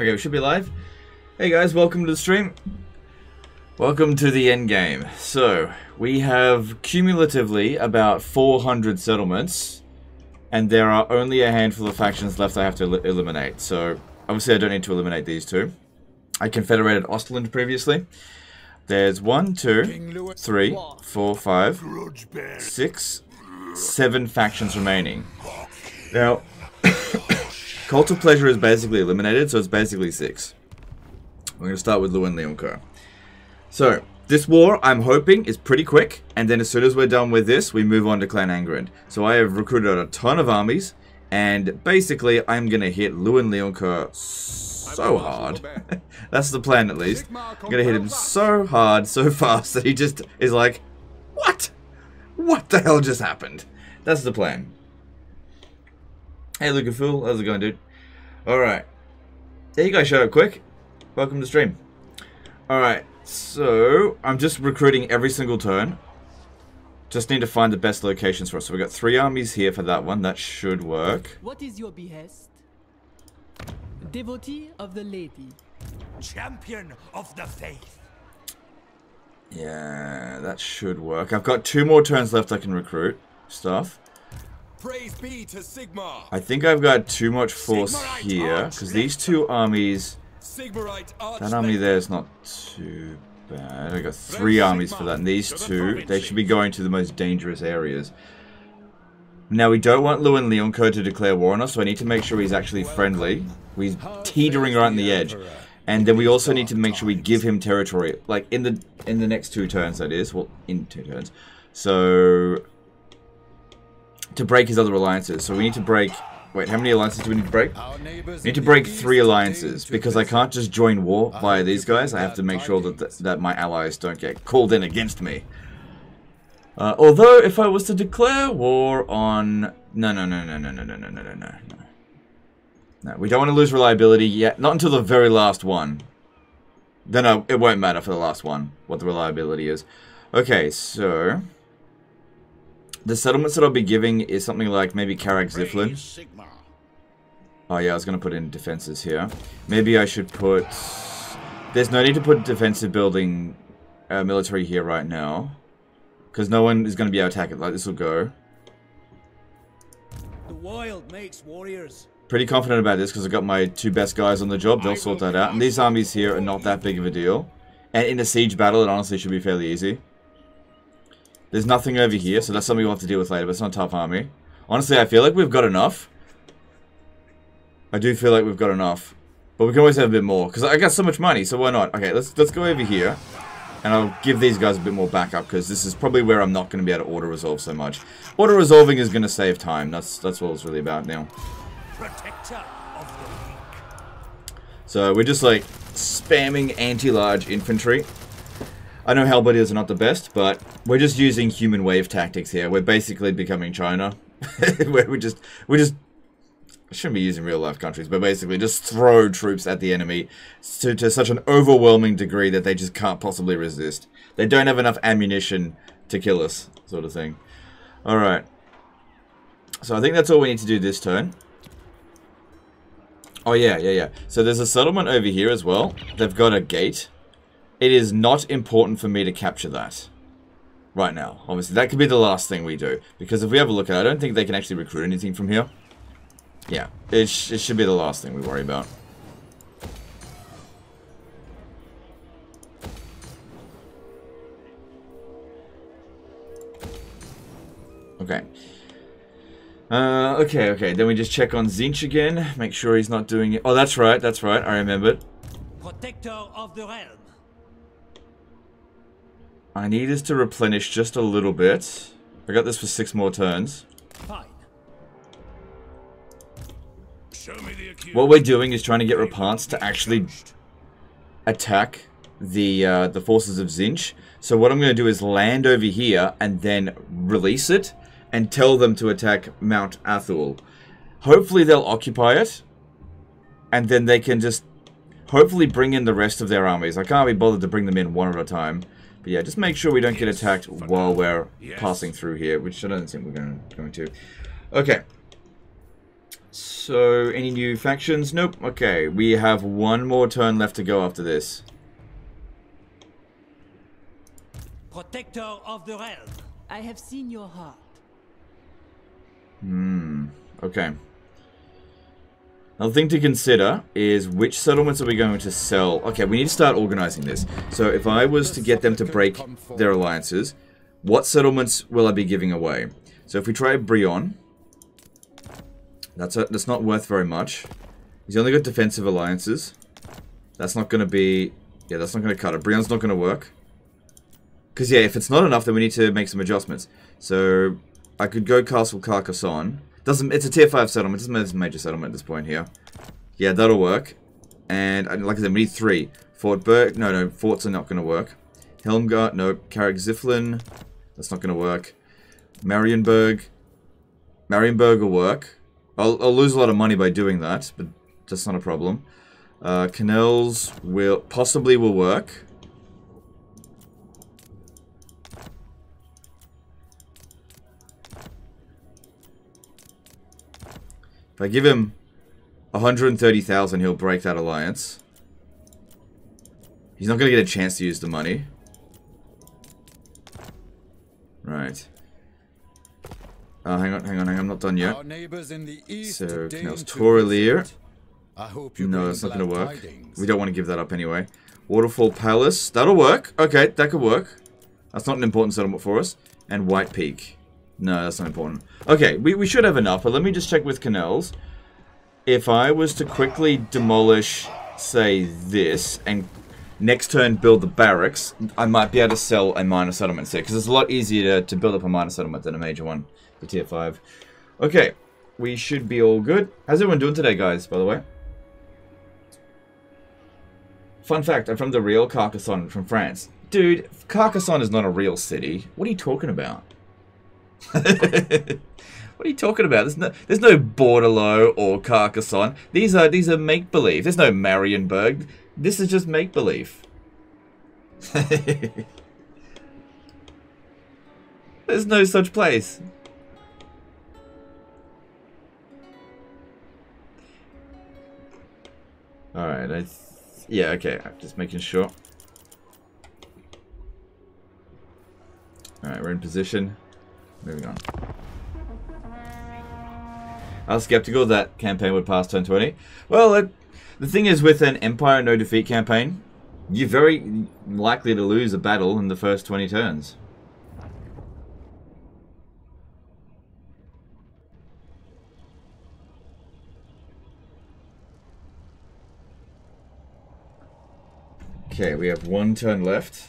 Okay, we should be live. Hey guys, welcome to the stream. Welcome to the end game. So, we have cumulatively about 400 settlements, and there are only a handful of factions left I have to eliminate. So, obviously I don't need to eliminate these two. I confederated Ostland previously. There's one, two, three, four, five, six, seven factions remaining. Now, Cult of Pleasure is basically eliminated, so it's basically six. We're going to start with Louen Leoncoeur. So, this war, I'm hoping, is pretty quick, and then as soon as we're done with this, we move on to Clan Angrund. So I have recruited a ton of armies, and basically, I'm going to hit Louen Leoncoeur so hard. That's the plan, at least. I'm going to hit him so hard, so fast, that he just is like, What? What the hell just happened? That's the plan. Hey, Luca Fool. How's it going, dude? Alright. There you guys showed up quick. Welcome to stream. Alright, so I'm just recruiting every single turn. Just need to find the best locations for us. So we've got three armies here for that one. That should work. What is your behest? Devotee of the lady. Champion of the faith. Yeah, that should work. I've got two more turns left I can recruit stuff. Praise be to Sigmar. I think I've got too much force here because these two armies. That army there is not too bad. I got three armies for that, and these two they should be going to the most dangerous areas. Now we don't want Louen Leoncoeur to declare war on us, so I need to make sure he's actually friendly. He's teetering right on the edge. And then we also need to make sure we give him territory, like in the in the next two turns. That is, well, in two turns. So to break his other alliances. So we need to break... Wait, how many alliances do we need to break? We need to break three alliances, because I can't just join war via these guys. I have to make sure that, th that my allies don't get called in against me. Uh, although, if I was to declare war on... No, no, no, no, no, no, no, no, no, no, no. No, we don't want to lose reliability yet. Not until the very last one. Then no, it won't matter for the last one, what the reliability is. Okay, so... The settlements that I'll be giving is something like maybe Karak Ziflin. Oh yeah, I was going to put in defenses here. Maybe I should put... There's no need to put defensive building uh, military here right now. Because no one is going to be able to attack it. Like, this will go. The wild makes warriors. Pretty confident about this because I've got my two best guys on the job. They'll sort that out. And these armies here are not that big of a deal. And in a siege battle, it honestly should be fairly easy. There's nothing over here, so that's something we'll have to deal with later, but it's not a tough army. Honestly, I feel like we've got enough. I do feel like we've got enough. But we can always have a bit more, because I got so much money, so why not? Okay, let's let's go over here. And I'll give these guys a bit more backup, because this is probably where I'm not going to be able to auto-resolve so much. Auto-resolving is going to save time. That's that's what it's really about now. So we're just like spamming anti-large infantry. I know Hellbenders are not the best, but we're just using human wave tactics here. We're basically becoming China. we just, we just, shouldn't be using real life countries, but basically just throw troops at the enemy to, to such an overwhelming degree that they just can't possibly resist. They don't have enough ammunition to kill us, sort of thing. Alright. So I think that's all we need to do this turn. Oh yeah, yeah, yeah. So there's a settlement over here as well. They've got a gate. It is not important for me to capture that right now. Obviously, that could be the last thing we do. Because if we have a look at it, I don't think they can actually recruit anything from here. Yeah, it, sh it should be the last thing we worry about. Okay. Uh, okay, okay. Then we just check on Tzeentch again. Make sure he's not doing it. Oh, that's right. That's right. I remembered. Protector of the realm. I need us to replenish just a little bit. I got this for six more turns. What we're doing is trying to get Repanse to actually attack the uh, the forces of Tzeentch. So what I'm going to do is land over here and then release it and tell them to attack Mount Athul. Hopefully they'll occupy it and then they can just hopefully bring in the rest of their armies. I can't be bothered to bring them in one at a time. But yeah, just make sure we don't get attacked while we're passing through here, which I don't think we're going to, going to. Okay. So, any new factions? Nope. Okay, we have one more turn left to go after this. Protector of the realm. I have seen your heart. Hmm. Okay. Another thing to consider is which settlements are we going to sell? Okay, we need to start organizing this. So if I was to get them to break their alliances, what settlements will I be giving away? So if we try Brionne, that's a, that's not worth very much. He's only got defensive alliances. That's not going to be... Yeah, that's not going to cut it. Brionne's not going to work. Because, yeah, if it's not enough, then we need to make some adjustments. So, I could go Castle Carcassonne. Doesn't It's a tier 5 settlement. Doesn't matter it's a major settlement at this point here. Yeah, that'll work. And, like I said, we need three. Fort Burke. No, no, forts are not going to work. Helmgart, no. Karak Ziflin, that's not going to work. Marienburg. Marienburg will work. I'll, I'll lose a lot of money by doing that, but that's not a problem. Uh, Canals will possibly will work. If I give him 130,000, he'll break that alliance. He's not going to get a chance to use the money. Right. Oh, hang on, hang on, hang on, I'm not done yet. Our neighbors in the east So, Canals to Torelier. I hope you No, that's not going to work. tidings. We don't want to give that up anyway. Waterfall Palace. That'll work. Okay, that could work. That's not an important settlement for us. And White Peak. No, that's not important. Okay, we, we should have enough, but let me just check with Canals. If I was to quickly demolish, say, this, and next turn build the barracks, I might be able to sell a minor settlement set, because it's a lot easier to, to build up a minor settlement than a major one, the tier 5. Okay, we should be all good. How's everyone doing today, guys, by the way? Fun fact, I'm from the real Carcassonne from France. Dude, Carcassonne is not a real city. What are you talking about? what are you talking about? There's no there's no Bordeleaux or Carcassonne. These are these are make believe. There's no Marienburg. This is just make believe. there's no such place. Alright, I... Th yeah, okay, I'm just making sure. Alright, we're in position. Moving on. I was skeptical that campaign would pass turn 20. Well, it, the thing is with an Empire No Defeat campaign, you're very likely to lose a battle in the first 20 turns. Okay, we have one turn left.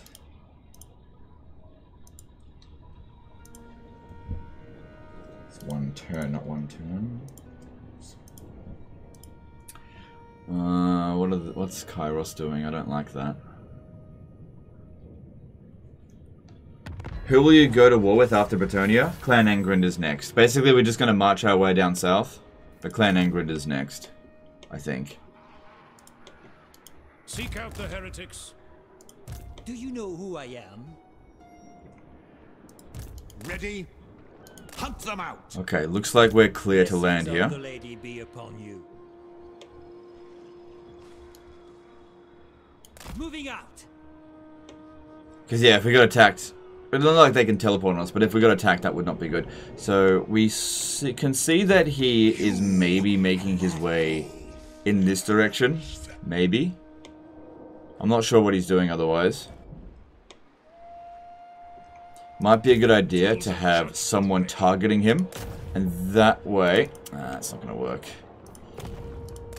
One turn, not one turn. Uh, what are the, what's Kairos doing? I don't like that. Who will you go to war with after Bretonnia? Clan Angrund is next. Basically, we're just going to march our way down south. But Clan Angrund is next. I think. Seek out the heretics. Do you know who I am? Ready? Hunt them out. Okay, looks like we're clear to land here. The lady be upon you. Moving out. Because, yeah, if we got attacked... It's not like they can teleport on us, but if we got attacked, that would not be good. So, we see, can see that he is maybe making his way in this direction. Maybe. I'm not sure what he's doing otherwise. Might be a good idea to have someone targeting him. And that way... Ah, that's not going to work.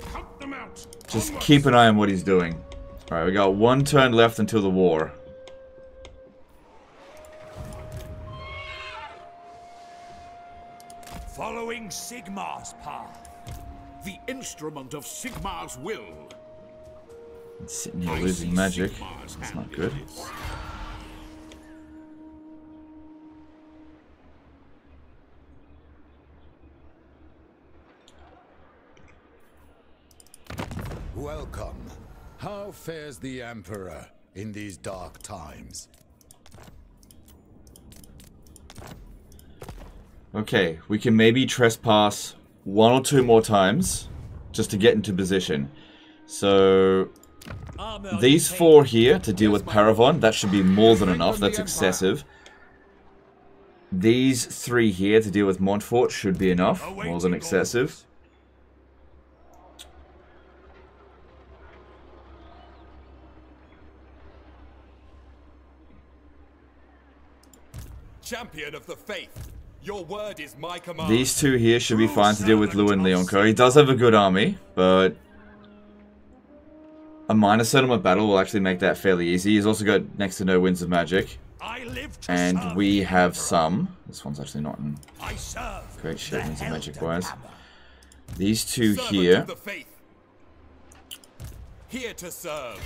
Hunt them out. Just keep an eye on what he's doing. Alright, we got one turn left until the war. Following Sigmar's path. The instrument of Sigmar's will. It's sitting here losing magic. That's not good. Welcome. How fares the Emperor in these dark times? Okay, we can maybe trespass one or two more times just to get into position. So these four here to deal with Paravon, that should be more than enough. That's excessive. These three here to deal with Montfort should be enough, more than excessive. Champion of the faith, your word is my command. These two here should be fine to deal with Louen Leoncoeur. He does have a good army, but a minor settlement of battle will actually make that fairly easy. He's also got next to no winds of magic, I live to and we have some. This one's actually not in great shape winds of magic wise. These two here. of the faith. Here to serve.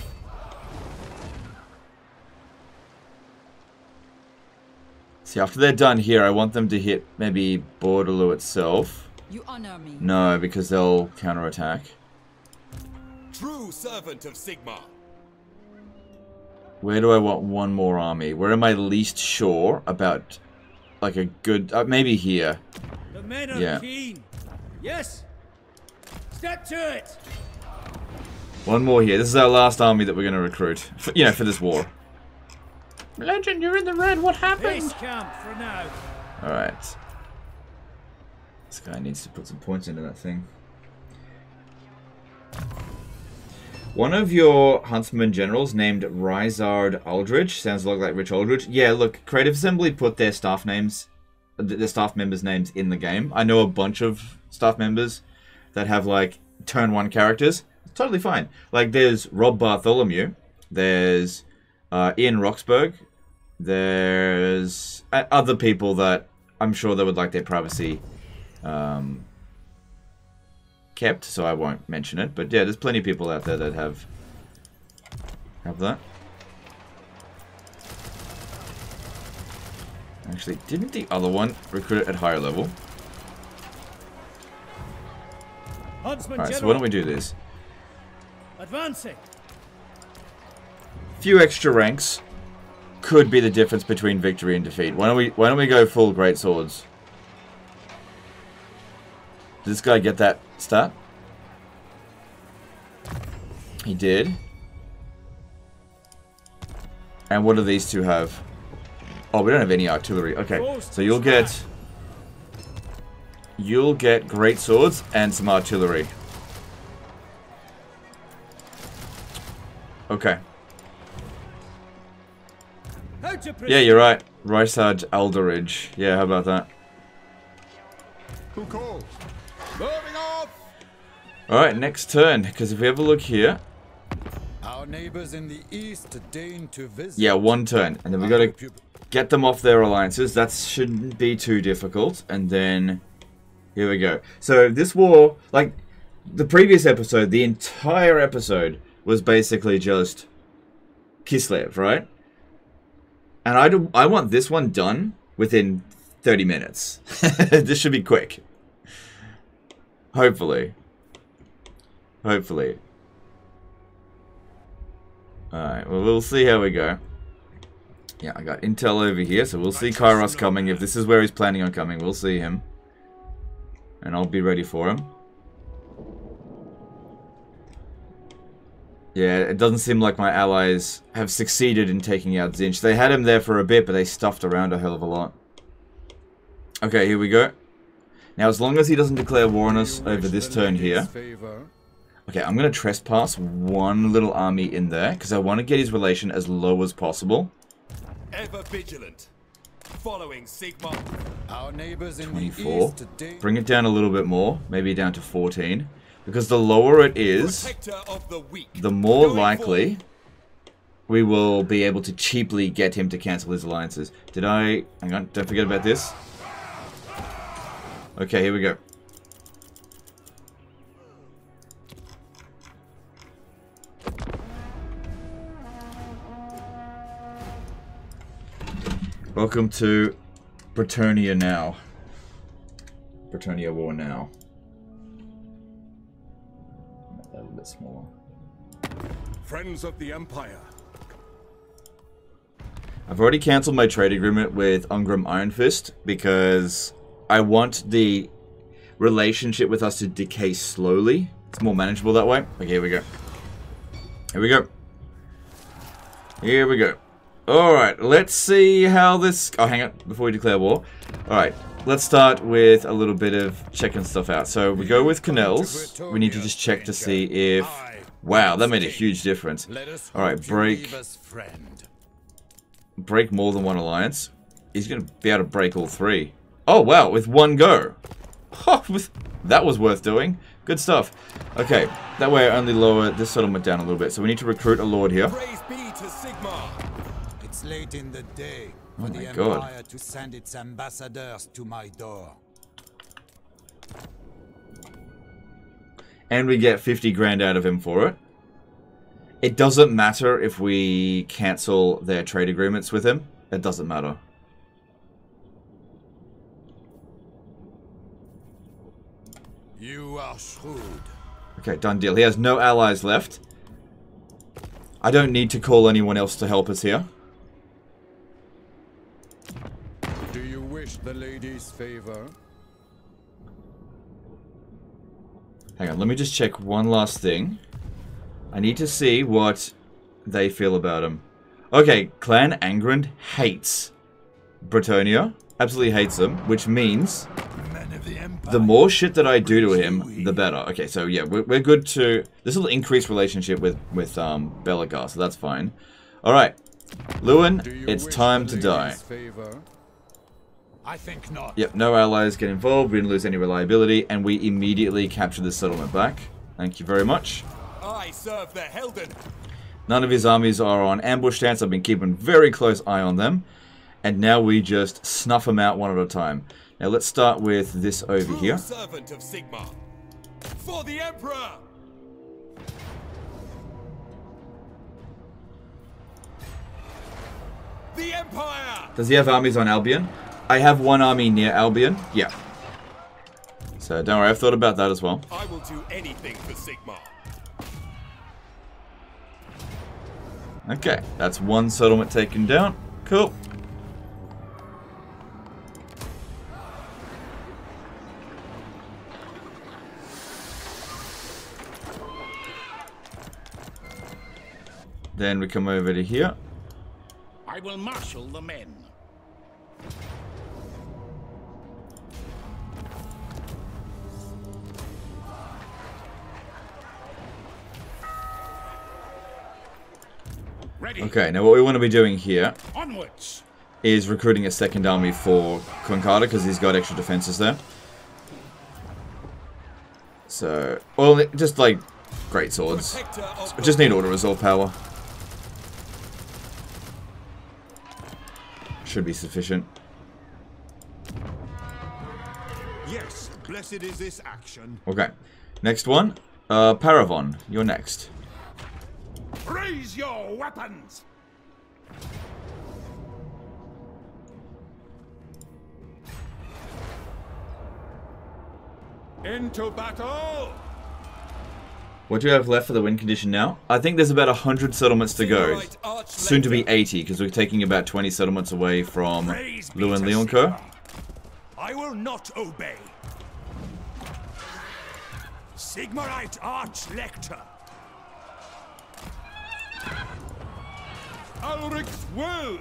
See, after they're done here, I want them to hit maybe Bordeleaux itself. You honor me. No, because they'll counterattack. True servant of Sigmar. Where do I want one more army? Where am I least sure about, like, a good... Uh, maybe here. The men are Yeah. keen. Yes. Step to it. One more here. This is our last army that we're going to recruit. For, you know, for this war. Legend, you're in the red. What happened? camp for now. Alright. This guy needs to put some points into that thing. One of your huntsman generals named Rizard Aldridge sounds a lot like Rich Aldridge. Yeah, look, Creative Assembly put their staff names, th- their staff members' names in the game. I know a bunch of staff members that have like turn one characters. It's totally fine. Like there's Rob Bartholomew, there's uh, Ian Roxburgh, there's uh, other people that I'm sure they would like their privacy um, kept, so I won't mention it. But yeah, there's plenty of people out there that have have that. Actually, didn't the other one recruit it at higher level? Alright, so why don't we do this? Advancing. few extra ranks could be the difference between victory and defeat. Why don't we why don't we go full great swords? Did this guy get that stat? He did. And what do these two have? Oh, we don't have any artillery. Okay, so you'll get you'll get great swords and some artillery. Okay. How to proceed? Yeah, you're right. Rysard Alderidge. Yeah, how about that? Who calls? Moving off! Alright, next turn. Because if we have a look here. Our neighbors in the east deign to visit. Yeah, one turn. And then we gotta get them off their alliances. That shouldn't be too difficult. And then. Here we go. So this war, like the previous episode, the entire episode was basically just Kislev, right? And I do, I want this one done within 30 minutes. this should be quick. Hopefully. Hopefully. Alright, well, we'll see how we go. Yeah, I got intel over here, so we'll see Kairos coming. If this is where he's planning on coming, we'll see him. And I'll be ready for him. Yeah, it doesn't seem like my allies have succeeded in taking out Tzeentch. They had him there for a bit, but they stuffed around a hell of a lot. Okay, here we go. Now, as long as he doesn't declare war on us over this turn here. Okay, I'm going to trespass one little army in there, because I want to get his relation as low as possible. Ever vigilant. Following Sigmar. Our neighbors in 24. the east Bring it down a little bit more, maybe down to 14. Because the lower it is, the more likely we will be able to cheaply get him to cancel his alliances. Did I... Hang on, don't forget about this. Okay, here we go. Welcome to Bretonnia now. Bretonnia War now. Make that a little bit smaller. Friends of the Empire. I've already cancelled my trade agreement with Ungrim Iron Fist because I want the relationship with us to decay slowly. It's more manageable that way. Okay, here we go. Here we go. Here we go. Alright, let's see how this... Oh, hang on, before we declare war. Alright, let's start with a little bit of checking stuff out. So we go with Canals. We need to just check to see if... Wow, that made a huge difference. Alright, break... Break more than one alliance. He's going to be able to break all three. Oh, wow, with one go. that was worth doing. Good stuff. Okay, that way I only lower this settlement down a little bit. So we need to recruit a lord here. It's late in the day Oh for my the God. Empire to send its ambassadors to my door. And we get 50 grand out of him for it. It doesn't matter if we cancel their trade agreements with him. It doesn't matter. You are shrewd. Okay, done deal. He has no allies left. I don't need to call anyone else to help us here. Do you wish the lady's favor? Hang on, let me just check one last thing. I need to see what they feel about him. Okay, Clan Angrund hates Bretonnia. Absolutely hates them, which means the the more shit that I do to him, the better. Okay, so yeah, we're, we're good to... This will increase relationship with, with um, Belegar, so that's fine. Alright, Louen, it's time to die. Favor? I think not. Yep, no allies get involved, we didn't lose any reliability, and we immediately capture the settlement back. Thank you very much. I serve the Helden. None of his armies are on ambush stance. I've been keeping very close eye on them. And now we just snuff them out one at a time. Now let's start with this over True here. servant of Sigmar. For the Emperor. The Empire. Does he have armies on Albion? I have one army near Albion. Yeah. So don't worry, I've thought about that as well. I will do anything for Sigmar. Okay, that's one settlement taken down. Cool. Then we come over to here. I will marshal the men. Ready. Okay, now what we want to be doing here Onwards. is recruiting a second army for Konkata because he's got extra defenses there. So, well, just like great swords. We just need auto resolve power. Should be sufficient. Yes, blessed is this action. Okay, next one. Uh, Paravon, you're next. Raise your weapons. Into battle! What do you have left for the win condition now? I think there's about 100 settlements to go. Soon to be 80, because we're taking about 20 settlements away from Praise and Leonco. I will not obey. Sigmarite Arch-Lector. Alric's will!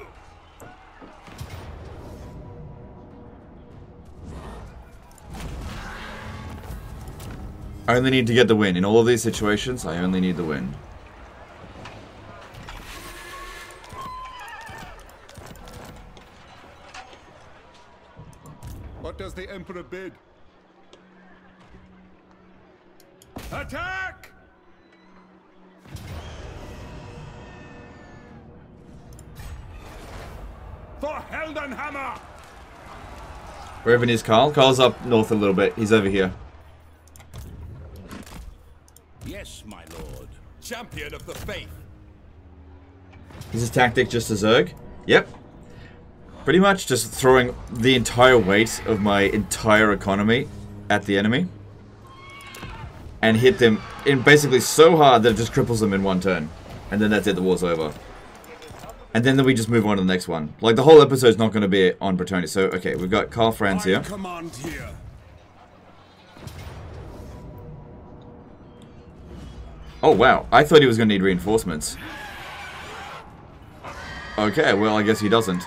I only need to get the win. In all of these situations, I only need the win. What does the Emperor bid? Where even is Karl? Karl's up north a little bit. He's over here. Yes, my lord. Champion of the faith. Is his tactic just a Zerg? Yep. Pretty much just throwing the entire weight of my entire economy at the enemy. And hit them in basically so hard that it just cripples them in one turn. And then that's it, the war's over. And then we just move on to the next one. Like, the whole episode's not going to be on Bretonnia. So, okay, we've got Karl Franz here. here. Oh, wow. I thought he was going to need reinforcements. Okay, well, I guess he doesn't.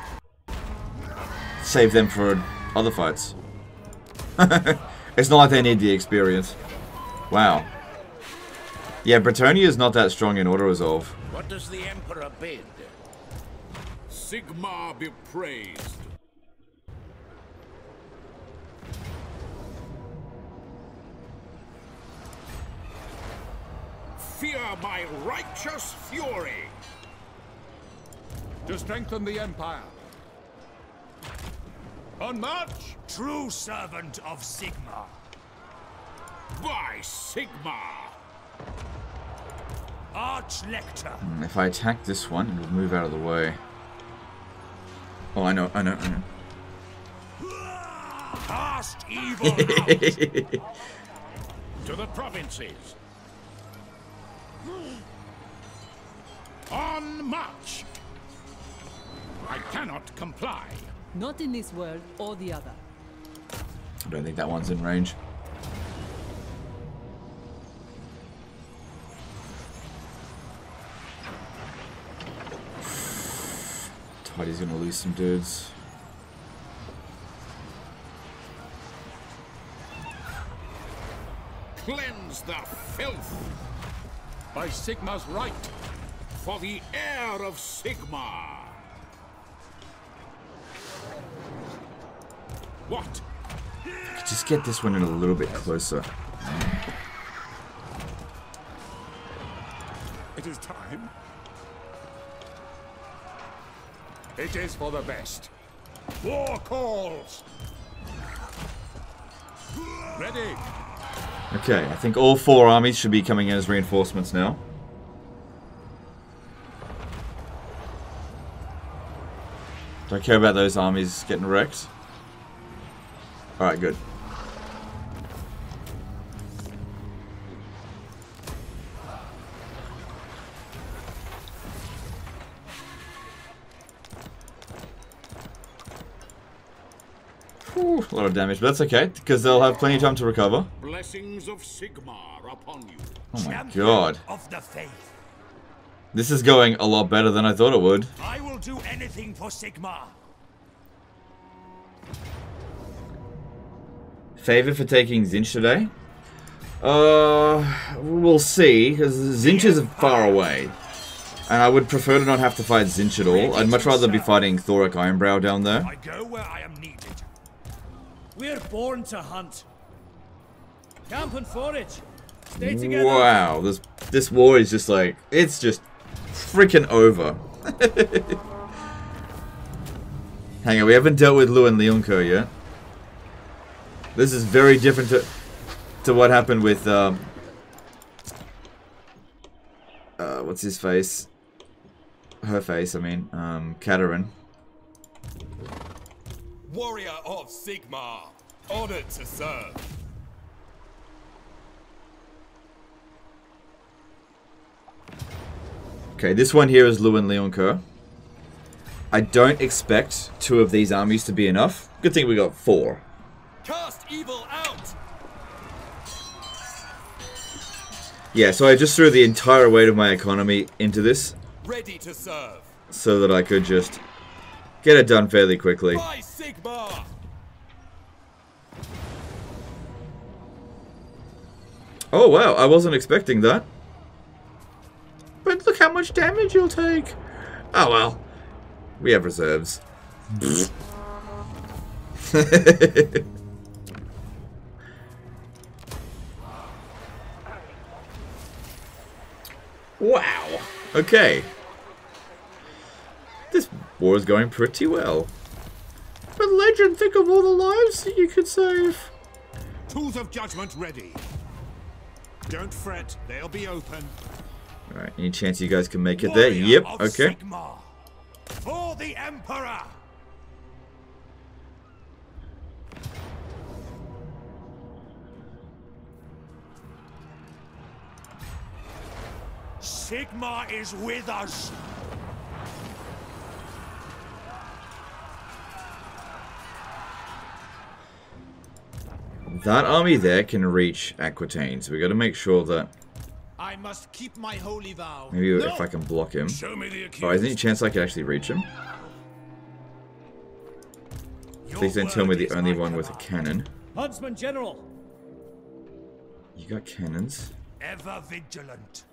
Save them for other fights. it's not like they need the experience. Wow. Yeah, Bretonnia is not that strong in auto-resolve. What does the Emperor bid? Sigmar be praised. Fear my righteous fury. To strengthen the Empire. On march! True servant of Sigmar. By Sigmar. Archlector. Hmm, if I attack this one, it'll move out of the way. Oh, I know, I know, I know. Cast evil to the provinces. On march. I cannot comply. Not in this world or the other. I don't think that one's in range. Tidy's gonna lose some dudes. Cleanse the filth By Sigmar's right. for the heir of Sigmar! What? Just get this one in a little bit closer. It is time. It is for the best. War calls. Ready. Okay, I think all four armies should be coming in as reinforcements now. Don't care about those armies getting wrecked. Alright, good. Whew, a lot of damage, but that's okay, because they'll have plenty of time to recover. Blessings of Sigmar upon you. Oh my Champion god. Of the faith. This is going a lot better than I thought it would. I will do anything for Sigmar. Favor for taking Tzeentch today? Uh, we'll see, because Tzeentch is far away. And I would prefer to not have to fight Tzeentch at all. I'd much rather be fighting Thorek Ironbrow down there. I go where I am needed. We're born to hunt. Camp and forage. Stay together. Wow, this this war is just like it's just freaking over. Hang on, we haven't dealt with Louen Leoncoeur yet. This is very different to to what happened with um uh what's his face? Her face, I mean, um Katarin. Warrior of Sigmar, honored to serve. Okay, this one here is Louen Leoncoeur. I don't expect two of these armies to be enough. Good thing we got four. Cast evil out! Yeah, so I just threw the entire weight of my economy into this Ready to serve. so that I could just get it done fairly quickly. Sigmar! Oh wow, I wasn't expecting that. But look how much damage you'll take. Oh well. We have reserves. wow. Okay. This war is going pretty well. But legend, think of all the lives that you could save. Tools of judgment ready. Don't fret, they'll be open. Alright, any chance you guys can make it there? Warrior Yep, of okay. Sigmar For the Emperor. Sigmar is with us. That army there can reach Aquitaine, so we gotta make sure that I must keep my holy vow. Maybe if I can block him. Show me the accused. Oh, is there any chance I could actually reach him? Your Please don't tell me the only one with a cannon. Huntsman General, You got cannons. Ever vigilant.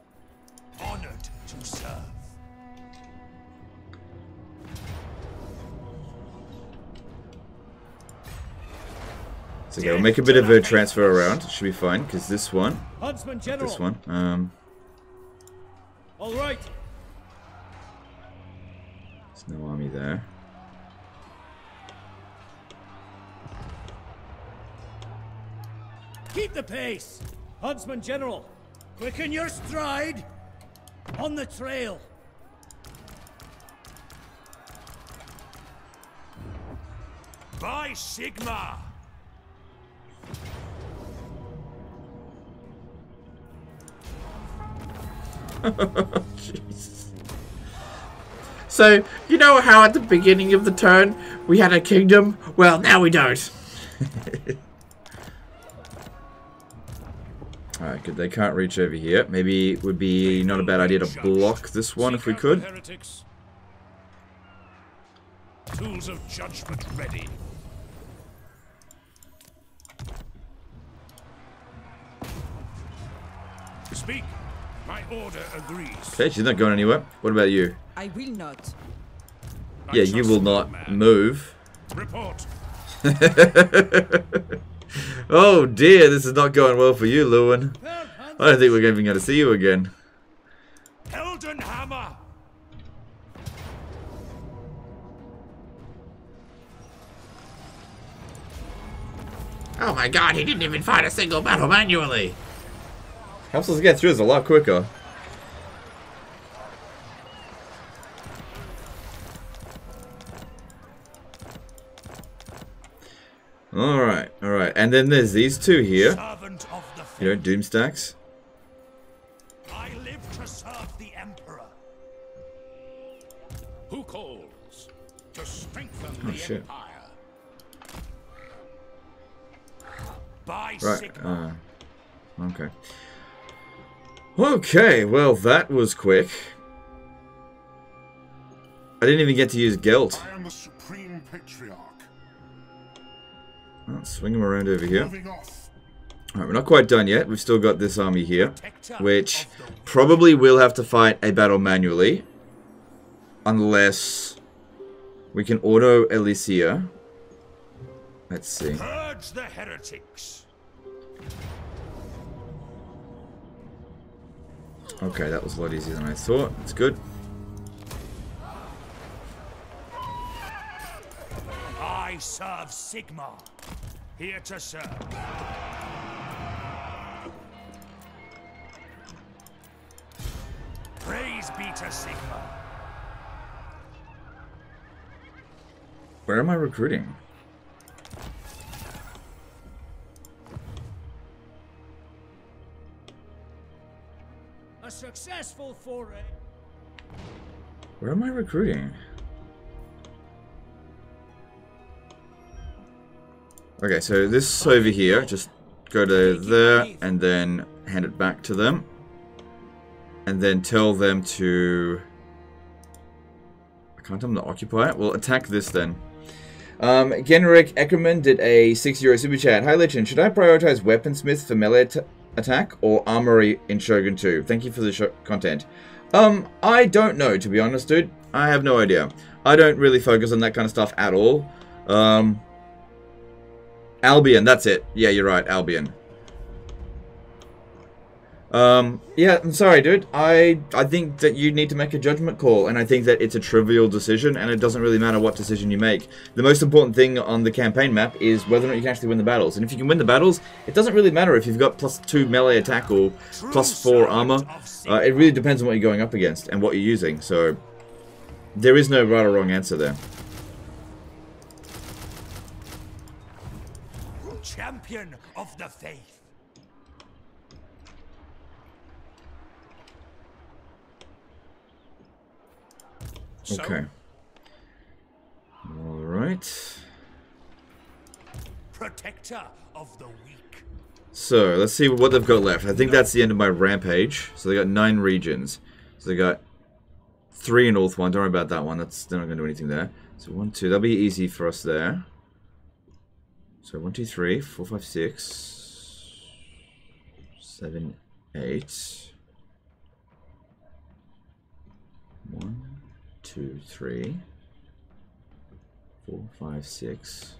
Honored to serve. So okay, we'll make a bit of a transfer around. It should be fine, because this one, Huntsman General. this one, um, All right. there's no army there. Keep the pace. Huntsman General, quicken your stride. On the trail. By Sigmar! So, you know how at the beginning of the turn we had a kingdom? Well, now we don't. Alright, good. They can't reach over here. Maybe it would be not a bad idea to block this one if we Seek out the could. Tools of judgment ready. Speak. My order agrees. Okay, she's not going anywhere. What about you? I will not. Yeah, you will not man. move. Report. Oh dear, this is not going well for you, Louen. I don't think we're even going to see you again. Heldenhammer! Oh my god, he didn't even fight a single battle manually. Helps us get through this a lot quicker. Alright, alright. And then there's these two here. You know, doom stacks. I live to serve the Emperor. Who calls? To strengthen Oh, the shit. Empire. By Right, uh, okay. Okay, well, that was quick. I didn't even get to use guilt. I am the Supreme Patriarch. Let's swing him around over here. Alright, we're not quite done yet. We've still got this army here. Which of the weak. probably will have to fight a battle manually. Unless we can auto Elysia. Let's see. Purge the heretics. Okay, that was a lot easier than I thought. It's good. I serve Sigmar. Here to serve. Praise be to Sigmar. Where am I recruiting? A successful foray. Where am I recruiting? Okay, so this over here, just go to there and then hand it back to them. And then tell them to... I can't tell them to occupy it. Well, attack this then. Um, Genrick Eckerman did a 6 euro super chat. Hi Lichen, should I prioritize Weaponsmith for melee attack or Armory in Shogun 2? Thank you for the content. Um, I don't know, to be honest, dude. I have no idea. I don't really focus on that kind of stuff at all. Um, Albion, that's it. Yeah, you're right, Albion. Um, yeah, I'm sorry, dude. I I think that you need to make a judgment call, and I think that it's a trivial decision, and it doesn't really matter what decision you make. The most important thing on the campaign map is whether or not you can actually win the battles. And if you can win the battles, it doesn't really matter if you've got plus two melee attack or plus four armor. Uh, it really depends on what you're going up against and what you're using. So there is no right or wrong answer there. Champion of the faith. So, Okay. All right. Protector of the weak. So, let's see what they've got left. I think that's the end of my rampage. So they got nine regions. So they got three in North one. Don't worry about that one. That's they're not going to do anything there. So one, two. That'll be easy for us there. So one, two, three, four, five, six, seven, eight. One, two, three, four, five, six,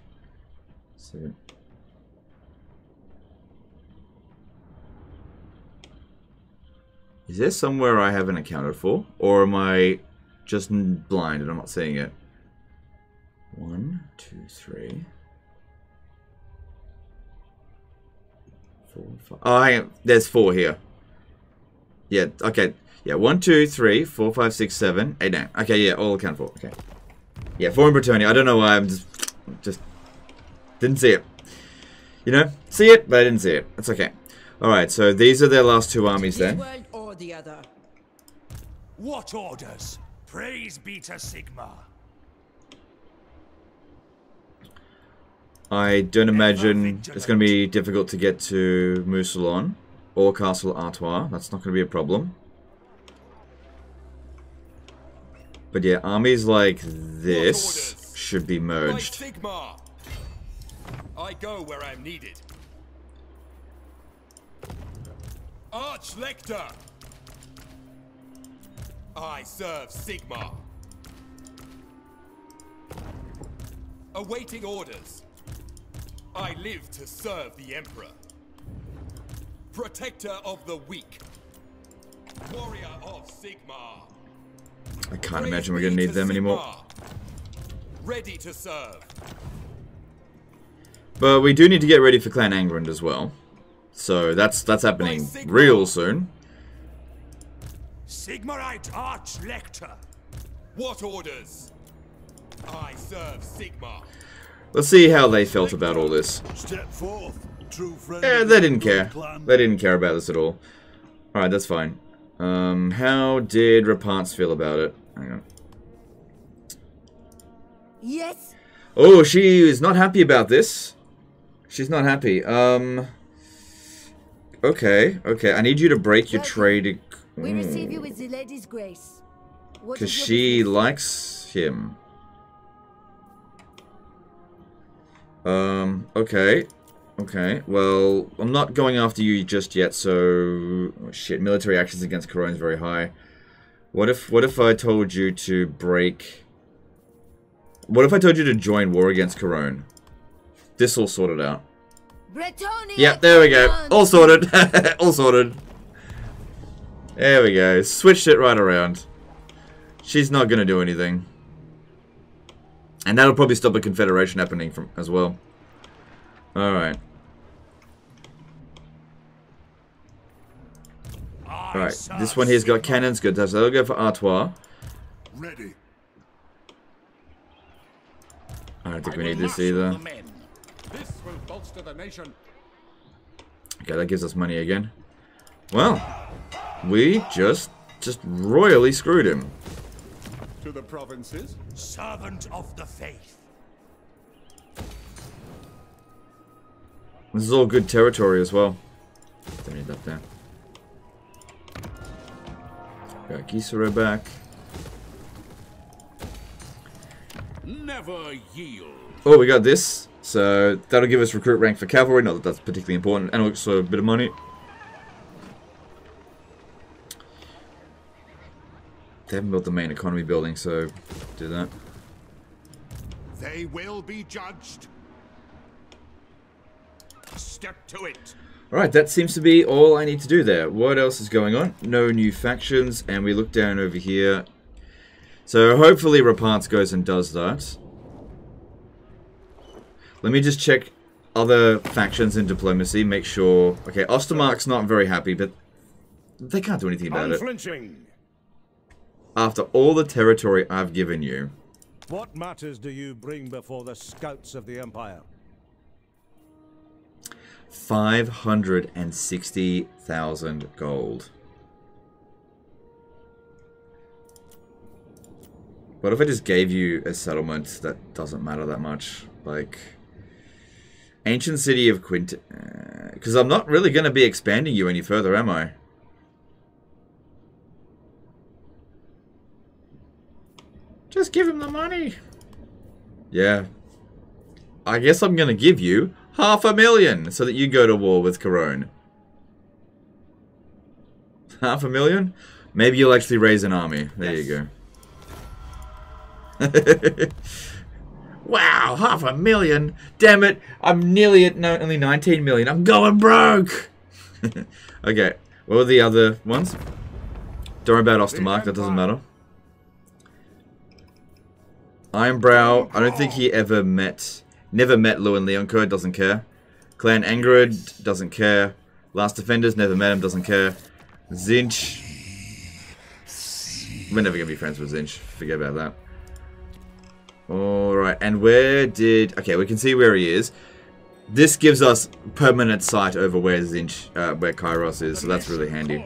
seven. Is there somewhere I haven't accounted for? Or am I just blind and I'm not seeing it? One, two, three. Four, five. Oh, hang on. There's four here. Yeah, okay. Yeah, one, two, three, four, five, six, seven, eight, nine. Okay, yeah, all accounted for. Okay. Yeah, four in Bretonnia. I don't know why I'm just... Just... Didn't see it. You know? See it, but I didn't see it. It's okay. Alright, so these are their last two armies then. or the other. What orders? Praise be to Sigmar. I don't imagine it's going to be difficult to get to Mousillon or Castle Artois. That's not going to be a problem. But yeah, armies like this should be merged. I go where I'm needed. Archlector! I serve Sigmar. Awaiting orders. I live to serve the Emperor. Protector of the weak. Warrior of Sigmar. I can't Praise imagine we're going to need to them anymore. Ready to serve. But we do need to get ready for Clan Angrund as well. So that's that's happening real soon. Sigmarite Archlector. What orders? I serve Sigmar. Let's see how they felt about all this. Step forth, true friend. Of they didn't care. They didn't care about this at all. Alright, that's fine. Um, how did Repanse feel about it? Hang on. Yes. Oh, she is not happy about this. She's not happy. Um. Okay, okay. I need you to break your trade We receive you with the lady's grace. Because she likes him. Um. Okay. Okay. Well, I'm not going after you just yet. So oh, shit. Military actions against Couronne is very high. What if What if I told you to break? What if I told you to join war against Couronne? This all sorted out. Bretonnia Yep, there we go. All sorted. All sorted. There we go. Switched it right around. She's not going to do anything. And that'll probably stop a confederation happening from as well. Alright. Alright, this one here's got cannons. Good, so they'll go for Artois. Ready. I don't think we need this either. This will bolster the nation. Okay, that gives us money again. Well, we just, just royally screwed him. To the provinces. Servant of the faith. This is all good territory as well. Don't need that there. Got Gisara back. Never yield. Oh, we got this. So that'll give us recruit rank for cavalry. Not that that's particularly important. And also a bit of money. They haven't built the main economy building, so do that. They will be judged. Step to it. Alright, that seems to be all I need to do there. What else is going on? No new factions, and we look down over here. So hopefully Repanse goes and does that. Let me just check other factions in diplomacy, make sure... Okay, Ostermark's not very happy, but they can't do anything about it. Unflinching. After all the territory I've given you. What matters do you bring before the scouts of the Empire? 560,000 gold. What if I just gave you a settlement that doesn't matter that much? Like, ancient city of Quint uh, Because I'm not really going to be expanding you any further, am I? Just give him the money. Yeah. I guess I'm going to give you half a million so that you go to war with Couronne. Half a million? Maybe you'll actually raise an army. There yes. you go. wow, half a million. Damn it. I'm nearly at no, only 19 million. I'm going broke. okay. What were the other ones? Don't worry about Ostermark. That doesn't matter. Ironbrow. I don't think he ever met... Never met Louen Leoncoeur. Doesn't care. Clan Angrund. Doesn't care. Last Defenders. Never met him. Doesn't care. Tzeentch. We're never going to be friends with Tzeentch. Forget about that. Alright, and where did... Okay, we can see where he is. This gives us permanent sight over where Tzeentch, uh, where Kairos is, so that's really handy.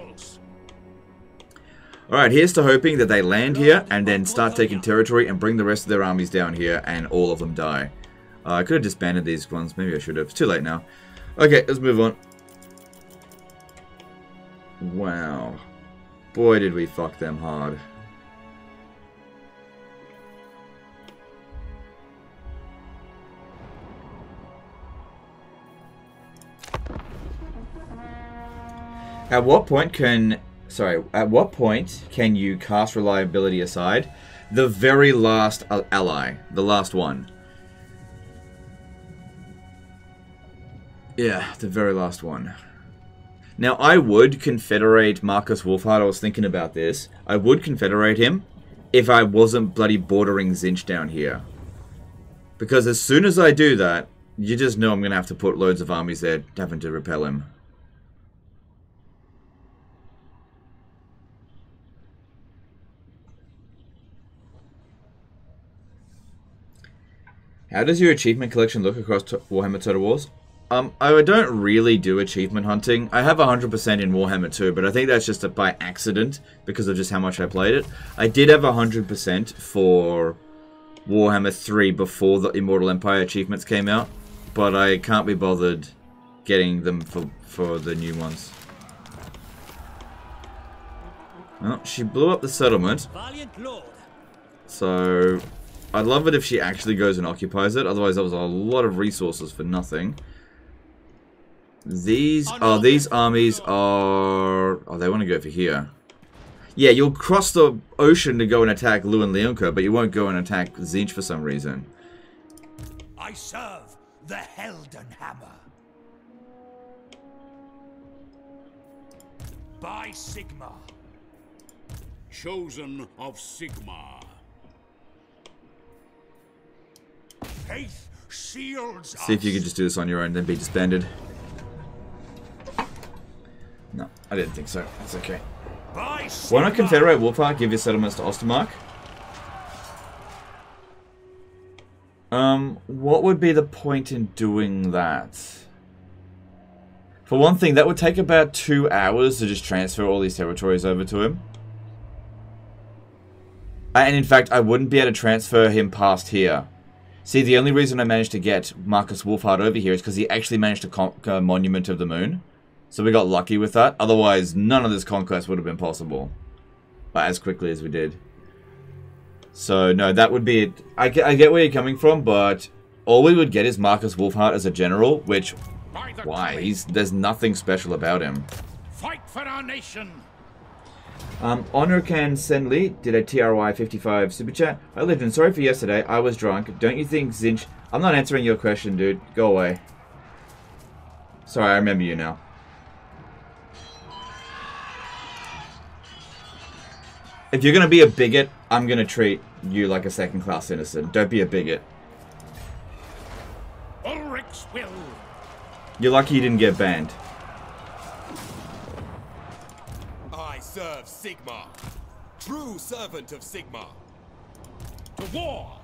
Alright, here's to hoping that they land here and then start taking territory and bring the rest of their armies down here and all of them die. Uh, I could have disbanded these ones. Maybe I should have. It's too late now. Okay, let's move on. Wow. Boy, did we fuck them hard. At what point can... Sorry, at what point can you cast reliability aside? The very last ally. The last one. Yeah, the very last one. Now, I would confederate Marcus Wulfhart. I was thinking about this. I would confederate him if I wasn't bloody bordering Tzeentch down here. Because as soon as I do that, you just know I'm going to have to put loads of armies there having to repel him. How does your achievement collection look across Warhammer Total Wars? Um, I don't really do achievement hunting. I have 100% in Warhammer 2, but I think that's just by accident because of just how much I played it. I did have 100% for Warhammer 3 before the Immortal Empire achievements came out, but I can't be bothered getting them for, for the new ones. Well, she blew up the settlement. So, I'd love it if she actually goes and occupies it, otherwise that was a lot of resources for nothing. These, oh, these armies are... Oh, they want to go for here. Yeah, you'll cross the ocean to go and attack Louen Leoncoeur, but you won't go and attack Tzeentch for some reason. I serve the Heldenhammer. By Sigmar. Chosen of Sigmar. Faith shields See if you can just do this on your own, then be disbanded. No, I didn't think so. That's okay. Why not Confederate Wulfhart give your settlements to Ostermark? Um, what would be the point in doing that? For one thing, that would take about two hours to just transfer all these territories over to him. And in fact, I wouldn't be able to transfer him past here. See, the only reason I managed to get Marcus Wulfhart over here is because he actually managed to conquer Monument of the Moon. So we got lucky with that. Otherwise, none of this conquest would have been possible. But as quickly as we did. So, no, that would be it. I, I get where you're coming from, but all we would get is Marcus Wulfhart as a general, which... Why? He's There's nothing special about him. Fight for our nation! Um, Honor Can Send Lee did a TRY 55 super chat. I lived in sorry for yesterday. I was drunk. Don't you think Tzeentch... I'm not answering your question, dude. Go away. Sorry, I remember you now. If you're gonna be a bigot, I'm gonna treat you like a second-class citizen. Don't be a bigot. Ulric's will. You're lucky you didn't get banned. I serve Sigmar. True servant of Sigmar. To war!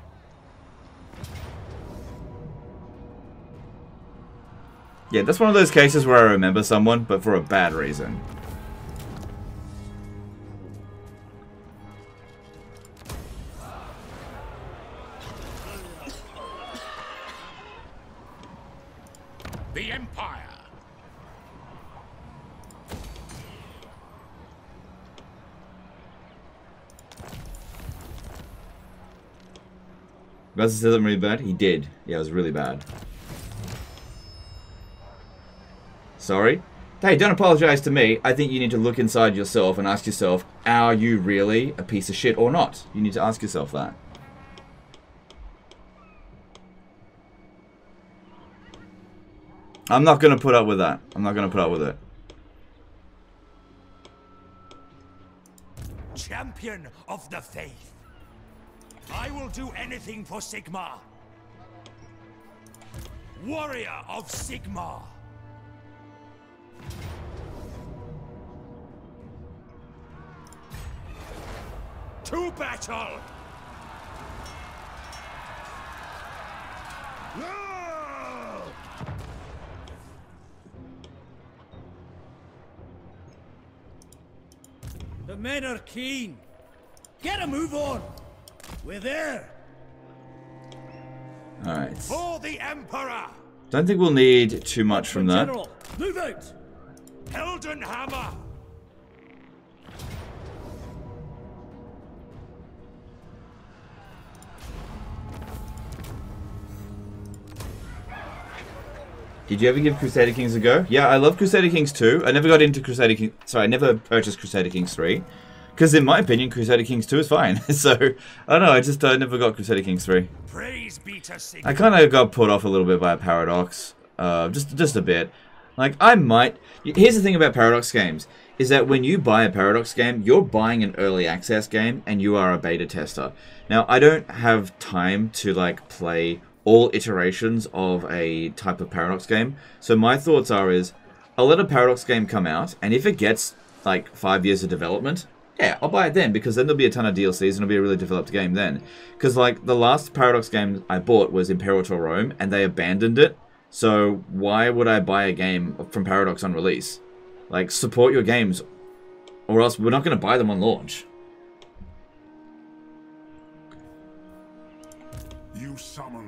Yeah, that's one of those cases where I remember someone, but for a bad reason. the Empire. Buzzer says really bad? He did. Yeah, it was really bad. Sorry? Hey, don't apologize to me. I think you need to look inside yourself and ask yourself, are you really a piece of shit or not? You need to ask yourself that. I'm not going to put up with that. I'm not going to put up with it. Champion of the faith. I will do anything for Sigmar. Warrior of Sigmar. To battle! The men are keen. Get a move on. We're there. Alright. For the Emperor! Don't think we'll need too much from that. General, move out. Heldenhammer! Did you ever give Crusader Kings a go? Yeah, I love Crusader Kings 2. I never got into Crusader Kings... Sorry, I never purchased Crusader Kings 3. Because in my opinion, Crusader Kings 2 is fine. so, I don't know, I just uh, never got Crusader Kings 3. Praise be to. I kind of got put off a little bit by a Paradox. Uh, just, just a bit. Like, I might... Here's the thing about Paradox games. Is that when you buy a Paradox game, you're buying an early access game, and you are a beta tester. Now, I don't have time to, like, play all iterations of a type of Paradox game. So my thoughts are is, I'll let a Paradox game come out, and if it gets like five years of development, yeah, I'll buy it then because then there'll be a ton of DLCs and it'll be a really developed game then. Because like the last Paradox game I bought was Imperator Rome, and they abandoned it. So why would I buy a game from Paradox on release? Like support your games, or else we're not going to buy them on launch. You summon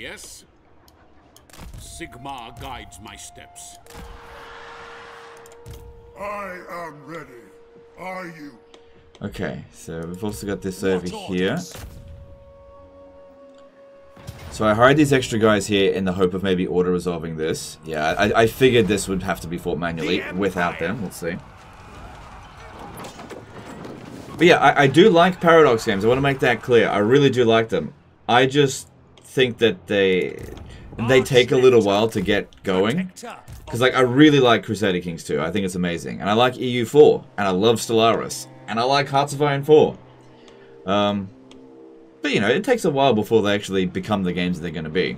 Yes? Sigmar guides my steps. I am ready. Are you? Okay, so we've also got this over here. So I hired these extra guys here in the hope of maybe auto-resolving this. Yeah, I, I figured this would have to be fought manually without them. We'll see. But yeah, I, I do like Paradox games. I want to make that clear. I really do like them. I just think that they they take a little while to get going. Because like I really like Crusader Kings 2. I think it's amazing. And I like EU4. And I love Stellaris. And I like Hearts of Iron 4. Um, but you know, it takes a while before they actually become the games they're going to be.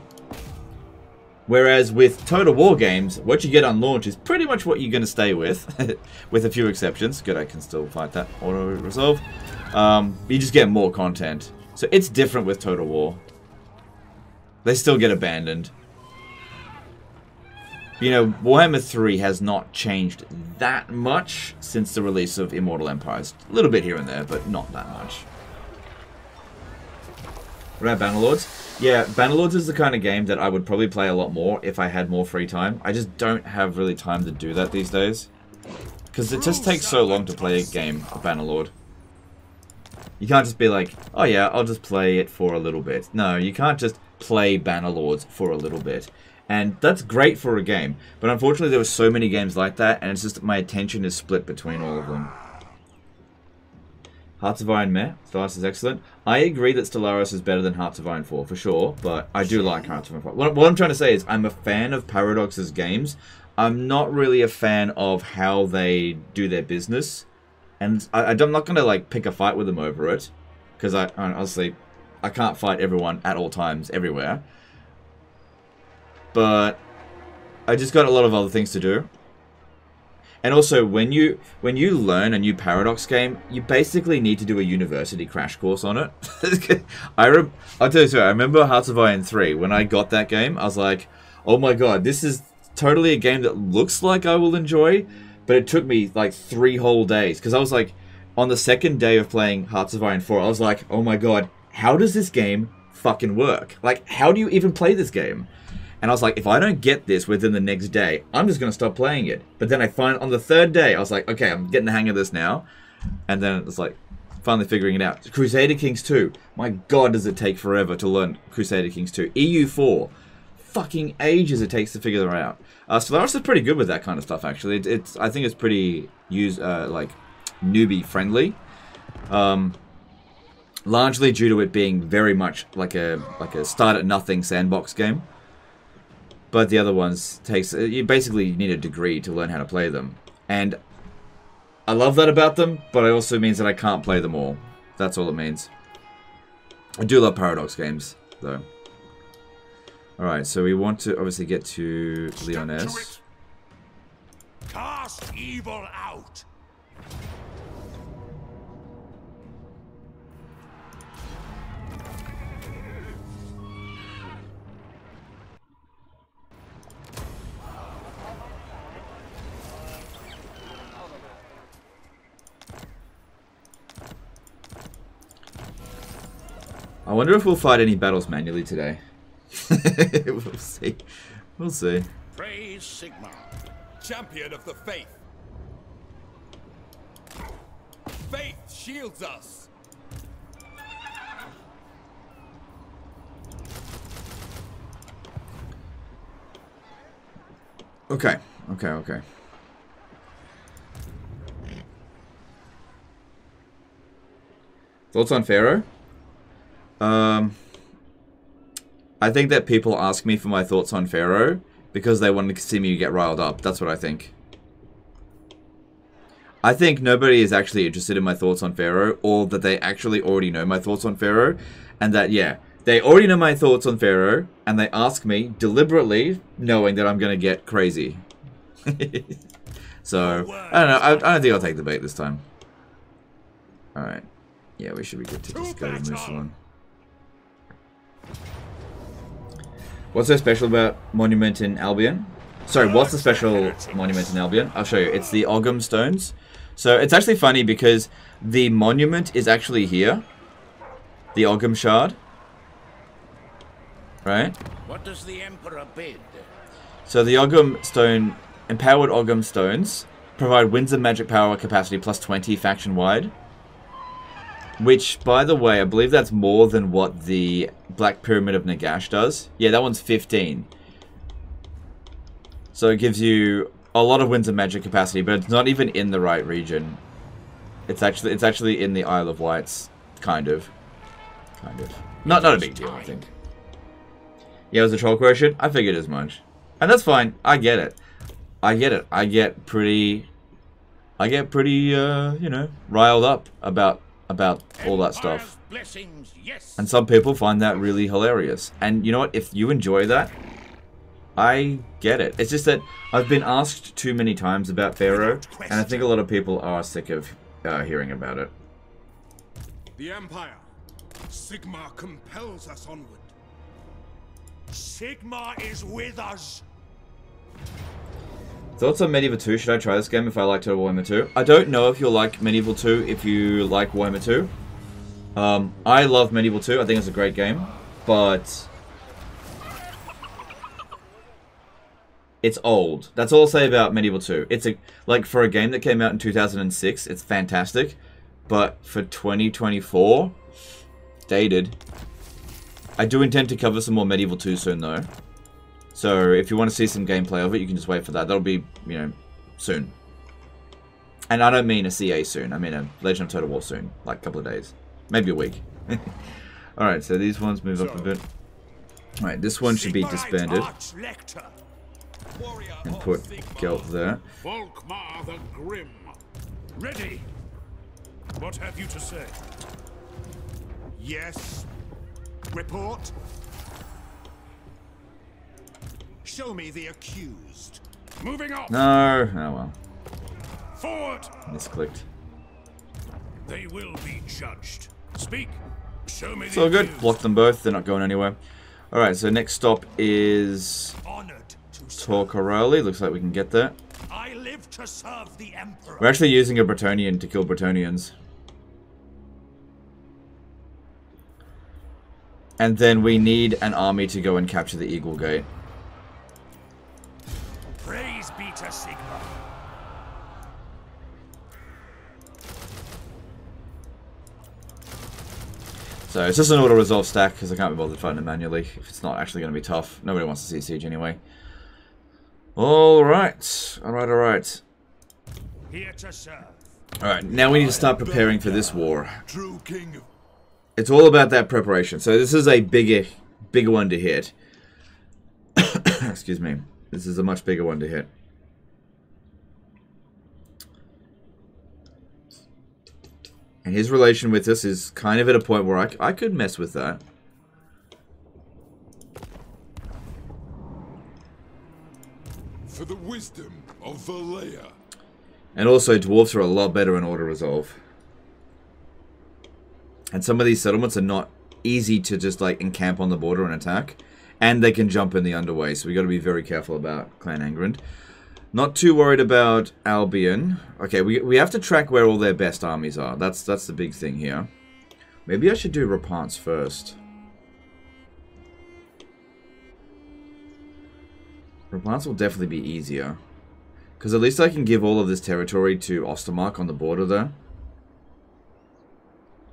Whereas with Total War games, what you get on launch is pretty much what you're going to stay with, with a few exceptions. Good, I can still fight that auto-resolve. Um, you just get more content. So it's different with Total War. They still get abandoned. You know, Warhammer 3 has not changed that much since the release of Immortal Empires. A little bit here and there, but not that much. What about Bannerlords? Yeah, Bannerlords is the kind of game that I would probably play a lot more if I had more free time. I just don't have really time to do that these days. Because it just takes so long to play a game of Bannerlord. You can't just be like, oh yeah, I'll just play it for a little bit. No, you can't just play Bannerlords for a little bit. And that's great for a game. But unfortunately there were so many games like that, and it's just my attention is split between all of them. Hearts of Iron meh. Stellaris is excellent. I agree that Stellaris is better than Hearts of Iron 4, for sure, but I do like Hearts of Iron 4. What, what I'm trying to say is I'm a fan of Paradox's games. I'm not really a fan of how they do their business. And I, I'm not going to, like, pick a fight with them over it. Because, I honestly, I can't fight everyone at all times, everywhere. But I just got a lot of other things to do. And also, when you when you learn a new Paradox game, you basically need to do a university crash course on it. I rem I'll tell you so. I remember Hearts of Iron 3. When I got that game, I was like, oh my god, this is totally a game that looks like I will enjoy. But it took me like three whole days. Because I was like, on the second day of playing Hearts of Iron 4, I was like, oh my god, how does this game fucking work? Like, how do you even play this game? And I was like, if I don't get this within the next day, I'm just gonna stop playing it. But then I find on the third day, I was like, okay, I'm getting the hang of this now. And then it's like, finally figuring it out. Crusader Kings 2. My god, does it take forever to learn Crusader Kings 2. EU4. Fucking ages it takes to figure them out. Uh, Stellaris is pretty good with that kind of stuff, actually. It, it's I think it's pretty use uh, like newbie friendly. Um, largely due to it being very much like a like a start at nothing sandbox game. But the other ones takes uh, you basically need a degree to learn how to play them, and I love that about them. But it also means that I can't play them all. That's all it means. I do love paradox games though. All right, so we want to obviously get to Lyonesse. Cast evil out. I wonder if we'll fight any battles manually today. we'll see. We'll see. Praise Sigmar, champion of the faith. Faith shields us. Okay, okay, okay. Thoughts on Pharaoh? Um, I think that people ask me for my thoughts on Pharaoh because they want to see me get riled up. That's what I think. I think nobody is actually interested in my thoughts on Pharaoh or that they actually already know my thoughts on Pharaoh and that, yeah, they already know my thoughts on Pharaoh and they ask me deliberately knowing that I'm going to get crazy. so, I don't know. I, I, don't think I'll take the bait this time. Alright. Yeah, we should be good to just go to move on. What's so special about Monument in Albion? Sorry, what's the special Monument in Albion? I'll show you. It's the Ogham Stones. So it's actually funny because the monument is actually here. The Ogham Shard. Right? What does the Emperor bid? So the Ogham Stone, empowered Ogham Stones, provide winds of magic power capacity plus 20 faction wide. Which, by the way, I believe that's more than what the Black Pyramid of Nagash does. Yeah, that one's 15. So it gives you a lot of Winds of Magic capacity, but it's not even in the right region. It's actually it's actually in the Isle of Wights, kind of. Kind of. Not, not a big deal, I think. Yeah, it was a troll question. I figured as much. And that's fine. I get it. I get it. I get pretty... I get pretty, uh, you know, riled up about about all that stuff. And some people find that really hilarious. And you know what? If you enjoy that, I get it. It's just that I've been asked too many times about Pharaoh, and I think a lot of people are sick of uh, hearing about it. The Empire. Sigmar compels us onward. Sigmar is with us. Thoughts on Medieval 2? Should I try this game if I like Total Warhammer 2? I don't know if you'll like Medieval 2 if you like Warhammer 2. Um, I love Medieval 2. I think it's a great game. But... It's old. That's all I'll say about Medieval 2. It's a like for a game that came out in 2006, it's fantastic. But for 2024, dated. I do intend to cover some more Medieval 2 soon though. So if you want to see some gameplay of it, you can just wait for that. That'll be, you know, soon. And I don't mean a CA soon. I mean a Legend of Total War soon. Like a couple of days. Maybe a week. Alright, so these ones move so, up a bit. Alright, this one should be disbanded. And put Gelt there. Volkmar the Grim. Ready! What have you to say? Yes. Report. Show me the accused. Moving on. No. Oh well. Forward. Misclicked. They will be judged. Speak. Show me. It's all good. Block them both. They're not going anywhere. All right. So next stop is Torcaroli. Looks like we can get there. I live to serve the emperor. We're actually using a Bretonnian to kill Bretonnians. And then we need an army to go and capture the Eagle Gate. Sigmar. So it's just an auto-resolve stack, because I can't be bothered fighting it manually, if it's not actually going to be tough. Nobody wants to see a siege anyway. Alright, alright, alright. Here to serve. Alright, now we need to start preparing for this war. It's all about that preparation. So this is a bigger, bigger one to hit. Excuse me. This is a much bigger one to hit. And his relation with us is kind of at a point where I, I could mess with that. for the wisdom of Valaya. And also, dwarves are a lot better in auto resolve. And some of these settlements are not easy to just like encamp on the border and attack. And they can jump in the underway, so we got to be very careful about Clan Angrund. Not too worried about Albion. Okay, we, we have to track where all their best armies are. That's that's the big thing here. Maybe I should do Repanse first. Repanse will definitely be easier. Because at least I can give all of this territory to Ostermark on the border there.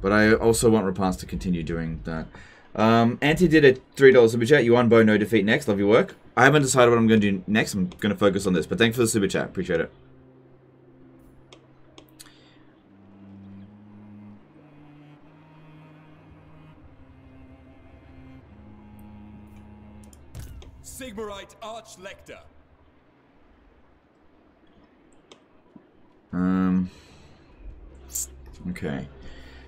But I also want Repanse to continue doing that. Um, Anti did a $3 super chat. You won Bo, no defeat next. Love your work. I haven't decided what I'm going to do next. I'm going to focus on this. But thanks for the super chat. Appreciate it. Sigmarite Archlector. Um. Okay.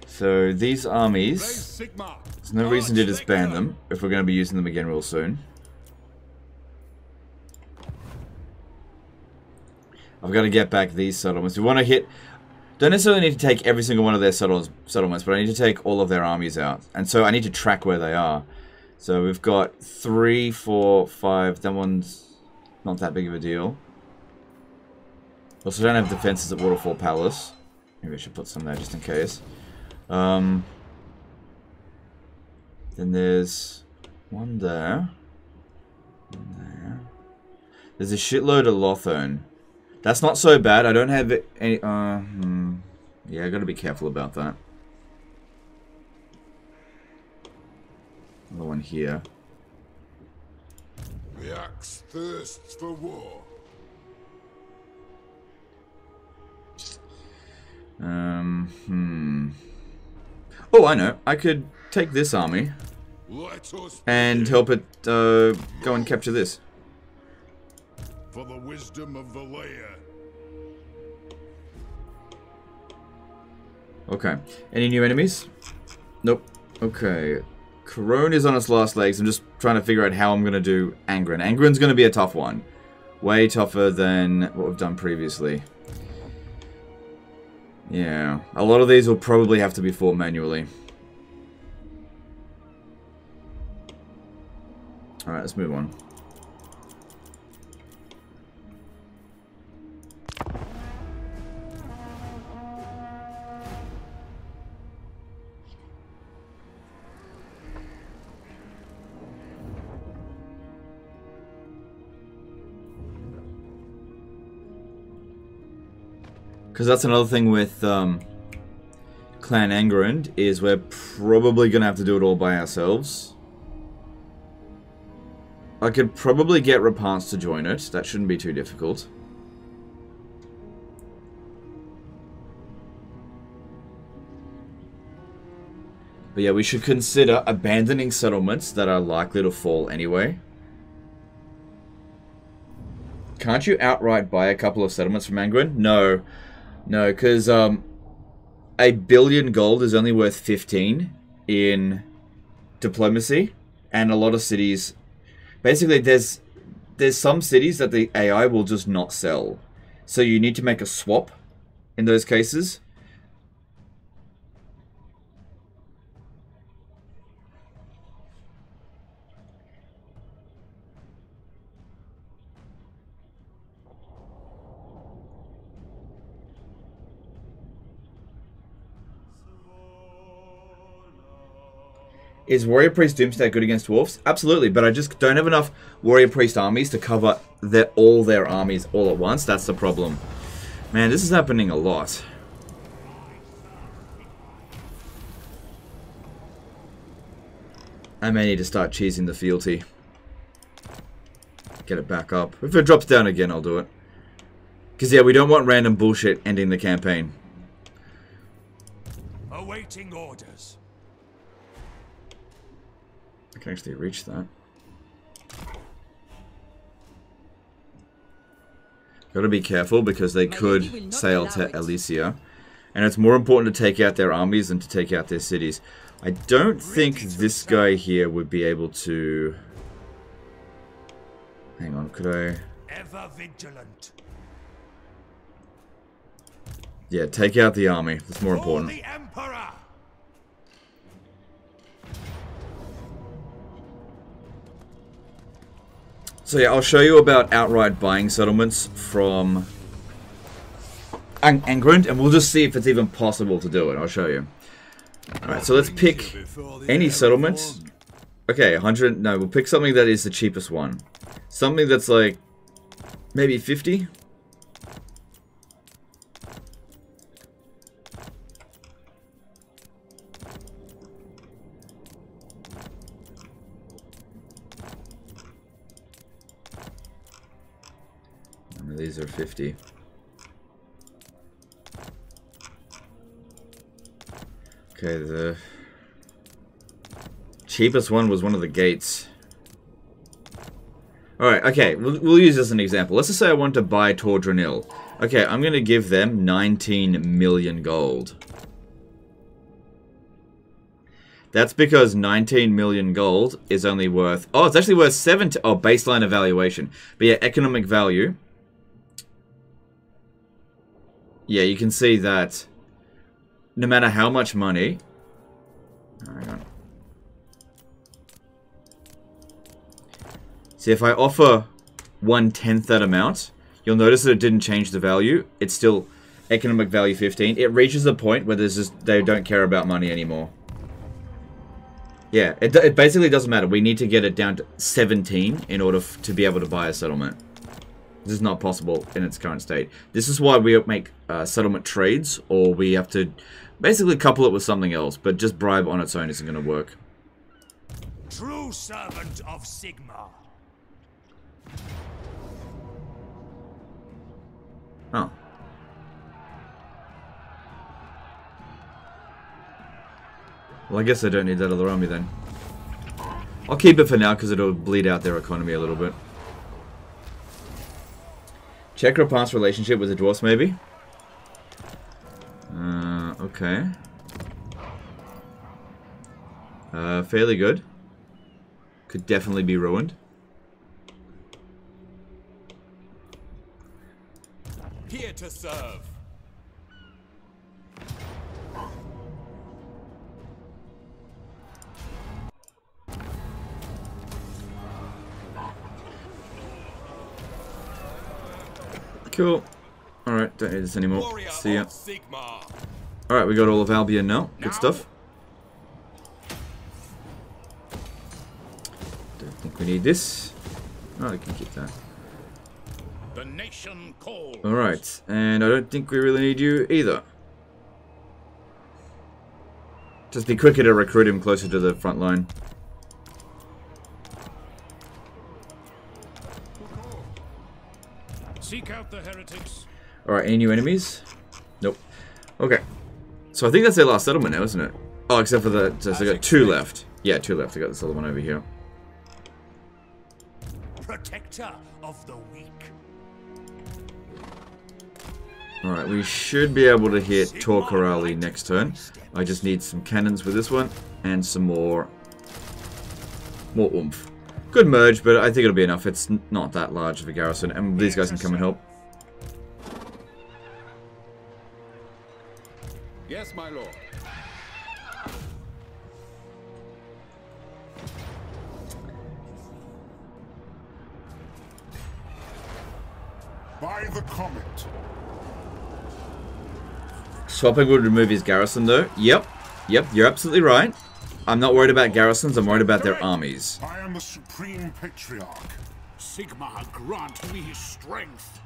So these armies, there's no reason to disband them if we're going to be using them again real soon. I've got to get back these settlements. We want to hit... Don't necessarily need to take every single one of their settlements, but I need to take all of their armies out. And so I need to track where they are. So we've got three, four, five. That one's not that big of a deal. Also don't have defenses at Waterfall Palace. Maybe I should put some there just in case. Um, then there's one there. One there. There's a shitload of Lothern. That's not so bad. I don't have any. Uh, hmm. Yeah, I gotta be careful about that. Another one here. The axe thirsts for war. Um, hmm. Oh, I know. I could take this army and help it uh, go and capture this. For the wisdom of Valaya. Okay. Any new enemies? Nope. Okay. Couronne is on its last legs. I'm just trying to figure out how I'm going to do Angrund. Angrund's going to be a tough one. Way tougher than what we've done previously. Yeah. A lot of these will probably have to be fought manually. Alright, let's move on. Because that's another thing with um, Clan Angrund, is we're probably going to have to do it all by ourselves. I could probably get Repanse to join it. That shouldn't be too difficult. But yeah, we should consider abandoning settlements that are likely to fall anyway. Can't you outright buy a couple of settlements from Angrund? No. No, because um, a billion gold is only worth 15 in diplomacy. And a lot of cities... Basically, there's there's some cities that the AI will just not sell. So you need to make a swap in those cases. Is Warrior Priest Doomsday good against dwarfs? Absolutely, but I just don't have enough Warrior Priest armies to cover their, all their armies all at once. That's the problem. Man, this is happening a lot. I may need to start cheesing the fealty. Get it back up. If it drops down again, I'll do it. Because, yeah, we don't want random bullshit ending the campaign. Awaiting orders. I can actually reach that. Gotta be careful because they could sail to Elysia. And it's more important to take out their armies than to take out their cities. I don't think this guy here would be able to... Hang on, could I... Ever vigilant. Yeah, take out the army. That's more important. So yeah, I'll show you about outright buying settlements from Ang Angrund, and we'll just see if it's even possible to do it. I'll show you. Alright, so let's pick any settlement. Okay, 100, no, we'll pick something that is the cheapest one. Something that's like, maybe 50? Cheapest one was one of the gates. Alright, okay, we'll, we'll use this as an example. Let's just say I want to buy Tordranil. Okay, I'm going to give them 19 million gold. That's because 19 million gold is only worth... Oh, it's actually worth 70... Oh, baseline evaluation. But yeah, economic value. Yeah, you can see that no matter how much money... Hang on. See, if I offer one-tenth that amount, you'll notice that it didn't change the value. It's still economic value 15. It reaches a point where there's just, they don't care about money anymore. Yeah, it, it basically doesn't matter. We need to get it down to 17 in order to be able to buy a settlement. This is not possible in its current state. This is why we make uh, settlement trades, or we have to basically couple it with something else, but just bribe on its own isn't going to work. True servant of Sigma. Oh. Well, I guess I don't need that other army then. I'll keep it for now because it'll bleed out their economy a little bit. Check her past relationship with the dwarfs, maybe? Uh, okay. Uh, fairly good. Could definitely be ruined. Here to serve. Cool. Alright, don't need this anymore. Warrior See ya. Alright, we got all of Albion now. Good stuff. Don't think we need this. Oh, I can keep that. The nation calls. Alright, and I don't think we really need you either. Just be quicker to recruit him closer to the front line. Seek out the heretics. Alright, any new enemies? Nope. Okay. So I think that's their last settlement now, isn't it? Oh, except for the... So they got two left. Yeah, two left. I got this other one over here. Protector of the Alright, we should be able to hit Torcorali next turn. I just need some cannons with this one, and some more... More oomph. Good merge, but I think it'll be enough. It's not that large of a garrison, and these guys can come and help. Yes, my lord. By the comet. Swapping would remove his garrison, though. Yep. Yep, you're absolutely right. I'm not worried about garrisons, I'm worried about their armies. I am the supreme patriarch. Sigmar grant me his strength.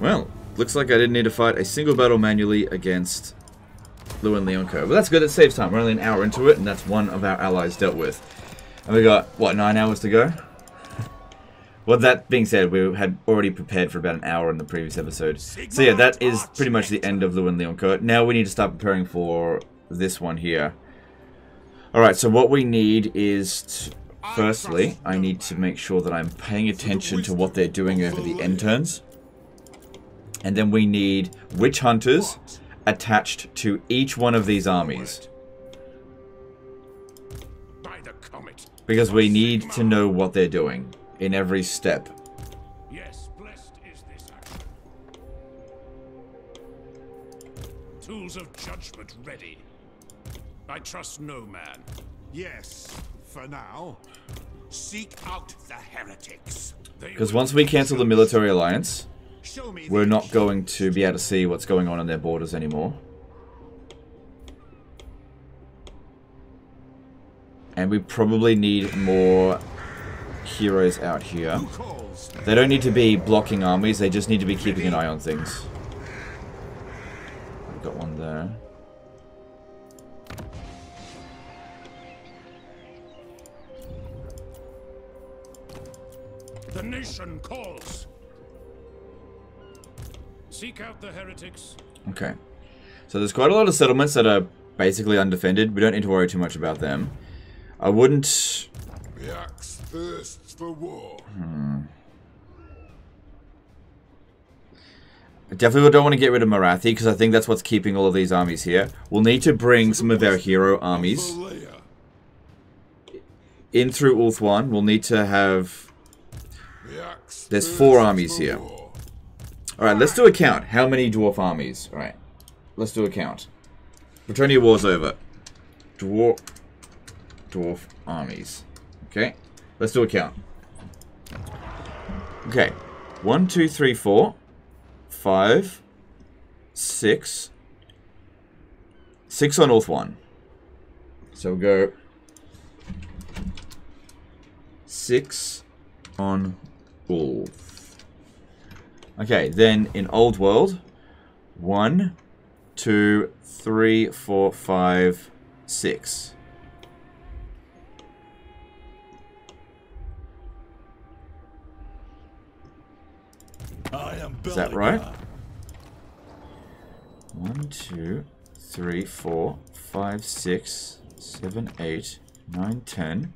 Well, looks like I didn't need to fight a single battle manually against Louen Leoncoeur. But that's good, it saves time. We're only an hour into it, and that's one of our allies dealt with. And we got, what, nine hours to go? Well, that being said, we had already prepared for about an hour in the previous episode. So yeah, that is pretty much the end of Louen Leoncoeur. Now we need to start preparing for this one here. Alright, so what we need is... Firstly, I need to make sure that I'm paying attention to what they're doing over the end turns. And then we need witch hunters attached to each one of these armies. Because we need to know what they're doing in every step. Yes, blessed is this action. Tools of judgment ready. I trust no man. Yes, for now. Seek out the heretics. Because once we cancel the military alliance, we're not going to be able to see what's going on in their borders anymore. And we probably need more heroes out here. They don't need to be blocking armies, they just need to be keeping an eye on things. We've got one there. The nation calls. Seek out the heretics. Okay. So there's quite a lot of settlements that are basically undefended. We don't need to worry too much about them. I wouldn't... The axe thirsts for war. Hmm. I definitely don't want to get rid of Marathi, because I think that's what's keeping all of these armies here. We'll need to bring some of our hero armies in through Ulthuan. We'll need to have... There's four armies here. Alright, let's do a count. How many dwarf armies? Alright. Let's do a count. Bretonnia War's over. Dwarf... Dwarf armies. Okay. Let's do a count. Okay. One, two, three, four. Five. Six. Six on Ulthuan. So we'll go... Six on Ulf. Okay, then in Old World, one, two, three, four, five, six. Is that right? One, two, three, four, five, six, seven, eight, nine, ten,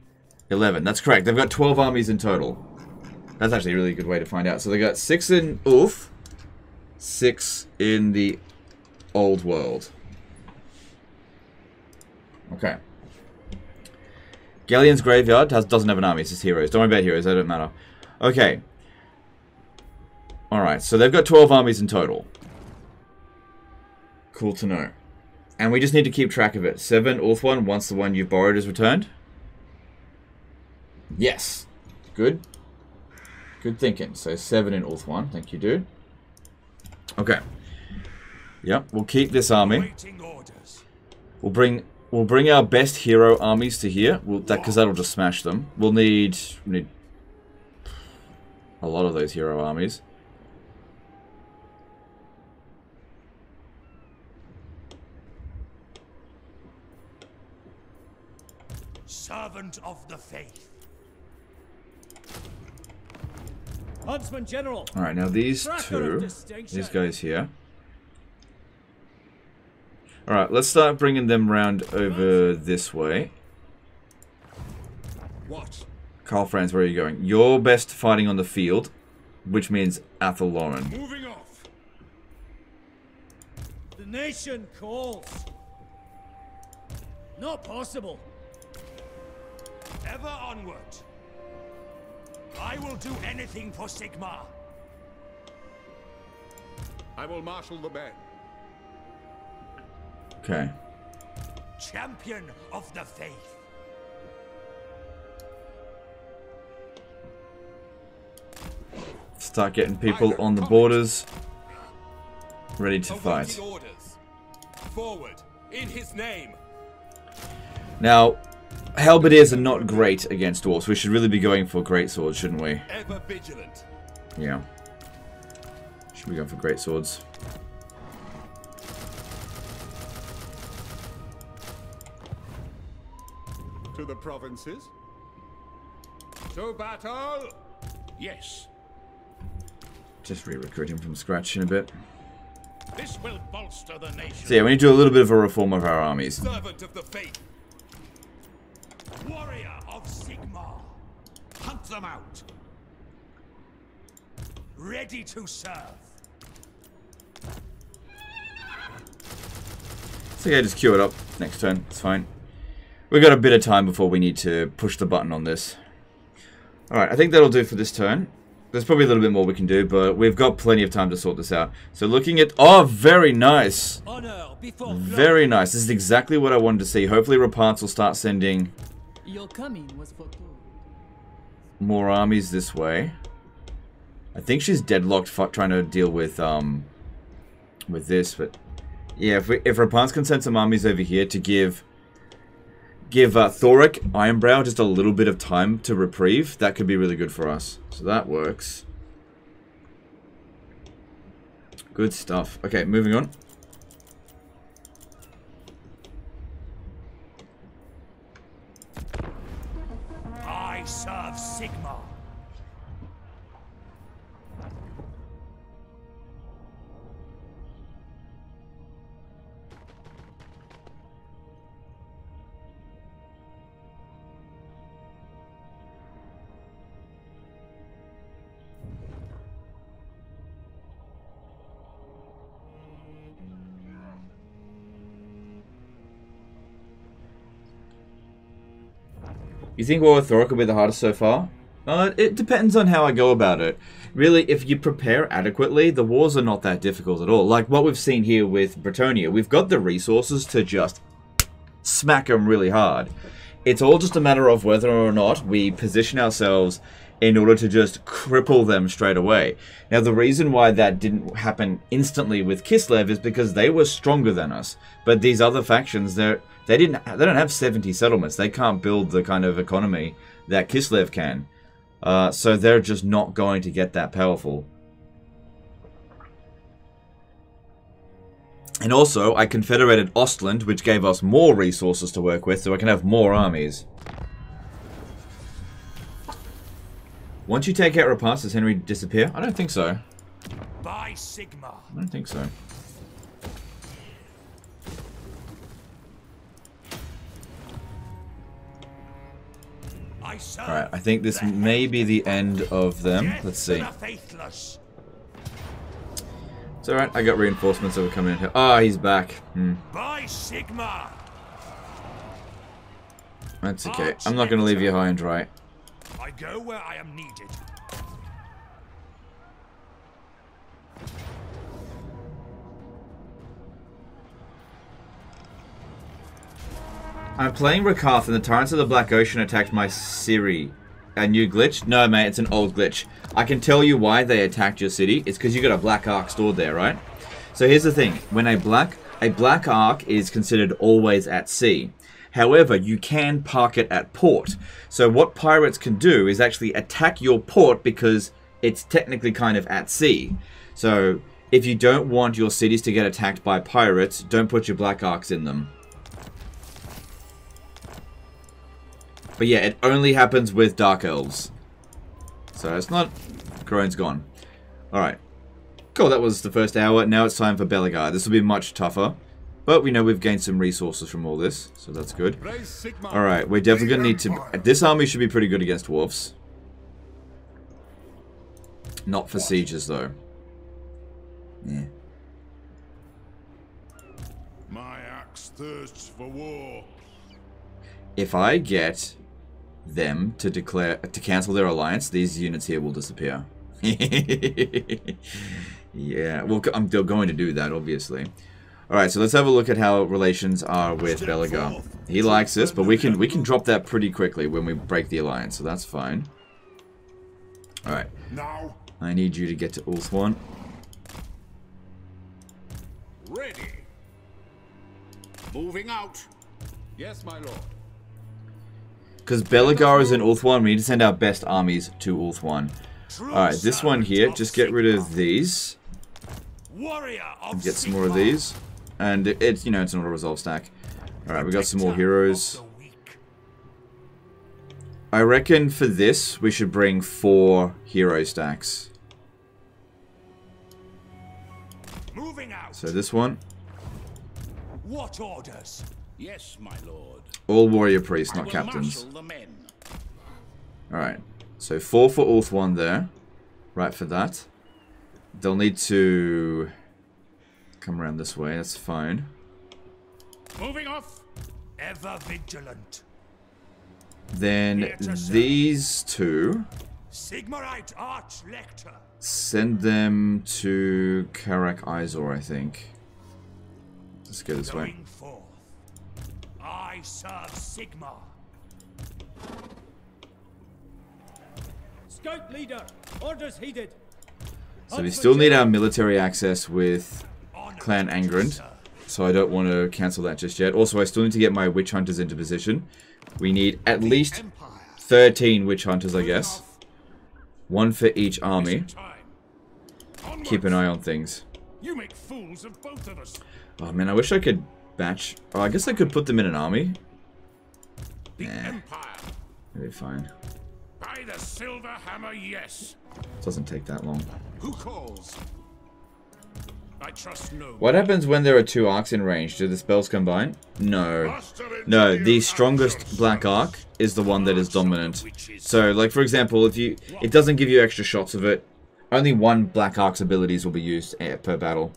eleven. That's correct. They've got 12 armies in total. That's actually a really good way to find out. So they got six in Ulf, six in the Old World. Okay. Galleon's Graveyard has, doesn't have an army, it's just heroes. Don't worry about heroes, they don't matter. Okay. Alright, so they've got 12 armies in total. Cool to know. And we just need to keep track of it. 7 Ulthuan once the one you borrowed is returned. Yes. Good. Good thinking. So 7 in Ulthuan. Thank you, dude. Okay. Yep, we'll keep this army. We'll bring we'll bring our best hero armies to here. We'll, that because that'll just smash them. We'll need we need a lot of those hero armies. Servant of the faith. Huntsman General. All right, now these two, these guys here. All right, let's start bringing them round over this way. What? Karl Franz, where are you going? You're best fighting on the field, which means Athel Loren. Moving off. The nation calls. Not possible. Ever onward. I will do anything for Sigmar. I will marshal the men. Okay. Champion of the faith. Start getting people on the borders ready to fight. Orders. Forward. In his name. Now, halberdiers are not great against dwarves. We should really be going for great swords, shouldn't we? Ever vigilant. Yeah. Should be going for great swords. To the provinces. To battle! Yes. Just re-recruit him from scratch in a bit. This will bolster the nation. So yeah, we need to do a little bit of a reform of our armies. Servant of the faith. Warrior of Sigmar. Hunt them out. Ready to serve. It's okay, just queue it up next turn. It's fine. We've got a bit of time before we need to push the button on this. Alright, I think that'll do for this turn. There's probably a little bit more we can do, but we've got plenty of time to sort this out. So looking at... Oh, very nice! Very nice. This is exactly what I wanted to see. Hopefully Repanse will start sending Your coming was foretold. more armies this way. I think she's deadlocked trying to deal with um with this, but yeah, if we, if Repanse can send some armies over here to give give uh, Thorek Ironbrow just a little bit of time to reprieve, that could be really good for us. So that works. Good stuff. Okay, moving on. Serve Sigmar. You think War with Thorek will be the hardest so far? Uh, it depends on how I go about it. Really, if you prepare adequately, the wars are not that difficult at all. Like what we've seen here with Bretonnia, we've got the resources to just smack them really hard. It's all just a matter of whether or not we position ourselves in order to just cripple them straight away. Now, the reason why that didn't happen instantly with Kislev is because they were stronger than us. But these other factions, they didn't they don't have 70 settlements. They can't build the kind of economy that Kislev can. Uh, so they're just not going to get that powerful. And also, I confederated Ostland, which gave us more resources to work with, so I can have more armies. Once you take out Repanse, does Henry disappear? I don't think so. By Sigmar. I don't think so. I Alright, I think this may be the end of them. Let's see. the faithless. It's alright, I got reinforcements that were coming in here. Ah, he's back. Hmm. By Sigmar. That's okay. I'm not going to leave you high and dry. I go where I am needed. I'm playing Rakarth and the Tyrants of the Black Ocean attacked my Siri. A new glitch? No, mate, it's an old glitch. I can tell you why they attacked your city. It's because you got a Black Ark stored there, right? So here's the thing. When a Black... A Black Ark is considered always at sea. However, you can park it at port. So what pirates can do is actually attack your port because it's technically kind of at sea. So if you don't want your cities to get attacked by pirates, don't put your Black Arks in them. But yeah, it only happens with Dark Elves. So it's not... Couronne's gone. Alright. Cool, that was the first hour. Now it's time for Belegar. This will be much tougher. But we know we've gained some resources from all this, so that's good. Alright, we're definitely going to need to... This army should be pretty good against wolves. Not for sieges, though. Yeah. My axe thirsts for war. If I get them to declare to cancel their alliance, these units here will disappear. yeah, well, I'm still going to do that, obviously. All right, so let's have a look at how relations are with Belegar. He likes this, but we can we can drop that pretty quickly when we break the alliance, so that's fine. All right. Now, I need you to get to Ulthuan. ready. Moving out. Yes, my lord. Because Belegar is in Ulthuan, we need to send our best armies to Ulthuan. Alright, this one here, just get rid of these. Warrior of Get some more of these. And it- it's, you know, it's an auto-resolve stack. Alright, we got some more heroes. I reckon for this, we should bring four hero stacks. Moving out. So this one, What orders? Yes, my lord. all warrior priests, not captains. marshal the men. Alright, so four for Ulth one there. Right for that. They'll need to come around this way, that's fine. Moving off. Ever vigilant. Then Here to these two, Sigmarite Archlector. send them to Karak Izor, I think. Let's go this way. Forth. I serve Sigmar. Scout leader, orders heeded. So we still need our military access with Clan Angrund. So I don't want to cancel that just yet. Also, I still need to get my witch hunters into position. We need at least 13 witch hunters, I guess. One for each army. Keep an eye on things. You make fools of both of us. Oh man, I wish I could batch. Oh, I guess I could put them in an army. The Nah, Empire. it'll be fine. By the silver hammer, yes. Doesn't take that long. Who calls? I trust no What happens when there are two arcs in range? Do the spells combine? No. No, the strongest Black Ark is the one that is dominant. So, like for example, if you it doesn't give you extra shots of it, only one Black Ark's abilities will be used eh, per battle.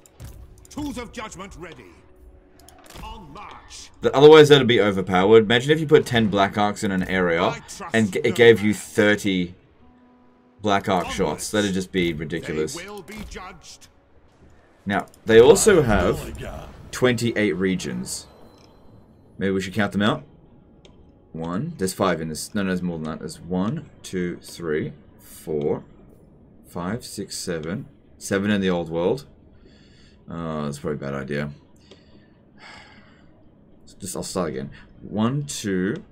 Tools of judgment ready. On march. But otherwise, that'd be overpowered. Imagine if you put 10 Black Arks in an area and it gave you 30 Black Ark shots. That'd just be ridiculous. Will be judged. Now, they also have 28 regions. Maybe we should count them out. One. There's five in this. No, no, there's more than that. There's one, two, three, four, five, six, seven. Seven in the old world. Oh, that's probably a bad idea. Just, I'll start again. One, two,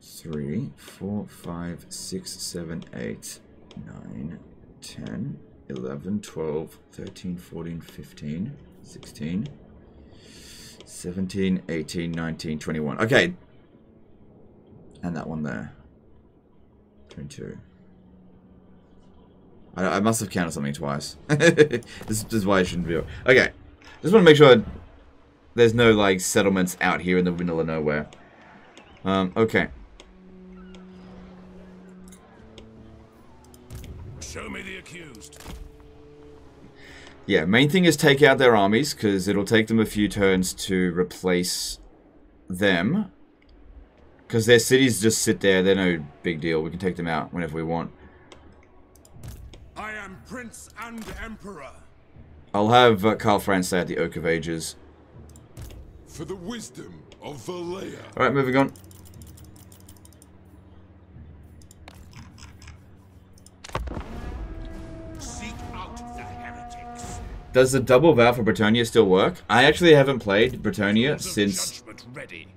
three, four, five, six, seven, eight, nine, ten, 11, 12, 13, 14, 15, 16, 17, 18, 19, 21. Okay. And that one there. 22. I, I must have counted something twice. this, this is why I shouldn't be... Okay. Just want to make sure there's no, like, settlements out here in the middle of nowhere. Um, okay. Show me the. Yeah, main thing is take out their armies, because it'll take them a few turns to replace them. Because their cities just sit there, they're no big deal. We can take them out whenever we want. I am prince and emperor. I'll have uh, Karl Franz at the Oak of Ages. For the wisdom of Valaya. Alright, moving on. Does the double vow for Bretonnia still work? I actually haven't played Bretonnia since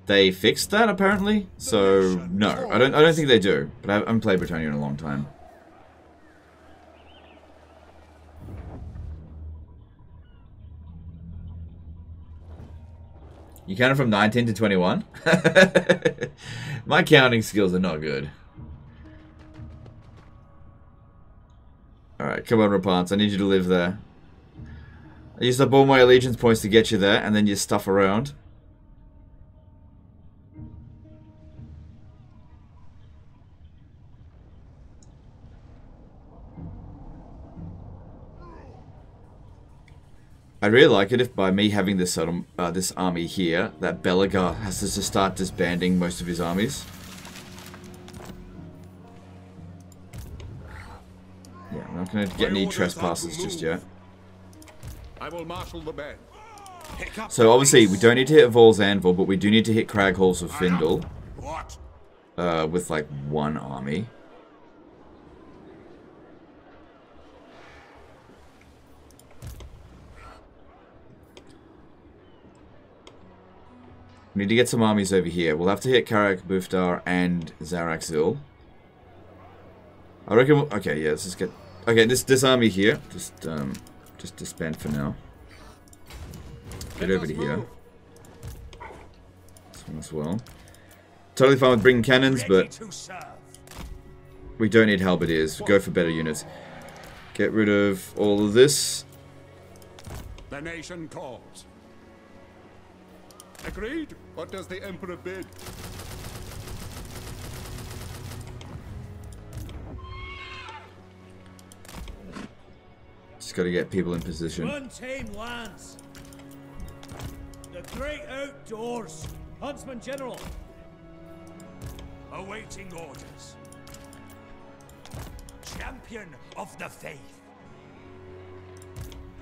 they fixed that, apparently. So, no. I don't, I don't think they do. But I haven't played Bretonnia in a long time. You counted from 19 to 21? My counting skills are not good. Alright, come on, Repanse. I need you to live there. I used up all my allegiance points to get you there, and then you stuff around. I'd really like it if by me having this uh, this army here, that Belegar has to just start disbanding most of his armies. Yeah, I'm not going to get any trespassers just yet. I will marshal the up So obviously we don't need to hit Vaul's Anvil, but we do need to hit Crag Halls of Findol. What? Uh, with like one army. We need to get some armies over here. We'll have to hit Karak, Buftar, and Zaraxil. I reckon. We'll, okay, yeah. Let's just get. Okay, this this army here. Just um, Just disband for now. Get over to here. This one as well. Totally fine with bringing cannons, but we don't need halberdiers. Go for better units. Get rid of all of this. The nation calls. Agreed? What does the Emperor bid? Just gotta get people in position. Untame lands. The great outdoors. Huntsman General. Awaiting orders. Champion of the faith.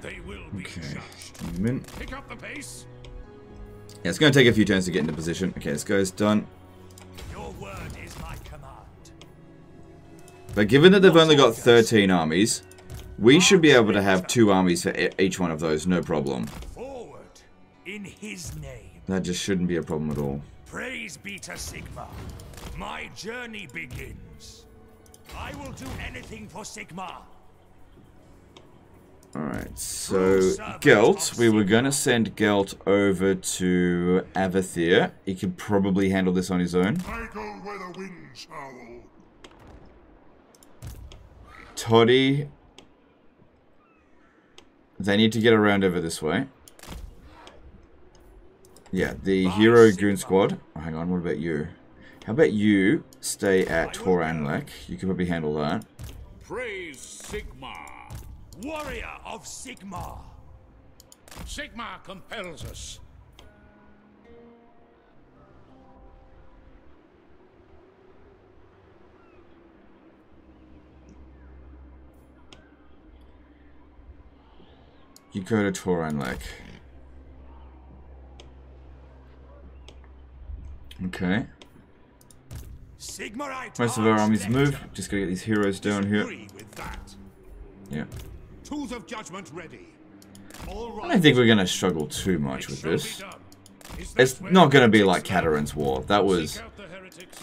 They will be Okay. judged. Mint. Pick up the pace. Yeah, it's gonna take a few turns to get into position. Okay, this guy's done. Your word is my command. But given that they've only got 13 armies, we should be able to have two armies for each one of those, no problem. Forward in his name. That just shouldn't be a problem at all. Praise be to Sigmar. My journey begins. I will do anything for Sigmar. Alright, so Gelt, we were gonna send Gelt over to Avathir. He could probably handle this on his own. I go where the winds howl. Toddy. They need to get around over this way. Yeah, the hero goon squad. Oh, hang on, what about you? How about you stay at Tor Anlec? You can probably handle that. Praise Sigmar. Warrior of Sigmar. Sigmar compels us. You go to Tor Anlec. Okay. Most of our armies move. Just gotta get these heroes down here. Agree with that. Yeah. Tools of judgment ready. I don't think we're gonna struggle too much with this. be done. Is It's not gonna be like lie? Katarin's War. That was Seek out the heretics.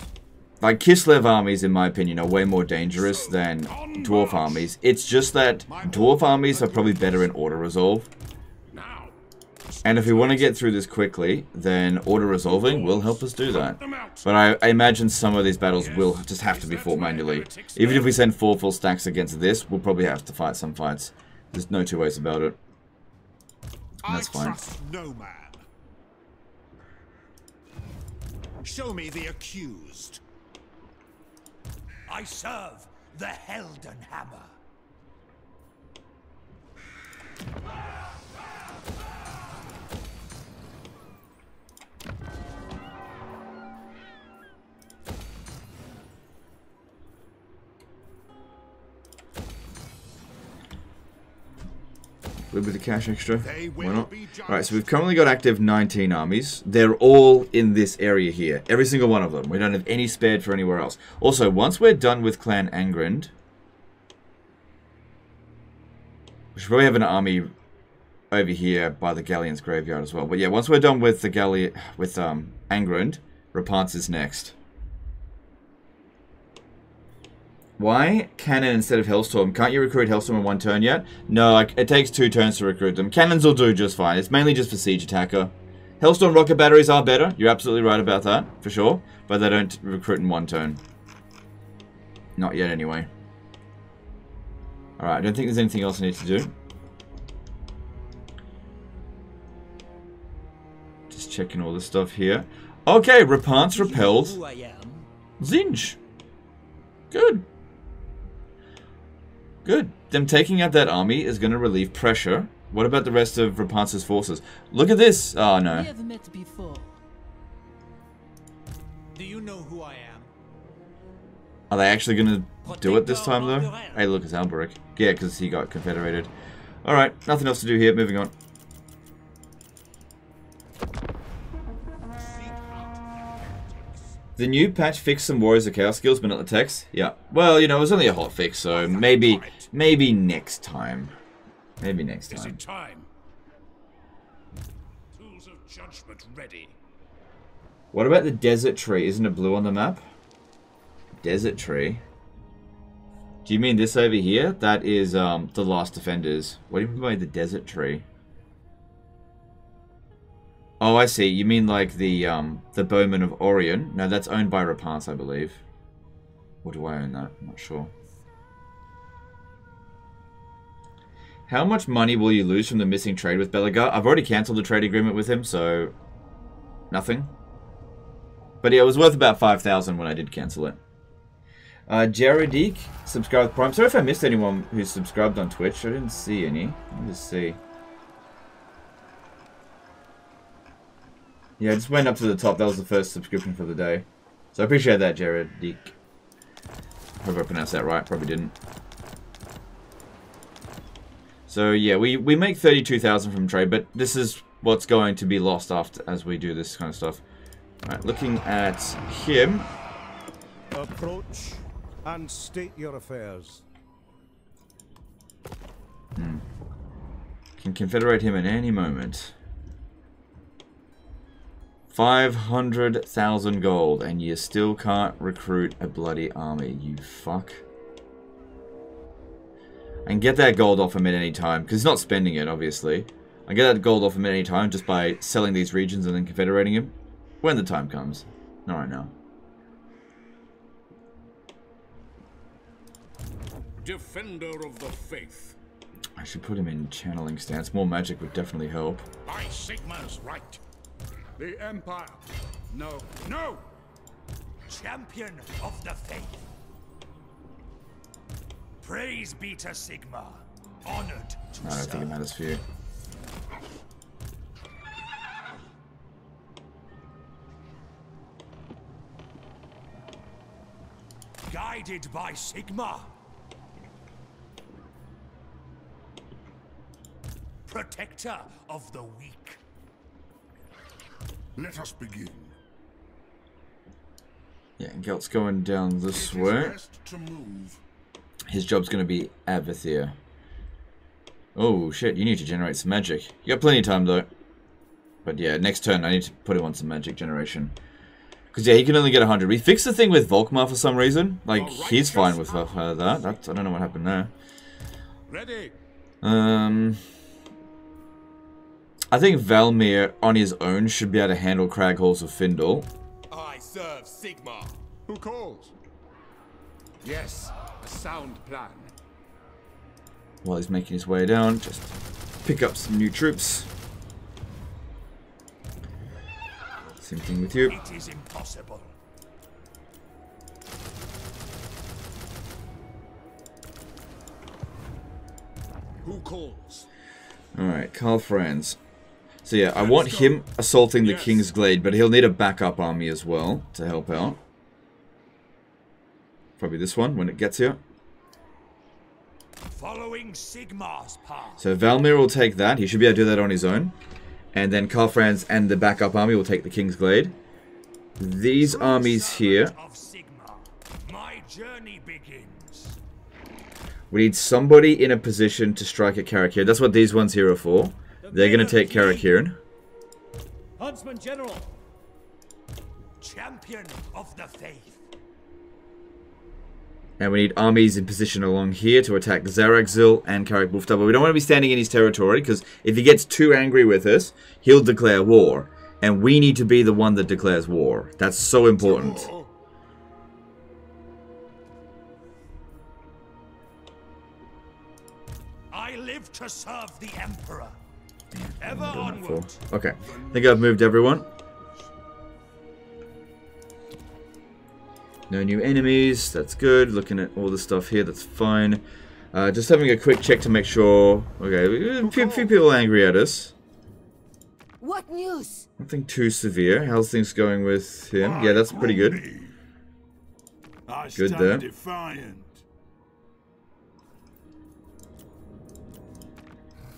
Like Kislev armies, in my opinion, are way more dangerous than dwarf armies. It's just that dwarf armies are probably better in auto resolve. And if we want to get through this quickly, then auto resolving will help us do that. But I, I imagine some of these battles will just have to be fought manually. Even if we send four full stacks against this, we'll probably have to fight some fights. There's no two ways about it. And that's fine. Show me the accused. I serve the Helden A little bit of cash extra. Why not? Alright, so we've currently got active 19 armies. They're all in this area here. Every single one of them. We don't have any spared for anywhere else. Also, once we're done with Clan Angrund, we should probably have an army over here by the Galleon's graveyard as well. But yeah, once we're done with the Galleon, with um, Angrund, Repanse is next. Why cannon instead of Hellstorm? Can't you recruit Hellstorm in one turn yet? No, it takes two turns to recruit them. Cannons will do just fine. It's mainly just for siege attacker. Hellstorm rocket batteries are better. You're absolutely right about that, for sure. But they don't recruit in one turn. Not yet, anyway. Alright, I don't think there's anything else I need to do. Just checking all this stuff here. Okay, Repanse repelled. Who I am? Zinj. Good. Good. Them taking out that army is going to relieve pressure. What about the rest of Repanse's forces? Look at this. Oh, We no. have met before. Do you know who I am? Are they actually going to do it this time, though? Hey, look, it's Alberic. Yeah, because he got confederated. Alright, nothing else to do here. Moving on. The new patch fixed some Warriors of Chaos skills, but not the text. Yeah. Well, you know, it was only a hot fix, so maybe, maybe next time. Maybe next time. Is it time? Tools of judgment ready. What about the desert tree? Isn't it blue on the map? Desert tree. Do you mean this over here? That is um, the Last Defenders. What do you mean by the Desert Tree? Oh, I see. You mean like the um, the Bowmen of Orion? No, that's owned by Repanse, I believe. Or do I own that? I'm not sure. How much money will you lose from the missing trade with Belegar? I've already cancelled the trade agreement with him, so... Nothing. But yeah, it was worth about 5,000 when I did cancel it. Uh, Jaredik, subscribe with Prime. Sorry if I missed anyone who subscribed on Twitch. I didn't see any. Let me just see. Yeah, I just went up to the top. That was the first subscription for the day. So I appreciate that, Jaredik. Hope I pronounced that right. Probably didn't. So yeah, we, we make 32,000 from trade, but this is what's going to be lost after as we do this kind of stuff. Alright, looking at him. Approach and state your affairs. Hmm. Can confederate him at any moment. 500,000 gold, and you still can't recruit a bloody army, you fuck. And get that gold off him at any time, because he's not spending it, obviously. I get that gold off him at any time just by selling these regions and then confederating him. When the time comes. Not right now. Defender of the faith. I should put him in channeling stance. More magic would definitely help. By Sigmar's right. The Empire. No, no! Champion of the faith. Praise be to Sigmar. Honored to I don't think it matters for you. Guided by Sigmar. Protector of the weak. Let us begin. Yeah, Gelt's going down this way. His job's going to be Avathir. Oh, shit, you need to generate some magic. You got plenty of time, though. But yeah, next turn I need to put him on some magic generation. Because, yeah, he can only get 100. We fixed the thing with Volkmar for some reason. Like, he's fine with uh, that. That's, I don't know what happened there. Ready. Um... I think Valmir, on his own, should be able to handle Crag Halls of Findol. I serve Sigmar. Who calls? Yes, a sound plan. While he's making his way down, just pick up some new troops. Same thing with you. It is impossible. Who calls? Alright, Karl Franz. So yeah, I want him assaulting the King's Glade, but he'll need a backup army as well to help out. Probably this one when it gets here. Following Sigmar's path. So Valmir will take that. He should be able to do that on his own. And then Karl Franz and the backup army will take the King's Glade. These armies here. Of Sigmar. My journey begins. We need somebody in a position to strike at Karakir. That's what these ones here are for. They're going to take Karakiran. Huntsman General. Champion of the faith. And we need armies in position along here to attack Zarakzil and Karak Bufta. But we don't want to be standing in his territory, because if he gets too angry with us, he'll declare war. And we need to be the one that declares war. That's so important. I live to serve the Emperor. Ever onward. Okay, I think I've moved everyone. No new enemies, that's good. Looking at all the stuff here, that's fine. Uh, just having a quick check to make sure... Okay, a few, few people angry at us. What news? Nothing too severe. How's things going with him? Yeah, that's pretty good. Good there.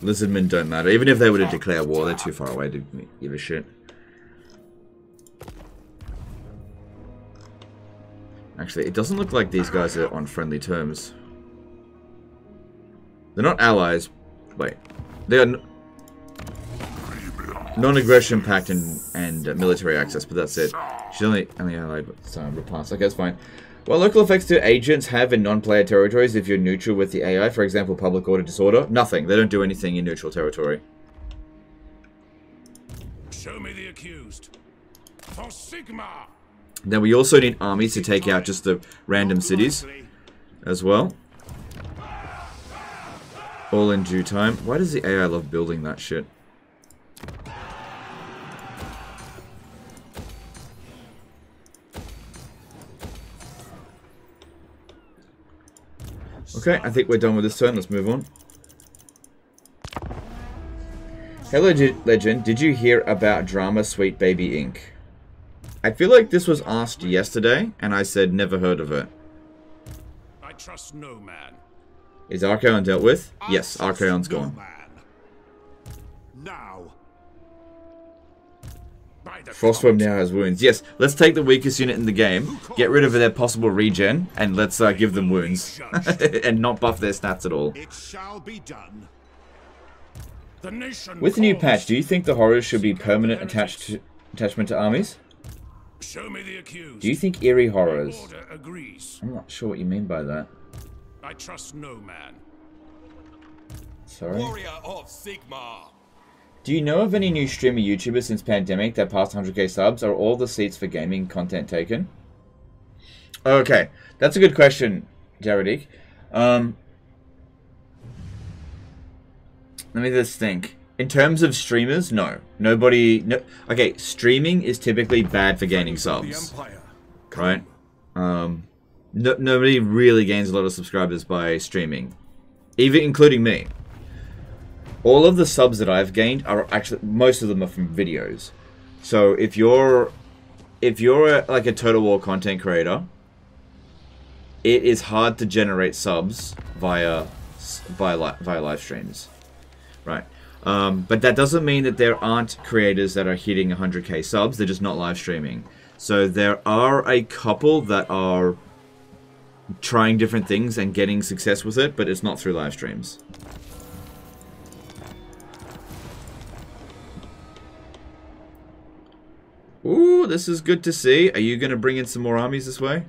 Lizardmen don't matter. Even if they were to declare war, they're too far away to give a shit. Actually, it doesn't look like these guys are on friendly terms. They're not allies. Wait. They are non-aggression pact and, and uh, military access, but that's it. She's only only allied with uh, Repanse. Okay, that's fine. What local effects do agents have in non-player territories if you're neutral with the AI? For example, public order disorder? Nothing. They don't do anything in neutral territory. Show me the accused. For Sigmar! Then we also need armies to take out just the random cities as well. All in due time. Why does the AI love building that shit? Okay, I think we're done with this turn. Let's move on. Hello, Legend. Did you hear about Drama Sweet Baby Inc.? I feel like this was asked yesterday, and I said never heard of it. I trust no man. Is Archaon dealt with? Yes, Archaon's gone. Frostworm now has wounds. Yes, let's take the weakest unit in the game, get rid of their possible regen, and let's uh, give them wounds. and not buff their stats at all. It shall be done. The nation With the new patch, do you think the horrors should be permanent attached to, attachment to armies? Show me the accused. Do you think eerie horrors? I'm not sure what you mean by that. I trust no man. Sorry. Warrior of Sigmar. Do you know of any new streamer YouTubers since pandemic that passed 100k subs? Are all the seats for gaming content taken? Okay, that's a good question, Jaredik. Um, let me just think. In terms of streamers, no. Nobody... No, okay, streaming is typically bad for gaining subs. Right? Um, no, nobody really gains a lot of subscribers by streaming. Even including me. All of the subs that I've gained are actually... Most of them are from videos. So if you're... If you're a, like a Total War content creator, it is hard to generate subs via via, via live streams. Right. Um, but that doesn't mean that there aren't creators that are hitting 100k subs. They're just not live streaming. So there are a couple that are trying different things and getting success with it, but it's not through live streams. Ooh, this is good to see. Are you going to bring in some more armies this way?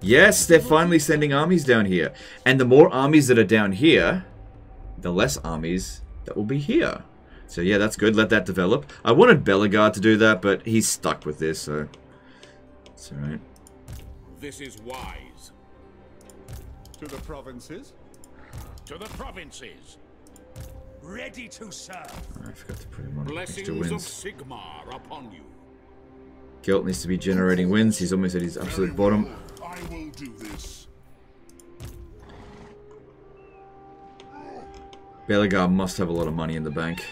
Yes, they're finally sending armies down here. And the more armies that are down here, the less armies that will be here. So yeah, that's good. Let that develop. I wanted Belegar to do that, but he's stuck with this, so it's alright. This is wise. To the provinces? To the provinces. Ready to serve. I forgot to put him on extra Blessings of wins. Sigmar upon you. Gelt needs to be generating wins. He's almost at his absolute bottom. I will do this. Belegar must have a lot of money in the bank.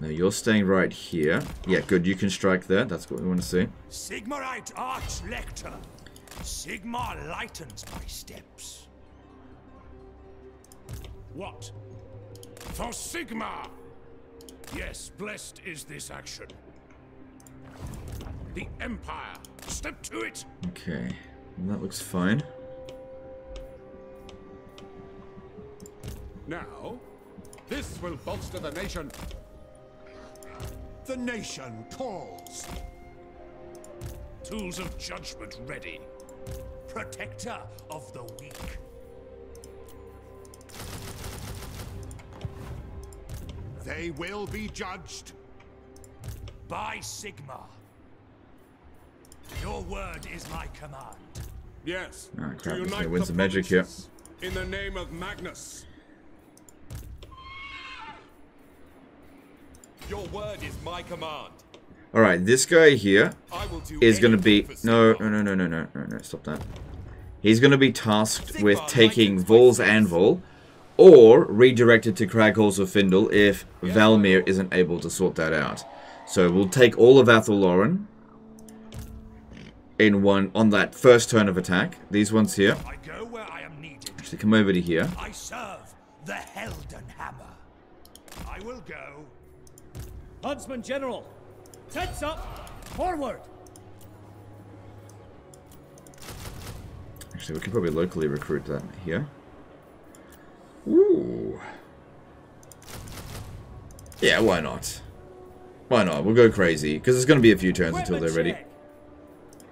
Now you're staying right here. Yeah, good. You can strike there. That's what we want to see. Sigmarite Archlector. Sigmar lightens my steps. What? For Sigmar! Yes, blessed is this action. The Empire. Step to it. Okay. That looks fine. Now, this will bolster the nation. The nation calls. Tools of judgment ready. Protector of the weak. They will be judged. By Sigmar. Your word is my command. Yes. Ah, to crap. He's unite gonna the magic here. In the name of Magnus. Your word is my command. Alright, this guy here I will do is going to be... anything for No, no, no, no, no, no, no, stop that. He's going to be tasked with taking Vaul's Anvil or redirected to Crag Halls of Findol if Valmir isn't able to sort that out. So we'll take all of Athel Loren in one on that first turn of attack. These ones here. I go where I am needed. Actually, come over to here. I serve the Helden Hammer. I will go. Huntsman General, tents up, forward. Actually, we could probably locally recruit that here. Ooh. Yeah, why not? Why not? We'll go crazy. Because it's going to be a few turns until they're ready.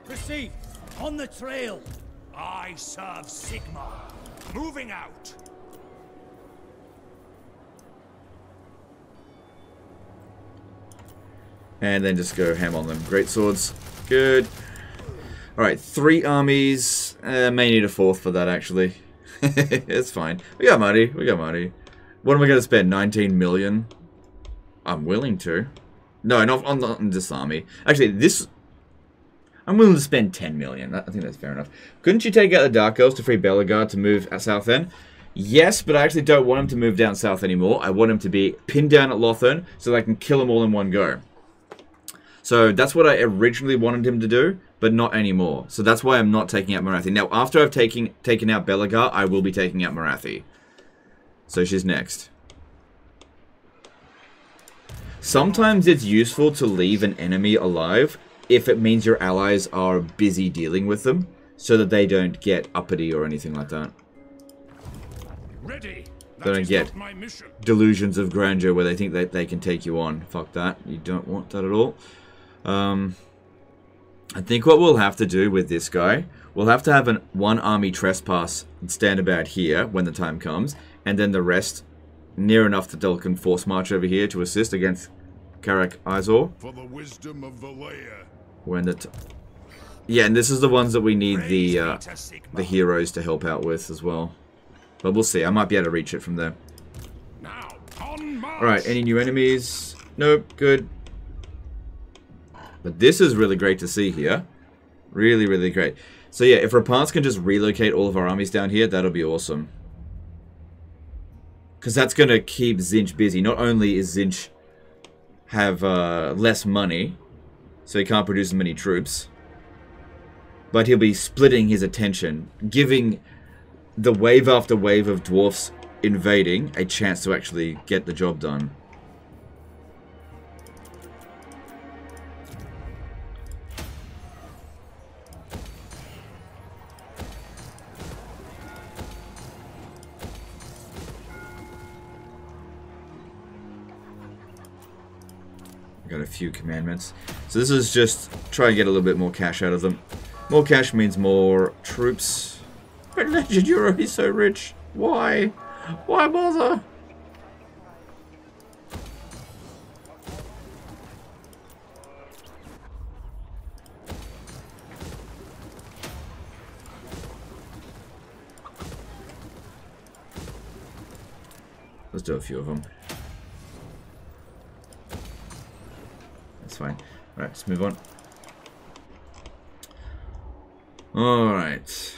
Proceed. On the trail. I serve Sigmar. Moving out. And then just go ham on them. Great swords. Good. Alright, three armies. Uh, may need a fourth for that, actually. it's fine. We got money. We got money. What am I going to spend? 19 million? I'm willing to. No, not on, on this army. Actually, this... I'm willing to spend 10 million. I think that's fair enough. Couldn't you take out the Dark Elves to free Belagard to move at South End? Yes, but I actually don't want him to move down south anymore. I want him to be pinned down at Lothern so that I can kill them all in one go. So that's what I originally wanted him to do, but not anymore. So that's why I'm not taking out Morathi. Now, after I've taken taken out Belegar, I will be taking out Morathi. So she's next. Sometimes it's useful to leave an enemy alive if it means your allies are busy dealing with them, so that they don't get uppity or anything like that. Ready. They don't get my delusions of grandeur where they think that they can take you on. Fuck that. You don't want that at all. Um, I think what we'll have to do with this guy, we'll have to have an one army trespass and stand about here when the time comes, and then the rest near enough that they can force march over here to assist against Karak Izor. For the wisdom of Valaya. When the t yeah, and this is the ones that we need the uh, the heroes to help out with as well. But we'll see. I might be able to reach it from there. Now, on march. Alright, any new enemies? Nope, good. But this is really great to see here. Really, really great. So yeah, if Repanse can just relocate all of our armies down here, that'll be awesome. Because that's going to keep Tzeentch busy. Not only is Tzeentch have uh, less money, so he can't produce as many troops, but he'll be splitting his attention, giving the wave after wave of dwarfs invading a chance to actually get the job done. Got a few commandments. So this is just try and get a little bit more cash out of them. More cash means more troops. But Legend, you're already so rich. Why? Why bother? Let's do a few of them. That's fine. Alright, let's move on. Alright.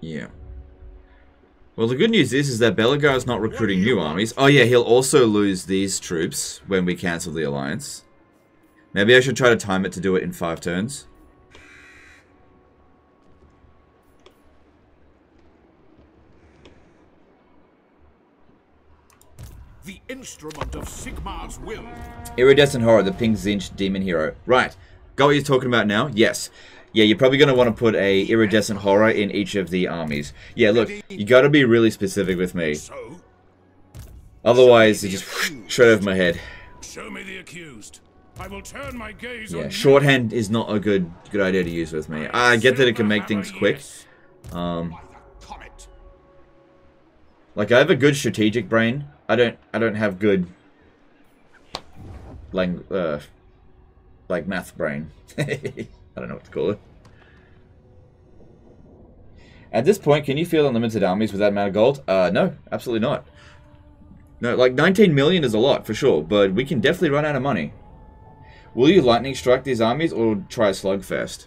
Yeah. Well, the good news is, is that Belegar is not recruiting new armies. Oh yeah, he'll also lose these troops when we cancel the alliance. Maybe I should try to time it to do it in five turns. The instrument of Sigmar's will. Iridescent Horror, the Pink Tzeentch Demon Hero. Right. Got what you're talking about now? Yes. Yeah, you're probably going to want to put a Iridescent Horror in each of the armies. Yeah, look, you got to be really specific with me. Otherwise, it just straight over my head. Show me the accused. I will turn my gaze on Yeah, you. shorthand is not a good good idea to use with me. I get that it can make things quick. Um, like I have a good strategic brain. I don't I don't have good lang uh like math brain. I don't know what to call it. At this point, can you field unlimited armies with that amount of gold? Uh, no, absolutely not. No, like 19 million is a lot for sure, but we can definitely run out of money. Will you lightning strike these armies or try a slugfest?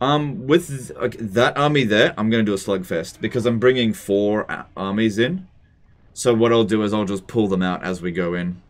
Um, with like, that army there, I'm gonna do a slugfest because I'm bringing four armies in. So what I'll do is I'll just pull them out as we go in.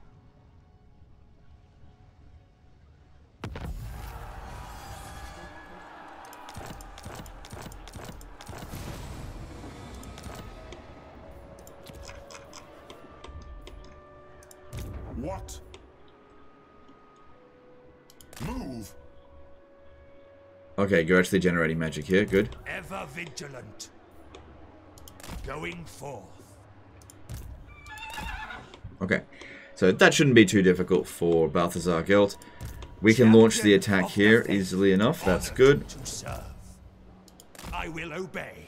Okay, you're actually generating magic here. Good. Ever vigilant. Going forth. Okay, so that shouldn't be too difficult for Balthazar Gelt. We can launch the attack here easily enough. That's good. I will obey.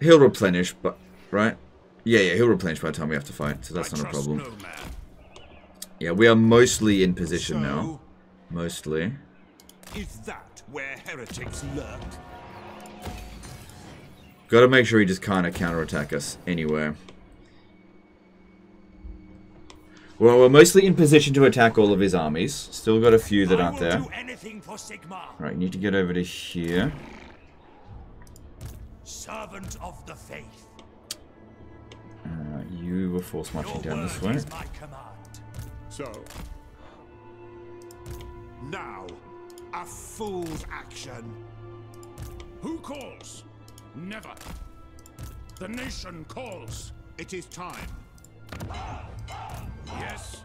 He'll replenish, but right? Yeah, yeah, he'll replenish by the time we have to fight, so that's not a problem. Yeah, we are mostly in position now. Mostly. Is that where heretics lurk? Gotta make sure he just can't counterattack us anywhere. Well, we're mostly in position to attack all of his armies. Still got a few that aren't there. Right, you need to get over to here. Servant of the faith. Uh, you were force marching down this way. So, now, a fool's action. Who calls? Never. The nation calls. It is time. Yes.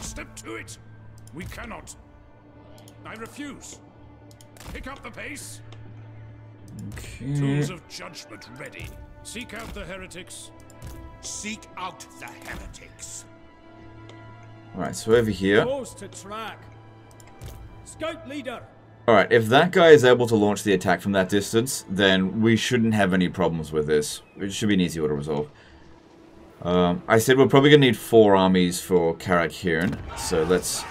Step to it. We cannot. I refuse. Pick up the pace. Okay. Tools of judgment ready. Seek out the heretics. Seek out the heretics. Alright, so over here. Close to track. Scout leader. Alright, if that guy is able to launch the attack from that distance, then we shouldn't have any problems with this. It should be an easy auto resolve. Um, I said we're probably going to need four armies for Karak Hirn, so let's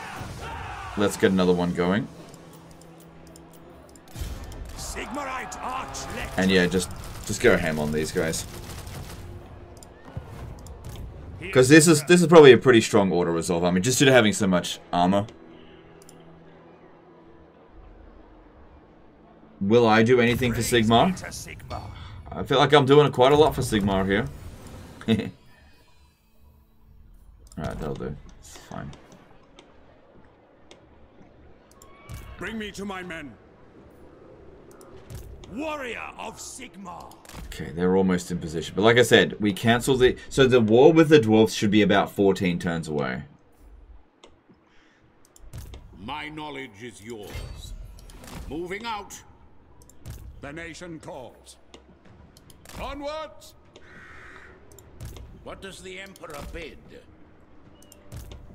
let's get another one going. And yeah, just just go ham on these guys. Because this is this is probably a pretty strong auto resolve. I mean, just due to having so much armor. Will I do anything for Sigmar? I feel like I'm doing quite a lot for Sigmar here. Alright, that'll do. It's fine. Bring me to my men. Warrior of Sigmar. Okay, they're almost in position. But like I said, we cancelled the... So the war with the dwarves should be about 14 turns away. My knowledge is yours. Moving out. The nation calls. Onwards! What does the Emperor bid?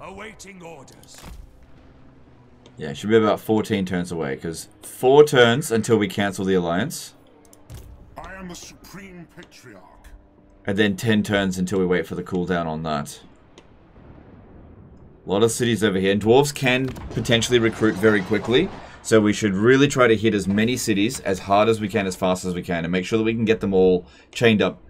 Awaiting orders. Yeah, it should be about 14 turns away, because four turns until we cancel the alliance. I am the Supreme Patriarch. And then 10 turns until we wait for the cooldown on that. A lot of cities over here. And dwarves can potentially recruit very quickly. So we should really try to hit as many cities as hard as we can, as fast as we can, and make sure that we can get them all chained up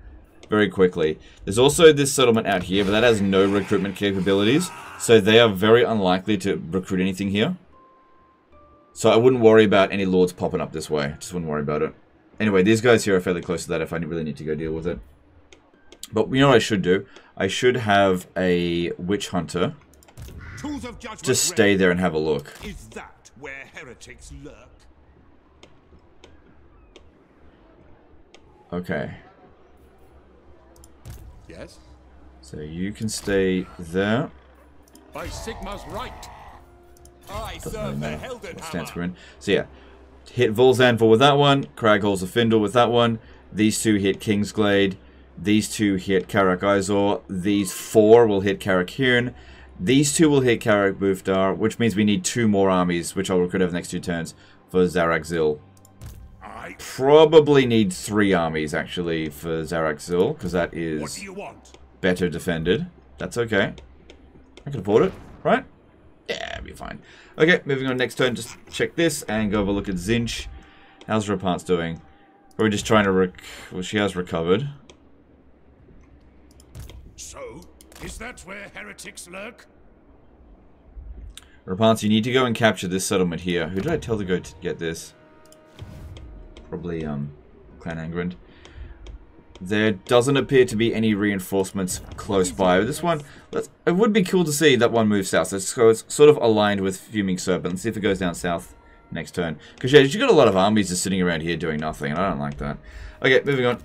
very quickly. There's also this settlement out here, but that has no recruitment capabilities. So they are very unlikely to recruit anything here. So I wouldn't worry about any lords popping up this way. Just wouldn't worry about it. Anyway, these guys here are fairly close to that if I really need to go deal with it. But you know what I should do? I should have a witch hunter just stay there and have a look. Where heretics lurk? Okay. Yes? So you can stay there. By Sigmar's right. I Doesn't serve really the matter what stance we're in. So yeah, hit Volzanvor with that one, Crag Halls of Findol with that one, these two hit Kingsglade, these two hit Karak Izor, these four will hit Karak Hirn, these two will hit Karak Bufdar, which means we need two more armies, which I'll recruit over the next two turns, for Zarak Zil. Probably need three armies, actually, for Zarak Zil, because that is What is do you want? better defended. That's okay. I can afford it, right? Yeah, be fine. Okay, moving on next turn, just check this and go have a look at Tzeentch. How's Repanse's doing? Probably just trying to rec... Well, she has recovered. So, is that where heretics lurk? Repanse, you need to go and capture this settlement here. Who did I tell to go to get this? Probably, um, Clan Angrund. There doesn't appear to be any reinforcements close by. This one, it would be cool to see that one move south. So it's sort of aligned with Fuming Serpent. Let's see if it goes down south next turn. Because, yeah, you got a lot of armies just sitting around here doing nothing, and I don't like that. Okay, moving on.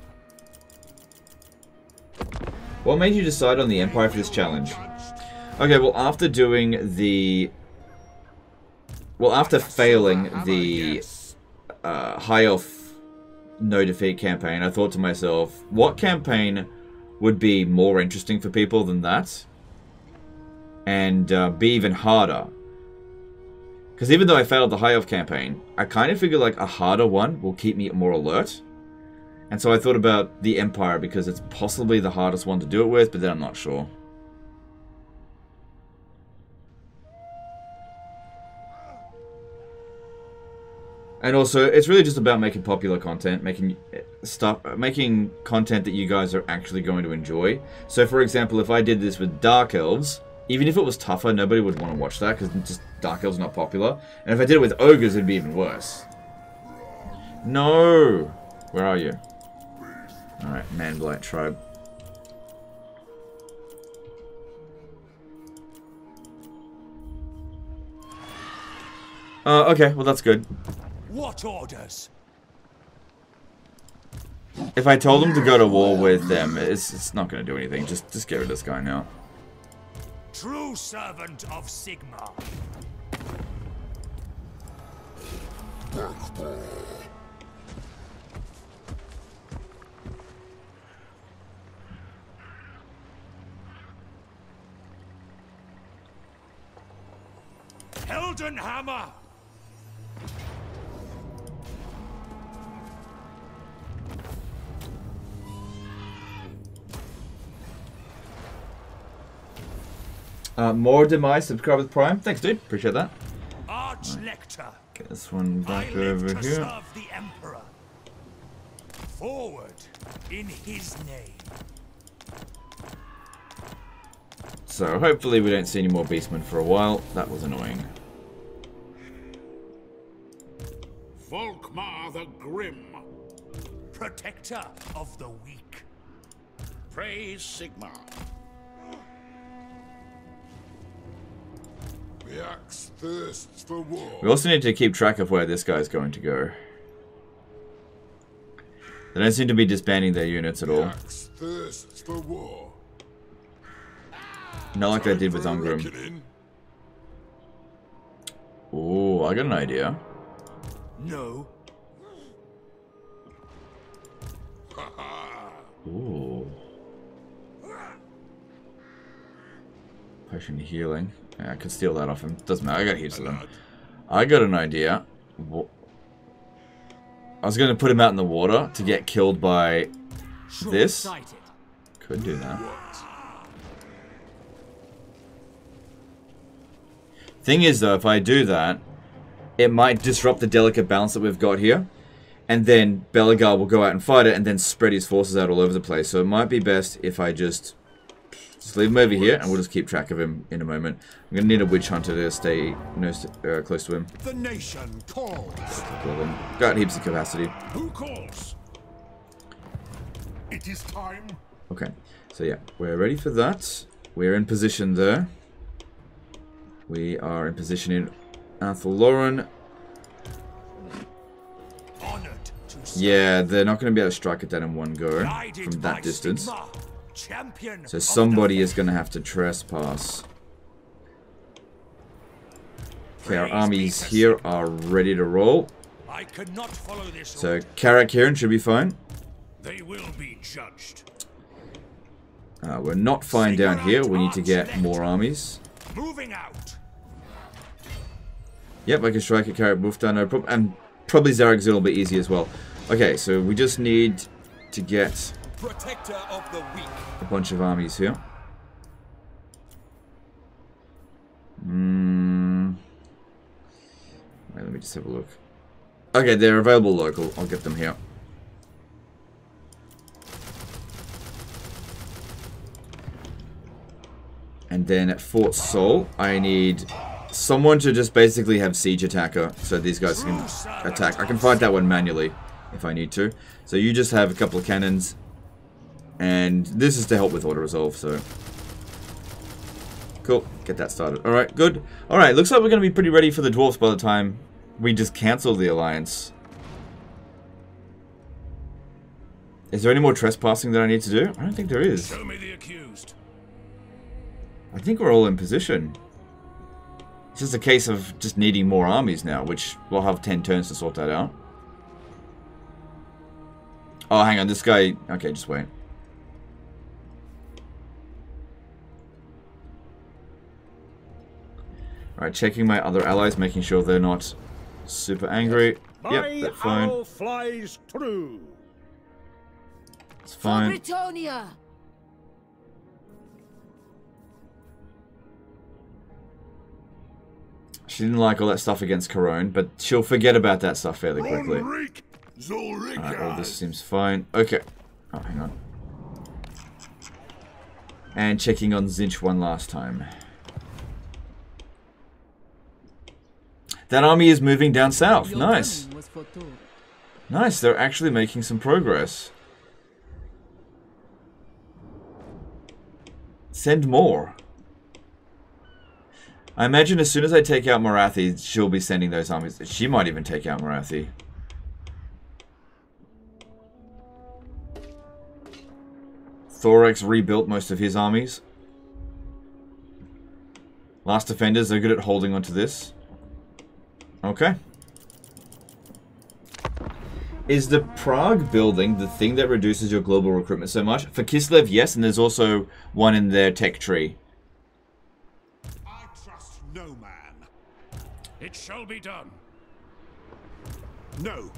What made you decide on the Empire for this challenge? Okay, well, after doing the... Well, after failing the uh, High Elf No Defeat campaign, I thought to myself, what campaign would be more interesting for people than that. And uh, be even harder. Because even though I failed the High Elf campaign, I kind of figure like a harder one will keep me more alert. And so I thought about the Empire because it's possibly the hardest one to do it with, but then I'm not sure. And also, it's really just about making popular content, making stuff, making content that you guys are actually going to enjoy. So, for example, if I did this with Dark Elves, even if it was tougher, nobody would want to watch that because just Dark Elves are not popular. And if I did it with Ogres, it'd be even worse. No! Where are you? Alright, Man Blight Tribe. Uh, okay, well that's good. What orders? If I told them to go to war with them, it's, it's not going to do anything. Just just get rid of this guy now. True servant of Sigmar. Heldenhammer! Uh, more demise, subscribe with Prime. Thanks, dude. Appreciate that. Arch Lector. Get this one back over here. Forward in his name. So hopefully we don't see any more Beastmen for a while. That was annoying. Volkmar the Grim. Protector of the weak. Praise Sigmar. The axe thirsts for war. We also need to keep track of where this guy's going to go. They don't seem to be disbanding their units at all. Axe thirsts for war. Not like they did with Ungrim. Ooh, I got an idea. No. Ooh. Potion healing. Yeah, I could steal that off him. Doesn't matter, I got heaps of them. I got an idea. I was going to put him out in the water to get killed by this. Could do that. Thing is, though, if I do that, it might disrupt the delicate balance that we've got here. And then Belegar will go out and fight it and then spread his forces out all over the place. So it might be best if I just, just leave him over here and we'll just keep track of him in a moment. I'm going to need a Witch Hunter to stay uh, close to him. The nation calls. Couple of them. Got heaps of capacity. Who calls? It is time. Okay, so yeah, we're ready for that. We're in position there. We are in position in. Honored. Yeah, they're not going to be able to strike at that in one go from that distance. So somebody is going to have to trespass. Okay, our armies here are ready to roll. I could not follow this So. Karak Hirn should be fine. They will be judged. Uh, we're not fine down here. We need to get more armies. Moving out. Yep, I can strike at Karak Bufta, no problem. And probably Zaragzil will be easy as well. Okay, so we just need to get Protector of the weak. a bunch of armies here. Hmm. Wait, let me just have a look. Okay, they're available local. I'll get them here. And then at Fort Sol, I need someone to just basically have siege attacker so these guys can attack. I can fight that one manually if I need to. So you just have a couple of cannons and this is to help with auto resolve, so. Cool. Get that started. Alright, good. Alright, looks like we're going to be pretty ready for the dwarfs by the time we just cancel the alliance. Is there any more trespassing that I need to do? I don't think there is. Show me the accused. I think we're all in position. It's just a case of just needing more armies now, which we'll have 10 turns to sort that out. Oh, hang on, this guy... Okay, just wait. Alright, checking my other allies, making sure they're not super angry. My yep, that's fine. Flies through. It's fine. For Bretonnia. She didn't like all that stuff against Couronne, but she'll forget about that stuff fairly quickly. Alright, all this seems fine. Okay. Oh, hang on. And checking on Tzeentch one last time. That army is moving down south. Your Nice. coming was foretold. Nice, they're actually making some progress. Send more. I imagine as soon as I take out Morathi, she'll be sending those armies. She might even take out Morathi. Thorek's rebuilt most of his armies. Last defenders, they're good at holding onto this. Okay. Is the Prague building the thing that reduces your global recruitment so much? For Kislev, yes, and there's also one in their tech tree. I trust no man. It shall be done. No.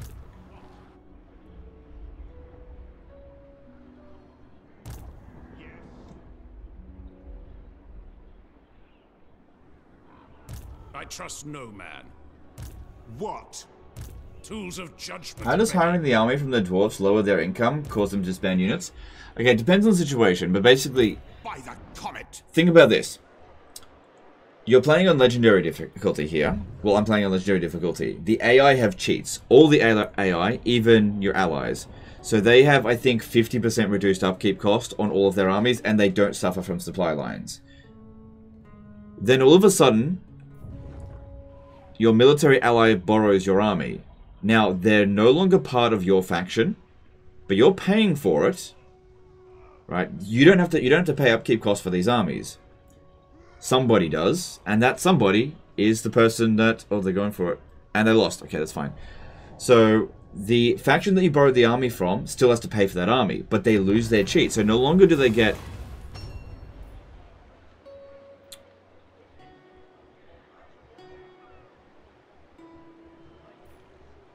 I trust no man. What? Tools of judgment. How does hiring the army from the dwarves lower their income, cause them to disband units? Okay, it depends on the situation, but basically, By the comet. think about this. You're playing on legendary difficulty here. Well, I'm playing on legendary difficulty. The AI have cheats. All the AI, even your allies. So they have, I think, 50% reduced upkeep cost on all of their armies, and they don't suffer from supply lines. Then all of a sudden, your military ally borrows your army. Now, they're no longer part of your faction, but you're paying for it. Right? You don't have to you don't have to pay upkeep costs for these armies. Somebody does, and that somebody is the person that oh they're going for it. And they lost. Okay, that's fine. So the faction that you borrowed the army from still has to pay for that army, but they lose their cheat. So no longer do they get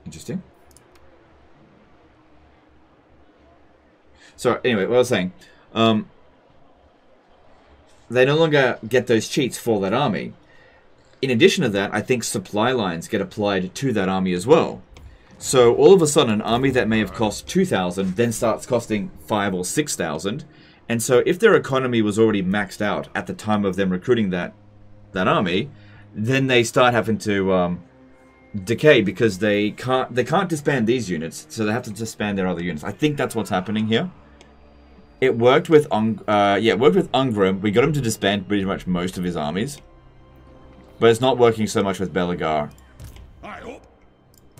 Interesting. So anyway, what I was saying, um, they no longer get those cheats for that army. In addition to that, I think supply lines get applied to that army as well. So all of a sudden, an army that may have cost 2,000 then starts costing 5 or 6,000. And so if their economy was already maxed out at the time of them recruiting that that army, then they start having to um, decay because they can't they can't disband these units, so they have to disband their other units. I think that's what's happening here. It worked with Ung uh, yeah, it worked with Ungrim. We got him to disband pretty much most of his armies, but it's not working so much with Belegar.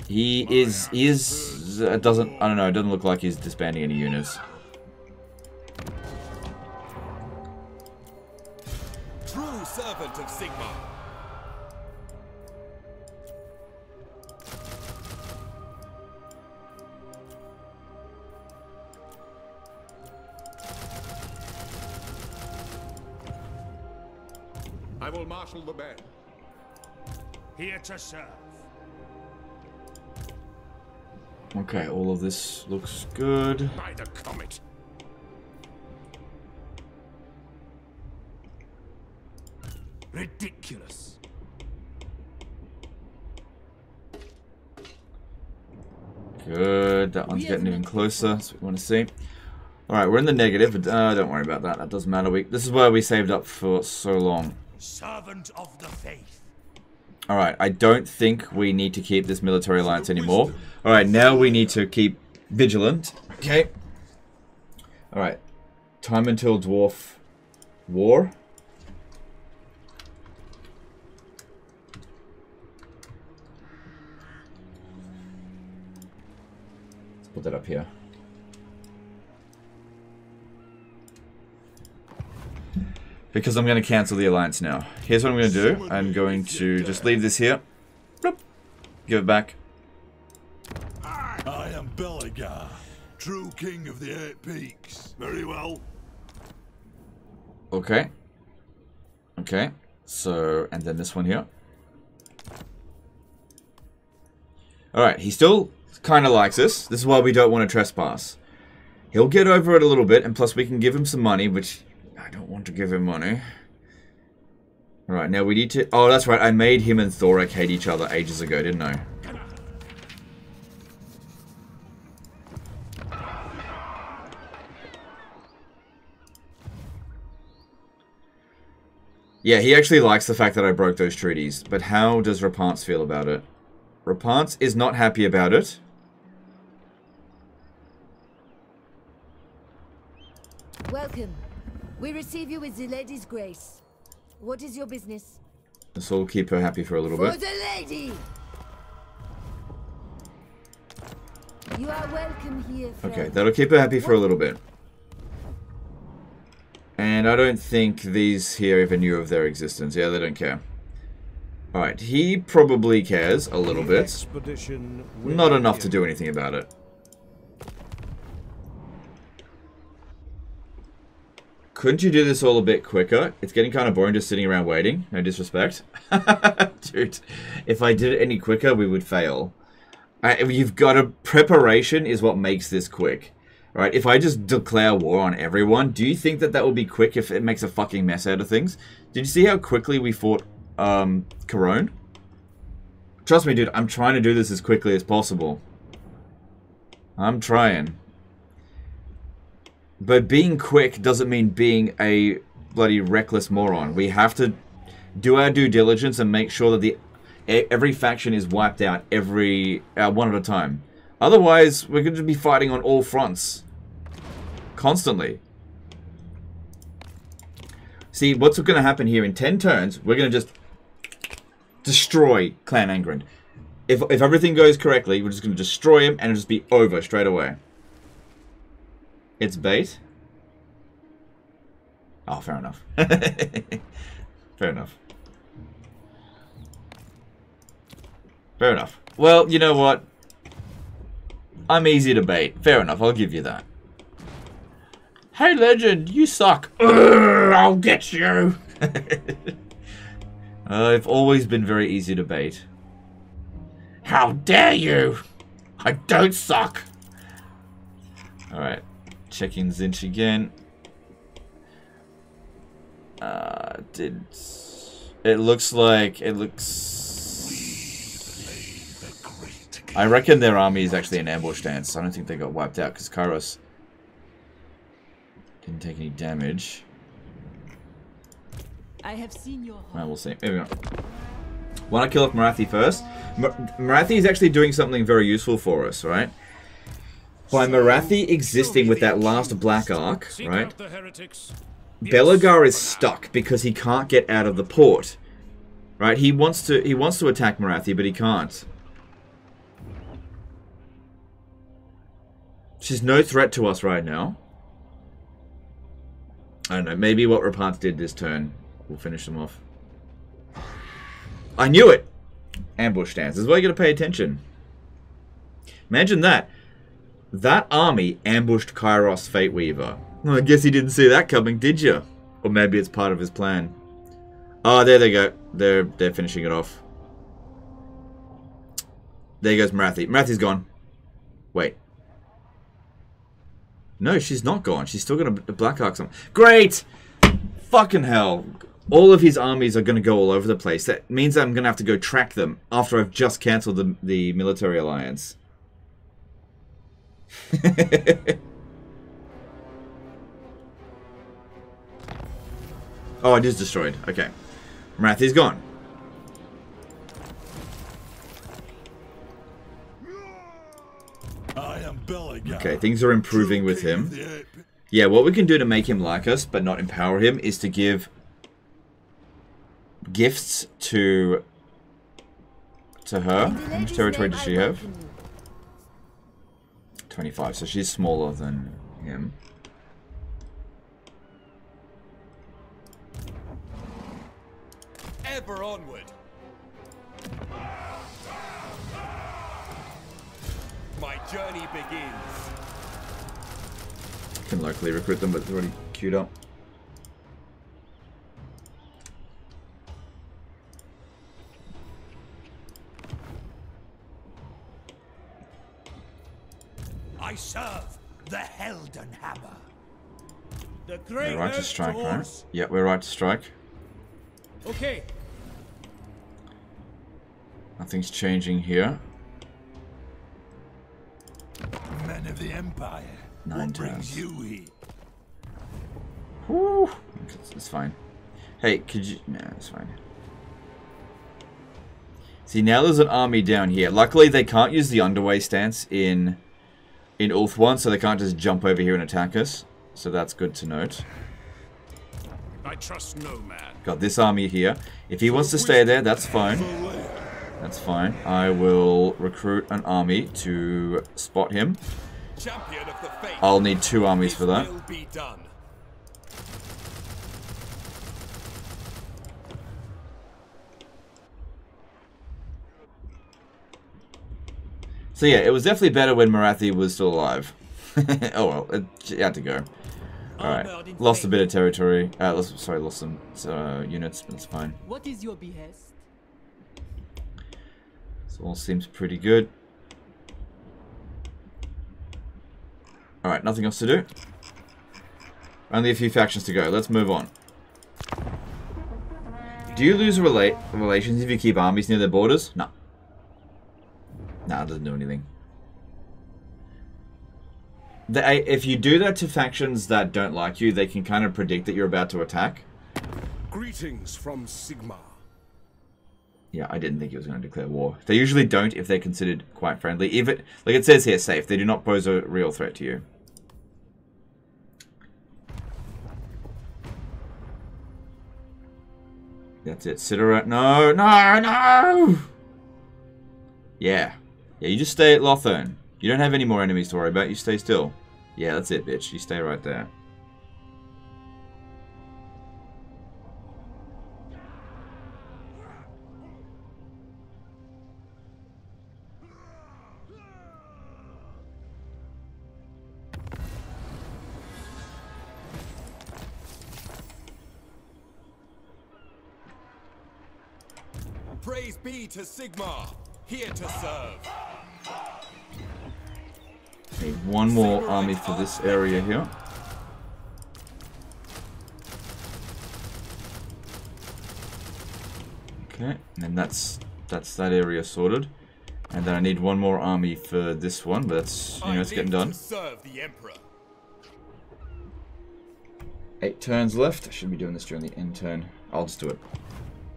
He is he is uh, doesn't I don't know. It doesn't look like he's disbanding any units. True servant of Sigmar. I will marshal the men. Here to serve. Okay, all of this looks good. By the comet. Ridiculous. Good. That one's getting even closer. That's what we want to see. Alright, we're in the negative, but uh, don't worry about that. That doesn't matter. We, this is where we saved up for so long. Servant of the faith. Alright, I don't think we need to keep this military alliance anymore. Alright, now we need to keep vigilant. Okay. Alright. Time until dwarf war. Let's put that up here. because I'm going to cancel the alliance now. Here's what I'm going to do. I'm going to just leave this here. Give it back. I am Belegar, true king of the Eight Peaks. Very well. Okay. Okay. So, and then this one here. Alright, he still kind of likes us. This is why we don't want to trespass. He'll get over it a little bit, and plus we can give him some money, which I don't want to give him money. Alright, now we need to... Oh, that's right. I made him and Thorek hate each other ages ago, didn't I? Yeah, he actually likes the fact that I broke those treaties. But how does Repanse feel about it? Repanse is not happy about it. Welcome. We receive you with the lady's grace. What is your business? This will keep her happy for a little For bit. the lady! You are welcome here, friend. Okay, that'll keep her happy for a little bit. And I don't think these here even knew of their existence. Yeah, they don't care. Alright, he probably cares a little bit. Not enough to do anything about it. Couldn't you do this all a bit quicker? It's getting kind of boring just sitting around waiting. No disrespect. Dude, if I did it any quicker, we would fail. You've got a... Preparation is what makes this quick. Right? If I just declare war on everyone, do you think that that will be quick if it makes a fucking mess out of things? Did you see how quickly we fought um, Couronne? Trust me, dude, I'm trying to do this as quickly as possible. I'm trying. But being quick doesn't mean being a bloody reckless moron. We have to do our due diligence and make sure that the every faction is wiped out every uh, one at a time. Otherwise, we're going to be fighting on all fronts constantly. See, what's going to happen here in 10 turns, we're going to just destroy Clan Angrund. If, if everything goes correctly, we're just going to destroy him and it'll just be over straight away. It's bait? Oh, fair enough. fair enough. Fair enough. Well, you know what? I'm easy to bait. Fair enough, I'll give you that. Hey, Legend, you suck. Urgh, I'll get you. I've always been very easy to bait. How dare you? I don't suck. Alright. Checking Tzeentch again. Uh, did... It looks like... It looks... I reckon their army is actually an ambush stance. I don't think they got wiped out because Kairos didn't take any damage. I have seen your Well, we'll see. Maybe not. Want to kill off Morathi first? Mar Morathi is actually doing something very useful for us, right? By Morathi existing with that last Black Ark, right? Belegar is stuck because he can't get out of the port. Right? He wants to he wants to attack Morathi, but he can't. She's no threat to us right now. I don't know, maybe what Repanse did this turn will finish them off. I knew it! Ambush stance. This is why you gotta pay attention. Imagine that. That army ambushed Kairos Fate Weaver. Well, I guess he didn't see that coming, did you? Or maybe it's part of his plan. Oh, there they go. They're they're finishing it off. There goes Morathi. Morathi's gone. Wait. No, she's not gone. She's still gonna Black Ark some. Great! Fucking hell. All of his armies are gonna go all over the place. That means I'm gonna have to go track them after I've just cancelled the, the military alliance. oh, it is destroyed. Okay. Morathi is gone. I am Okay, things are improving with him. Yeah, what we can do to make him like us, but not empower him, is to give gifts to to her. How much territory does she have? 25, so she's smaller than him. Ever onward. My journey begins. Can locally recruit them, but they're already queued up. I serve the Helden Hammer. The great We're right to strike, right? Yeah, we're right to strike. Okay, Nothing's changing here. Men of the Empire. Nine brings you here? Whew. It's, it's fine. Hey, could you... No, it's fine. See, now there's an army down here. Luckily, they can't use the underway stance in in Ulthuan, so they can't just jump over here and attack us. So that's good to note. I trust no man. Got this army here. If he wants to stay there, that's fine. That's fine. I will recruit an army to spot him. Champion of the faith. I'll need two armies for that. Will be done. So yeah, it was definitely better when Morathi was still alive. oh well, it, it had to go. Alright, lost a bit of territory. Uh, lost, sorry, lost some uh, units, but it's fine. What is your behest? This all seems pretty good. Alright, nothing else to do. Only a few factions to go. Let's move on. Do you lose relate relations if you keep armies near their borders? No. Nah, it doesn't do anything. They, if you do that to factions that don't like you, they can kind of predict that you're about to attack. Greetings from Sigmar. Yeah, I didn't think it was going to declare war. They usually don't if they're considered quite friendly. If it, like it says here, safe. They do not pose a real threat to you. That's it. Sidorat. No, no, no! Yeah. Yeah, you just stay at Lothern. You don't have any more enemies to worry about. You stay still. Yeah, that's it, bitch. You stay right there. Praise be to Sigmar, here to serve. Need one more army for this area here. Okay, and then that's that's that area sorted. And then I need one more army for this one, but that's you know it's getting done. Serve the Emperor. Eight turns left. I should be doing this during the end turn. I'll just do it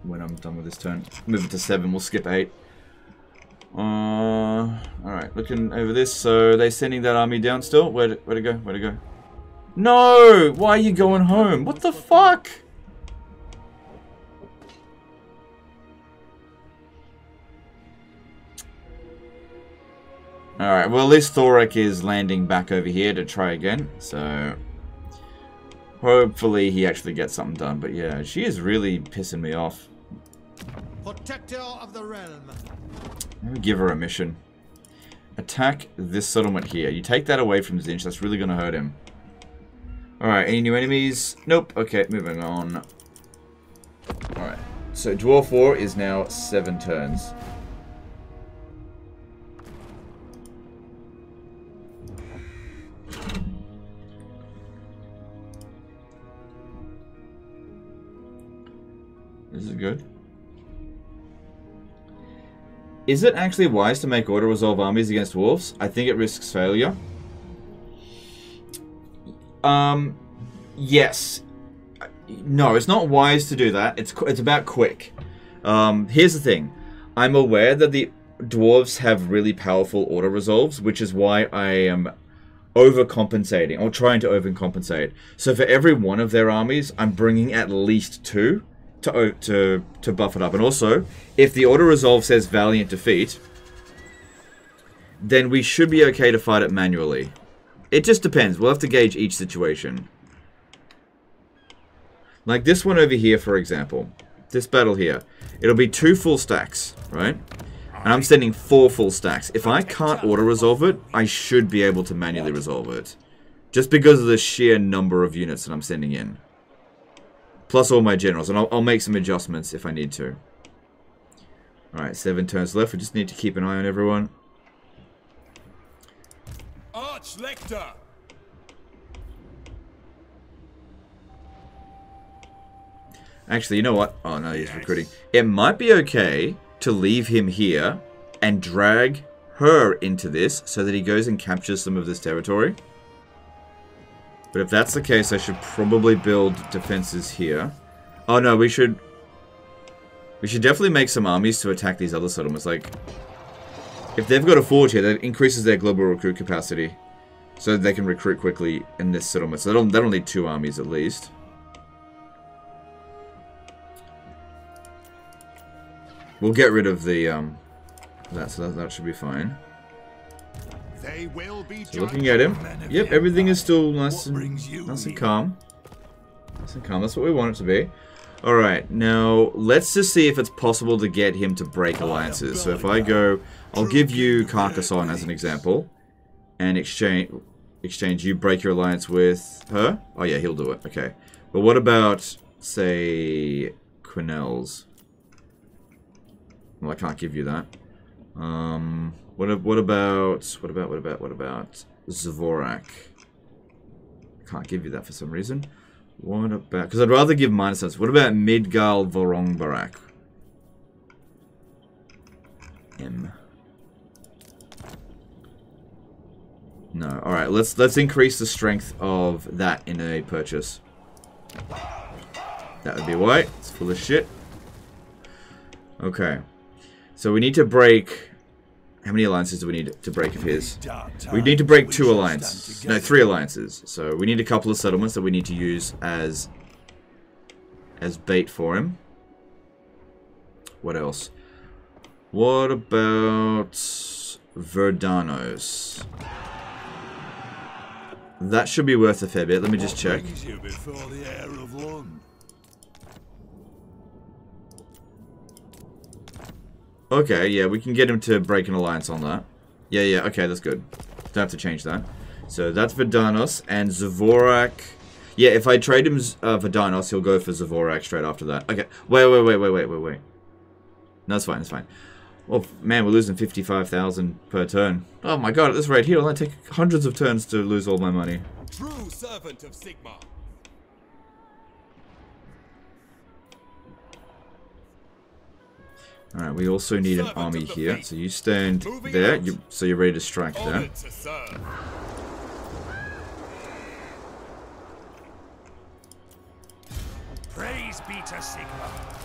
when I'm done with this turn. Move it to seven. We'll skip eight. Uh, alright, looking over this. So, they're sending that army down still? Where to, where to go? Where to go? No! Why are you going home? What the fuck? Alright, well least Thorek is landing back over here to try again. So, hopefully he actually gets something done. But yeah, she is really pissing me off. Protector of the realm. Let me give her a mission. Attack this settlement here. You take that away from Tzeentch, that's really going to hurt him. Alright, any new enemies? Nope. Okay, moving on. Alright, so Dwarf War is now seven turns. This is good. Is it actually wise to make auto-resolve armies against wolves? I think it risks failure. Um, yes. No, it's not wise to do that. It's it's about quick. Um, here's the thing. I'm aware that the dwarves have really powerful auto-resolves, which is why I am overcompensating, or trying to overcompensate. So for every one of their armies, I'm bringing at least two to to to buff it up. And also, if the auto resolve says valiant defeat, then we should be okay to fight it manually. It just depends. We'll have to gauge each situation. Like this one over here, for example. This battle here. It'll be two full stacks, right? And I'm sending four full stacks. If I can't auto-resolve it, I should be able to manually resolve it. Just because of the sheer number of units that I'm sending in. Plus all my generals, and I'll, I'll make some adjustments if I need to. Alright, seven turns left. We just need to keep an eye on everyone. Archlector! Actually, you know what? Oh, no, he's yes. recruiting. It might be okay to leave him here and drag her into this so that he goes and captures some of this territory. But if that's the case, I should probably build defenses here. Oh, no, we should... We should definitely make some armies to attack these other settlements. Like, if they've got a forge here, that increases their global recruit capacity. So they can recruit quickly in this settlement. So they don't, need two armies at least. We'll get rid of the, um, that, so that, that should be fine. They will be so looking at him, yep, everything is still nice and, nice and calm. Nice and calm, that's what we want it to be. Alright, now, let's just see if it's possible to get him to break alliances. So if I go, I'll give you Carcassonne as an example, and exchange, exchange, you break your alliance with her? Oh yeah, he'll do it, okay. But what about, say, Quenelles? Well, I can't give you that. Um, what what about what about what about what about Zvorak? Can't give you that for some reason. What about? Because I'd rather give minus sense. What about Midgal Vorongbarak? M. No. All right. Let's let's increase the strength of that in a purchase. That would be white. It's full of shit. Okay. So we need to break... How many alliances do we need to break of his? We need to break two alliances. No, three alliances. So we need a couple of settlements that we need to use as as bait for him. What else? What about Verdanos? That should be worth a fair bit. Let me just check. Okay, yeah, we can get him to break an alliance on that. Yeah, yeah, okay, that's good. Don't have to change that. So that's Verdanos and Zvorak. Yeah, if I trade him uh, Verdanos, he'll go for Zvorak straight after that. Okay, wait, wait, wait, wait, wait, wait, wait. No, that's fine, that's fine. Well, man, we're losing 55,000 per turn. Oh my god, at this rate here, it'll only take hundreds of turns to lose all my money. True servant of Sigmar. Alright, we also need an army here. So you stand there, you, so you're ready to strike there. Praise be to Sigmar.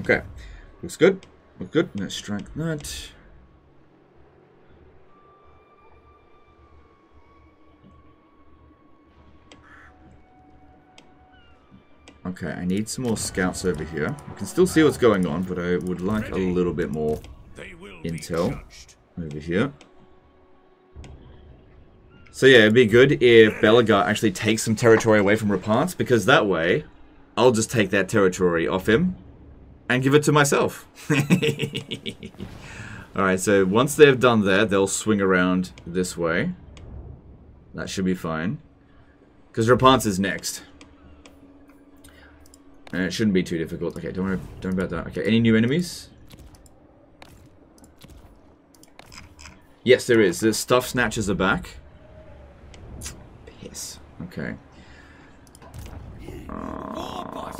Okay. Looks good. Looks good. Let's strike that. Okay, I need some more scouts over here. I can still see what's going on, but I would like a little bit more intel over here. So yeah, it'd be good if Belegar actually takes some territory away from Repanse, because that way, I'll just take that territory off him and give it to myself. Alright, so once they've done that, they'll swing around this way. That should be fine. Because Repanse is next. And it shouldn't be too difficult. Okay, don't worry, don't worry about that. Okay, any new enemies? Yes, there is. The stuff snatches are back. Piss. Okay. Uh,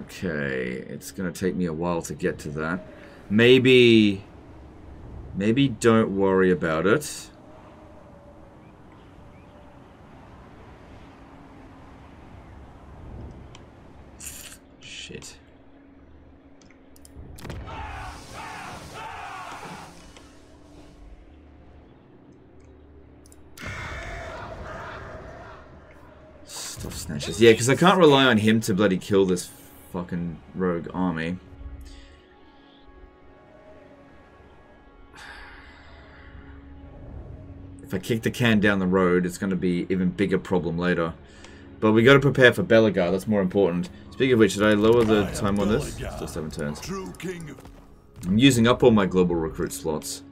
okay, it's gonna take me a while to get to that. Maybe... Maybe don't worry about it. Shit. Stuff snatches. Yeah, because I can't rely on him to bloody kill this fucking rogue army. If I kick the can down the road, it's going to be even bigger problem later. But we got to prepare for Belegar. That's more important. Speaking of which, did I lower the time on this? Still seven turns. I'm using up all my global recruit slots.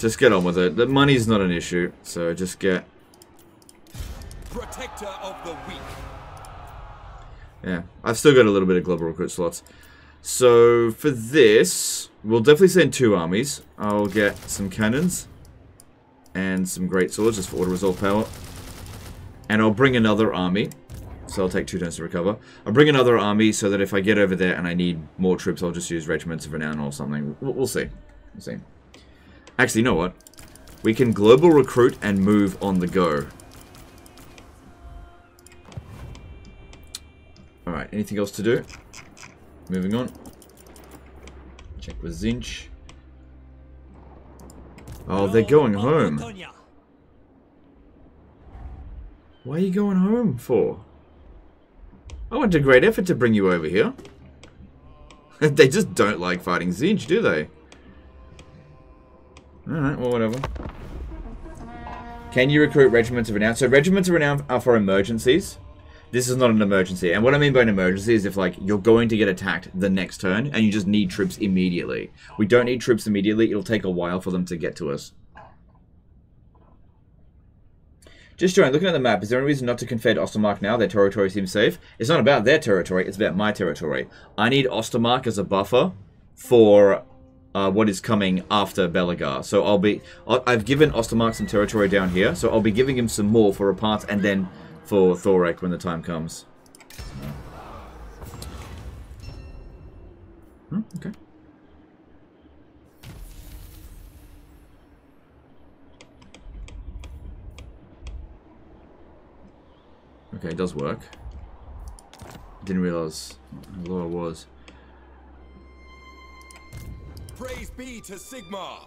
Just get on with it. The money's not an issue, so just get... Protector of the weak. Yeah, I've still got a little bit of global recruit slots. So, for this, we'll definitely send two armies. I'll get some cannons. and some great swords just for auto resolve power. And I'll bring another army. So I'll take two turns to recover. I'll bring another army so that if I get over there and I need more troops, I'll just use Regiments of Renown or something. We'll, we'll see. We'll see. Actually, you know what? We can global recruit and move on the go. Alright, anything else to do? Moving on. Check with Tzeentch. Oh, they're going home. Why are you going home for? I went to great effort to bring you over here. they just don't like fighting Tzeentch, do they? Alright, well, whatever. Can you recruit regiments of renown? So regiments of renown are for emergencies. This is not an emergency. And what I mean by an emergency is if, like, you're going to get attacked the next turn and you just need troops immediately. We don't need troops immediately. It'll take a while for them to get to us. Just join. Looking at the map, is there any reason not to confed Ostermark now? Their territory seems safe. It's not about their territory. It's about my territory. I need Ostermark as a buffer for uh, what is coming after Belegar. So I'll be... I've given Ostermark some territory down here, so I'll be giving him some more for Repanse and then for Thorek when the time comes. Hmm, okay. Okay, it does work. Didn't realize how low it was. Praise be to Sigmar!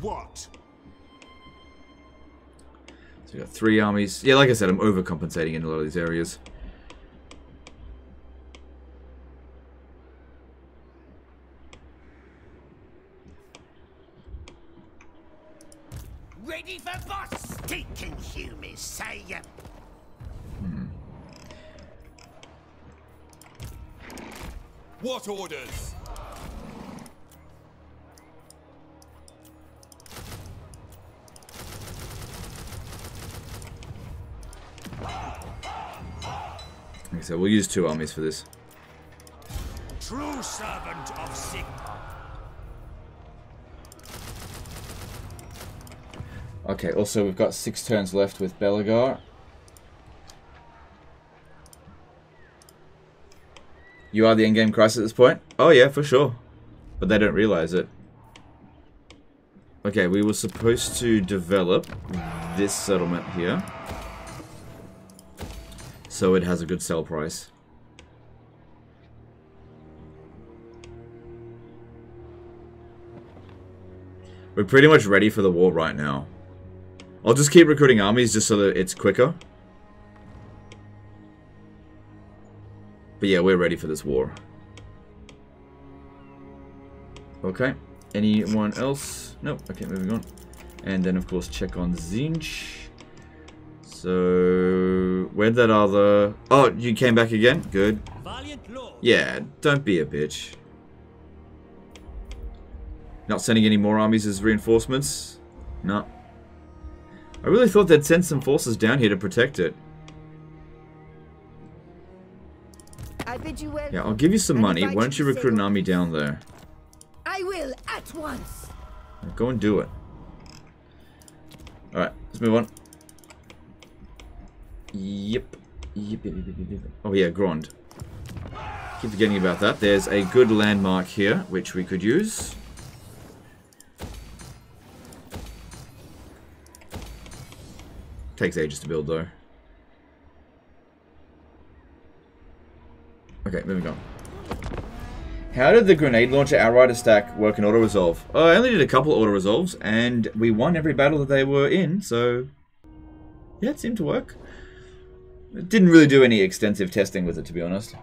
What? So we got three armies. Yeah, like I said, I'm overcompensating in a lot of these areas. Ready for boss? Stinking humans, say ya. What orders? I said, we'll use two armies for this. True servant of Sigmar. Okay, also we've got six turns left with Belegar. You are the endgame crisis at this point? Oh yeah, for sure. But they don't realize it. Okay, we were supposed to develop this settlement here. So it has a good sell price. We're pretty much ready for the war right now. I'll just keep recruiting armies just so that it's quicker. But yeah, we're ready for this war. Okay. Anyone else? Nope. Okay, moving on. And then, of course, check on Tzeentch. So, where'd that other... Oh, you came back again? Good. Yeah, don't be a bitch. Not sending any more armies as reinforcements? No. I really thought they'd send some forces down here to protect it. I bid you well. Yeah, I'll give you some money. Why don't you recruit an army down there? I will at once. Go and do it. Alright, let's move on. Yep. Yep, yep, yep, yep, yep. Oh yeah, Grond. Keep forgetting about that. There's a good landmark here, which we could use. Takes ages to build, though. Okay, moving on. How did the grenade launcher outrider stack work in auto-resolve? Oh, I only did a couple auto-resolves, and we won every battle that they were in, so... Yeah, it seemed to work. Didn't really do any extensive testing with it, to be honest.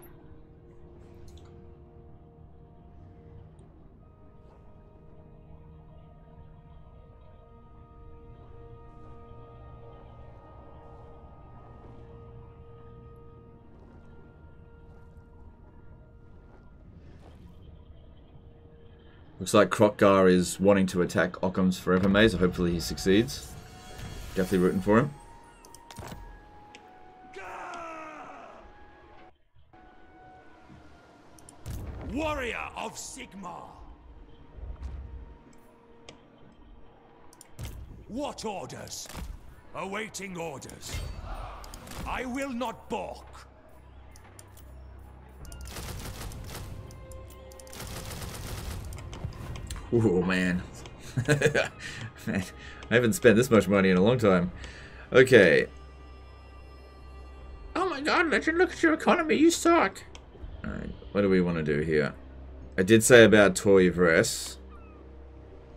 Looks like Kroq-Gar is wanting to attack Occam's Forever Maze. Hopefully he succeeds. Definitely rooting for him. Warrior of Sigmar. What orders? Awaiting orders. I will not balk. Ooh, man. man. I haven't spent this much money in a long time. Okay. Oh my god, Legend, look at your economy, you suck. Alright, what do we want to do here? I did say about Toy Vress.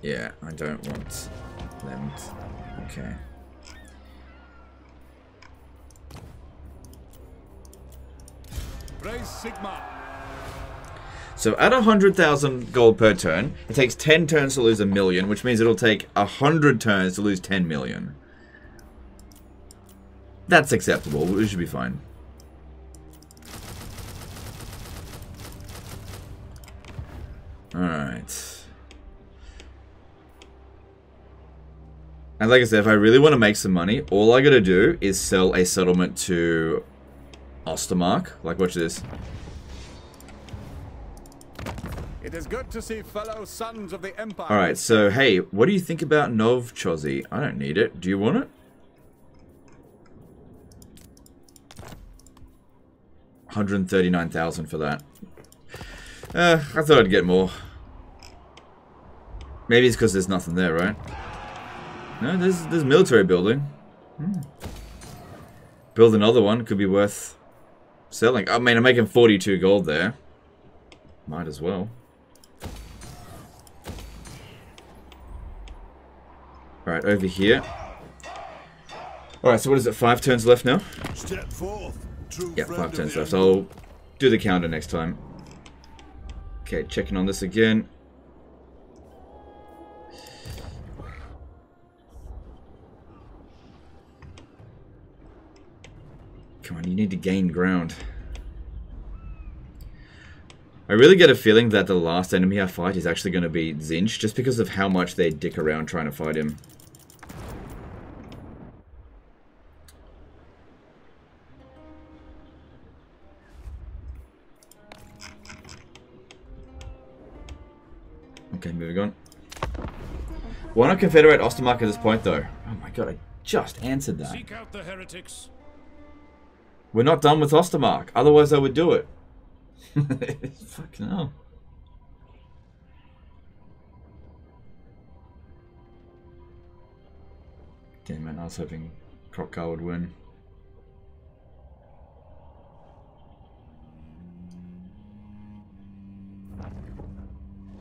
Yeah, I don't want them. Okay. Praise Sigmar. So at 100,000 gold per turn, it takes 10 turns to lose a million, which means it'll take 100 turns to lose 10 million. That's acceptable. We should be fine. Alright. And like I said, if I really want to make some money, all I gotta do is sell a settlement to Ostermark. Like, watch this. It is good to see fellow sons of the Empire. Alright, so hey, what do you think about Novchozy? I don't need it. Do you want it? Hundred and thirty-nine thousand for that. Uh, I thought I'd get more. Maybe it's because there's nothing there, right? No, there's there's military building. Hmm. Build another one could be worth selling. I mean, I'm making 42 gold there. Might as well. Alright, over here. Alright, so what is it? Five turns left now? Step forth. True Yeah, five turns left. So I'll do the counter next time. Okay, checking on this again. Come on, you need to gain ground. I really get a feeling that the last enemy I fight is actually going to be Tzeentch, just because of how much they dick around trying to fight him. Okay, moving on. Why not Confederate Ostermark at this point, though? Oh my god, I just answered that. Seek out the heretics. We're not done with Ostermark, otherwise I would do it. Fucking hell. Damn it, I was hoping Kroq-Gar would win.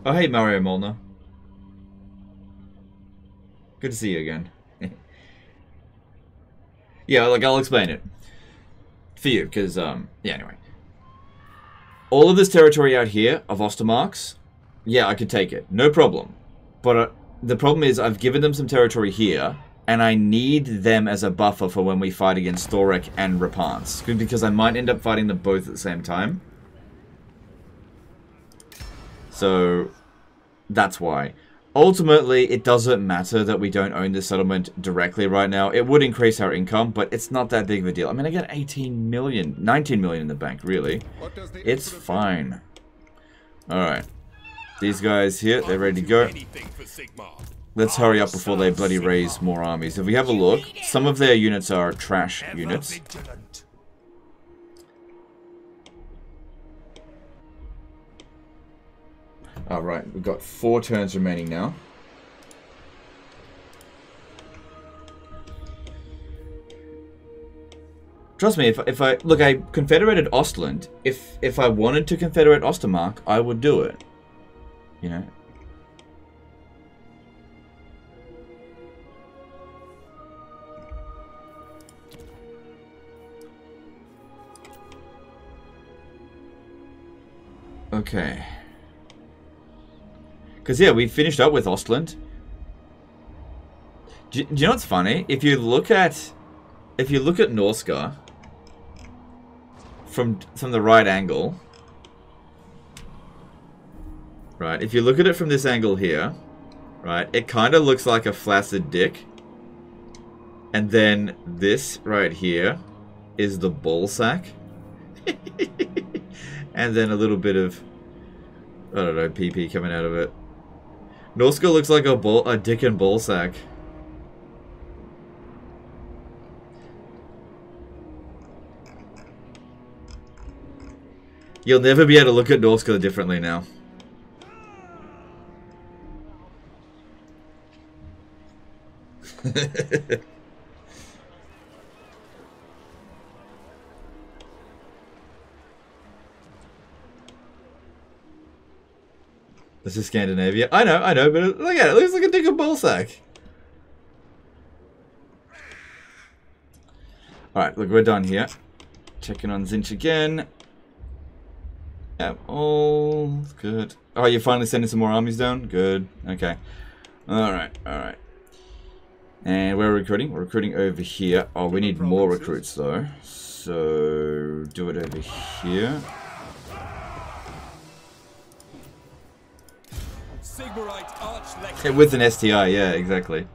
Oh hey Mario Molnar. Good to see you again. yeah, like I'll explain it. For you, because, um, yeah, anyway. All of this territory out here of Ostermarks, yeah, I could take it. No problem. But uh, the problem is I've given them some territory here, and I need them as a buffer for when we fight against Thorek and Repanse. Because I might end up fighting them both at the same time. So, that's why. Ultimately, it doesn't matter that we don't own this settlement directly right now. It would increase our income, but it's not that big of a deal. I mean, I get 18 million, 19 million in the bank, really. It's fine. Alright. These guys here, they're ready to go. Let's hurry up before they bloody raise more armies. If we have a look, some of their units are trash units. Alright, we've got four turns remaining now. Trust me, if, if I... Look, I confederated Ostland. If, if I wanted to confederate Ostermark, I would do it. You know? Okay. Because, yeah, we finished up with Ostland. Do, do, you know what's funny? If you look at... If you look at Norsca... From, from the right angle... Right, if you look at it from this angle here... Right, it kind of looks like a flaccid dick. And then this right here is the ball sack. and then a little bit of... I don't know, PP coming out of it. Norsca looks like a bull, a dick and bull sack. You'll never be able to look at Norsca differently now. This is Scandinavia. I know, I know, but look at it. It looks like a digger ball sack. Alright, look, we're done here. Checking on Tzeentch again. Yep, all good. Oh, you're finally sending some more armies down? Good. Okay. Alright, alright. And we're recruiting. We're recruiting over here. Oh, we need more recruits, though. So, do it over here. Yeah, with an STI, yeah, exactly.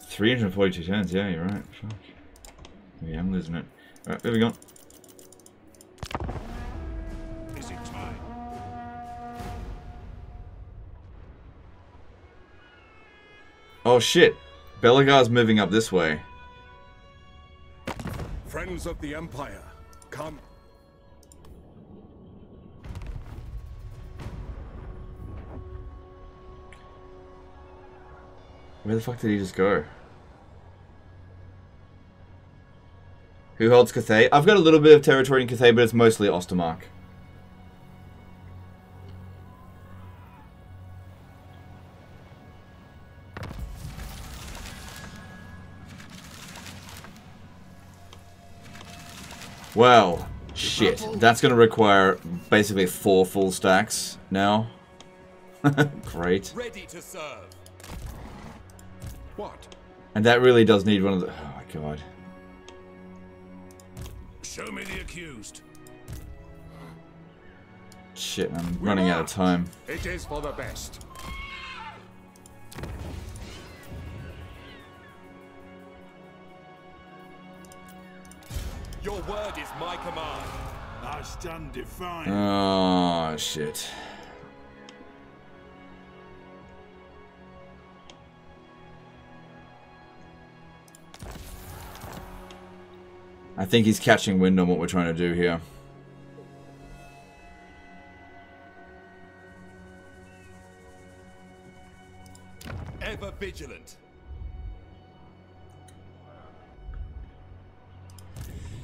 Three hundred forty-two turns. Yeah, you're right. Fuck. Yeah, I'm losing it. All right, moving on. Is it time? Oh shit! Belegar's moving up this way. Friends of the Empire, come. Where the fuck did he just go? Who holds Cathay? I've got a little bit of territory in Cathay, but it's mostly Ostermark. Well, shit. That's going to require basically four full stacks now. Great. Ready to serve. What? And that really does need one of the... Oh my god. Show me the accused. Shit, I'm running out of time. It is for the best. Your word is my command. I stand defiant. Oh, shit. I think he's catching wind on what we're trying to do here. Ever vigilant.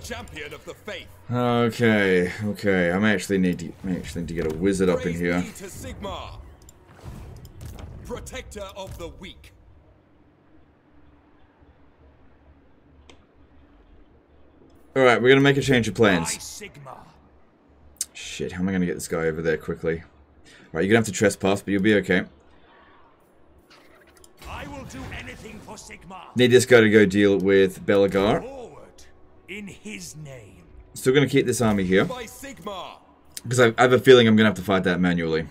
Champion of the faith. Okay, okay. I'm actually need to I actually need to get a wizard up in here. to Sigmar. Protector of the weak. Alright, we're gonna make a change of plans. Sigmar. Shit, how am I gonna get this guy over there quickly? Right, you're gonna have to trespass, but you'll be okay. I will do anything for Sigmar. Need this guy to go deal with Belegar. Forward. In his name. Still gonna keep this army here. Because I, I have a feeling I'm gonna have to fight that manually.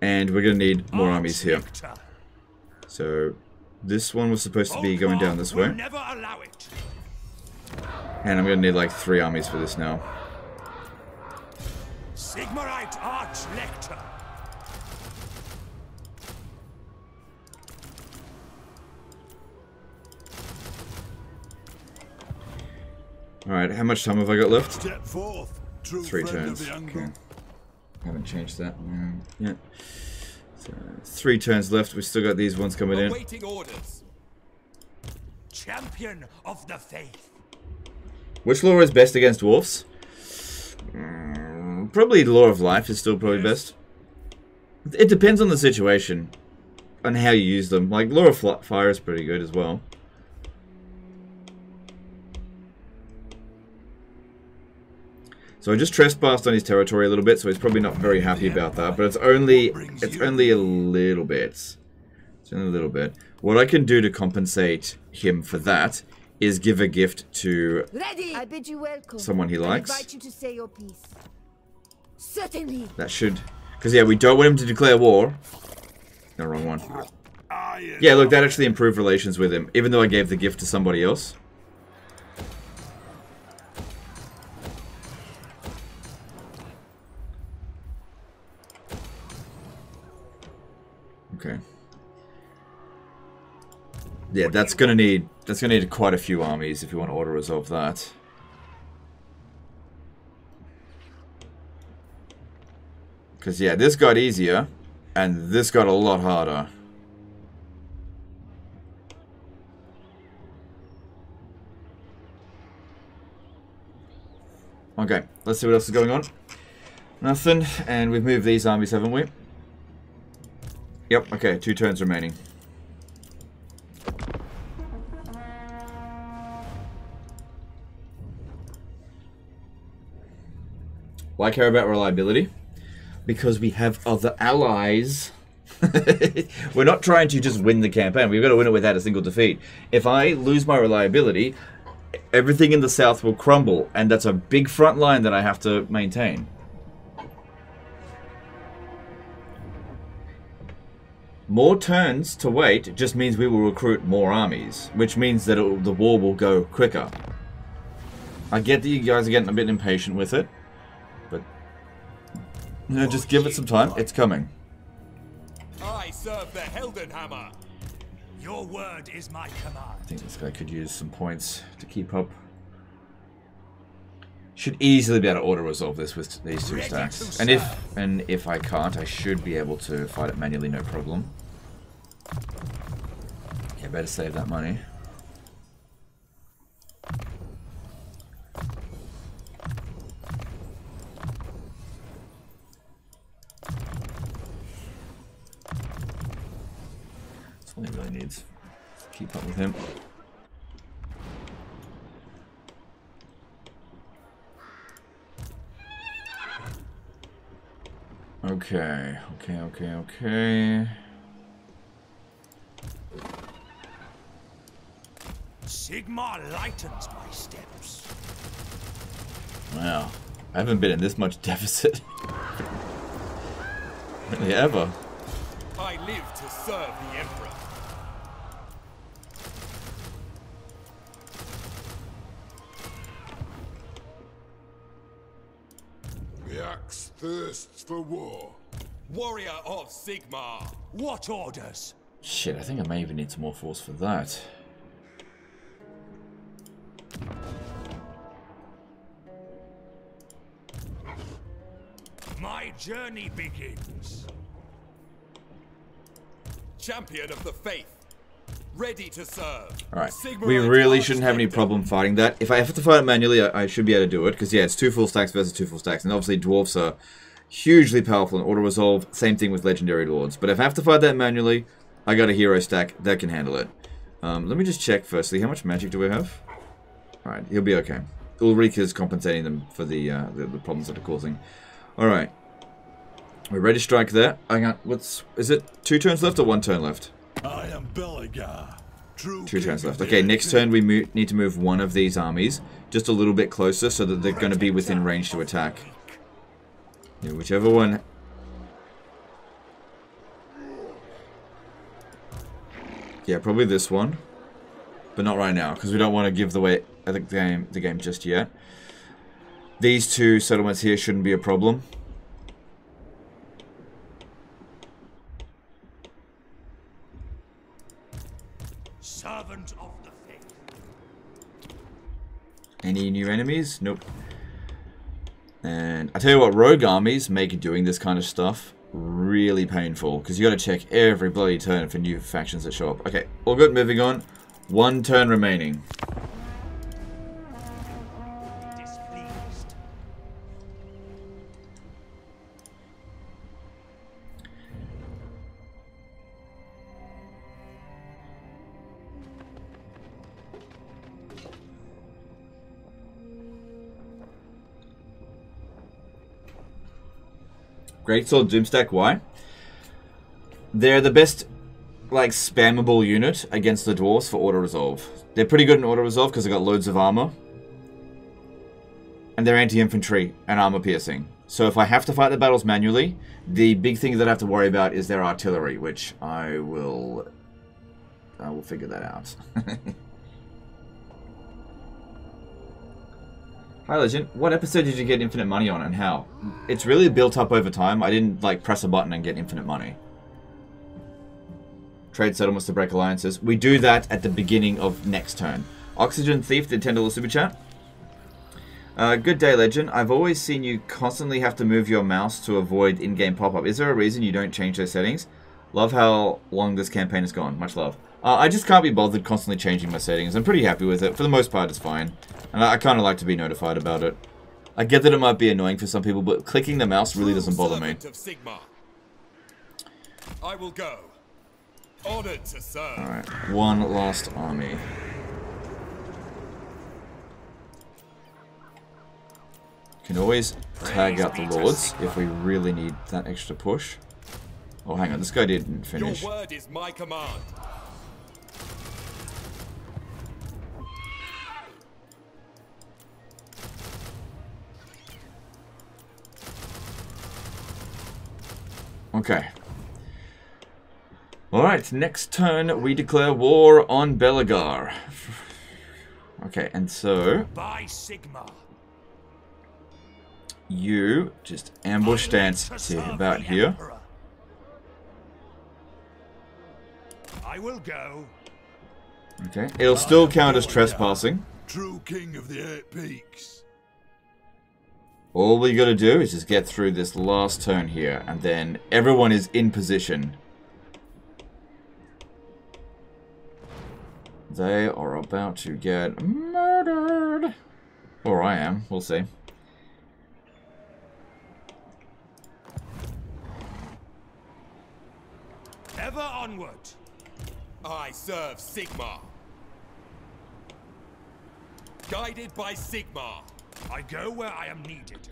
And we're gonna need more armies here. So this one was supposed to be going down this way. Never allow it. And I'm gonna need like three armies for this now. Sigmarite Arch Lector. Alright, how much time have I got left? Step forth, true Three turns. Okay. Angle. Haven't changed that. No. Yeah. So, three turns left. We've still got these ones coming in. Orders. Champion of the faith. Which law is best against dwarfs? Mm, probably law of life is still probably best. It depends on the situation and how you use them. Like law of fire is pretty good as well. So I just trespassed on his territory a little bit, so he's probably not very happy about that. But it's only it's only a little bit. It's only a little bit. What I can do to compensate him for that is give a gift to Ready! I bid you welcome. Someone he and likes. invite you to say your piece. Certainly. That should... Because, yeah, we don't want him to declare war. No, wrong one. Yeah, look, that actually improved relations with him, even though I gave the gift to somebody else. Okay. Yeah, that's gonna need that's gonna need quite a few armies if you want to auto resolve that. Because yeah, this got easier, and this got a lot harder. Okay, let's see what else is going on. Nothing, and we've moved these armies, haven't we? Yep, okay, two turns remaining. Why care about reliability? Because we have other allies. We're not trying to just win the campaign. We've got to win it without a single defeat. If I lose my reliability, everything in the south will crumble, and that's a big front line that I have to maintain. More turns to wait just means we will recruit more armies, which means that the war will go quicker. I get that you guys are getting a bit impatient with it, but you know, just give it some time. It's coming. I serve the Heldenhammer. Your word is my command. I think this guy could use some points to keep up. Should easily be able to auto resolve this with these two stacks. And if and if I can't, I should be able to fight it manually, no problem. Yeah, better save that money. That's all he really needs. Keep up with him. Okay, okay, okay, okay. Sigmar lightens my steps. Wow. I haven't been in this much deficit. really ever. I live to serve the Emperor. The axe thirsts for war. Warrior of Sigmar. What orders? Shit, I think I may even need some more force for that. My journey begins. Champion of the faith. Ready to serve. Alright, we really shouldn't have any problem fighting that. If I have to fight it manually, I, I should be able to do it, because yeah, it's two full stacks versus two full stacks, and obviously dwarfs are hugely powerful in auto-resolve, same thing with legendary lords. But if I have to fight that manually, I got a hero stack that can handle it. Um, let me just check firstly, how much magic do we have? Alright, he'll be okay. Ulrich is compensating them for the, uh, the, the problems that are causing. Alright. We're ready to strike there. Hang on, what's, is it two turns left or one turn left? I am Belegar. True Two turns left. Okay, next turn we need to move one of these armies just a little bit closer so that they're going to be within range to attack. Yeah, whichever one... Yeah, probably this one. But not right now, because we don't want to give the way uh, the game, the game just yet. These two settlements here shouldn't be a problem. Servant of the faith. Any new enemies? Nope. And I tell you what, rogue armies make doing this kind of stuff really painful because you got to check every bloody turn for new factions that show up. Okay, all good. Moving on. One turn remaining. Greatsword Doomstack. Why? They're the best, like spammable unit against the dwarves for auto resolve. They're pretty good in auto resolve because they've got loads of armor, and they're anti-infantry and armor piercing. So if I have to fight the battles manually, the big thing that I have to worry about is their artillery, which I will, I will figure that out. Hi Legend, what episode did you get infinite money on and how? It's really built up over time. I didn't like press a button and get infinite money. trade settlements to break alliances. We do that at the beginning of next turn. Oxygen Thief did 10 dollars super chat. Uh, good day, Legend. I've always seen you constantly have to move your mouse to avoid in-game pop-up. Is there a reason you don't change those settings? Love how long this campaign has gone. Much love. Uh, I just can't be bothered constantly changing my settings. I'm pretty happy with it. For the most part, it's fine. And I, I kind of like to be notified about it. I get that it might be annoying for some people, but clicking the mouse really doesn't bother me. I will go. Honored to serve. Alright, one last army. Can always tag out the lords if we really need that extra push. Oh, hang on, this guy didn't finish. Your word is my command. Okay. Alright, next turn we declare war on Belegar. Okay, and so... By Sigmar. You just ambush stance to about here. I will go. Okay, it'll still count as trespassing. True king of the eight peaks. All we gotta do is just get through this last turn here, and then everyone is in position. They are about to get murdered. Or I am, we'll see. Ever onward. I serve Sigmar. Guided by Sigmar. I go where I am needed.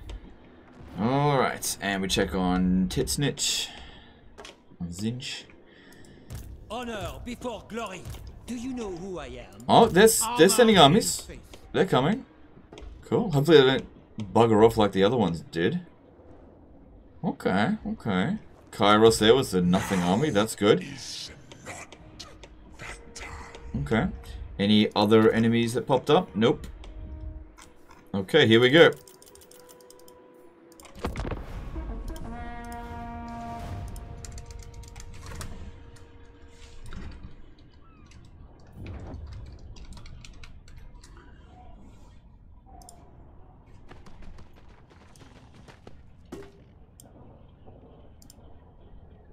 Alright, and we check on Titsnitch. Tzeentch. Honor before glory. Do you know who I am? Oh, they're, they're sending armies. They're coming. Cool. Hopefully they don't bugger off like the other ones did. Okay, okay. Kairos there was a nothing army. That's good. Okay. Any other enemies that popped up? Nope. Okay, here we go.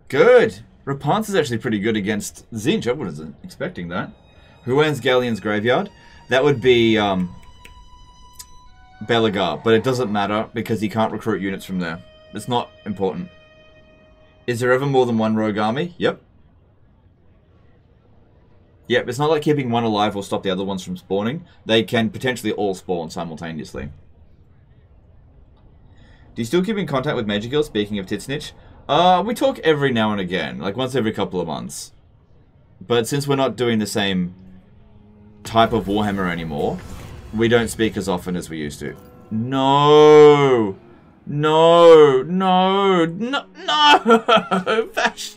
Good. Rapunzel's is actually pretty good against Tzeentch. I wasn't expecting that. Who owns Galleon's Graveyard? That would be um, Belegar, but it doesn't matter because he can't recruit units from there. It's not important. Is there ever more than one rogue army? Yep. Yep, it's not like keeping one alive will stop the other ones from spawning. They can potentially all spawn simultaneously. Do you still keep in contact with Magical, speaking of Titsnitch? Uh, we talk every now and again, like once every couple of months. But since we're not doing the same type of Warhammer anymore, we don't speak as often as we used to. No! No! No! No! No! Vash!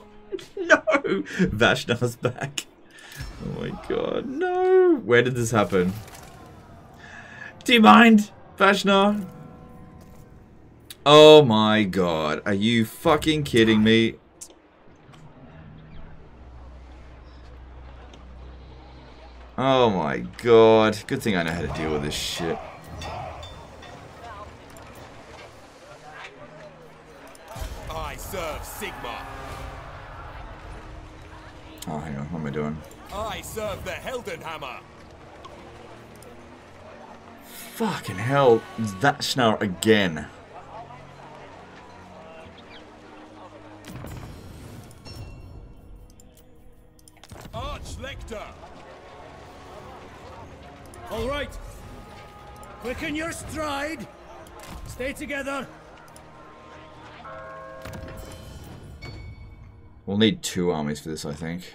No! Vashnar's back. Oh my god, no! Where did this happen? Do you mind, Vashnar? Oh my god, are you fucking kidding me? Oh my god, good thing I know how to deal with this shit. I serve Sigmar. Oh, hang on, what am I doing? I serve the Heldenhammer. Fucking hell, Vashnar again. All right. Quicken your stride. Stay together. We'll need two armies for this, I think.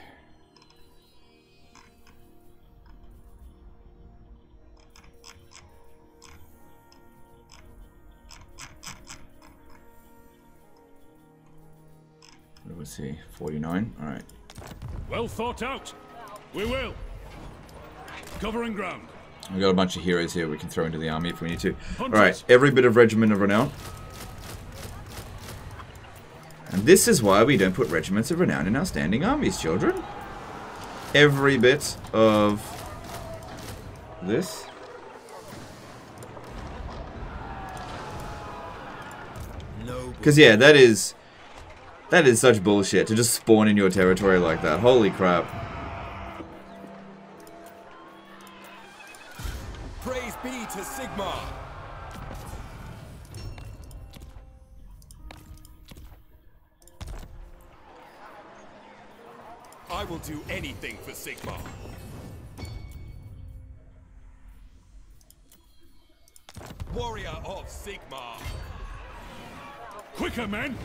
Let's see, 49. All right. Well thought out. We will. Covering ground. We got a bunch of heroes here we can throw into the army if we need to. All right, every bit of regiment of renown. And this is why we don't put regiments of renown in our standing armies, children. every bit of this. Because, yeah, that is... That is such bullshit, to just spawn in your territory like that. Holy crap. Men!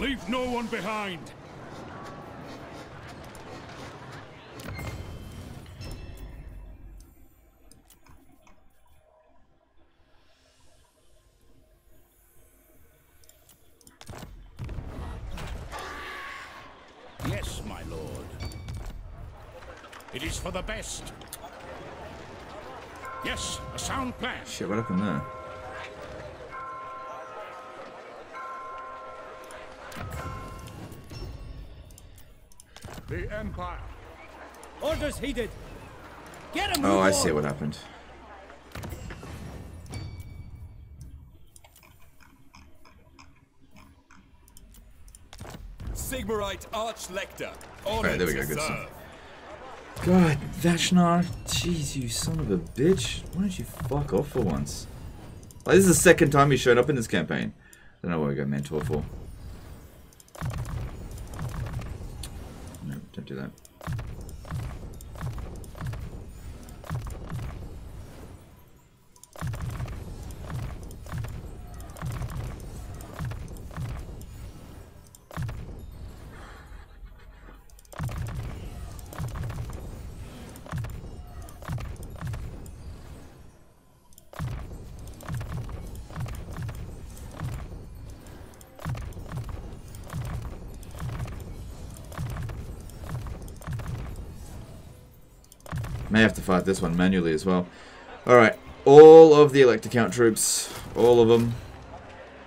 Leave no one behind. Yes, my lord. It is for the best. Yes, a sound plan. Shit, what happened there? The Empire. Orders heeded. Get him. Oh, I see what happened. Sigmarite Archlector. Alright, there we go, to good serve. stuff. God, Vashnar, jeez, you son of a bitch. Why don't you fuck off for once? Like, this is the second time he showed up in this campaign. I don't know what we got Mentor for. Fight this one manually as well. Alright, all of the Elector Count troops, all of them.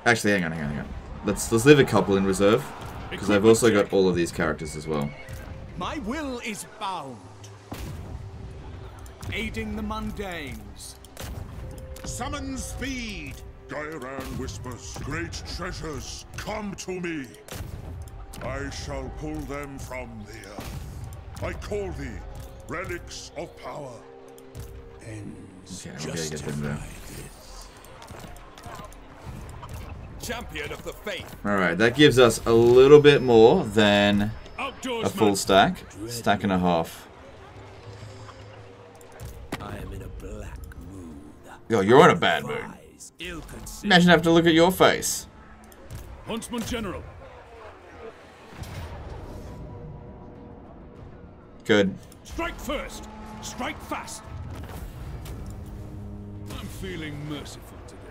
Actually, hang on, hang on, hang on. Let's, let's leave a couple in reserve, because I've also got all of these characters as well. My will is bound. Aiding the mundanes. Summon speed! Gairan whispers, great treasures, come to me. I shall pull them from the earth. I call thee, relics of power. Okay, I'm get them there. Champion of the Faith. Alright, that gives us a little bit more than Outdoors, a full man. stack. Stack and a half. I am in a black mood. Yo, you're in a bad mood. Imagine having to look at your face. Huntsman General. Good. Strike first. Strike fast. I'm feeling merciful today.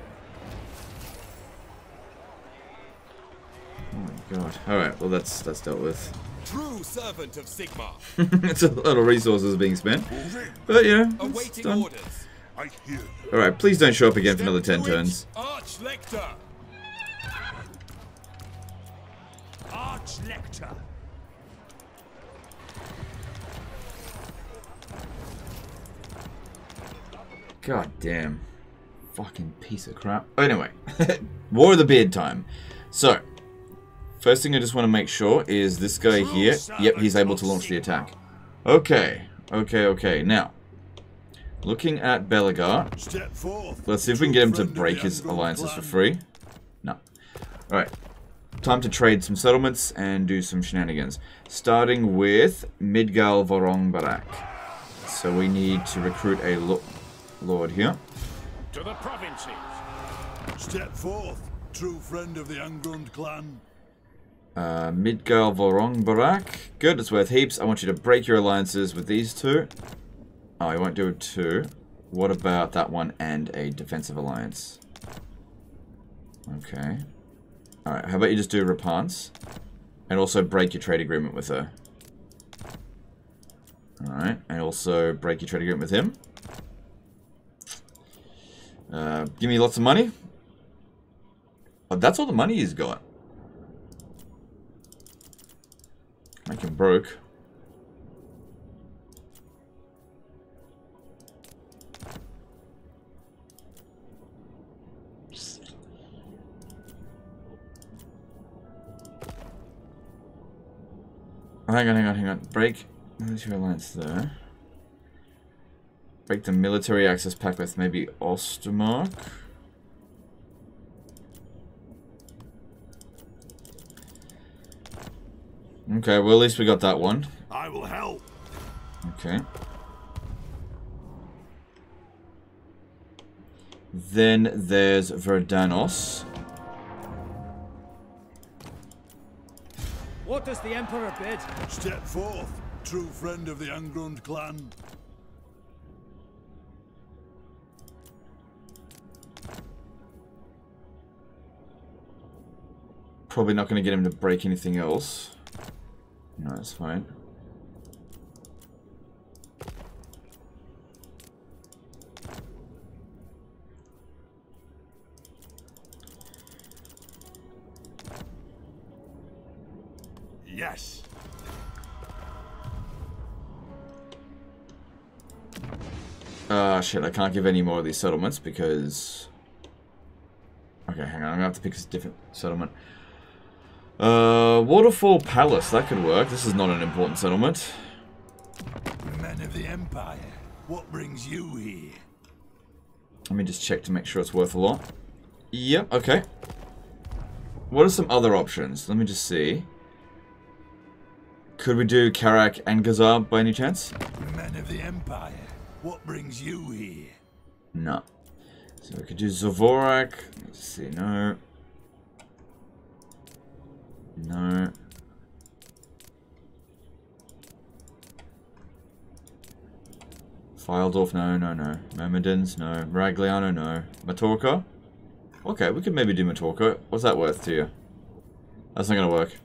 Oh my god. Alright, well that's that's dealt with. True servant of Sigmar. it's a lot of resources being spent. But you know, it's Awaiting done. orders. I hear. Alright, please don't show up again for another 10 turns. Archlector. Archlector. God damn. Fucking piece of crap. Anyway, War of the Beard time. So, first thing I just want to make sure is this guy here. Yep, he's able to launch the attack. Okay, okay, okay. Now, looking at Belegar, let's see if we can get him to break his alliances for free. No. Alright. Time to trade some settlements and do some shenanigans. Starting with Midgal Vorong Barak. So we need to recruit a lo lord here. To the provinces. Step forth, true friend of the Angrund clan. Uh, Midgal Vorong Barak. Good, it's worth heaps. I want you to break your alliances with these two. Oh, I won't do it two. What about that one and a defensive alliance? Okay. Alright, how about you just do Repanse? And also break your trade agreement with her. Alright, and also break your trade agreement with him. Uh, give me lots of money. But that's all the money he's got. Make him broke. Hang on, hang on, hang on. Break. There's your alliance there. Break the military access pact with maybe Ostermark. Okay, well at least we got that one. I will help. Okay. Then there's Verdanos. What does the Emperor bid? Step forth, true friend of the Angrund clan. Probably not going to get him to break anything else. No, that's fine. Yes. Ah, shit, I can't give any more of these settlements because... Okay, hang on, I'm gonna have to pick a different settlement. Uh, Waterfall Palace, that could work. This is not an important settlement. Men of the Empire, what brings you here? Let me just check to make sure it's worth a lot. Yep, okay. What are some other options? Let me just see. Could we do Karak and Gazar by any chance? Men of the Empire, what brings you here? No. So we could do Zavorak. Let's see, no. No. Filedorf, no, no, no. Myrmidons, no. Maragliano, no. Matorka? Okay, we could maybe do Matorka. What's that worth to you? That's not gonna work.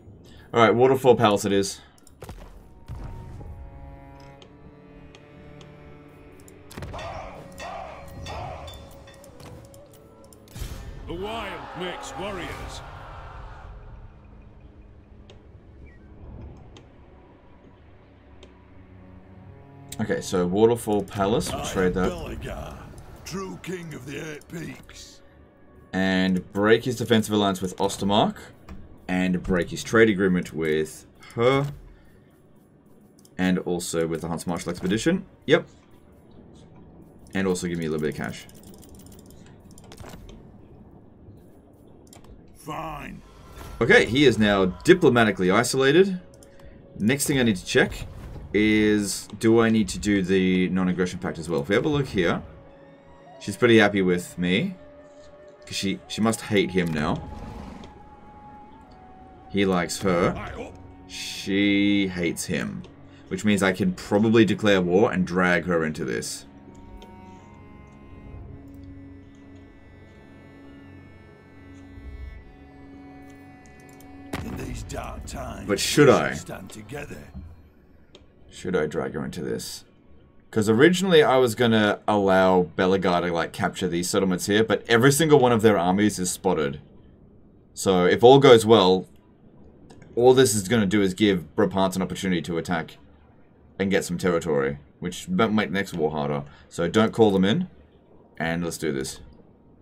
Alright, Waterfall Palace it is. The wild makes warriors. Okay, so Waterfall Palace, we'll trade that. Belegar, true king of the Eight Peaks. And break his defensive alliance with Ostermark. And break his trade agreement with her. And also with the Hunts Marshal Expedition. Yep. And also give me a little bit of cash. Fine. Okay, he is now diplomatically isolated. Next thing I need to check is do I need to do the non-aggression pact as well? If we have a look here, she's pretty happy with me. Because she, she must hate him now. He likes her. She hates him. Which means I can probably declare war and drag her into this. In these dark times, But should I? Should I drag her into this? Because originally I was going to allow Belegar to like capture these settlements here, but every single one of their armies is spotted. So if all goes well, all this is going to do is give Brabant an opportunity to attack and get some territory, which might make next war harder. So don't call them in, and let's do this.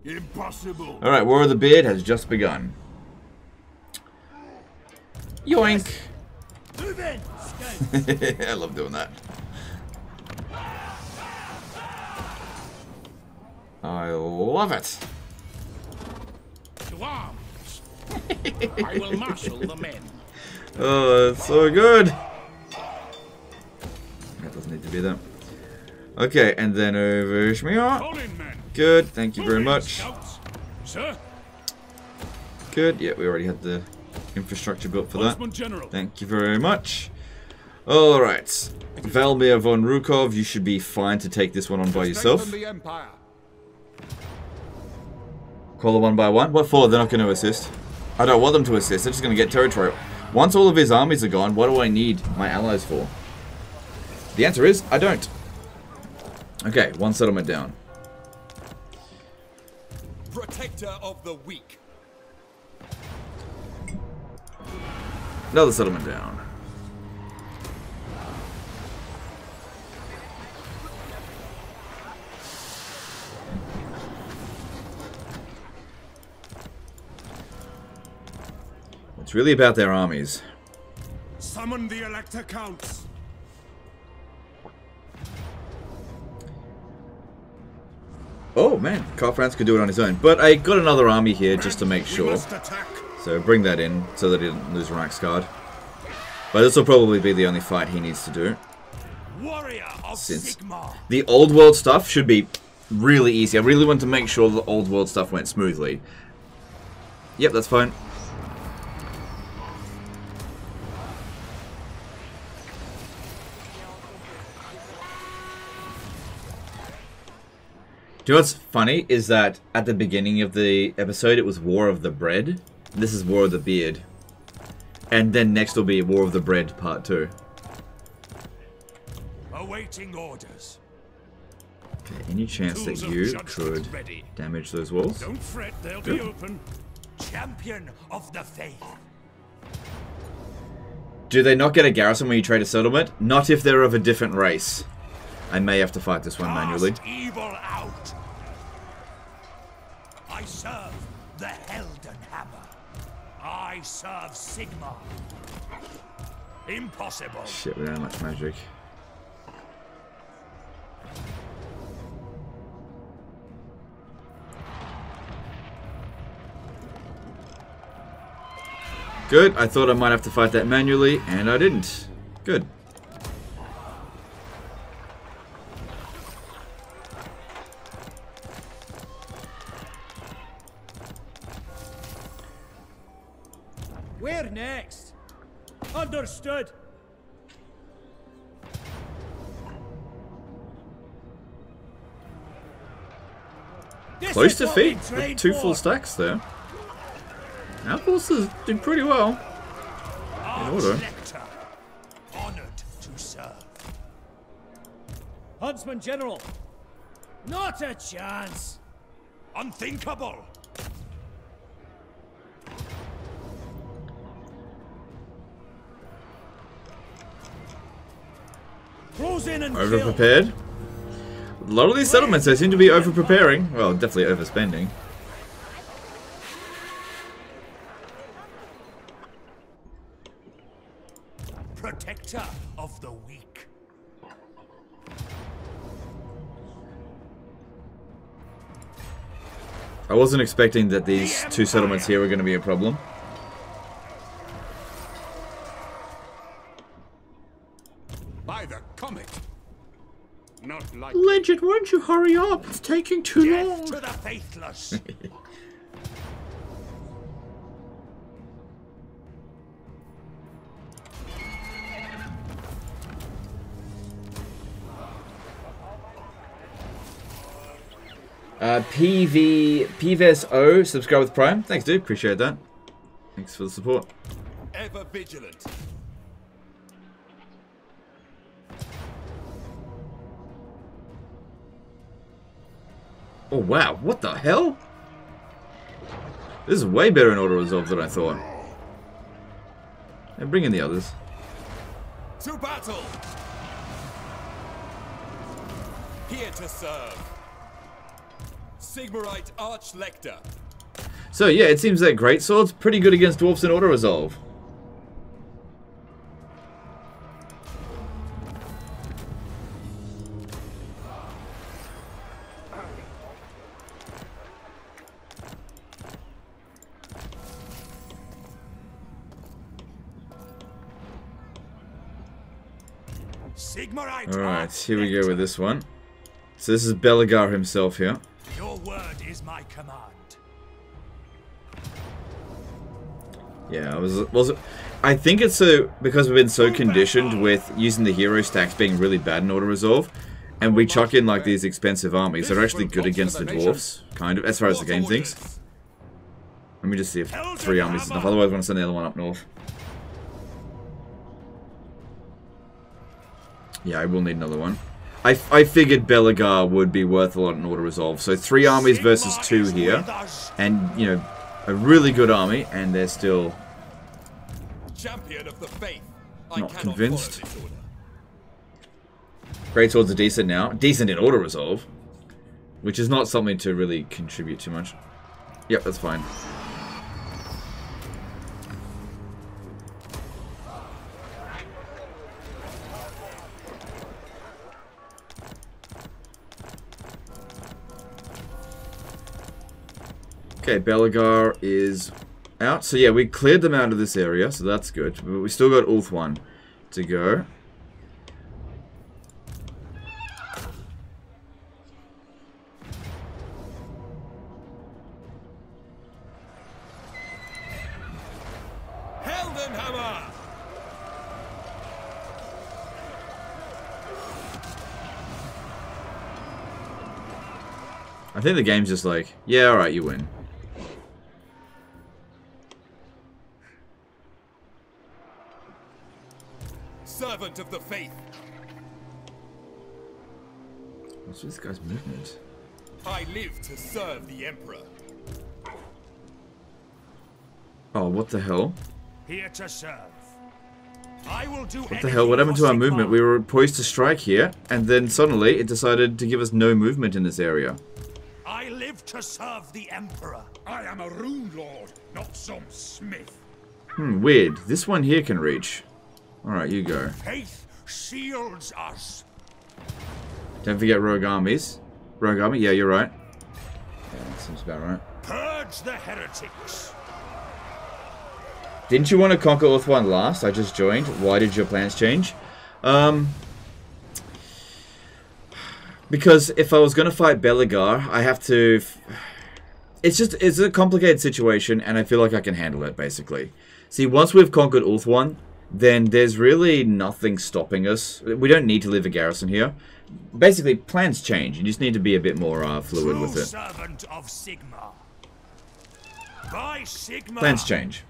Impossible. Alright, War of the Beard has just begun. Yoink! Move in! I love doing that. I love it. To arms. I will marshal the men. Oh, it's so good. That doesn't need to be there. Okay, and then over Shmiar. Good, thank you very much. Good, yeah, we already had the infrastructure built for that. Thank you very much. Alright. Valmir von Raukov, you should be fine to take this one on by yourself. Call it one by one. What for? They're not going to assist. I don't want them to assist. They're just going to get territory. Once all of his armies are gone, what do I need my allies for? The answer is, I don't. Okay, one settlement down. Protector of the weak. Another settlement down. It's really about their armies. Summon the Elector Counts. Oh man, Karl Franz could do it on his own. But I got another army here just to make sure. So bring that in so that he doesn't lose Reichsguard. But this will probably be the only fight he needs to do. Since the old world stuff should be really easy. I really want to make sure the old world stuff went smoothly. Yep, that's fine. Do you know what's funny is that at the beginning of the episode it was War of the Bread. This is War of the Beard. And then next will be War of the Bread Part 2. Awaiting orders. Okay, any chance that you could damage those walls? Don't fret, they'll be open. Champion of the faith. Do they not get a garrison when you trade a settlement? Not if they're of a different race. I may have to fight this one manually. Evil out. I serve the Helden Hammer. I serve Sigmar. Impossible. Shit, we don't have much magic. Good, I thought I might have to fight that manually, and I didn't. Good. Where next? Understood. This Close is to feet, with two for. full stacks there. Our forces did pretty well. In order. Lecter. Honored to serve. Huntsman General. Not a chance. Unthinkable. Close in and Over kill. prepared. A lot of these settlements, they seem to be over preparing. Well, definitely overspending. Protector of the weak. I wasn't expecting that these two settlements here were going to be a problem. By the comet. Not like Legend, won't you hurry up? It's taking too Death long. to the faithless. Uh, PV PVSO subscribe with Prime. Thanks, dude. Appreciate that. Thanks for the support. Ever vigilant. Oh wow, what the hell? This is way better in Auto Resolve than I thought. And bring in the others. To battle! Here to serve. Sigmarite Archlector. So yeah, it seems that Great Sword's pretty good against dwarfs in Auto Alright, here we go with this one. So this is Belegar himself here. Your word is my command. Yeah, I was was I think it's so because we've been so conditioned with using the hero stacks being really bad in auto resolve, and we chuck in like these expensive armies that are actually good against the dwarfs, kind of, as far as the game thinks. Let me just see if three armies is enough. Otherwise, I'm gonna send the other one up north. Yeah, I will need another one. I, I figured Belegar would be worth a lot in auto resolve. So three armies versus two here, and you know, a really good army, and they're still the Not convinced. order. Great swords are decent now. Decent in auto resolve. Which is not something to really contribute too much. Yep, that's fine. Okay, Belegar is out. So yeah, we cleared them out of this area, so that's good. But we still got Ulthuan to go. Heldenhammer! I think the game's just like, yeah, alright, you win. Servant of the faith. What's this guy's movement? I live to serve the Emperor. Oh, what the hell? Here to serve. I will do What the hell? What happened to our movement? We were poised to strike here, and then suddenly it decided to give us no movement in this area. I live to serve the Emperor. I am a rune lord, not some smith. Hmm, weird. This one here can reach. Alright, you go. Faith shields us. Don't forget rogue armies. Rogue army? Yeah, you're right. Yeah, that seems about right. Purge the heretics. Didn't you want to conquer Ulthuan last? I just joined. Why did your plans change? Um, because if I was going to fight Belegar, I have to... It's just, it's a complicated situation, and I feel like I can handle it, basically. See, once we've conquered Ulthuan, then there's really nothing stopping us. We don't need to leave a garrison here. Basically, plans change. You just need to be a bit more uh, fluid True with it. servant of Sigmar. By Sigmar. Plans change.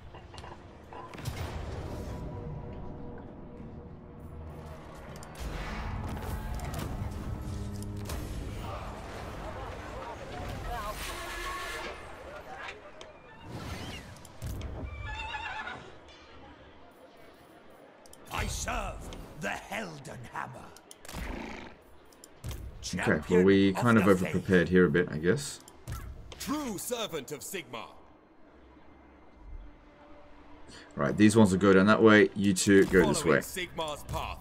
Serve the Heldenhammer. Okay, well we kind of over-prepared here a bit, I guess. True servant of Sigmar. Right, these ones will go down that way. You two go this way. Following Sigmar's path.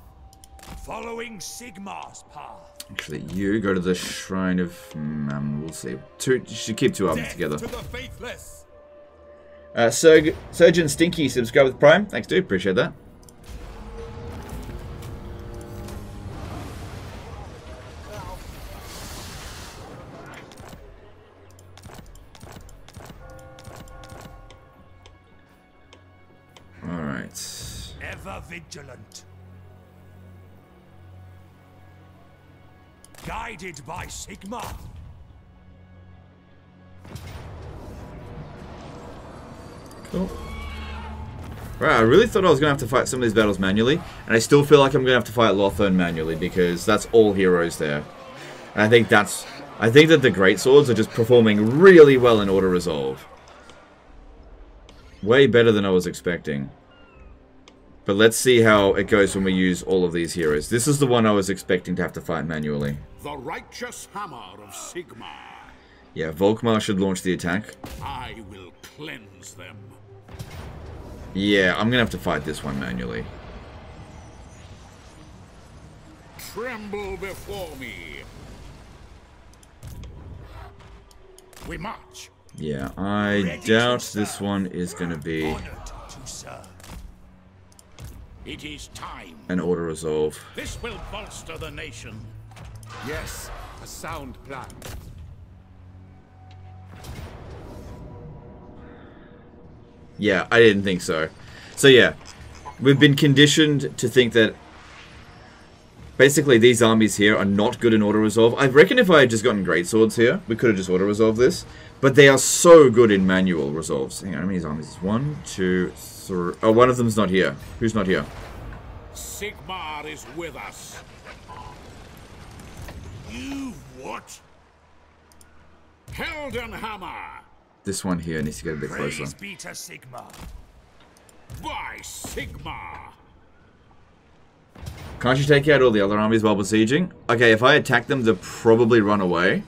Following Sigmar's path. Actually, you go to the Shrine of... Um, we'll see. Two, you should keep two of them Death together. to the faithless. Uh, Surg Surgeon Stinky, subscribe with Prime. Thanks, dude. Appreciate that. Vigilant. Guided by Sigmar. Cool. Right, I really thought I was going to have to fight some of these battles manually, and I still feel like I'm going to have to fight Lothern manually, because that's all heroes there. And I think that's... I think that the Great Swords are just performing really well in Auto Resolve. Way better than I was expecting. But let's see how it goes when we use all of these heroes. This is the one I was expecting to have to fight manually. The righteous hammer of Sigmar. Yeah, Volkmar should launch the attack. I will cleanse them. Yeah, I'm going to have to fight this one manually. Tremble before me. We march. Yeah, I doubt this one is going to be To serve. It is time. an auto resolve. This will bolster the nation. Yes, a sound plan. Yeah, I didn't think so. So yeah, we've been conditioned to think that basically these armies here are not good in auto resolve. I reckon if I had just gotten great swords here, we could have just auto resolved this. But they are so good in manual resolves. Hang on, how many armies? is One, two, three. Oh, one of them's not here. Who's not here? Sigmar is with us. You what? Heldenhammer. This one here needs to get a bit Praise closer. be to Sigmar. By Sigmar. Can't you take out all the other armies while besieging? Okay, if I attack them, they'll probably run away.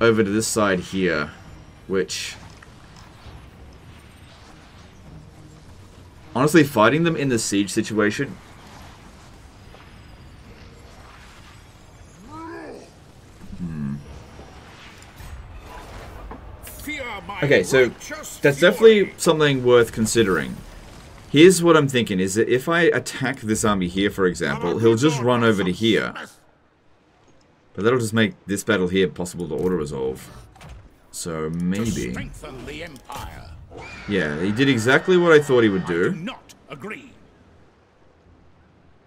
Over to this side here, which... Honestly, fighting them in the siege situation... Hmm. Okay, so that's definitely something worth considering. Here's what I'm thinking, is that if I attack this army here, for example, he'll just run over to here. But that'll just make this battle here possible to auto-resolve. So, To maybe... strengthen the empire. Yeah, he did exactly what I thought he would Do do. not agree.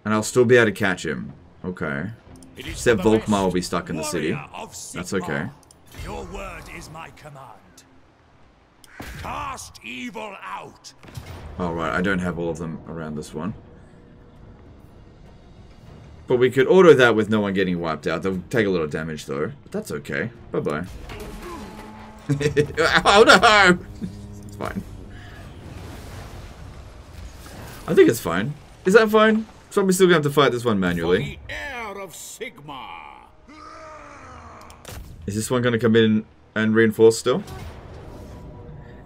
And I'll still be able to catch him. Okay. Except Volkmar will be stuck in the city. That's okay. Your word is my command. Cast evil out. Alright, I don't have all of them around this one. But we could auto that with no one getting wiped out. They'll take a little damage though. But that's okay. Bye-bye. oh no! It's fine. I think it's fine. Is that fine? So we're still to have to fight this one manually. Heir of Sigmar. Is this one going to come in and reinforce still?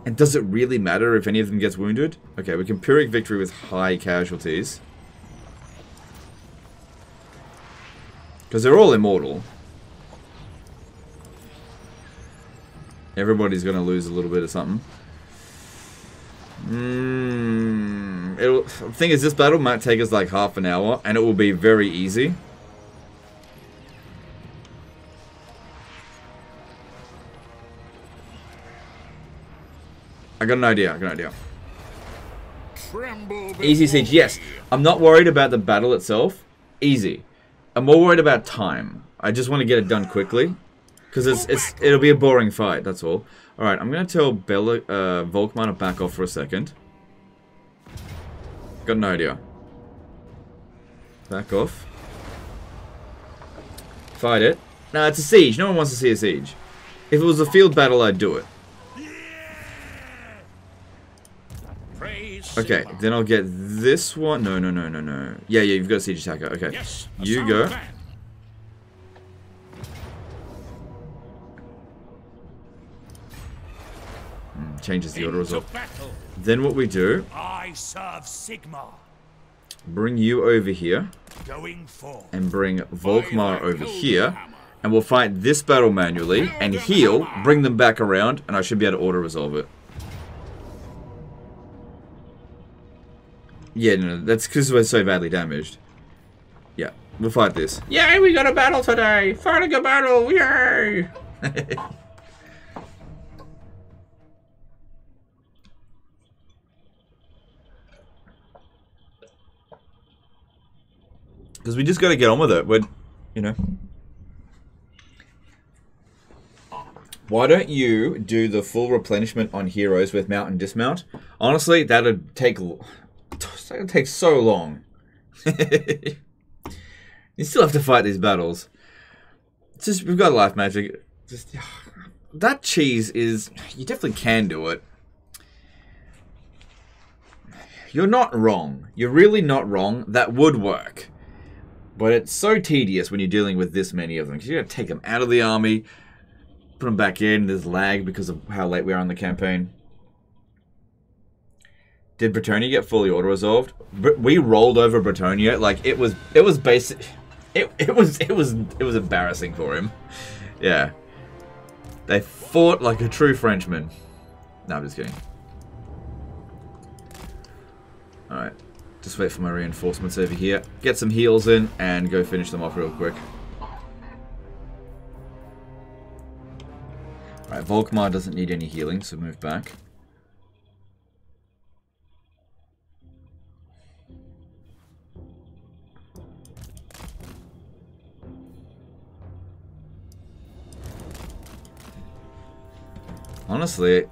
And does it really matter if any of them gets wounded? Okay, we can Pyrrhic victory with high casualties. Because they're all immortal. Everybody's going to lose a little bit of something. Mm, it'll, the thing is, this battle might take us like half an hour, and it will be very easy. I got an idea. I got an idea. Easy siege. Yes. I'm not worried about the battle itself. Easy. I'm more worried about time. I just want to get it done quickly, because it's it's it'll be a boring fight. That's all. All right, I'm gonna tell Bella uh, Volkmar to back off for a second. Got an idea. Back off. Fight it. No, it's a siege. No one wants to see a siege. If it was a field battle, I'd do it. Okay, then I'll get this one. No, no, no, no, no. Yeah, yeah, you've got a siege attacker. Okay. You go. Changes the order as Into well. Then what we do, I serve Sigmar. bring you over here Going forth. and bring Volkmar over here. And we'll fight this battle manually and heal, bring them back around, and I should be able to auto-resolve it. Yeah, no, no, that's because we're so badly damaged. Yeah, we'll fight this. Yay, we got a battle today! Fighting a battle! Yay! Because we just got to get on with it. We're, you know. Why don't you do the full replenishment on heroes with mount and dismount? Honestly, that'd take that'd take so long. you still have to fight these battles. It's just we've got life magic. Just that cheese is you definitely can do it. You're not wrong. You're really not wrong. That would work. But it's so tedious when you're dealing with this many of them. Because you gotta take them out of the army, put them back in. There's lag because of how late we are on the campaign. Did Bretonnia get fully auto-resolved? Br- We rolled over Bretonnia. Like, it was, it was basic... It, it was, it was, it was embarrassing for him. Yeah. They fought like a true Frenchman. No, I'm just kidding. Alright. Just wait for my reinforcements over here. Get some heals in and go finish them off real quick. Alright, Volkmar doesn't need any healing, so move back. Honestly,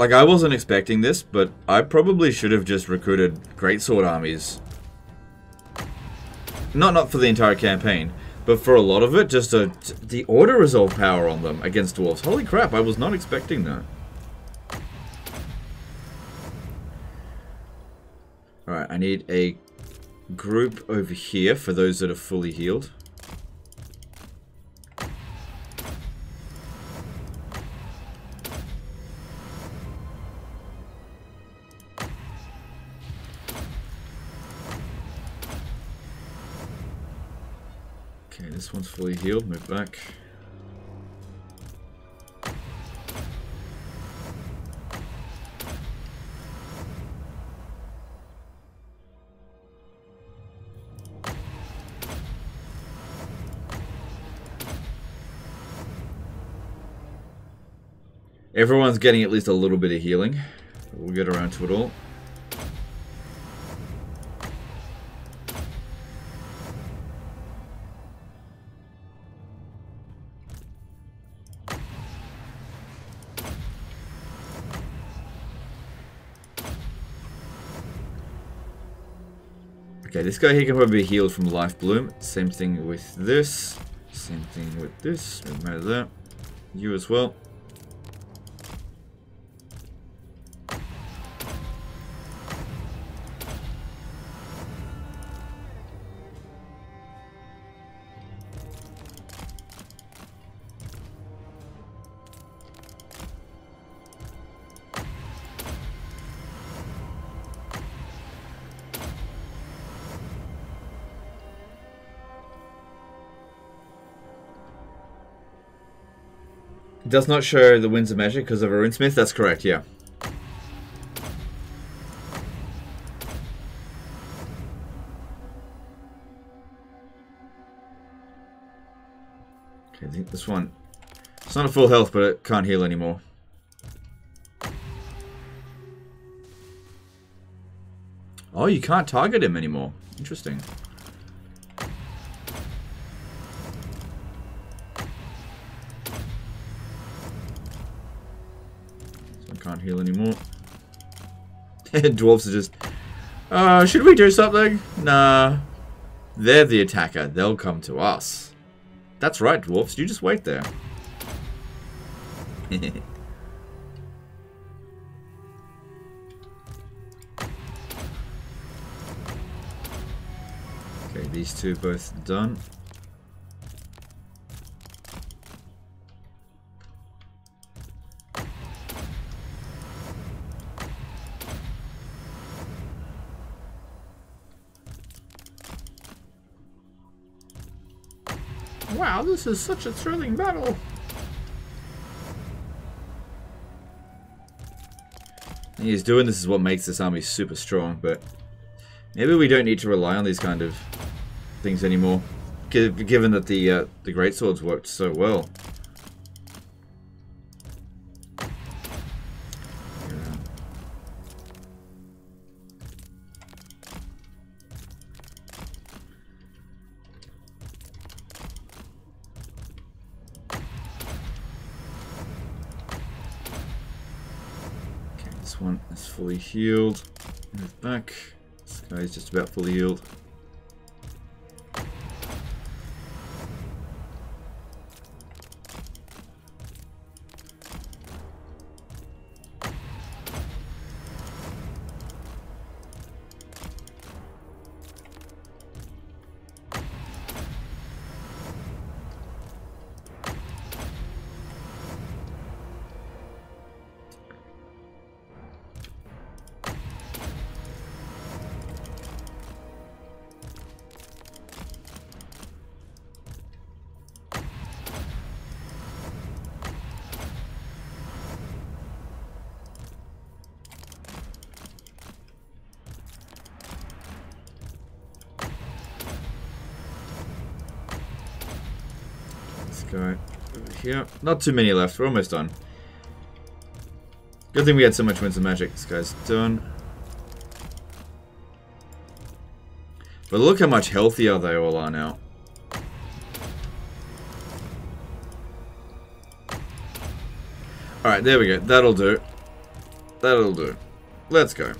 like I wasn't expecting this, but I probably should have just recruited greatsword armies. Not not for the entire campaign, but for a lot of it, just a, the auto resolve power on them against dwarves. Holy crap! I was not expecting that. All right, I need a group over here for those that are fully healed. One's fully healed, move back. Everyone's getting at least a little bit of healing. We'll get around to it all. Okay, this guy here can probably be healed from Life Bloom. Same thing with this. Same thing with this. Doesn't matter that. You as well. Does not show the Winds of Magic because of a Runesmith. That's correct, yeah. Okay, I think this one... It's not a full health, but it can't heal anymore. Oh, you can't target him anymore. Interesting. Can't heal anymore. Dwarves are just... Uh, should we do something? Nah. They're the attacker. They'll come to us. That's right, dwarfs. You just wait there. okay, these two both done. This is such a thrilling battle. He's doing this is what makes this army super strong, but maybe we don't need to rely on these kind of things anymore, given that the uh, the great swords worked so well. Healed. Move back. This guy's just about fully healed. Not too many left. We're almost done. Good thing we had so much Winds of Magic. This guy's done. But look how much healthier they all are now. Alright, there we go. That'll do. That'll do. Let's go.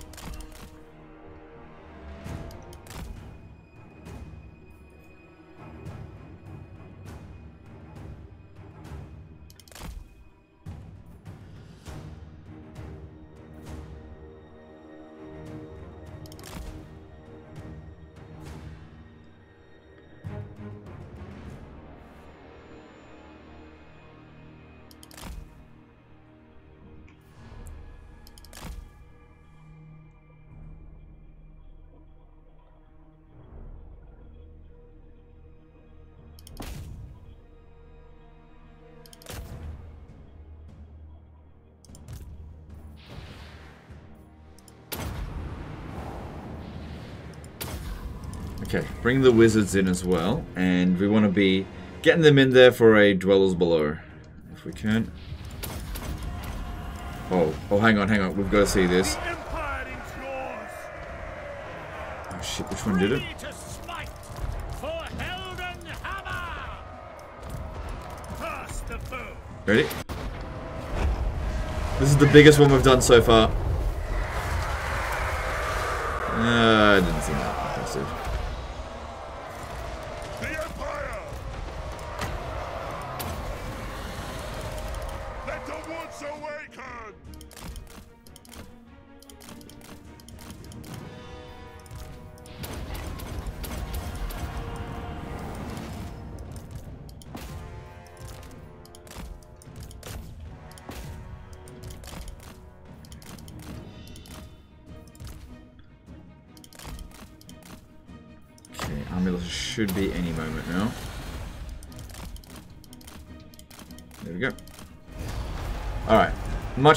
Bring the wizards in as well, and we want to be getting them in there for a Dwellers Below, if we can. Oh, oh, hang on, hang on. We've got to see this. Oh shit, which one did it? Ready? This is the biggest one we've done so far.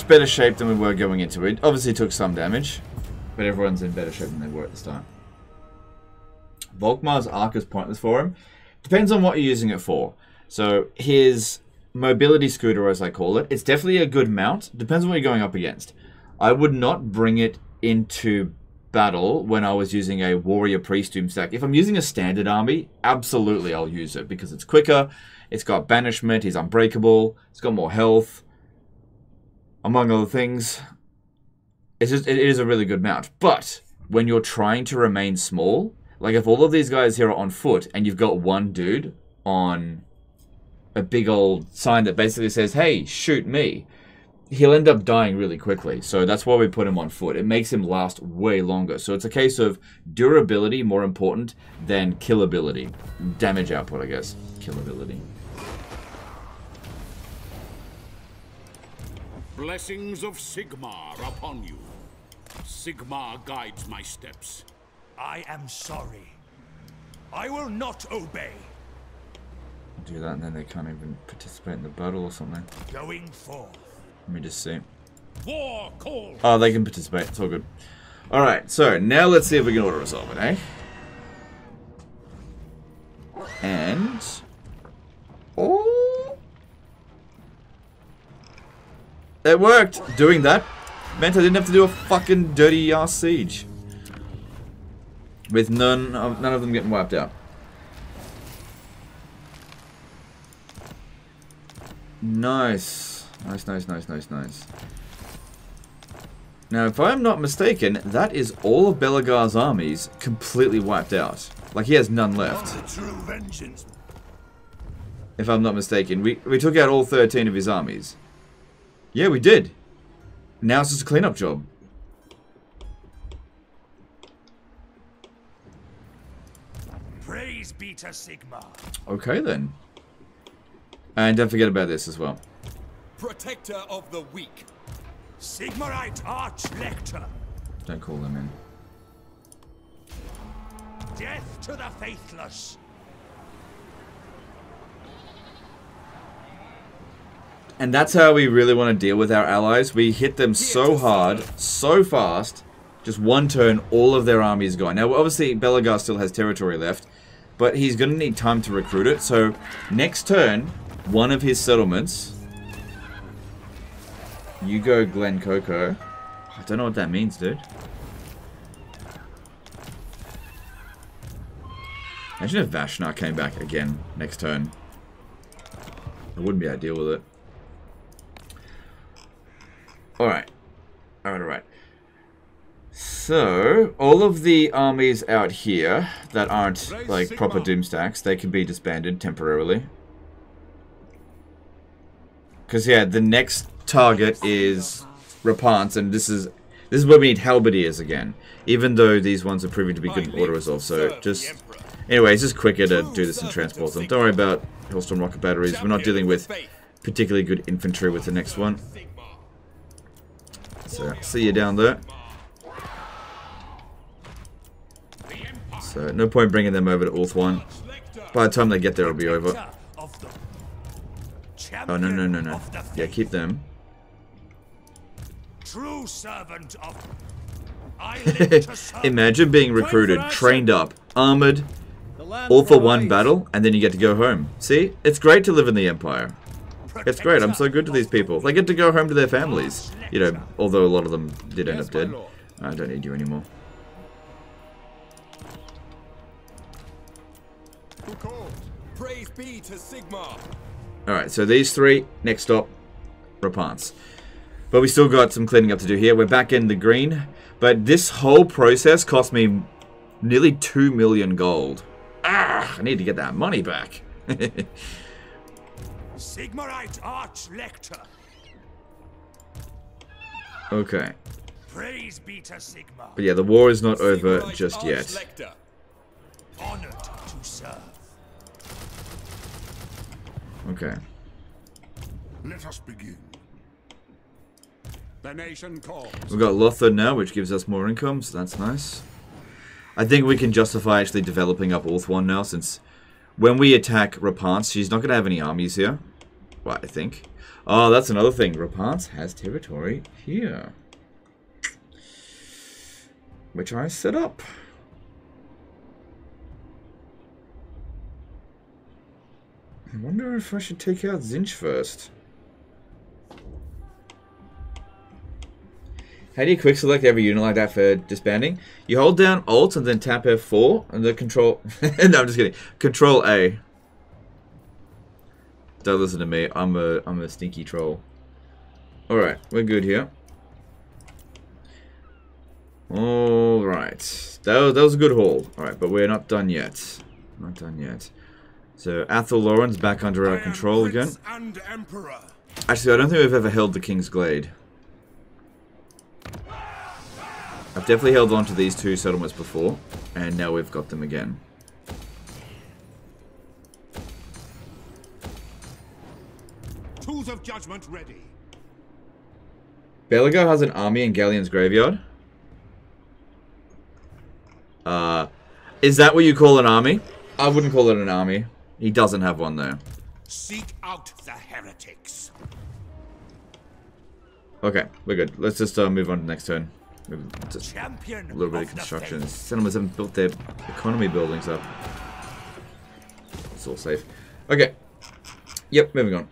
Much better shape than we were going into it. Obviously took some damage, but everyone's in better shape than they were at the start. Volkmar's arc is pointless for him. Depends on what you're using it for. So his mobility scooter, as I call it, it's definitely a good mount. Depends on what you're going up against. I would not bring it into battle when I was using a warrior priest doom stack. If I'm using a standard army, absolutely I'll use it because it's quicker, it's got banishment, he's unbreakable, it's got more health, among other things. It's just it is a really good mount. But when you're trying to remain small, like if all of these guys here are on foot and you've got one dude on a big old sign that basically says, "Hey, shoot me." he'll end up dying really quickly. So that's why we put him on foot. It makes him last way longer. So it's a case of durability more important than killability. Damage output, I guess. Killability. Blessings of Sigmar upon you. Sigmar guides my steps. I am sorry. I will not obey. Do that and then they can't even participate in the battle or something. Going forth. Let me just see. War call. Oh, they can participate. It's all good. Alright, so now let's see if we can auto resolve it, eh? And... Oh! It worked! Doing that meant I didn't have to do a fucking dirty ass siege. With none of, none of them getting wiped out. Nice. Nice, nice, nice, nice, nice. Now, if I'm not mistaken, that is all of Belegar's armies completely wiped out. Like, he has none left. If I'm not mistaken. We, we took out all 13 of his armies. Yeah, we did. Now it's just a cleanup job. Praise Beta Sigmar. Okay, then. And don't forget about this as well. Protector of the weak. Sigmarite Arch Lector. Don't call them in. Death to the faithless. And that's how we really want to deal with our allies. We hit them so hard, so fast, just one turn, all of their army is gone. Now, obviously, Belegar still has territory left, but he's going to need time to recruit it. So, next turn, one of his settlements, you go Glen Coco. I don't know what that means, dude. Imagine if Vashnar came back again next turn. I wouldn't be able to deal with it. Alright. Alright, alright. So, all of the armies out here that aren't, like, proper Doomstacks, they can be disbanded temporarily. Because, yeah, the next target is Repanse, and this is this is where we need Halberdiers again. Even though these ones are proving to be good in auto-resolve, so just... Anyway, it's just quicker to do this in transport them. Don't worry about Hellstorm rocket batteries. We're not dealing with particularly good infantry with the next one. So, see you down there. So, no point bringing them over to Ulthuan. By the time they get there, it'll be over. Oh, no, no, no, no. Yeah, keep them. True servant of... Imagine being recruited, trained up, armored, all for one battle, and then you get to go home. See? It's great to live in the Empire. It's great. I'm so good to these people. They get to go home to their families. You know, although a lot of them did end up dead. I don't need you anymore. Praise be to Sigmar. Alright, so these three, next stop, Repanse. But we still got some cleaning up to do here. We're back in the green. But this whole process cost me nearly 2 million gold. Ah, I need to get that money back. Sigmarite Arch Lector. okay. Praise be to Sigmar. But yeah, the war is not over just yet. Honored to serve. Okay. Let us begin. The nation calls. We've got Lothern now, which gives us more income, so that's nice. I think we can justify actually developing up Ulthuan now, since when we attack Repanse, she's not going to have any armies here. Well, I think. Oh, that's another thing. Repanse has territory here. Which I set up. I wonder if I should take out Tzeentch first. How do you quick select every unit like that for disbanding? You hold down Alt and then tap F4 and then control... no, I'm just kidding. Control A. Don't listen to me. I'm a I'm a stinky troll. Alright, we're good here. Alright. That, was, that was a good haul. Alright, but we're not done yet. Not done yet. So, Athel Loren's back under our control again. And Emperor. Actually, I don't think we've ever held the King's Glade. I've definitely held on to these two settlements before, and now we've got them again. Tools of judgment ready. Belegar has an army in Galleon's graveyard. Uh, is that what you call an army? I wouldn't call it an army. He doesn't have one though. Seek out the heretics. Okay, we're good. Let's just uh, move on to the next turn. Just Champion a little bit of construction. Cinemas haven't built their economy buildings up. It's all safe. Okay. Yep, moving on.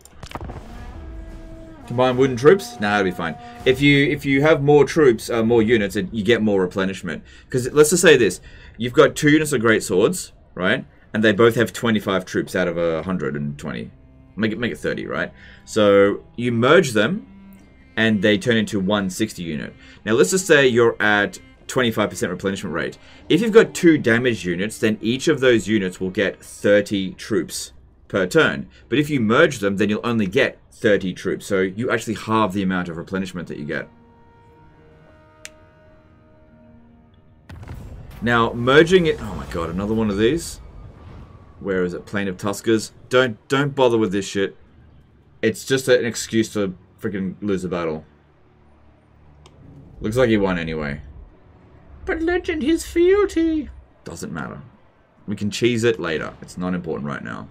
Combine wooden troops? Nah, that'll be fine. If you if you have more troops, uh, more units, and you get more replenishment. Because let's just say this: you've got two units of great swords, right? And they both have 25 troops out of a 120. Make it make it 30, right? So you merge them, and they turn into 160 unit. Now let's just say you're at 25% replenishment rate. If you've got two damage units, then each of those units will get 30 troops per turn. But if you merge them, then you'll only get 30 troops. So you actually halve the amount of replenishment that you get. Now, merging it... Oh my god, another one of these? Where is it? Plain of Tuskers? Don't, don't bother with this shit. It's just an excuse to freaking lose a battle. Looks like he won anyway. But legend his fealty. Doesn't matter. We can cheese it later. It's not important right now.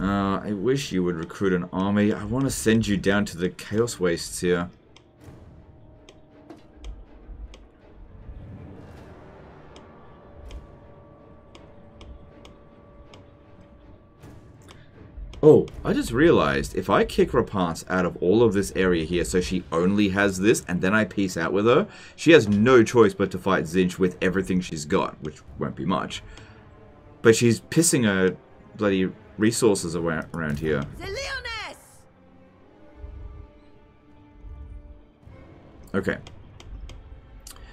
Uh, I wish you would recruit an army. I want to send you down to the Chaos Wastes here. Oh, I just realized, if I kick Repanse out of all of this area here so she only has this, and then I peace out with her, she has no choice but to fight Tzeentch with everything she's got, which won't be much. But she's pissing her bloody resources around, around here. Okay.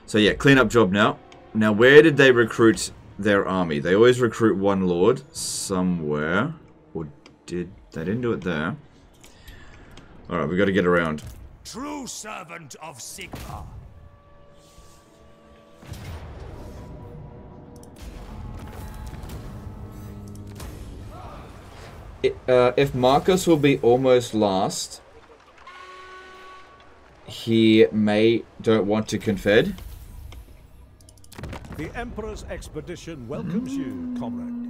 So yeah, cleanup job now. Now, where did they recruit their army? They always recruit one lord somewhere. Or did... They didn't do it there. Alright, we got to get around. True servant of Sigmar. Uh, if Marcus will be almost last, he may don't want to confed. The Emperor's expedition welcomes you, comrade.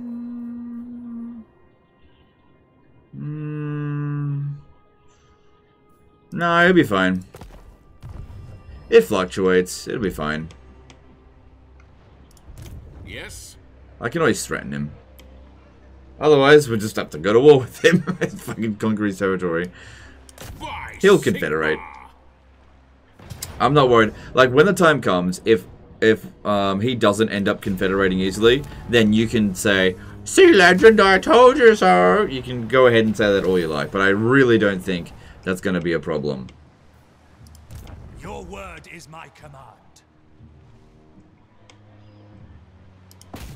Mm. No, it'll be fine. It fluctuates. It'll be fine. Yes? I can always threaten him. Otherwise, we'll just have to go to war with him and fucking conquer his territory. He'll confederate. I'm not worried. Like, when the time comes, if if um, he doesn't end up confederating easily, then you can say, See, legend, I told you so. You can go ahead and say that all you like, but I really don't think that's going to be a problem. Your word is my command.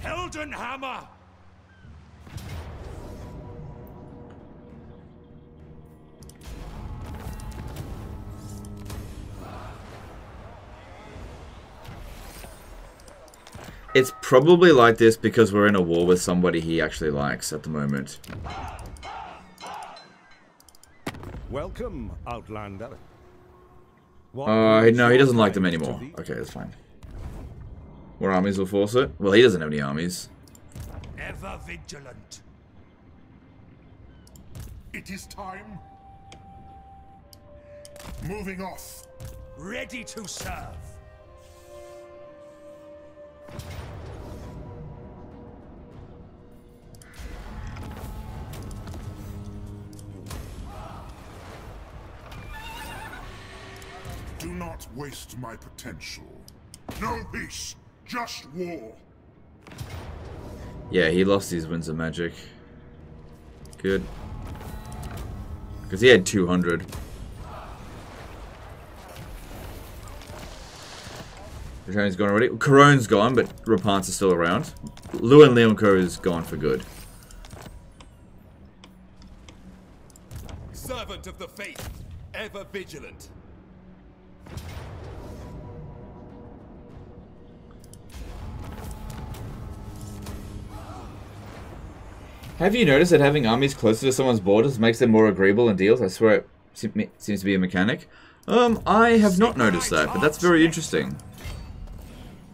Heldenhammer! It's probably like this because we're in a war with somebody he actually likes at the moment. Welcome, Outlander. What Uh, no, he doesn't like them anymore. Okay, that's fine. What armies will force it? Well, he doesn't have any armies. Ever vigilant. It is time. Moving off. Ready to serve. Do not waste my potential. No peace, just war. Yeah, he lost his Winds of Magic. Good. Because he had 200. Returning's gone already. Couronne's gone, but Repanse is still around. Louen Leoncoeur is gone for good. Servant of the faith, ever vigilant. Have you noticed that having armies closer to someone's borders makes them more agreeable in deals? I swear it seems to be a mechanic. Um, I have not noticed that, but that's very interesting.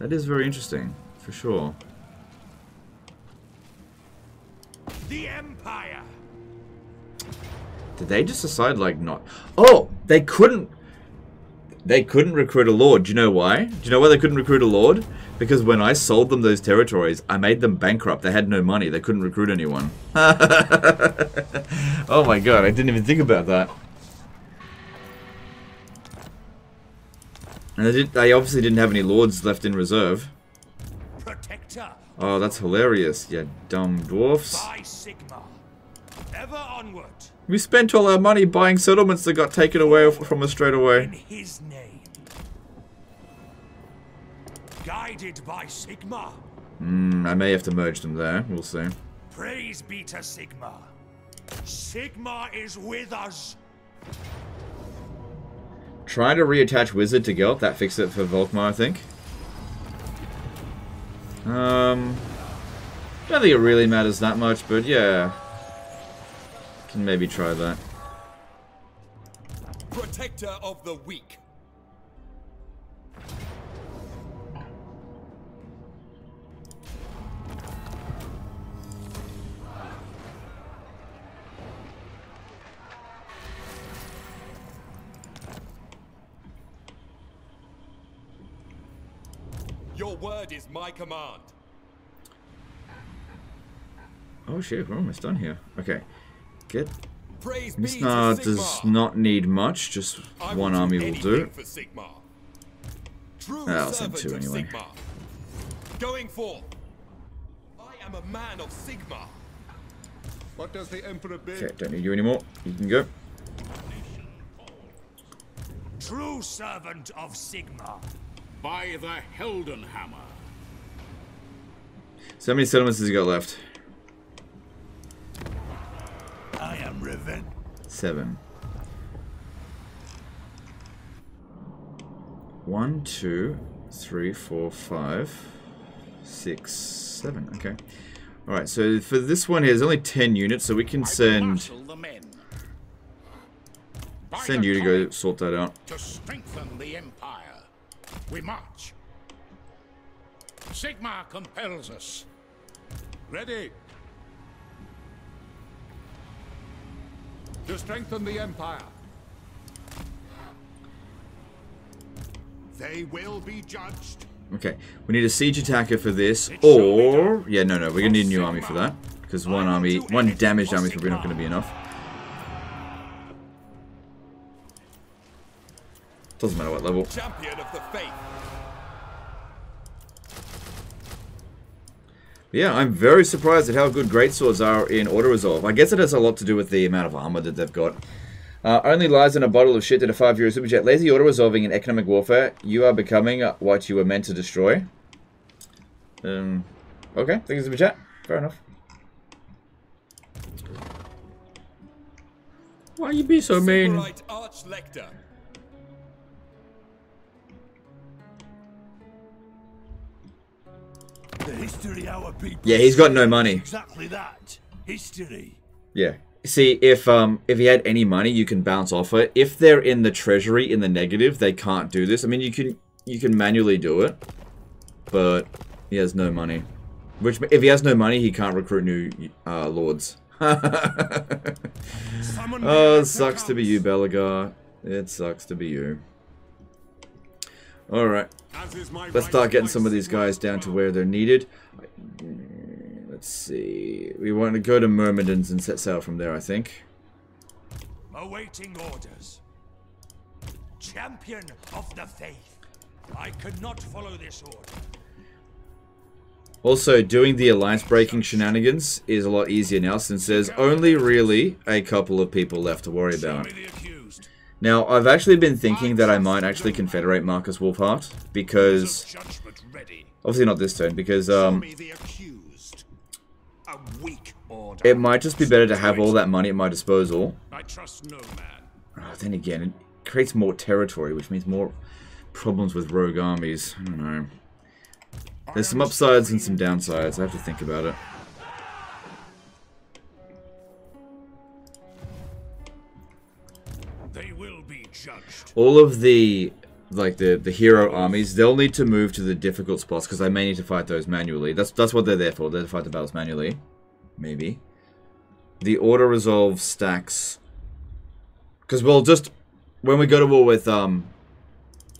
That is very interesting, for sure. The Empire! Did they just decide, like, not... Oh! They couldn't... They couldn't recruit a lord. Do you know why? Do you know why they couldn't recruit a lord? Because when I sold them those territories, I made them bankrupt. They had no money. They couldn't recruit anyone. oh my god, I didn't even think about that. And they, did, they obviously didn't have any lords left in reserve. Protector Oh, that's hilarious, you dumb dwarfs. by Sigmar. Ever onward. We spent all our money buying settlements that got taken away from us straight away. Guided by Sigmar. Hmm, I may have to merge them there. We'll see. Praise be to Sigmar. Sigmar is with us. Trying to reattach Wizard to Gelt, that fixed it for Volkmar, I think. Um, I don't think it really matters that much, but yeah. Can maybe try that. Protector of the weak. Word is my command. Oh shit, we're almost done here. Okay. Get... Praise be to Misnar does not need much, just I one army will do. anything For Sigmar. True Ah, I'll send two anyway. Sigmar. Going forth. I am a man of Sigmar. What does the Emperor bid? Okay, don't need you anymore. You can go. True servant of Sigmar. By the Heldenhammer. So how many settlements has he got left? I am revenge. Seven. One, two, three, four, five, six, seven. Okay. Alright, so for this one here, there's only 10 units, so we can send Marshal the men. By send you to go sort that out. To strengthen the Empire. We march. Sigmar compels us. Ready. To strengthen the Empire. They will be judged. Okay, we need a siege attacker for this, or... Yeah, no, no, we're gonna need a new army for that. Because one army, one damaged army is probably not going to be enough. Doesn't matter what level. Champion of the faith. Yeah, I'm very surprised at how good greatswords are in auto resolve. I guess it has a lot to do with the amount of armor that they've got. Uh, only lies in a bottle of shit that a 5 euro super chat. Lazy auto resolving in economic warfare. You are becoming what you were meant to destroy. Um, okay, thank you, super chat. Fair enough. Why you be so mean? The history our people. Yeah, he's got no money. Exactly that. History. Yeah. See, if um if he had any money, you can bounce off it. If they're in the treasury in the negative, they can't do this. I mean, you can you can manually do it, but he has no money. Which if he has no money, he can't recruit new uh, lords. oh, it sucks to be you, Belegar. It sucks to be you. Alright. Let's start getting some of these guys down to where they're needed. Let's see. We want to go to Myrmidons and set sail from there, I think. Awaiting orders. Champion of the faith. I could not follow this order. Also, doing the alliance breaking shenanigans is a lot easier now since there's only really a couple of people left to worry about. Now, I've actually been thinking that I might actually confederate Marcus Wulfhart, because... Obviously not this turn, because um, it might just be better to have all that money at my disposal. I trust no man. Oh, then again, it creates more territory, which means more problems with rogue armies. I don't know. There's some upsides and some downsides. I have to think about it. All of the like the the hero armies, they'll need to move to the difficult spots because I may need to fight those manually. That's that's what they're there for. They're to fight the battles manually, maybe. The auto resolve stacks because we'll just when we go to war with um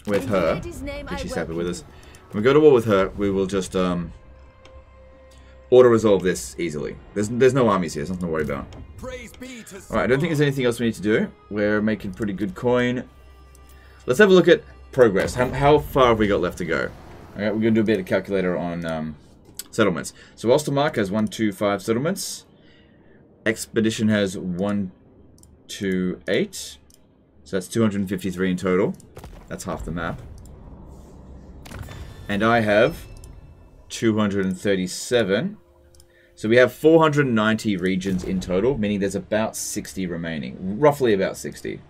with her, if she's happy with us. When we go to war with her, we will just um auto resolve this easily. There's there's no armies here, there's nothing to worry about. Alright, I don't think there's anything else we need to do. We're making pretty good coin. Let's have a look at progress. How, how far have we got left to go? Alright, we're going to do a bit of calculator on um, settlements. So Ostermark has 125 settlements. Expedition has 128. So that's 253 in total. That's half the map. And I have 237. So we have 490 regions in total, meaning there's about 60 remaining. Roughly about 60.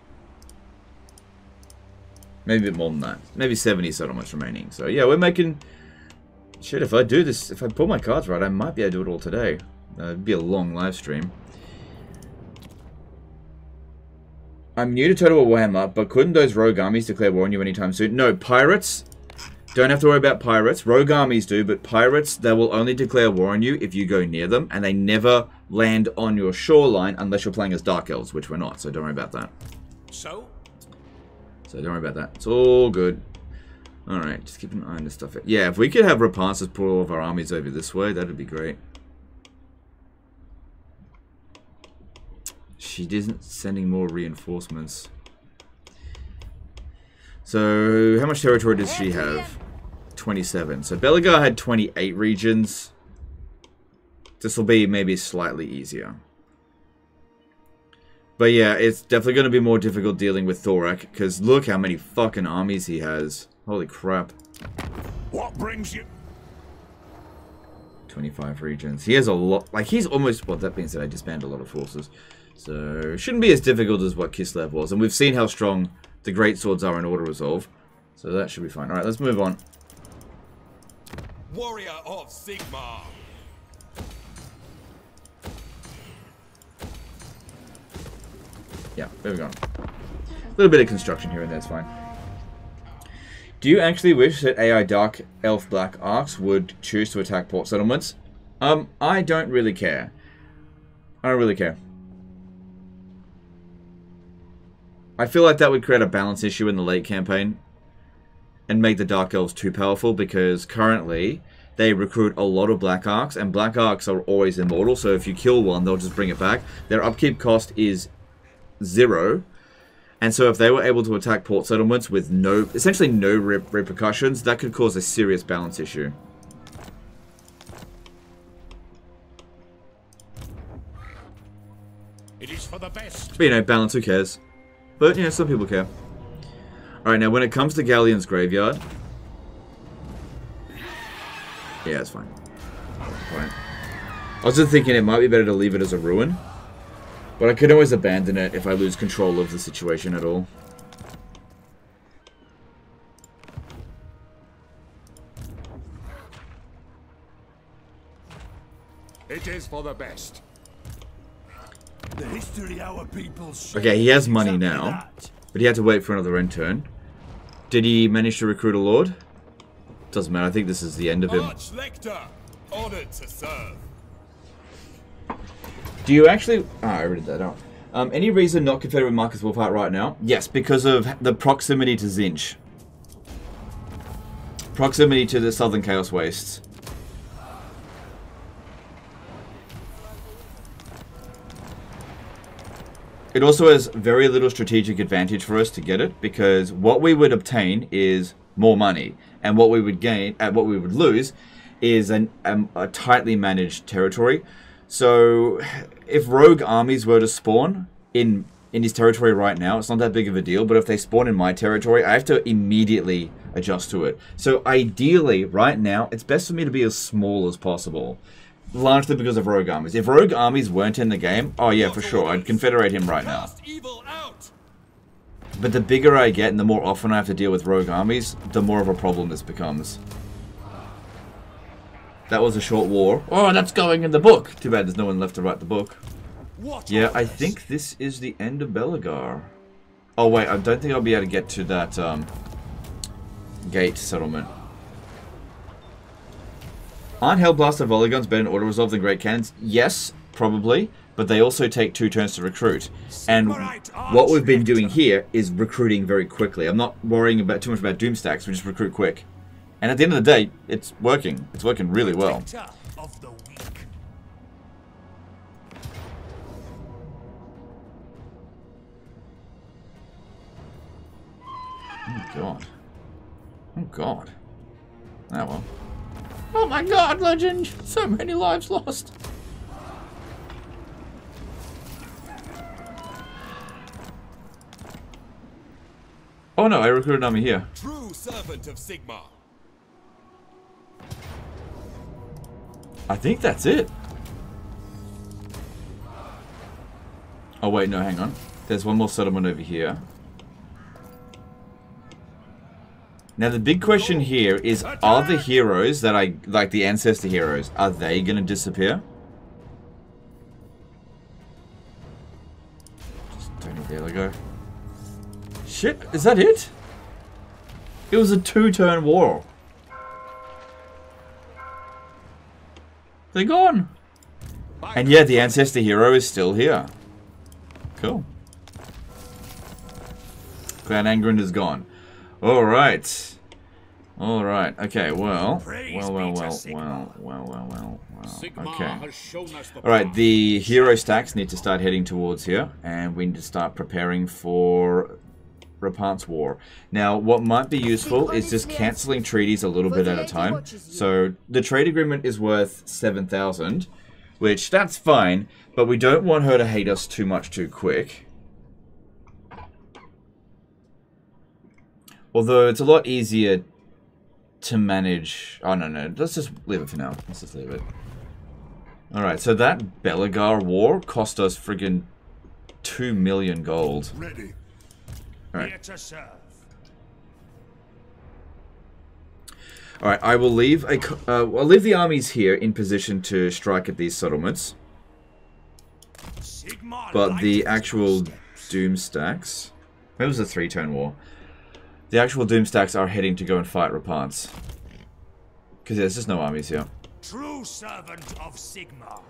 Maybe a bit more than that. Maybe 70 settlements remaining. So yeah, we're making... Shit, if I do this, if I pull my cards right, I might be able to do it all today. Uh, it'd be a long live stream. I'm new to Total Warhammer, but couldn't those rogue armies declare war on you anytime soon? No, pirates don't have to worry about pirates. Rogue armies do, but pirates, they will only declare war on you if you go near them, and they never land on your shoreline unless you're playing as Dark Elves, which we're not, so don't worry about that. So? So don't worry about that. It's all good. Alright, just keep an eye on this stuff. Yeah, if we could have Rapunzel pull all of our armies over this way, that'd be great. She isn't sending more reinforcements. So, how much territory does she have? 27. So, Belegar had 28 regions. This will be maybe slightly easier. But yeah, it's definitely going to be more difficult dealing with Thorek, because look how many fucking armies he has. Holy crap. What brings you... 25 regions. He has a lot... Like, he's almost... Well, that being said, I disbanded a lot of forces. So, shouldn't be as difficult as what Kislev was. And we've seen how strong the great swords are in auto resolve. So that should be fine. Alright, let's move on. Warrior of Sigmar. Yeah, there we go. A little bit of construction here and there, it's fine. Do you actually wish that AI Dark Elf Black Arks would choose to attack port settlements? Um, I don't really care. I don't really care. I feel like that would create a balance issue in the late campaign and make the Dark Elves too powerful because currently they recruit a lot of Black Arks, and Black Arks are always immortal, so if you kill one, they'll just bring it back. Their upkeep cost is zero, and so if they were able to attack port settlements with no, essentially no re repercussions, that could cause a serious balance issue. It is for the best. But, you know, balance, who cares? But, you know, some people care. Alright, now when it comes to Galleon's Graveyard... Yeah, it's fine. Fine. I was just thinking it might be better to leave it as a ruin. But I could always abandon it if I lose control of the situation at all. It is for the best. The history our people Okay, he has money now. But he had to wait for another end turn. Did he manage to recruit a lord? Doesn't matter, I think this is the end of him. Arch Lector, honored to serve. Do you actually... Ah, I did that out. Um, any reason not confederate with Marcus Wulfhart right now? Yes, because of the proximity to Tzeentch. Proximity to the Southern Chaos Wastes. It also has very little strategic advantage for us to get it because what we would obtain is more money, and what we would gain, and what we would lose, is an, um, a tightly managed territory. So, if rogue armies were to spawn in in his territory right now, it's not that big of a deal. But if they spawn in my territory, I have to immediately adjust to it. So, ideally, right now, it's best for me to be as small as possible largely because of rogue armies. If rogue armies weren't in the game, oh yeah, for sure, I'd confederate him right now. But the bigger I get and the more often I have to deal with rogue armies, the more of a problem this becomes. That was a short war. Oh, that's going in the book. Too bad there's no one left to write the book. What Yeah, I think this is the end of Belegar. Oh wait, I don't think I'll be able to get to that um, gate settlement. Aren't Hellblaster volley guns better in auto resolve than Great Cannons? Yes, probably, but they also take two turns to recruit. And what we've been doing here is recruiting very quickly. I'm not worrying about too much about Doom stacks, we just recruit quick. And at the end of the day, it's working. It's working really well. Oh god. Oh god. Ah well. Oh my god, legend! So many lives lost. Oh no, I recruited an army here. True servant of Sigmar. I think that's it. Oh wait, no, hang on. There's one more settlement over here. Now the big question oh, here is, are the heroes that I, like the ancestor heroes, are they going to disappear? Just don't need there we go. Shit, is that it? It was a two-turn war. They're gone. And yeah, the Ancestor Hero is still here. Cool. Clan Angrund is gone. Alright. Alright, okay, well. Well, well, well, well, well, well, well, well. Okay. Alright, the hero stacks need to start heading towards here, and we need to start preparing for Repanse's War. Now, what might be useful is just cancelling treaties a little bit at a time. So the trade agreement is worth seven thousand, which that's fine, but we don't want her to hate us too much too quick. Although it's a lot easier to manage... Oh, no, no. Let's just leave it for now. Let's just leave it. Alright, so that Belegar war cost us friggin' 2 million gold. Ready. Alright. to serve. Alright, I will leave a, uh, I'll leave the armies here in position to strike at these settlements. But the actual Doom stacks... It was a three-turn war. The actual Doom stacks are heading to go and fight Repanse. Because there's just no armies here. True servant of Sigmar.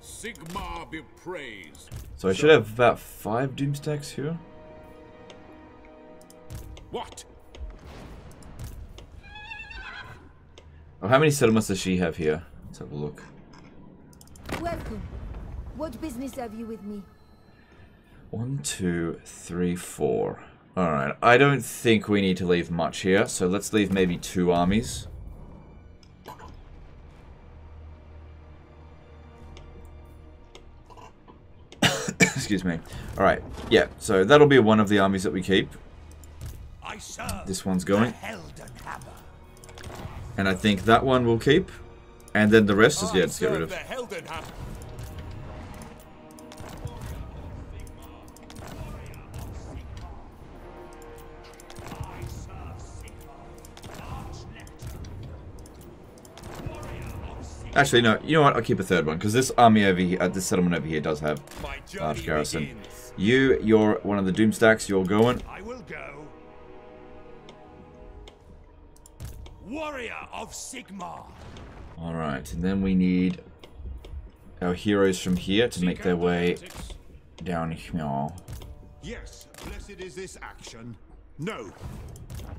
Sigmar be praised. So I should have about five Doom stacks here. What? Oh, how many settlements does she have here? Let's have a look. Welcome. What business have you with me? One, two, three, four. Alright, I don't think we need to leave much here, so let's leave maybe two armies. Excuse me. Alright, yeah, so that'll be one of the armies that we keep. This one's going. And I think that one will keep. And then the rest is, yeah, to get rid of. Actually, no. You know what? I'll keep a third one because this army over here, uh, this settlement over here, does have large garrison. You, you're one of the Doomstacks. You're going. I will go. Warrior of Sigmar. All right, and then we need our heroes from here to make their way down here. Yes, blessed is this action. No.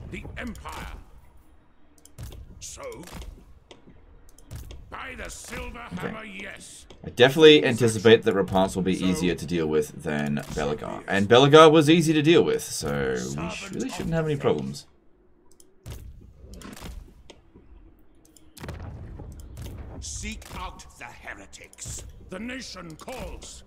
The Empire. So, by the silver Okay. hammer, yes. I definitely anticipate that Repanse will be easier to deal with than Belegar. And Belegar was easy to deal with, so we sh really shouldn't have any problems. Seek out the heretics. The nation calls.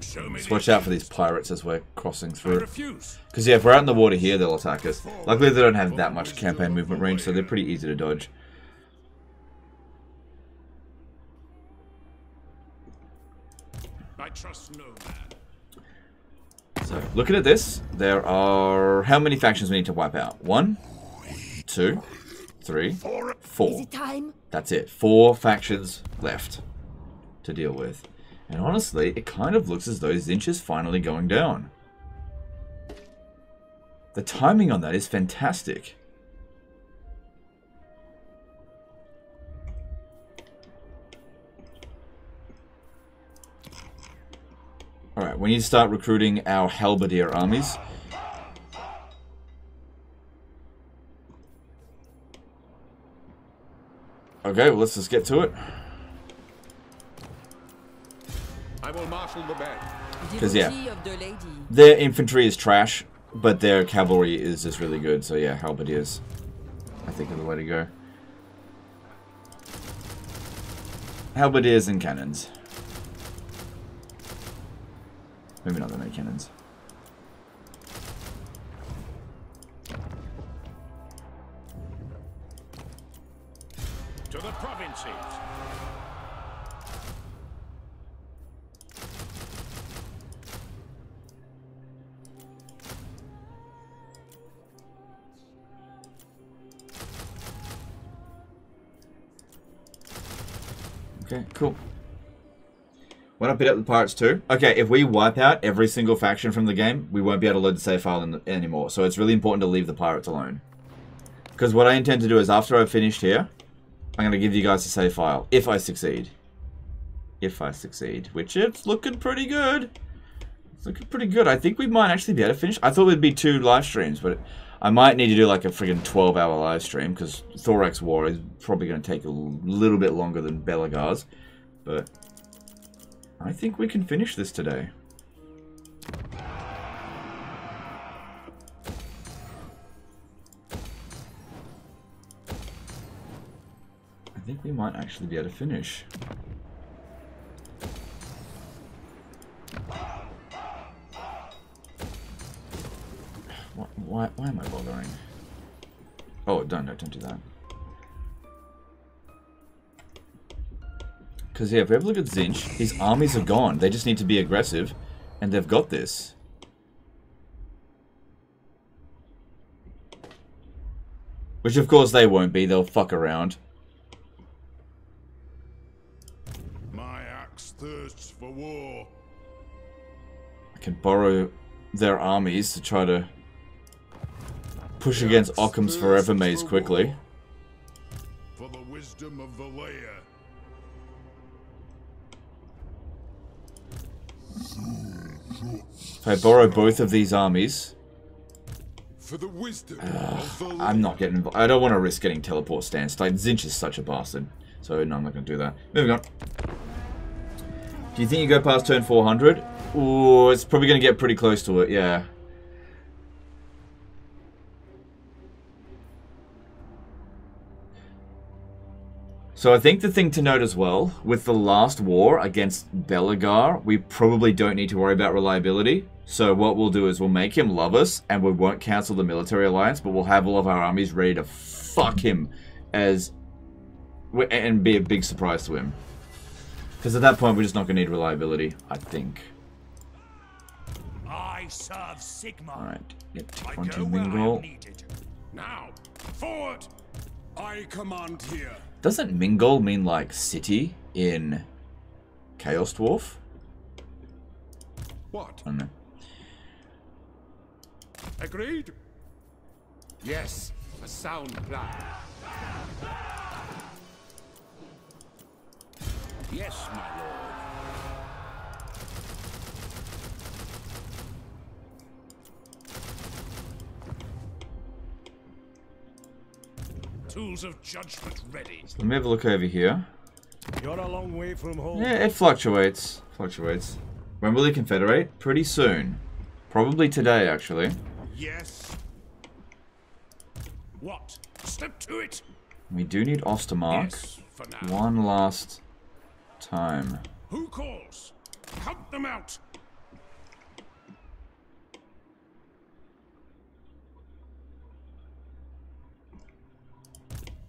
Show me Just watch out for these pirates as we're crossing through. Because yeah, if we're out in the water here, they'll attack us. Luckily, they don't have that much campaign movement range, so they're pretty easy to dodge. I trust no man. So, looking at this, there are... How many factions we need to wipe out? One, two, three, four. Is it time? That's it. Four factions left to deal with. And honestly, it kind of looks as though Tzeentch is finally going down. The timing on that is fantastic. Alright, we need to start recruiting our Halberdier armies. Okay, well, let's just get to it. I will marshal the band. Because, yeah, the their infantry is trash, but their cavalry is just really good. So, yeah, halberdiers, I think, are the way to go. Halberdiers and cannons. Maybe not that many cannons. Okay, cool. When I beat up the pirates too. Okay, if we wipe out every single faction from the game, we won't be able to load the save file in anymore. So it's really important to leave the pirates alone. Because what I intend to do is after I've finished here, I'm going to give you guys the save file. If I succeed. If I succeed. Which it's looking pretty good. It's looking pretty good. I think we might actually be able to finish. I thought it'd be two live streams, but I might need to do like a friggin' 12 hour live stream because Thorek's War is probably going to take a little bit longer than Belegar's. But I think we can finish this today. I think we might actually be able to finish. Why, why, am I bothering? Oh, don't, no, don't do that. Because, yeah, if we have a look at Tzeentch, his armies are gone. They just need to be aggressive, and they've got this. Which, of course, they won't be. They'll fuck around. My axe thirsts for war. I can borrow their armies to try to push against Occam's Forever Maze quickly. For the wisdom of. If I borrow both of these armies, for the wisdom of the I'm not getting. I don't want to risk getting teleport stance. Like, Tzeentch is such a bastard. So, no, I'm not going to do that. Moving on. Do you think you go past turn 400? Ooh, it's probably going to get pretty close to it, yeah. So I think the thing to note as well, with the last war against Belegar, we probably don't need to worry about reliability. So what we'll do is we'll make him love us, and we won't cancel the military alliance, but we'll have all of our armies ready to fuck him as... and be a big surprise to him. Because at that point, we're just not going to need reliability, I think. I serve Sigmar. Alright, get I 20 go where I am Mingle. Now, forward! I command here. Doesn't Mingle mean like city in Chaos Dwarf? What? I don't know. Agreed? Yes, a sound plan. Yes, my lord. Tools of judgment ready. Let me have a look over here. You're a long way from home. Yeah, it fluctuates. Fluctuates. When will they confederate? Pretty soon. Probably today, actually. Yes. What? Step to it. We do need Ostermark. Yes, for now. One last time. Who calls? Count them out.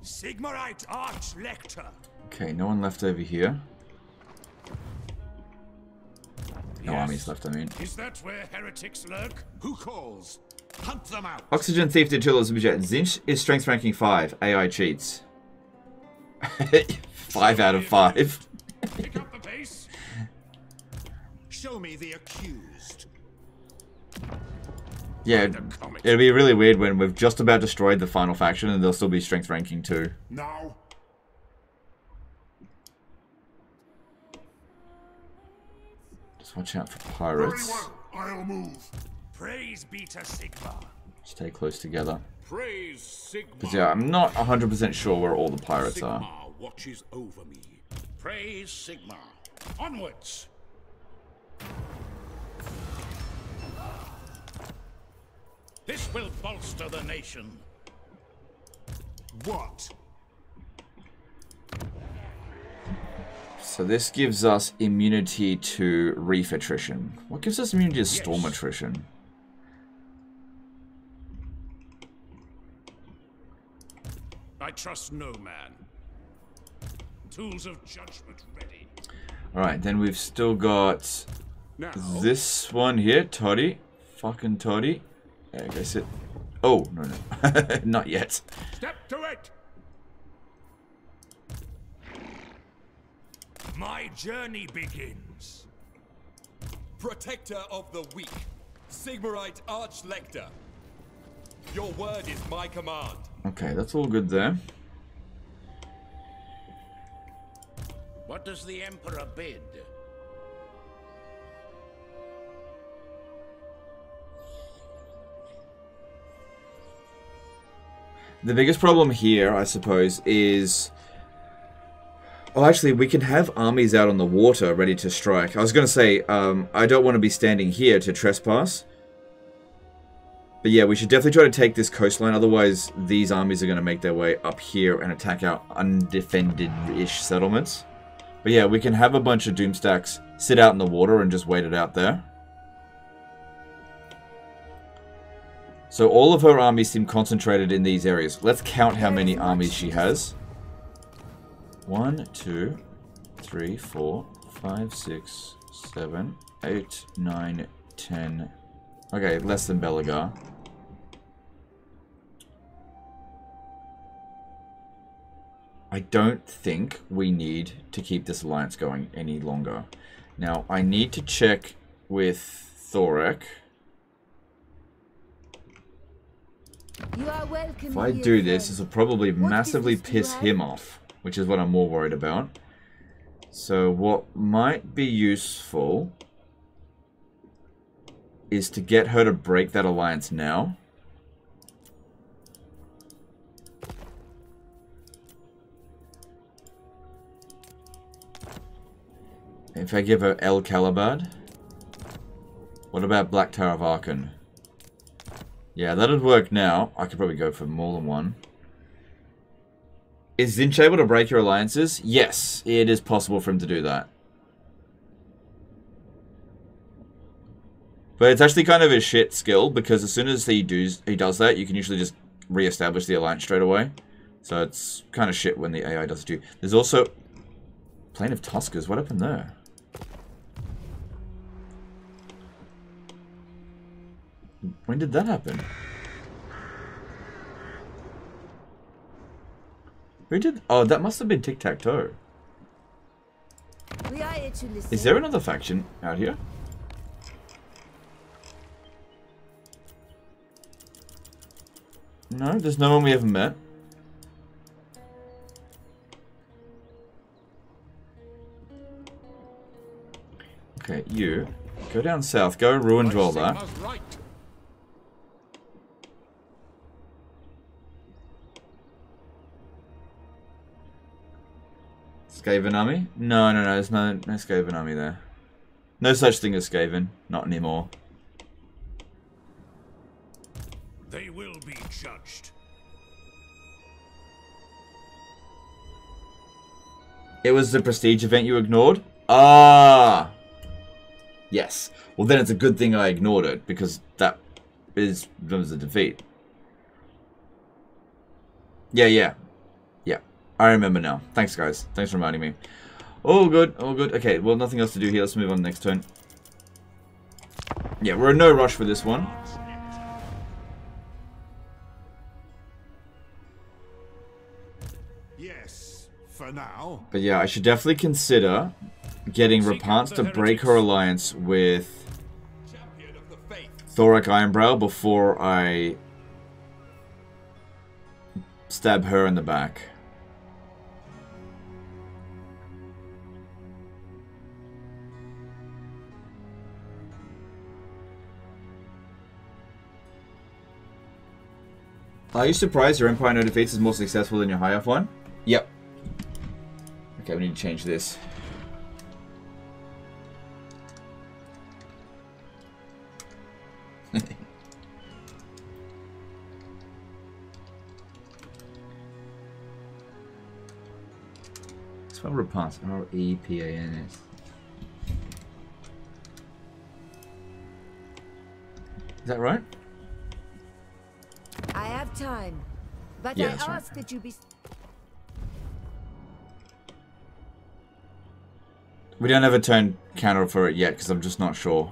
Sigmarite Archlector. Okay, no one left over here. No Yes. armies left, I mean. Is that where heretics lurk? Who calls? Hunt them out. Oxygen Thief did two of budget. Tzeentch is strength ranking 5. AI cheats. 5 out of 5. Pick up the pace. Show me the accused. Yeah, it'll be really weird when we've just about destroyed the final faction and they'll still be strength ranking 2. Now. Just watch out for pirates. well. I'll move. Praise be to Sigmar. Stay close together. Praise Sigmar. Because yeah, I'm not 100% sure where all the pirates Sigmar are. watches over me. Praise Sigmar. Onwards. This will bolster the nation. What? So this gives us immunity to reef attrition. What gives us immunity to storm attrition? I trust no man. Tools of judgment ready. Alright, then we've still got Now. this one here, Toddy. Fucking Toddy. There, go sit. Oh, no, no. Not yet. Step to it. My journey begins. Protector of the weak. Sigmarite Archlector. Your word is my command. Okay, that's all good there. What does the Emperor bid? The biggest problem here, I suppose, is... Oh, actually, we can have armies out on the water ready to strike. I was going to say, um, I don't want to be standing here to trespass. But yeah, we should definitely try to take this coastline, otherwise these armies are going to make their way up here and attack our undefended-ish settlements. But yeah, we can have a bunch of Doomstacks sit out in the water and just wait it out there. So all of her armies seem concentrated in these areas. Let's count how many armies she has. One, two, three, four, five, six, seven, eight, nine, ten. Okay, less than Belegar. I don't think we need to keep this alliance going any longer. Now, I need to check with Thorek. If I do this, this will probably what massively piss him off, which is what I'm more worried about. So what might be useful is to get her to break that alliance now. If I give her El Calibad, what about Black Tower of Arkhan? Yeah, that'd work now. I could probably go for more than one. Is Tzeentch able to break your alliances? Yes, it is possible for him to do that. But it's actually kind of a shit skill because as soon as he does he does that, you can usually just re-establish the alliance straight away. So it's kind of shit when the AI does it too. There's also Plain of Tuskers. What happened there? When did that happen? Who did? Oh, that must have been Tiktaq'to. We are here to listen. Is there another faction out here? No, there's no one we haven't met. Okay, you. Go down south. Go ruin dwell that. Skaven army? No, no, no. There's no, no Skaven army there. No such thing as Skaven. Not anymore. They will be judged. It was the prestige event you ignored? Ah! Yes. Well, then it's a good thing I ignored it, because that is was a defeat. Yeah, yeah. I remember now. Thanks, guys. Thanks for reminding me. All good, all good. Okay, well, nothing else to do here. Let's move on to the next turn. Yeah, we're in no rush for this one. Yes, for now. But yeah, I should definitely consider getting Repanse to break her alliance with Thorek Ironbrow before I stab her in the back. Are you surprised your Empire No Defeats is more successful than your High Elf one? Yep. Okay, we need to change this. Spell repans. R E P A N S. Is that right? I have time, but Yeah, I that's right. ask that you be. We don't have a turn counter for it yet because I'm just not sure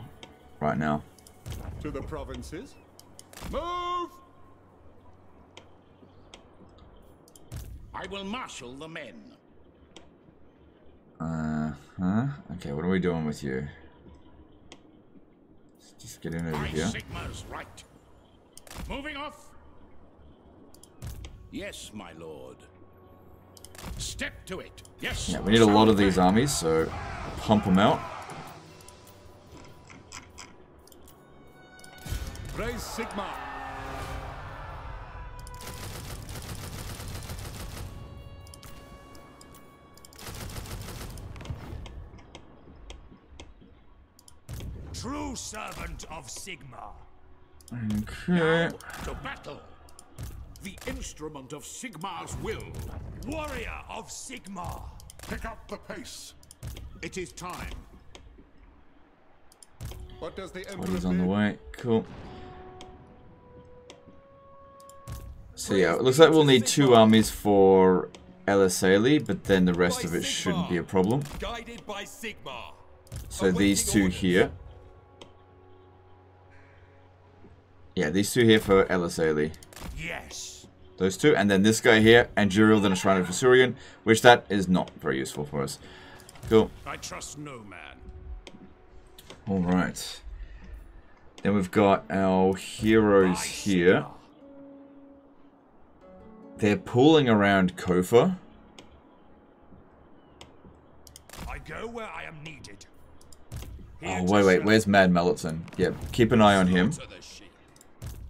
right now. To the provinces. Move! I will marshal the men. Uh huh. Okay, what are we doing with you? Let's just get in over My here. Sigmar's right. Moving off. Yes, my lord. Step to it. Yes. Yeah, we need a lot of these armies, so pump them out. Praise Sigmar. True servant of Sigmar. Okay. To battle. The instrument of Sigmar's will. Warrior of Sigmar. Pick up the pace. It is time. What does the What is on the way? Cool. So yeah, it looks like we'll need two armies for Elisali, but then the rest of it shouldn't be a problem. Guided by Sigmar. So these two here. Yeah, these two here for Elisali. Yes. Those two, and then this guy here, and Juriel, then a Shrine of Vasurian, which that is not very useful for us. Cool. I trust no man. Alright. Then we've got our heroes here. They're pulling around Kofa. I go where I am needed. Oh, wait, wait, where's Mad Melitson? Yeah, keep an eye on him.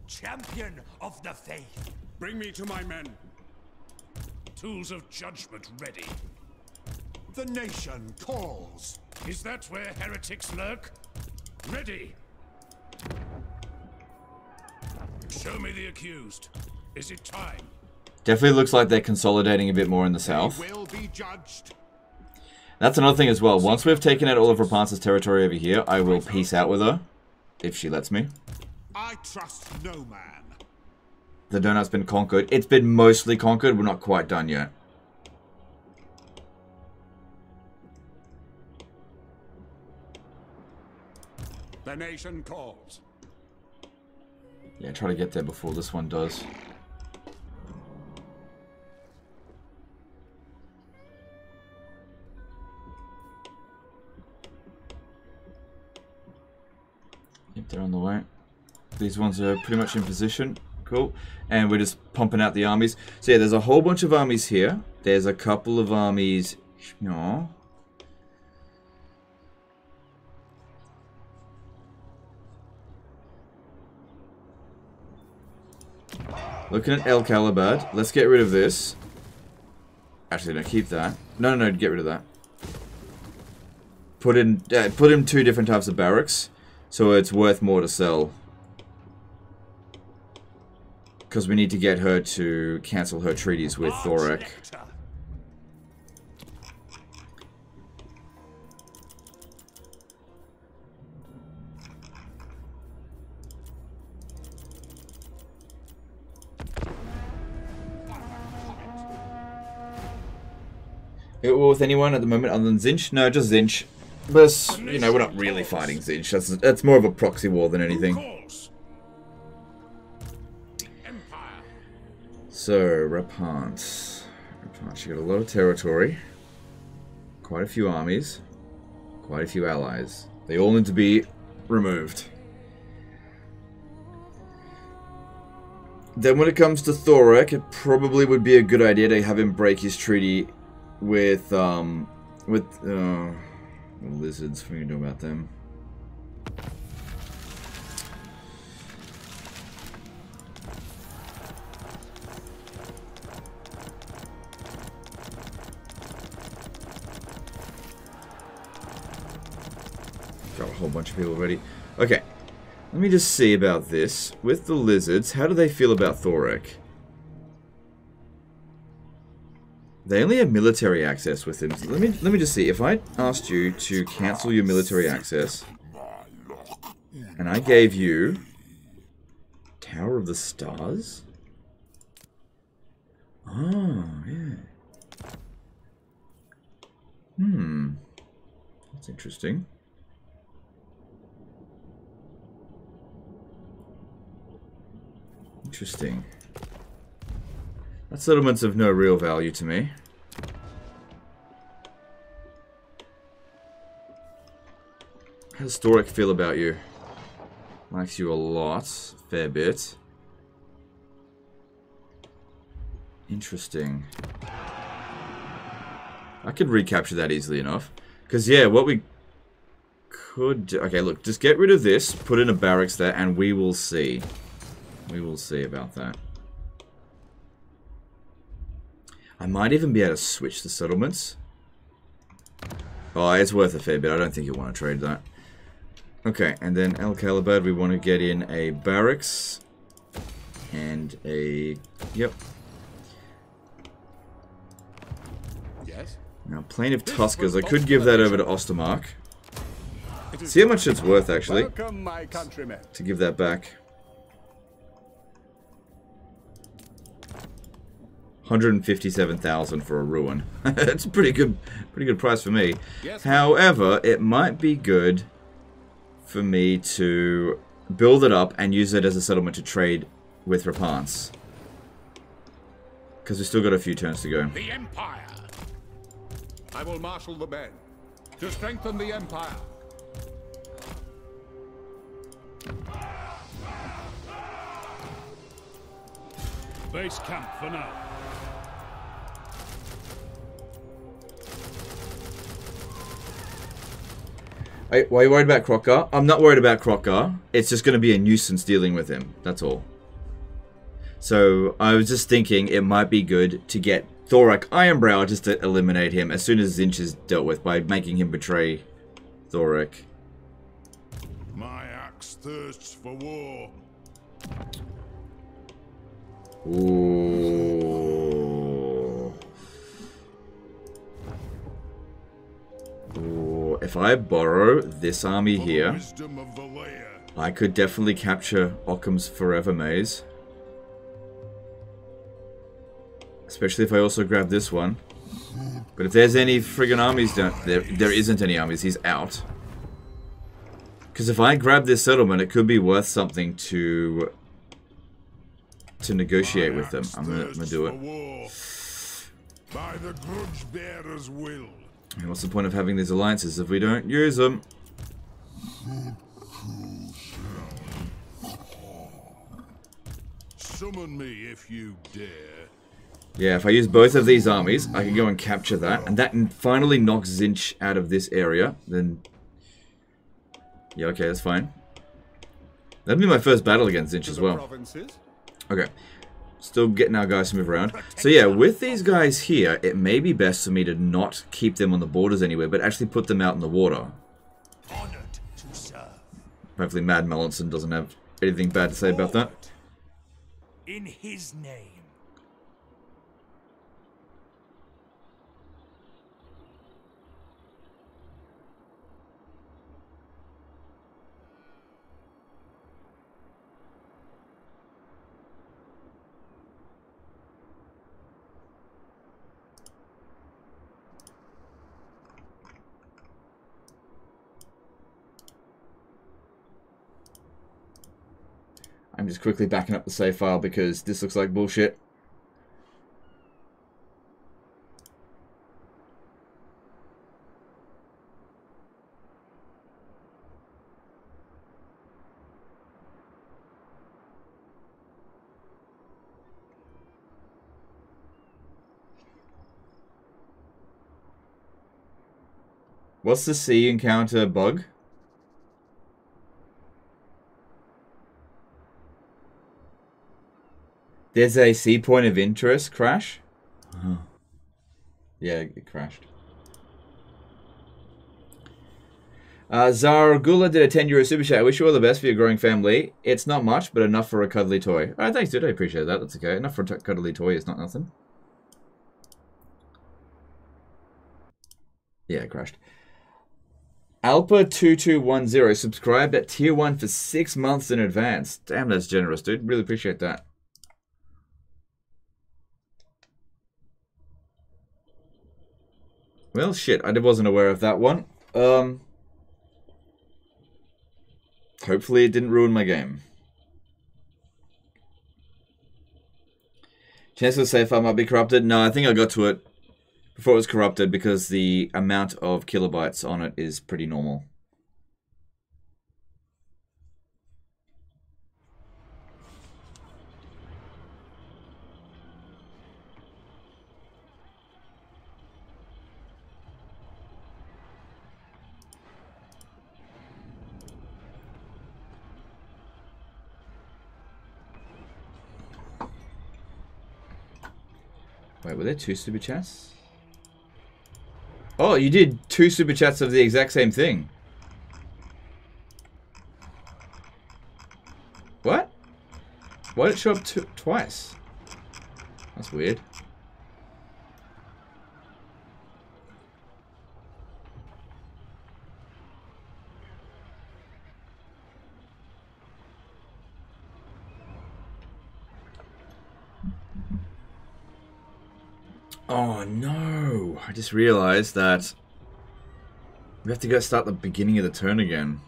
Champion of the faith. Bring me to my men. Tools of judgment ready. The nation calls. Is that where heretics lurk? Ready. Show me the accused. Is it time? Definitely looks like they're consolidating a bit more in the south. Will be judged. That's another thing as well. Once we've taken out all of Rapunzel's territory over here, I will peace out with her. If she lets me. I trust no man. The donut's been conquered. It's been mostly conquered. We're not quite done yet. The nation calls. Yeah, try to get there before this one does. Yep, they're on the way. These ones are pretty much in position. Cool. And we're just pumping out the armies. So yeah, there's a whole bunch of armies here. There's a couple of armies... No. Looking at El Calibad. Let's get rid of this. Actually, no, keep that. No, no, no, get rid of that. Put in, uh, put in two different types of barracks, so it's worth more to sell. Because we need to get her to cancel her treaties with Thorek. It war with anyone at the moment other than Tzeentch? No, just Tzeentch. But, you know, we're not really fighting Tzeentch. That's, that's more of a proxy war than anything. So, Repanse. Repanse, she got a lot of territory. Quite a few armies. Quite a few allies. They all need to be removed. Then when it comes to Thorek, it probably would be a good idea to have him break his treaty with, um, with, uh, lizards. What are you do about them? Whole bunch of people already. Okay. Let me just see about this. With the lizards, how do they feel about Thorek? They only have military access with him. So let me let me just see. If I asked you to cancel your military access, and I gave you Tower of the Stars. Oh yeah. Hmm. That's interesting. Interesting. That settlement's of no real value to me. Thorek feel about you? Likes you a lot. Fair bit. Interesting. I could recapture that easily enough. Because, yeah, what we could do... Okay, look, just get rid of this, put in a barracks there, and we will see. We will see about that. I might even be able to switch the settlements. Oh, it's worth a fair bit. I don't think you want to trade that. Okay, and then El Calibad, we want to get in a barracks and a... Yep. Yes? Now, Plain of Tuskers, I could give that over to Ostermark. See how much it's worth, actually, Welcome, my countrymen. to give that back. 157,000 for a ruin. That's a pretty good pretty good price for me. Yes. However, it might be good for me to build it up and use it as a settlement to trade with Repanse. Because we've still got a few turns to go. The Empire! I will marshal the men to strengthen the empire. Base camp for now. Why why are you worried about Kroq-Gar? I'm not worried about Kroq-Gar. It's just going to be a nuisance dealing with him. That's all. So I was just thinking it might be good to get Thorek Ironbrow just to eliminate him as soon as Tzeentch is dealt with by making him betray Thorak. My axe thirsts for war. Ooh. Ooh. If I borrow this army here, Wisdom of the layer. I could definitely capture Occam's Forever Maze. Especially if I also grab this one. But if there's any friggin' armies down there, there isn't any armies. He's out. Because if I grab this settlement, it could be worth something to to negotiate with them. I'm gonna, I'm gonna do it. By the grudge bearer's will. And what's the point of having these alliances if we don't use them? Summon me if you dare. Yeah, if I use both of these armies, I can go and capture that. And that finally knocks Tzeentch out of this area. Then... Yeah, okay, that's fine. That'd be my first battle against Tzeentch as well. Okay. Still getting our guys to move around. So yeah, with these guys here, it may be best for me to not keep them on the borders anywhere, but actually put them out in the water. Hopefully Mad Melanson doesn't have anything bad to say about that. In his name. I'm just quickly backing up the save file because this looks like bullshit. What's the sea encounter bug? There's a sea point of interest crash? Uh-huh. Yeah, it crashed. Uh, Zargula did a 10 euro super chat. I wish you all the best for your growing family. It's not much, but enough for a cuddly toy. Alright, thanks, dude. I appreciate that. That's okay. Enough for a cuddly toy is not nothing. Yeah, it crashed. Alpa2210 subscribed at tier 1 for 6 months in advance. Damn, that's generous, dude. Really appreciate that. Well, shit, I wasn't aware of that one. Um, hopefully it didn't ruin my game. Chancellor safe I might be corrupted? No, I think I got to it before it was corrupted because the amount of kilobytes on it is pretty normal. Were there two super chats? Oh, you did two super chats of the exact same thing. What? Why did it show up twice? That's weird. Oh no! I just realized that we have to go start the beginning of the turn again.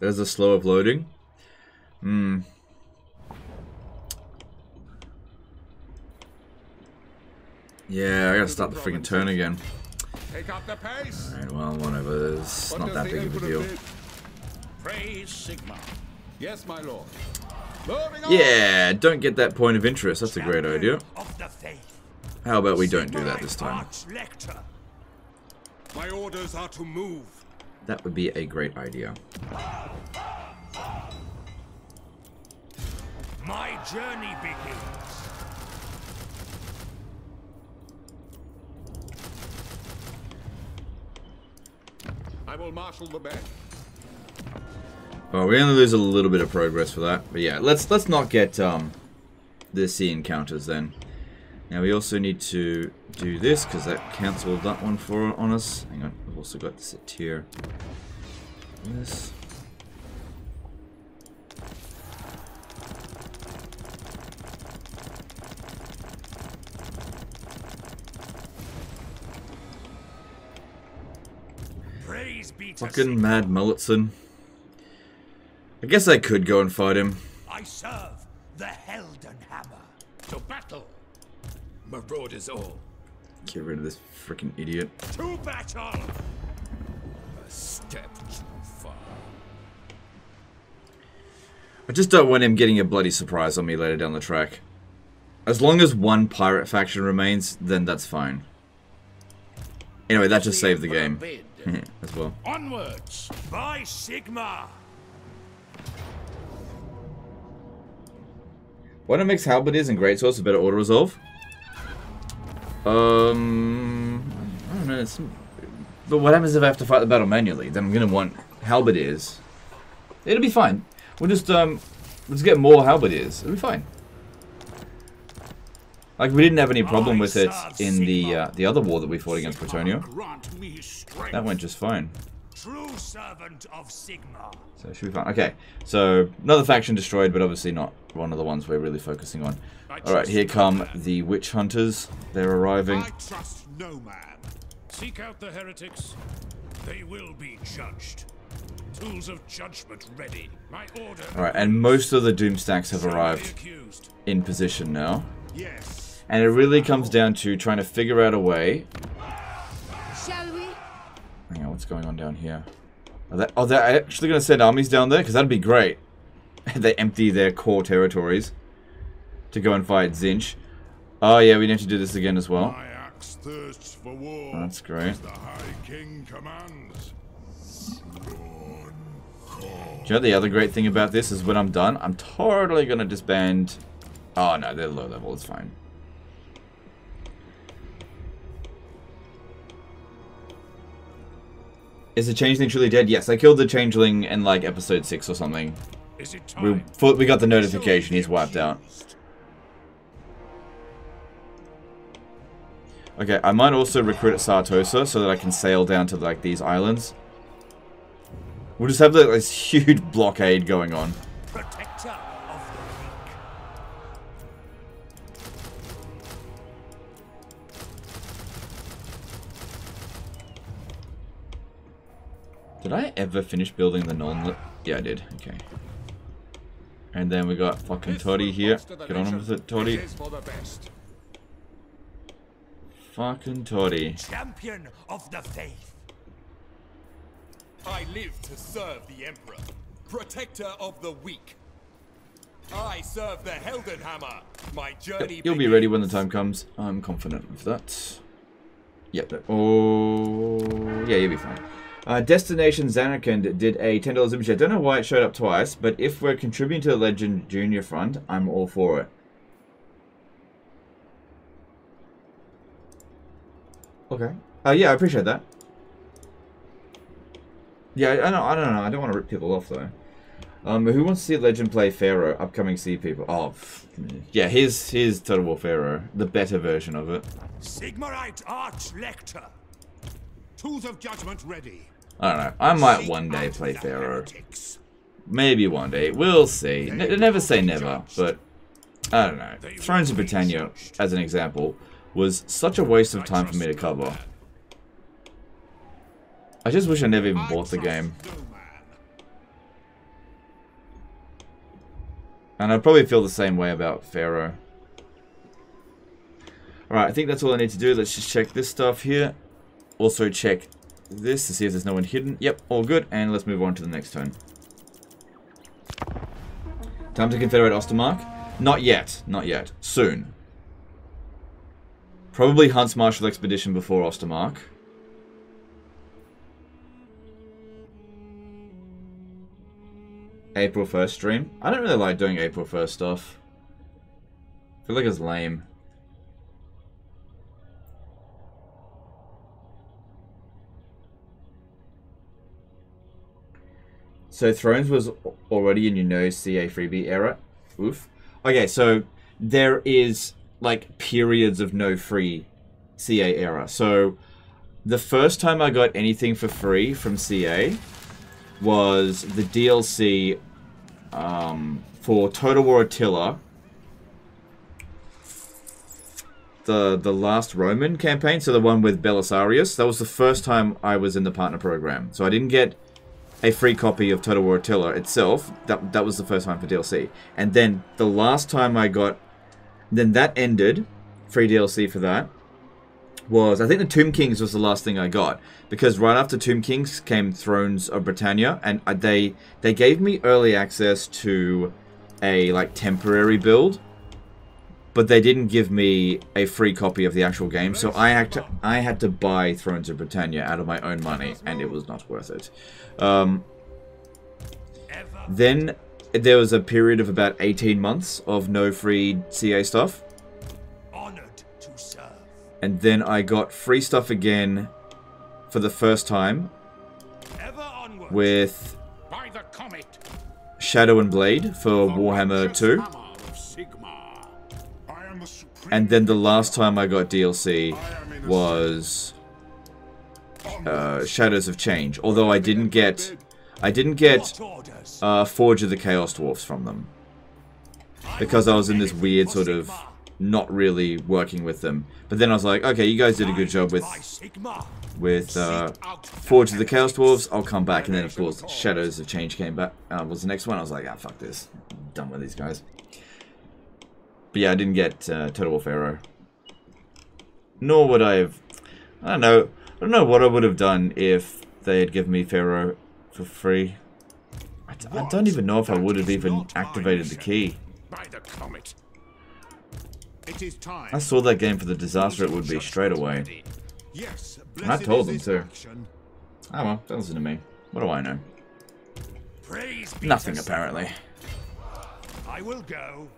There's a slow of loading. Hmm. Yeah, I gotta start the freaking turn again. Take up the pace. Alright, well, whatever. It's not that big of a deal. Praise Sigmar. Yes, my lord. Moving on. Yeah, don't get that point of interest. That's a great idea. Of the faith. How about we don't do that this time? My orders are to move. That would be a great idea. My journey begins. I will marshal the band. Well, we only lose a little bit of progress for that. But yeah, let's let's not get um, the sea encounters then. Now we also need to do this because that cancelled that one for on us. Hang on, we've also got this tier. This. Praise be to Fucking Mad Mulletson. I guess I could go and fight him. I serve the Helden Hammer. To battle! Marauders all. Get rid of this freaking idiot. To battle! A step too far. I just don't want him getting a bloody surprise on me later down the track. As long as one pirate faction remains, then that's fine. Anyway, that just saved the game. as well. Onwards! By Sigmar! What it makes halberdiers and greatswords a better auto resolve? Um, I don't know. It's, but what happens if I have to fight the battle manually? Then I'm gonna want halberdiers. It'll be fine. We'll just um, let's get more halberdiers. It'll be fine. Like we didn't have any problem with it in the uh, the other war that we fought against Bretonnia. Grant me strength. That went just fine. True servant of Sigmar. So it should be fine. Okay, so another faction destroyed, but obviously not one of the ones we're really focusing on. Alright, here come the witch hunters. They're arriving. I trust no man. Seek out the heretics. They will be judged. Tools of judgment ready. My order. Alright, and most of the doom stacks have arrived in position now. Yes. And it really comes down to trying to figure out a way. Shall we? Hang on, what's going on down here? Are they, oh, they're actually going to send armies down there? Because that'd be great. they empty their core territories to go and fight Tzeentch. Oh yeah, we need to do this again as well. My axe thirsts for war. That's great. The High King commands. Do you know the other great thing about this is when I'm done, I'm totally going to disband... Oh no, they're low level, it's fine. Is the changeling truly dead? Yes, I killed the changeling in like episode 6 or something. Is it We, we got the notification, he's wiped out. Okay, I might also recruit at Sartosa so that I can sail down to like these islands. We'll just have like, this huge blockade going on. Protector of the weak. Did I ever finish building the non Yeah, I did. Okay. And then we got fucking Toddy here. Get on with it, Toddy. It is for the best. Fucking Toddy. Champion of the faith. I live to serve the Emperor, protector of the weak. I serve the Heldenhammer. My journey You'll be ready when the time comes. I'm confident of that. Yep. Oh, yeah, you'll be fine. Uh, Destination Zanarkand did a $10 image. I don't know why it showed up twice, but if we're contributing to the Legend Junior Fund, I'm all for it. Okay. Uh, yeah, I appreciate that. Yeah, I, I don't, I don't know. I don't want to rip people off though. Um, who wants to see Legend play Pharaoh? Upcoming Sea People. Oh, yeah. Here's here's Total War Pharaoh, the better version of it. Sigmarite Arch Lector. Tools of judgment ready. I don't know. I might one day play Pharaoh. Maybe one day. We'll see. Never say never, but I don't know. Thrones of Britannia, as an example, was such a waste of time for me to cover. I just wish I never even bought the game. And I probably feel the same way about Pharaoh. Alright, I think that's all I need to do. Let's just check this stuff here. Also check this to see if there's no one hidden. Yep, all good. And let's move on to the next turn. Time to Confederate Ostermark? Not yet. Not yet. Soon. Probably Huntsmarshal's Expedition before Ostermark. April 1st stream. I don't really like doing April 1st stuff. I feel like it's lame. So Thrones was already in your no CA freebie era. Oof. Okay, so there is like periods of no free CA era. So the first time I got anything for free from CA was the DLC um, for Total War Attila. The, the last Roman campaign, so the one with Belisarius, that was the first time I was in the partner program. So I didn't get a free copy of Total War Attila itself. That, that was the first time for DLC. And then the last time I got... Then that ended. Free DLC for that. Was... I think the Tomb Kings was the last thing I got. Because right after Tomb Kings came Thrones of Britannia. And uh, they, they gave me early access to a like temporary build. But they didn't give me a free copy of the actual game. So I had to, I had to buy Thrones of Britannia out of my own money. And it was not worth it. Um, then there was a period of about 18 months of no free CA stuff. Honored to serve. And then I got free stuff again for the first time with By the comet. Shadow and Blade for Warhammer 2. And then the last time I got DLC was uh, Shadows of Change. Although I didn't get, I didn't get uh, Forge of the Chaos Dwarfs from them because I was in this weird sort of not really working with them. But then I was like, okay, you guys did a good job with with uh, Forge of the Chaos Dwarves. I'll come back, and then of course Shadows of Change came back. Uh, was the next one? I was like, ah, fuck this, I'm done with these guys. But yeah, I didn't get uh, Total War Pharaoh. Nor would I have. I don't know. I don't know what I would have done if they had given me Pharaoh for free. I d I don't even know if I would have even activated the key. By the comet. It is time. I saw that game for the disaster it would be straight away. Yes, And I told them too. action. Oh well, don't listen to me. What do I know? Praise Nothing apparently. I will go.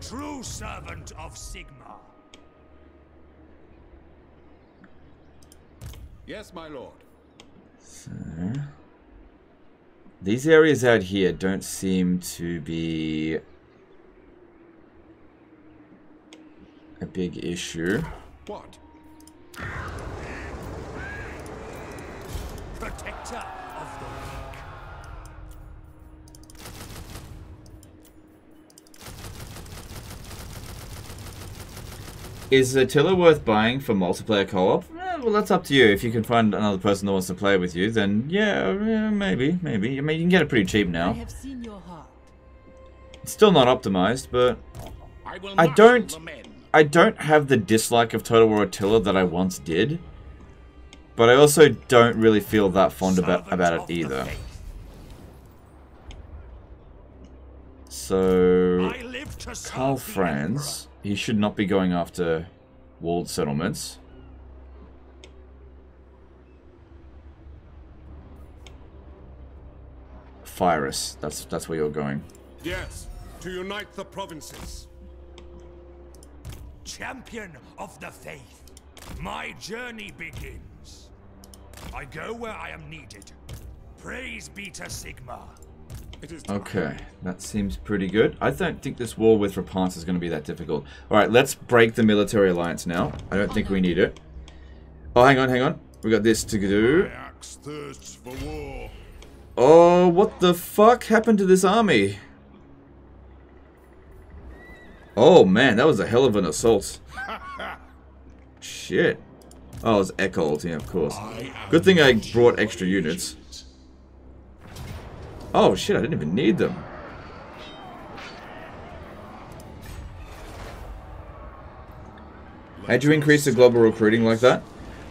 True servant of Sigmar. Yes, my lord. So, these areas out here don't seem to be a big issue. What? Protector Is Attila worth buying for multiplayer co-op? Eh, well, that's up to you. If you can find another person that wants to play with you, then yeah, yeah, maybe, maybe. I mean, you can get it pretty cheap I now. have seen your heart. It's still not optimized, but I will I don't, the men. I don't have the dislike of Total War Attila that I once did. But I also don't really feel that fond about about it either. So, I live Karl the Franz, he should not be going after walled settlements. Firus, that's that's where you're going. Yes, to unite the provinces. Champion of the faith. My journey begins. I go where I am needed. Praise be to Sigmar. Okay, that seems pretty good. I don't think this war with Repanse is going to be that difficult. Alright, let's break the military alliance now. I don't think we need it. Oh, hang on, hang on. We got this to do. Oh, what the fuck happened to this army? Oh man, that was a hell of an assault. Shit. Oh, it was Echold, yeah, of course. Good thing I brought extra units. Oh shit, I didn't even need them. How'd you increase the global recruiting like that?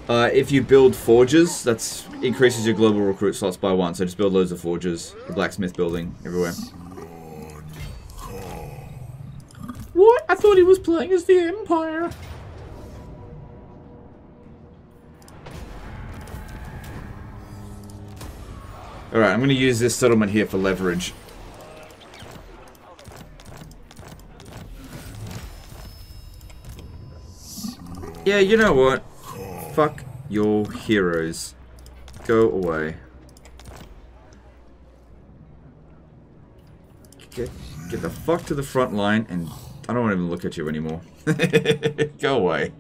Uh, if you build forges, that's increases your global recruit slots by one. So just build loads of forges. The blacksmith building everywhere. What? I thought he was playing as the Empire. Alright, I'm going to use this settlement here for leverage. Yeah, you know what? Fuck your heroes. Go away. Get, get the fuck to the front line and I don't want to even look at you anymore. Go away.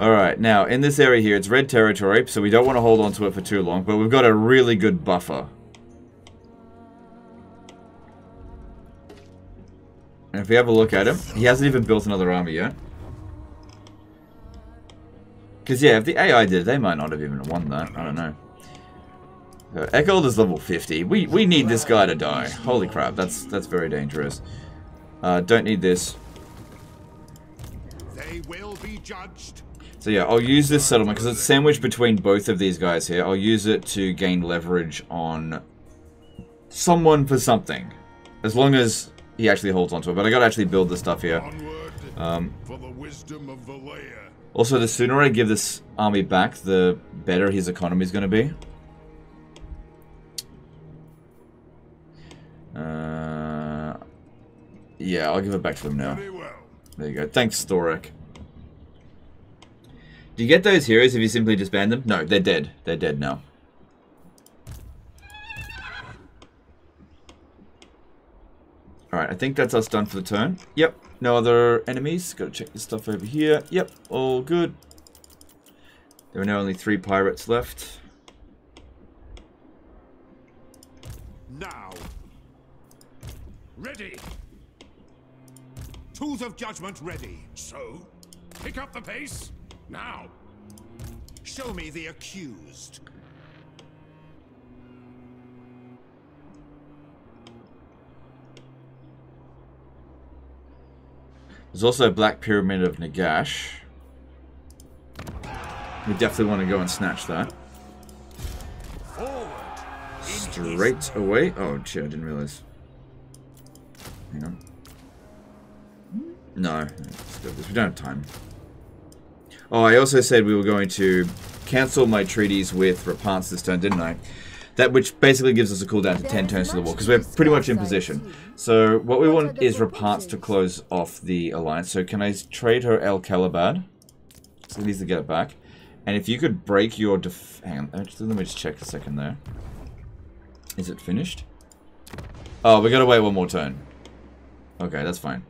Alright, now, in this area here, it's red territory, so we don't want to hold on to it for too long, but we've got a really good buffer. And if we have a look at him, he hasn't even built another army yet. Because, yeah, if the AI did, they might not have even won that. I don't know. So, Eckold is level 50. We we need this guy to die. Holy crap, that's that's very dangerous. Uh, don't need this. They will be judged. So yeah, I'll use this settlement because it's sandwiched between both of these guys here. I'll use it to gain leverage on someone for something. As long as he actually holds onto it. But I gotta actually build this stuff here. Um, the also, the sooner I give this army back, the better his economy is going to be. Uh, yeah, I'll give it back to him now. There you go. Thanks, Storic. Do you get those heroes if you simply disband them? No, they're dead. They're dead now. Alright, I think that's us done for the turn. Yep, no other enemies. Gotta check this stuff over here. Yep, all good. There are now only three pirates left. Now. Ready. Tools of judgment ready. So, pick up the pace. Now. Show me the accused. There's also a Black Pyramid of Nagash. We definitely want to go and snatch that. Straight away. Oh, shit, I didn't realize. Hang on. No, let's go this. We don't have time. Oh, I also said we were going to cancel my treaties with Repanse this turn, didn't I? That which basically gives us a cooldown to 10 turns to the war, because we're pretty much in position. So what we want is Repanse to close off the alliance. So can I trade her El-Kalabad? So he needs to get it back. And if you could break your def... Hang on, actually, let me just check a second there. Is it finished? Oh, we gotta wait one more turn. Okay, that's fine.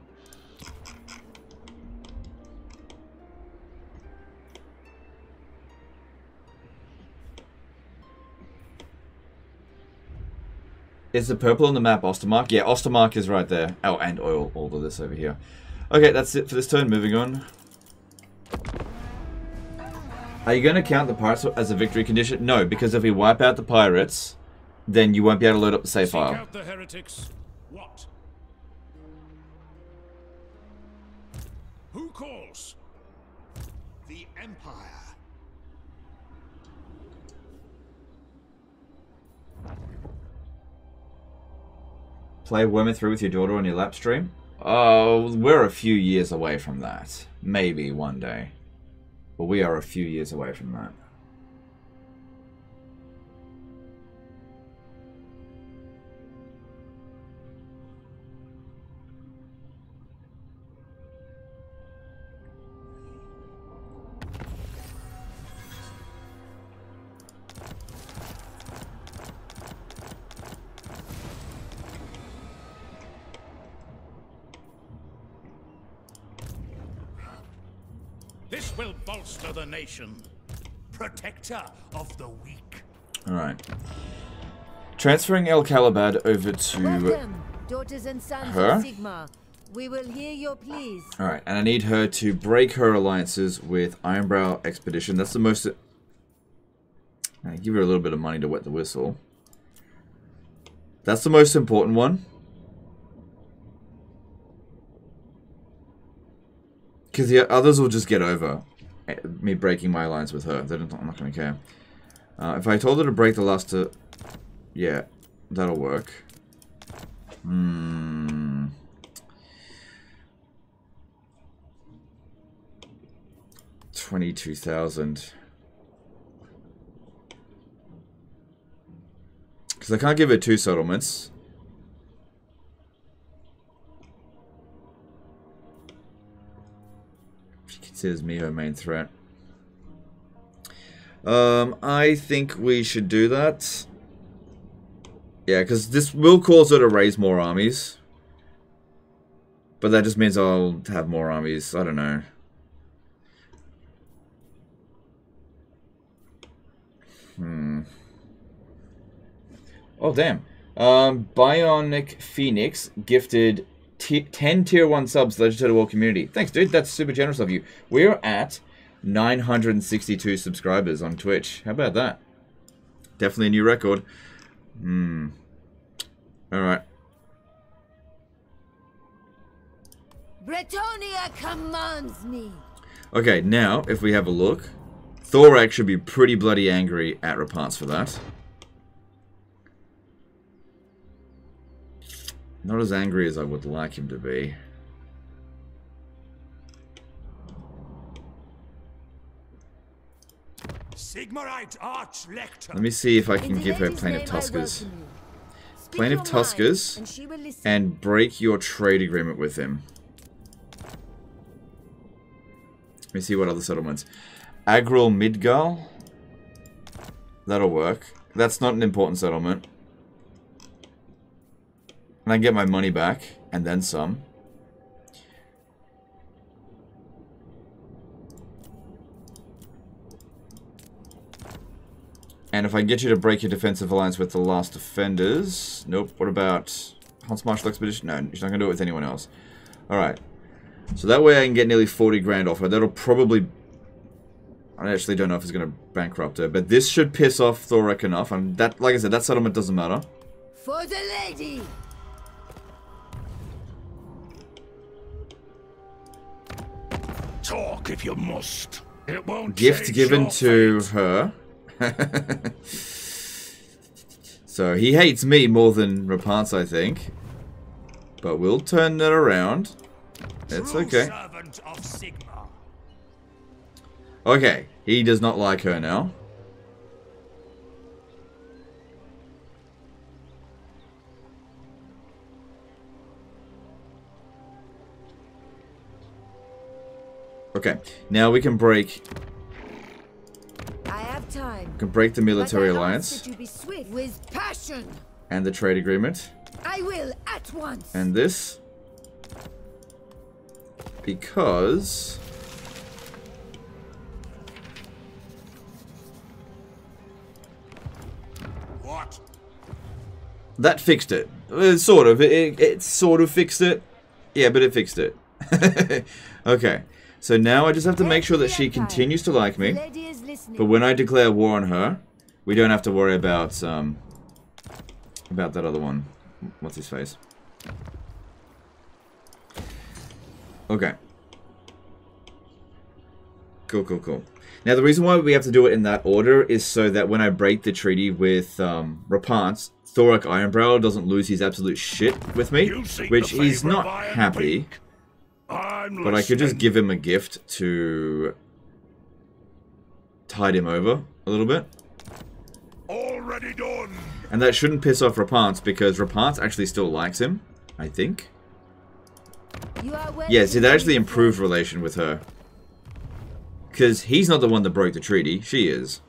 Is the purple on the map Ostermark? Yeah, Ostermark is right there. Oh, and oil, all of this over here. Okay, that's it for this turn. Moving on. Are you going to count the pirates as a victory condition? No, because if we wipe out the pirates, then you won't be able to load up the save Seek file. out the heretics. What? Who calls? The Empire. Play Worming through with your daughter on your lap stream? Oh, we're a few years away from that. Maybe one day. But we are a few years away from that. Protector of the weak. Alright. Transferring El-Kalabad over to... Welcome, daughters and sons her? of Sigmar. We will hear your pleas. Alright, and I need her to break her alliances with Ironbrow Expedition. That's the most... I give her a little bit of money to wet the whistle. That's the most important one. Because the others will just get over me breaking my alliance with her. They don't, I'm not going to care. Uh, if I told her to break the last two... Yeah, that'll work. Hmm... Twenty-two thousand. Because I can't give her two settlements. Considers me her main threat. Um, I think we should do that. Yeah, because this will cause her to raise more armies. But that just means I'll have more armies. I don't know. Hmm. Oh, damn. Um, Bionic Phoenix gifted 10 tier 1 subs to the War community. Thanks, dude. That's super generous of you. We're at 962 subscribers on Twitch. How about that? Definitely a new record. Hmm. Alright. Bretonnia commands me. Okay, now, if we have a look, Thorek should be pretty bloody angry at Repanse for that. Not as angry as I would like him to be. Sigmarite Archlector. Let me see if I can give her Plain of Tuskers. Plain of Tuskers and break your trade agreement with him. Let me see what other settlements. Agril Midgal. That'll work. That's not an important settlement. And I get my money back, and then some. And if I get you to break your defensive alliance with the last defenders... Nope, what about Huntsmarshal Expedition? No, she's not going to do it with anyone else. Alright. So that way I can get nearly 40 grand off her. That'll probably... I actually don't know if it's going to bankrupt her. But this should piss off Thorek enough. And that, like I said, that settlement doesn't matter. For the lady! Talk if you must. It won't Gift given to fate. her. so he hates me more than Repanse, I think. But we'll turn that around. It's okay. Servant of Sigmar. Okay, he does not like her now. Okay, now we can break I have time. can break the military alliance you be swift with passion. and the trade agreement I will at once. and this because What? that fixed it. Uh, sort of. It, it, it sort of fixed it. Yeah, but it fixed it. okay. So now I just have to make sure that she continues to like me. Lady is listening. But when I declare war on her, we don't have to worry about um about that other one. What's his face? Okay. Cool, cool, cool. Now the reason why we have to do it in that order is so that when I break the treaty with um, Repanse, Thorek Ironbrow doesn't lose his absolute shit with me, which he's not of Iron happy. I'm But I could just give him a gift to tide him over a little bit. Already done. And that shouldn't piss off Repanse because Repanse actually still likes him, I think. You are Yeah, see, that actually improved relation with her. Because he's not the one that broke the treaty, she is.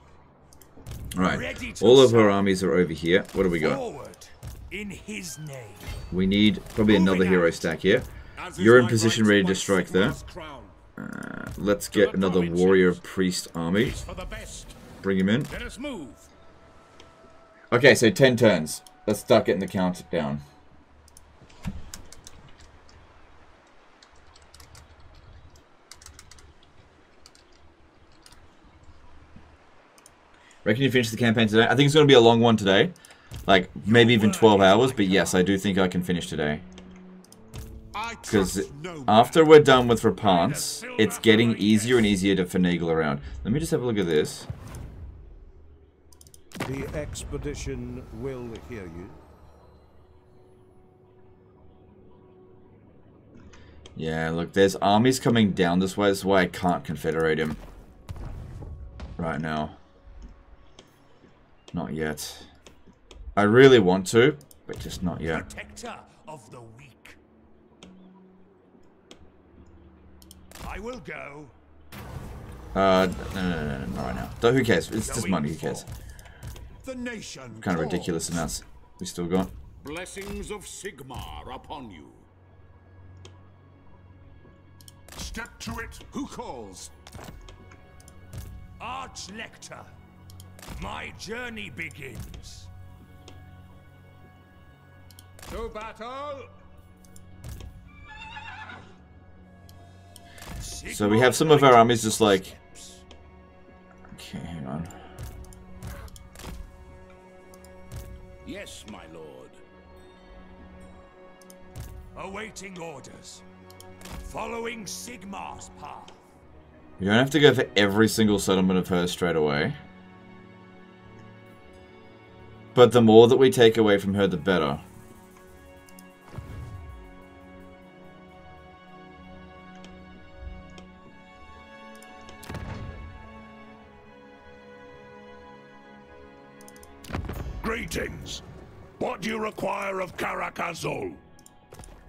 Alright, all of her armies are over here. What do we got? Forward in his name. We need probably another hero stack here. You're in position ready to strike there. Uh, let's get another warrior priest army. For the best. Bring him in. Let us move. Okay, so 10 turns. Let's start getting the count down. Reckon you finish the campaign today? I think it's going to be a long one today. Like, maybe even 12 hours, but yes, I do think I can finish today. Because after we're done with Repanse, it's getting easier and easier to finagle around. Let me just have a look at this. The expedition will hear you. Yeah, look, there's armies coming down this way. That's why I can't confederate him. Right now. Not yet. I really want to, but just not yet. Protector of the weak. I will go. Uh, no, no, no, no, no, not right now. Though, who cares? It's just money, who cares? The nation Kind of ridiculous amounts we still got. Blessings of Sigmar upon you. Step to it. Who calls? Archlector. My journey begins. To battle! So we have some of our armies just like... Okay, hang on. Yes, my lord. Awaiting orders. Following Sigmar's path. You don't have to go for every single settlement of hers straight away. But the more that we take away from her, the better. Greetings. What do you require of Karak Azul?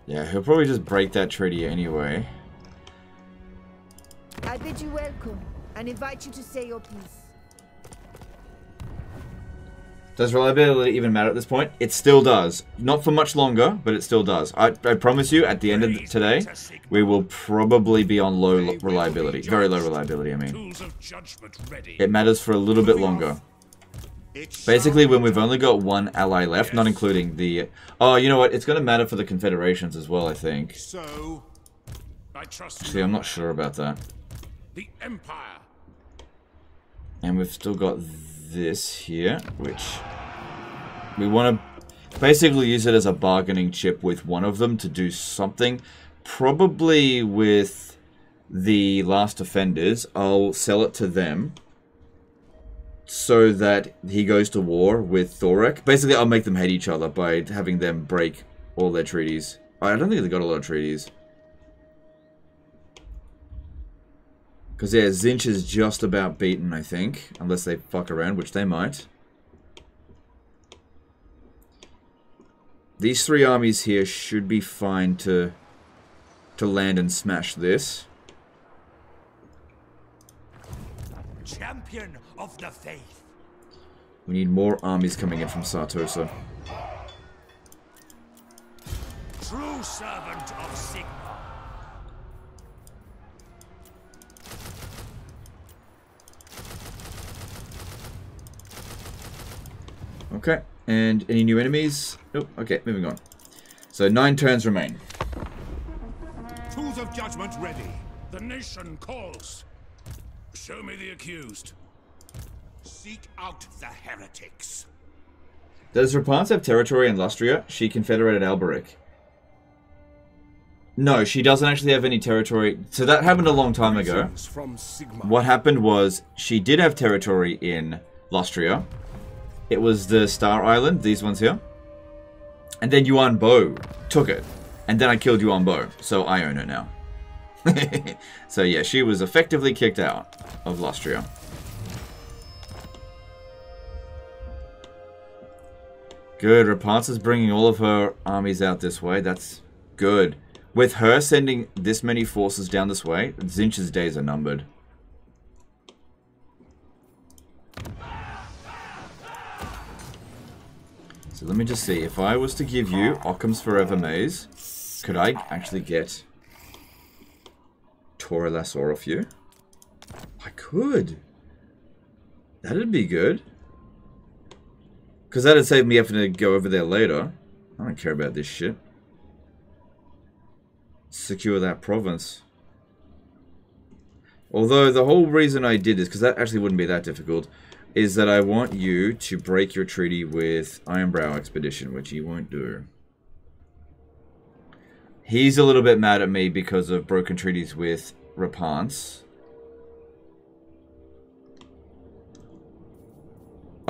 Yeah, he'll probably just break that treaty anyway. I bid you welcome and invite you to say your piece. Does reliability even matter at this point? It still does. Not for much longer, but it still does. I, I promise you, at the end of the, today, we will probably be on low reliability. Very low reliability, I mean. It matters for a little bit longer. Basically, when we've only got one ally left, not including the... Oh, you know what? It's going to matter for the confederations as well, I think. So, I trust See, I'm not sure about that. the Empire. And we've still got this here, which we want to basically use it as a bargaining chip with one of them to do something. Probably with the last offenders, I'll sell it to them so that he goes to war with Thorek. Basically, I'll make them hate each other by having them break all their treaties. I don't think they've got a lot of treaties. Because, yeah, Tzeentch is just about beaten, I think. Unless they fuck around, which they might. These three armies here should be fine to, to land and smash this. Champion of the faith. We need more armies coming in from Sartosa. True servant of Sigmar. Okay, and any new enemies? Nope, okay, moving on. So nine turns remain. tools of judgment ready. The nation calls. Show me the accused. Seek out the heretics. Does Repanse have territory in Lustria? She confederated Alberic. No, she doesn't actually have any territory. So that happened a long time ago. What happened was she did have territory in Lustria. It was the Star Island, these ones here. And then Yuan Bo took it. And then I killed Yuan Bo, so I own her now. so yeah, she was effectively kicked out of Lustria. Good, Repanse is bringing all of her armies out this way. That's good. With her sending this many forces down this way, Tzeentch's days are numbered. So let me just see. If I was to give you Occam's Forever Maze, could I actually get Tora Lassor off you? I could. That'd be good. Because that'd save me having to go over there later. I don't care about this shit. Secure that province. Although the whole reason I did this, because that actually wouldn't be that difficult, is that I want you to break your treaty with Ironbrow Expedition, which he won't do. He's a little bit mad at me because of broken treaties with Repanse.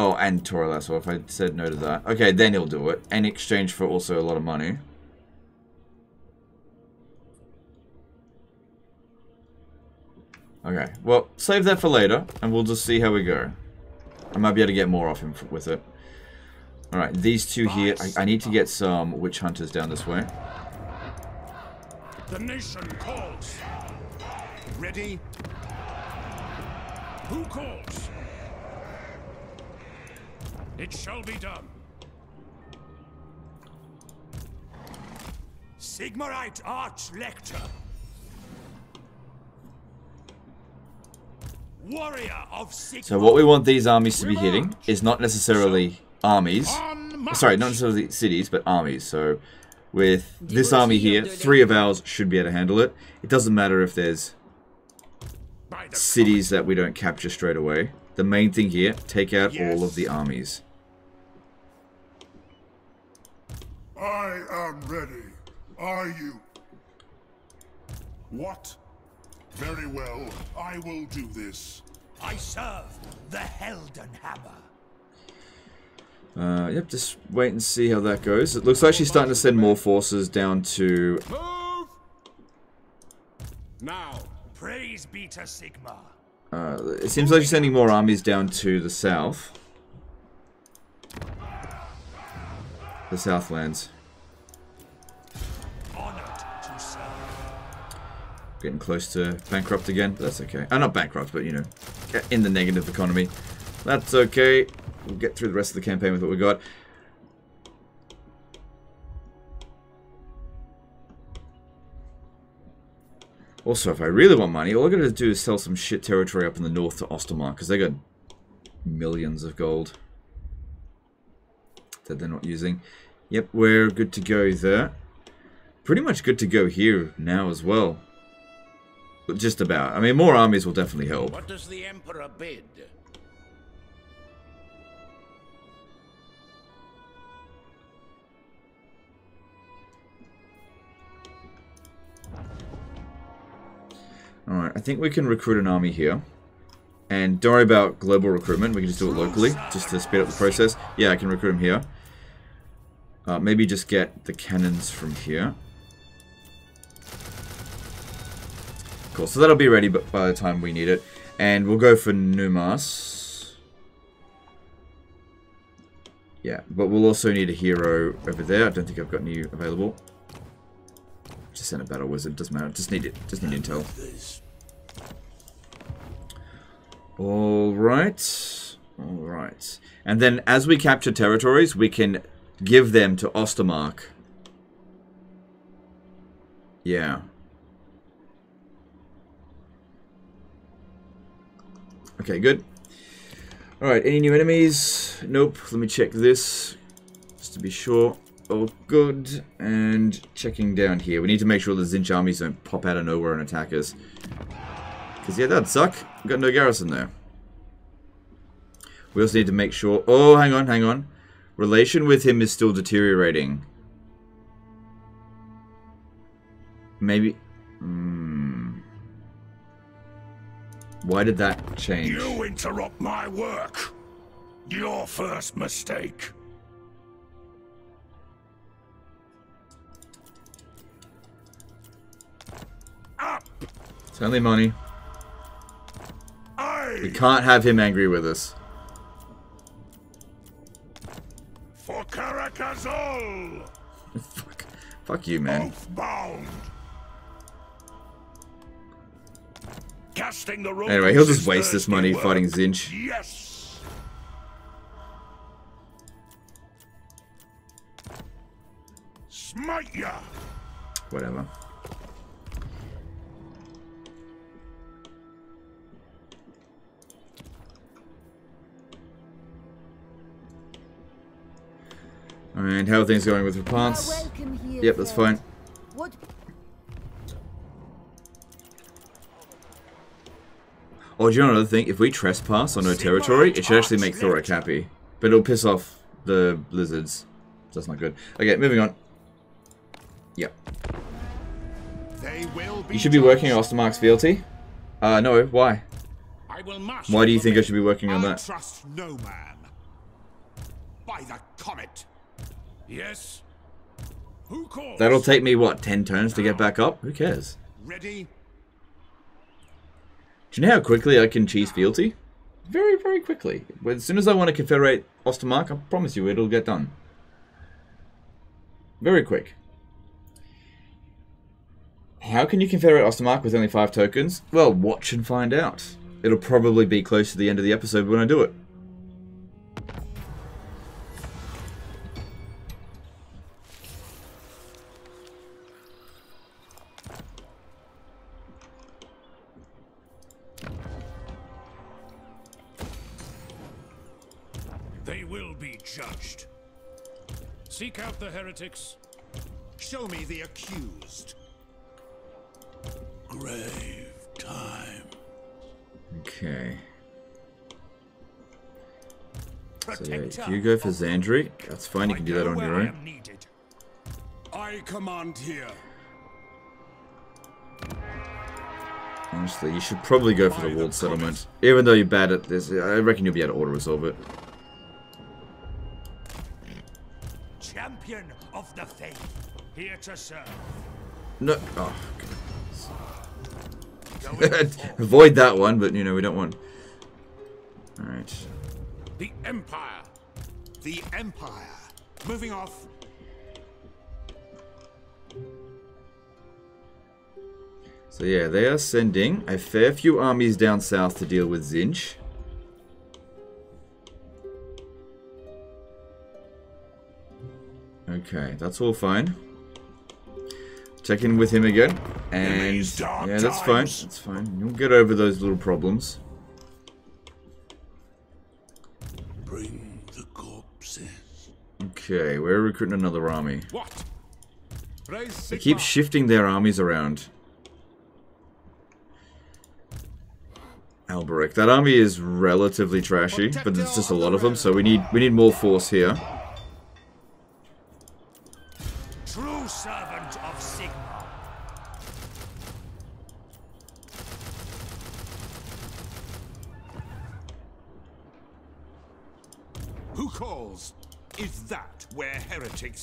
Oh, and Toralasso, if I said no to that. Okay, then he'll do it. In exchange for also a lot of money. Okay, well, save that for later, and we'll just see how we go. I might be able to get more off him with it. Alright, these two here. I, I need to get some witch hunters down this way. The nation calls. Ready? Who calls? It shall be done. Sigmarite Arch-Lector. Warrior of Sigmar. So what we want these armies to be hitting is not necessarily armies. Sorry, not necessarily cities, but armies. So with this army here, three of ours should be able to handle it. It doesn't matter if there's cities that we don't capture straight away. The main thing here, take out all of the armies. I am ready. Are you? What? Very well, I will do this. I serve the Heldenhammer. Uh, yep, just wait and see how that goes. It looks like she's starting to send more forces down to... Move! Now, praise be to Sigmar. Uh, it seems like you're sending more armies down to the south. The Southlands. Getting close to bankrupt again, but that's okay. Uh, not bankrupt, but you know, in the negative economy. That's okay. We'll get through the rest of the campaign with what we got. Also, if I really want money, all I gotta do is sell some shit territory up in the north to Ostermark, because they got millions of gold that they're not using. Yep, we're good to go there. Pretty much good to go here now as well. Just about. I mean, more armies will definitely help. What does the Emperor bid? Alright, I think we can recruit an army here. And don't worry about global recruitment, we can just do it locally, just to speed up the process. Yeah, I can recruit him here. Uh, maybe just get the cannons from here. Cool, so that'll be ready by the time we need it. And we'll go for Numas. Yeah, but we'll also need a hero over there. I don't think I've got any available. Just send a battle wizard, doesn't matter. Just need it. Just need intel. Alright. Alright. And then as we capture territories, we can give them to Ostermark. Yeah. Okay, good. Alright, any new enemies? Nope. Let me check this. Just to be sure. Oh, good. And checking down here. We need to make sure the Tzeentch armies don't pop out of nowhere and attack us. Because, yeah, that'd suck. We've got no garrison there. We also need to make sure... Oh, hang on, hang on. Relation with him is still deteriorating. Maybe... Hmm... Why did that change? You interrupt my work. Your first mistake. Only money. We can't have him angry with us. For Karak Azul. Fuck. Fuck you, man. Casting the anyway, he'll just waste this money work. fighting Tzeentch. Yes. Smite ya. Whatever. Alright, how are things going with your Repanse? Yep, that's fine. What? Oh, do you know another thing? If we trespass on her territory, it should actually make Thorek happy. But it'll piss off the lizards. So that's not good. Okay, moving on. Yep. You should be working on Ostermark's fealty? Uh, no, why? Why do you think I should be working on that? trust no man. By the comet. Yes. Who calls? That'll take me, what, 10 turns to get back up? Who cares? Ready? Do you know how quickly I can cheese fealty? very, very quickly. As soon as I want to confederate Ostermark, I promise you it'll get done. Very quick. How can you confederate Ostermark with only five tokens? Well, watch and find out. It'll probably be close to the end of the episode when I do it. Judged. Seek out the heretics. Show me the accused. Grave time. Okay. So yeah, if you go for Zandri, that's fine, you can do that on your own. I command here. Honestly, you should probably go for the walled settlement. Even though you're bad at this, I reckon you'll be able to auto-resolve it. Of the faith, here to serve. No. Oh. Avoid that one, but you know, we don't want... Alright. The Empire. The Empire. Moving off. So yeah, they are sending a fair few armies down south to deal with Tzeentch. Okay, that's all fine. Check in with him again. And yeah, that's fine. That's fine. You'll get over those little problems. Bring the corpses. Okay, we're recruiting another army. What? They keep shifting their armies around. Alberic. That army is relatively trashy, but there's just a lot of them, so we need we need more force here.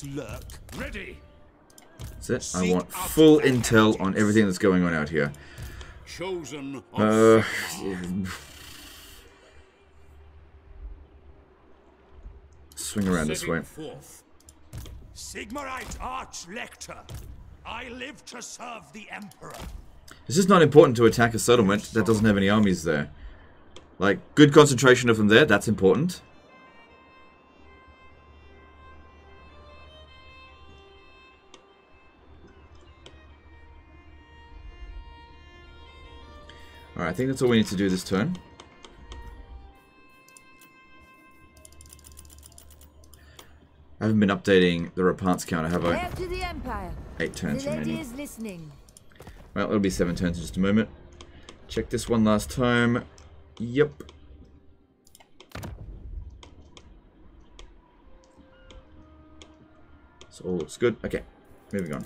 Heretics lurk? Ready. That's it. I want full intel on everything that's going on out here. Chosen Uh, swing around this way. Forth. Sigmarite Archlector. I live to serve the Emperor. It's just not important to attack a settlement that doesn't have any armies there. Like, good concentration of them there, that's important. Alright, I think that's all we need to do this turn. I haven't been updating the Repanse counter, have I? After the Empire. Eight turns remaining. Well, it'll be seven turns in just a moment. Check this one last time. Yep. So all looks good. Okay, moving on.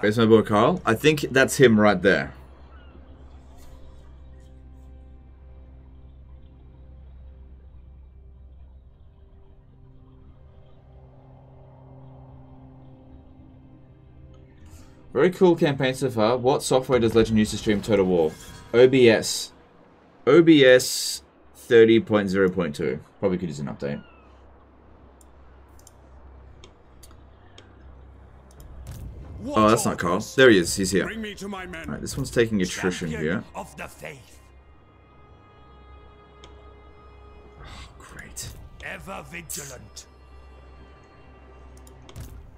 Where's my boy Karl? I think that's him right there. Very cool campaign so far. What software does Legend use to stream Total War? OBS. OBS 30.0.2. Probably could use an update. Oh, that's not Karl. There he is. He's here. Bring me to my men. Alright, this one's taking attrition Champion here. Of the faith. Oh, great. Ever vigilant.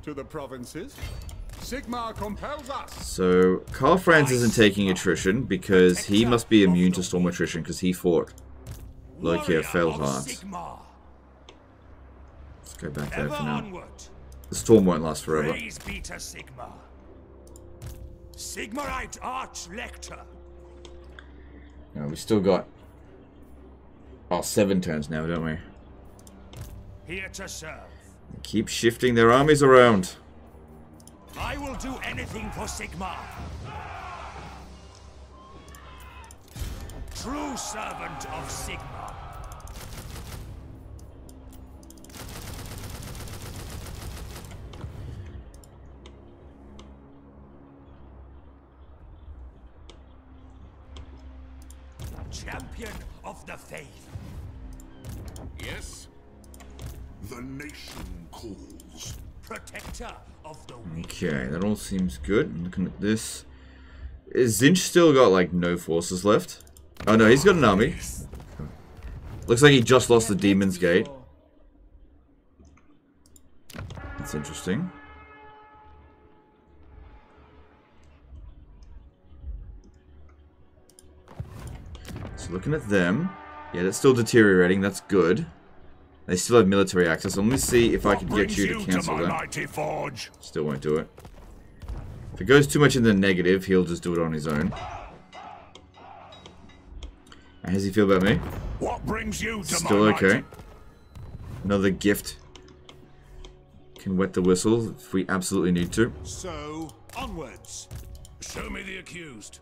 To the provinces. Sigmar compels us. So, Karl Franz isn't taking attrition because he must be immune to storm attrition because he fought Lokhir Fellheart. Sigmar. Let's go back there for now. The storm won't last forever. Praise be to Sigmar. Sigmarite Archlector. No, we still got oh seven turns now, don't we? Here to serve. Keep shifting their armies around. I will do anything for Sigmar. True servant of Sigmar. Champion of the faith. Yes? The nation calls. Protector of the weak. Okay, that all seems good. I'm looking at this. Is Tzeentch still got, like, no forces left? Oh, no, he's got an army. Looks like he just lost the Demon's Gate. That's interesting. So looking at them. Yeah, that's still deteriorating. That's good. They still have military access. Let me see if I can get you to cancel that. Still won't do it. If it goes too much in the negative, he'll just do it on his own. How does he feel about me? What brings you to Still okay. Another gift. Can wet the whistle if we absolutely need to. So, onwards. Show me the accused.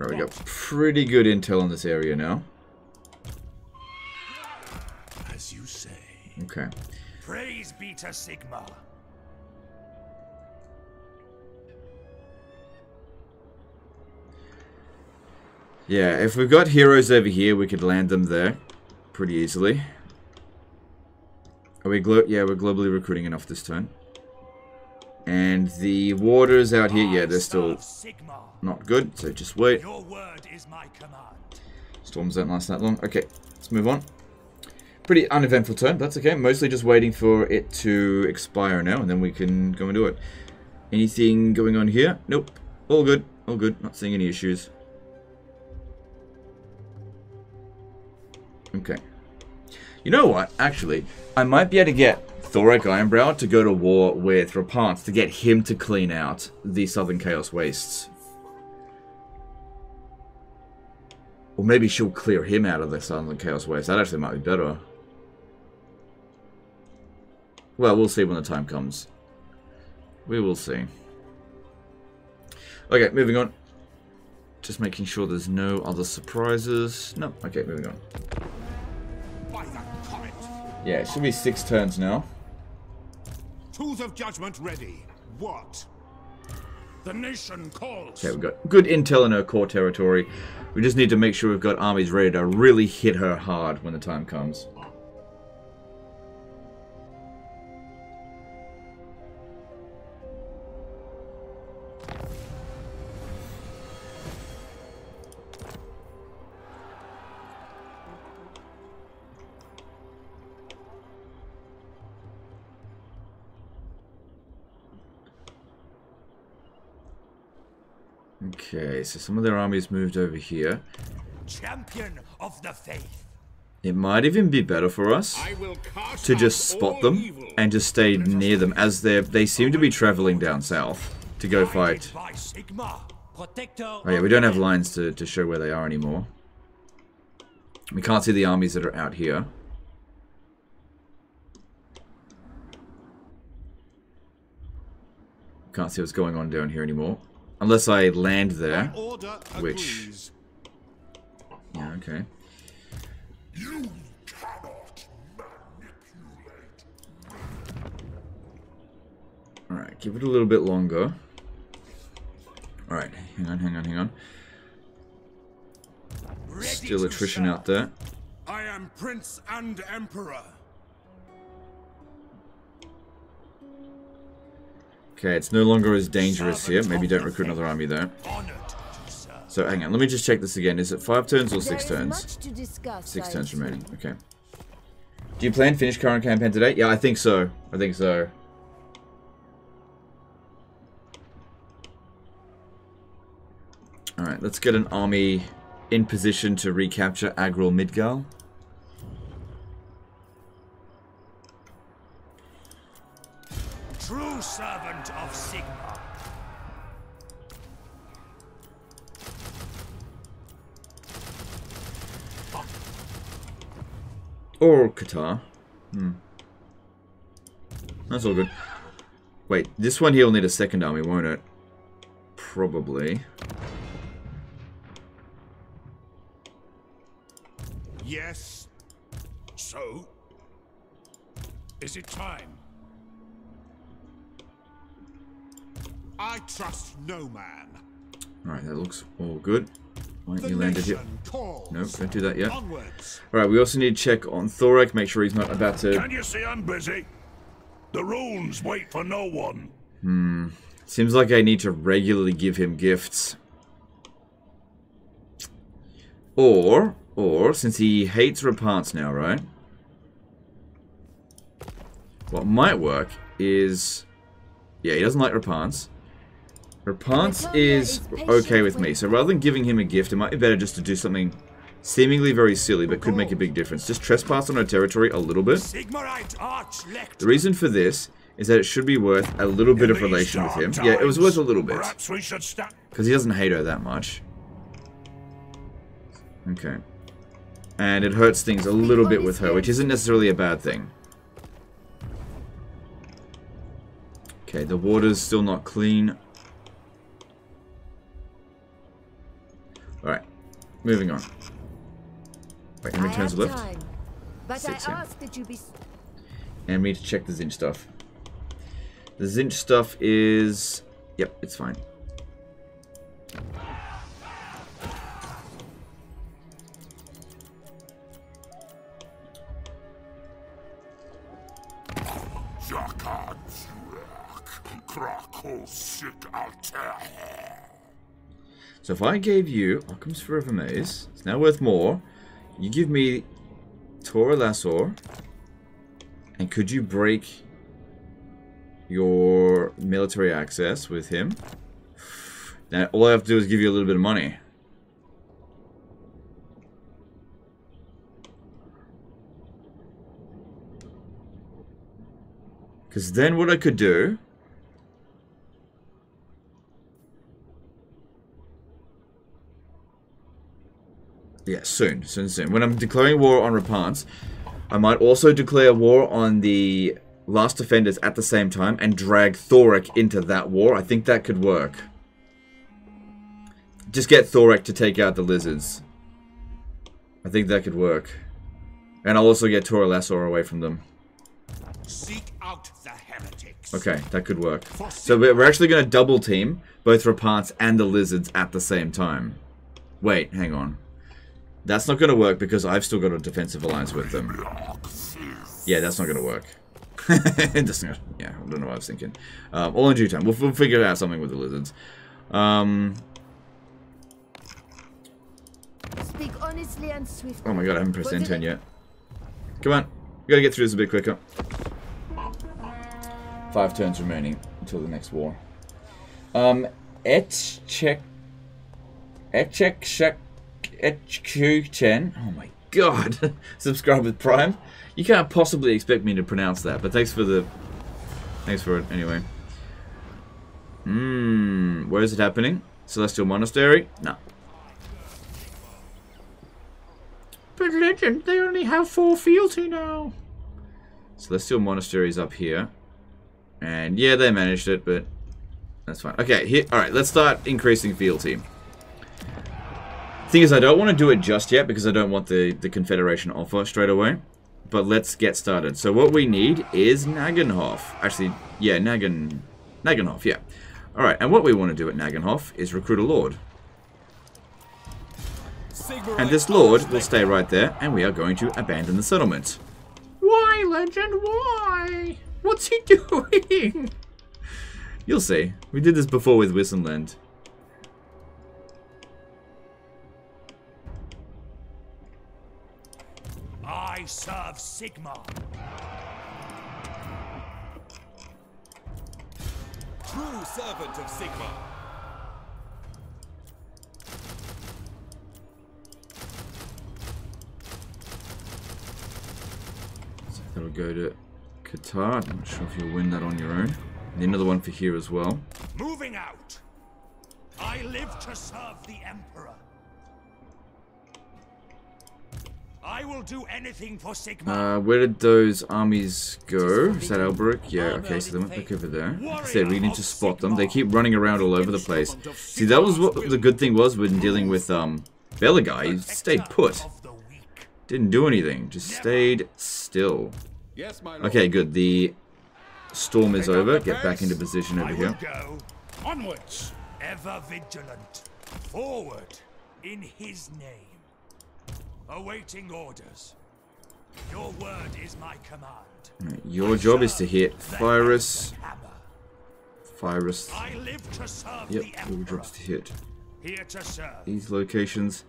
Right, we got pretty good intel in this area now. As you say. Okay. Praise be to Sigmar. Yeah, if we've got heroes over here, we could land them there pretty easily. Are we glo yeah, we're globally recruiting enough this turn. And the waters out here, yeah, they're still not good, so just wait. Your word is my command. Storms don't last that long. Okay, let's move on. Pretty uneventful turn, that's okay. Mostly just waiting for it to expire now, and then we can go and do it. Anything going on here? Nope. All good. All good. Not seeing any issues. Okay. You know what? Actually, I might be able to get Thorek Ironbrow to go to war with Rapant to get him to clean out the Southern Chaos Wastes. Or maybe she'll clear him out of the Southern Chaos Wastes. That actually might be better. Well, we'll see when the time comes. We will see. Okay, moving on. Just making sure there's no other surprises. No, okay, moving on. Yeah, it should be six turns now. Tools of judgment ready. What? The nation calls. Okay, we've got good intel in her core territory. We just need to make sure we've got armies ready to really hit her hard when the time comes. Okay, so some of their armies moved over here. Champion of the faith. It might even be better for us to just spot them and just stay near them as they they seem to be traveling down south to go fight. By Sigmar. Protector Oh yeah, we don't have lines to, to show where they are anymore. We can't see the armies that are out here. Can't see what's going on down here anymore. Unless I land there. Which... Yeah, okay. Alright, give it a little bit longer. Alright, hang on, hang on, hang on. Still attrition out there. I am Prince and Emperor. Okay, it's no longer as dangerous here. Maybe don't recruit another army there. So hang on, let me just check this again. Is it five turns or six turns? much to discuss, Six turns remaining. Okay. Do you plan to finish current campaign today? Yeah, I think so. I think so. Alright, let's get an army in position to recapture Agril Midgal. True servant Or Qatar. Hmm. That's all good. Wait, this one here will need a second army, won't it? Probably. Yes. So? Is it time? I trust no man. Alright, that looks all good. Why aren't you landed here? No, don't do that yet. Alright, we also need to check on Thorek, make sure he's not about to... Can you see I'm busy? The runes wait for no one. Hmm. Seems like I need to regularly give him gifts. Or, or, since he hates Repanse now, right? What might work is... Yeah, he doesn't like Repanse. Repanse is okay with me, so rather than giving him a gift, it might be better just to do something seemingly very silly, but could make a big difference. Just trespass on our territory a little bit. The reason for this is that it should be worth a little bit of relation with him. Yeah, it was worth a little bit. Because he doesn't hate her that much. Okay. And it hurts things a little bit with her, which isn't necessarily a bad thing. Okay, the water's still not clean. Alright, moving on. Wait, Henry turns left. Time, but Sits I in. ask that you be. And we need to check the Tzeentch stuff. The Tzeentch stuff is... Yep, it's fine. So if I gave you oh, Occam's Forever Maze, it's now worth more. You give me Tora Lassor, and could you break your military access with him? Now all I have to do is give you a little bit of money. Because then what I could do Yeah, soon, soon, soon. When I'm declaring war on Repanse, I might also declare war on the Last Defenders at the same time and drag Thorek into that war. I think that could work. Just get Thorek to take out the lizards. I think that could work. And I'll also get Tora Lassor away from them. Seek out the heretics. Okay, that could work. So we're actually going to double team both Repanse and the lizards at the same time. Wait, hang on. That's not going to work because I've still got a defensive alliance with them. Yeah, that's not going to work. Yeah, I don't know what I was thinking. Um, all in due time. We'll, we'll figure out something with the lizards. Um, Speak honestly and swiftly. oh my god, I haven't pressed N10 yet. Come on. We gotta get through this a bit quicker. Five turns remaining until the next war. Um, Etchek... Etchek Shek... Etchkuchen. Oh my god. Subscribe with Prime. You can't possibly expect me to pronounce that, but thanks for the... Thanks for it, anyway. Hmm, where is it happening? Celestial Monastery? No. But legend, they only have four fealty now. Celestial Monastery's up here. And yeah, they managed it, but that's fine. Okay, here. All right, let's start increasing fealty. Thing is, I don't want to do it just yet because I don't want the the Confederation offer straight away. But let's get started. So what we need is Nagenhof. Actually, yeah, Nagen, Nagenhof. Yeah. All right, and what we want to do at Nagenhof is recruit a lord. And this lord will stay right there, and we are going to abandon the settlement. Why, legend? Why? What's he doing? You'll see. We did this before with Wissenland. Serve Sigmar. True servant of Sigmar. So that'll go to Qatar. I'm not sure if you'll win that on your own. And another one for here as well. Moving out. I live to serve the Emperor. I will do anything for Sigmar. Uh, where did those armies go? Is that Alberic? Yeah, okay, so they went back over there. Like I said, we need to spot them. They keep running around all over the place. See, that was what the good thing was when dealing with, um, Belegar. He stayed put. Didn't do anything. Just stayed still. Yes, my lord. Okay, good. The storm is over. Get back into position over here. go. Onwards. Ever vigilant. Forward. in his name. Awaiting orders. Your word is my command. Your job is to hit Virus. Virus. I live to serve Yep, your Emperor. job's to hit Here to serve. these locations.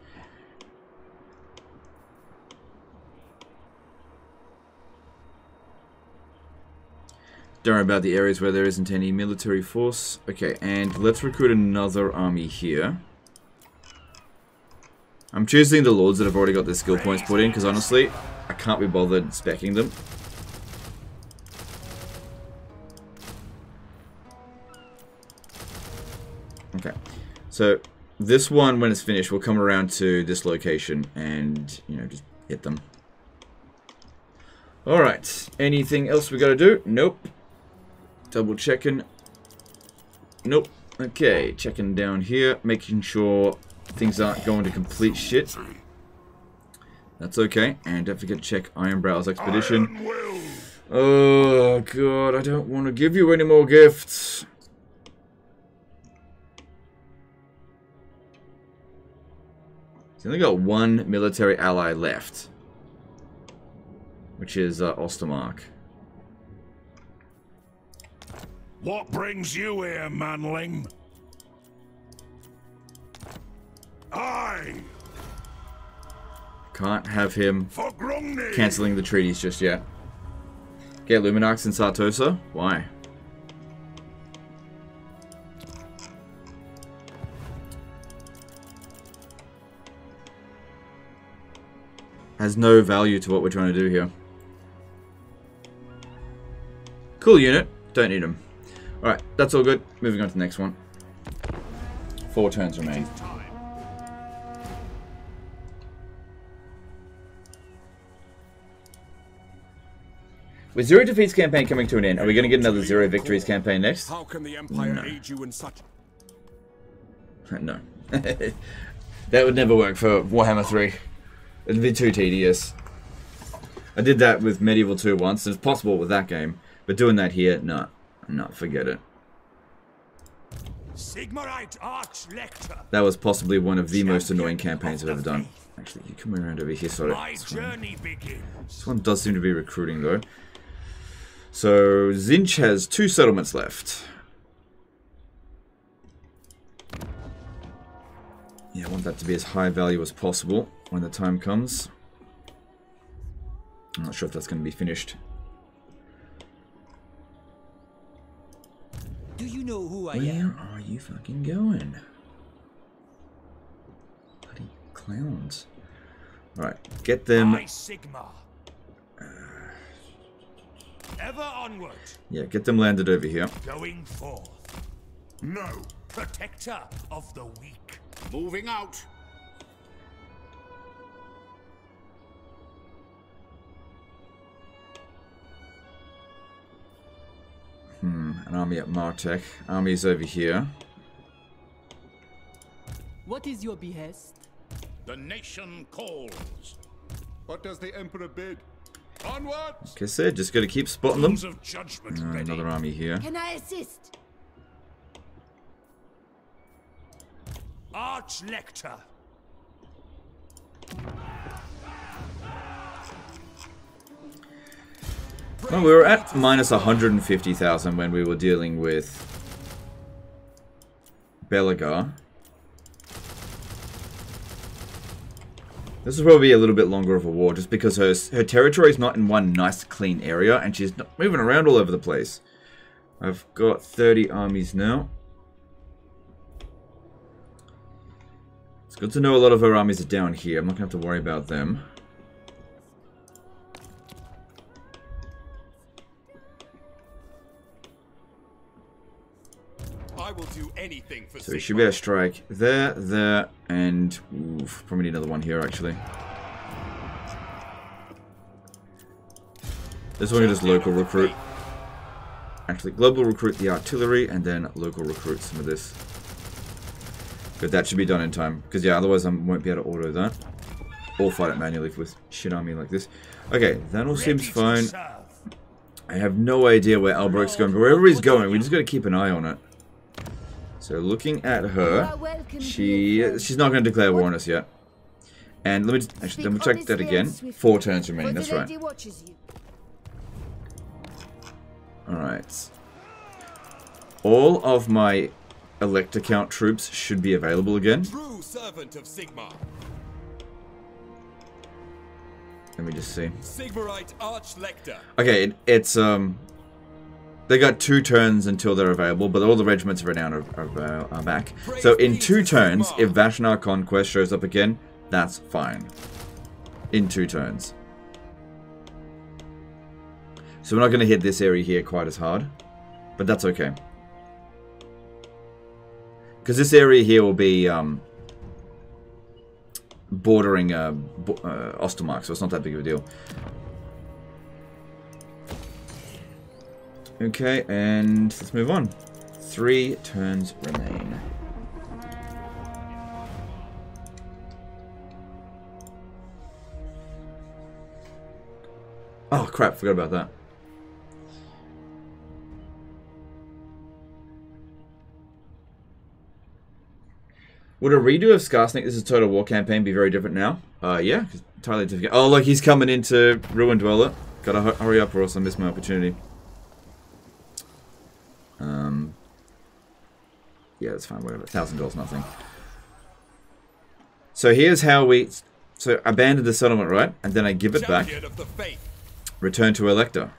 Don't worry about the areas where there isn't any military force. Okay, and let's recruit another army here. I'm choosing the lords that have already got their skill points put in, because honestly, I can't be bothered specking them. Okay, so this one, when it's finished, will come around to this location and, you know, just hit them. Alright, anything else we gotta do? Nope. Double checking. Nope. Okay, checking down here, making sure things aren't going to complete shit. That's okay. And don't forget to check Ironbrow's expedition. Oh god, I don't want to give you any more gifts. He's only got one military ally left. Which is uh, Ostermark. What brings you here, manling? I Can't have him cancelling the treaties just yet. Get Luminox and Sartosa? Why? Has no value to what we're trying to do here. Cool unit. Don't need him. Alright, that's all good. Moving on to the next one. Four turns remain. With Zero Defeats campaign coming to an end, are we going to get another Zero Victories campaign next? How can the Empire No. aid you in such... No. that would never work for Warhammer 3. It'd be too tedious. I did that with Medieval 2 once, and it's possible with that game. But doing that here, no. No, forget it. Sigmarite Archlector. That was possibly one of the most annoying campaigns I've ever done. Actually, you come around over here, sorry. My This one, journey begins. this one does seem to be recruiting, though. So, Tzeentch has two settlements left. Yeah, I want that to be as high value as possible when the time comes. I'm not sure if that's going to be finished. Do you know who I Where am? are you fucking going? Bloody clowns. Alright, get them. I Sigmar. Ever onward, Yeah, get them landed over here. going forth. No. Protector of the weak. Moving out. Hmm, an army at Martek. Army's over here. What is your behest? The nation calls. What does the Emperor bid? Onward! Like I said, just gotta keep spotting them. Of judgment Uh, another army here. Can I assist? Archlector. Well, we were at minus 150,000 when we were dealing with Belegar. This will probably be a little bit longer of a war, just because her her territory is not in one nice, clean area, and she's not moving around all over the place. I've got 30 armies now. It's good to know a lot of her armies are down here. I'm not going to have to worry about them. So we should be able to strike there, there, and oof, probably need another one here actually. This one can just local recruit. Actually, global recruit the artillery, and then local recruit some of this. But that should be done in time, because yeah, otherwise I won't be able to auto that. Or fight it manually with shit army like this. Okay, that all seems fine. I have no idea where Alberic's going, but wherever he's going, we just gotta keep an eye on it. So looking at her, she she's not going to declare war on us yet. And let me just, actually let me check that again. Four turns remaining. That's right. All right. All of my Elector Count troops should be available again. True servant of Sigmar. Let me just see. Sigmarite Archlector. Okay, it, it's um, they got two turns until they're available, but all the regiments are now are, are, are back. So in two turns, if Vashnar Conquest shows up again, that's fine. In two turns. So we're not going to hit this area here quite as hard, but that's okay. Because this area here will be um, bordering uh, uh, Ostermark, so it's not that big of a deal. Okay, and let's move on. Three turns remain. Oh crap, forgot about that. Would a redo of Skarsnik, this is Total War campaign, be very different now? Uh, yeah, entirely different. Oh, look, he's coming into Ruin Dweller. Gotta hurry up or else I miss my opportunity. Um, yeah, that's fine, whatever. Thousand dollars, nothing. So here's how we... So I abandon the settlement, right? And then I give it back. Return to Elector.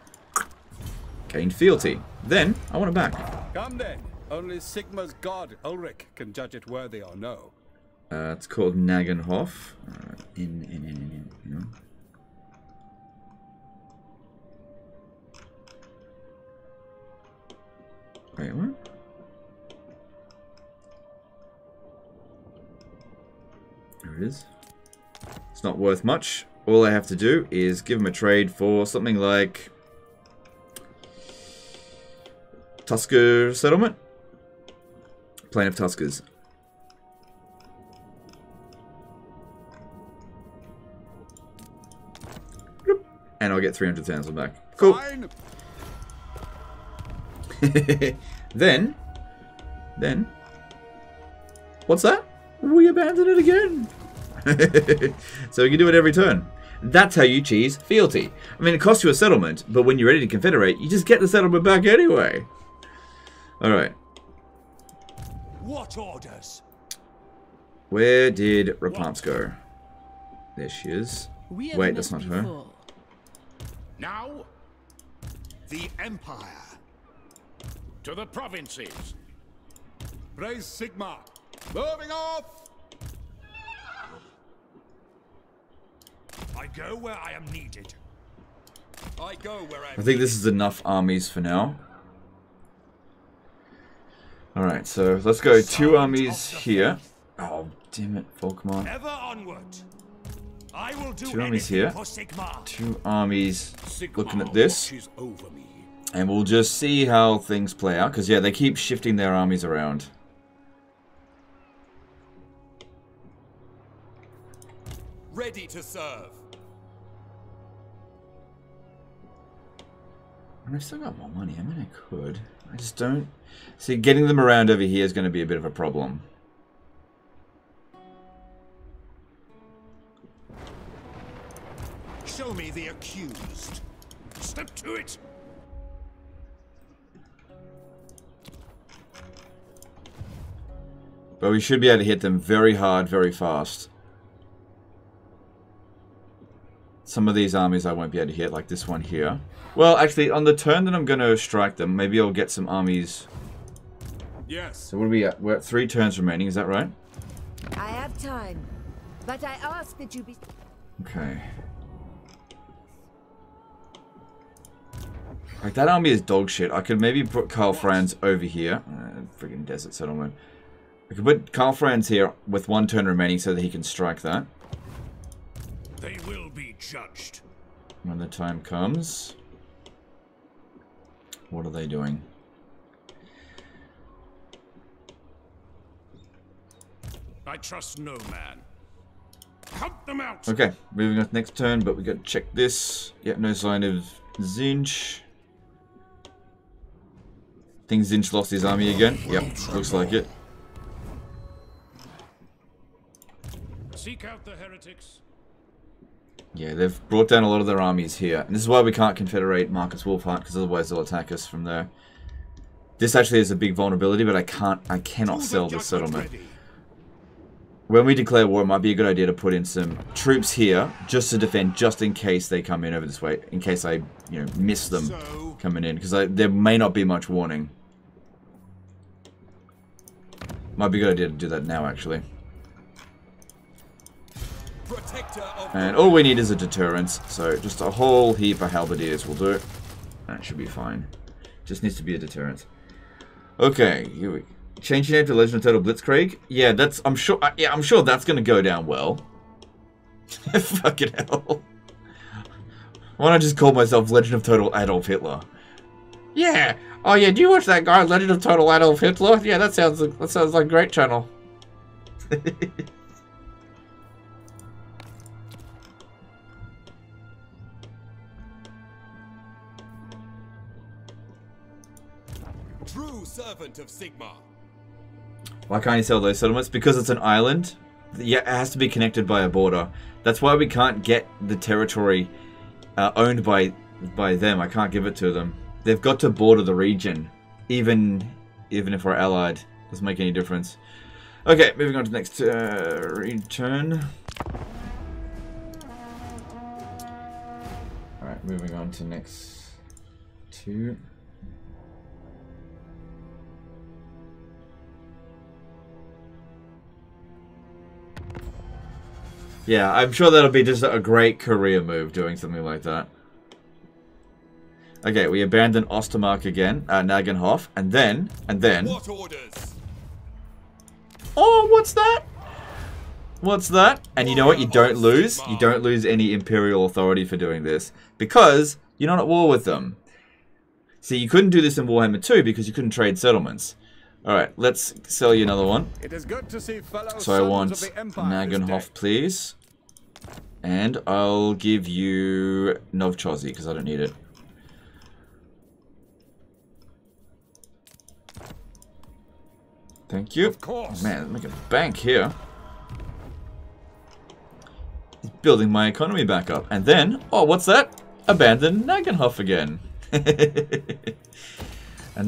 Gain fealty. Then, I want it back. Come then. Only Sigmar's god, Ulric, can judge it worthy or no. Uh, it's called Nagenhof. Uh, in, in, in, in, in, Wait, what? There it is. It's not worth much. All I have to do is give him a trade for something like... Tusker Settlement? Plain of Tuskers. And I'll get 300,000 back. Cool. then, then, what's that? We abandon it again. so you can do it every turn. That's how you cheese fealty. I mean, it costs you a settlement, but when you're ready to confederate, you just get the settlement back anyway. Alright. What orders? Where did Repanse go? There she is. Wait, that's not her. Now, the Empire. To the provinces. Praise Sigmar. Moving off! I go where I am needed. I go where I I think this is enough armies for now. Alright, so let's go two armies here. Oh, damn it, Volkmar. Ever onward. I will do Two armies here. Two armies looking at this. And we'll just see how things play out. Because, yeah, they keep shifting their armies around. Ready to serve. And I've still got more money. I mean, I could. I just don't... See, getting them around over here is going to be a bit of a problem. Show me the accused. Step to it. But we should be able to hit them very hard, very fast. Some of these armies I won't be able to hit, like this one here. Well, actually, on the turn that I'm going to strike them, maybe I'll get some armies. Yes. So what are we at? We're at three turns remaining, is that right? I have time, but I ask that you be... Okay. Like, that army is dog shit. I could maybe put Karl Franz over here. Uh, friggin' desert settlement. I can put Karl Franz here with one turn remaining so that he can strike that. They will be judged. When the time comes. What are they doing? I trust no man. Hunt them out! Okay, moving on to next turn, but we got to check this. Yep, no sign of Tzeentch. Think Tzeentch lost his army again? Yep, looks like it. Seek out the heretics. Yeah, they've brought down a lot of their armies here. And this is why we can't confederate Marcus Wulfhart, because otherwise they'll attack us from there. This actually is a big vulnerability, but I can't, I cannot sell this settlement. When we declare war, it might be a good idea to put in some troops here, just to defend, just in case they come in over this way, in case I, you know, miss them coming in, because there may not be much warning. Might be a good idea to do that now, actually. And all we need is a deterrence, so just a whole heap of halberdiers will do. That should be fine. Just needs to be a deterrent. Okay, here we change your name to Legend of Total Blitzkrieg. Yeah, that's I'm sure. Uh, yeah, I'm sure that's gonna go down well. Fucking hell. Why don't I just call myself Legend of Total Adolf Hitler? Yeah. Oh yeah. Do you watch that guy, Legend of Total Adolf Hitler? Yeah, that sounds that sounds like a great channel. servant of Sigmar. Why can't you sell those settlements? Because it's an island. Yeah, it has to be connected by a border. That's why we can't get the territory uh, owned by by them. I can't give it to them. They've got to border the region, even even if we're allied. Doesn't make any difference. Okay, moving on to the next uh, return. Alright, moving on to next two. Yeah, I'm sure that'll be just a great career move doing something like that. Okay, we abandon Ostermark again, uh, Nagenhof, and then, and then... What orders? Oh, what's that? What's that? And you know what? You don't lose. You don't lose any Imperial authority for doing this. Because you're not at war with them. See, you couldn't do this in Warhammer 2 because you couldn't trade settlements. Alright, let's sell you another one. It is good to see fellow so I want Nagenhof, please. And I'll give you Novchoz because I don't need it. Thank you. Of course. Man, make a bank here. Building my economy back up. And then, oh, what's that? Abandon Nagenhof again. and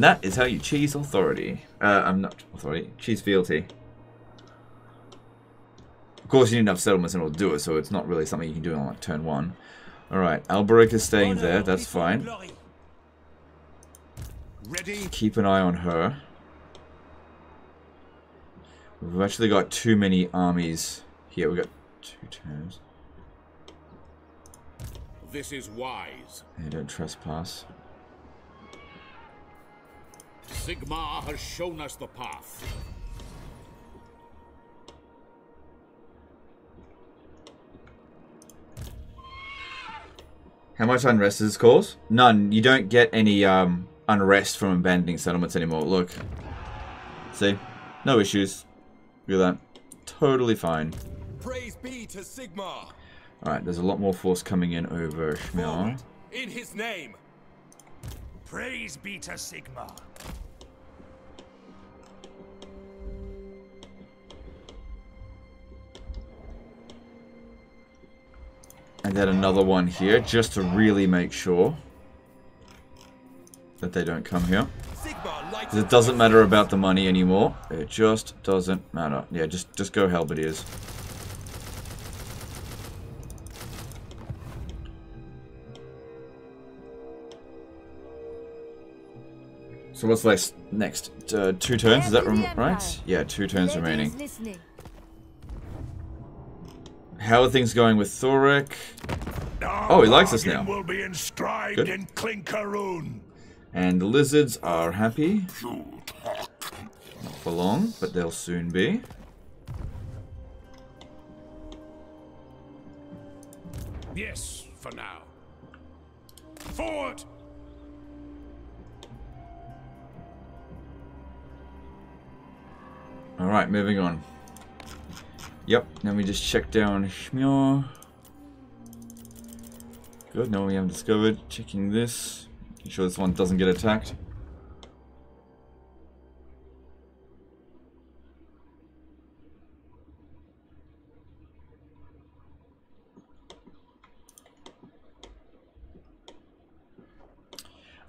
that is how you cheese authority. Uh, I'm not authority. Cheese fealty. Of course, you need enough settlements in order to do it, so it's not really something you can do on like turn one. Alright, Alberic is staying there. That's fine. Ready? Keep an eye on her. We've actually got too many armies here. We've got two turns. This is wise. They don't trespass. Sigmar has shown us the path. How much unrest does this cause? None. You don't get any um, unrest from abandoning settlements anymore. Look. See? No issues. Look at that. Totally fine. Praise be to Sigmar. Alright, there's a lot more force coming in over Shmiar. In his name. Praise be to Sigmar. And then another one here, just to really make sure that they don't come here. It doesn't matter about the money anymore. It just doesn't matter. Yeah, just, just go halberdiers. So what's next? Next, uh, two turns. Is that right? Yeah, two turns remaining. How are things going with Thorek? Oh, he likes us now. Will be inscribed Good. in Klinkarhun. And the lizards are happy. Not for long, but they'll soon be. Yes, for now. Forward! Alright, moving on. Yep, Let me just check down Shmyor. Good, no we haven't discovered. Checking this. Make sure this one doesn't get attacked.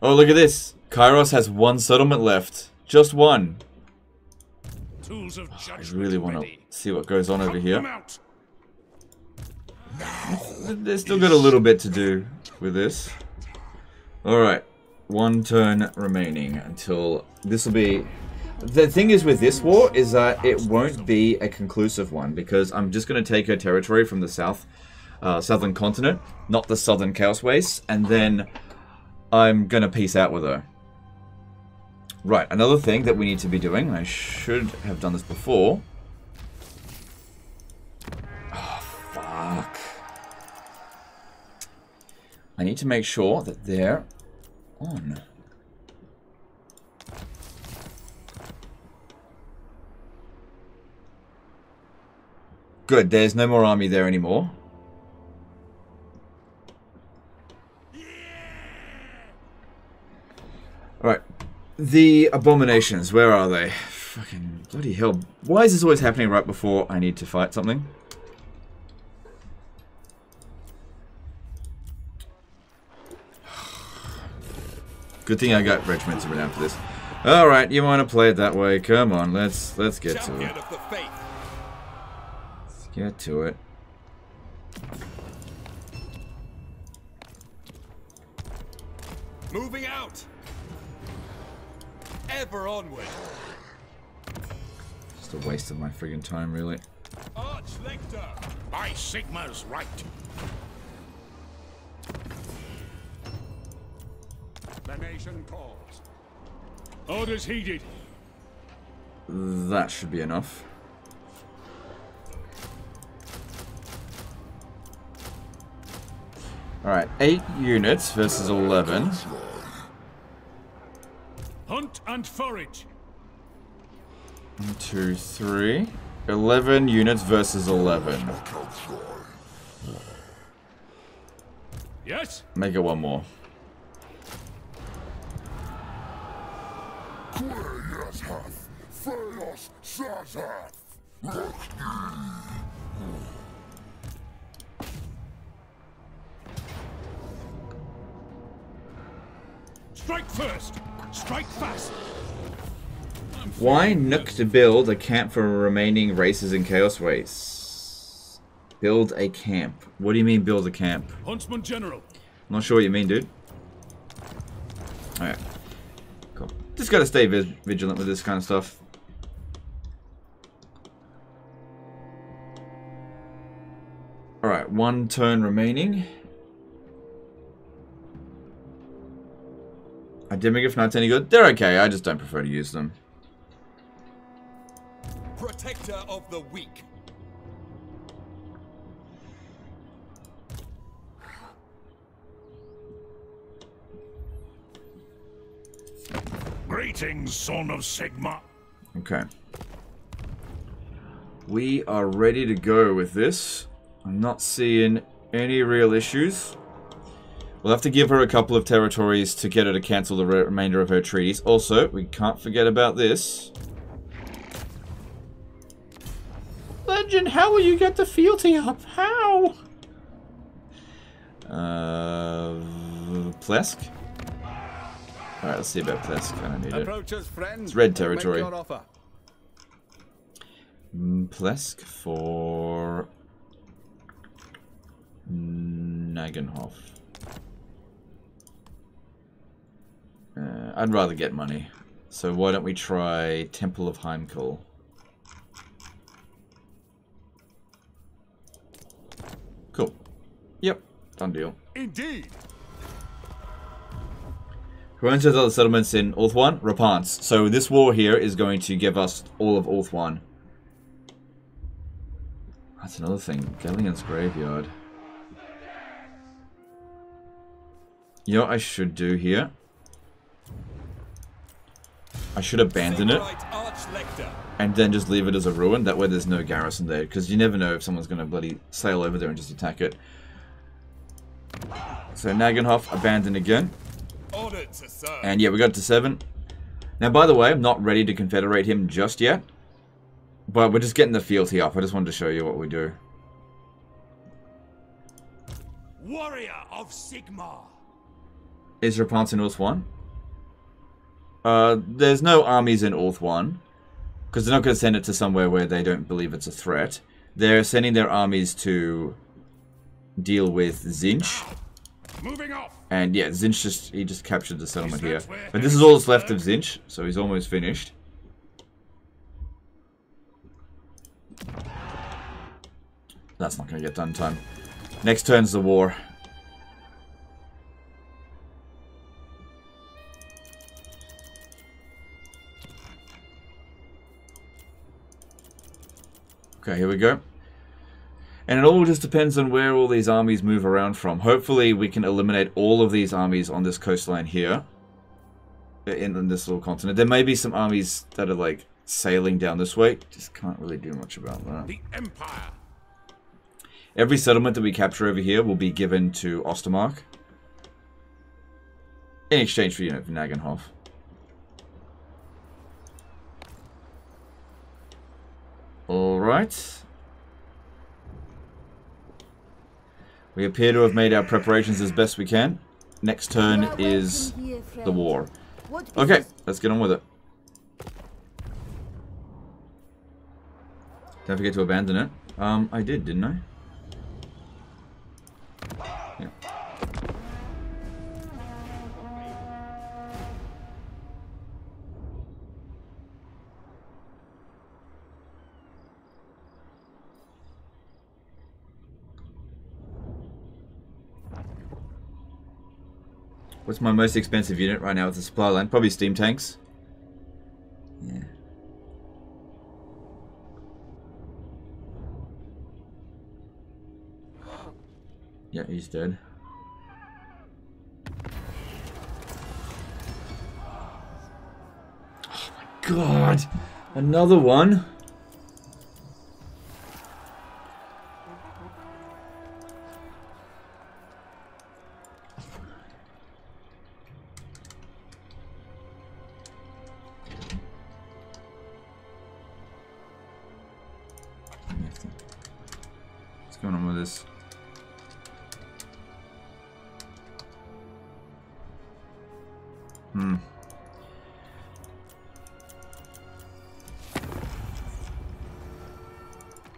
Oh, look at this. Kairos has one settlement left. Just one. Tools of I really want to see what goes on over here. They still got a little bit to do with this. Alright. One turn remaining until this will be... The thing is with this war is that it won't be a conclusive one because I'm just going to take her territory from the south, uh, southern continent, not the southern Chaos Wastes, and then I'm going to peace out with her. Right, another thing that we need to be doing, I should have done this before. Oh, fuck. I need to make sure that they're on. Good, there's no more army there anymore. Alright. The abominations, where are they? Fucking bloody hell. Why is this always happening right before I need to fight something? Good thing I got regiments written for this. Alright, you want to play it that way. Come on, let's let's get to it. Let's get to it. Moving out. Ever onward. Just a waste of my friggin' time, really. Arch Lector. My Sigmar's right. The nation calls. Orders heeded. That should be enough. Alright, 8 units versus 11. Hunt and forage. One, two, three. 11 units versus 11. Yes? Make it one more. Strike first. Strike fast. Why Nook to build a camp for remaining races in Chaos Wastes? Build a camp. What do you mean build a camp? Huntsman General. I'm not sure what you mean, dude. Alright. Cool. Just gotta stay vigilant with this kind of stuff. Alright, one turn remaining. Are Demigryph Knights any good? They're okay, I just don't prefer to use them. Protector of the weak. Greetings, son of Sigmar. Okay. We are ready to go with this. I'm not seeing any real issues. We'll have to give her a couple of territories to get her to cancel the re remainder of her treaties. Also, we can't forget about this. Legend, how will you get the fealty up? How? Uh, Plesk? Alright, let's see about Plesk. I don't need it. Approach friend. It's red territory. Mm, Plesk for Nagenhof. Uh, I'd rather get money. So why don't we try Temple of Heimkall? Cool. Yep, done deal. Indeed. Who owns those other settlements in Ulthuan? Repanse. So this war here is going to give us all of Ulthuan. That's another thing. Galleon's Graveyard. You know what I should do here? I should abandon it Sigmarite Arch Lector. and then just leave it as a ruin. That way there's no garrison there. Because you never know if someone's going to bloody sail over there and just attack it. So Nagenhof, abandoned again. Honored to serve. And yeah, we got it to seven. Now, by the way, I'm not ready to confederate him just yet. But we're just getting the fealty up. I just wanted to show you what we do. Warrior of Sigmar. Is Rapunzel North one? Uh, there's no armies in Orth 1. Because they're not going to send it to somewhere where they don't believe it's a threat. They're sending their armies to deal with Tzeentch. Moving off. And yeah, Tzeentch just he just captured the settlement here. But this is all that's left of Tzeentch, so he's almost finished. That's not going to get done in time. Next turn's the war. Okay, here we go. And it all just depends on where all these armies move around from. Hopefully we can eliminate all of these armies on this coastline here. Uh, in, in this little continent. There may be some armies that are like sailing down this way. Just can't really do much about that. The Empire. Every settlement that we capture over here will be given to Ostermark. In exchange for, you know, Nagenhof. Alright. We appear to have made our preparations as best we can. Next turn is the war. Okay, let's get on with it. Don't forget to abandon it. Um, I did, didn't I? What's my most expensive unit right now with the supply line? Probably steam tanks. Yeah. Yeah, he's dead. Oh my god! Another one?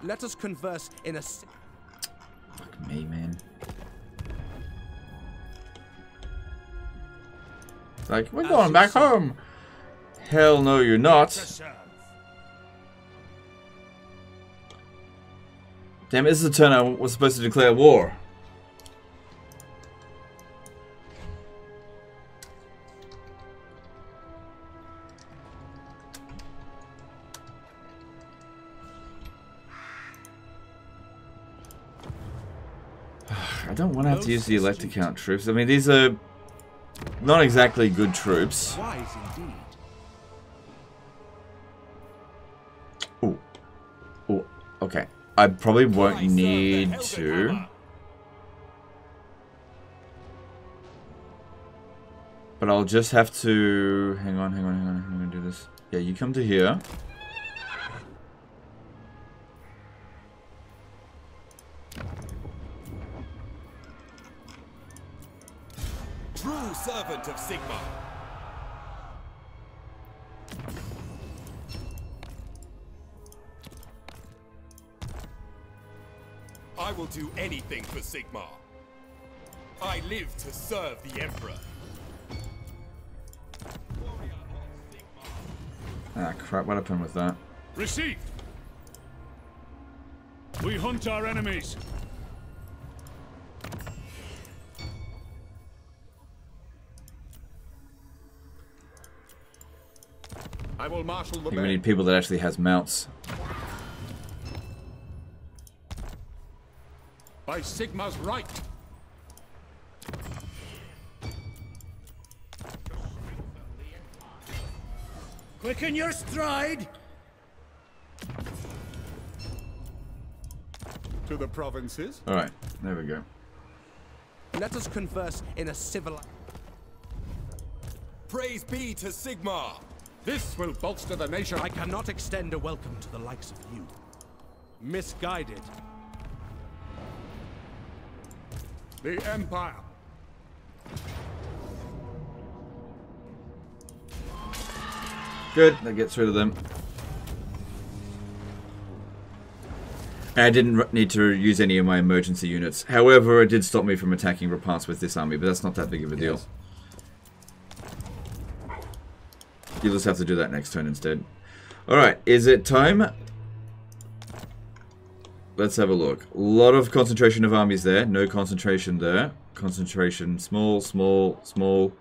Let us converse in a. Fuck me, man. Like, we're going back home. Hell no, you're not. Damn, this is the turn I was supposed to declare war. I don't have to use the Elector Count troops. I mean, these are not exactly good troops. Oh, indeed. Ooh. Ooh, okay. I probably won't need to. But I'll just have to... Hang on, hang on, hang on. I'm going to do this. Yeah, you come to here. Servant of Sigmar. I will do anything for Sigmar. I live to serve the Emperor. Ah, crap. What happened with that? Received. We hunt our enemies. I will marshal the we need people that actually has mounts. By Sigmar's right. Quicken your stride. To the provinces. Alright, there we go. Let us converse in a civil. Praise be to Sigmar. This will bolster the nation. I cannot extend a welcome to the likes of you. Misguided. The Empire. Good, that gets rid of them. I didn't need to use any of my emergency units. However, it did stop me from attacking Repanse with this army, but that's not that big of a deal. Yes. You'll just have to do that next turn instead. Alright, is it time? Let's have a look. A lot of concentration of armies there. No concentration there. Concentration, small, small, small.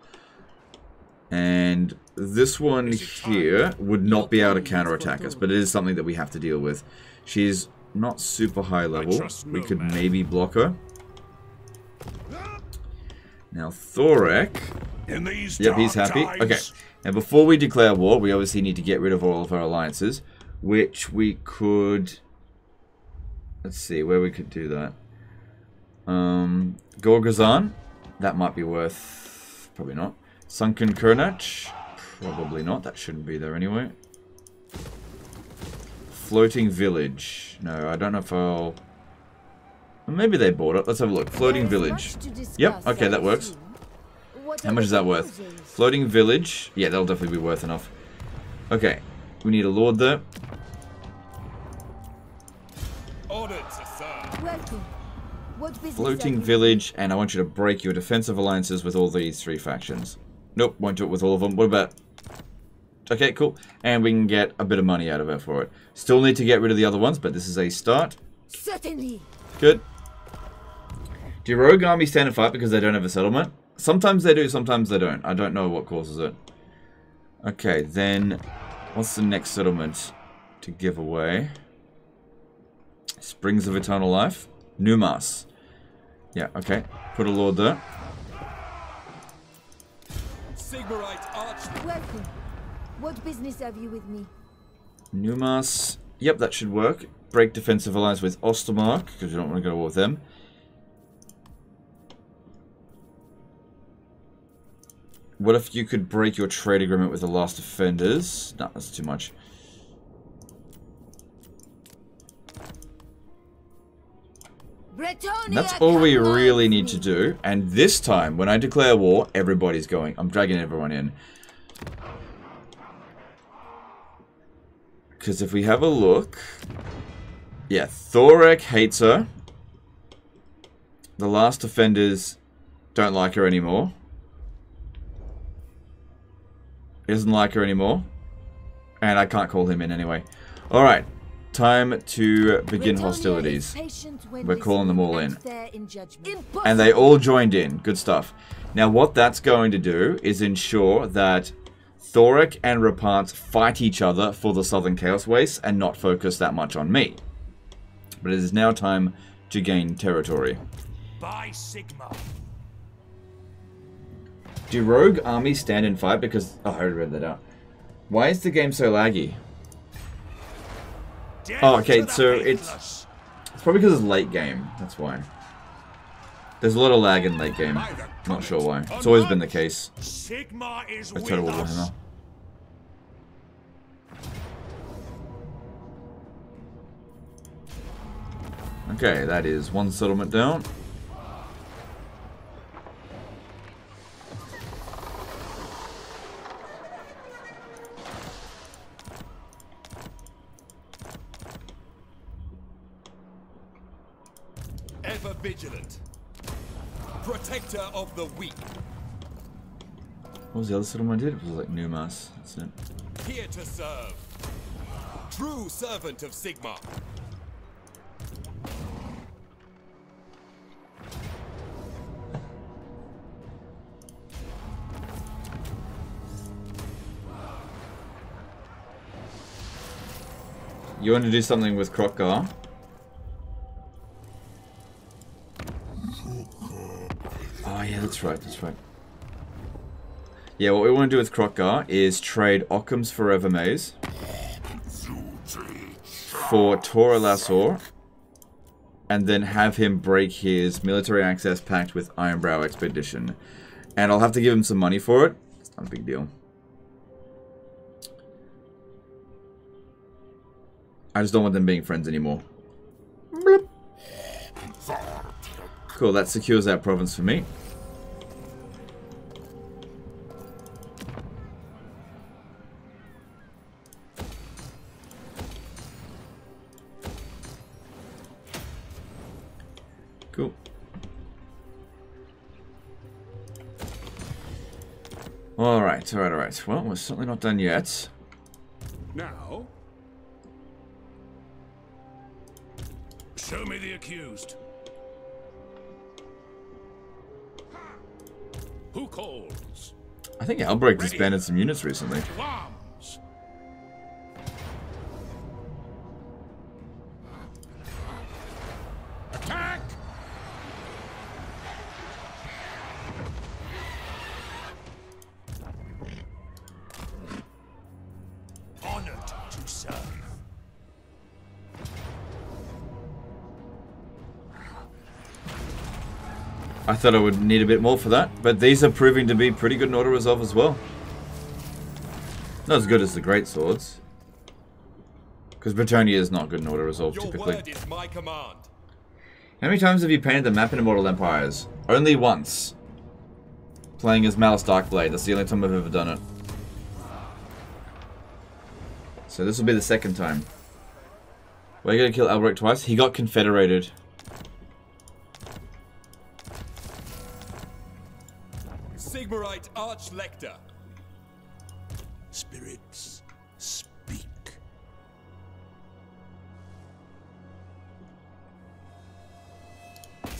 And this one here would not be able to counterattack us, but it is something that we have to deal with. She's not super high level. We could maybe block her. Now, Thorek. Yep, he's happy. Okay. Now, before we declare war, we obviously need to get rid of all of our alliances, which we could. Let's see where we could do that. Um, Gorgazan, that might be worth. Probably not. Sunken Kernach, probably not. That shouldn't be there anyway. Floating Village. No, I don't know if I'll. Maybe they bought it. Let's have a look. Floating Village. much to discuss, Yep, okay, that works. Assume. What How much is that worth? Floating village. Yeah, that'll definitely be worth enough. Okay. We need a lord there. Honored to serve. Welcome. What business Floating village, and I want you to break your defensive alliances with all these three factions. Nope, won't do it with all of them. What about... Okay, cool. And we can get a bit of money out of it for it. Still need to get rid of the other ones, but this is a start. Certainly. Good. Do rogue armies stand and fight because they don't have a settlement? Sometimes they do, sometimes they don't. I don't know what causes it. Okay, then what's the next settlement to give away? Springs of Eternal Life? Numas. Yeah, okay. Put a lord there. Sigmarite Arch. Welcome. What business have you with me? Numas. Yep, that should work. Break defensive alliance with Ostermark, because you don't want to go to war with them. What if you could break your trade agreement with the last offenders? No, that's too much. That's all we really need to do. And this time, when I declare war, everybody's going. I'm dragging everyone in. Because if we have a look... Yeah, Thorek hates her. The last offenders don't like her anymore. He doesn't like her anymore. And I can't call him in anyway. Alright, time to begin Bretonnia hostilities. is patient when We're calling them all in. and in. And they all joined in. Good stuff. Now, what that's going to do is ensure that Thorek and Repanse fight each other for the Southern Chaos Waste and not focus that much on me. But it is now time to gain territory. By Sigmar. Do rogue armies stand and fight because... Oh, I already read that out. Why is the game so laggy? Oh, okay, so it's... It's probably because it's late game. That's why. There's a lot of lag in late game. Not sure why. It's always been the case. Sigmar is with Total. Warhammer. Okay, that is one settlement down. Vigilant. Protector of the weak. What was the other settlement I did? It was like Numas. That's it. Here to serve. True servant of Sigmar. You want to do something with Kroq-Gar? Yeah, that's right, that's right. Yeah, what we want to do with Kroq-Gar is trade Occam's Forever Maze for Tora Lassor and then have him break his military access pact with Ironbrow Expedition. And I'll have to give him some money for it. It's not a big deal. I just don't want them being friends anymore. Bloop. Cool, that secures that province for me. Alright, alright, alright. Well, we're certainly not done yet. Now, Show me the accused. Who calls? I think Outbreak disbanded some units recently. I thought I would need a bit more for that, but these are proving to be pretty good in auto resolve as well. Not as good as the great swords. Because Bretonnia is not good in auto resolve Your typically. word is my command. How many times have you painted the map in Immortal Empires? Only once. Playing as Malus Darkblade. That's the only time I've ever done it. So this will be the second time. We're gonna kill Albrecht twice? He got confederated. Sigmarite Archlector. Spirits, speak.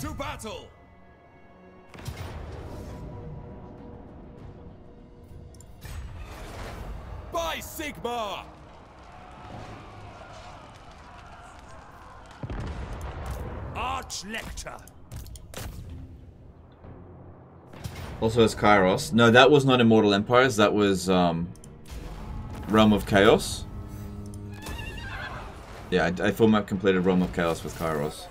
To battle! By Sigmar! Archlector. Also has Kairos. No, that was not Immortal Empires. That was um, Realm of Chaos. Yeah, I, I full map completed Realm of Chaos with Kairos.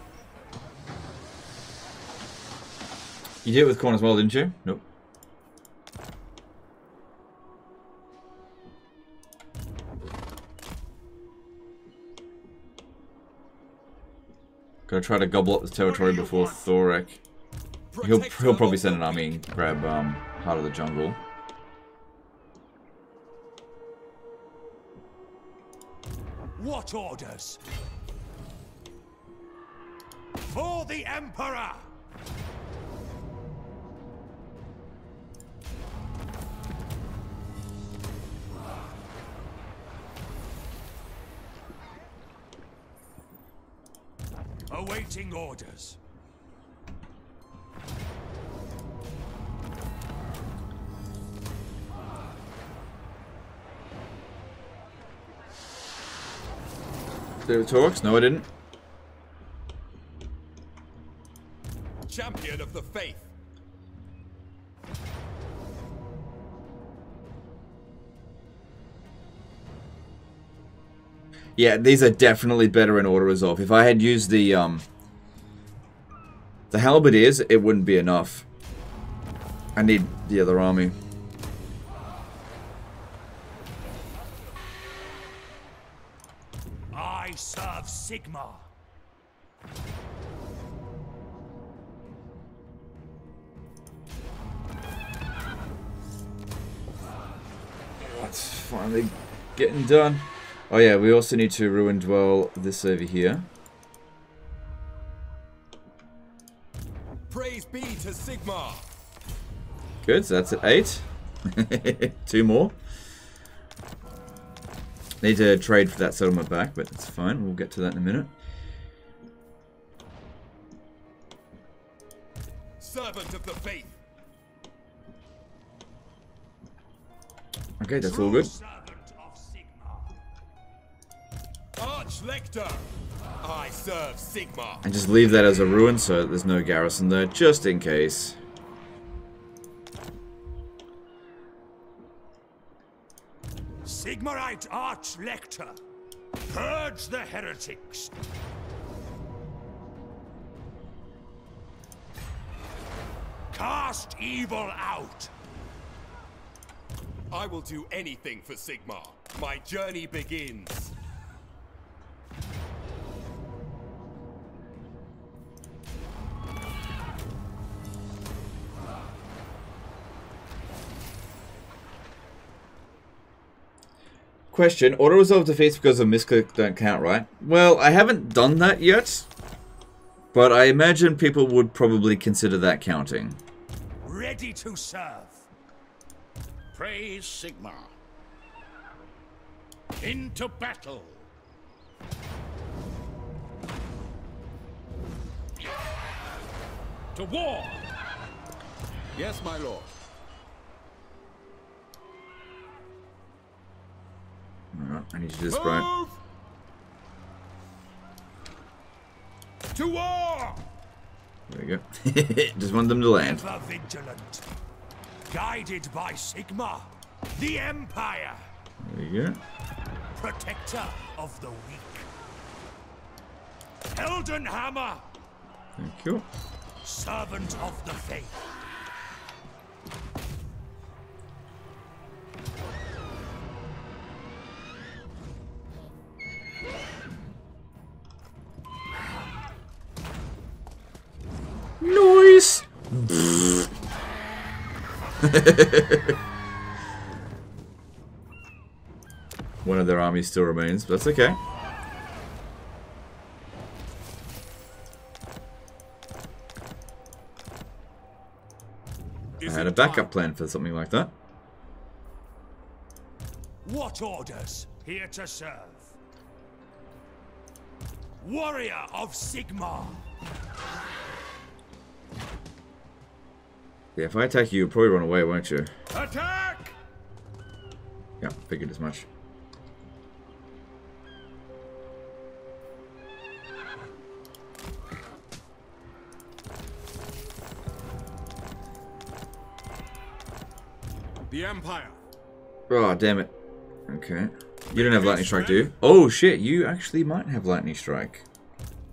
You did it with Khorne as well, didn't you? Nope. Gotta try to gobble up the territory before Thorek. He'll, he'll probably send an army and grab um, of the Jungle. What orders? For the Emperor! Awaiting orders. David Torx? No, I didn't. Champion of the Faith. Yeah, these are definitely better in auto resolve. If I had used the um the halberdiers, it wouldn't be enough. I need the other army. Sigmar. That's finally getting done. Oh yeah, we also need to ruin dwell this over here. Praise be to Sigmar. Good, so that's at eight. Two more. Need to trade for that settlement back, but that's fine. We'll get to that in a minute. Servant of the Faith. Okay, that's all good. Archlector. I serve Sigmar. And just leave that as a ruin so there's no garrison there, just in case. Sigmarite Archlector. Purge the heretics. Cast evil out. I will do anything for Sigmar. My journey begins. Question, auto-resolve defeats because of misclick don't count, right? Well, I haven't done that yet, but I imagine people would probably consider that counting. Ready to serve. Praise Sigmar. Into battle. To war! Yes, my lord. I need to do this right. Move! To war! There we go. Just want them to land. Ever vigilant. Guided by Sigmar, the Empire, There you go. protector of the weak. Heldenhammer, Thank you. servant of the faith. Noise! One of their armies still remains, but that's okay. I had a backup plan for something like that. What orders? Here to serve. Warrior of Sigmar. Yeah, if I attack you, you'll probably run away, won't you? Attack! Yeah, figured as much. The Empire. Oh, damn it. Okay. You don't have lightning strike, do you? Oh shit, you actually might have lightning strike.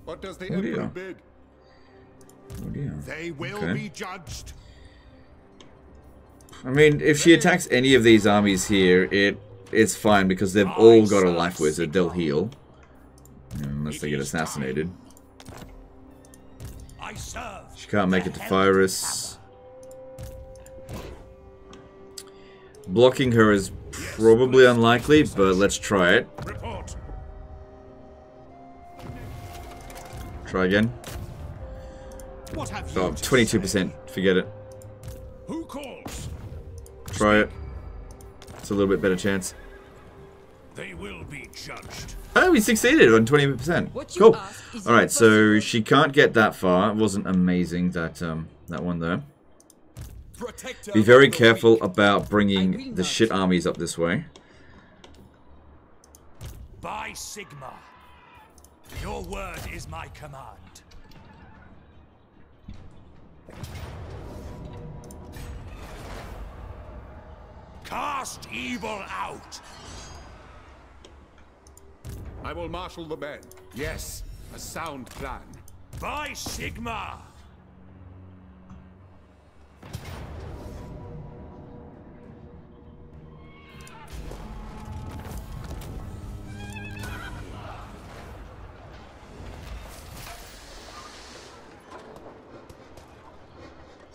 What does the Oh, Emperor dear. bid? Oh dear. They will Okay. be judged. I mean, if she attacks any of these armies here, it it's fine because they've all got a life wizard. They'll heal. Mm, unless they get assassinated. She can't make it to Fyrus. Blocking her is probably unlikely, but let's try it. Try again. What have you Oh, 22%. Forget it. Who calls? Try it. It's a little bit better chance. They will be judged. Oh, we succeeded on 20%. What you Cool. All right, so she can't get that far. It wasn't amazing that um that one though. Protector Be very careful weak. about bringing the shit armies up this way. By Sigmar. Your word is my command. Cast evil out. I will marshal the men. Yes, a sound plan. By Sigmar.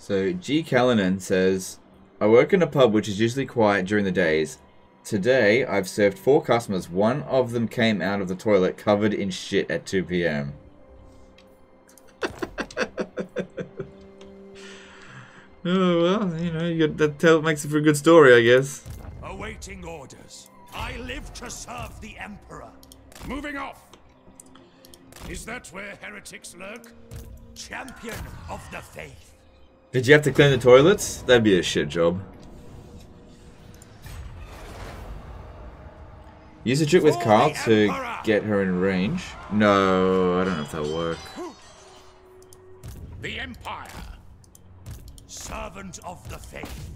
So G. Callanan says, I work in a pub which is usually quiet during the days. Today, I've served four customers. One of them came out of the toilet covered in shit at 2 p.m. oh, well, you know, you got, that tell, makes it for a good story, I guess. Awaiting orders. I live to serve the Emperor. Moving off. Is that where heretics lurk? Champion of the faith. Did you have to clean the toilets? That'd be a shit job. Use a trick with Karl to get her in range. No, I don't know if that'll work. The Empire. Servant of the faith.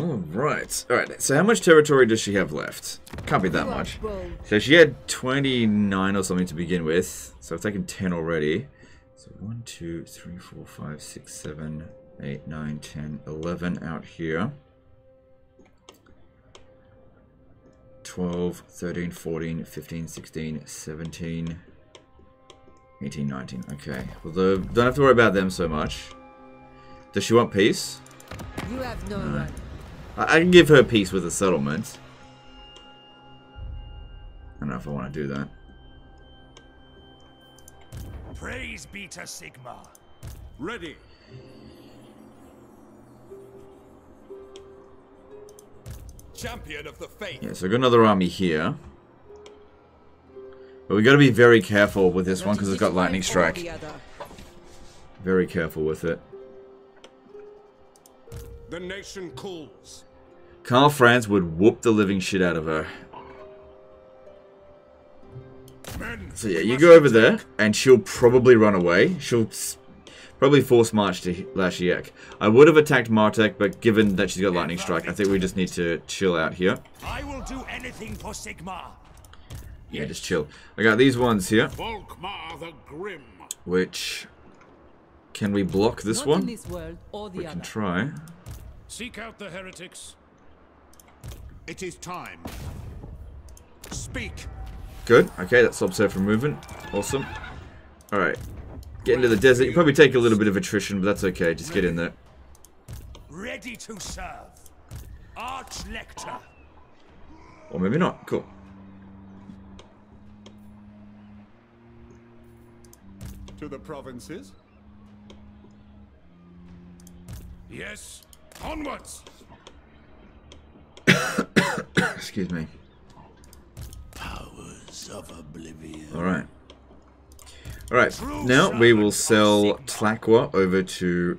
Alright. Alright, so how much territory does she have left? Can't be that much. So she had 29 or something to begin with. So I've taken 10 already. So 1, 2, 3, 4, 5, 6, 7, 8, 9, 10, 11 out here. 12, 13, 14, 15, 16, 17, 18, 19. Okay. Well, the, don't have to worry about them so much. Does she want peace? You have no No. Right. I, I can give her peace with a settlement. I don't know if I want to do that. Praise be to Sigmar. Ready. Champion of the faith. Yeah, so I've got another army here. But we got to be very careful with this one because it's got lightning strike. Very careful with it. The nation calls. Karl Franz would whoop the living shit out of her. So yeah, you go over there, and she'll probably run away. She'll probably force march to Lashiek. I would have attacked Martek, but given that she's got lightning strike, I think we just need to chill out here. I will do anything for Sigmar. Yeah, just chill. I got these ones here, Volkmar the Grim. which... Can we block this Not one? in this world or the We can other. try. Seek out the heretics. It is time. Speak. Good. Okay, that stops her from moving. Awesome. Alright. Get into the desert. You probably take a little bit of attrition, but that's okay. Just get in there. Ready to serve. Archlector. Or maybe not. Cool. To the provinces. Yes. Onwards. Excuse me. Powers of oblivion. Alright. Alright, now we will sell Tlaqua over to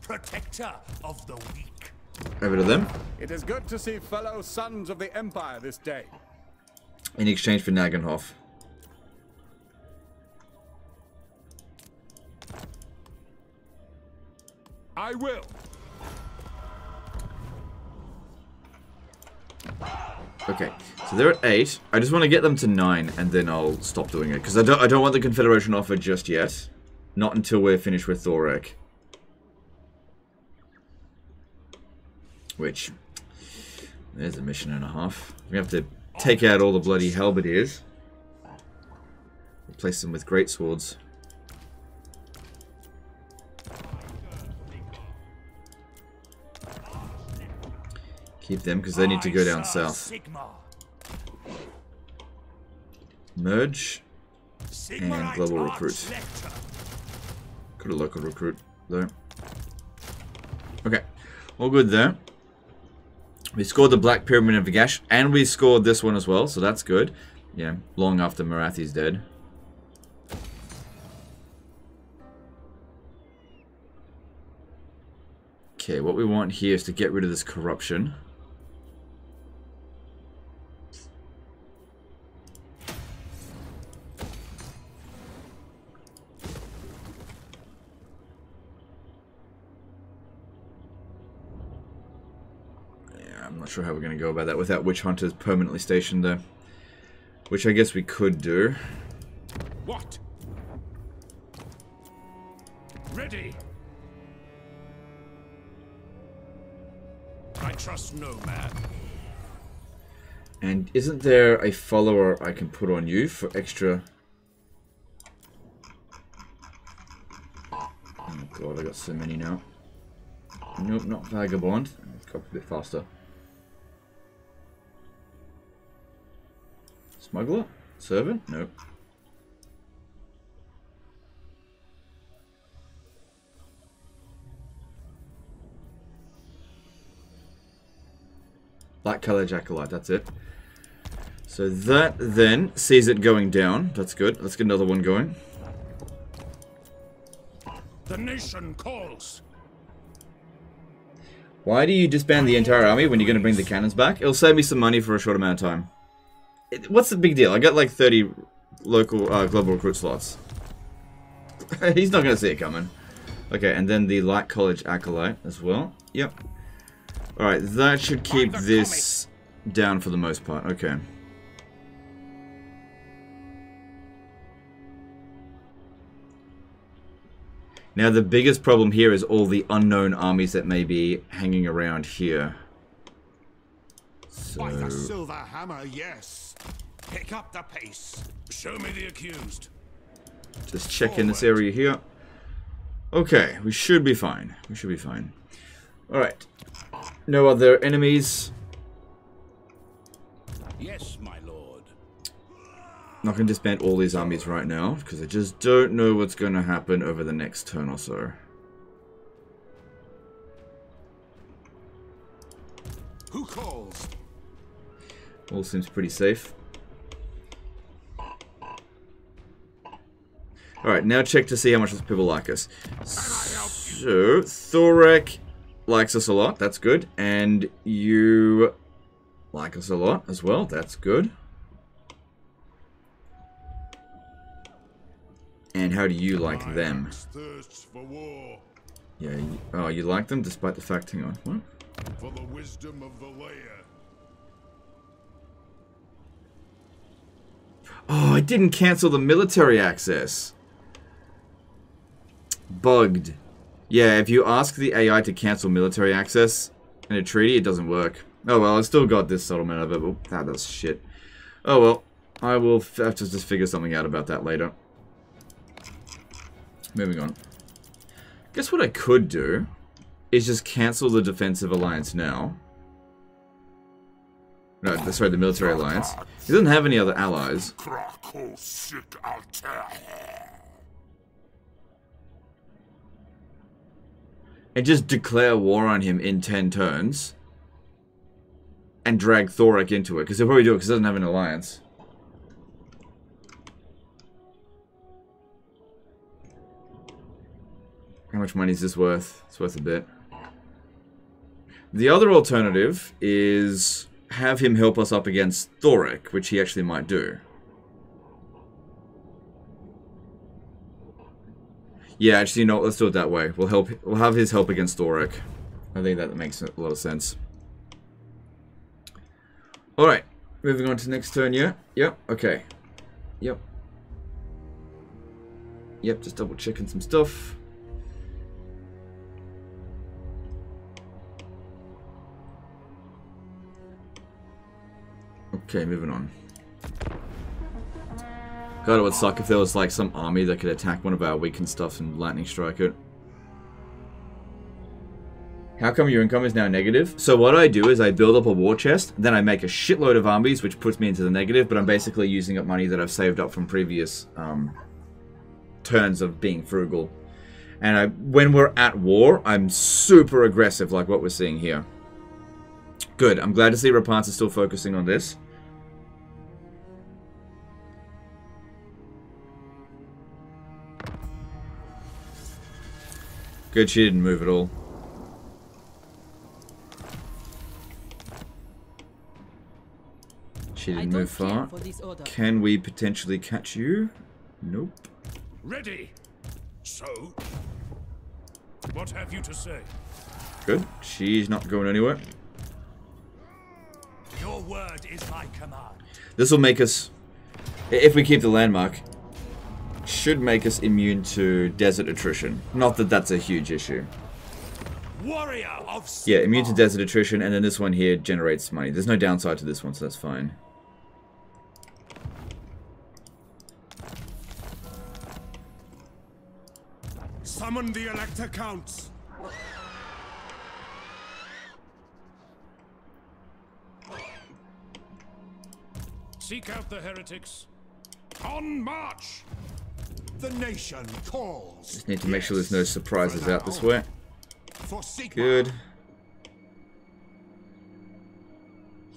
Protector of the weak. over to them It is good to see fellow sons of the Empire this day. in exchange for Nagenhof. I will. Okay, so they're at eight. I just want to get them to nine, and then I'll stop doing it because I don't. I don't want the Confederation offer just yet. Not until we're finished with Thorek. Which there's a mission and a half. We have to take out all the bloody halberdiers. Replace them with great swords. Keep them because they need to go down south. Merge and global recruit. Could a local recruit though. Okay, all good there. We scored the Black Pyramid of Nagash, and we scored this one as well, so that's good. Yeah, long after Morathi's dead. Okay, what we want here is to get rid of this corruption. Sure how we're going to go about that without witch hunters permanently stationed there. Which I guess we could do. What? Ready. I trust no man. And isn't there a follower I can put on you for extra... Oh, oh god, I got so many now. Nope, not Vagabond. Go a bit faster. Smuggler? Servant? Nope. Black color Jackalite, that's it. So that then sees it going down. That's good. Let's get another one going. The nation calls. Why do you disband the entire army when you're going to bring the cannons back? It'll save me some money for a short amount of time. It- what's the big deal? I got like 30 local uh, global recruit slots. He's not going to see it coming. Okay, and then the Light College Acolyte as well. Yep. Alright, that should keep this down for the most part. Okay. Now the biggest problem here is all the unknown armies that may be hanging around here. By the silver hammer, yes. Pick up the pace. Show me the accused. just check in this area here. Okay, we should be fine. We should be fine. Alright. No other enemies. Yes, my lord. Not going to disband all these armies right now, because I just don't know what's going to happen over the next turn or so. Who calls? All seems pretty safe. Alright, now check to see how much those people like us. So, Thorek likes us a lot, that's good. And you like us a lot as well, that's good. And how do you like them? Yeah, you, oh, you like them despite the fact, hang on, what? for the wisdom of the layer. Oh, I didn't cancel the military access. Bugged. Yeah, if you ask the AI to cancel military access in a treaty, it doesn't work. Oh well, I still got this settlement of it, but that does shit. Oh well, I will have to just figure something out about that later. Moving on. Guess what I could do is just cancel the defensive alliance now. No, sorry, the military alliance. He doesn't have any other allies. And just declare war on him in 10 turns. And drag Thorek into it. Because he'll probably do it because he doesn't have an alliance. How much money is this worth? It's worth a bit. The other alternative is have him help us up against Thorek, which he actually might do. Yeah, actually, no, let's do it that way. We'll help. We'll have his help against Thorek. I think that makes a lot of sense. All right, moving on to next turn. Yeah. Yep. Okay. Yep. Yep. Just double checking some stuff. Okay, moving on. God, it would suck if there was like some army that could attack one of our weakened stuff and lightning strike it. How come your income is now negative? So what I do is I build up a war chest, then I make a shitload of armies, which puts me into the negative, but I'm basically using up money that I've saved up from previous um, turns of being frugal. And I, when we're at war, I'm super aggressive like what we're seeing here. Good, I'm glad to see Rapunzel is still focusing on this. Good, she didn't move at all. She didn't move far. Can we potentially catch you? Nope. Ready. So, what have you to say? Good. She's not going anywhere. Your word is my command. This will make us, if we keep the landmark, should make us immune to desert attrition. Not that that's a huge issue. Warrior of Yeah, immune to desert attrition, and then this one here generates money. There's no downside to this one, so that's fine. Summon the Elector Counts. Seek out the heretics. On march! The nation calls. Just need to make sure there's no surprises out this way. Good.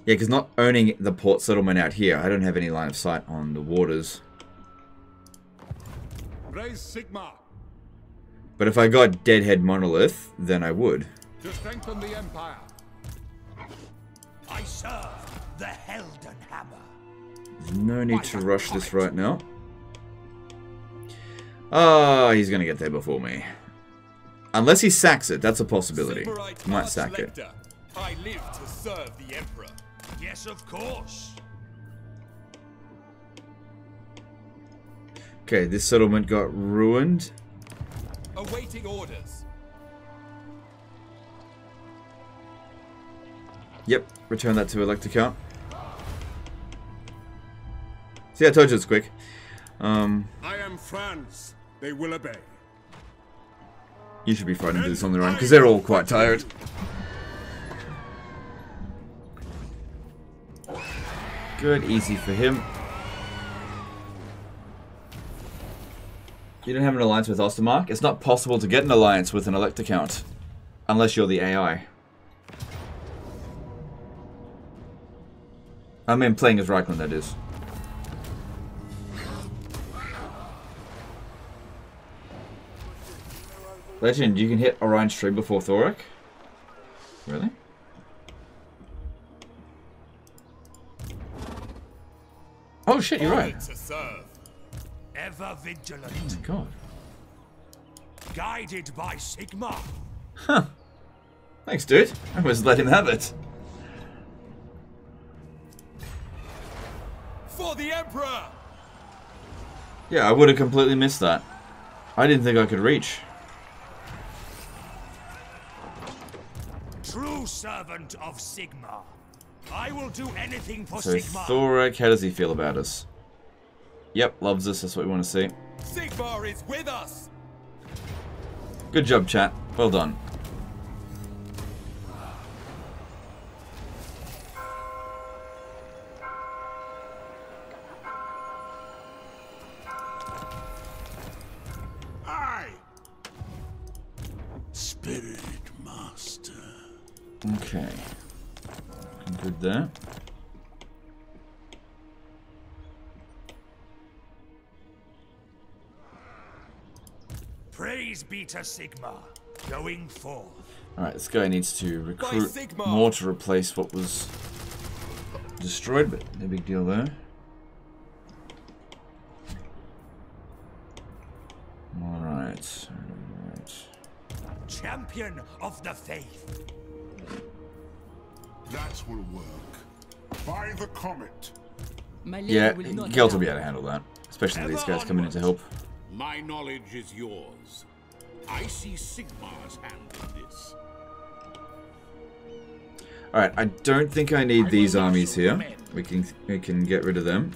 Yeah, because not owning the port settlement out here, I don't have any line of sight on the waters. Raise Sigmar But if I got Deadhead Monolith, then I would. to strengthen the Empire. I serve the Helden Hammer. There's no need to rush this right now. Ah, he's gonna get there before me. Unless he sacks it, that's a possibility. He might sack it. I live to serve the Emperor. Yes, of course. Okay, this settlement got ruined. Awaiting orders. Yep, return that to Elector Count. See, I told you it's quick. Um, I am France. They will obey. You should be fighting this on their own, because they're all quite tired. Good, easy for him. You don't have an alliance with Ostermark? It's not possible to get an alliance with an elector count. Unless you're the AI. I mean, playing as Reikland, that is. Legend, you can hit Orion Stream before Thorek? Really? Oh shit, you're right. Ever vigilant. Oh my god. Guided by Sigmar. Huh. Thanks, dude. I was let him have it. For the Emperor! Yeah, I would have completely missed that. I didn't think I could reach. True servant of Sigmar. I will do anything for So Sigmar. Thorek, how does he feel about us? Yep, loves us. That's what we want to see. Sigmar is with us! Good job, chat. Well done. Aye! Spirit Master. Okay. Good there. Praise be to Sigmar. Going forth. Alright, this guy needs to recruit more to replace what was destroyed, but no big deal there. Alright. Alright. Champion of the faith. That will work. By the comet. My Yeah, will Gelt will be able to handle that. Especially with these guys coming in to help. My knowledge is yours. I see Sigmar's hand in this. Alright, I don't think I need these armies here. We can we can get rid of them.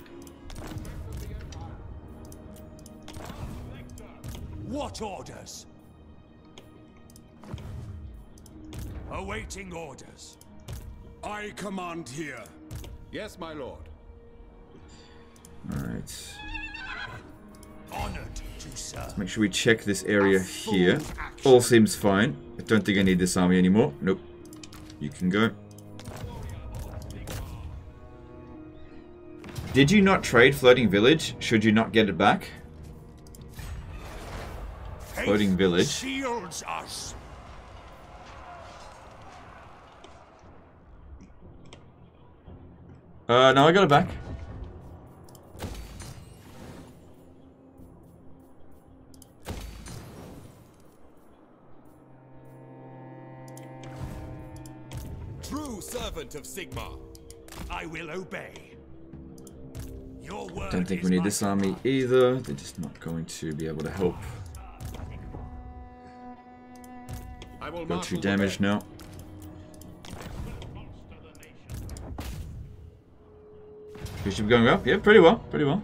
What orders? Awaiting orders. I command here. Yes, my lord. Alright. Honored to serve. Make sure we check this area here. All seems fine. I don't think I need this army anymore. Nope. You can go. Did you not trade Floating Village? Should you not get it back? Floating Village. Shields us. Uh, no, I got it back. True servant of Sigmar, I will obey. Your word Don't think we need this army either. They're just not going to be able to help. I will Got marshal two the damage should be going up? Yeah, pretty well. Pretty well.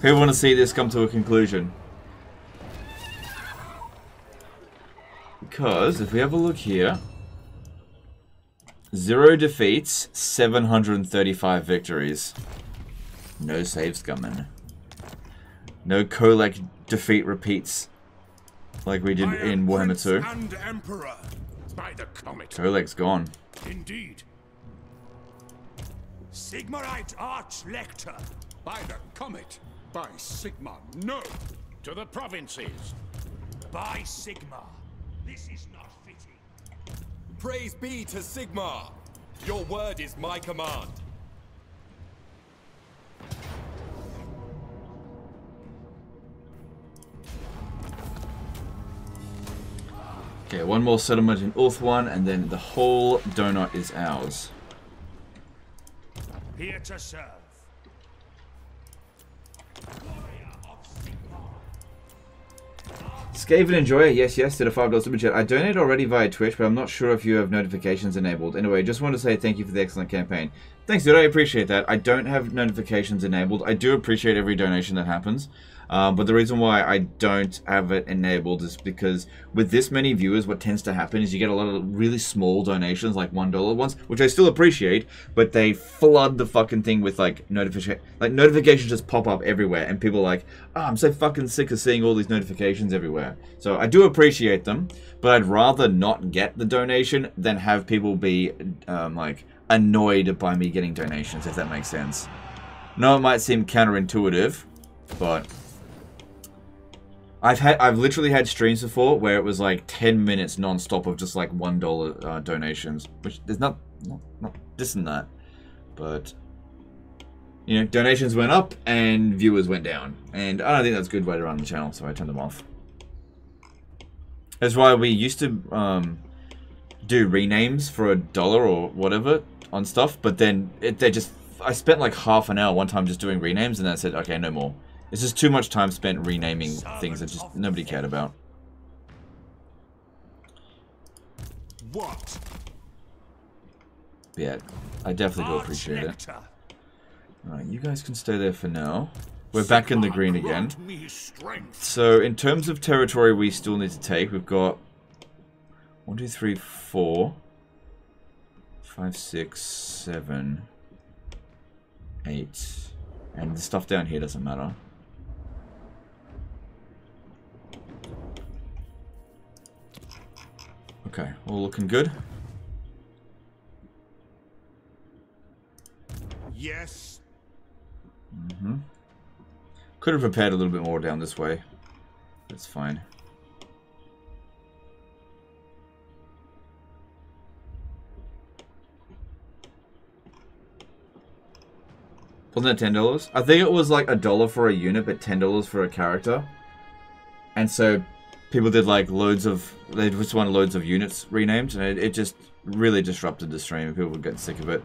Who want to see this come to a conclusion? Because if we have a look here, zero defeats, 735 victories. No saves coming. No Kholek defeat repeats like we did in Warhammer 2. and Emperor. By the comet. Kholek's gone. Indeed. Sigmarite Archlector. By the comet. By Sigmar. No. To the provinces. By Sigmar. This is not fitting. Praise be to Sigmar. Your word is my command. Okay, one more settlement in Ulthuan, and then the whole donut is ours. Here to serve. Skaven Enjoyer, yes, yes, did a $5 super chat. I donate already via Twitch, but I'm not sure if you have notifications enabled. Anyway, just want to say thank you for the excellent campaign. Thanks, dude, I appreciate that. I don't have notifications enabled. I do appreciate every donation that happens. Um, but the reason why I don't have it enabled is because with this many viewers, what tends to happen is you get a lot of really small donations, like one dollar ones, which I still appreciate, but they flood the fucking thing with like notification, like notifications just pop up everywhere, and people are like, oh, I'm so fucking sick of seeing all these notifications everywhere. So I do appreciate them, but I'd rather not get the donation than have people be um, like annoyed by me getting donations, if that makes sense. No, it might seem counterintuitive, but I've had I've literally had streams before where it was like 10 minutes non-stop of just like one dollar uh, donations, which there's not, not not this and that, but you know donations went up and viewers went down, and I don't think that's a good way to run the channel, so I turned them off. That's why we used to um, do renames for a dollar or whatever on stuff, but then it, they just I spent like half an hour one time just doing renames, and then I said, okay, no more. It's just too much time spent renaming things that just nobody cared about. What? Yeah, I definitely do appreciate it. Alright, you guys can stay there for now. We're back in the green again. So, in terms of territory we still need to take, we've got... one, two, three, four, five, six, seven, eight, And the stuff down here doesn't matter. Okay, all looking good. Yes. Mm-hmm. Could have prepared a little bit more down this way. That's fine. Wasn't it ten dollars? I think it was like a dollar for a unit, but ten dollars for a character. And so people did like loads of they just wanted loads of units renamed, and it, it just really disrupted the stream. People were getting sick of it.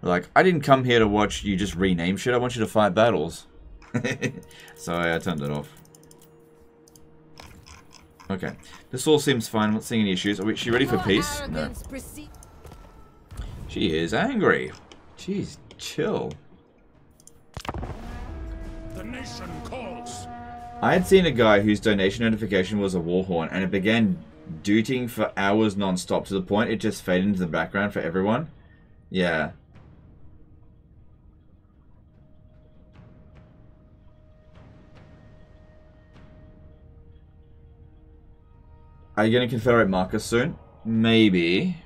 They're like, I didn't come here to watch you just rename shit. I want you to fight battles. so I turned it off. Okay, this all seems fine. I'm not seeing any issues. Are we, she ready for peace? No. She is angry. Jeez, chill. The nation calls. I had seen a guy whose donation notification was a war horn, and it began dooting for hours non-stop to the point it just faded into the background for everyone. Yeah. Are you going to Confederate Marcus soon? Maybe.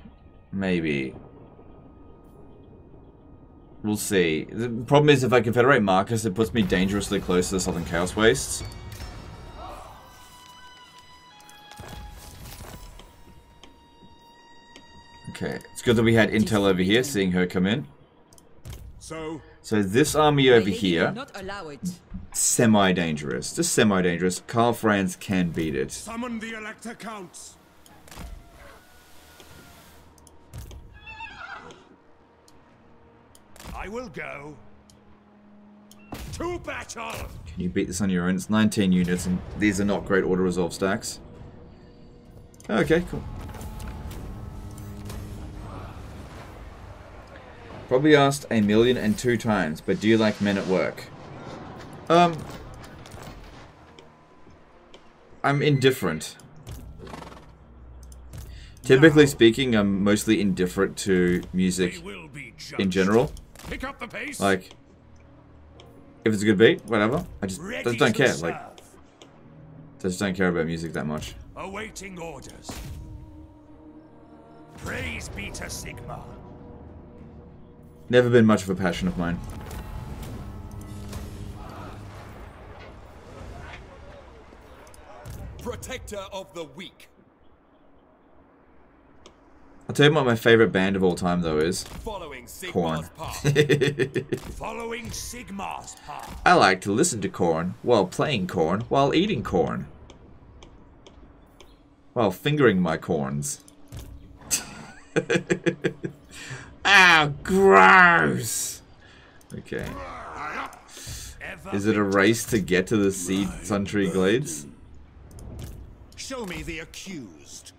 Maybe. We'll see. The problem is if I Confederate Marcus, it puts me dangerously close to the Southern Chaos Wastes. Okay, it's good that we had intel over here, seeing her come in. So, so this army over here, semi-dangerous. Just semi-dangerous. Karl Franz can beat it. Summon the Elector Counts. I will go. To battle! Can you beat this on your own? It's 19 units, and these are not great auto-resolve stacks. Okay, cool. Probably asked a million and two times, but do you like men at work? Um... I'm indifferent. Typically speaking, I'm mostly indifferent to music in general. Pick up the pace. Like, if it's a good beat, whatever. I just, I just don't care. Like, I just don't care about music that much. Awaiting orders. Praise be to. Never been much of a passion of mine. Protector of the weak. I'll tell you what my favorite band of all time though is. Following Korn. Following Sigmar's path. I like to listen to Korn while playing Corn while eating corn. While fingering my corns. Ah, gross. Okay. Is it a race to get to the Seed Sun Tree Glades? Show me the accused.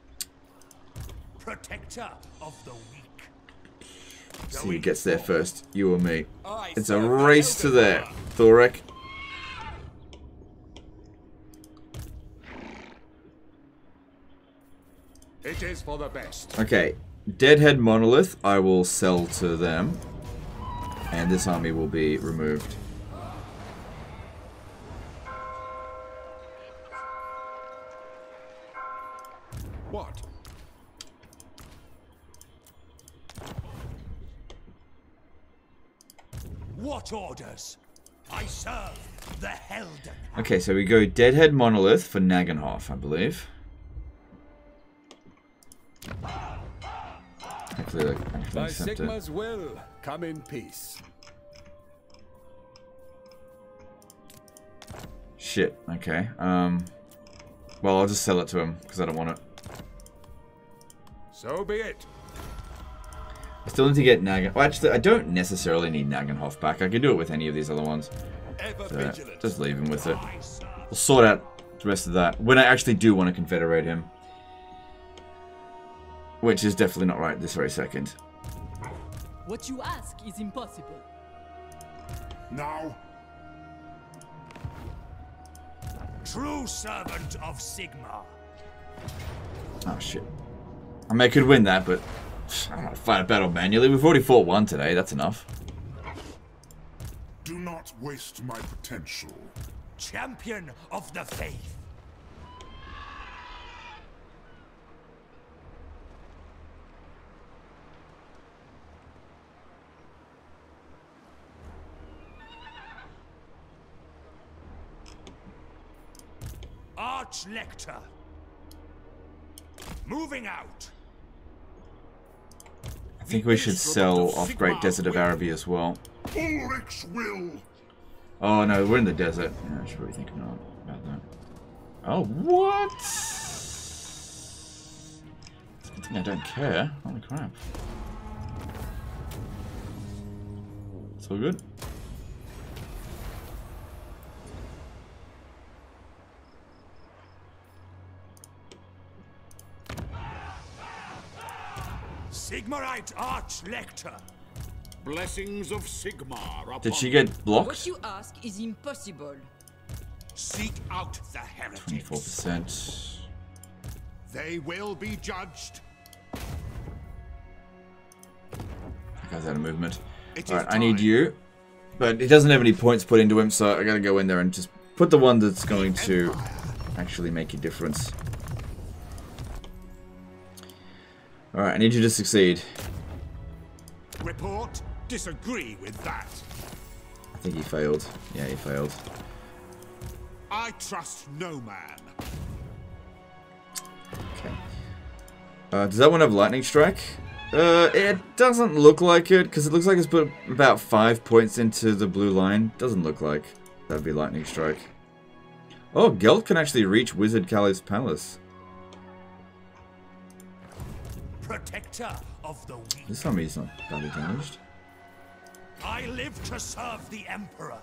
Protector of the weak. See who gets there first, you or me. It's a race to there, Thorek. It is for the best. Okay, Deadhead Monolith, I will sell to them. And this army will be removed. What? What orders? I serve the Helden. Okay, so we go Deadhead Monolith for Nagenhof, I believe. Hopefully they actually By accept it. Sigmar's will, come in peace. Shit, okay. Um, well, I'll just sell it to him, because I don't want it. So be it. I still need to get Nagan... Well, actually, I don't necessarily need Nagenhof back. I can do it with any of these other ones. So, just leave him with it. We'll sort out the rest of that. When I actually do want to confederate him. Which is definitely not right this very second. What you ask is impossible. Now, True servant of Sigmar. Oh, shit. I mean, I could win that, but... I don't want to fight a battle manually. We've already fought one today. That's enough. do not waste my potential. Champion of the faith. Archlector. Moving out. I think we should sell off Great Desert of Araby as well. Oh no, we're in the desert. Yeah, I should probably think about about that. Oh, what? It's a good thing I don't care. Holy crap. It's all good. Sigmarite Archlector. Blessings of Sigmar upon Did she get blocked? What you ask is impossible. Seek out the heretics. 24%. They will be judged. That guy's out of movement. Alright, I need you. But he doesn't have any points put into him, so I gotta go in there and just put the one that's going to actually make a difference. Alright, I need you to succeed. Report. Disagree with that. I think he failed. Yeah, he failed. I trust no man. Okay. Uh, does that one have lightning strike? Uh, it doesn't look like it, because it looks like it's put about five points into the blue line. Doesn't look like that'd be lightning strike. Oh, Gelt can actually reach Wizard Caliph's palace. Protector of the weak. This time he's not badly damaged. I live to serve the Emperor.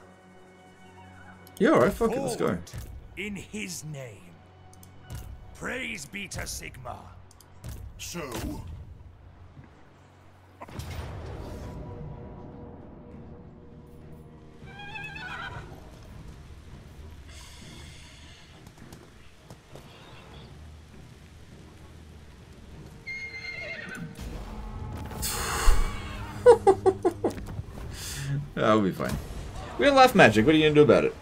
Yeah, alright, fuck it, let's go. In his name. Praise be to Sigmar. So, That'll be fine. We have laugh magic, what are you gonna do about it?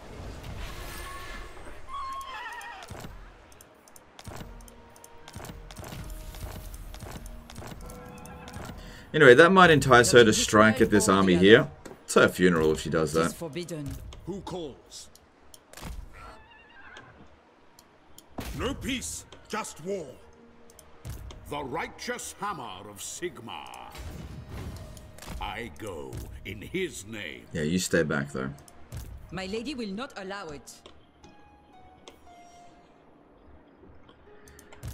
Anyway, that might entice her to strike at this army here. It's her funeral if she does that. forbidden. Who calls? No peace, just war. The righteous hammer of Sigmar. I go in his name. Yeah, you stay back there. My lady will not allow it.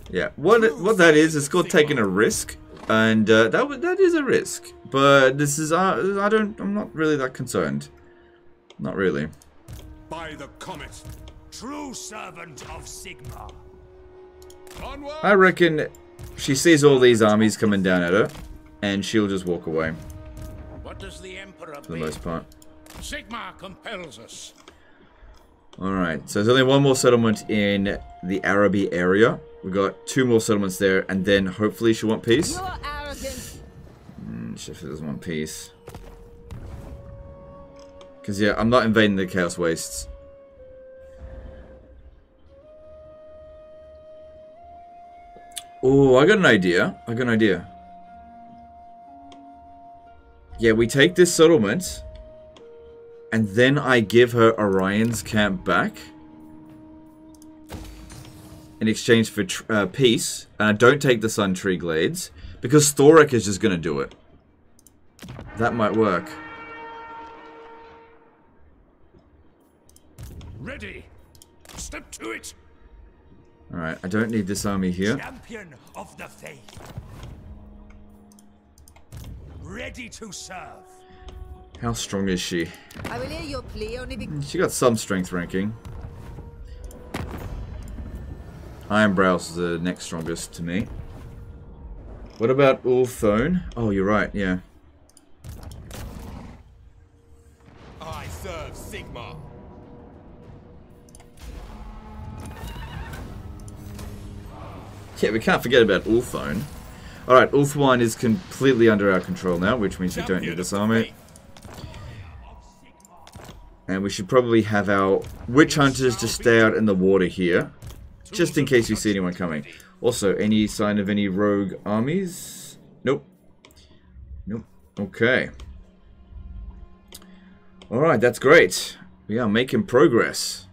Yeah, what what that is, it's called taking a risk, and uh, that that is a risk. But this is uh, I don't I'm not really that concerned. Not really. By the comet. True servant of Sigmar. Onward. I reckon she sees all these armies coming down at her, and she'll just walk away What does the Emperor for the most part. Sigmar compels us. Alright, so there's only one more settlement in the Araby area, We've got two more settlements there, and then hopefully she'll want peace. You're arrogant. Mm, she doesn't want peace. Because, yeah, I'm not invading the Chaos Wastes. Oh, I got an idea. I got an idea. Yeah, we take this settlement, and then I give her Orion's camp back in exchange for uh, peace, and I don't take the Sun Tree Glades, because Thorek is just going to do it. That might work. Ready. Step to it. Alright, I don't need this army here. Champion of the faith. Ready to serve. How strong is she? I will hear your plea only because She got some strength ranking. Ironbrow's is the next strongest to me. What about Ulthuan? Oh, you're right, yeah. I serve Sigmar. Yeah, we can't forget about Ulthuan. Alright, Ulthuan is completely under our control now, which means we don't need this army. And we should probably have our witch hunters to stay out in the water here. Just in case we see anyone coming. Also, any sign of any rogue armies? Nope. Nope. Okay. Alright, that's great. We are making progress.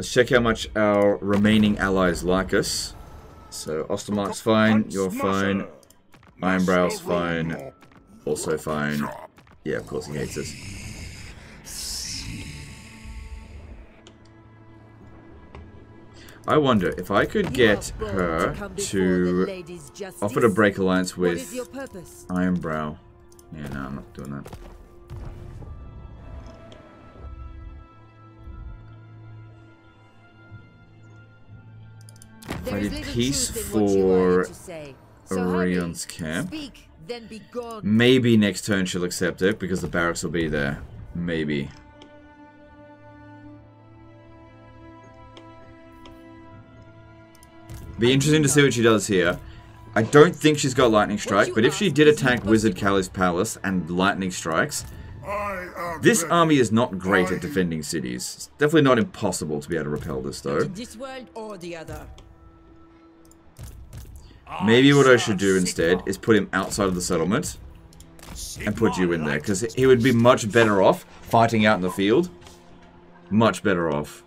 Let's check how much our remaining allies like us. So, Ostermark's fine, you're fine. Ironbrow's fine. Also fine. Yeah, of course he hates us. I wonder if I could get her to offer to break alliance with Ironbrow. Yeah, no, I'm not doing that. If I did peace for Orion's camp, maybe next turn she'll accept it because the barracks will be there. Maybe. Be interesting to see what she does here. I don't think she's got Lightning Strike, but if she did attack Wizard Caliph's Palace and Lightning Strikes, this army is not great at defending cities. It's definitely not impossible to be able to repel this, though. This world or the other. Maybe what I should do instead is put him outside of the settlement and put you in there, because he would be much better off fighting out in the field. Much better off.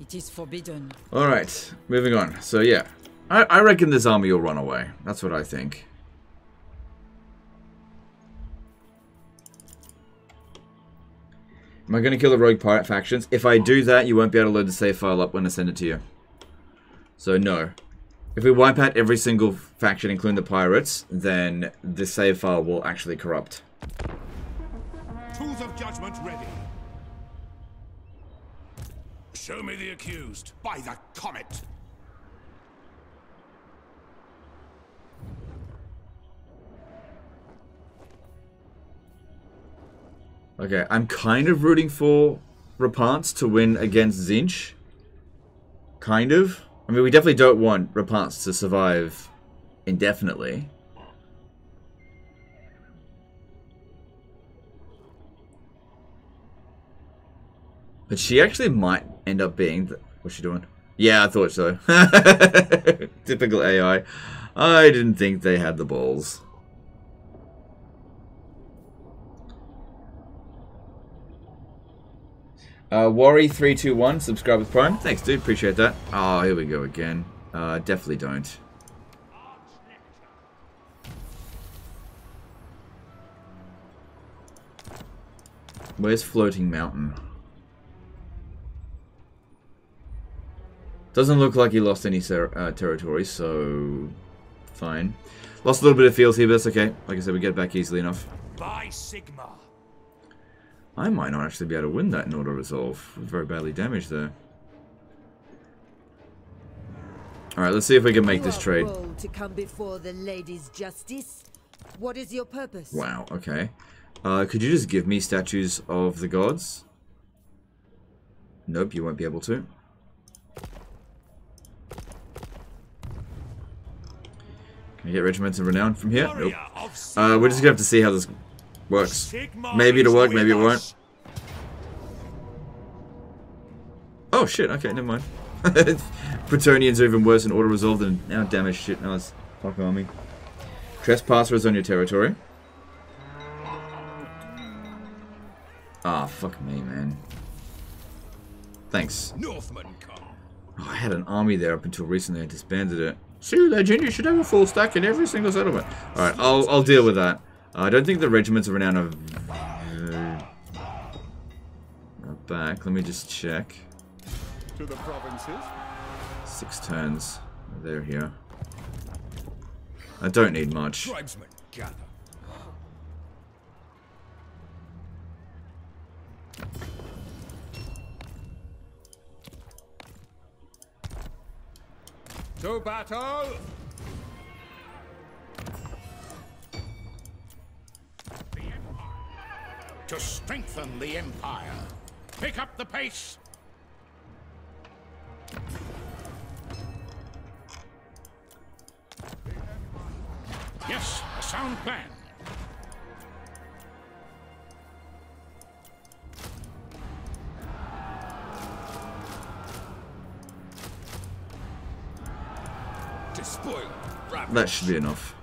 It is forbidden. Alright, moving on. So yeah, I, I reckon this army will run away. That's what I think. Am I going to kill the rogue pirate factions? If I do that, you won't be able to load the save file up when I send it to you. So no. If we wipe out every single faction, including the pirates, then the save file will actually corrupt. Tools of judgment ready. Show me the accused. By the comet! Okay, I'm kind of rooting for Repanse to win against Tzeentch. Kind of. I mean, we definitely don't want Repanse to survive indefinitely. But she actually might end up being... What's she doing? Yeah, I thought so. Typical AI. I didn't think they had the balls. Uh, Worry321, subscribe with Prime. Thanks, dude. Appreciate that. Oh, here we go again. Uh, definitely don't. Where's Floating Mountain? Doesn't look like he lost any uh, territory, so fine. Lost a little bit of fields here, but that's okay. Like I said, we get back easily enough. By Sigmar. I might not actually be able to win that in auto resolve. Very badly damaged there. Alright, let's see if we can make this trade. To come before the lady's justice. What is your purpose? Wow, okay. Uh, could you just give me statues of the gods? Nope, you won't be able to. Can you get regiments of renown from here? Nope. Uh, we're just gonna have to see how this works. Maybe it'll work, maybe it won't. Oh shit, okay, never mind. Bretonnians are even worse in auto resolve than now damage shit. Now it's fuck army. Trespasser is on your territory. Ah, fuck me, man. Thanks. Northmen come. Oh, I had an army there up until recently. I disbanded it. See, legend, you should have a full stack in every single settlement. Alright, I'll, I'll deal with that. I don't think the regiments are renown are... Uh, back. Let me just check. To the provinces. Six turns. They're here. I don't need much. Tribesmen, gather. To battle! To strengthen the Empire. Pick up the pace. Yes, a sound plan. Despoil. That should be enough.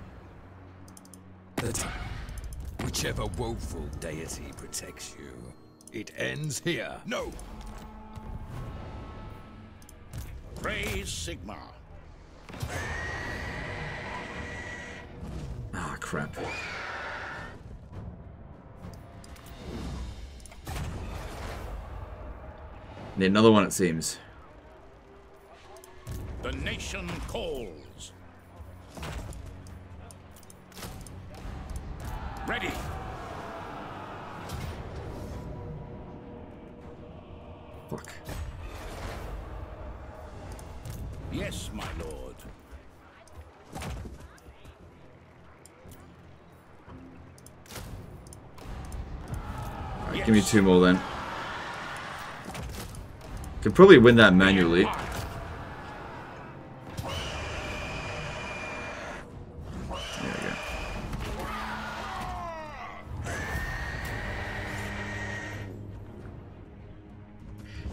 That whichever woeful deity protects you, it ends here. No. Praise Sigmar. Ah, crap. Need another one, it seems. The nation calls. Ready. Fuck. Yes, my lord. Alright, give me two more then. Could probably win that manually.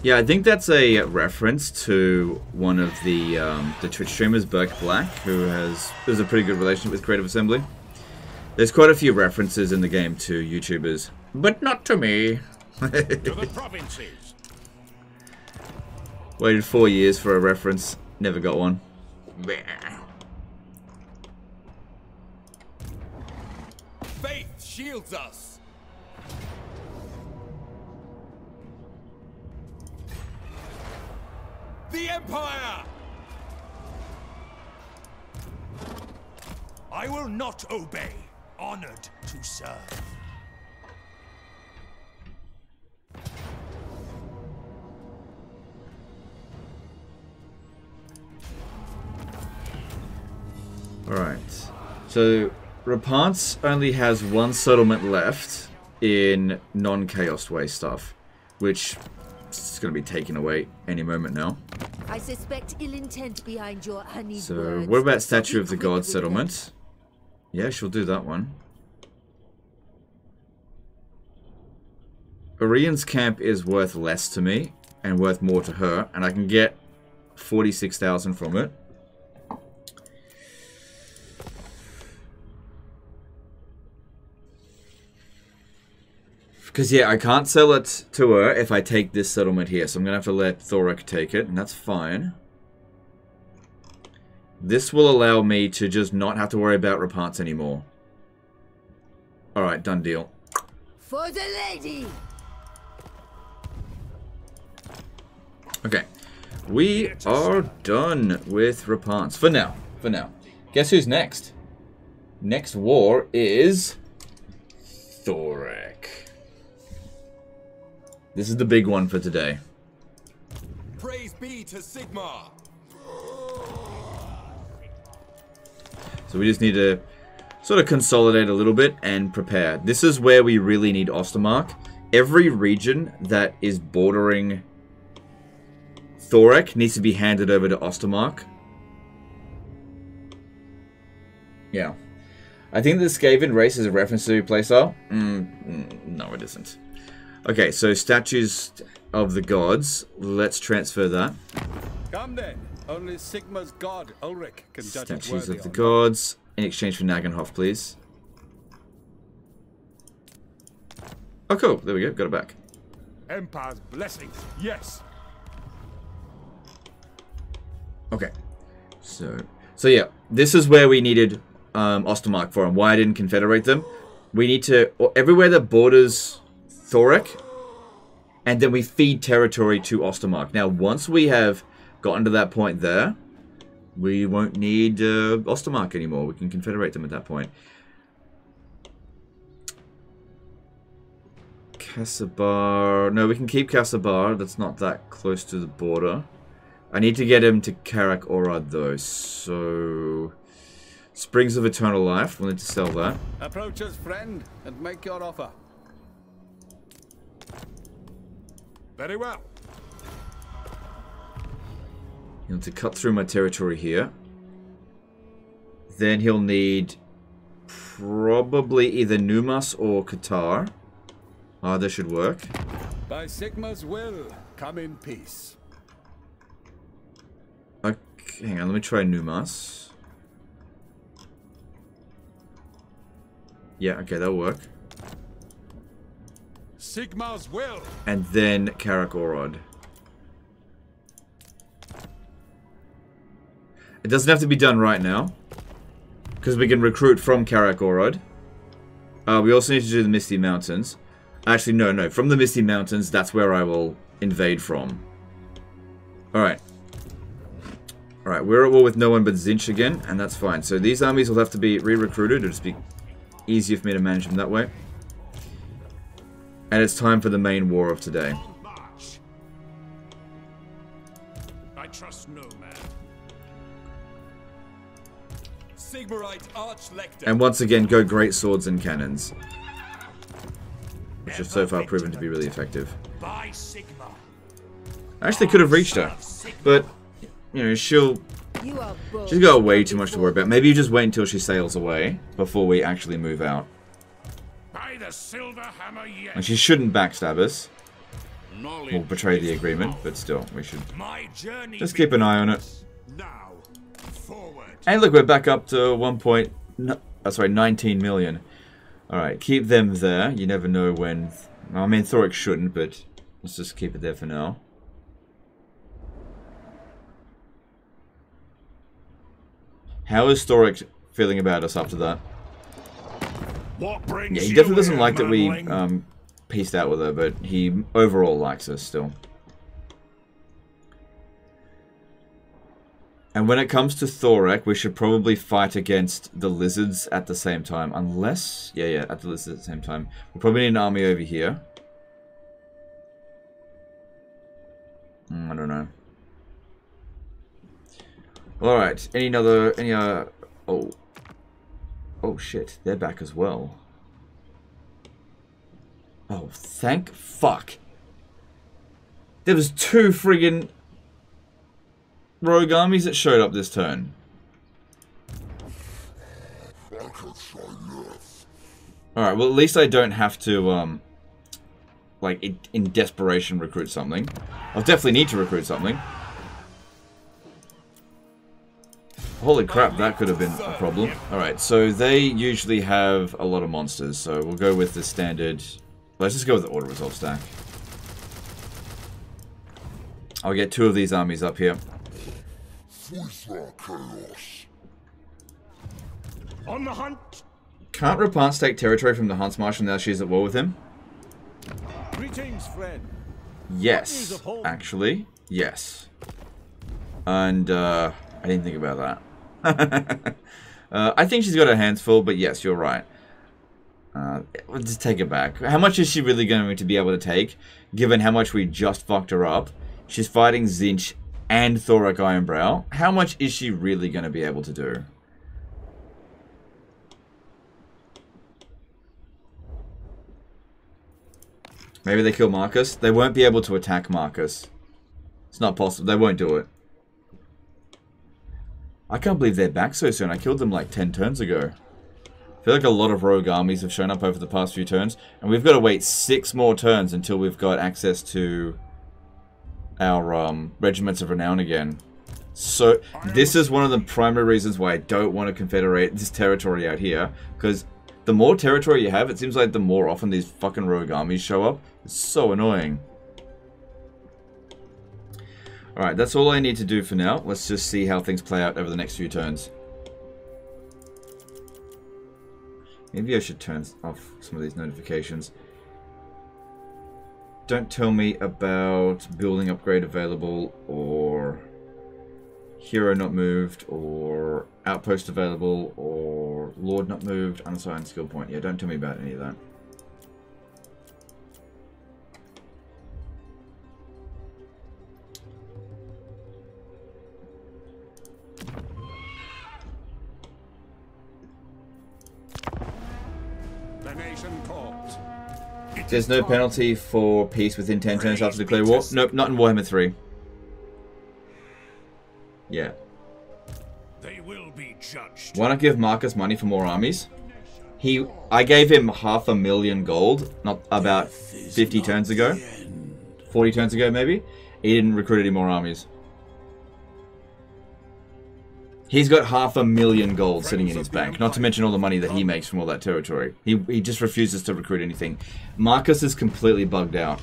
Yeah, I think that's a reference to one of the um, the Twitch streamers, Burke Black, who has has a pretty good relationship with Creative Assembly. There's quite a few references in the game to YouTubers, but not to me. To the provinces. Waited four years for a reference, never got one. Faith shields us. The Empire! I will not obey. Honored to serve. Alright. So, Repanse only has one settlement left in non-Chaos Way stuff, which is going to be taken away any moment now. I suspect ill intent behind your honeyed So, words. what about Statue of the God settlement? Yeah, she'll do that one. Orion's camp is worth less to me and worth more to her, and I can get 46,000 from it. Because, yeah, I can't sell it to her if I take this settlement here, so I'm going to have to let Thorek take it, and that's fine. This will allow me to just not have to worry about Repanse anymore. Alright, done deal. For the lady! Okay. We are done with Repanse. For now. For now. Guess who's next? Next war is... Thorek. This is the big one for today. Praise be to Sigmar. So we just need to sort of consolidate a little bit and prepare. This is where we really need Ostermark. Every region that is bordering Thorek needs to be handed over to Ostermark. Yeah. I think the Skaven race is a reference to playstyle. Mm, mm, no, it isn't. Okay, so statues of the gods. Let's transfer that. Come then. Only Sigmar's god, Ulric, can judge it Statues of the gods. In exchange for Nagenhof, please. Oh, cool. There we go. Got it back. Empire's blessings, yes. Okay. So, so yeah, this is where we needed um, Ostermark for, and why I didn't confederate them. We need to everywhere that borders Thorek, and then we feed territory to Ostermark. Now, once we have gotten to that point there, we won't need uh, Ostermark anymore. We can confederate them at that point. Kassabar. No, we can keep Kassabar. That's not that close to the border. I need to get him to Karak Orad though, so... Springs of Eternal Life, we'll need to sell that. Approach us, friend, and make your offer. Very well. He'll need to cut through my territory here. Then he'll need probably either Numas or Quatar. Ah, this should work. By Sigmar's will, come in peace. Okay, hang on, let me try Numas. Yeah, okay, that'll work. Sigmar's will. And then Karak Orod. It doesn't have to be done right now. Because we can recruit from Karak Orod. Uh, we also need to do the Misty Mountains. Actually, no, no. From the Misty Mountains, that's where I will invade from. Alright. Alright, we're at war with no one but Tzeentch again, and that's fine. So these armies will have to be re-recruited. It'll just be easier for me to manage them that way. And it's time for the main war of today. I trust no man. Sigmarite Archlector. And once again, go great swords and cannons. Which have so far proven to be really effective. By Sigmar. I actually could have reached her. But, you know, she'll... You. She's got way too much to worry about. Maybe you just wait until she sails away before we actually move out. The silver hammer, yes. And she shouldn't backstab us. Knowledge Or betray the agreement, but still, we should just keep an eye on it. Now. And look, we're back up to 1 point... No, oh, uh, sorry, 19 million. Alright, keep them there. You never know when... I mean, Thorek shouldn't, but let's just keep it there for now. How is Thorek feeling about us after that? Yeah, he definitely doesn't like that we um, pieced out with her, but he overall likes us still. And when it comes to Thorek, we should probably fight against the lizards at the same time. Unless... Yeah, yeah, at the lizards at the same time. We probably need an army over here. Hmm, I don't know. Alright, any other... Any other... Oh. Oh shit, they're back as well. Oh, thank fuck. There was two friggin' rogue armies that showed up this turn. Alright, well at least I don't have to, um, like, in, in desperation recruit something. I'll definitely need to recruit something. Holy crap, that could have been a problem. Alright, so they usually have a lot of monsters, so we'll go with the standard... Let's just go with the auto resolve stack. I'll get two of these armies up here. On the hunt. Can't Repanse take territory from the Huntsmarshal now she's at war with him? Greetings, friend. Yes, actually. Yes. And, uh, I didn't think about that uh, I think she's got her hands full, but yes, you're right. Uh, we'll just take it back. How much is she really going to be able to take, given how much we just fucked her up? She's fighting Tzeentch and Thorek Ironbrow. How much is she really going to be able to do? Maybe they kill Marcus. They won't be able to attack Marcus. It's not possible. They won't do it. I can't believe they're back so soon. I killed them like 10 turns ago. I feel like a lot of rogue armies have shown up over the past few turns. And we've got to wait six more turns until we've got access to our um, Regiments of Renown again. So, this is one of the primary reasons why I don't want to confederate this territory out here. Because the more territory you have, it seems like the more often these fucking rogue armies show up. It's so annoying. Alright, that's all I need to do for now. Let's just see how things play out over the next few turns. Maybe I should turn off some of these notifications. Don't tell me about building upgrade available or hero not moved or outpost available or lord not moved, unassigned skill point. Yeah, don't tell me about any of that. There's no penalty for peace within 10 turns after the declare war. Nope, not in Warhammer 3. Yeah. They will be judged. Why not give Marcus money for more armies? He, I gave him half a million gold, not about 50 turns ago. 40 turns ago, maybe. He didn't recruit any more armies. He's got half a million gold sitting in his bank, not to mention all the money that he makes from all that territory. He, he just refuses to recruit anything. Marcus is completely bugged out.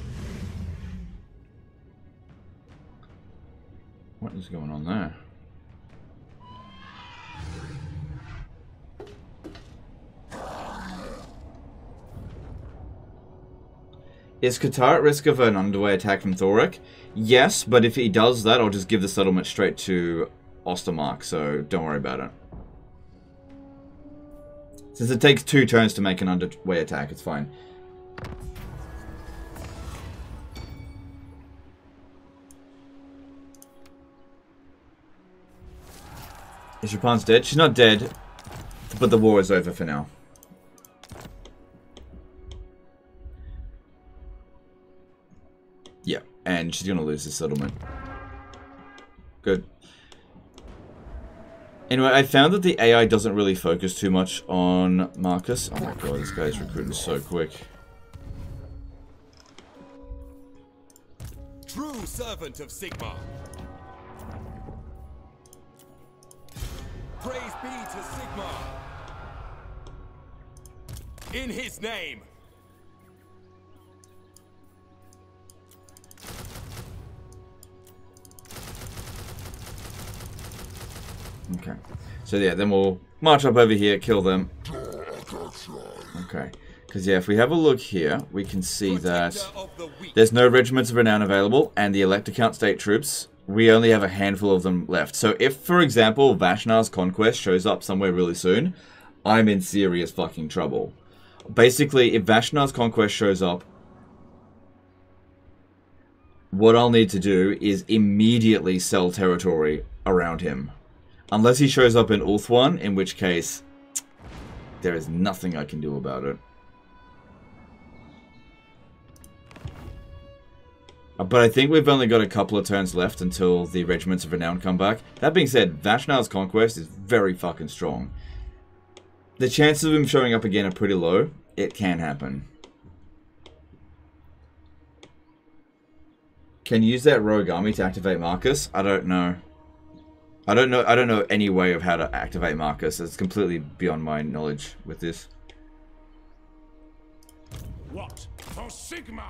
What is going on there? Is Quatar at risk of an underway attack from Thorek? Yes, but if he does that, I'll just give the settlement straight to Ostermark, so don't worry about it. Since it takes two turns to make an underway attack, it's fine. Is Repanse dead? She's not dead, but the war is over for now. Yeah, and she's gonna lose the settlement. Good. Anyway, I found that the AI doesn't really focus too much on Marcus. Oh my god, this guy's recruiting so quick. True servant of Sigmar. Praise be to Sigmar. In his name. Okay. So yeah, then we'll march up over here, kill them. Okay. Because yeah, if we have a look here, we can see that there's no regiments of renown available, and the Elector Count state troops, we only have a handful of them left. So if, for example, Vashnar's Conquest shows up somewhere really soon, I'm in serious fucking trouble. Basically, if Vashnar's Conquest shows up, what I'll need to do is immediately sell territory around him. Unless he shows up in Ulthuan, in which case there is nothing I can do about it. Uh, But I think we've only got a couple of turns left until the Regiments of Renown come back. That being said, Vashnar's Conquest is very fucking strong. The chances of him showing up again are pretty low. It can happen. Can use that rogue army to activate Marcus? I don't know. I don't know. I don't know any way of how to activate Marcus. It's completely beyond my knowledge with this. What? For Sigmar!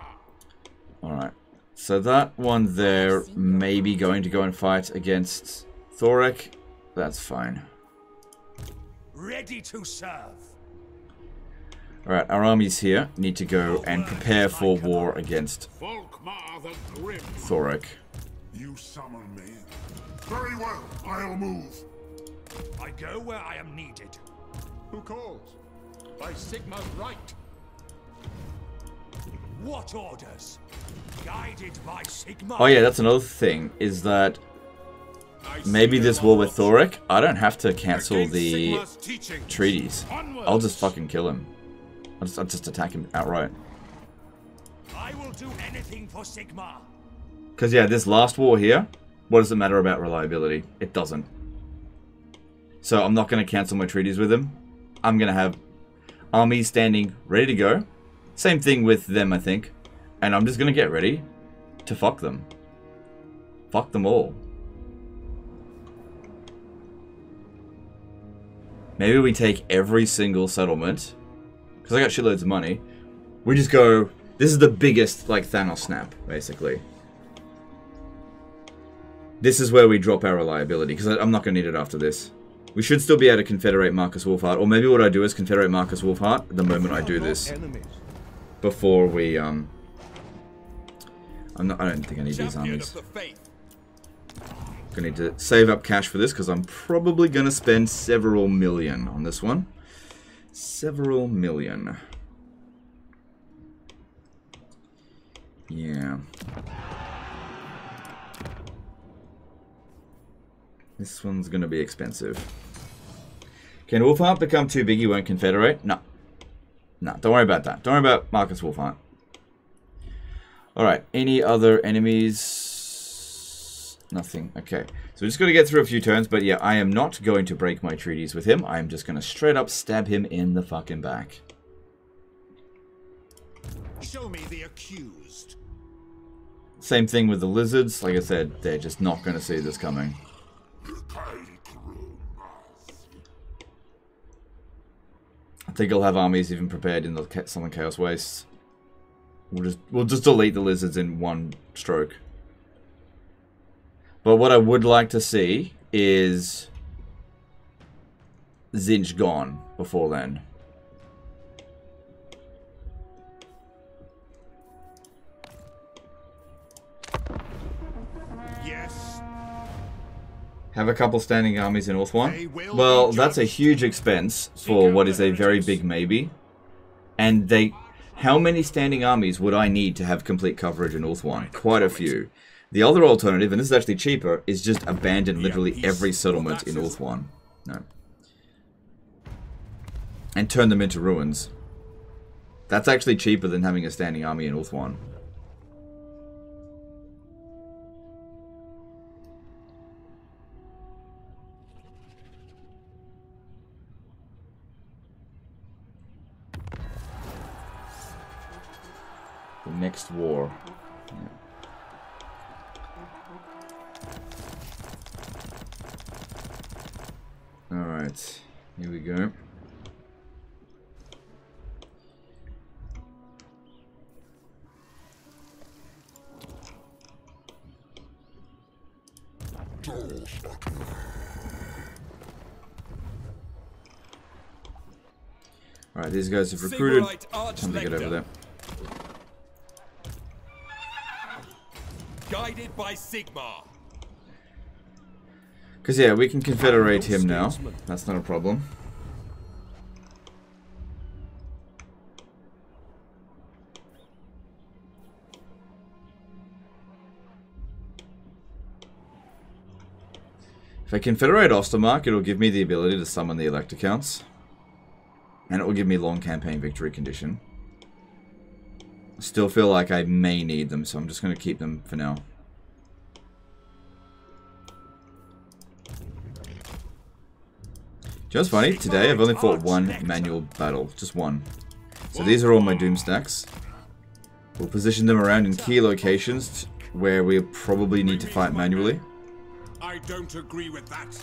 Alright. So that one there may be going to go and fight against Thorek. That's fine. Ready to serve. Alright, our armies here need to go and prepare for war against Volkmar the Grim. Thorek. You summon me. Very well, I'll move. I go where I am needed. Who calls? By Sigmar's right. What orders? Guided by Sigmar. Oh yeah, that's another thing, is that maybe this war with Thorek, I don't have to cancel the treaties. I'll just fucking kill him. I'll just, I'll just attack him outright. I will do anything for Sigmar. Because, yeah, this last war here, what does it matter about reliability? It doesn't. So I'm not going to cancel my treaties with them. I'm going to have armies standing ready to go. Same thing with them, I think. And I'm just going to get ready to fuck them. Fuck them all. Maybe we take every single settlement. Because I got shitloads of money. We just go... This is the biggest, like, Thanos snap, basically. This is where we drop our reliability. Because I'm not going to need it after this. We should still be able to confederate Marcus Wulfhart. Or maybe what I do is confederate Marcus Wulfhart the moment I do this. Before we, um... I'm not, I don't think I need these armies. Gonna need to save up cash for this because I'm probably gonna spend several million on this one. Several million. Yeah. This one's gonna be expensive. Can Wulfhart become too big he won't confederate? No. No, don't worry about that. Don't worry about Marcus Wulfhart. Alright, any other enemies? Nothing. Okay. So we're just going to get through a few turns, but yeah, I am not going to break my treaties with him. I am just going to straight up stab him in the fucking back. Show me the accused. Same thing with the lizards. Like I said, they're just not going to see this coming. I think I'll have armies even prepared in the Southern Chaos Wastes. We'll just we'll just delete the lizards in one stroke. But what I would like to see is Tzeentch gone before then. Have a couple standing armies in Ulthuan? Well, that's a huge expense for what is a very big maybe. And they... How many standing armies would I need to have complete coverage in Ulthuan? Quite a few. The other alternative, and this is actually cheaper, is just abandon literally every settlement in Ulthuan. No. And turn them into ruins. That's actually cheaper than having a standing army in Ulthuan. The next war. Yeah. Alright, here we go. Alright, these guys have recruited. Time to get over there. Guided by Sigmar. Because, yeah, we can confederate him now. That's not a problem. If I confederate Ostermark, it'll give me the ability to summon the Elector Counts. And it will give me long campaign victory condition. Still feel like I may need them, so I'm just going to keep them for now. Just funny, today I've only fought one manual battle. Just one. So these are all my Doom stacks. We'll position them around in key locations where we'll probably need to fight manually. I don't agree with that.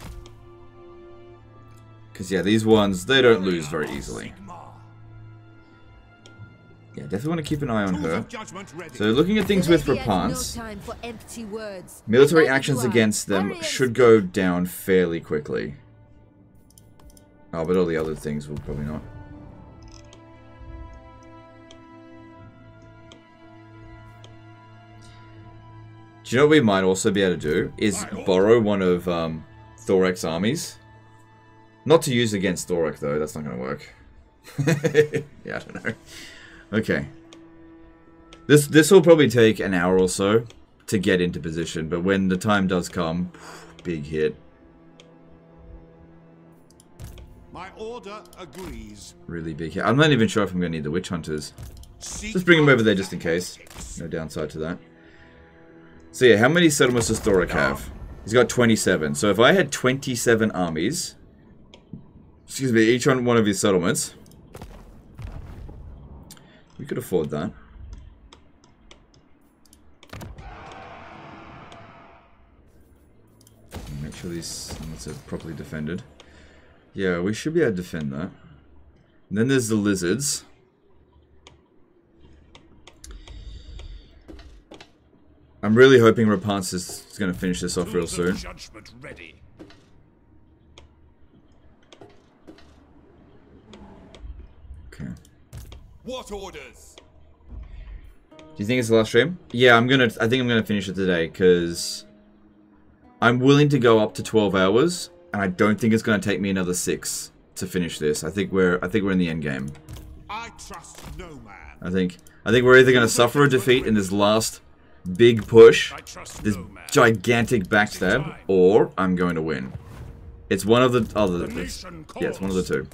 Because, yeah, these ones, they don't lose very easily. Yeah, definitely want to keep an eye on her. So looking at things with Repanse, military actions against them should go down fairly quickly. Oh, but all the other things will probably not. Do you know what we might also be able to do? Is borrow one of um, Thorek's armies. Not to use against Thorek, though. That's not going to work. yeah, I don't know. Okay. This this will probably take an hour or so to get into position, but when the time does come, big hit. My order agrees. Really big hit. I'm not even sure if I'm going to need the Witch Hunters. Just bring them over there just in case. No downside to that. So yeah, how many settlements does Thorek have? He's got 27. So if I had 27 armies, excuse me, each on one of his settlements, we could afford that. Make sure these settlements are properly defended. Yeah, we should be able to defend that. And then there's the lizards. I'm really hoping is going to finish this off real soon. Okay. What orders? Do you think it's the last stream? Yeah, I'm gonna. I think I'm gonna finish it today because I'm willing to go up to 12 hours, and I don't think it's gonna take me another six to finish this. I think we're. I think we're in the end game. I trust no man. I think. I think we're either gonna suffer a defeat in this last big push, this gigantic backstab, or I'm going to win. It's one of the other. It's, yeah, it's one of the two.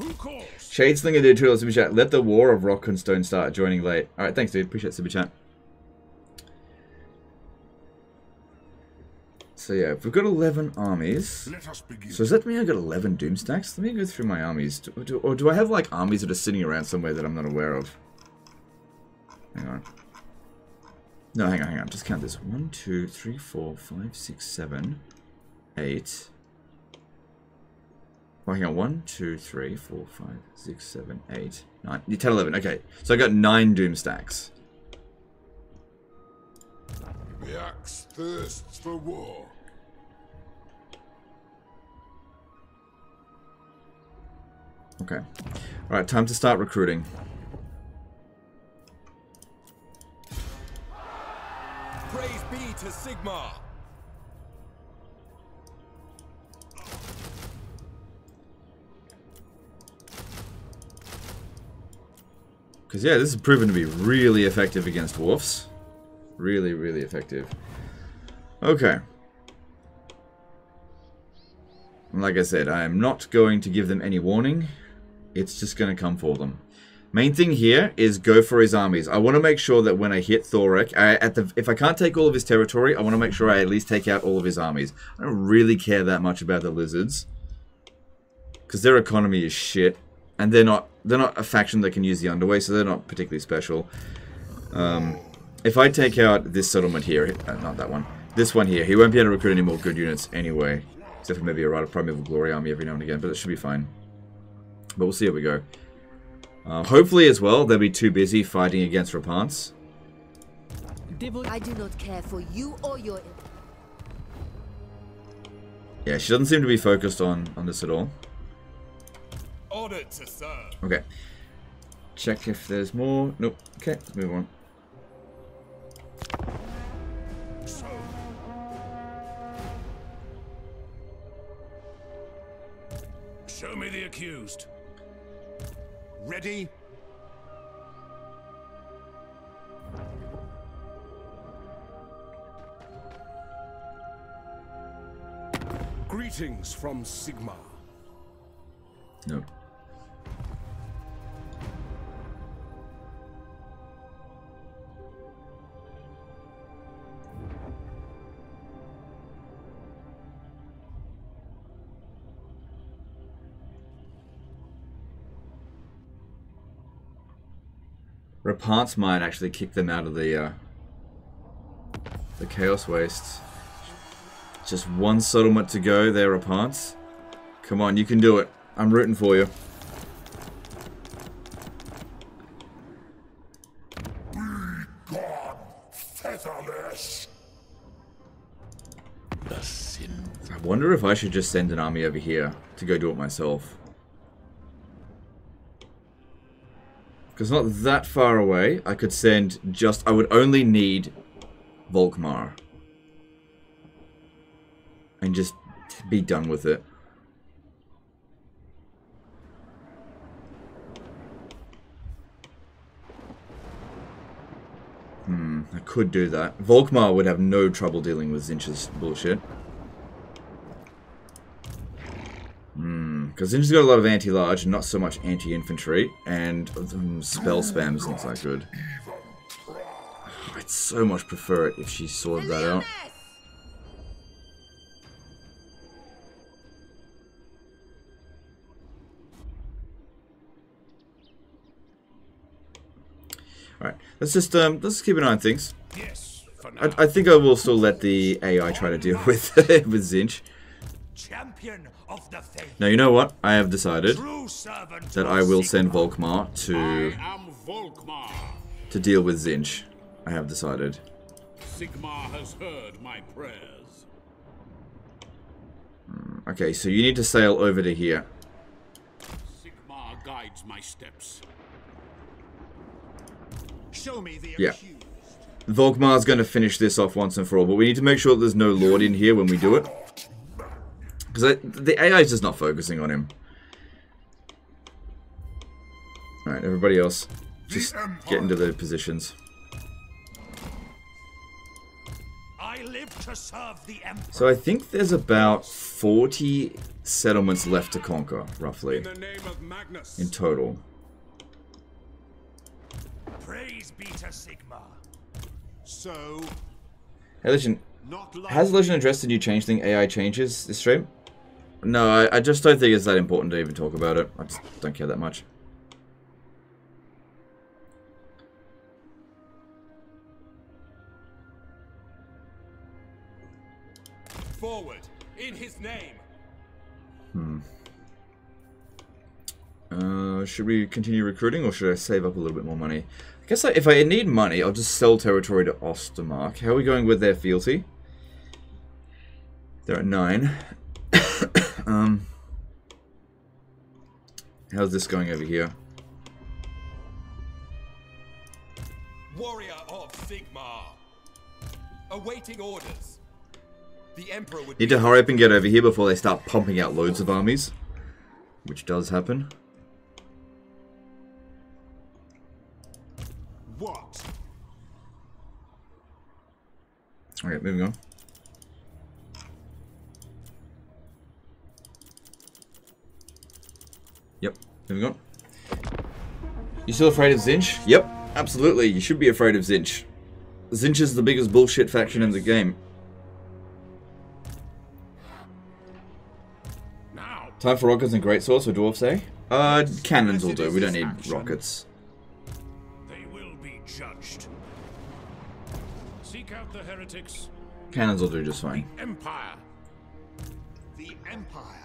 Shadeslinger did two super chat. Let the war of rock and stone start. Joining late. All right, thanks, dude. Appreciate super chat. So yeah, if we've got 11 armies. So does that mean I got 11 doom stacks? Let me go through my armies. Do, do, or do I have like armies that are sitting around somewhere that I'm not aware of? Hang on. No, hang on, hang on. Just count this. 1, 2, 3, 4, 5, 6, 7, 8. Oh, hang on. 1, 2, 3, 4, 5, 6, 7, 8, 9. 10, 11. Okay. So I got 9 doom stacks. The axe thirsts for war. Okay. Alright, time to start recruiting. Praise be to Sigmar. Because, yeah, this has proven to be really effective against dwarfs. Really, really effective. Okay. Like I said, I am not going to give them any warning. It's just going to come for them. Main thing here is go for his armies. I want to make sure that when I hit Thorek, I, at the if I can't take all of his territory, I want to make sure I at least take out all of his armies. I don't really care that much about the lizards. Because their economy is shit. And they're not they're not a faction that can use the underway, so they're not particularly special. Um, if I take out this settlement here, uh, not that one, this one here, he won't be able to recruit any more good units anyway. Except for maybe a Rite of Primeval Glory army every now and again, but it should be fine. But we'll see how we go. Uh, hopefully as well, they'll be too busy fighting against Repanse. I do not care for you or your... Yeah, she doesn't seem to be focused on, on this at all. Honored to serve. Okay. Check if there's more. Nope. Okay, let's move on. Show me the accused. Ready? Greetings from Sigmar. No. Repanse might actually kick them out of the uh, the Chaos Wastes. Just one settlement to go there, Repanse. Come on, you can do it. I'm rooting for you. Featherless. The sin. I wonder if I should just send an army over here to go do it myself. Because not that far away, I could send just... I would only need Volkmar. And just be done with it. Hmm, I could do that. Volkmar would have no trouble dealing with Tzeentch's bullshit. Hmm. Because Tzeentch's got a lot of anti-large and not so much anti-infantry, and um, spell spam is not that good. I'd so much prefer it if she sorted that out. Alright, let's just um, let's keep an eye on things. Yes. I, I think I will still let the AI try to deal with with Tzeentch. Champion of the faith. Now you know what? I have decided that I will send Volkmar to Volkmar. to deal with Tzeentch. I have decided. Sigmar has heard my prayers. Hmm, okay, so you need to sail over to here. Sigmar guides my steps. Show me the Yeah. Volkmar's going to finish this off once and for all, but we need to make sure that there's no Lord in here when we do it. Because the AI is just not focusing on him. Alright, everybody else, just get into their positions. I live to serve the Emperor. So I think there's about 40 settlements left to conquer, roughly, In the name of Magnus. in total. Praise be to Sigmar. So, Hey, Legend, has Legend addressed the new change thing AI changes this stream? No, I, I just don't think it's that important to even talk about it. I just don't care that much. Forward, in his name. Hmm. Uh, should we continue recruiting or should I save up a little bit more money? I guess I, if I need money, I'll just sell territory to Ostermark. How are we going with their fealty? They're at 9. Um, how's this going over here? Warrior of Sigmar. Awaiting orders. The Emperor would Need to hurry up and get over here before they start pumping out loads of armies. Which does happen. What? Alright, moving on. Yep, moving on. You still afraid of Tzeentch? Yep, absolutely. You should be afraid of Tzeentch. Tzeentch is the biggest bullshit faction in the game. Now, Time for rockets and great swords for dwarfs, eh? Uh, cannons will do. We don't need rockets. they will be judged. Seek out the heretics. Cannons will do just fine. Empire. The Empire.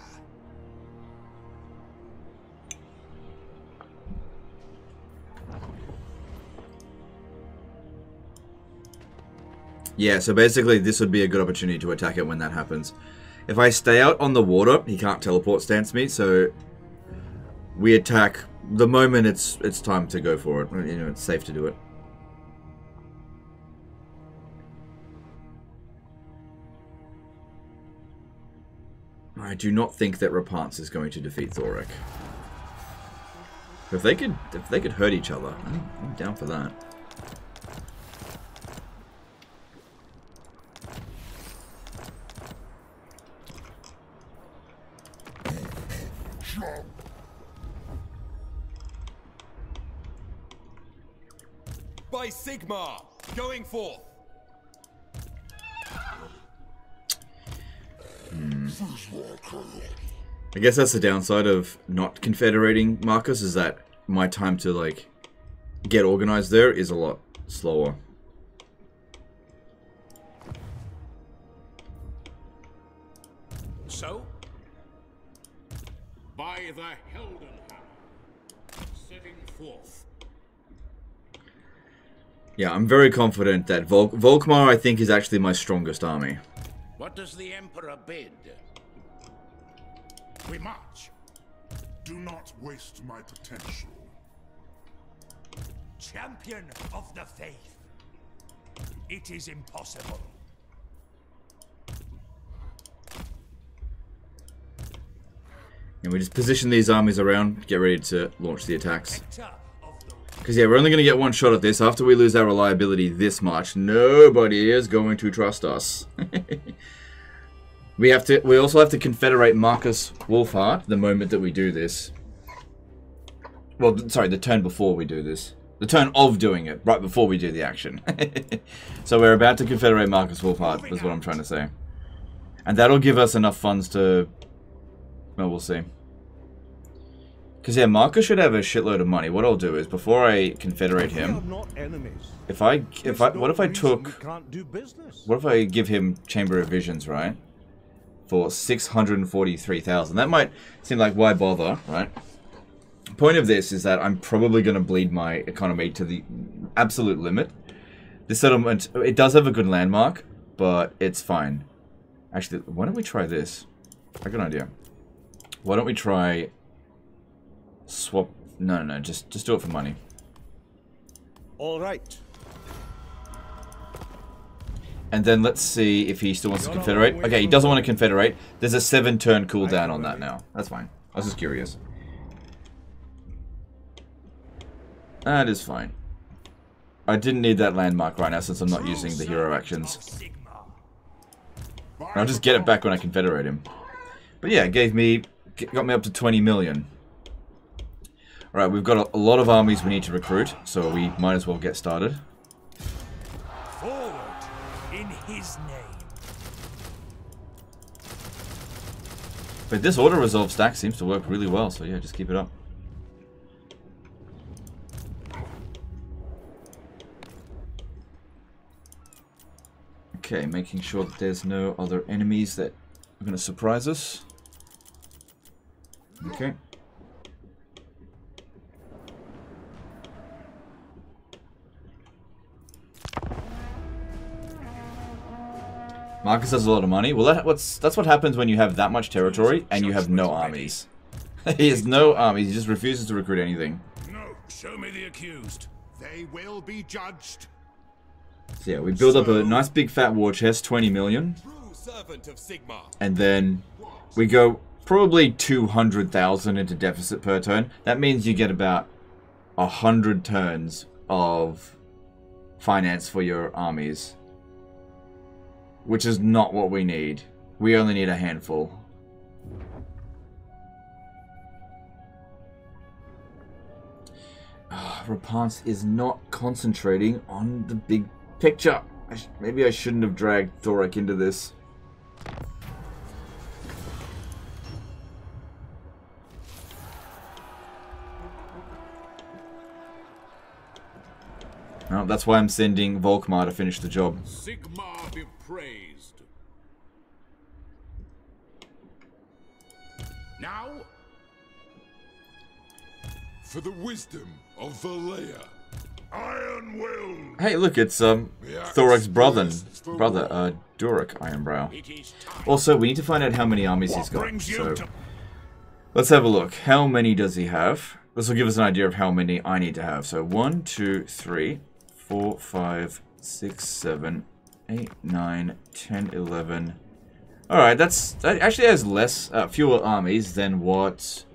Yeah, so basically this would be a good opportunity to attack it when that happens. If I stay out on the water, he can't teleport stance me, so we attack the moment it's it's time to go for it. You know, it's safe to do it. I do not think that Repanse is going to defeat Thorek. If they could if they could hurt each other, I'm, I'm down for that. By Sigmar, going forth. I guess that's the downside of not confederating Marcus is that my time to like get organized there is a lot slower. So? By the Heldenhammer, setting forth. Yeah, I'm very confident that Vol Volkmar I think is actually my strongest army. What does the Emperor bid? We march. Do not waste my potential. Champion of the faith. It is impossible. And we just position these armies around, get ready to launch the attacks. Because yeah, we're only going to get one shot at this. After we lose our reliability this much, nobody is going to trust us. We have to. We also have to confederate Marcus Wulfhart the moment that we do this. Well, sorry, the turn before we do this. The turn of doing it, right before we do the action. so we're about to confederate Marcus Wulfhart, is what I'm trying to say. And that'll give us enough funds to... Well, we'll see. Because, yeah, Marcus should have a shitload of money. What I'll do is, before I confederate him... If I... if I, What if I took... What if I give him Chamber of Visions, right? For 643,000. That might seem like, why bother, right? point of this is that I'm probably going to bleed my economy to the absolute limit. This settlement, it does have a good landmark, but it's fine. Actually, why don't we try this? I got an idea. Why don't we try swap? No, no, no. Just, just do it for money. All right. And then let's see if he still wants to confederate. Okay, he doesn't want to confederate. There's a seven turn cooldown on that now. That's fine. I was just curious. That is fine. I didn't need that landmark right now since I'm not using the hero actions. I'll just get it back when I confederate him. But yeah, it gave me, got me up to 20 million. Alright, we've got a, a, lot of armies we need to recruit, so we might as well get started. Forward in his name. But this auto-resolve stack seems to work really well, so yeah, just keep it up. Okay, making sure that there's no other enemies that are going to surprise us. Okay. Marcus has a lot of money. Well, that, what's, that's what happens when you have that much territory and you have no armies. he has no armies. He just refuses to recruit anything. No, show me the accused. They will be judged. So yeah, we build up a nice big fat war chest, 20 million. And then we go probably 200,000 into deficit per turn. That means you get about 100 turns of finance for your armies. Which is not what we need. We only need a handful. Uh, Repanse is not concentrating on the big picture. I maybe I shouldn't have dragged Thorek into this. Well, that's why I'm sending Volkmar to finish the job. Sigmar be praised. Now, for the wisdom of Valaya. Iron Will. Hey, look, it's um Thorek's brother, brother, uh, Durek Ironbrow. Also, we need to find out how many armies he's got. So, let's have a look. How many does he have? This will give us an idea of how many I need to have. So, one, two, three, four, five, six, seven, eight, nine, ten, eleven. All right, that's that actually has less, uh, fewer armies than what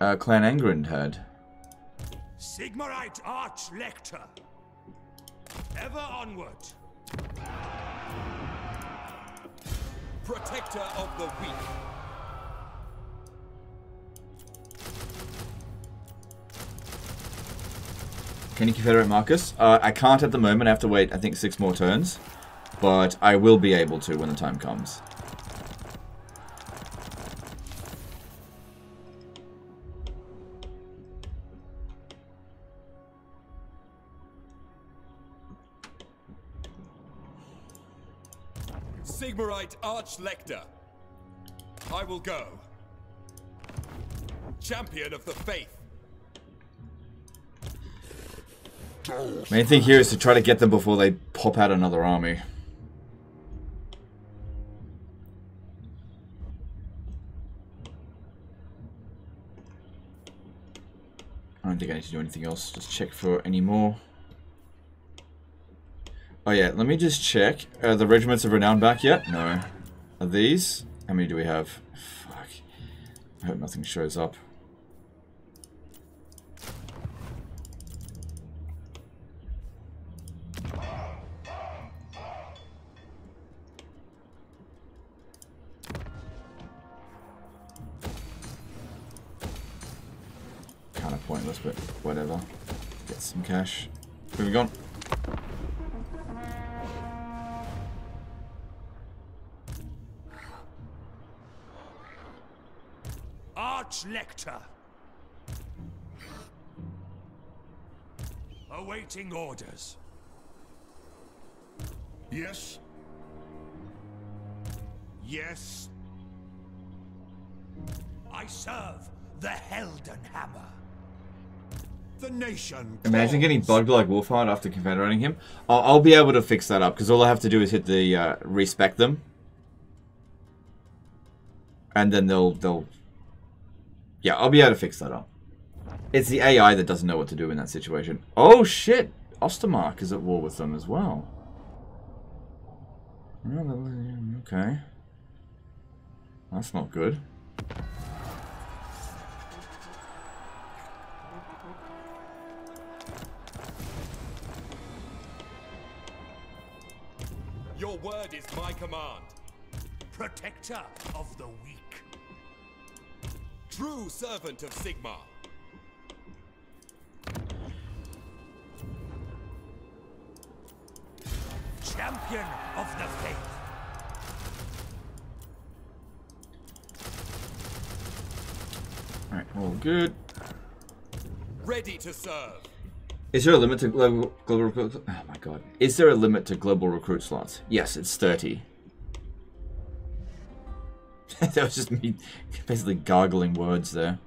uh, Clan Angrund had. Sigmarite Arch-Lector. Ever onward. Protector of the weak. Can you confederate Marcus? Uh, I can't at the moment. I have to wait, I think, six more turns. But I will be able to when the time comes. Sigmarite Arch-Lector. I will go. Champion of the Faith. Main thing here is to try to get them before they pop out another army. I don't think I need to do anything else. Just check for any more. Oh yeah, let me just check. Are the regiments of renown back yet? No. Are these? How many do we have? Fuck. I hope nothing shows up. Pointless, but whatever. Get some cash. Moving on. Archlector. Awaiting orders. Yes? Yes? I serve the Heldenhammer. The nation. Imagine getting bugged like Wulfhart after confederating him. I'll, I'll be able to fix that up because all I have to do is hit the uh, respec them, and then they'll they'll. Yeah, I'll be able to fix that up. It's the AI that doesn't know what to do in that situation. Oh shit! Ostermark is at war with them as well. Okay. That's not good. Your is my command. Protector of the weak. True servant of Sigmar. Champion of the faith. Alright, all good. Ready to serve. Is there a limit to global, global recruit? Oh my god. Is there a limit to global recruit slots? Yes, it's 30. that was just me basically gargling words there.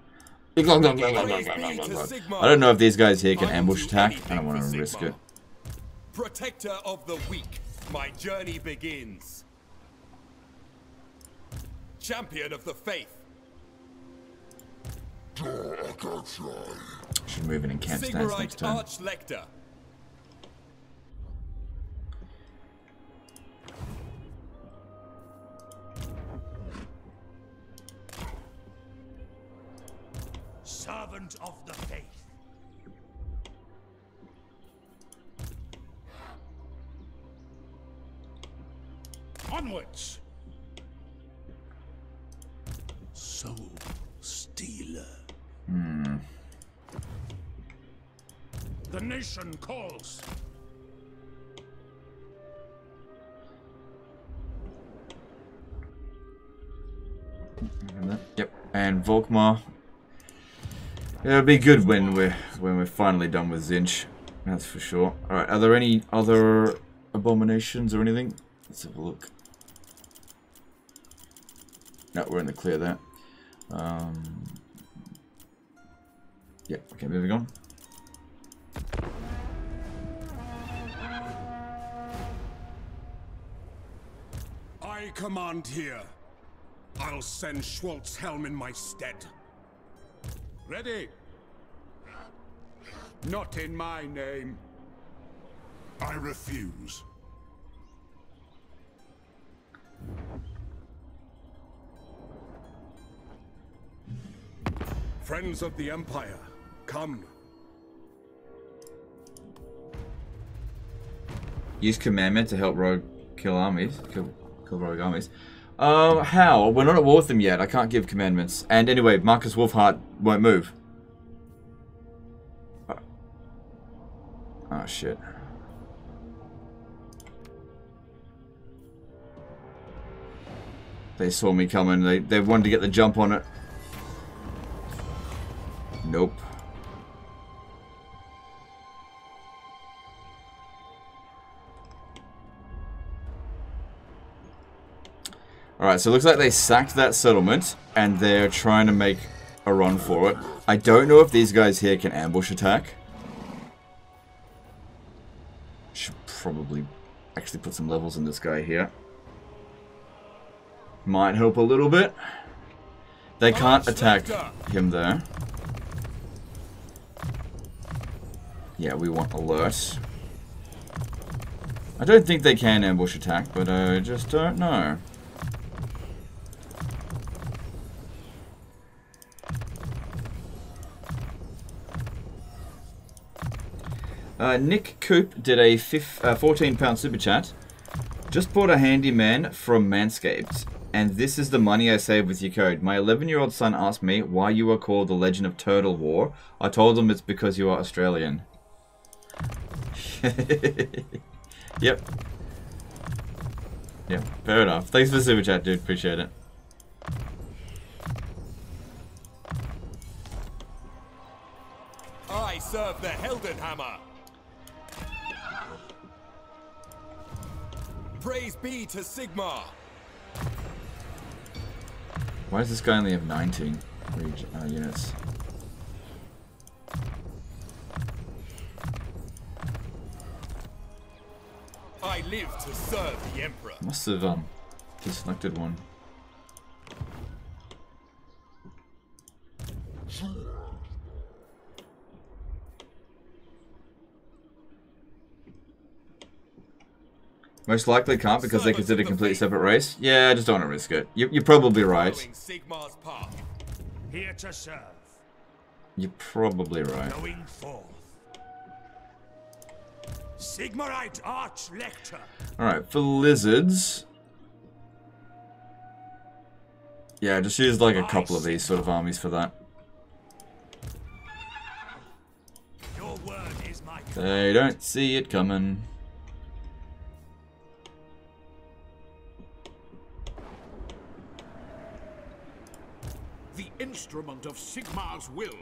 I don't know if these guys here can ambush attack. I don't want to risk it. Protector of the weak. My journey begins. Champion of the faith. Should move in in camp stance next Sigmarite turn. Archlector. Servant of the faith. Onwards! Soul. Hmm. The nation calls. Yep, and Volkmar. It'll be good when we're when we're finally done with Tzeentch. That's for sure. Alright, are there any other abominations or anything? Let's have a look. No, we're in the clear there. Um, yeah, okay, moving on. I command here. I'll send Schwarzhelm in my stead. Ready. Not in my name. I refuse. Friends of the Empire, come. Use commandment to help rogue kill armies. Kill, kill rogue armies. Um, how? We're not at war with them yet. I can't give commandments. And anyway, Marcus Wulfhart won't move. Oh, oh shit. They saw me coming. They, they wanted to get the jump on it. Nope. Alright, so it looks like they sacked that settlement, and they're trying to make a run for it. I don't know if these guys here can ambush attack. Should probably actually put some levels in this guy here. Might help a little bit. They can't attack him there. Yeah, we want alert. I don't think they can ambush attack, but I just don't know. Uh, Nick Coop did a uh, 14 pound super chat. Just bought a handyman from Manscaped. and this is the money I saved with your code. My 11 year old son asked me why you are called the Legend of Turtle War. I told him it's because you are Australian. yep. Yeah, fair enough. Thanks for the super chat, dude. Appreciate it. I serve the Heldenhammer. Praise be to Sigmar. Why does this guy only have 19 reg uh, units? I live to serve the Emperor. Must have um deselected one. Most likely can't because they consider a completely separate race. Yeah, I just don't want to risk it. You, you're probably right. Sigmar's path. Here to serve. You're probably right. Going forth. Sigmarite Archlector. Alright, for lizards... Yeah, just use like a couple of these sort of armies for that. Your word is my They don't see it coming. Instrument of Sigmar's will.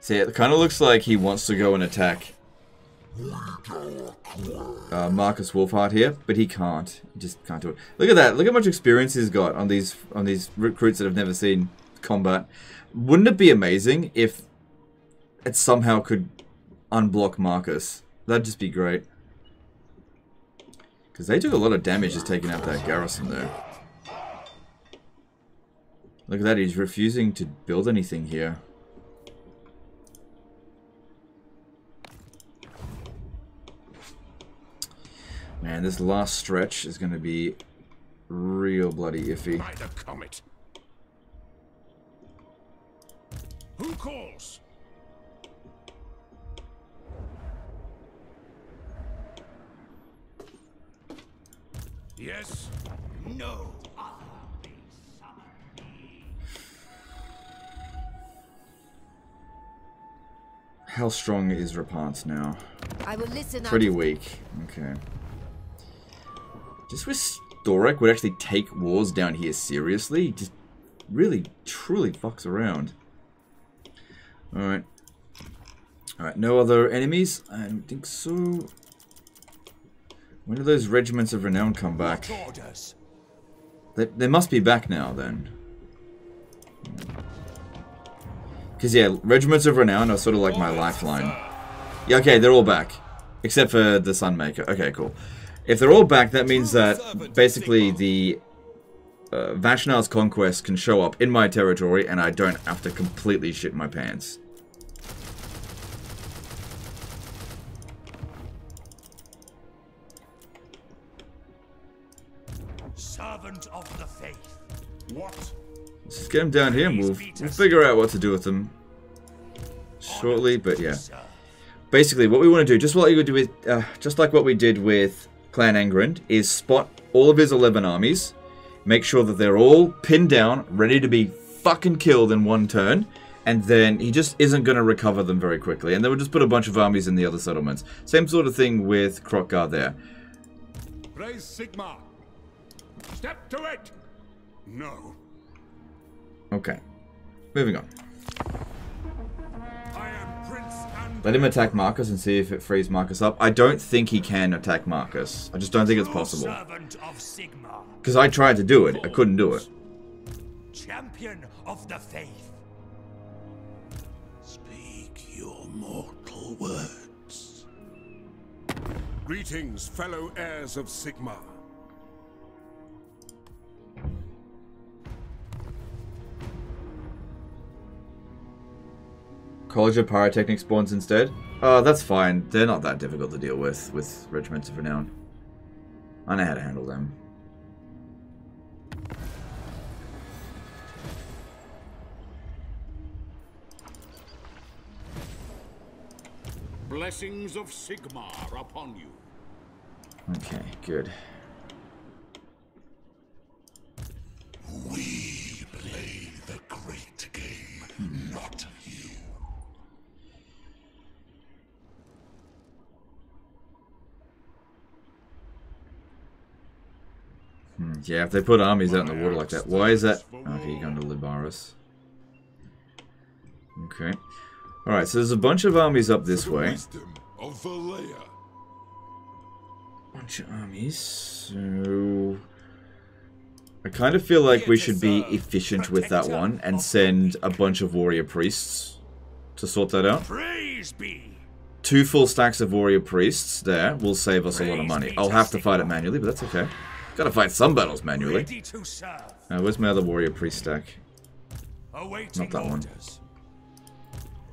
See, it kind of looks like he wants to go and attack uh, Marcus Wulfhart here, but he can't. He just can't do it. Look at that. Look how much experience he's got on these on these recruits that have never seen combat. Wouldn't it be amazing if it somehow could unblock Marcus? That'd just be great. Because they took a lot of damage just taking out that garrison there. Look at that, he's refusing to build anything here. Man, this last stretch is going to be real bloody iffy. By the comet. Who calls? Yes. No. other may summon me. How strong is Repanse now? I will listen. Pretty weak. Okay. Just with Storek would actually take wars down here seriously. Just really, truly fucks around. Alright. Alright, no other enemies? I don't think so. When do those regiments of renown come back? They, they must be back now, then. Because, yeah, regiments of renown are sort of like my lifeline. Yeah, okay, they're all back. Except for the Sunmaker. Okay, cool. If they're all back, that means that basically the uh, Vashnar's conquest can show up in my territory and I don't have to completely shit my pants. What? Let's just get him down here and we'll, we'll figure out what to do with them shortly, but yeah. Basically, what we want to do, just like we would do with, uh, just like what we did with Clan Angrund, is spot all of his 11 armies, make sure that they're all pinned down, ready to be fucking killed in one turn, and then he just isn't going to recover them very quickly. And then we'll just put a bunch of armies in the other settlements. Same sort of thing with Kroq-Gar there. Praise Sigmar. Step to it. No. Okay. Moving on. I am Prince Let him attack Marcus and see if it frees Marcus up. I don't think he can attack Marcus. I just don't think it's possible. Servant of Sigmar. Because I tried to do it. I couldn't do it. Champion of the faith. Speak your mortal words. Greetings, fellow heirs of Sigmar. College of Pyrotechnic spawns instead? Oh, that's fine. They're not that difficult to deal with, with Regiments of Renown. I know how to handle them. Blessings of Sigmar upon you. Okay, good. We play the great game, not you. Hmm, yeah, if they put armies out in the water like that, why is that? Okay, you're going to Libaris. Okay. Alright, so there's a bunch of armies up this way. Bunch of armies. So... I kind of feel like we should be efficient with that one and send a bunch of warrior priests to sort that out. Praise be. Two full stacks of warrior priests there will save us a lot of money. I'll have to fight it manually, but that's okay. Gotta fight some battles manually. Uh, where's my other warrior priest stack? Not that one.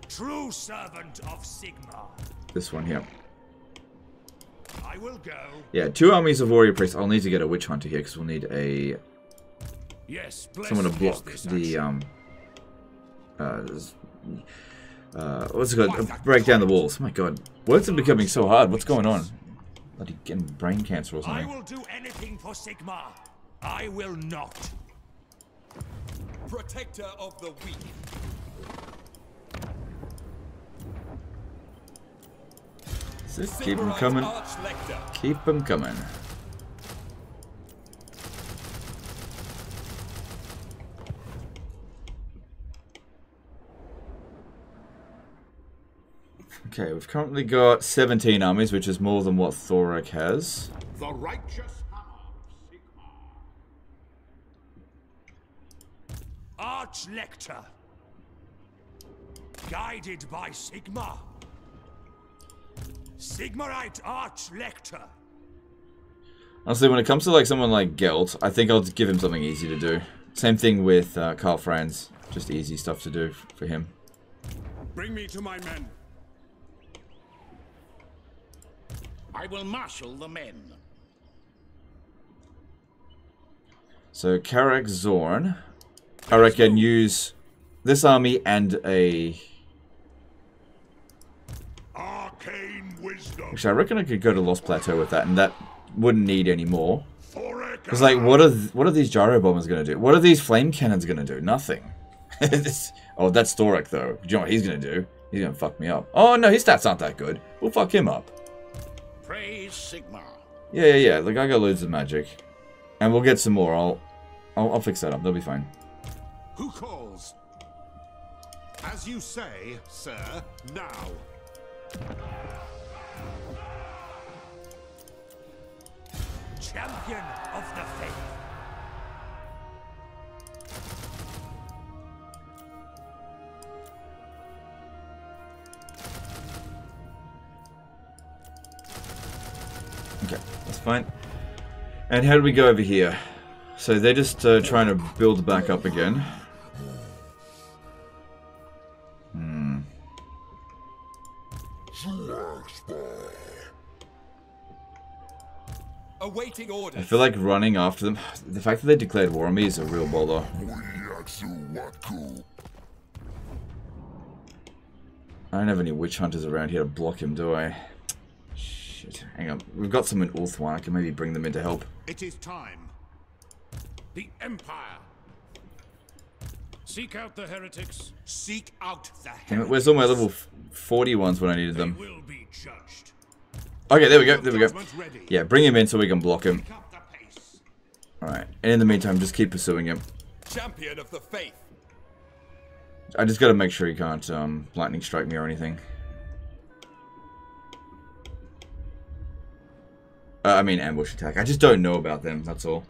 True servant of Sigmar. This one here. I will go. Yeah, two armies of warrior priests. I'll need to get a witch hunter here because we'll need a Yes, someone to block the um uh, uh what's it called? Uh, break down the walls. Oh My God, words are becoming so hard. What's going on? Bloody getting brain cancer or I will do anything for Sigmar. I will not. Protector of the weak. So keep them coming. Keep them coming. Okay, we've currently got 17 armies, which is more than what Thorek has. The righteous hammer. Archlector. Guided by Sigmar. Sigmarite Archlector. Honestly, when it comes to like someone like Gelt, I think I'll give him something easy to do. Same thing with uh, Karl Franz. Just easy stuff to do for him. Bring me to my men. I will marshal the men. So Karak Zorn, I reckon use this army and a. Arcane wisdom. Actually, I reckon I could go to Lost Plateau with that, and that wouldn't need any more. Because like, what are th what are these gyro bombers gonna do? What are these flame cannons gonna do? Nothing. This- oh, that's Thorek though. Do you know what he's gonna do? He's gonna fuck me up. Oh no, his stats aren't that good. We'll fuck him up. Praise Sigmar. Yeah, yeah, yeah. Like I got loads of magic, and we'll get some more. I'll, I'll, I'll fix that up. They'll be fine. Who calls? As you say, sir, now. Champion of the faith. Okay, that's fine. And how do we go over here? So they're just uh, trying to build back up again. Hmm. Awaiting I feel like running after them. The fact that they declared war on me is a real bother. I don't have any witch hunters around here to block him, do I? Shit. Hang on. We've got some in Ulthuan. I can maybe bring them in to help. It is time. The Empire. Seek out the heretics. Seek out the Damn it, where's all my level f- 40 ones when I needed them? Will be judged. Okay, there we go, there we go. Yeah, bring him in so we can block him. Alright, and in the meantime, just keep pursuing him. Champion of the faith. I just gotta make sure he can't um, lightning strike me or anything. Uh, I mean ambush attack. I just don't know about them, that's all.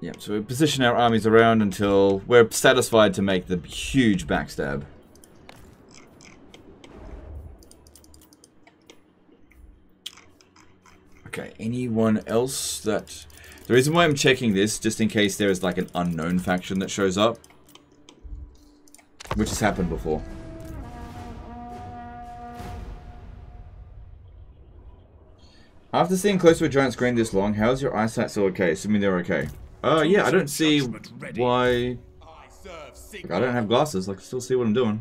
Yeah, so we position our armies around until we're satisfied to make the huge backstab. Okay, anyone else that... The reason why I'm checking this, just in case there is like an unknown faction that shows up. Which has happened before. After seeing close to a giant screen this long, how is your eyesight still okay? Assuming they're okay. Uh, yeah, I don't see why... I don't have glasses, I can still see what I'm doing.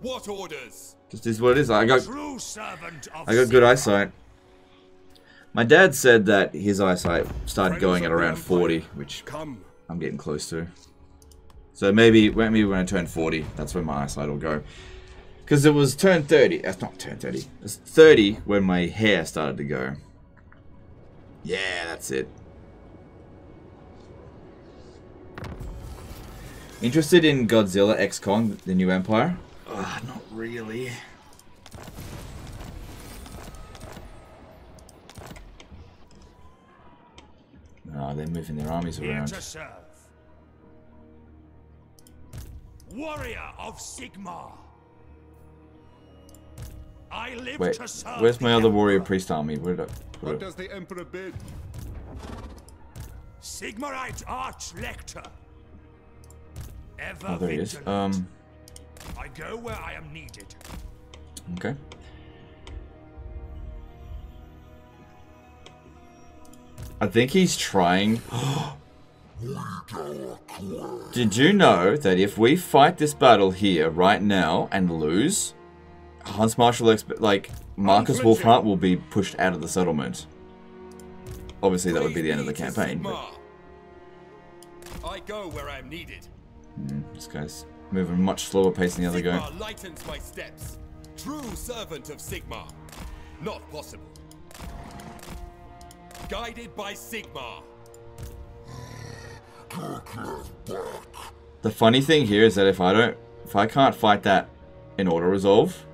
What orders? Just is what it is. I got True servant of I got good eyesight. My dad said that his eyesight started going at around 40, which I'm getting close to. So maybe, maybe when I turn 40, that's when my eyesight will go. Because it was turn 30. That's not turn 30. it's 30 when my hair started to go. Yeah, that's it. Interested in Godzilla X Kong, the new Empire? Ugh, not really. Oh, they're moving their armies Here around. to serve. Warrior of Sigmar. I live Wait, to serve where's my other warrior priest army? Where did I put What does the Emperor bid? Sigmarite Archlector. Ever Oh, there he is. Um, I go where I am needed. okay. I think he's trying. Did you know that if we fight this battle here right now and lose, Huntsmarshal like Marcus Wulfhart will be pushed out of the settlement. Obviously, that would be the end of the campaign. But, I go where I am needed. hmm, this guy's moving much slower pace than the other guy. Lightens my steps. True servant of Sigmar. Not possible. Guided by Sigmar. The funny thing here is that if I don't, if I can't fight that in auto resolve,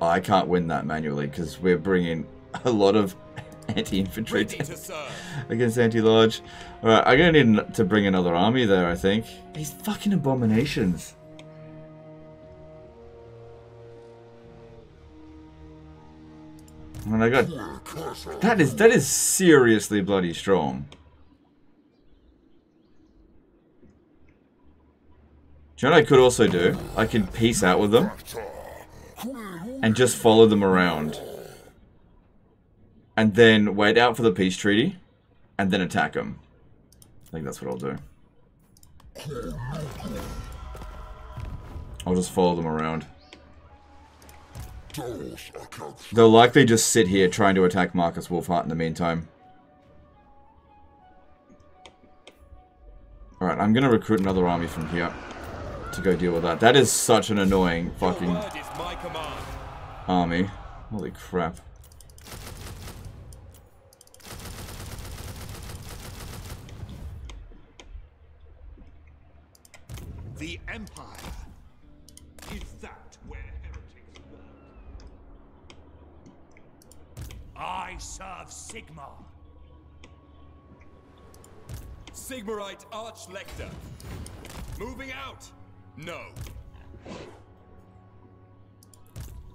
I can't win that manually because we're bringing a lot of anti-infantry Ready to serve. against anti-large. All right, I'm gonna need to bring another army there. I think these fucking abominations. And I got that is that is seriously bloody strong. Do you know what I could also do? I could peace out with them and just follow them around. And then wait out for the peace treaty and then attack them. I think that's what I'll do. I'll just follow them around. They'll likely just sit here trying to attack Marcus Wulfhart in the meantime. Alright, I'm gonna recruit another army from here to go deal with that. That is such an annoying fucking army. Holy crap. The Empire. Is that where heretics lurk? I serve Sigmar. Sigmarite Archlector. Moving out. No.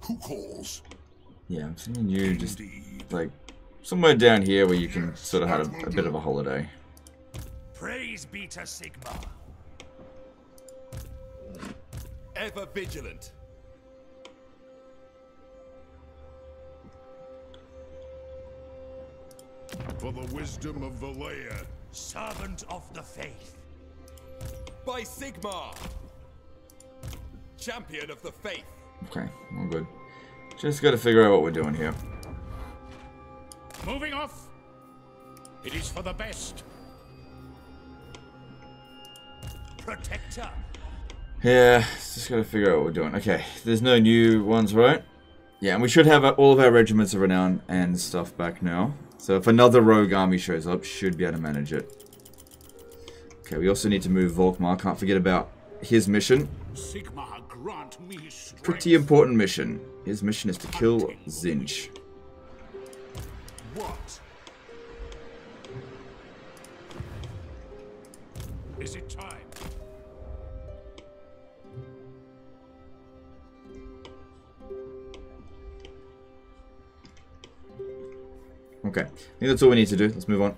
Who calls? Yeah, I'm sending you just like somewhere down here where you can sort of have a, a bit of a holiday. Praise be to Sigmar. Ever vigilant. For the wisdom of Valea. Servant of the faith. By Sigmar. Champion of the faith. Okay, all good. Just gotta figure out what we're doing here. Moving off. It is for the best. Protector. Yeah, just gotta figure out what we're doing. Okay, there's no new ones, right? Yeah, and we should have all of our regiments of renown and stuff back now. So if another rogue army shows up, should be able to manage it. Okay, we also need to move Volkmar. Can't forget about his mission. Sigmar, grant me strength. Pretty important mission. His mission is to kill Tzeentch. What? Is it time? Okay, I think that's all we need to do. Let's move on.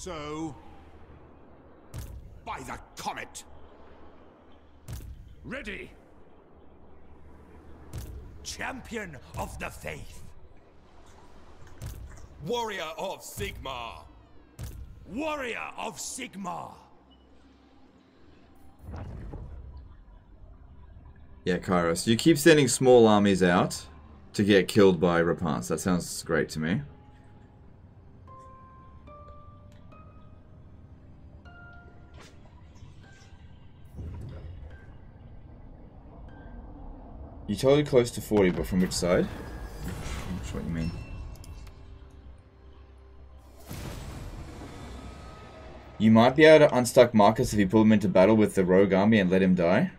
So, by the comet. Ready. Champion of the faith. Warrior of Sigmar. Warrior of Sigmar. Yeah, Kairos. You keep sending small armies out to get killed by Repanse. That sounds great to me. You're totally close to 40, but from which side? I'm not sure what you mean. You might be able to unstuck Marcus if you pull him into battle with the rogue army and let him die.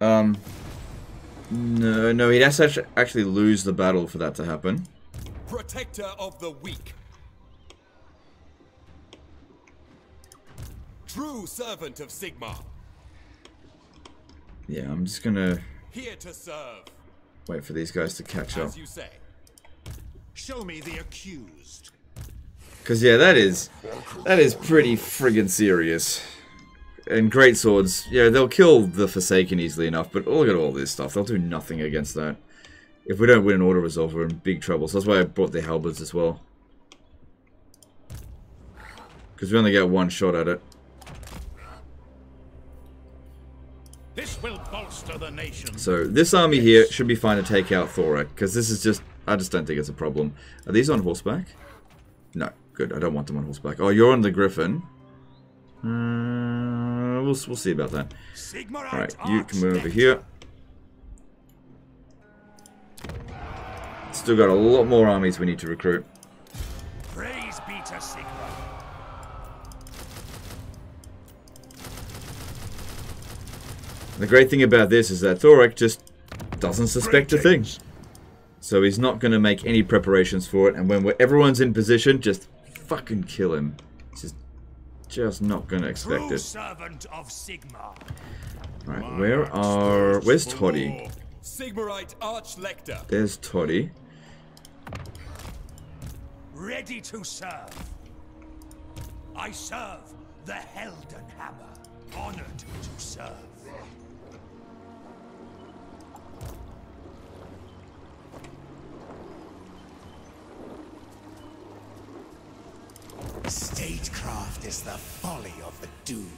Um, no, no, he'd to actually lose the battle for that to happen. Protector of the weak. True servant of Sigmar. Yeah, I'm just gonna Here to serve. wait for these guys to catch up. As you say. Show me the accused. Cause yeah, that is that is pretty friggin' serious. And great swords, yeah, they'll kill the Forsaken easily enough, but look at all this stuff. They'll do nothing against that. If we don't win an auto resolve, we're in big trouble. So that's why I brought the halberds as well. Because we only get one shot at it. This will bolster the nation. So this army here should be fine to take out Thorek, because this is just, I just don't think it's a problem. Are these on horseback? No, good, I don't want them on horseback. Oh, you're on the Griffin. Uh, we'll, we'll see about that. Alright, you can move over here. Still got a lot more armies we need to recruit. The great thing about this is that Thorek just doesn't suspect a thing. So he's not going to make any preparations for it, and when we're, everyone's in position, just fucking kill him. He's just, just not going to expect it. servant of Sigmar. Alright, where are... Where's Toddy? Sigmarite Archlector. There's Toddy. Ready to serve. I serve the Helden Hammer. Honored to serve. Statecraft is the folly of the doomed.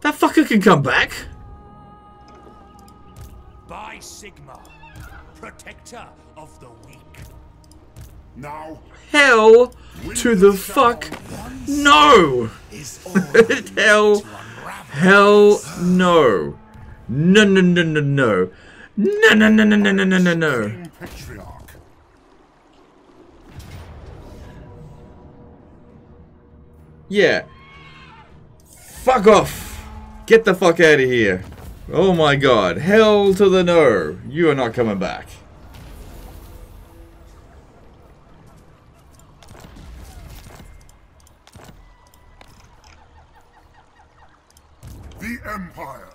That fucker can come back! By Sigmar, protector of the weak. Now, Hell to the fuck no! hell, hell no. No, no, no, no, no. No, no, no, no, no, no, no, no, Yeah. Fuck off. Get the fuck out of here. Oh my god. Hell to the no. You are not coming back. The Empire.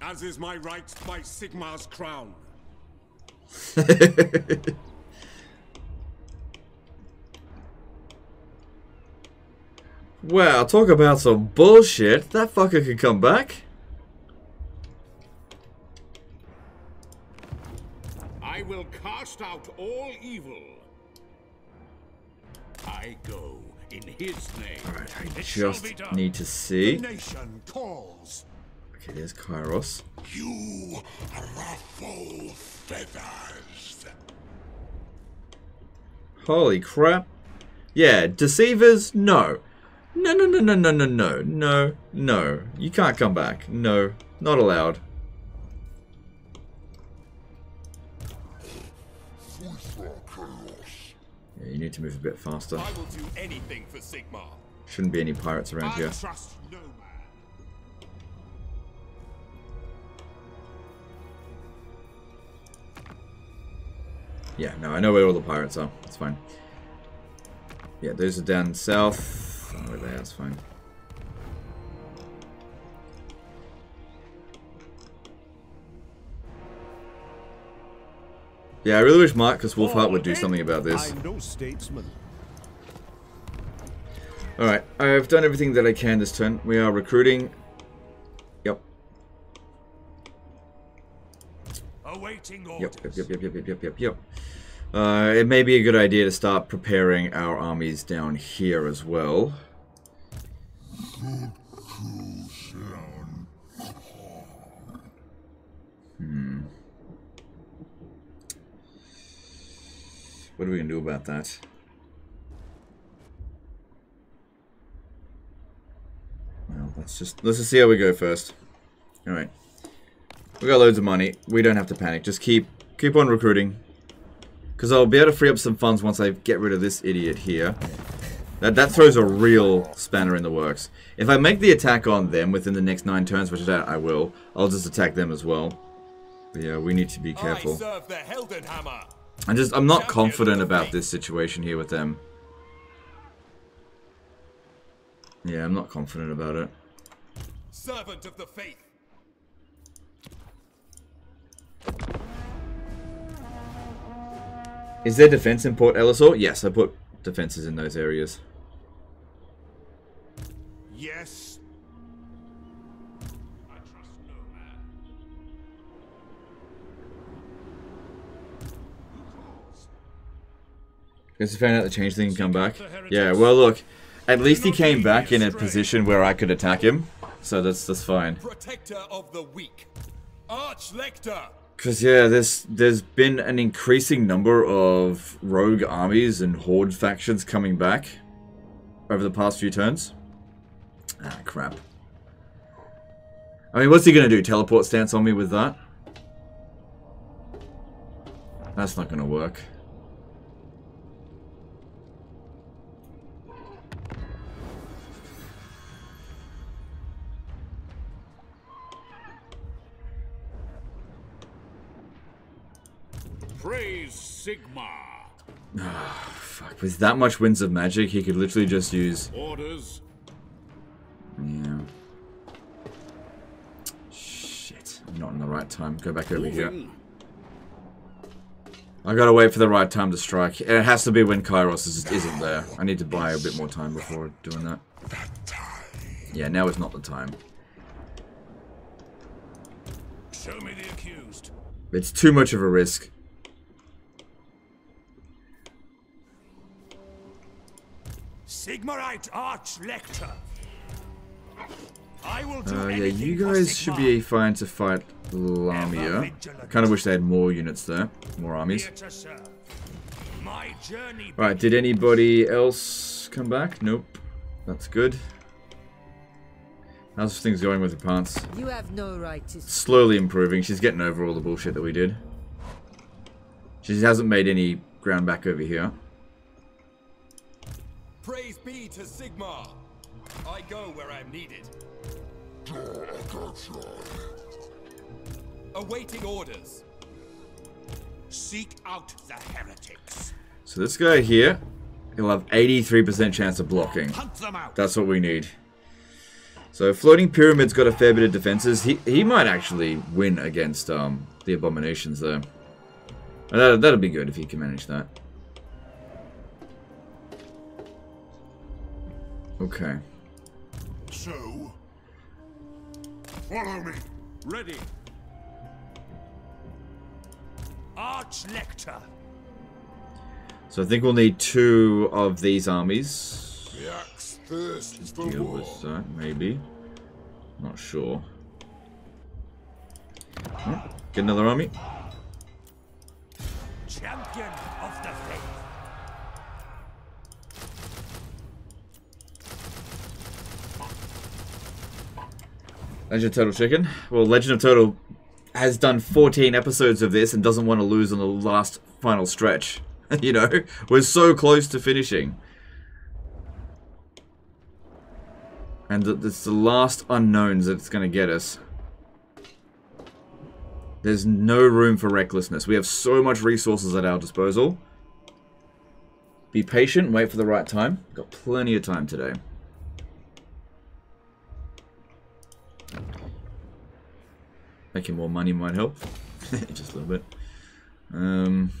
As is my right by Sigmar's crown. Wow, talk about some bullshit. That fucker could come back. I will cast out all evil. I go in his name. Alright, I just need to see. nation calls. Okay, there's Kairos. You ruffle feathers. Holy crap. Yeah, deceivers, no. No, no, no, no, no, no, no, no, no. You can't come back. No, not allowed. Yeah, you need to move a bit faster. I will do anything for Sigmar. Shouldn't be any pirates around I here. trust no man. Yeah, no, I know where all the pirates are. That's fine. Yeah, those are down south. I know where that's fine. Yeah, I really wish Marcus Wulfhart would do something about this. I'm no statesman. Alright, I've done everything that I can this turn. We are recruiting. Yep. Yep, yep, yep, yep, yep, yep, yep, yep. Uh, it may be a good idea to start preparing our armies down here as well. Hmm. What are we gonna do about that? Well, let's just let's just see how we go first. All right, we got loads of money. We don't have to panic. Just keep keep on recruiting, because I'll be able to free up some funds once I get rid of this idiot here. That that throws a real spanner in the works. If I make the attack on them within the next nine turns, which I I will, I'll just attack them as well. But yeah, we need to be careful. serve the Heldenhammer. I'm just I'm not confident about this situation here with them. Yeah, I'm not confident about it. Servant of the faith. Is there defense in Port Elistor? Yes, I put defenses in those areas. Yes. I trust no man. Guess he found out the change thing and come back. Yeah, well look, at least he came back in a position where I could attack him, so that's that's fine. Protector of the weak. Arch Lector. Cause yeah, there's there's been an increasing number of rogue armies and horde factions coming back over the past few turns. Ah, crap. I mean, what's he gonna do? Teleport stance on me with that? That's not gonna work. Praise Sigmar. Ah, fuck, with that much Winds of Magic, he could literally just use... Orders. Yeah. Shit. I'm not in the right time. Go back over here. I gotta wait for the right time to strike. It has to be when Kairos just isn't there. I need to buy a bit more time before doing that. Yeah, now is not the time. Show me the accused. It's too much of a risk. Sigmarite Archlector. I will do Uh, yeah, you guys should be fine to fight Lamia. I kind of wish they had more units there. More armies. Here to serve. My journey Right, did anybody else come back? Nope. That's good. How's things going with the pants? You have no right to. Slowly improving. She's getting over all the bullshit that we did. She hasn't made any ground back over here. Praise be to Sigmar. I go where I'm needed. Awaiting orders. Seek out the heretics. So this guy here, he'll have 83% chance of blocking. Hunt them out. That's what we need. So floating pyramid's got a fair bit of defenses. He he might actually win against um the abominations though. That that'll be good if he can manage that. Okay. So, follow me. Ready. Archlector. So I think we'll need two of these armies. The axe thirsts for Deal war. with that, maybe. Not sure. Get another army. Champion Legend of Turtle Chicken. Well, Legend of Turtle has done 14 episodes of this and doesn't want to lose on the last final stretch. you know, we're so close to finishing. And it's the last unknowns that's going to get us. There's no room for recklessness. We have so much resources at our disposal. Be patient, wait for the right time. Got plenty of time today. Making more money might help. Just a little bit. Um,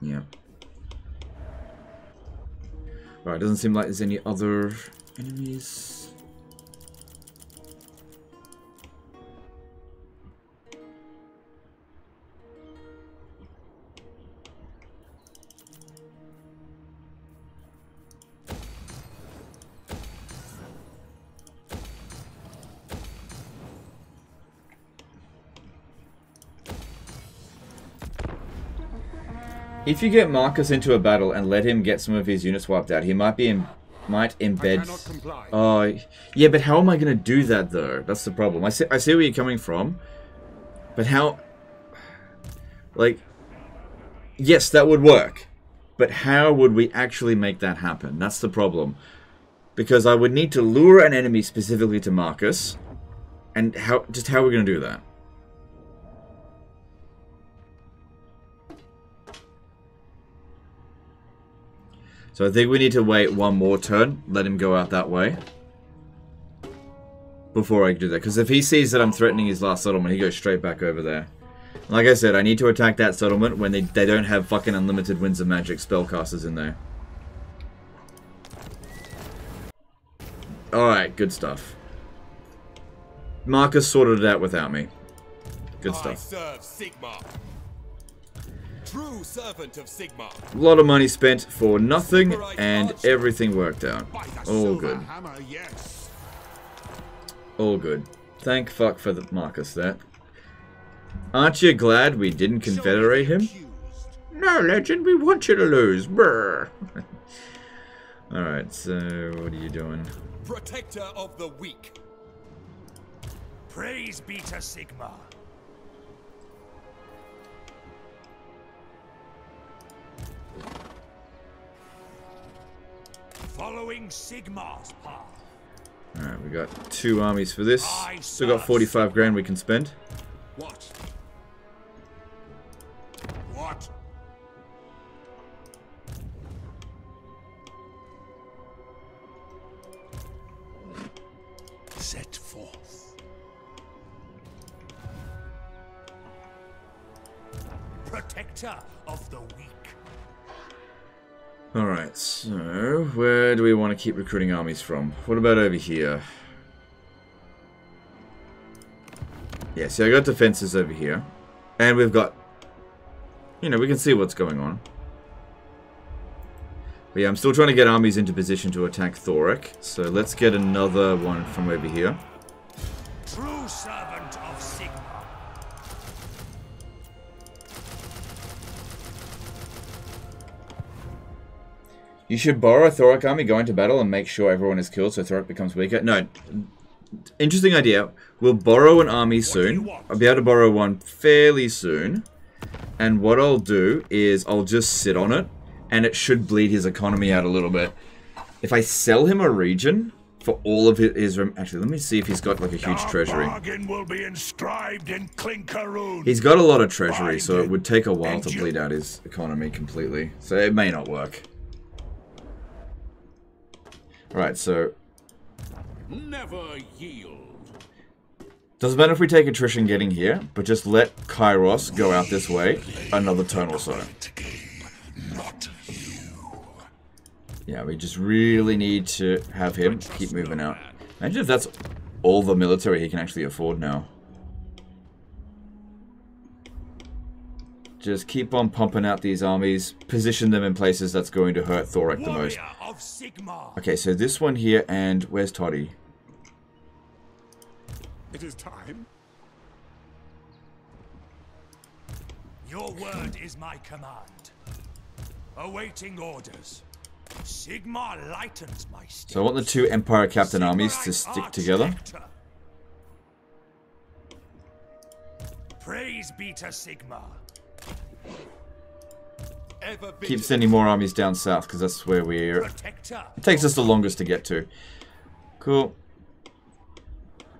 yeah. Right, doesn't seem like there's any other enemies. If you get Marcus into a battle and let him get some of his units wiped out, he might be in, might embed. Oh, yeah, but how am I going to do that though? That's the problem. I see, I see where you're coming from, but how? Like, yes, that would work, but how would we actually make that happen? That's the problem, because I would need to lure an enemy specifically to Marcus, and how? Just how are we going to do that? So I think we need to wait one more turn, let him go out that way. Before I do that. Because if he sees that I'm threatening his last settlement, he goes straight back over there. Like I said, I need to attack that settlement when they, they don't have fucking unlimited Winds of Magic spellcasters in there. Alright, good stuff. Marcus sorted it out without me. Good stuff. Serve Sigmar. True servant of Sigmar. A lot of money spent for nothing, and everything worked out. All good. Hammer, yes. All good. Thank fuck for the Marcus that. Aren't you glad we didn't confederate him? No, legend, we want you to lose. Brr. Alright, so what are you doing? Protector of the weak. Praise be to Sigmar. Following Sigmar's path. Alright, we got two armies for this. Still got 45 grand we can spend. What? What? Set forth. Protector of the weak. Alright, so where do we want to keep recruiting armies from? What about over here? Yeah, see I got defenses over here. And we've got... You know, we can see what's going on. But yeah, I'm still trying to get armies into position to attack Thorek. So let's get another one from over here. You should borrow a Thorek army, go into battle, and make sure everyone is killed so Thorek becomes weaker. No. Interesting idea. We'll borrow an army soon. I'll be able to borrow one fairly soon. And what I'll do is I'll just sit on it, and it should bleed his economy out a little bit. If I sell him a region for all of his... his actually, let me see if he's got like a huge treasury. Will be inscribed in He's got a lot of treasury, so it would take a while to bleed out his economy completely. So it may not work. Alright, so... Never yield. Doesn't matter if we take attrition getting here, but just let Kairos go out this way another turn or so. Yeah, we just really need to have him keep moving out. Imagine if that's all the military he can actually afford now. Just keep on pumping out these armies, position them in places that's going to hurt Thorek the most. Of Sigmar. Okay, so this one here, and where's Toddy? It is time. Your word is my command. Awaiting orders. Sigmar lightens my. So I want the two Empire Captain armies to stick together. Praise be to Sigmar. Keep sending more armies down south, because that's where we're... It takes us the longest to get to. Cool.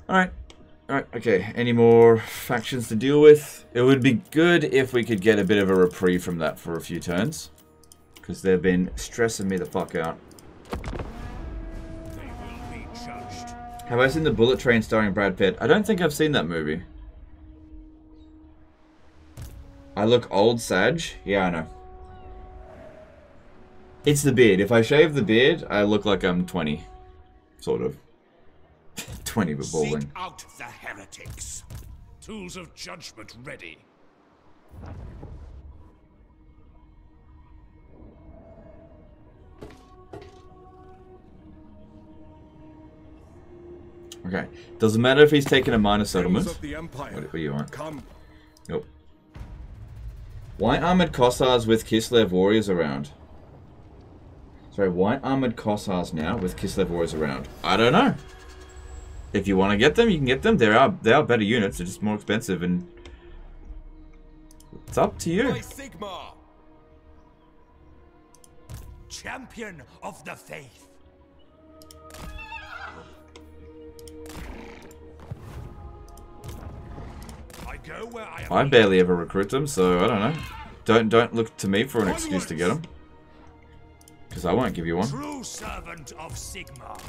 Alright. Alright, okay. Any more factions to deal with? It would be good if we could get a bit of a reprieve from that for a few turns. Because they've been stressing me the fuck out. Have I seen the Bullet Train starring Brad Pitt? I don't think I've seen that movie. I look old, Sag? Yeah, I know. It's the beard. If I shave the beard, I look like I'm 20. Sort of. 20 but balding. Seek out the heretics. Tools of judgment ready. Okay. Doesn't matter if he's taking a minor settlement. of the Empire. What, what do you want? Come. Nope. Why armored Kossars with Kislev warriors around. Sorry, white armored Kossars now with Kislev warriors around. I don't know. If you want to get them, you can get them. There are they are better units. They're just more expensive, and it's up to you. Champion of the faith. I go where I am. I barely ever recruit them, so I don't know. Don't don't look to me for an excuse to get them. Because I won't give you one. True servant of Sigmar.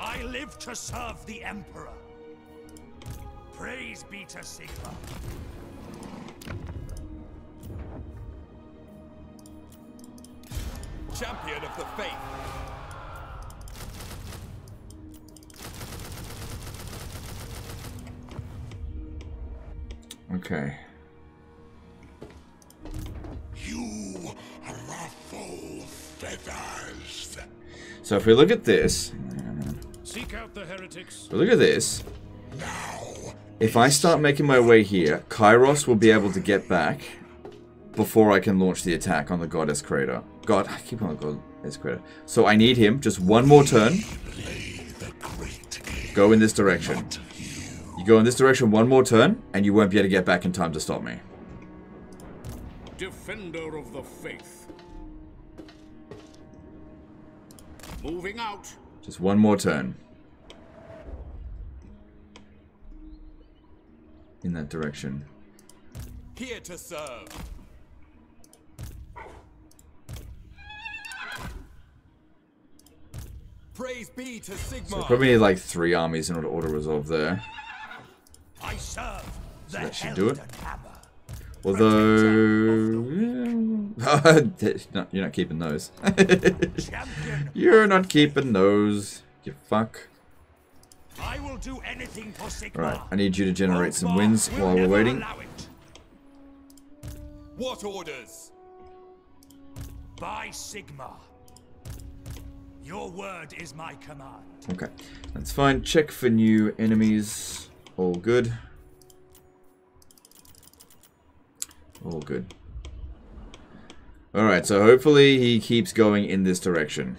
I live to serve the Emperor. Praise be to Sigmar. Champion of the faith! Okay. You ruffle feathers. So if we look at this, Seek out the heretics. look at this. If I start making my way here, Kairos will be able to get back before I can launch the attack on the Goddess Crater. God, I keep on the Goddess Crater. So I need him just one more turn. Go in this direction. You go in this direction one more turn, and you won't be able to get back in time to stop me. Defender of the faith. Moving out. Just one more turn. In that direction. Here to serve! Praise be to Sigmar! So probably need like three armies in order to auto resolve there. I serve So that should do it. Although, yeah. No, you're not keeping those. you're not keeping those. You fuck. I will do anything for Sigmar. Alright, I need you to generate some wins while we're waiting. What orders? By Sigmar. Your word is my command. Okay, that's fine. Check for new enemies. All good. All good. Alright, so hopefully he keeps going in this direction.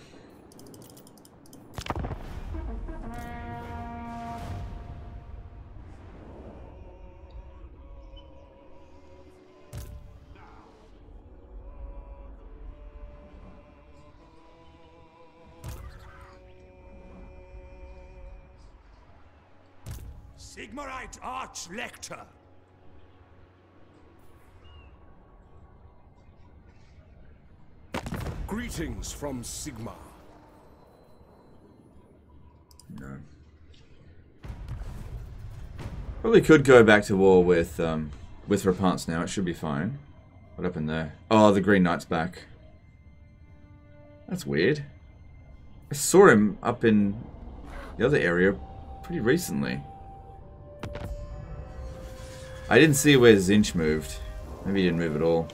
Sigmarite Archlector. Greetings from Sigmar. No. Probably could go back to war with um, with Repanse now. It should be fine. What happened there? Oh, the Green Knight's back. That's weird. I saw him up in the other area pretty recently. I didn't see where Tzeentch moved. Maybe he didn't move at all.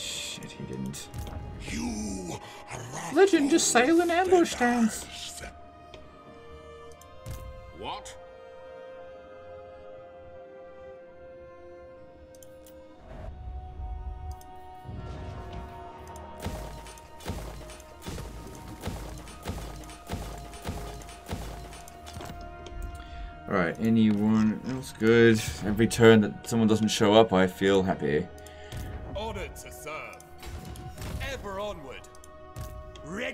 Shit, he didn't. You Legend just sail in ambush dance. What? Alright, anyone else good? Every turn that someone doesn't show up, I feel happy.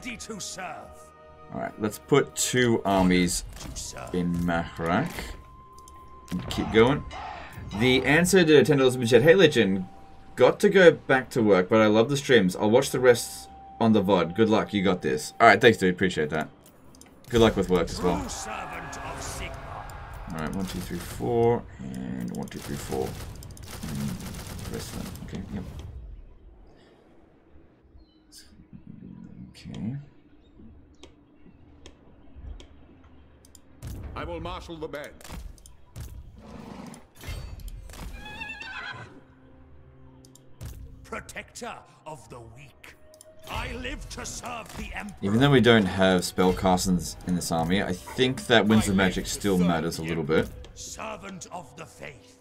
Ready to serve. Alright, let's put two armies in Mahrak. Keep going. The answer to $10 has been said. Hey Legend, got to go back to work, but I love the streams. I'll watch the rest on the VOD. Good luck, you got this. Alright, thanks dude, appreciate that. Good luck with work as well. True servant of Sigmar. Alright, one, two, three, four, and one, two, three, four. And Waste then. Okay, yep. Okay. I will marshal the band. Protector of the weak. I live to serve the Emperor. Even though we don't have spellcasters in this army, I think that Winds of Magic still matters a little bit. Servant of the faith.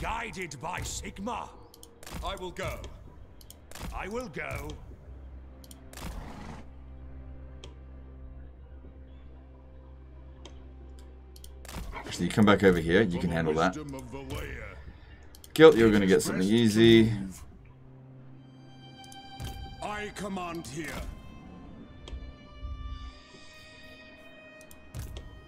Guided by Sigmar. I will go. I will go. So you come back over here, you can handle that. Wisdom of the layer. Gelt, you're gonna get something easy. I command here.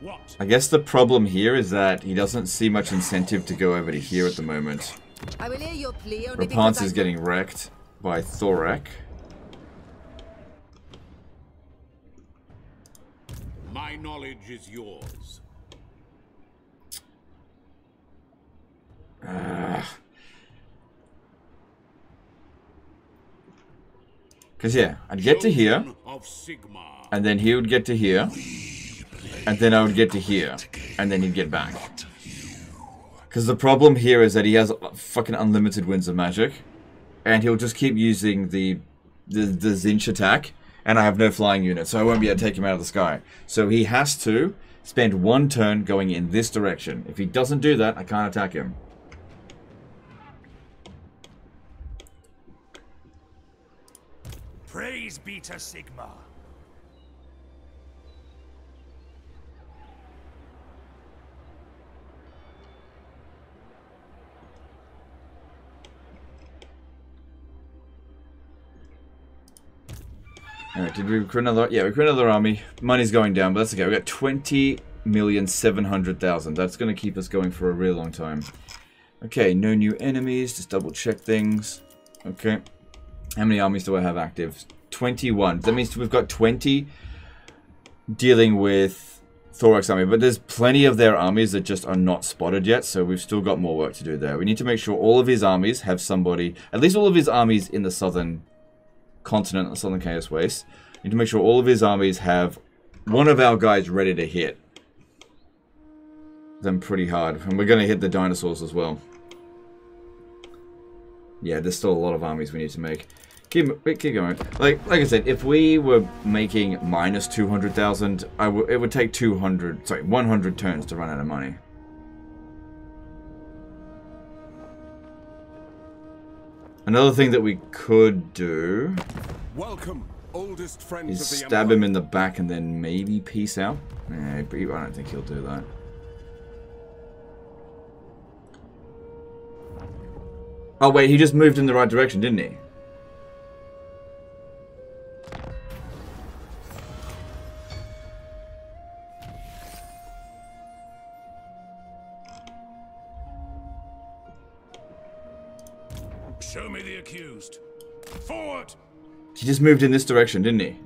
What? I guess the problem here is that he doesn't see much incentive to go over to here at the moment. I will hear your plea only Repanse is I getting wrecked by Thorek. My knowledge is yours. Because, yeah, I'd get to here, Chosen Of Sigmar. and then he would get to here, and then I would get to here, and then he'd get back. Because the problem here is that he has fucking unlimited winds of magic, and he'll just keep using the the, the Tzeentch attack, and I have no flying unit, so I won't be able to take him out of the sky. So he has to spend one turn going in this direction. If he doesn't do that, I can't attack him. Praise be to Sigmar. Alright, did we recruit another? Yeah, we recruit another army. Money's going down, but that's okay. We got twenty million. That's going to keep us going for a real long time. Okay, no new enemies. Just double check things. Okay. How many armies do I have active? 21. That means we've got 20 dealing with Thorek's army, but there's plenty of their armies that just are not spotted yet, so we've still got more work to do there. We need to make sure all of his armies have somebody, at least all of his armies in the southern continent, the southern Chaos Waste. Need to make sure all of his armies have one of our guys ready to hit them pretty hard. And we're going to hit the dinosaurs as well. Yeah, there's still a lot of armies we need to make. Keep, keep going. Like like I said, if we were making minus 200,000, I w it would take 200, sorry, 100 turns to run out of money. Another thing that we could do Welcome, oldest friends is of the stab him in the back and then maybe peace out. Yeah, but I don't think he'll do that. Oh wait, he just moved in the right direction, didn't he? Forward! He just moved in this direction, didn't he?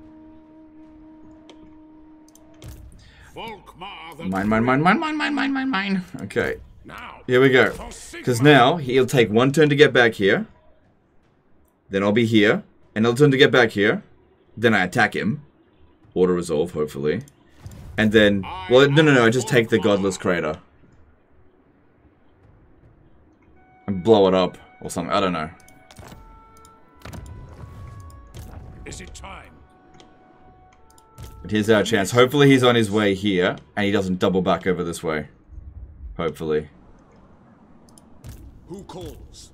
Mine, mine, mine, mine, mine, mine, mine, mine, mine. Okay. Now. Here we go. Because now he'll take one turn to get back here. Then I'll be here. And another turn to get back here. Then I attack him. Auto resolve, hopefully. And then, well, no, no, no. I just take the Godless Crater. And blow it up or something. I don't know. Is it time? But here's our chance. Hopefully he's on his way here. And he doesn't double back over this way. Hopefully. Who calls?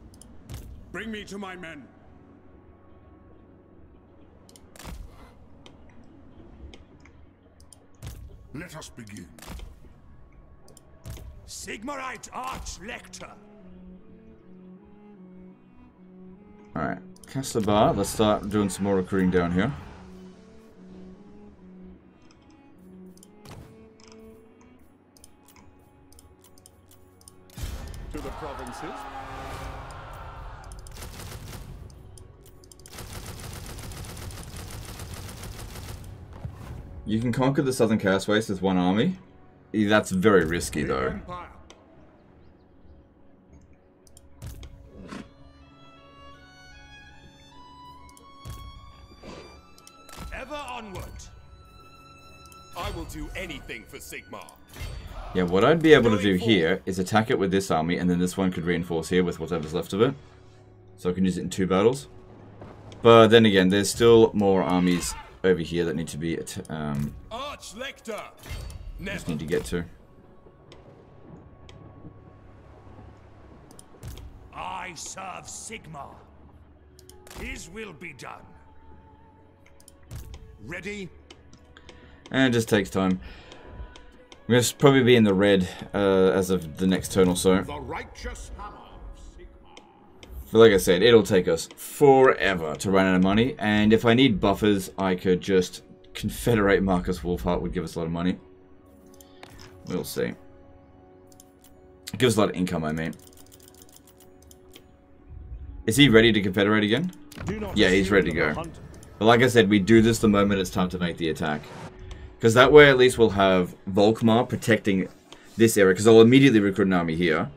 Bring me to my men. Let us begin. Sigmarite Archlector. Alright. Cast the bar. Let's start doing some more recruiting down here. To the provinces. You can conquer the Southern Chaos Waste with one army. That's very risky, though. I will do anything for Sigmar. Yeah, what I'd be able to do here is attack it with this army, and then this one could reinforce here with whatever's left of it. So I can use it in two battles. But then again, there's still more armies over here that need to be um, Arch Lector. just need to get to. I serve Sigmar. His will be done. Ready? And it just takes time. To probably be in the red uh, as of the next turn or so. The righteous hammer. But like I said, it'll take us forever to run out of money. And if I need buffers, I could just confederate Marcus Wulfhart would give us a lot of money. We'll see. It gives us a lot of income, I mean. Is he ready to confederate again? Yeah, he's ready to go. But like I said, we do this the moment it's time to make the attack. Because that way at least we'll have Volkmar protecting this area. Because I'll immediately recruit an army here.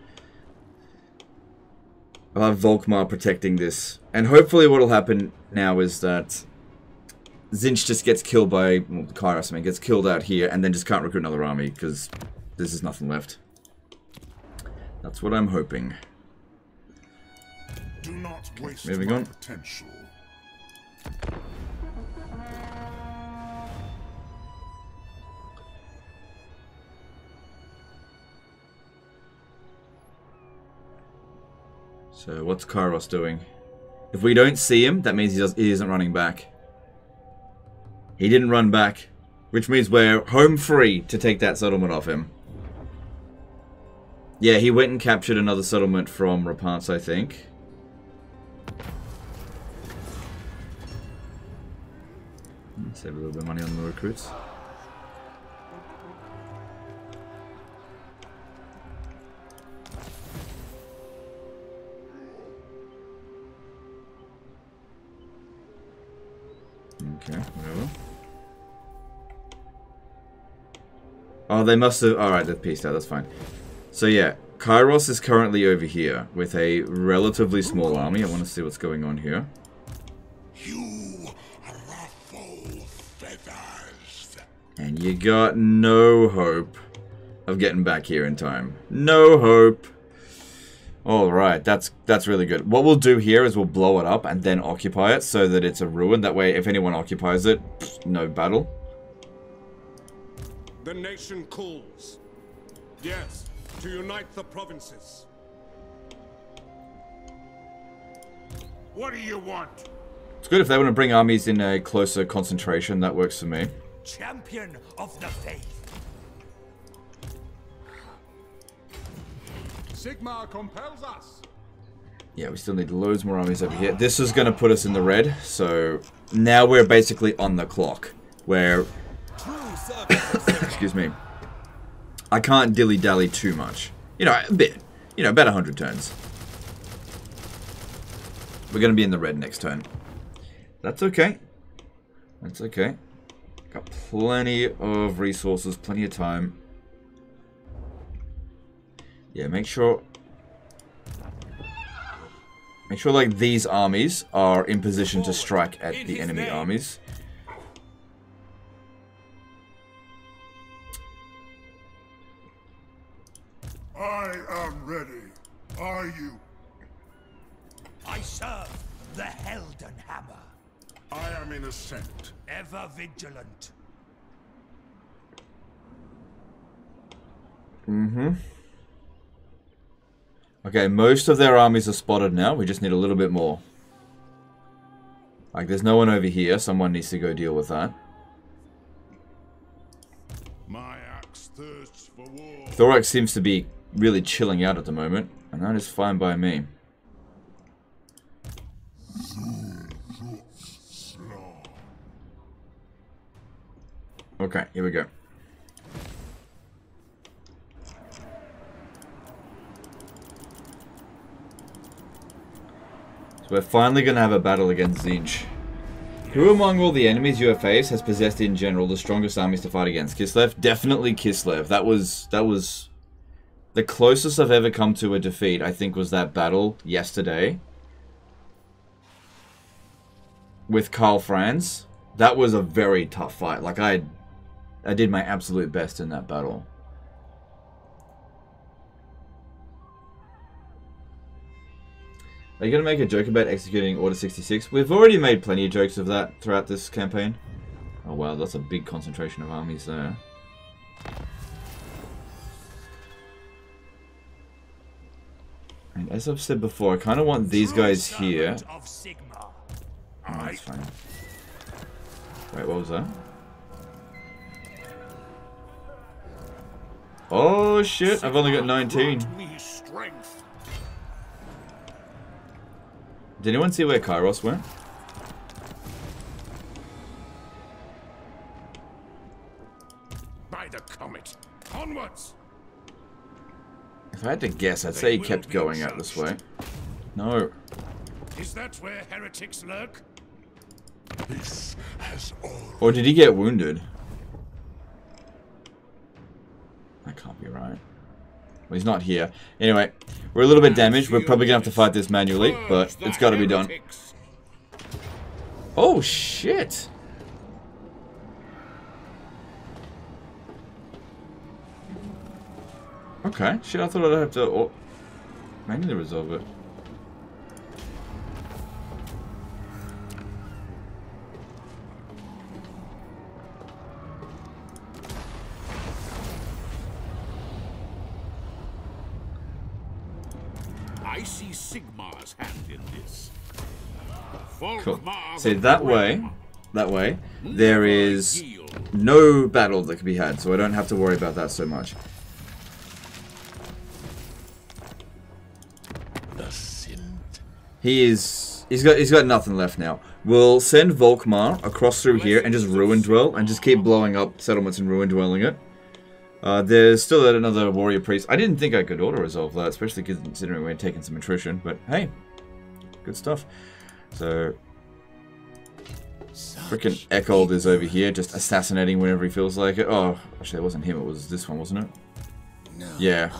I'll have Volkmar protecting this. And hopefully what will happen now is that Tzeentch just gets killed by well, Kairos, I mean, gets killed out here and then just can't recruit another army because there's is nothing left. That's what I'm hoping. Do not waste Moving on. potential. So what's Kairos doing? If we don't see him, that means he, does, he isn't running back. He didn't run back, which means we're home free to take that settlement off him. Yeah, he went and captured another settlement from Repanse, I think. Save a little bit of money on the recruits. Okay. Oh, they must have... Alright, they've pieced out, that's fine. So yeah, Kairos is currently over here with a relatively small army. I want to see what's going on here. And you got no hope of getting back here in time. No hope. Alright, that's that's really good. What we'll do here is we'll blow it up and then occupy it so that it's a ruin. That way, if anyone occupies it, no battle. The nation calls. Yes, to unite the provinces. What do you want? It's good if they want to bring armies in a closer concentration. That works for me. Champion of the faith. Sigmar compels us. Yeah, we still need loads more armies over here. This is going to put us in the red, so now we're basically on the clock. Where, excuse me, I can't dilly-dally too much. You know, a bit. You know, about 100 turns. We're going to be in the red next turn. That's okay. That's okay. Got plenty of resources, plenty of time. Yeah, make sure... Make sure, like, these armies are in position to strike at the enemy armies. I am ready. Are you? I serve the Helden Hammer. I am innocent. Ever vigilant. Mm-hmm. Okay, most of their armies are spotted now. We just need a little bit more. Like, there's no one over here. Someone needs to go deal with that. My axe thirsts for war. Thorax seems to be really chilling out at the moment, and that is fine by me. Okay, here we go. So we're finally going to have a battle against Tzeentch. Who among all the enemies you have faced has possessed in general the strongest armies to fight against? Kislev? Definitely Kislev. That was that was the closest I've ever come to a defeat, I think, was that battle yesterday with Karl Franz. That was a very tough fight. Like I I did my absolute best in that battle. Are you going to make a joke about executing Order 66? We've already made plenty of jokes of that throughout this campaign. Oh wow, that's a big concentration of armies there. And as I've said before, I kind of want these guys here. Oh, that's fine. Wait, what was that? Oh shit, I've only got 19. Did anyone see where Kairos went? By the comet. Onwards! If I had to guess, I'd say he kept going out this way. No. Is that where heretics lurk? This has all. Or did he get wounded? That can't be right. Well, he's not here. Anyway, we're a little bit damaged. We're probably going to have to fight this manually, but it's got to be done. Oh, shit. Okay. Shit, I thought I'd have to oh, manually resolve it. Cool. See, that way, that way, there is no battle that can be had, so I don't have to worry about that so much. He is, he's got, he's got nothing left now. We'll send Volkmar across through here and just ruin dwell and just keep blowing up settlements and ruin dwelling it. Uh, there's still another warrior priest. I didn't think I could auto resolve that, especially considering we're taking some attrition. But hey, good stuff. So, freaking Eckold is over here, just assassinating whenever he feels like it. Oh, actually, it wasn't him. It was this one, wasn't it? yeah,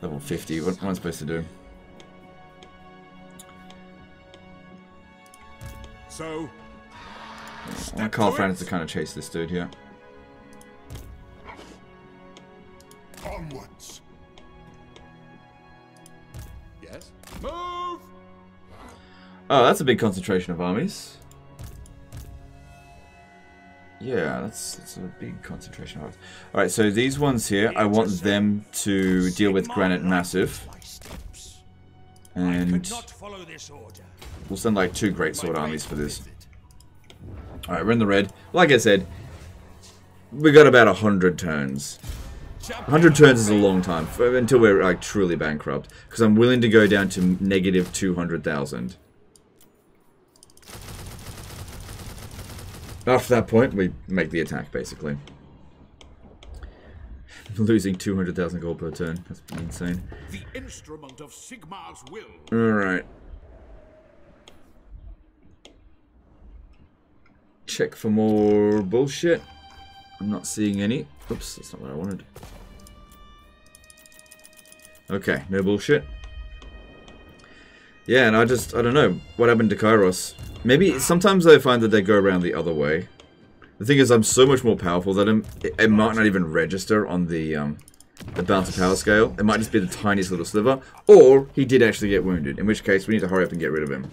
level 50. What, what am I supposed to do? So, I want Karl Franz to kind of chase this dude here. Onwards. yes. Move! Oh, that's a big concentration of armies. Yeah, that's, that's a big concentration of armies. Alright, so these ones here, I want them to deal with Granite Massive. And we'll send like two Great Sword armies for this. Alright, we're in the red. Like I said, we got about 100 turns. 100 turns is a long time for, until we're like truly bankrupt. Because I'm willing to go down to negative 200,000. After that point, we make the attack, basically. Losing 200,000 gold per turn. That's insane. The instrument of Sigmar's will. Alright. Check for more bullshit. I'm not seeing any. Oops, that's not what I wanted. Okay, no bullshit. Yeah, and I just, I don't know, what happened to Kairos? Maybe, sometimes I find that they go around the other way. The thing is, I'm so much more powerful that I'm, it, it might not even register on the, um, the balance power scale. It might just be the tiniest little sliver. Or, he did actually get wounded, in which case we need to hurry up and get rid of him.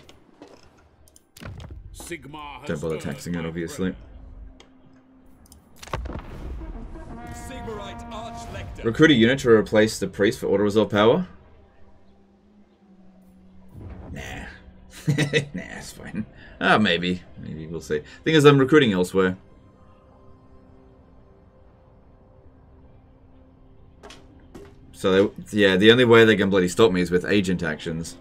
Don't bother taxing it, obviously. Recruit a unit to replace the priest for auto resolve power? Nah. nah, it's fine. Ah, maybe. Maybe, we'll see. Thing is, I'm recruiting elsewhere. So, they, yeah, the only way they can bloody stop me is with agent actions.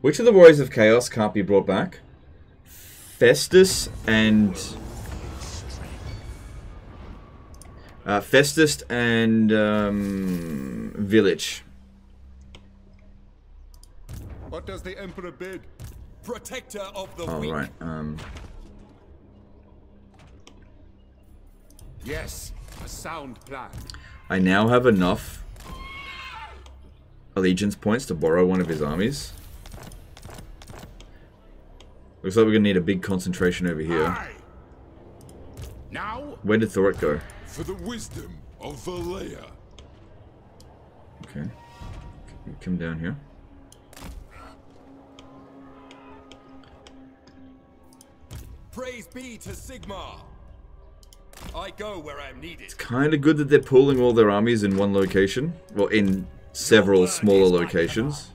Which of the Warriors of Chaos can't be brought back? Festus and... Uh, Festus and um, Vilitch. What does the Emperor bid? Protector of the Oh, weak. right. Um, Yes, a sound plan. I now have enough allegiance points to borrow one of his armies. Looks like we're gonna need a big concentration over here. Now, Where did Thorek go? For the wisdom of Valaya. Okay. Come down here. Praise be to Sigmar. I go where I'm needed. It's kind of good that they're pooling all their armies in one location. Well, in several smaller locations.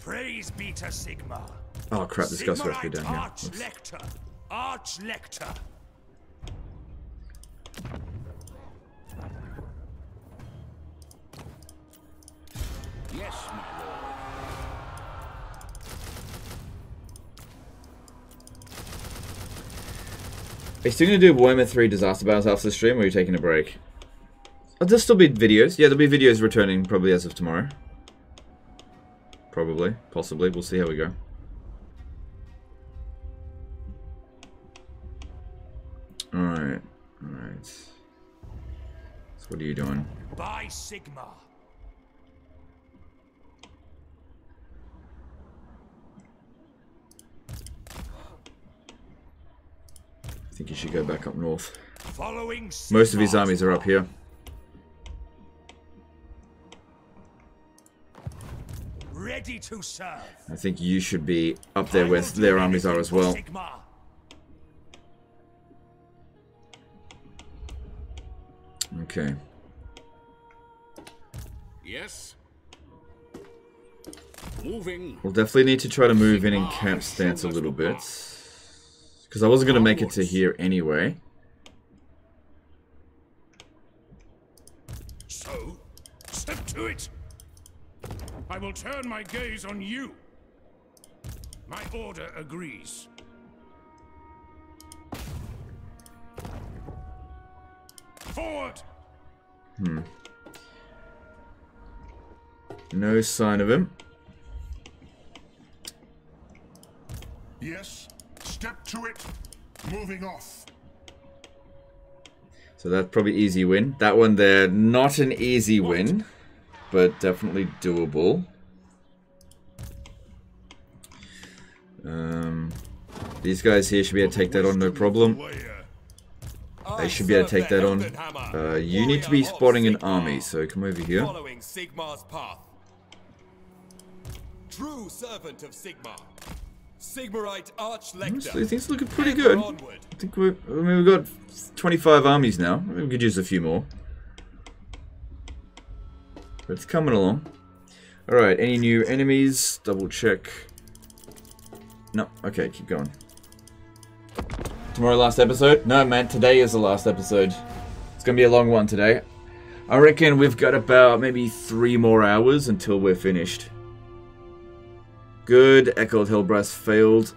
Praise be to Sigmar. Oh crap, this guy's supposed to be down here. Archlector. Archlector. Yes, my lord. Are you still gonna do Warhammer 3 Disaster Battles after the stream, or are you taking a break? Oh, there'll still be videos. Yeah, there'll be videos returning probably as of tomorrow. Probably. Possibly. We'll see how we go. Alright. Alright. So what are you doing? By Sigmar. I think you should go back up north. Following Most of his armies are up here. Ready to serve. I think you should be up there where their armies are as well. Okay. Yes. Moving. We'll definitely need to try to move in in camp stance a little bit. Because I wasn't going to make it to here anyway. So, step to it. I will turn my gaze on you. My order agrees. Forward! Hmm. No sign of him. Yes. Step to it. Moving off. So that's probably easy win. That one there, not an easy win, but definitely doable. Um, these guys here should be able to take that on, no problem. They should be able to take that on. Uh, you need to be spotting an army, so come over here. Following Sigmar's path. True servant of Sigmar. Sigmarite Archlector. Honestly, things looking pretty good. I think we're, I mean, we've got 25 armies now. We could use a few more. But it's coming along. Alright, any new enemies? Double check. No, okay, keep going. Tomorrow last episode? No, man, today is the last episode. It's gonna be a long one today. I reckon we've got about maybe three more hours until we're finished. Good. Echoed Hillbreast failed.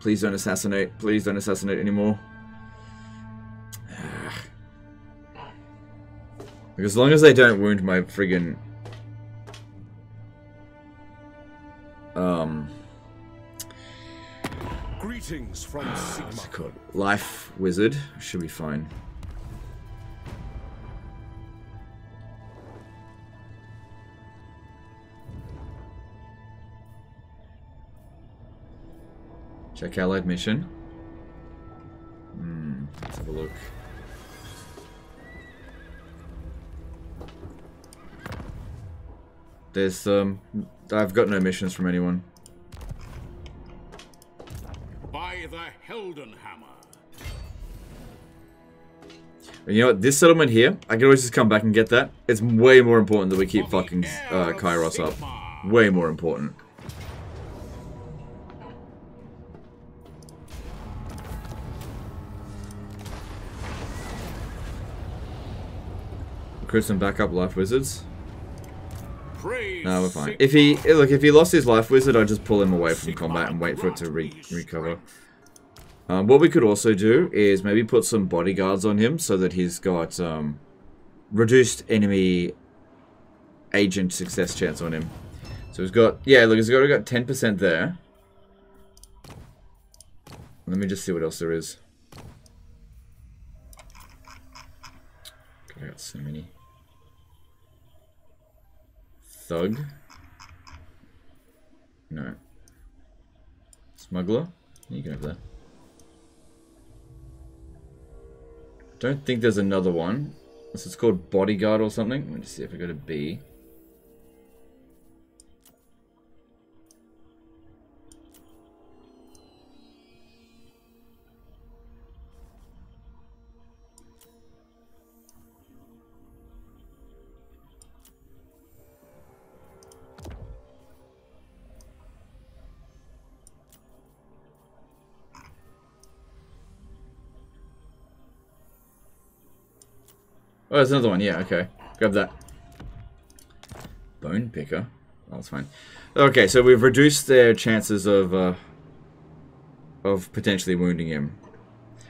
Please don't assassinate. Please don't assassinate anymore. Because as long as they don't wound my friggin' um Greetings from what's it Life wizard should be fine. Check allied mission. Hmm, let's have a look. There's um I've got no missions from anyone. By the Heldenhammer. You know what? This settlement here, I can always just come back and get that. It's way more important that we keep fucking uh, Kairos up. Way more important. Recruit some backup life wizards. Praise No, we're fine. If he eh, look, if he lost his life wizard, I'd just pull him away from combat and wait for it to re recover. Um, what we could also do is maybe put some bodyguards on him so that he's got um, reduced enemy agent success chance on him. So he's got yeah, look, he's got got ten percent there. Let me just see what else there is. I got so many. Thug? No. Smuggler? You can have that. Don't think there's another one. This is called Bodyguard or something. Let me just see if I got a B. Oh, there's another one. Yeah, okay. Grab that. Bone picker. Oh, that's fine. Okay, so we've reduced their chances of uh, of potentially wounding him.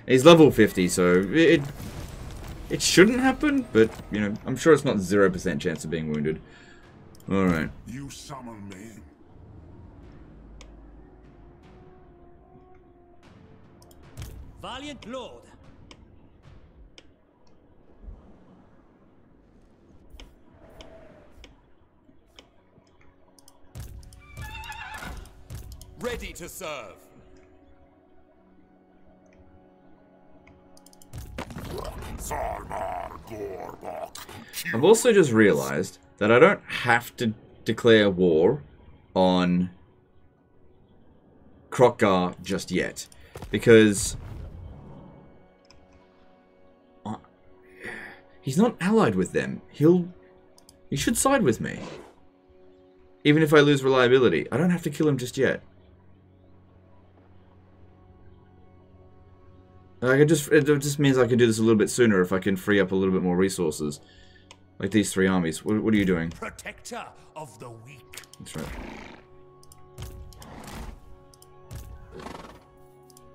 He's level 50, so it it shouldn't happen, but you know, I'm sure it's not zero percent chance of being wounded. All right. You summon me. Valiant Lord. Ready to serve. I've also just realized that I don't have to declare war on Kroq-Gar just yet. Because... He's not allied with them. He'll... He should side with me. Even if I lose reliability. I don't have to kill him just yet. Like it just it just means I can do this a little bit sooner if I can free up a little bit more resources. Like these three armies. What, what are you doing? Protector of the weak. That's right.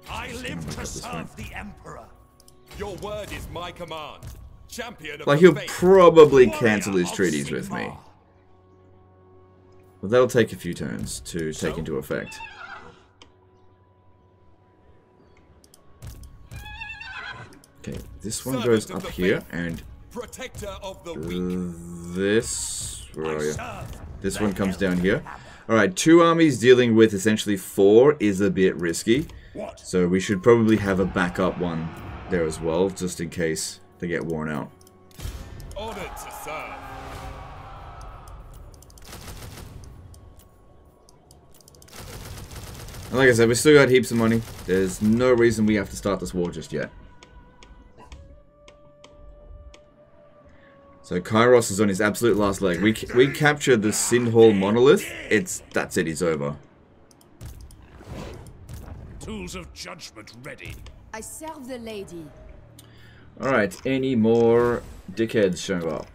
I live to serve the Emperor. Your word is my command. Champion of Like he'll probably cancel his treaties with me. But that'll take a few turns to take into effect. Okay, this one goes up here, and Protector of the this... Where are you? This one comes down here. Alright, two armies dealing with essentially four is a bit risky. So we should probably have a backup one there as well, just in case they get worn out. Honored to serve. And like I said, we still got heaps of money. There's no reason we have to start this war just yet. So Kairos is on his absolute last leg. We we captured the Sindhall monolith. It's that's it. He's over. Tools of judgment ready. I serve the lady. All right. Any more dickheads show up?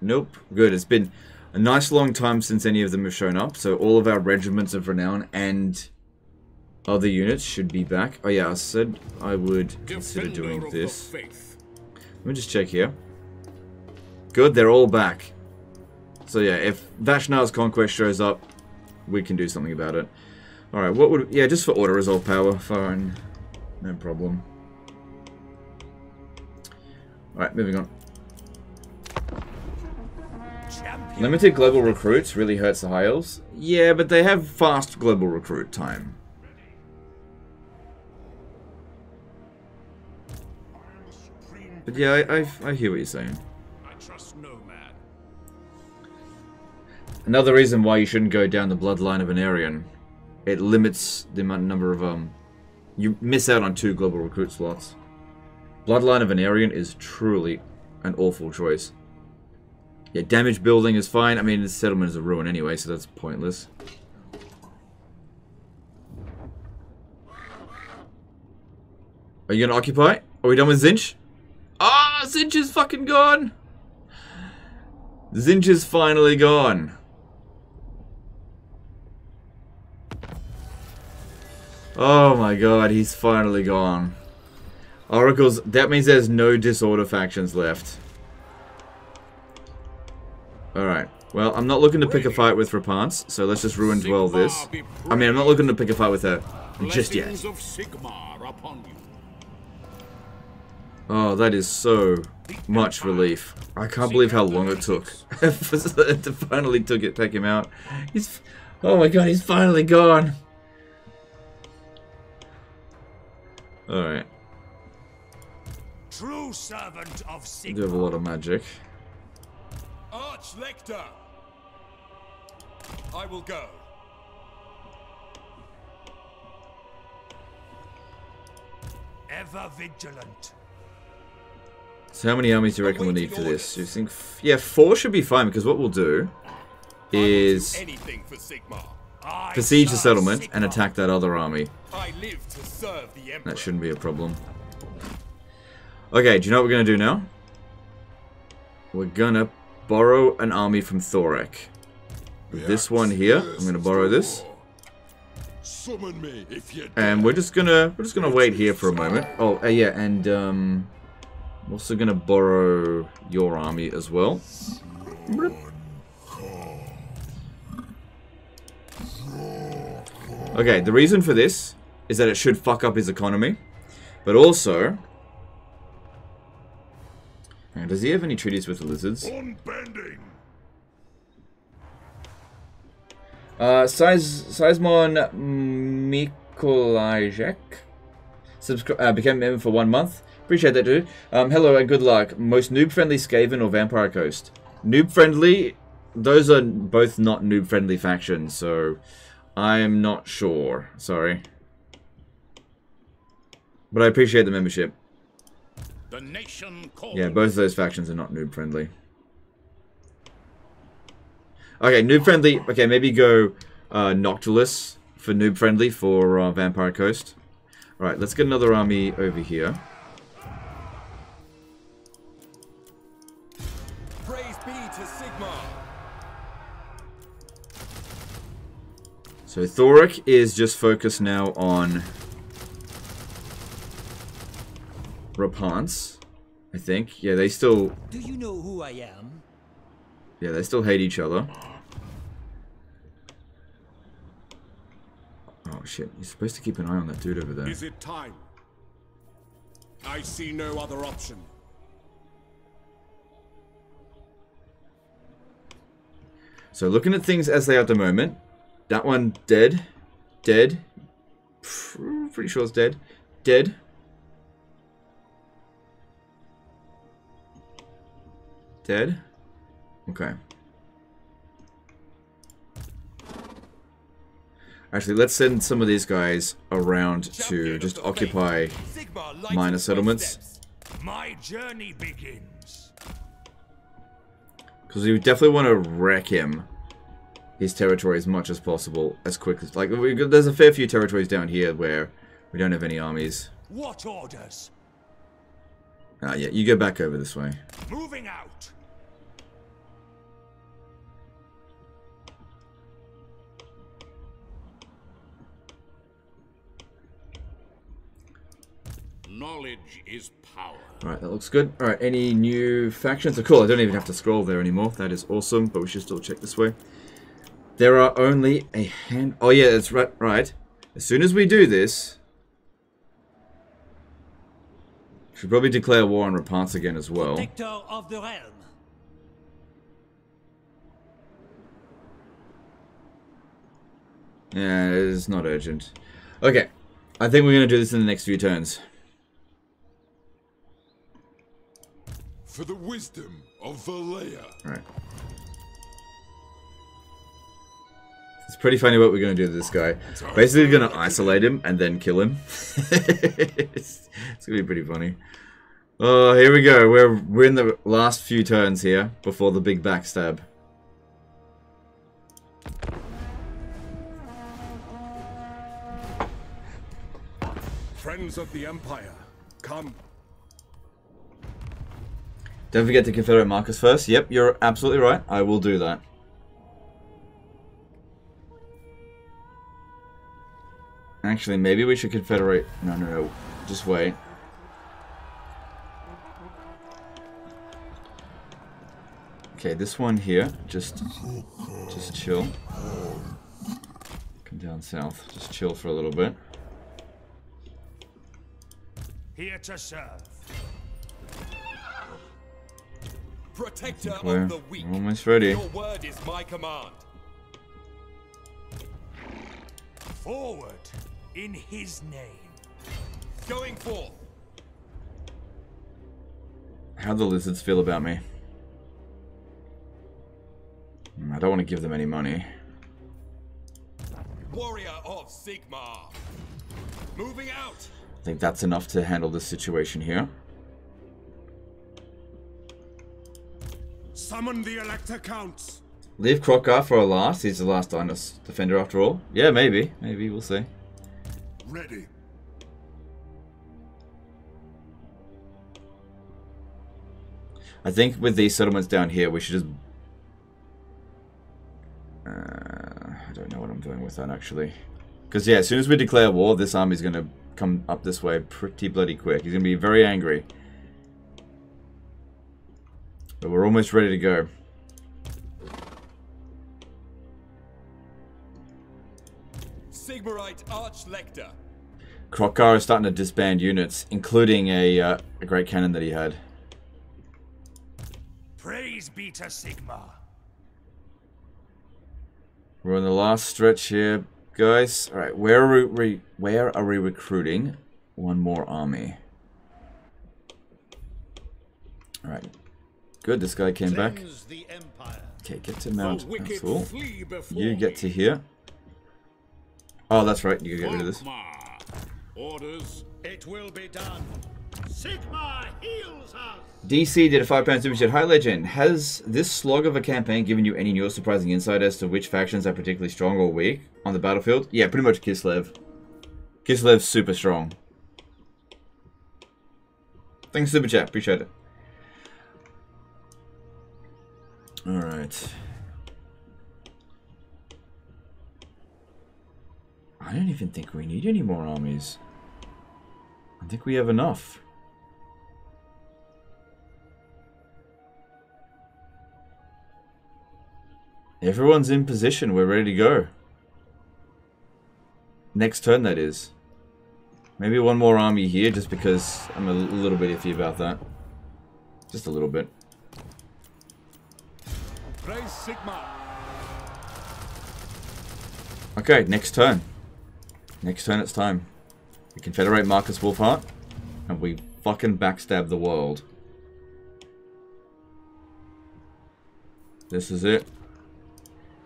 Nope. Good. It's been a nice long time since any of them have shown up. So all of our regiments of renown and other units should be back. Oh yeah, I said I would consider Defender doing this. Let me just check here. Good, they're all back. So yeah, if Vashnaar's Conquest shows up, we can do something about it. Alright, what would... Yeah, just for auto-resolve power. Fine. No problem. Alright, moving on. Limited global recruits really hurts the high elves. Yeah, but they have fast global recruit time. But yeah, I, I, I hear what you're saying. Another reason why you shouldn't go down the bloodline of Aenarion. It limits the number of um you miss out on two global recruit slots. Bloodline of Aenarion is truly an awful choice. Yeah, damage building is fine. I mean, the settlement is a ruin anyway, so that's pointless. Are you gonna occupy? Are we done with Tzeentch? Ah, Tzeentch is fucking gone! Tzeentch is finally gone. Oh my god, he's finally gone. Oracles, that means there's no disorder factions left. Alright, well, I'm not looking to pick a fight with Repanse, so let's just ruin dwell this. I mean, I'm not looking to pick a fight with her just yet. Blessings of Sigmar upon you. Oh, that is so much relief. I can't believe how long it took to finally took it, take him out. He's, oh my god, he's finally gone. Alright. True servant of We do have a lot of magic. Archlector. I will go. Ever vigilant. So how many armies do you reckon we'll need for this? Do you think... F yeah, four should be fine, because what we'll do is Anything for Sigmar. Besiege the settlement and attack that other army. I live to serve the Emperor. That shouldn't be a problem. Okay, do you know what we're going to do now? We're going to borrow an army from Thorek. This one here, I'm going to borrow this. Summon me if you And we're just gonna we're just gonna wait here for a moment. Oh uh, yeah, and um, I'm also gonna borrow your army as well. Okay, the reason for this is that it should fuck up his economy, but also. Does he have any treaties with the lizards? Unbending. Uh, Size Sizemon Mikolajek subscri- uh, became a member for one month. Appreciate that, dude. Um, hello and good luck. Most noob-friendly Skaven or Vampire Coast? Noob-friendly, those are both not noob-friendly factions, so I'm not sure. Sorry. But I appreciate the membership. The nation calls. Yeah, both of those factions are not noob-friendly. Okay, noob-friendly. Okay, maybe go uh, Noctilus for noob-friendly for uh, Vampire Coast. Alright, let's get another army over here. So Thorek is just focused now on Repanse, I think. Yeah, they still Do you know who I am? yeah, they still hate each other. Oh shit, you're supposed to keep an eye on that dude over there. Is it time? I see no other option. So looking at things as they are at the moment, that one dead, dead, pretty sure it's dead, dead. Dead. Okay. Actually, let's send some of these guys around to just occupy minor settlements. My journey begins. Because we definitely want to wreck him, his territory as much as possible, as quick as... Like, we, there's a fair few territories down here where we don't have any armies. What orders? Ah, yeah, you go back over this way. Moving out. Knowledge is power. Alright, that looks good. Alright, any new factions? Oh, cool, I don't even have to scroll there anymore. That is awesome, but we should still check this way. There are only a hand... Oh, yeah, that's right. Right. As soon as we do this... Should probably declare war on Repanse again as well. Protector of the realm. Yeah, it is not urgent. Okay, I think we're going to do this in the next few turns. For the wisdom of Valaya. Alright. It's pretty funny what we're going to do to this guy. Basically going to isolate him and then kill him. it's, it's going to be pretty funny. Oh, here we go. We're, we're in the last few turns here before the big backstab. Friends of the Empire, come. Don't forget to Confederate Marcus first. Yep, you're absolutely right. I will do that. Actually, maybe we should Confederate... No, no, no. Just wait. Okay, this one here, just, just chill. Come down south, just chill for a little bit. Here to serve. Protector of the weak. we're almost ready. Your word is my command. Forward in his name. Going forth. How the lizards feel about me? Hmm, I don't want to give them any money. Warrior of Sigmar. Moving out. I think that's enough to handle this situation here. Summon the Elector Counts. Leave Kroq-Gar for a last. He's the last Dinos defender after all. Yeah, maybe. Maybe. We'll see. Ready. I think with these settlements down here, we should just... Uh, I don't know what I'm doing with that, actually. Because, yeah, as soon as we declare war, this army's going to come up this way pretty bloody quick. He's going to be very angry. But we're almost ready to go. Sigmarite Archlector. Kroq-Gar is starting to disband units, including a, uh, a great cannon that he had. Praise be to Sigmar. We're on the last stretch here, guys. All right, where are we? Where are we recruiting one more army? All right, good. This guy came back. Okay, get to Mount Castle. You get to here. Oh, that's right. You get rid of this. Orders. It will be done. Sigmar heals us. DC did a five pound super chat. Hi legend. Has this slog of a campaign given you any new or surprising insight as to which factions are particularly strong or weak on the battlefield? Yeah, pretty much Kislev. Kislev's super strong. Thanks super chat. Appreciate it. Alright. I don't even think we need any more armies. I think we have enough. Everyone's in position. We're ready to go. Next turn, that is. Maybe one more army here, just because I'm a little bit iffy about that. Just a little bit. Okay, next turn. Next turn, it's time. We confederate Marcus Wulfhart, and we fucking backstab the world. This is it.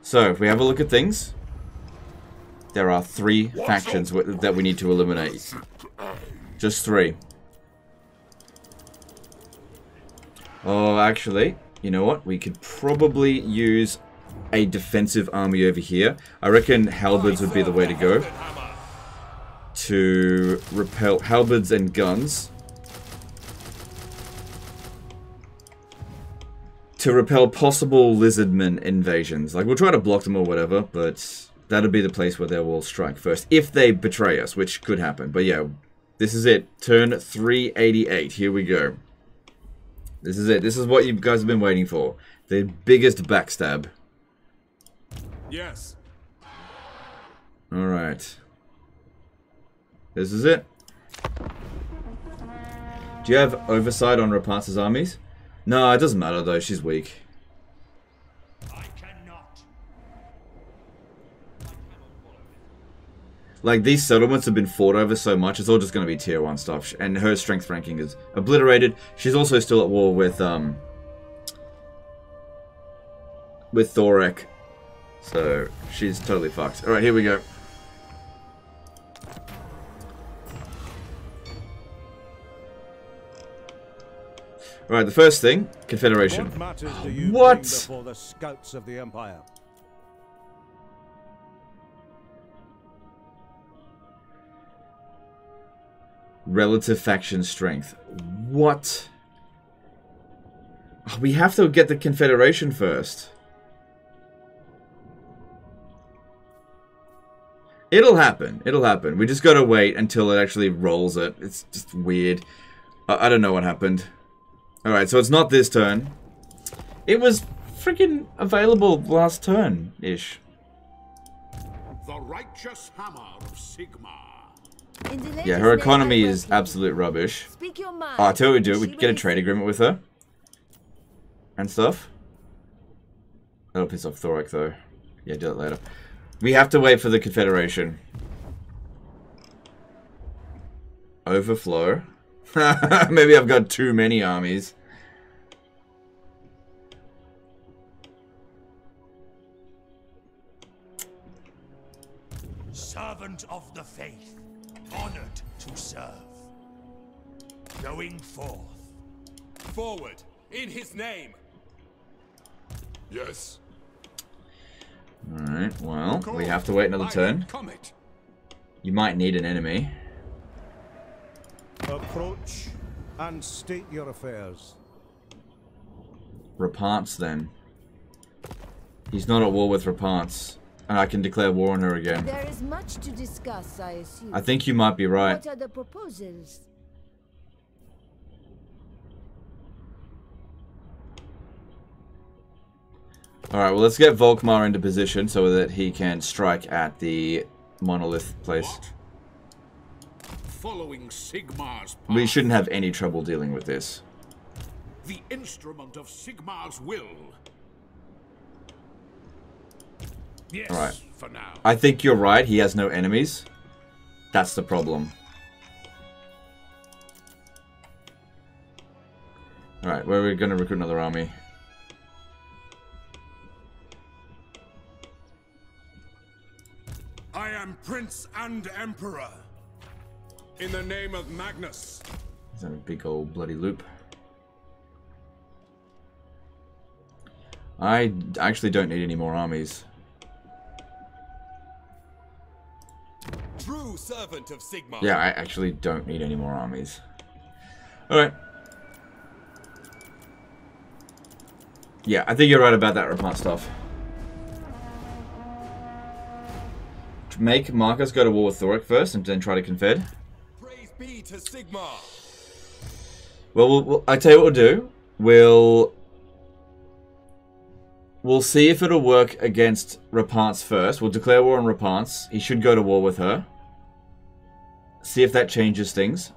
So, if we have a look at things, there are three factions that we need to eliminate. Just three. Oh, actually, you know what? We could probably use a defensive army over here. I reckon halberds would be the way to go. To repel halberds and guns. To repel possible lizardmen invasions. Like, we'll try to block them or whatever, but that'll be the place where they will strike first. If they betray us, which could happen. But yeah, this is it. Turn 388. Here we go. This is it. This is what you guys have been waiting for. The biggest backstab. Yes. Alright. This is it. Do you have oversight on Repanse's armies? No, it doesn't matter though. She's weak. Like, these settlements have been fought over so much, it's all just going to be tier 1 stuff. And her strength ranking is obliterated. She's also still at war with, um... With Thorek. So, she's totally fucked. Alright, here we go. Alright, the first thing, Confederation. What matters do you What? bring the scouts of the Empire? Relative faction strength. What? Oh, we have to get the Confederation first. It'll happen. It'll happen. We just gotta wait until it actually rolls it. It's just weird. I, I don't know what happened. Alright, so it's not this turn. It was freaking available last turn-ish. The righteous hammer of Sigmar. In the Yeah, her economy is absolute rubbish. Speak your mind. Ah, oh, I'll tell you what we do. She We get a trade agreement with her. And stuff. That'll piss off Thorek, though. Yeah, do that later. We have to wait for the Confederation. overflow. Maybe I've got too many armies. Servant of the faith, honored to serve. Going forth. Forward, in his name. Yes. Alright, well, we have to wait another turn. Comet. You might need an enemy. Approach and state your affairs. Repanse then. He's not at war with Repanse. And I can declare war on her again. There is much to discuss, I assume. I think you might be right. What are the proposals? Alright, well let's get Volkmar into position so that he can strike at the monolith place. Following Sigmar's path, We shouldn't have any trouble dealing with this. the instrument of Sigmar's will. Yes, Alright. for now. I think you're right, he has no enemies. That's the problem. Alright, where are we going to recruit another army? I am Prince and Emperor. In the name of Magnus. Is that a big old bloody loop? I actually don't need any more armies. True servant of Sigmar. Yeah, I actually don't need any more armies. Alright. Yeah, I think you're right about that Repanse stuff. Make Marcus go to war with Thorek first and then try to confed. Be to Sigmar. Well, we'll, we'll I tell you what we'll do. We'll we'll see if it'll work against Repanse first. We'll declare war on Repanse. He should go to war with her. See if that changes things.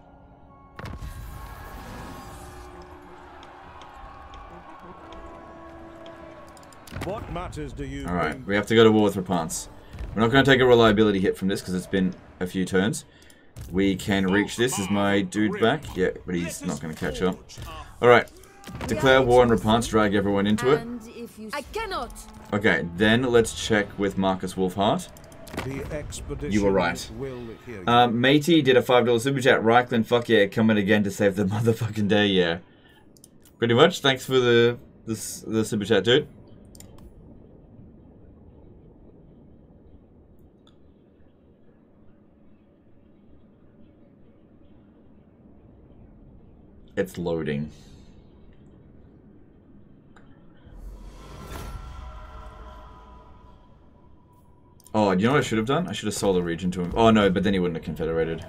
What matters do you Alright, we have to go to war with Repanse. We're not going to take a reliability hit from this because it's been a few turns. We can reach this. Is my dude back? Yeah, but he's not going to catch up. Alright, declare war on Repanse, drag everyone into it. And if you... I cannot! Okay, then let's check with Marcus Wulfhart. The expedition You were right. will hear you. Um, Matey did a $5 super chat. Reikland, fuck yeah, coming again to save the motherfucking day, yeah. Pretty much. Thanks for the, the, the super chat, dude. It's loading. Oh, you know what I should have done? I should have sold the region to him. Oh no, but then he wouldn't have confederated.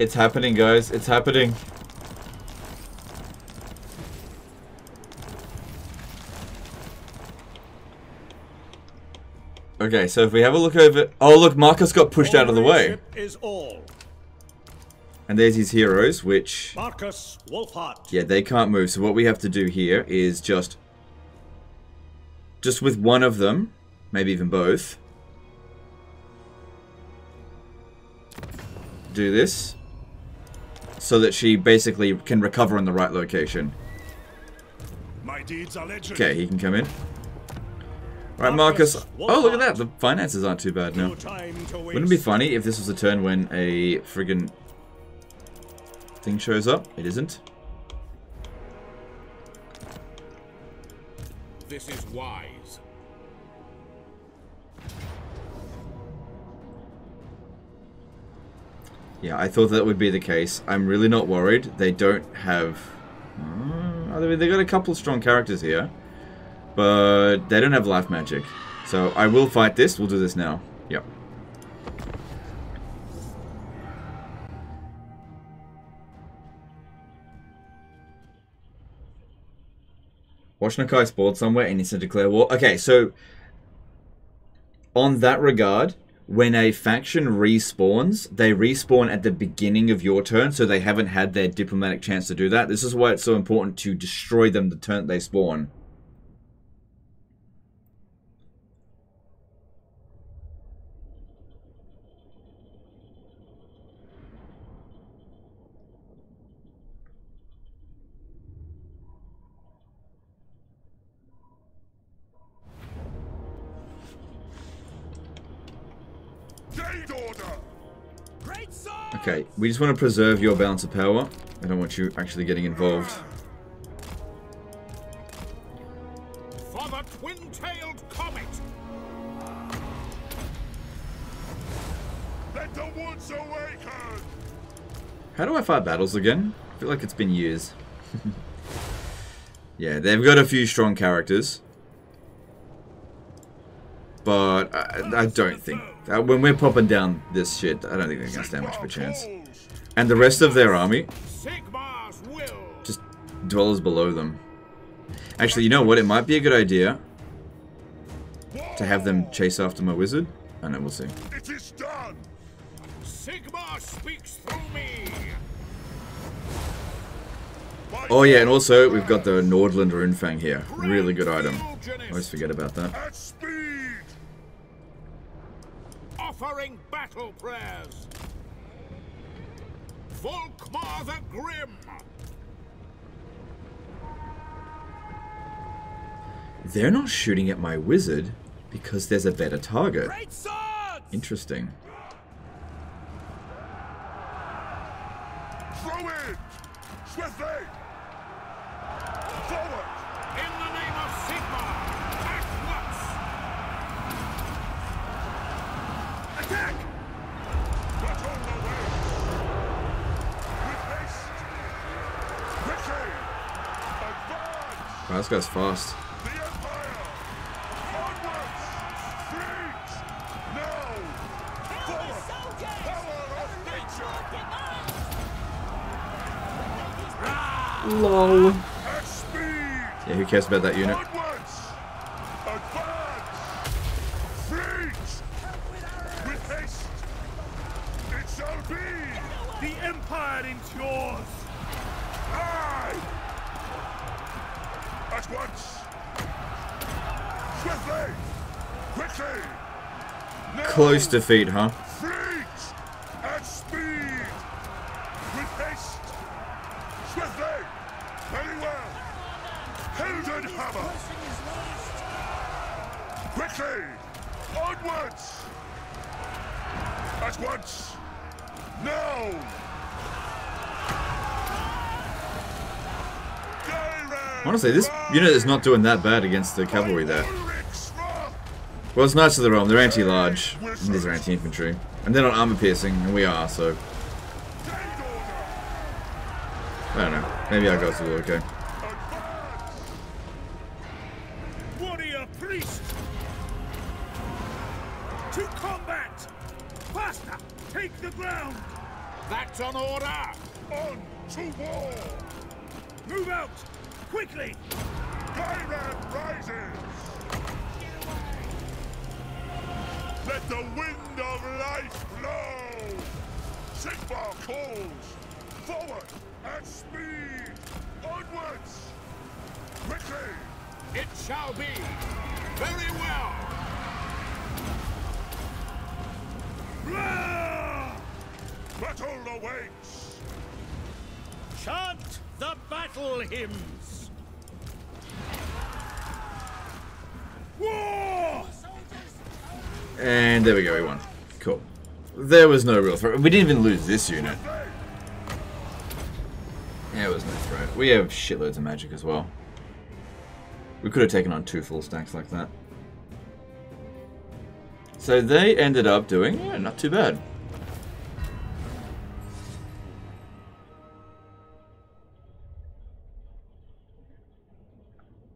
It's happening, guys. It's happening. Okay, so if we have a look over... Oh, look, Marcus got pushed out of the way. Is all. And there's his heroes, which... Marcus Wulfhart. Yeah, they can't move. So what we have to do here is just... Just with one of them, maybe even both. Do this. So that she basically can recover in the right location. My deeds are. Okay, he can come in. Right, Marcus. Oh, look at that. The finances aren't too bad now. Wouldn't it be funny if this was a turn when a friggin' thing shows up? It isn't. This is wise. Yeah, I thought that would be the case. I'm really not worried. They don't have... Uh, I mean, they got a couple strong characters here. But they don't have life magic. So I will fight this. We'll do this now. Yep. Watch Nakai spawned somewhere and needs to declare war. Okay, so on that regard, when a faction respawns, they respawn at the beginning of your turn, so they haven't had their diplomatic chance to do that. This is why it's so important to destroy them the turn they spawn. We just want to preserve your balance of power. I don't want you actually getting involved. For the twin-tailed comet! Let the woods awaken! How do I fight battles again? I feel like it's been years. yeah, they've got a few strong characters. But I, I don't think... Uh, when we're popping down this shit, I don't think they're going to stand much of a chance. And the rest of their army... Just dwellers below them. Actually, you know what? It might be a good idea to have them chase after my wizard. I know, we'll see. It is done! Sigmar speaks through me! Oh yeah, and also we've got the Nordland Runefang here. Really good item. Always forget about that. Offering battle prayers! Volkmar the Grim! They're not shooting at my wizard because there's a better target. Interesting. Throw in! Swiftly! Forward! In the name of Sigmar! At once! Attack! Not on the way! With haste! Quickly! Advance! Wow, this guy's fast. The Empire! Onwards! Fleet! Now! Forward! Power of nature! LOL. Yeah, who cares about that unit? At speed. With haste. Swiftly. Very well. Hammer! Quickly! Onwards! At once! Now! Honestly, this unit is not doing that bad against the cavalry there. Well, it's Knights of the Realm. They're anti-large. These are anti-infantry. And they're not armor-piercing, and we are, so... I don't know. Maybe our guys will do okay. We didn't even lose this unit. Yeah, it was no threat. We have shitloads of magic as well. We could have taken on two full stacks like that. So they ended up doing, yeah, not too bad.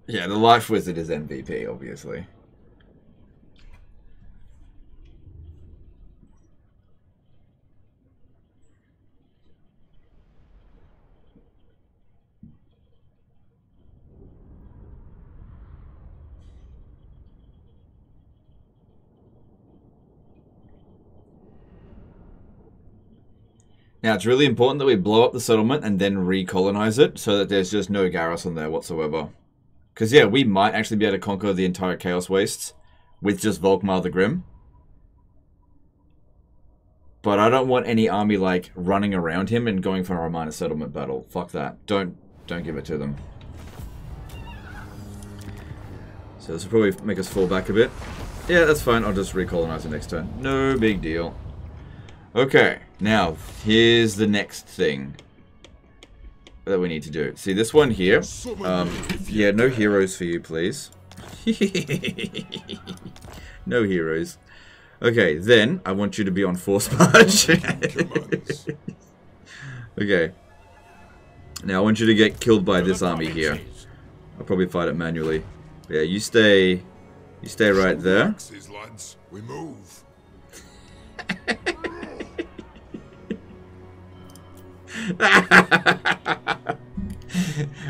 Yeah, the Life Wizard is MVP, obviously. Now, it's really important that we blow up the settlement and then recolonize it so that there's just no garrison there whatsoever. Because, yeah, we might actually be able to conquer the entire Chaos Wastes with just Volkmar the Grim. But I don't want any army, like, running around him and going for a minor settlement battle. Fuck that. Don't, don't give it to them. So this will probably make us fall back a bit. Yeah, that's fine. I'll just recolonize it next turn. No big deal. Okay, now, here's the next thing that we need to do. See, this one here. Um, yeah, no heroes for you, please. no heroes. Okay, then I want you to be on force march. okay. Now I want you to get killed by this army here. I'll probably fight it manually. But Yeah, you stay. You stay right there. We move.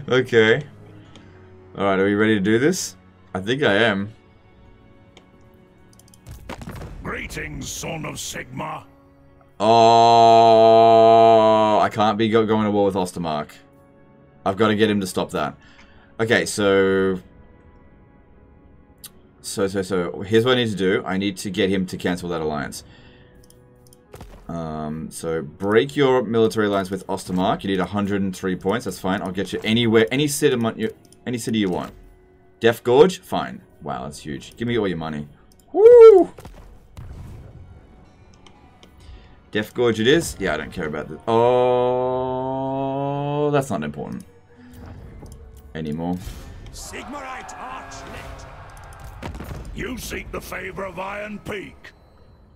okay. Alright, are we ready to do this? I think I am. Greetings, son of Sigmar. Oh, I can't be go going to war with Ostermark. I've got to get him to stop that. Okay, so... So, so, so, here's what I need to do. I need to get him to cancel that alliance. Um, so, break your military alliance with Ostermark. You need 103 points. That's fine. I'll get you anywhere, any city, you, any city you want. Death Gorge? Fine. Wow, that's huge. Give me all your money. Woo! Death Gorge it is? Yeah, I don't care about this. Oh, that's not important. Anymore. Sigmarite Archlet. You seek the favor of Iron Peak.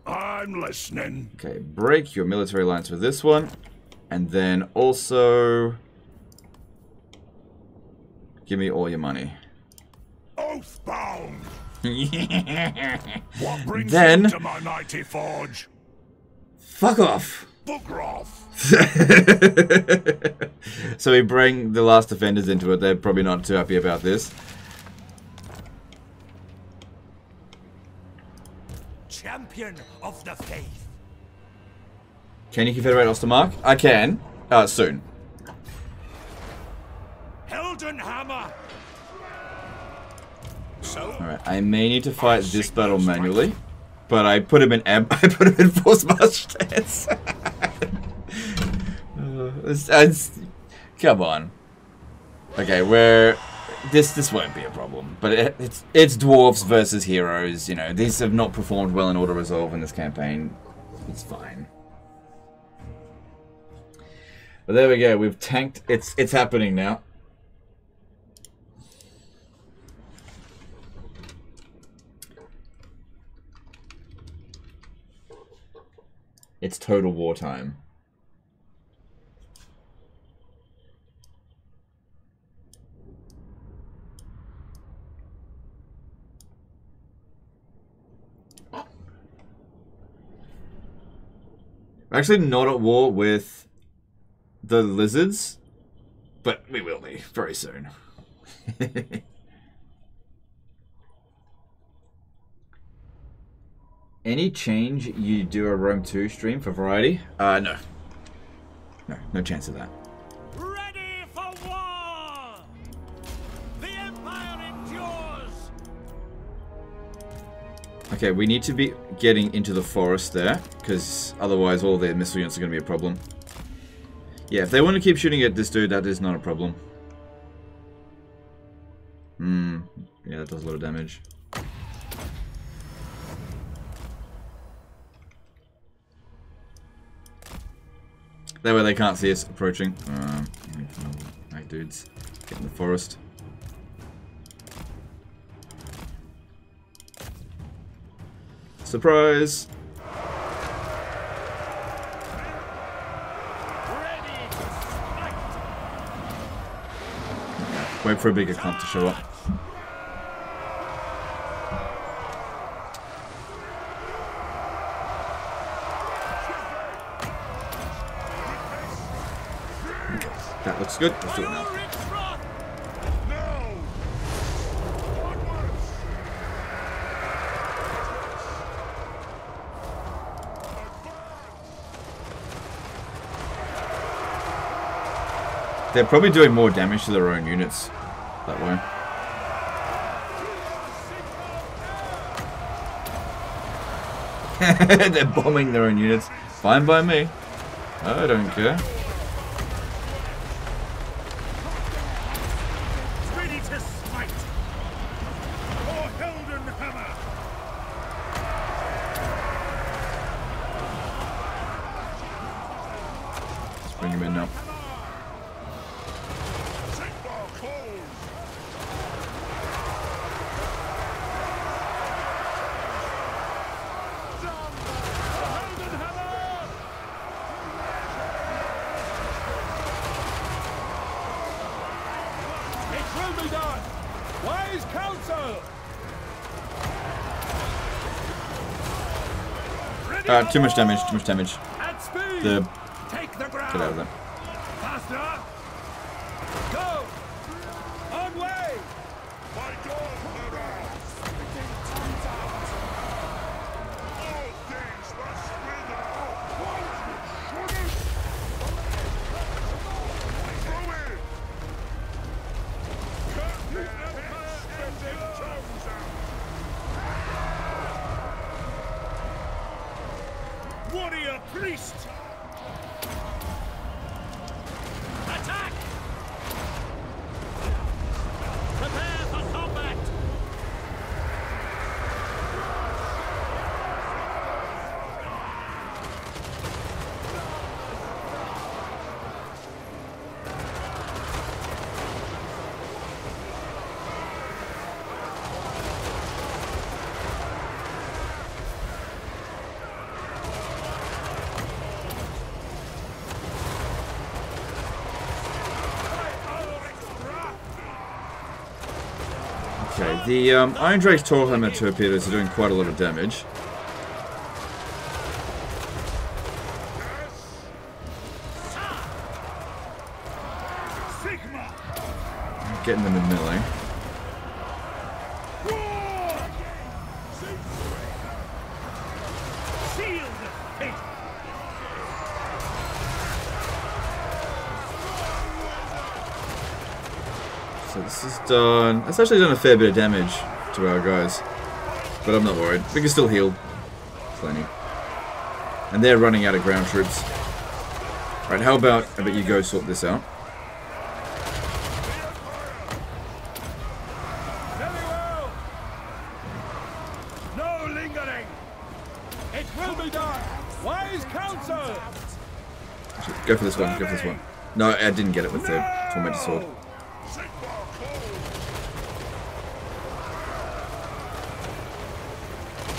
I'm listening. Okay, break your military alliance with this one. And then also... Give me all your money. Oathbound. what brings Then- you to my mighty forge? Fuck off! Off. so we bring the last defenders into it. They're probably not too happy about this. Champion of the faith. Can you confederate Ostermark? I can. Uh, soon. Heldenhammer. So, Alright, I may need to fight this battle manually. But I put him in I put him in force march stance. uh, it's, it's, come on. Okay, where this this won't be a problem. But it, it's it's dwarves versus heroes. You know these have not performed well in Auto Resolve in this campaign. It's fine. But there we go. We've tanked. It's it's happening now. It's total wartime. Actually not at war with the lizards, but we will be very soon. Any change you do a Rome 2 stream for variety? Uh, no. No, no chance of that. Okay, we need to be getting into the forest there, because otherwise all their missile units are going to be a problem. Yeah, if they want to keep shooting at this dude, that is not a problem. Hmm, yeah, that does a lot of damage. That way they can't see us approaching. Uh, dudes. Get in the forest. Surprise! Wait for a bigger clump to show up. Okay, that looks good. Let's do it now. They're probably doing more damage to their own units that way. They're bombing their own units. Fine by me. I don't care. Ready to smite! For Heldenhammer! Let's bring him in now. It will be done! Wise counsel! Uh, too much damage, too much damage. The Take the ground! get out of there. Faster! Go! On way! Warrior priest! Attack! Prepare for combat! Okay, the um, Iron Drake's Trollhammer torpedoes are doing quite a lot of damage. Getting them done. Uh, it's actually done a fair bit of damage to our guys. But I'm not worried. We can still heal. Plenty. And they're running out of ground troops. Right, how about, I bet you go sort this out? No lingering! It will be done! Wise counsel! Go for this one, go for this one. No, I didn't get it with the Tormentor Sword.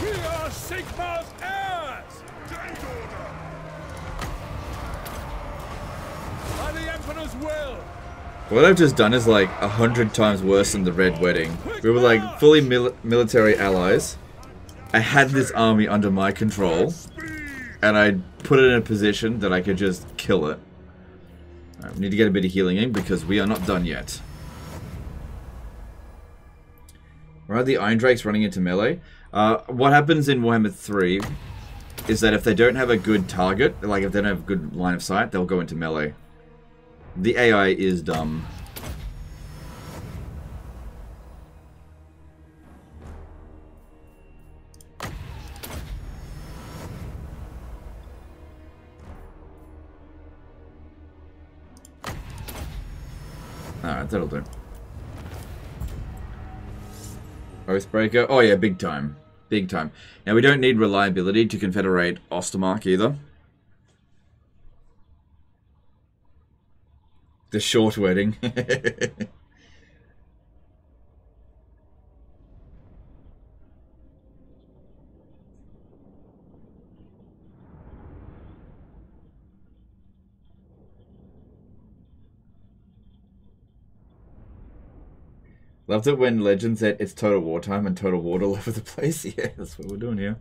We are Sigmar's heirs! By the Emperor's will! What I've just done is like a hundred times worse than the Red Wedding. We were like fully mil military allies. I had this army under my control, and I put it in a position that I could just kill it. We need to get a bit of healing in because we are not done yet. Right, the Iron Drake's running into melee. Uh, what happens in Warhammer 3 is that if they don't have a good target, like if they don't have a good line of sight, they'll go into melee. The AI is dumb. Alright, that'll do. Oathbreaker. Oh yeah, big time. Big time. Now we don't need reliability to confederate Ostermark either. The short wedding. Loved it when Legend said it's total wartime and total war all over the place. Yeah, that's what we're doing here.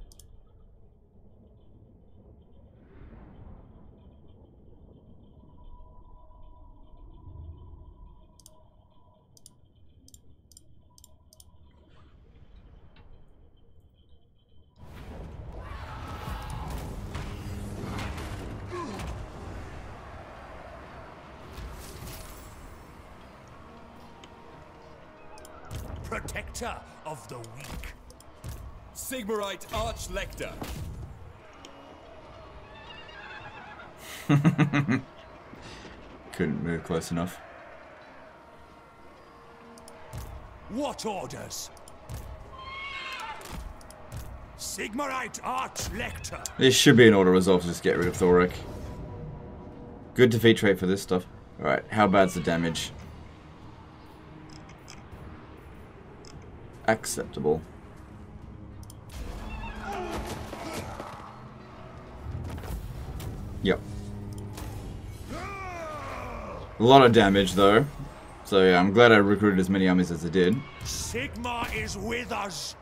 Sigmarite Archlector. Couldn't move close enough. What orders? Sigmarite Archlector. This should be an auto resolve to just get rid of Thorek. Good defeat trait for this stuff. Alright, how bad's the damage? Acceptable. A lot of damage though. So yeah, I'm glad I recruited as many armies as I did. Sigmar is with us.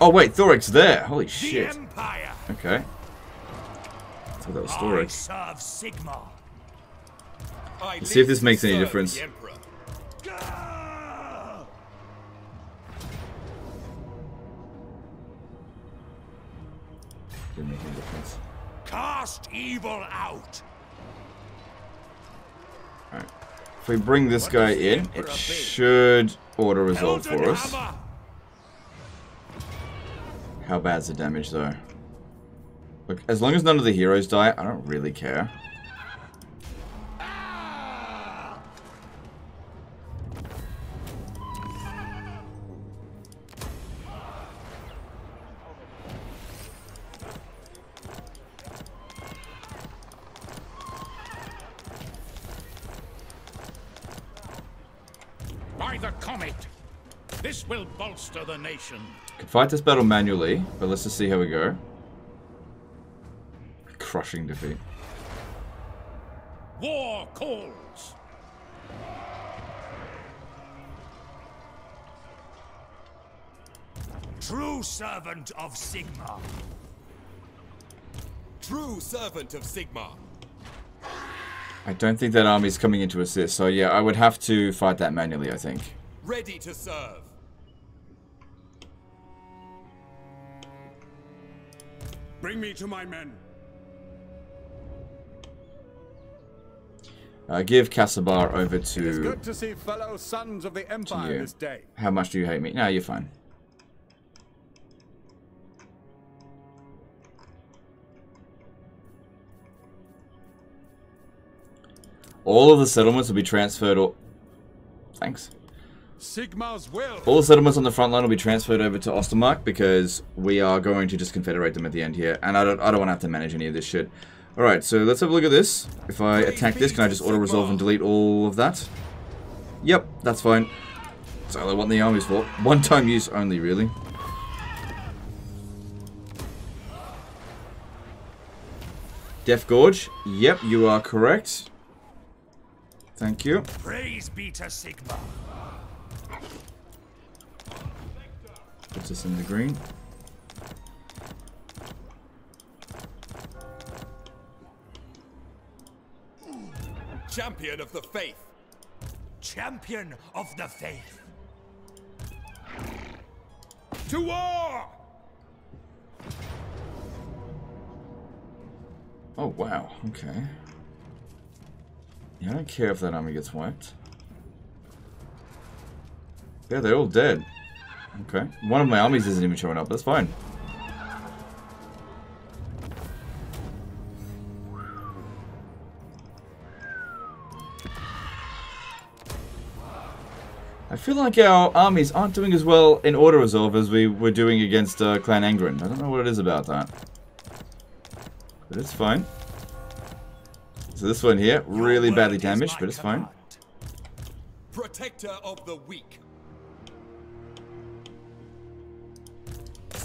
Oh wait, Thorek's there. Holy The shit. Empire. Okay. thought that was I Thorek. Let's see if this makes any difference. Evil out. Alright. If we bring this guy in, it should auto resolve for us. How bad's the damage though? Look, as long as none of the heroes die, I don't really care. Will bolster the nation. Could fight this battle manually, but let's just see how we go. Crushing defeat. War calls. True servant of Sigmar. True servant of Sigmar. I don't think that army's coming in to assist, so yeah, I would have to fight that manually, I think. Ready to serve. Bring me to my men. Uh, give Castlebar over to. It is good to see fellow sons of the Empire this day. How much do you hate me? No, you're fine. All of the settlements will be transferred or... Thanks. All the settlements on the front line will be transferred over to Ostermark because we are going to just confederate them at the end here. And I don't, I don't want to have to manage any of this shit. Alright, so let's have a look at this. If I attack this, can I just auto-resolve and delete all of that? Yep, that's fine. That's all I want the armies for. One-time use only, really. Death Gorge. Yep, you are correct. Thank you. Praise be to Sigmar. Puts us in the green. Champion of the faith. Champion of the faith. To war! Oh, wow. Okay. Yeah, I don't care if that army gets wiped. Yeah, they're all dead. Okay. One of my armies isn't even showing up. That's fine. I feel like our armies aren't doing as well in auto resolve as we were doing against uh, Clan Angrund. I don't know what it is about that. But it's fine. So this one here, really badly damaged, but it's fine. Protector of the weak.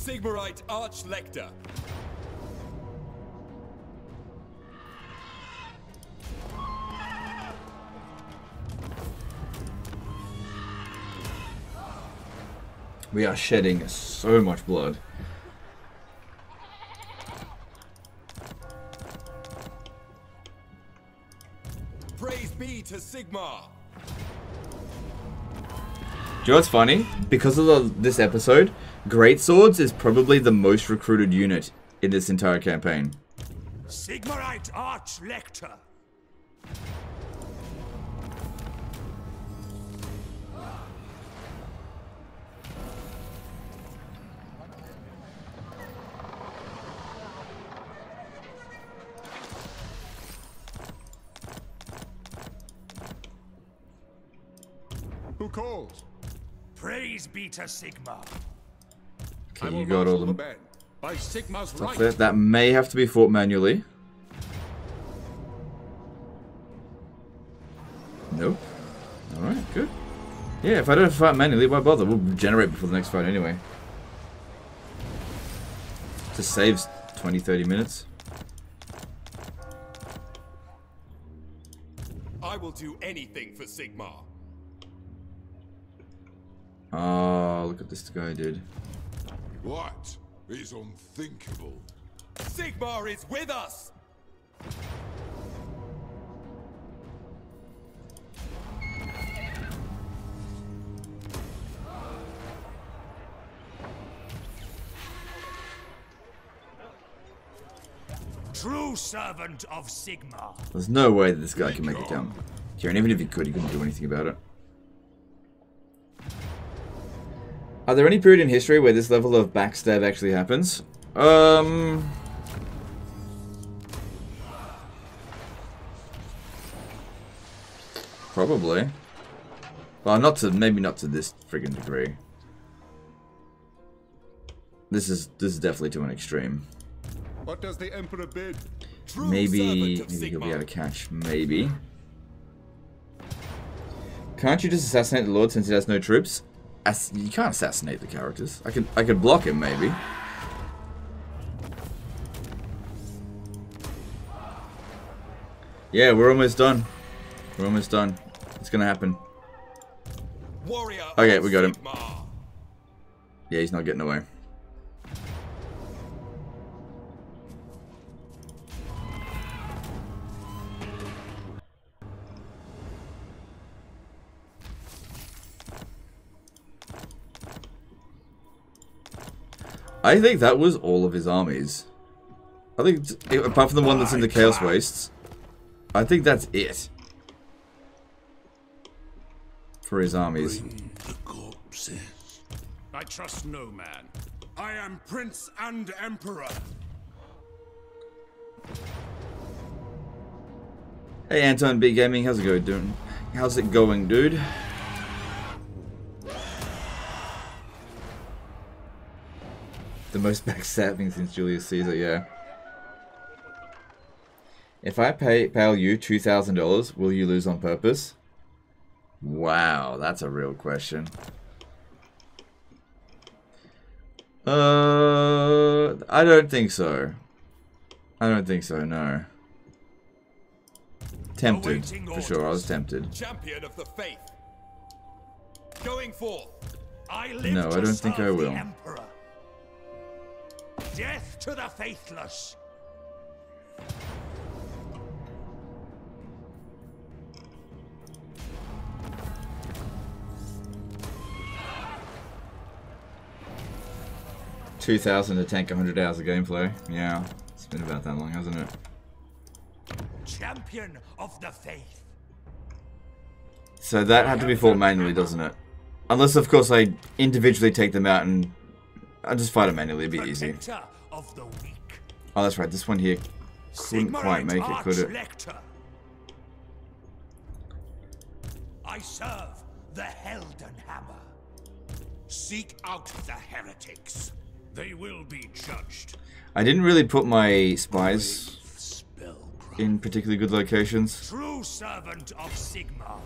Sigmarite Archlector. We are shedding so much blood. Praise be to Sigmar. Do you know what's funny? Because of the, this episode, Great Swords is probably the most recruited unit in this entire campaign. Sigmarite Archlector. Who calls? Praise be to Sigmar. Okay, you got all the. By Sigmar's stuff right. there. That may have to be fought manually. Nope. Alright, good. Yeah, if I don't fight manually, why bother? We'll generate before the next fight anyway. Just saves 20, 30 minutes. I will do anything for Sigmar. Oh, look at this guy did. What is unthinkable? Sigmar is with us! True servant of Sigmar. There's no way that this guy can make it down here, and even if he could, he couldn't do anything about it. Are there any period in history where this level of backstab actually happens? Um... Probably. Well, not to, maybe not to this friggin' degree. This is, this is definitely to an extreme. What does the Emperor bid? Maybe, maybe he'll be able to catch. Maybe. Can't you just assassinate the Lord since he has no troops? You can't assassinate the characters. I could, I could block him maybe. Yeah, we're almost done. We're almost done. It's gonna happen. Warrior Okay, we got him. Yeah, he's not getting away. I think that was all of his armies. I think, apart from the one that's in the Chaos Wastes, I think that's it. For his armies. I trust no man. I am Prince and Emperor. Hey Anton B Gaming, how's it going, dude? How's it going, dude? The most backstabbing since Julius Caesar, yeah. If I pay pay you two thousand dollars, will you lose on purpose? Wow, that's a real question. Uh, I don't think so. I don't think so. No. Tempted, for sure. I was tempted. Champion of the faith. Going forth. I live No, I don't think I will. Emperor. Death to the faithless. Two thousand to tank hundred hours of gameplay. Yeah, it's been about that long, hasn't it? Champion of the faith. So that had to be fought manually, doesn't it? Unless, of course, I individually take them out and I just fight them manually. It'd be easy. Of the weak. Oh, that's right. This one here couldn't quite make it, could it? I serve the Helden Hammer. Seek out the heretics. They will be judged. I didn't really put my spies in particularly good locations. True servant of Sigmar.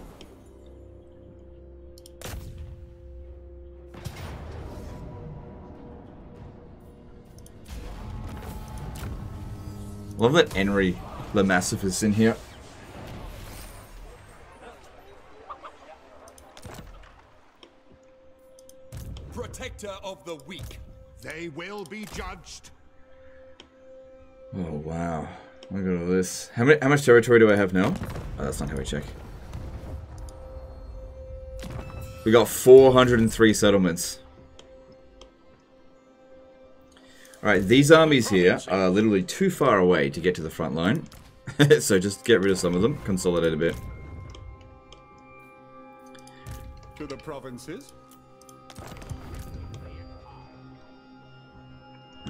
Love that Henry the Massive is in here. Protector of the weak. They will be judged. Oh wow! Look at all this. How many? How much territory do I have now? Oh, that's not how we check. We got 403 settlements. Alright, these armies here are literally too far away to get to the front line. so just get rid of some of them, consolidate a bit. To the provinces.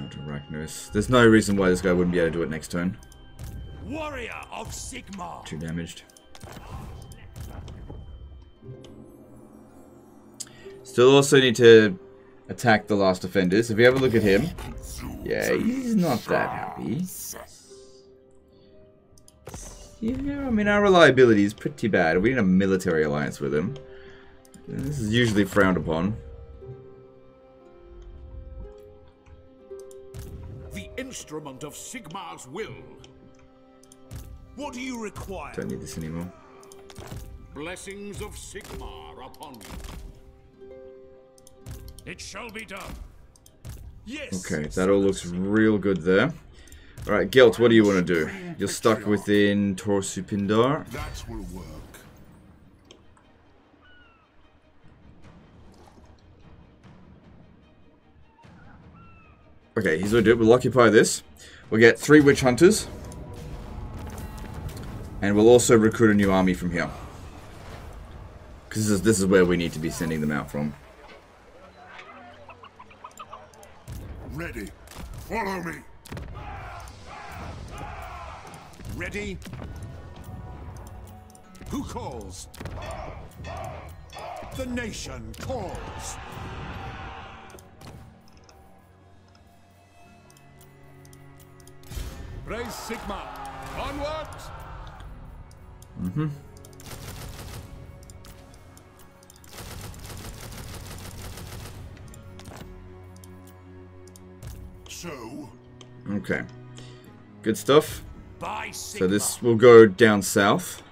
Out to Arachnos. There's no reason why this guy wouldn't be able to do it next turn. Warrior of Sigmar. Too damaged. Still also need to attack the last offenders. If you have a look at him, yeah, he's not that happy. Yeah, I mean, our reliability is pretty bad. We need a military alliance with him. This is usually frowned upon. The instrument of Sigmar's will. What do you require? Don't need this anymore. Blessings of Sigmar upon you. It shall be done. Yes. Okay, that all looks real good there. Alright, Gelt, what do you want to do? You're stuck within Tor Supindar. That will work. Okay, here's what we do. We'll occupy this. We'll get three witch hunters. And we'll also recruit a new army from here. Because this is, this is where we need to be sending them out from. Ready. Follow me. Ready? Who calls? The nation calls. Praise Sigmar. Onward! Mm-hmm. So, Okay. Good stuff. So this will go down south.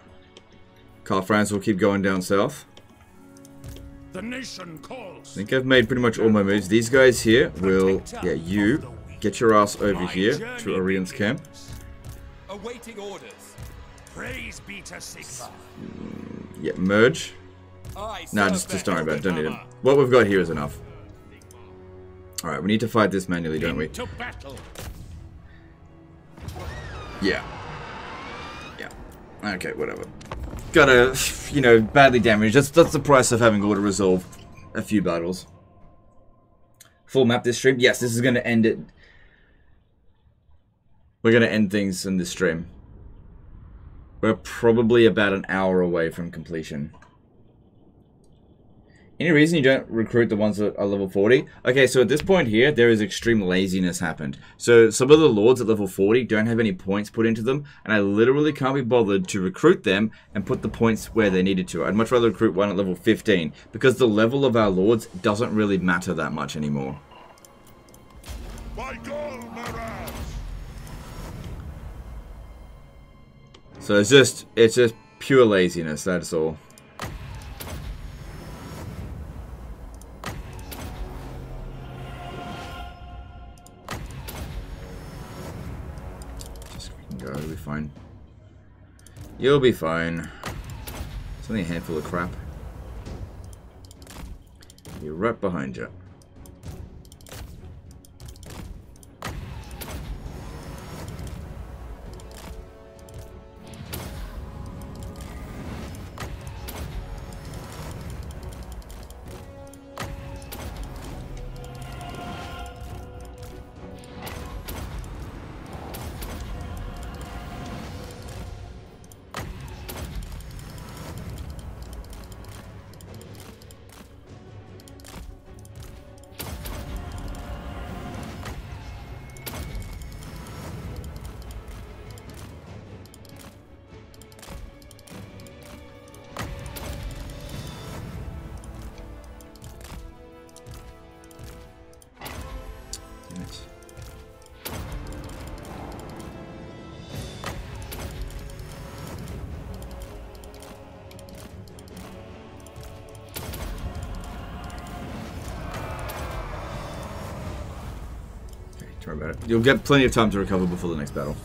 Karl Franz will keep going down south. The nation calls. I think I've made pretty much all my moves. These guys here will... Yeah, you. Get your ass over here to Orion's camp. Awaiting orders. Praise be to Sigmar. Mm, yeah, merge. Nah, just, just don't worry about it. Don't need it. What we've got here is enough. Alright, we need to fight this manually, don't we? Yeah. Yeah. Okay, whatever. Gotta, you know, badly damaged. That's, that's the price of having auto resolve a few battles. Full map this stream? Yes, this is gonna end it. We're gonna end things in this stream. We're probably about an hour away from completion. Any reason you don't recruit the ones that are level 40? Okay, so at this point here, there is extreme laziness happened. So some of the lords at level 40 don't have any points put into them, and I literally can't be bothered to recruit them and put the points where they needed to. I'd much rather recruit one at level 15, because the level of our lords doesn't really matter that much anymore. So it's just, it's just pure laziness, that's all. Fine. You'll be fine. It's only a handful of crap. You're right behind you. You'll get plenty of time to recover before the next battle.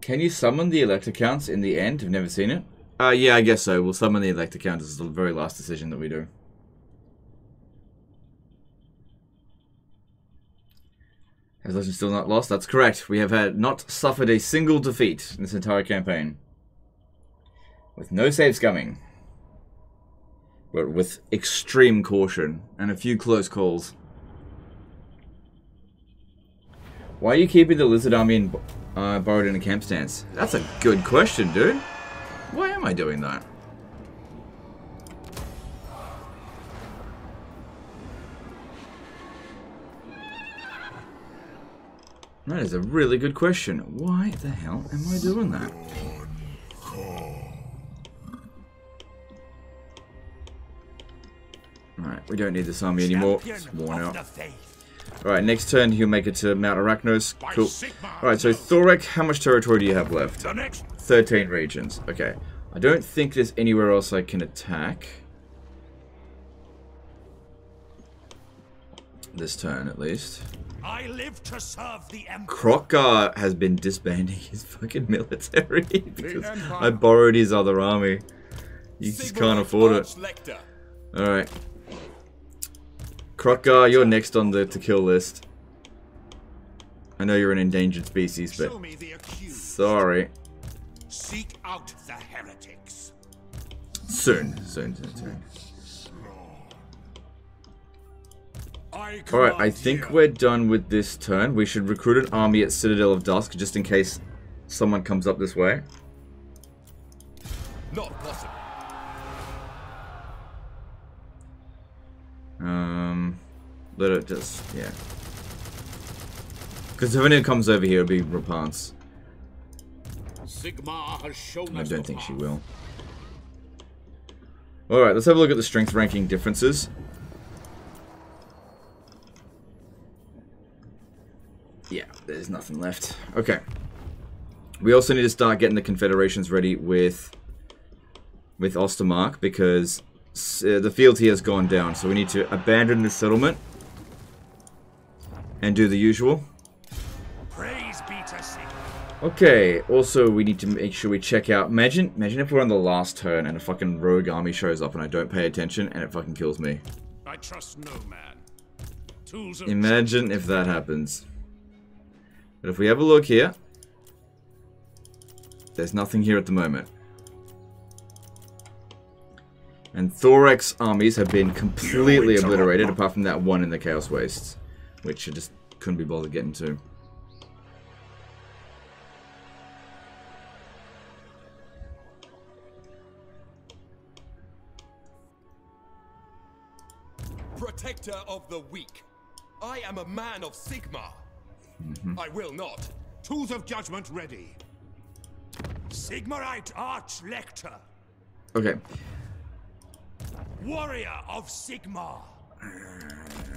Can you summon the Elector Counts in the end? I've never seen it. Uh, yeah, I guess so. We'll summon the Elector Counts. This is the very last decision that we do. Legend still not lost? That's correct. We have had not suffered a single defeat in this entire campaign. With no saves coming. But with extreme caution and a few close calls. Why are you keeping the lizard army in, uh, borrowed in a camp stance? That's a good question, dude. Why am I doing that? That is a really good question. Why the hell am I doing that? Alright, we don't need this army anymore. It's worn out. Alright, next turn he'll make it to Mount Arachnos. Cool. Alright, so Thorek, how much territory do you have left? 13 regions. Okay. I don't think there's anywhere else I can attack. This turn, at least. I live to serve the Emperor. Kroq-Gar has been disbanding his fucking military because I borrowed his other army. You just can't afford it. Alright. Kroq-Gar, you're next on the to kill list. I know you're an endangered species, but sorry. Seek out the heretics. Soon, soon, soon, soon. Alright, I think we're done with this turn. We should recruit an army at Citadel of Dusk just in case someone comes up this way. Not possible. Um, let it just, yeah. Because if anyone comes over here, it'll be Repanse. Sigmar has shown I don't think she will. Alright, let's have a look at the strength ranking differences. Yeah, there's nothing left. Okay. We also need to start getting the confederations ready with with Ostermark because uh, the field here has gone down. So we need to abandon the settlement and do the usual. Praise be to Okay, also we need to make sure we check out... Imagine imagine if we're on the last turn and a fucking rogue army shows up and I don't pay attention and it fucking kills me. I trust no man. Tools Imagine if that happens. But if we have a look here, there's nothing here at the moment. And Thorek's armies have been completely obliterated, apart from that one in the Chaos Wastes, which I just couldn't be bothered getting to. Protector of the weak. I am a man of Sigmar. Mm-hmm. I will not. Tools of judgment ready. Sigmarite Archlector. Okay, Warrior of Sigmar.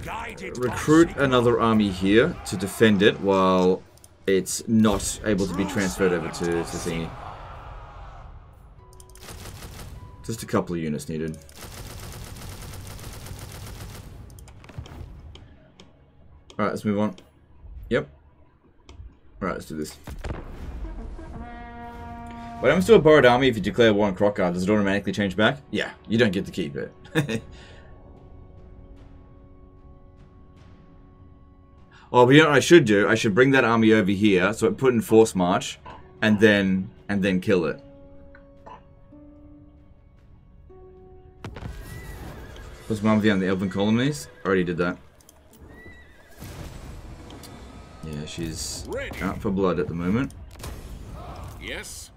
Guided recruit another army here to defend it while it's not able to be transferred over to, to Thingy. Just a couple of units needed. Alright, let's move on. Yep. Alright, let's do this. What happens to a borrowed army if you declare war on Kroq-Gar? Does it automatically change back? Yeah, you don't get to keep it. oh, but you know what I should do? I should bring that army over here, so it put in force march, and then and then kill it. Was Mamvi on the Elven colonies? Already did that. Yeah, she's Ready. out for blood at the moment. Yes.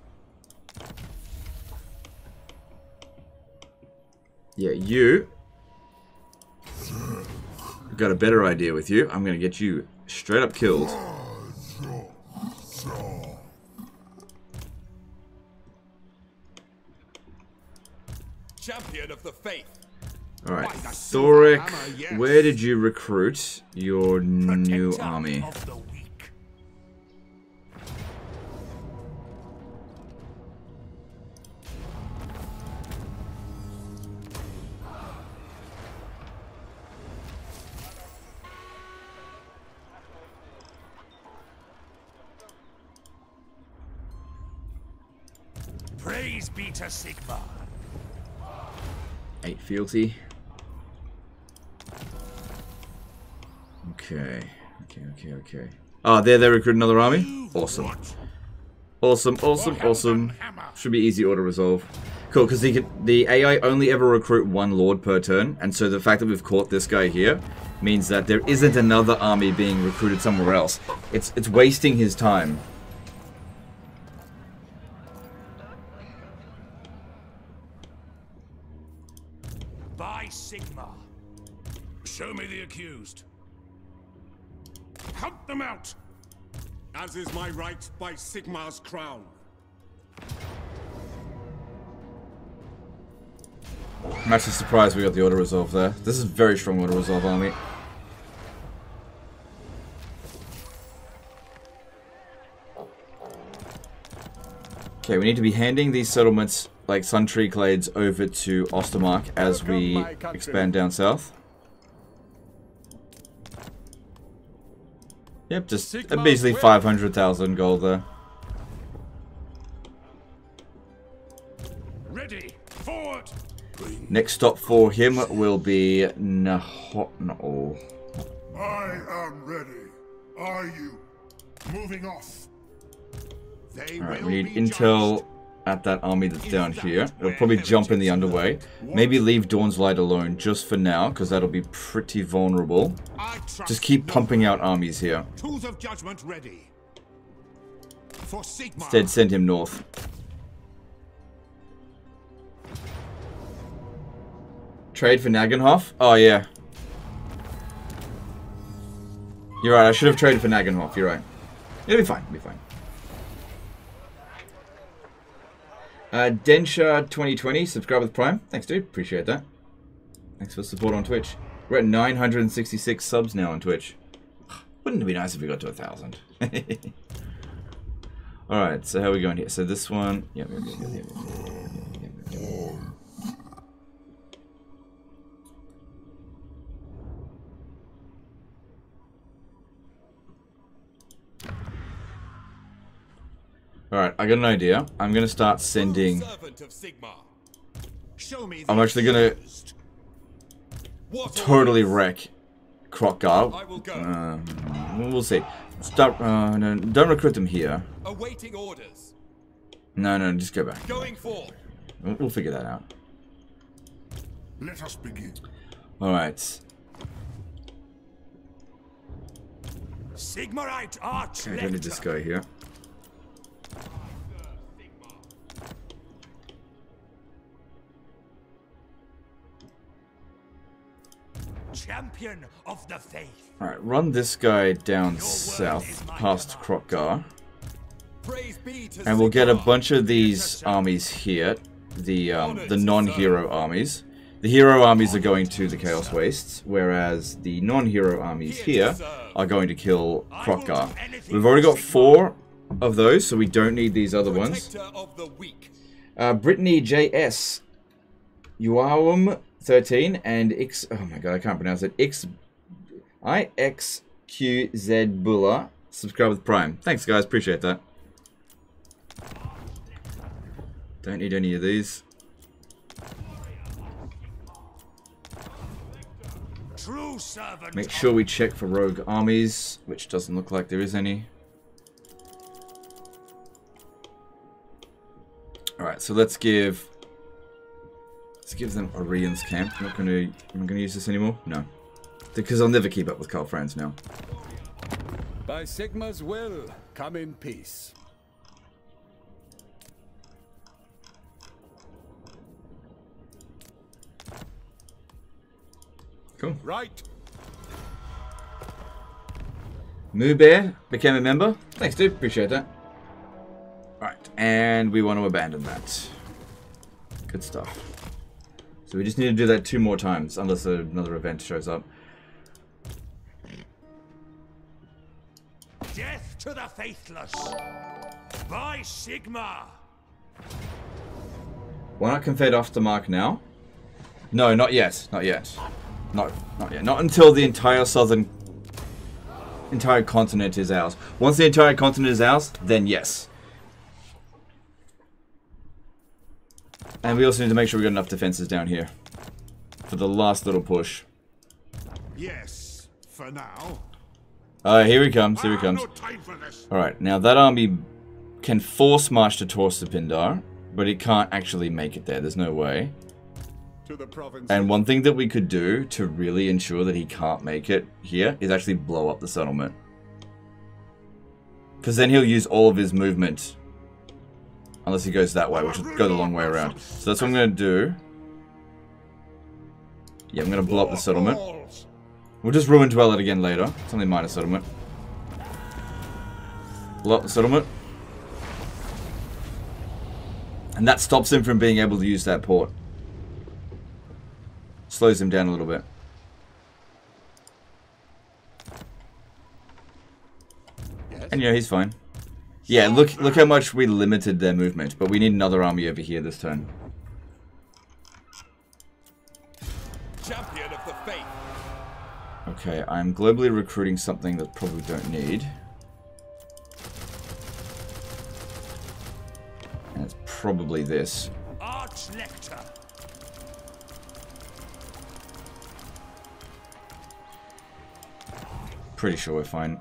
Yeah, you. I've got a better idea with you. I'm going to get you straight up killed. Champion of the faith. Alright, By the silver hammer, Thorek, where did you recruit your new army? Of the weak. Praise be to Sigmar. Eight fealty. Okay. Okay, okay, okay. Ah, there they recruit another army? Awesome. Awesome, awesome, awesome. Should be easy auto resolve. Cool, because the, AI only ever recruit one lord per turn, and so the fact that we've caught this guy here means that there isn't another army being recruited somewhere else. It's it's wasting his time. By Sigmar. Show me. Hunt them out! As is my right by Sigmar's crown. I'm actually surprised we got the auto resolve there. This is very strong auto resolve army. Okay, we need to be handing these settlements like Suntree Clades over to Ostermark as we expand down south. Yep, just a uh, measly 500,000 gold there. Ready! Forward! Next stop for him will be Naho... No. I am ready. Are you? Moving off. They Alright, will we need be intel at that army that's down here. It'll probably jump in the underway. Maybe leave Dawn's Light alone just for now, because that'll be pretty vulnerable. Just keep pumping out armies here. Tools of judgment ready. Instead, send him north. Trade for Nagenhof? Oh, yeah. You're right, I should have traded for Nagenhof, you're right. It'll be fine, it'll be fine. Uh, Densha 2020, subscribe with Prime. Thanks, dude. Appreciate that. Thanks for support on Twitch. We're at 966 subs now on Twitch. Wouldn't it be nice if we got to a thousand? Alright, so how are we going here? So this one... Yep, yep, yep, yep, yep, yep, yep, yep. Alright, I got an idea. I'm gonna start sending... Servant. Show me I'm actually gonna totally wreck Kroq-Gar. Um, we'll see. Stop. Uh, no, don't recruit them here. Awaiting orders. No, no, just go back. Going forth. We'll, we'll figure that out. Let us begin. All right. Sigmarite Arch Okay, I don't need this guy here. Champion of the faith. All right, run this guy down south past Kroq-Gar. Praise be to And we'll get a bunch of these armies here, the um, the non-hero armies. The hero armies are going to the Chaos Wastes, whereas the non-hero armies here are going to kill Kroq-Gar. We've already got four of those, so we don't need these other ones. Protector of the weak. Uh, Brittany JS, Uawum 13, and X. Oh my god, I can't pronounce it. X. IXQZ Bulla. Subscribe with Prime. Thanks, guys. Appreciate that. Don't need any of these. True servant. Make sure we check for rogue armies, which doesn't look like there is any. Alright, so let's give let's give them Orion's camp. I'm not gonna am I gonna use this anymore? No. Because I'll never keep up with Karl Franz now. By Sigmar's will, come in peace. Cool. Right. Moo Bear became a member. Thanks, dude. Appreciate that. Alright, and we want to abandon that. Good stuff. So we just need to do that two more times, unless another event shows up. Death to the faithless. By Sigmar. Why not confed mark now? No, not yet. Not yet. Not, not yet. Not until the entire southern... Entire continent is ours. Once the entire continent is ours, then yes. And we also need to make sure we got enough defenses down here. For the last little push. Yes, for now. Alright, here he comes, here he ah, comes. Alright, now that army can force march to Pindar, but it can't actually make it there. There's no way. To the province. And one thing that we could do to really ensure that he can't make it here is actually blow up the settlement. Because then he'll use all of his movement. Unless he goes that way, which would go the long way around. So that's what I'm going to do. Yeah, I'm going to blow up the settlement. We'll just ruin dwell it again later. It's only minor settlement. Blow up the settlement. And that stops him from being able to use that port. Slows him down a little bit. And yeah, he's fine. Yeah, look look how much we limited their movement, but we need another army over here this turn. Champion of the faith. Okay, I'm globally recruiting something that probably don't need. And it's probably this. Archlector. Pretty sure we're fine.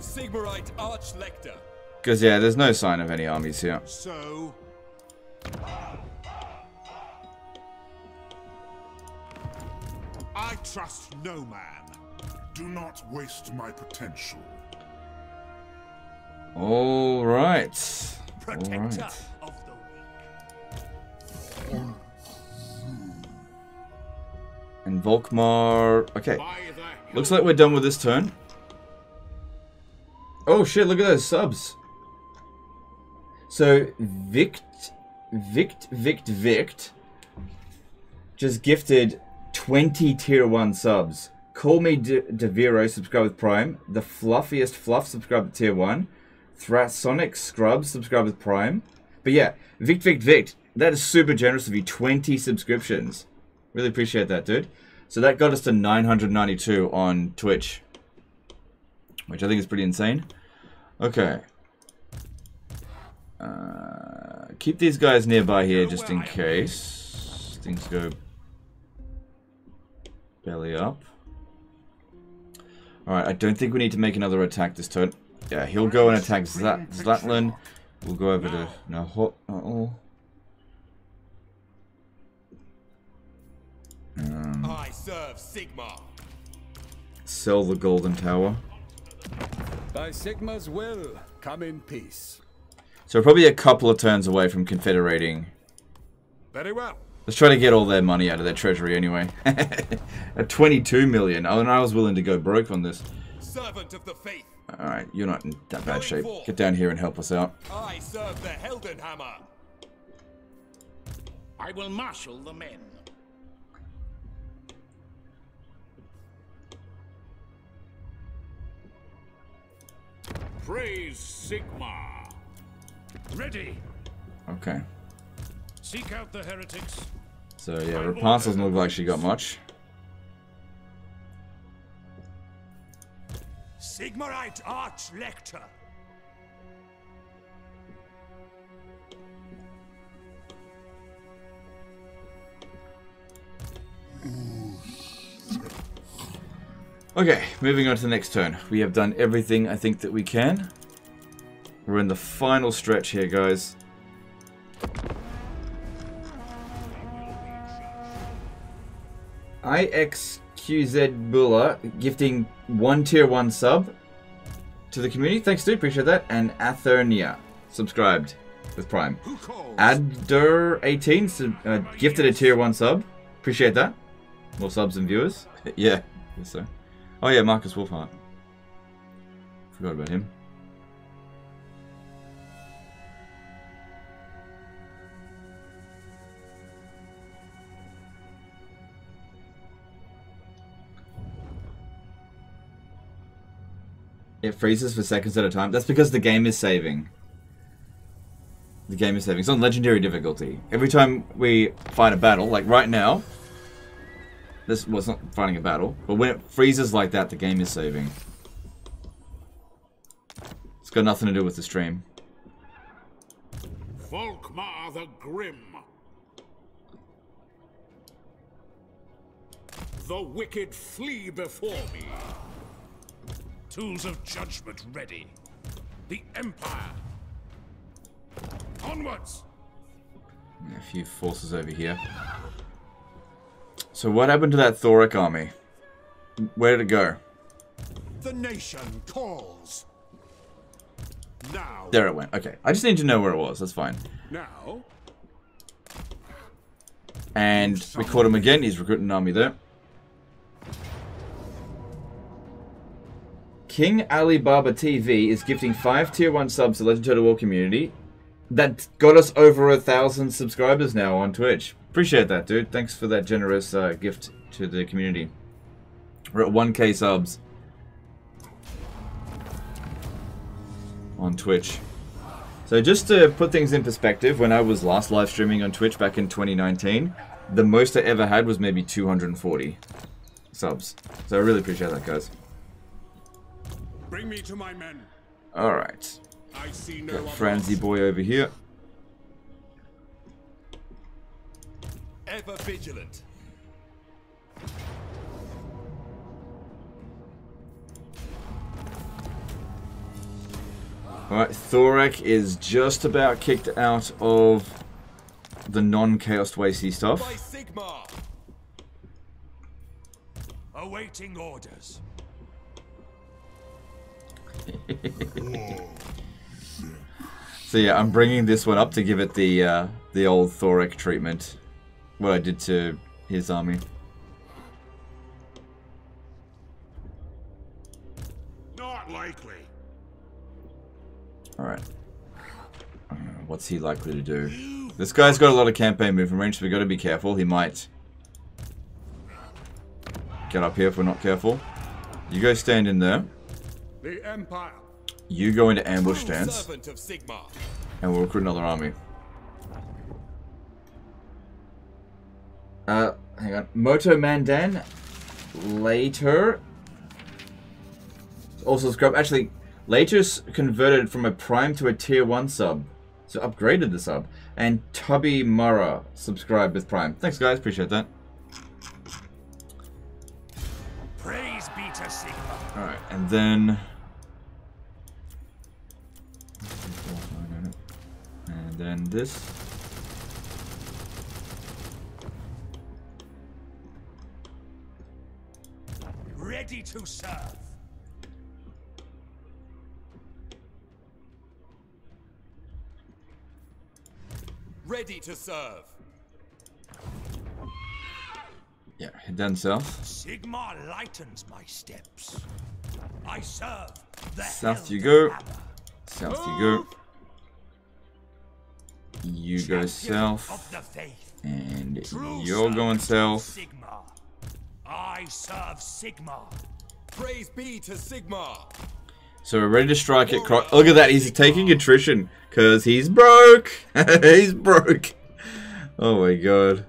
Sigmarite Archlector. Because, yeah, there's no sign of any armies here. So. I trust no man. Do not waste my potential. Alright. Protector Alright. of the weak. And Volkmar... Okay. Looks like we're done with this turn. Oh shit, look at those subs. So, Vict... Vict... Vict... Vict... Just gifted 20 tier 1 subs. Call me De subscribe with Prime. The Fluffiest Fluff, subscribe with tier 1. Thrasonic Scrub, subscribe with Prime. But yeah, Vict Vict Vict, that is super generous of you. 20 subscriptions. Really appreciate that, dude. So that got us to 992 on Twitch. Which I think is pretty insane. Okay. Uh, keep these guys nearby here just in case things go belly up. Alright, I don't think we need to make another attack this turn. Yeah, he'll go and attack Zlat Zlatlan. We'll go over to Nahot. Uh-oh. Um, I serve Sigmar. sell the Golden Tower. By Sigmar's will, come in peace. So we're probably a couple of turns away from confederating. Very well. Let's try to get all their money out of their treasury anyway. At 22 million. Oh, and I was willing to go broke on this. Servant of the faith. Alright, you're not in that bad shape. Get down here and help us out. I serve the Heldenhammer. I will marshal the men. Praise Sigmar. Ready. Okay. Seek out the heretics. So yeah, Rapunzel doesn't look like she got much. Sigmarite Archlector. Okay, moving on to the next turn. We have done everything I think that we can. We're in the final stretch here, guys. IXQZ Bulla gifting one tier one sub to the community. Thanks, dude. Appreciate that. And Athernia subscribed with Prime. Adder18 uh, gifted a tier one sub. Appreciate that. More subs and viewers. yeah, guess so. Oh yeah, Marcus Wulfhart. Forgot about him. It freezes for seconds at a time. That's because the game is saving. The game is saving. It's on legendary difficulty. Every time we fight a battle, like right now, this was well, not fighting a battle, but when it freezes like that, the game is saving. It's got nothing to do with the stream. Volkmar the Grim. The wicked flee before me. Tools of judgment ready. The Empire. Onwards! A few forces over here. So what happened to that Thorek army? Where did it go? The nation calls. Now. There it went. Okay. I just need to know where it was. That's fine. Now. And we caught him again. He's recruiting an army there. King Alibaba TV is gifting five tier one subs to Legend Total War community. That got us over a thousand subscribers now on Twitch. Appreciate that, dude. Thanks for that generous uh, gift to the community. We're at 1k subs on Twitch. So just to put things in perspective, when I was last live streaming on Twitch back in 2019, the most I ever had was maybe 240 subs. So I really appreciate that, guys. Bring me to my men. Alright. I see no Got Franzi boy over here. Ever vigilant. Alright, Thorek is just about kicked out of the non-Chaos Wasty stuff. By Sigmar. Awaiting orders. So yeah, I'm bringing this one up to give it the uh, the old Thorek treatment. What I did to his army. Not likely. Alright. Uh, what's he likely to do? This guy's got a lot of campaign movement range, so we gotta be careful. He might get up here if we're not careful. You go stand in there. The Empire. You go into ambush stance. servant of Sigmar. And we'll recruit another army. Uh, hang on. Moto Mandan. Later. Also scrub. Actually, Later's converted from a prime to a tier 1 sub. So upgraded the sub. And Tubby Mara subscribed with prime. Thanks guys, appreciate that. Praise be to Sigmar. Alright, and then... And then this. Ready to serve. Ready to serve. Yeah, down south. Sigmar lightens my steps. I serve the South you go. South you go. You go Champion south. Of. And True you're going south. Sigmar. I serve Sigmar. Praise be to Sigmar. So we're ready to strike it. Cro- Look at that, he's taking attrition. Because he's broke. he's broke. Oh my god.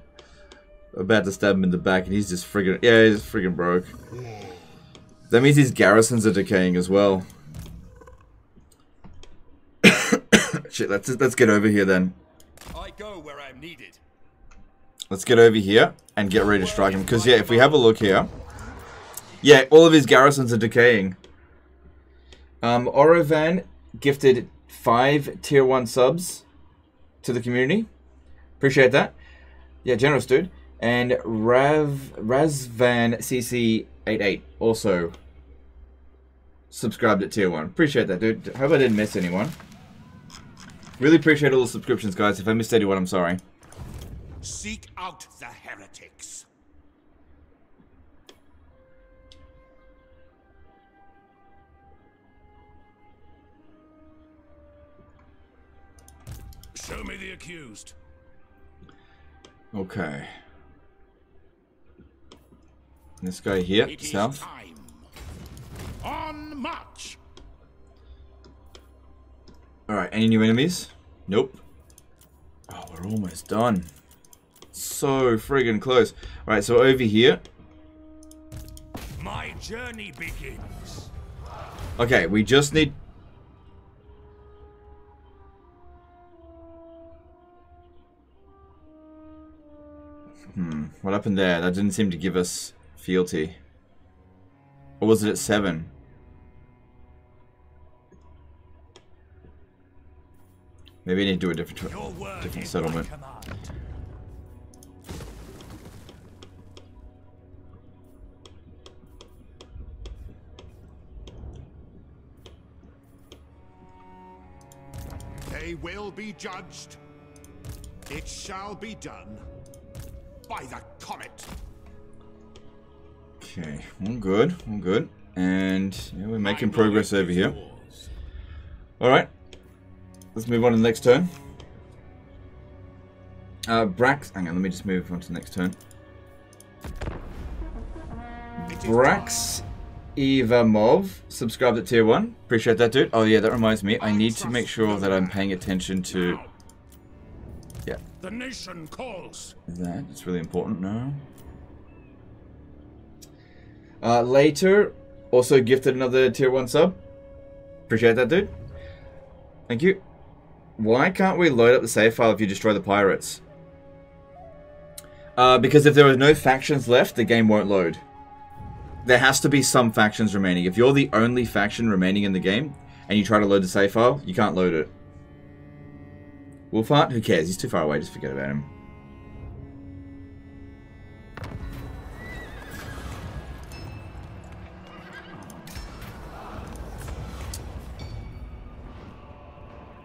About to stab him in the back and he's just friggin' yeah, he's friggin' broke. That means his garrisons are decaying as well. Shit, let's let's get over here then. I go where I'm needed. Let's get over here and get ready to strike him. Because, yeah, if we have a look here... Yeah, all of his garrisons are decaying. Um, Orovan gifted five tier 1 subs to the community. Appreciate that. Yeah, generous dude. And Rav Razvan CC88 also subscribed at tier 1. Appreciate that, dude. Hope I didn't miss anyone. Really appreciate all the subscriptions, guys. If I missed anyone, I'm sorry. Seek out the heretics. Show me the accused. Okay. This guy here, It is south. On march. Alright, any new enemies? Nope. Oh, we're almost done so friggin' close. All right, so over here. My journey begins. Okay, we just need. Hmm, what happened there? That didn't seem to give us fealty. Or was it at seven? Maybe I need to do a different different settlement. They will be judged. It shall be done. By the comet. Okay, all good, all good. And yeah, we're making progress over here. Alright. Let's move on to the next turn. Uh, Brax, hang on, let me just move on to the next turn. Brax Evamov subscribed at tier 1. Appreciate that, dude. Oh, yeah, that reminds me. I need to make sure that I'm paying attention to... Yeah. The nation calls. That, it's really important now. Uh, later, also gifted another tier 1 sub. Appreciate that, dude. Thank you. Why can't we load up the save file if you destroy the pirates? Uh, because if there are no factions left, the game won't load. There has to be some factions remaining. If you're the only faction remaining in the game, and you try to load the save file, you can't load it. Wulfhart? Who cares? He's too far away. Just forget about him.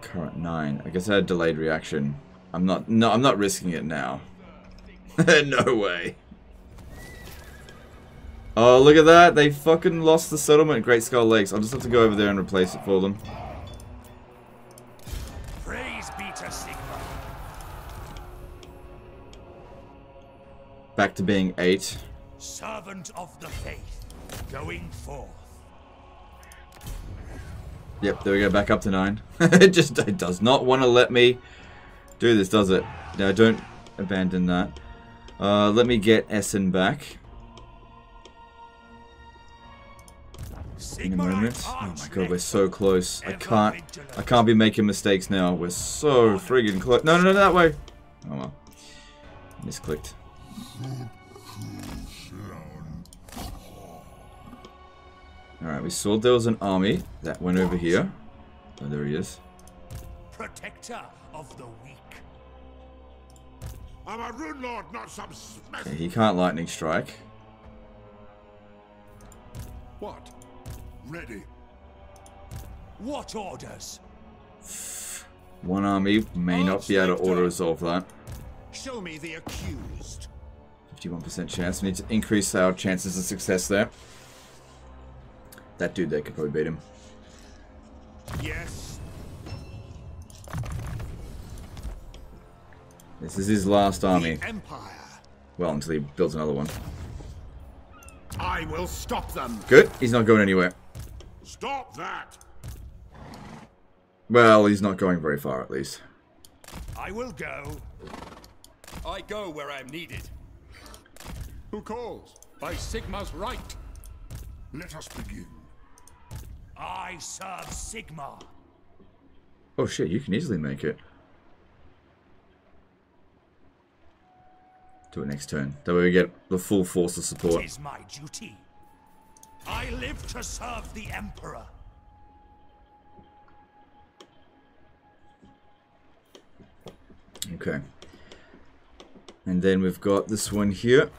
Current 9. I guess I had delayed reaction. I'm not no I'm not risking it now. no way. Oh, look at that. They fucking lost the settlement at Great Skull Lakes. I'll just have to go over there and replace it for them. Praise be to Sigmar. Back to being 8. Servant of the faith, going forth. Yep, there we go, back up to 9. it just it does not want to let me do this, does it? No, don't abandon that. Uh, let me get Essen back. In a moment. Oh my god, we're so close. I can't I can't be making mistakes now. We're so friggin' close. No, no, no, that way. Oh well. Misclicked. Alright, we saw there was an army that went over here. Oh, there he is. Protector of the weak. I'm a rune lord, not some Okay, he can't lightning strike. What? Ready. What orders? One army may not be able to auto-resolve that. Show me the accused. 51% chance. We need to increase our chances of success there. That dude there could probably beat him. Yes. This is his last army. Empire. Well, until he builds another one. I will stop them. Good. He's not going anywhere. Stop that. Well, he's not going very far, at least. I will go. I go where I am needed. Who calls? By Sigmar's right. Let us begin. I serve Sigmar. Oh shit, you can easily make it. Do it next turn. That way we get the full force of support. It is my duty. I live to serve the Emperor. Okay. And then we've got this one here.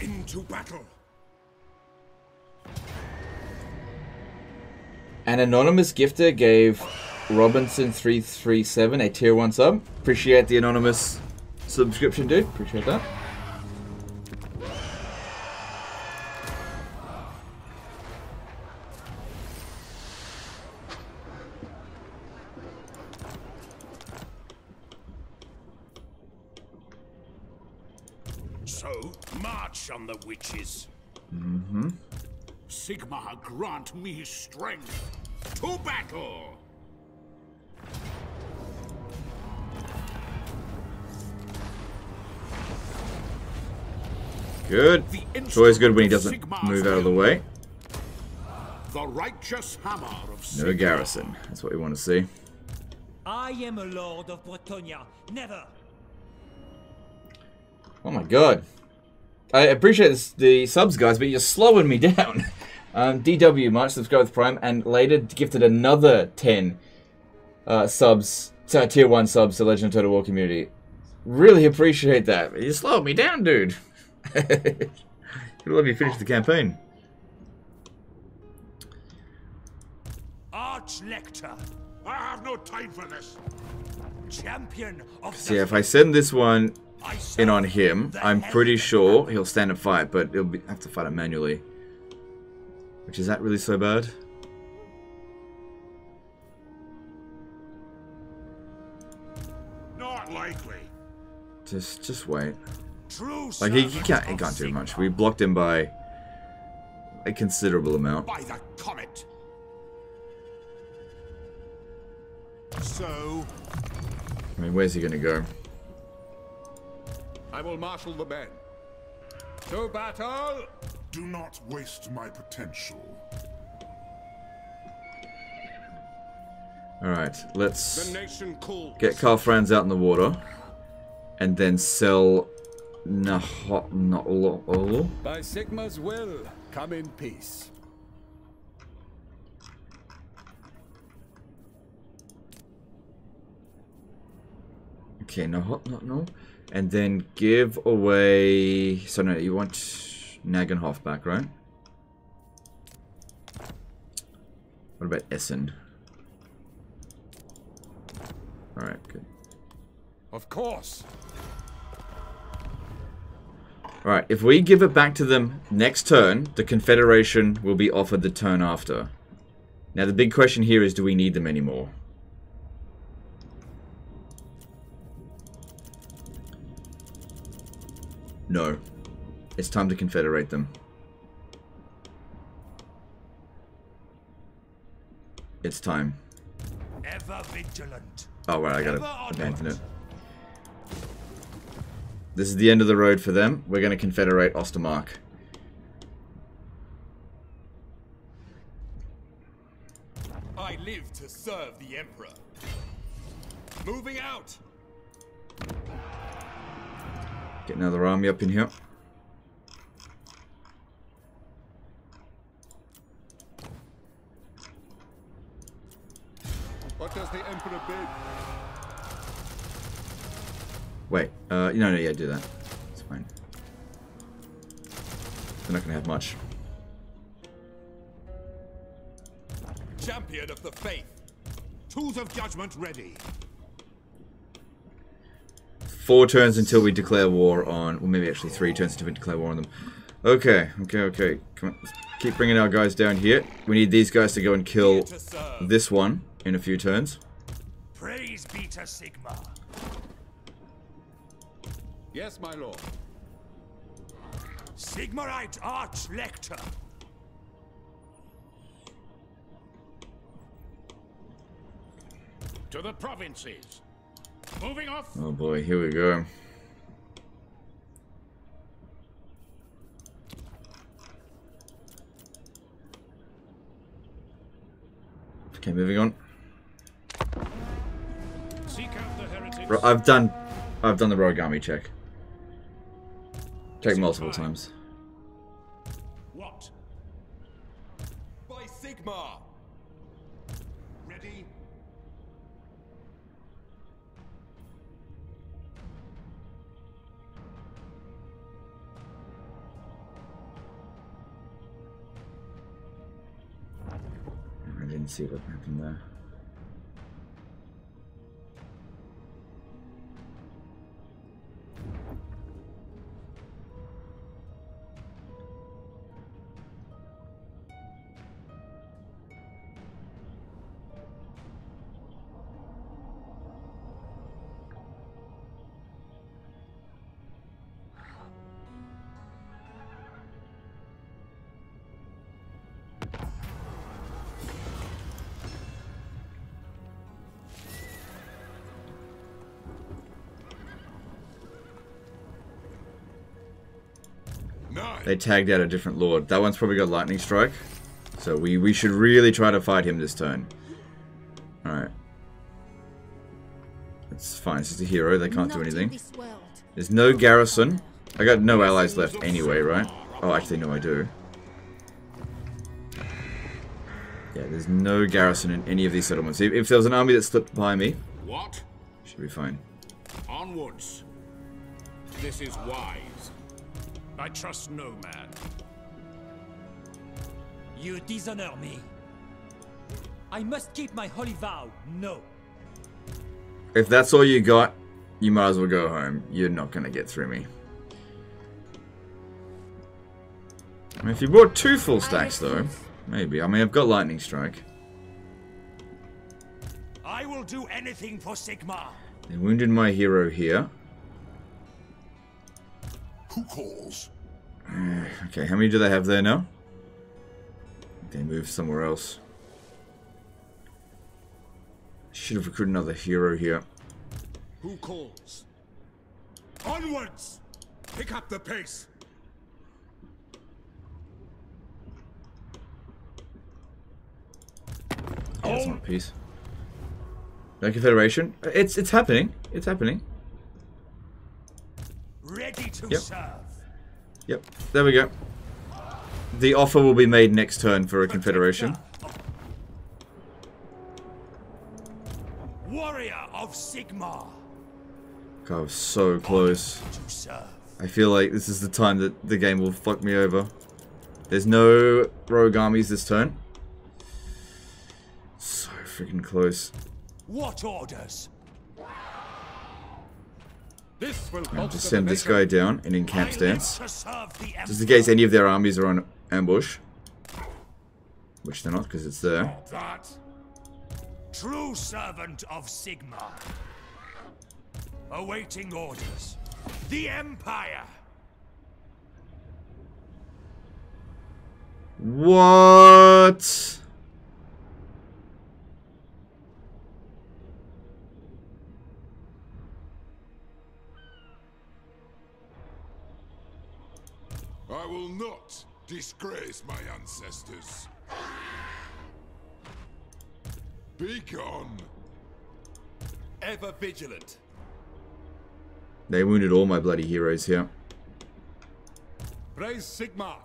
Into battle. An anonymous gifter gave Robinson337 a tier 1 sub. Appreciate the anonymous subscription, dude. Appreciate that. So, march on the witches. Mm-hmm. Sigmar, grant me strength. To battle! Good. It's always good when he doesn't move out of the way. The righteous hammer of No garrison. That's what we want to see. I am a lord of Bretonnia. Never. Oh my god. I appreciate this, the subs, guys, but you're slowing me down. Um, DW, much subscribe with Prime, and later gifted another 10 uh, subs, uh, tier 1 subs to Legend of Total War community. Really appreciate that. You slowed me down, dude. Could let me finish the campaign. Archlector. I have no time for this. Champion of See, if I send this one in on him, I'm pretty sure he'll stand and fight, but he'll be, have to fight it manually. Which is that really so bad? Not likely. Just, just wait. True Like he, he can't, he can't do much. We blocked him by a considerable amount. By the comet. So, I mean, where's he gonna go? I will marshal the men. To battle! Do not waste my potential. All right, let's The nation calls. get Karl Franz out in the water, and then sell Naho Naolo. By Sigmar's will, come in peace. Okay, no, no, no, and then give away. So no, you want Nagenhof back, right? What about Essen? All right, good. Of course. Alright, if we give it back to them next turn, the Confederation will be offered the turn after. Now the big question here is, do we need them anymore? No. It's time to confederate them. It's time. Ever vigilant. Oh, right, I gotta abandon it. This is the end of the road for them. We're gonna confederate Ostermark. I live to serve the Emperor. Moving out! Get another army up in here. What does the Emperor bid? Wait, uh, no, no, yeah, do that. It's fine. They're not gonna have much. Champion of the faith. tools of judgment ready. Four turns until we declare war on, well, maybe actually three turns until we declare war on them. Okay, okay, okay. Come on, let's keep bringing our guys down here. We need these guys to go and kill this one in a few turns. Praise Beta Sigmar. Yes, my lord. Sigmarite Archlector. To the provinces. Moving off. Oh boy, here we go. Okay, moving on. Seek out the heretics. I've done, I've done the rogue army check. Check multiple times. What? By Sigmar! See what happened there. They tagged out a different lord. That one's probably got lightning strike. So we, we should really try to fight him this turn. Alright. It's fine, it's just a hero, they can't do Not in anything. There's no garrison I got no allies left anyway, right? Oh, actually, no, I do. Yeah, there's no garrison in any of these settlements. If, if there was an army that slipped by me, What? should be fine. Onwards. This is wise. I trust no man. You dishonor me. I must keep my holy vow. No. If that's all you got, you might as well go home. You're not gonna get through me. I mean, if you brought two full stacks, though, maybe. I mean, I've got Lightning Strike. I will do anything for Sigmar. They wounded my hero here. Who calls? Eh, okay, how many do they have there now? They moved somewhere else. Should have recruited another hero here. Who calls? Onwards! Pick up the pace! Yeah, that's not peace. No confederation. It's it's happening. It's happening. Ready to Yep. serve. Yep. There we go. The offer will be made next turn for a confederation. Warrior of Sigmar. God, I was so close. I feel like this is the time that the game will fuck me over. There's no rogue armies this turn. So freaking close. What orders? This will I'll just send this guy down and in camp stance. Just in case any of their armies are on ambush. Which they're not, because it's there. That true servant of Sigmar. Awaiting orders. The Empire. What? I will not disgrace my ancestors. Be gone. Ever vigilant. They wounded all my bloody heroes here. Praise Sigmar.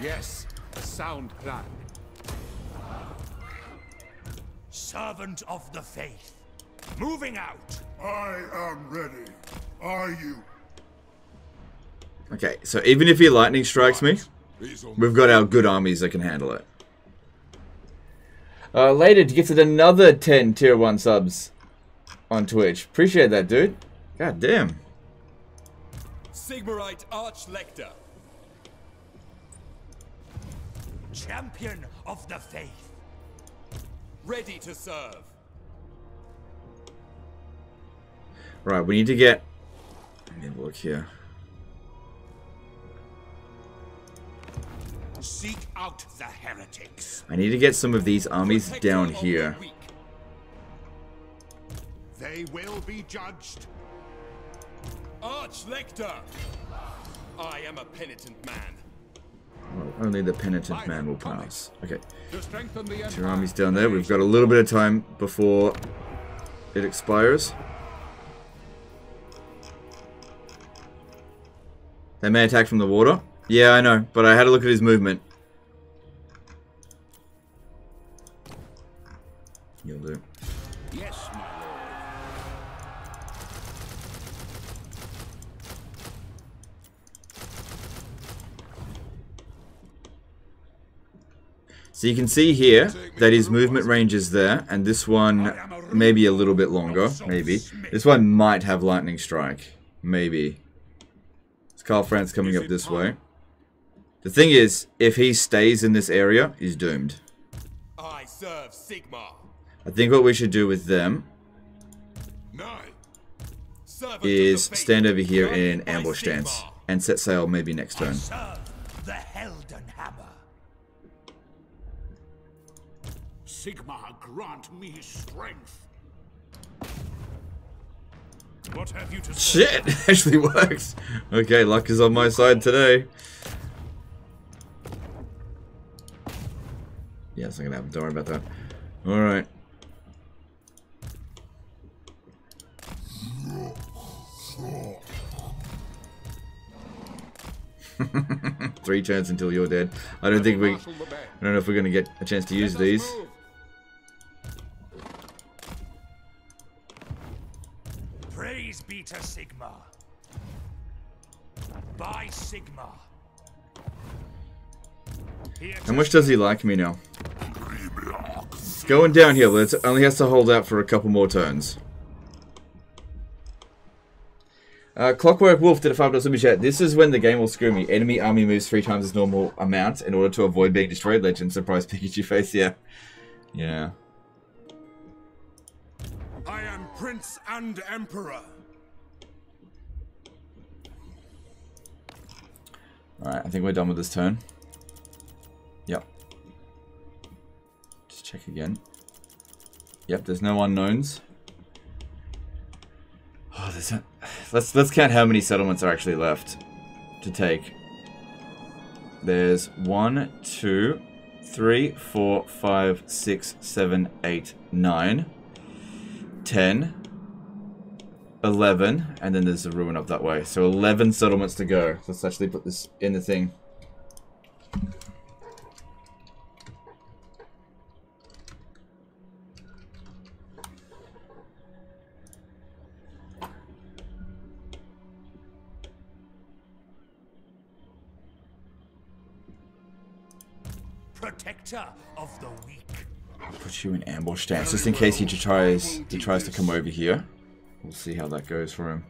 Yes, a sound plan. Servant of the faith. Moving out. I am ready. Are you? Okay, so even if he lightning strikes me, we've got our good armies that can handle it. Uh, later, gifted another 10 tier 1 subs on Twitch. Appreciate that, dude. God damn. Sigmarite Archlector. Champion of the faith. Ready to serve. Right, we need to get... Let me look here. Seek out the heretics. I need to get some of these armies down here. They will be judged. Archlector. I am a penitent man. Well, only the penitent man will pass. Okay. Two armies down there. We've got a little bit of time before it expires. They may attack from the water. Yeah, I know, but I had a look at his movement. You'll do. Yes, my lord. So you can see here that his movement range is there, and this one maybe a little bit longer, maybe. This one might have lightning strike, maybe. It's Karl Franz coming up this way. The thing is, if he stays in this area, he's doomed. I serve Sigmar. I think what we should do with them is stand over here in ambush stance and set sail maybe next turn. Serve the Helden Hammer. Sigmar, grant me strength. What have you to Shit, actually works. Okay, luck is on my side today. Yeah, it's not gonna happen. Don't worry about that. Alright. Three turns until you're dead. I don't think we... I don't know if we're going to get a chance to use these. Praise be to Sigmar. By Sigmar. How much does he like me now? Going downhill. It only has to hold out for a couple more turns. Uh, Clockwork Wolf did a $5 super chat. This is when the game will screw me. Enemy army moves three times its normal amount in order to avoid being destroyed. Legend surprise Pikachu face. Yeah. Yeah. I am Prince and Emperor. Alright, I think we're done with this turn. Check again. Yep, there's no unknowns. Oh, there's a... Let's let's count how many settlements are actually left to take. There's one, two, three, four, five, six, seven, eight, nine, ten, eleven, and then there's a ruin up that way. So eleven settlements to go. Let's actually put this in the thing. Protector of the weak. Put you in ambush stance just in case he tries he tries to come over here. We'll see how that goes for him.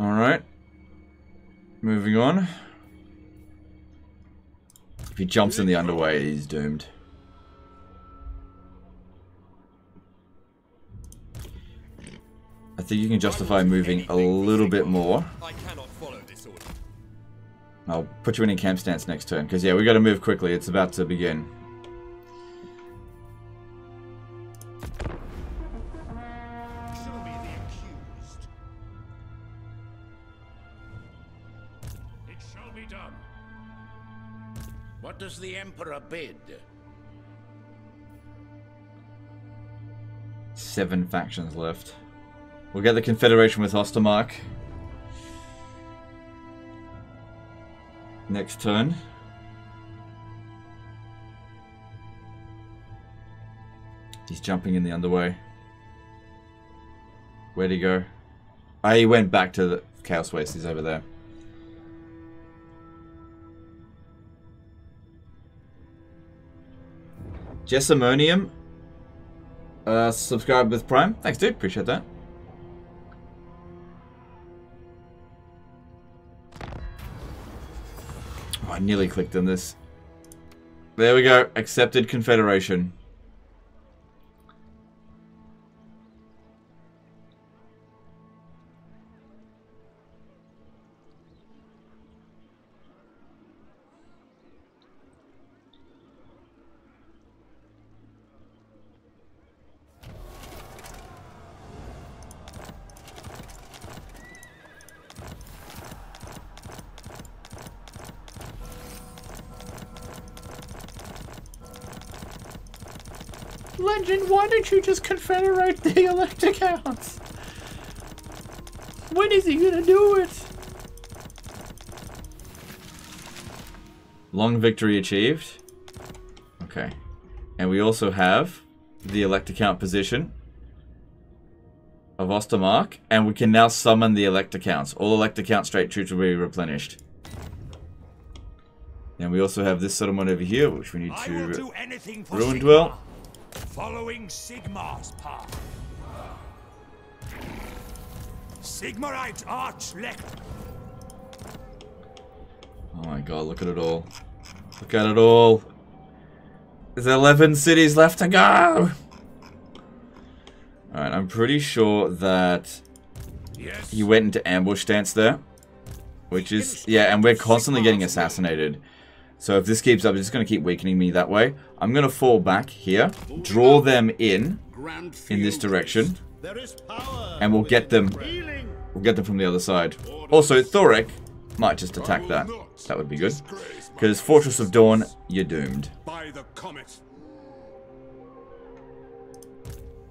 Alright. Moving on. If he jumps in the underway, he's doomed. I think you can justify moving a little bit more. I'll put you in a camp stance next turn, because yeah, we gotta move quickly, it's about to begin. Show me the accused. It shall be done. What does the Emperor bid? Seven factions left. We'll get the Confederation with Ostermark. Next turn. He's jumping in the underway. Where'd he go? Ah, he went back to the Chaos Waste. He's over there. Jessamonium. Uh, subscribe with Prime. Thanks, dude. Appreciate that. Oh, I nearly clicked on this. There we go. Accepted Confederation. Confederate the Elector Counts? When is he gonna do it? Long victory achieved. Okay. And we also have the Elector Count position of Ostermark. And we can now summon the Elector Counts. All Elector Count straight troops will be replenished. And we also have this settlement over here, which we need to do anything for ruin Sigma, dwell. Following Sigmar's path. Sigmarite Archlect. Oh my god, look at it all. Look at it all. There's 11 cities left to go! Alright, I'm pretty sure that he went into ambush stance there. Which is, yeah, and we're constantly getting assassinated. So if this keeps up, it's just going to keep weakening me that way. I'm going to fall back here, draw them in, in this direction, and we'll get them, we'll get them from the other side. Also, Thorek might just attack that. That would be good. Because Fortress of Dawn, you're doomed. By the comet.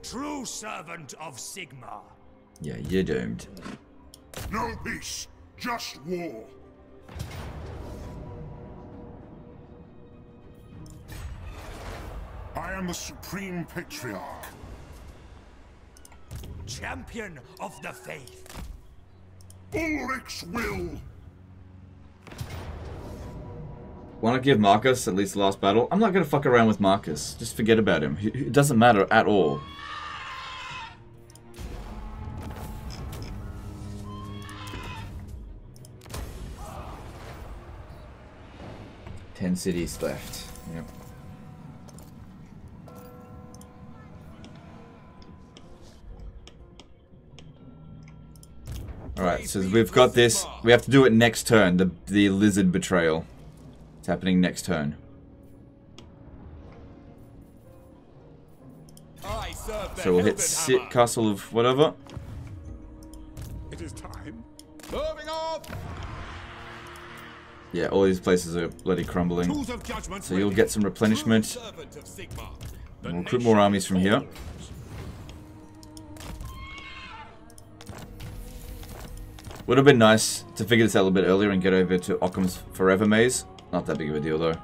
True servant of Sigmar. Yeah, you're doomed. No peace, just war. Am the Supreme Patriarch. Champion of the faith. Ulric's will. Want to give Marcus at least the last battle? I'm not going to fuck around with Marcus. Just forget about him. It doesn't matter at all. Ten cities left. Alright, so we've got this. We have to do it next turn. The, the lizard betrayal. It's happening next turn. I serve the So we'll hit sit castle of whatever. It is time. Moving off. Yeah, all these places are bloody crumbling. Tools of judgment So you'll get some replenishment. Servant of Sigmar. And we'll recruit more armies from here. Would have been nice to figure this out a little bit earlier and get over to Occam's Forever Maze. Not that big of a deal though.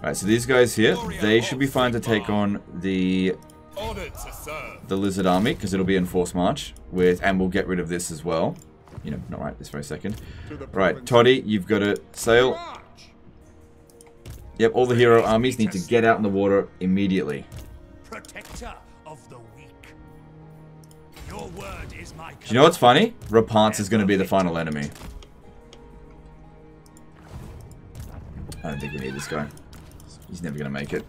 Alright, so these guys here, they should be fine to take on the Honored to serve. the lizard army because it'll be in force march with and we'll get rid of this as well you know not right this very second right toddy you've got to sail yep all the hero armies need to get out in the water immediately do you know what's funny Repanse is going to be the final enemy i don't think we need this guy he's never going to make it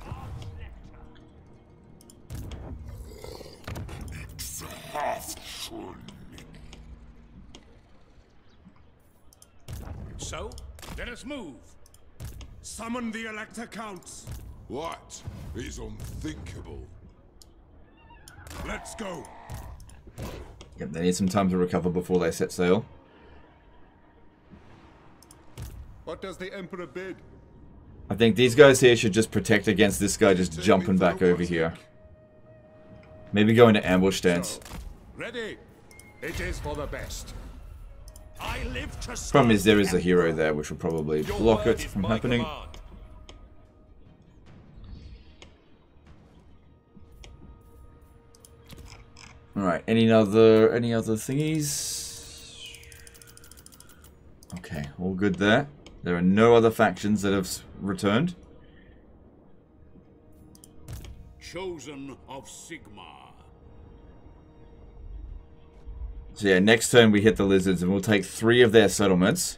So, let us move. Summon the Elector Counts. What is unthinkable? Let's go. Yep they need some time to recover before they set sail What does the Emperor bid? i think these guys here should just protect against this guy just jumping back over here maybe go into ambush stance Ready. It is for the best. I live to Problem is there is a hero there which will probably block it from happening. Alright, any other any other thingies? Okay, all good there. There are no other factions that have returned. Chosen of Sigmar. So yeah, next turn we hit the lizards and we'll take three of their settlements.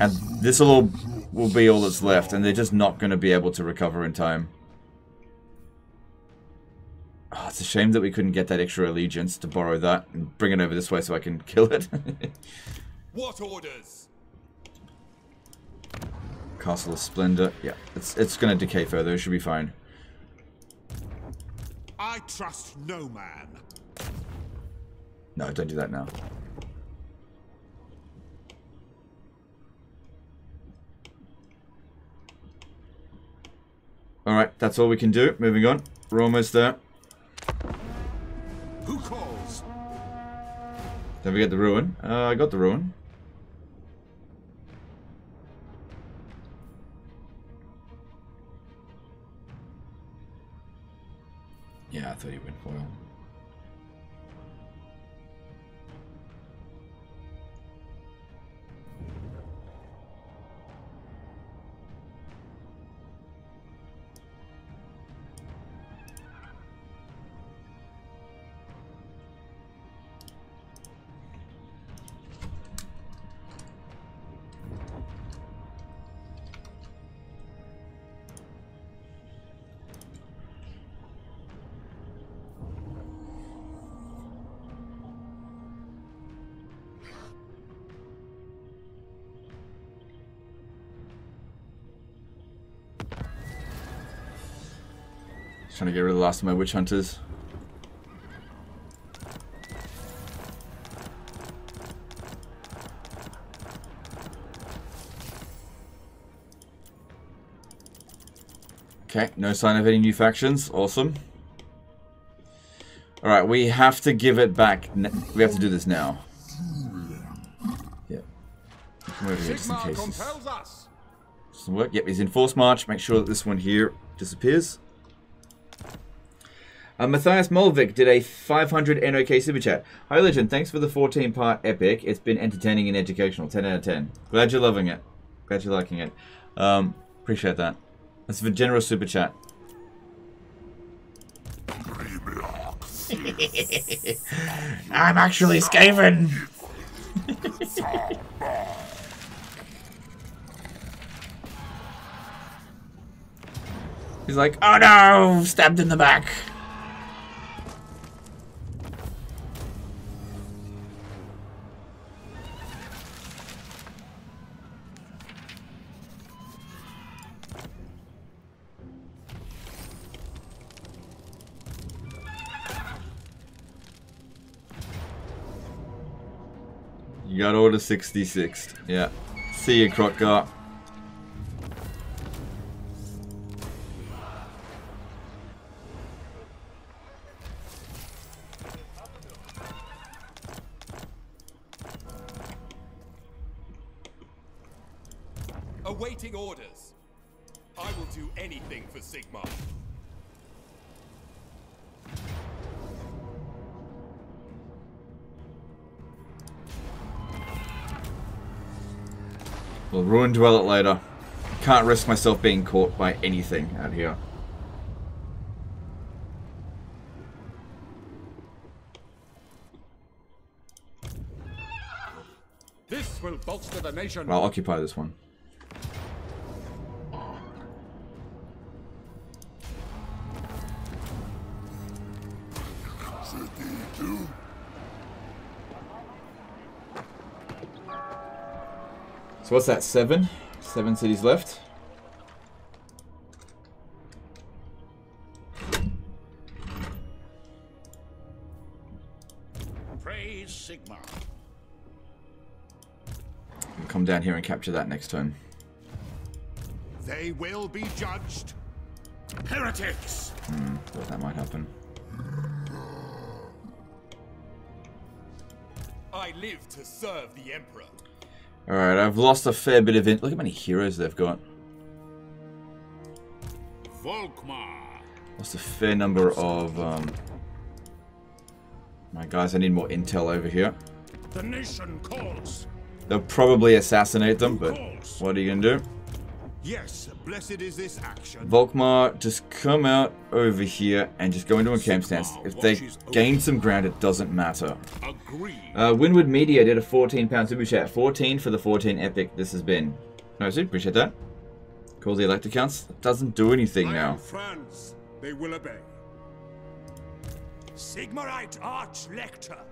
And this will all will be all that's left, and they're just not going to be able to recover in time. Oh, it's a shame that we couldn't get that extra allegiance to borrow that and bring it over this way so I can kill it. What orders? Castle of Splendor. Yeah, it's it's going to decay further. It should be fine. I trust no man. No, don't do that now. Alright, that's all we can do. Moving on. We're almost there. Who calls? Don't forget the ruin. Uh, I got the ruin. Yeah, I thought he went foil. Trying to get rid of the last of my witch hunters. Okay, no sign of any new factions. Awesome. Alright, we have to give it back. We have to do this now. Yeah. Come over here just in case. Doesn't work. Yep, he's in force march. Make sure that this one here disappears. Uh, Matthias Molvik did a 500 NOK super chat. Hi, Legend. Thanks for the 14 part epic. It's been entertaining and educational. 10 out of 10. Glad you're loving it. Glad you're liking it. Um, appreciate that. That's a generous super chat. I'm actually Skaven. He's like, oh no, stabbed in the back. You got order 66. Yeah. See you, Kroq-Gar. Dwell it later. Can't risk myself being caught by anything out here. This will bolster the nation. I'll occupy this one. So what's that, seven? Seven cities left? Praise Sigmar. We'll come down here and capture that next turn. They will be judged. Heretics! Hmm, thought that might happen. I live to serve the Emperor. Alright, I've lost a fair bit of it. Look how many heroes they've got. Volkmar. Lost a fair number of, um... My guys, I need more intel over here. The nation calls. They'll probably assassinate them, but what are you gonna do? Yes, blessed is this action. Volkmar, just come out over here and just go into a camp stance. If they gain some ground, it doesn't matter. Uh, Winwood Media did a 14 pound super chat. 14 for the 14 epic this has been. No, so appreciate that. Call the Elector Counts. Doesn't do anything now. France, they will obey. Sigmarite Archlector.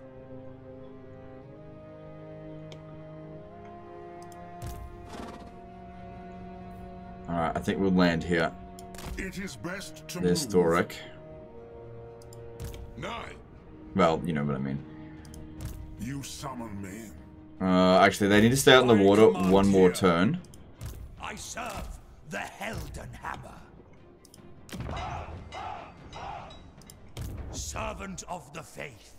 Alright, I think we'll land here. It is best to There's move. Thorek. Nay, Well, you know what I mean. you summon me. Uh, actually, they need to stay out in the water one more turn. I serve the Helden Hammer. Servant of the Faith,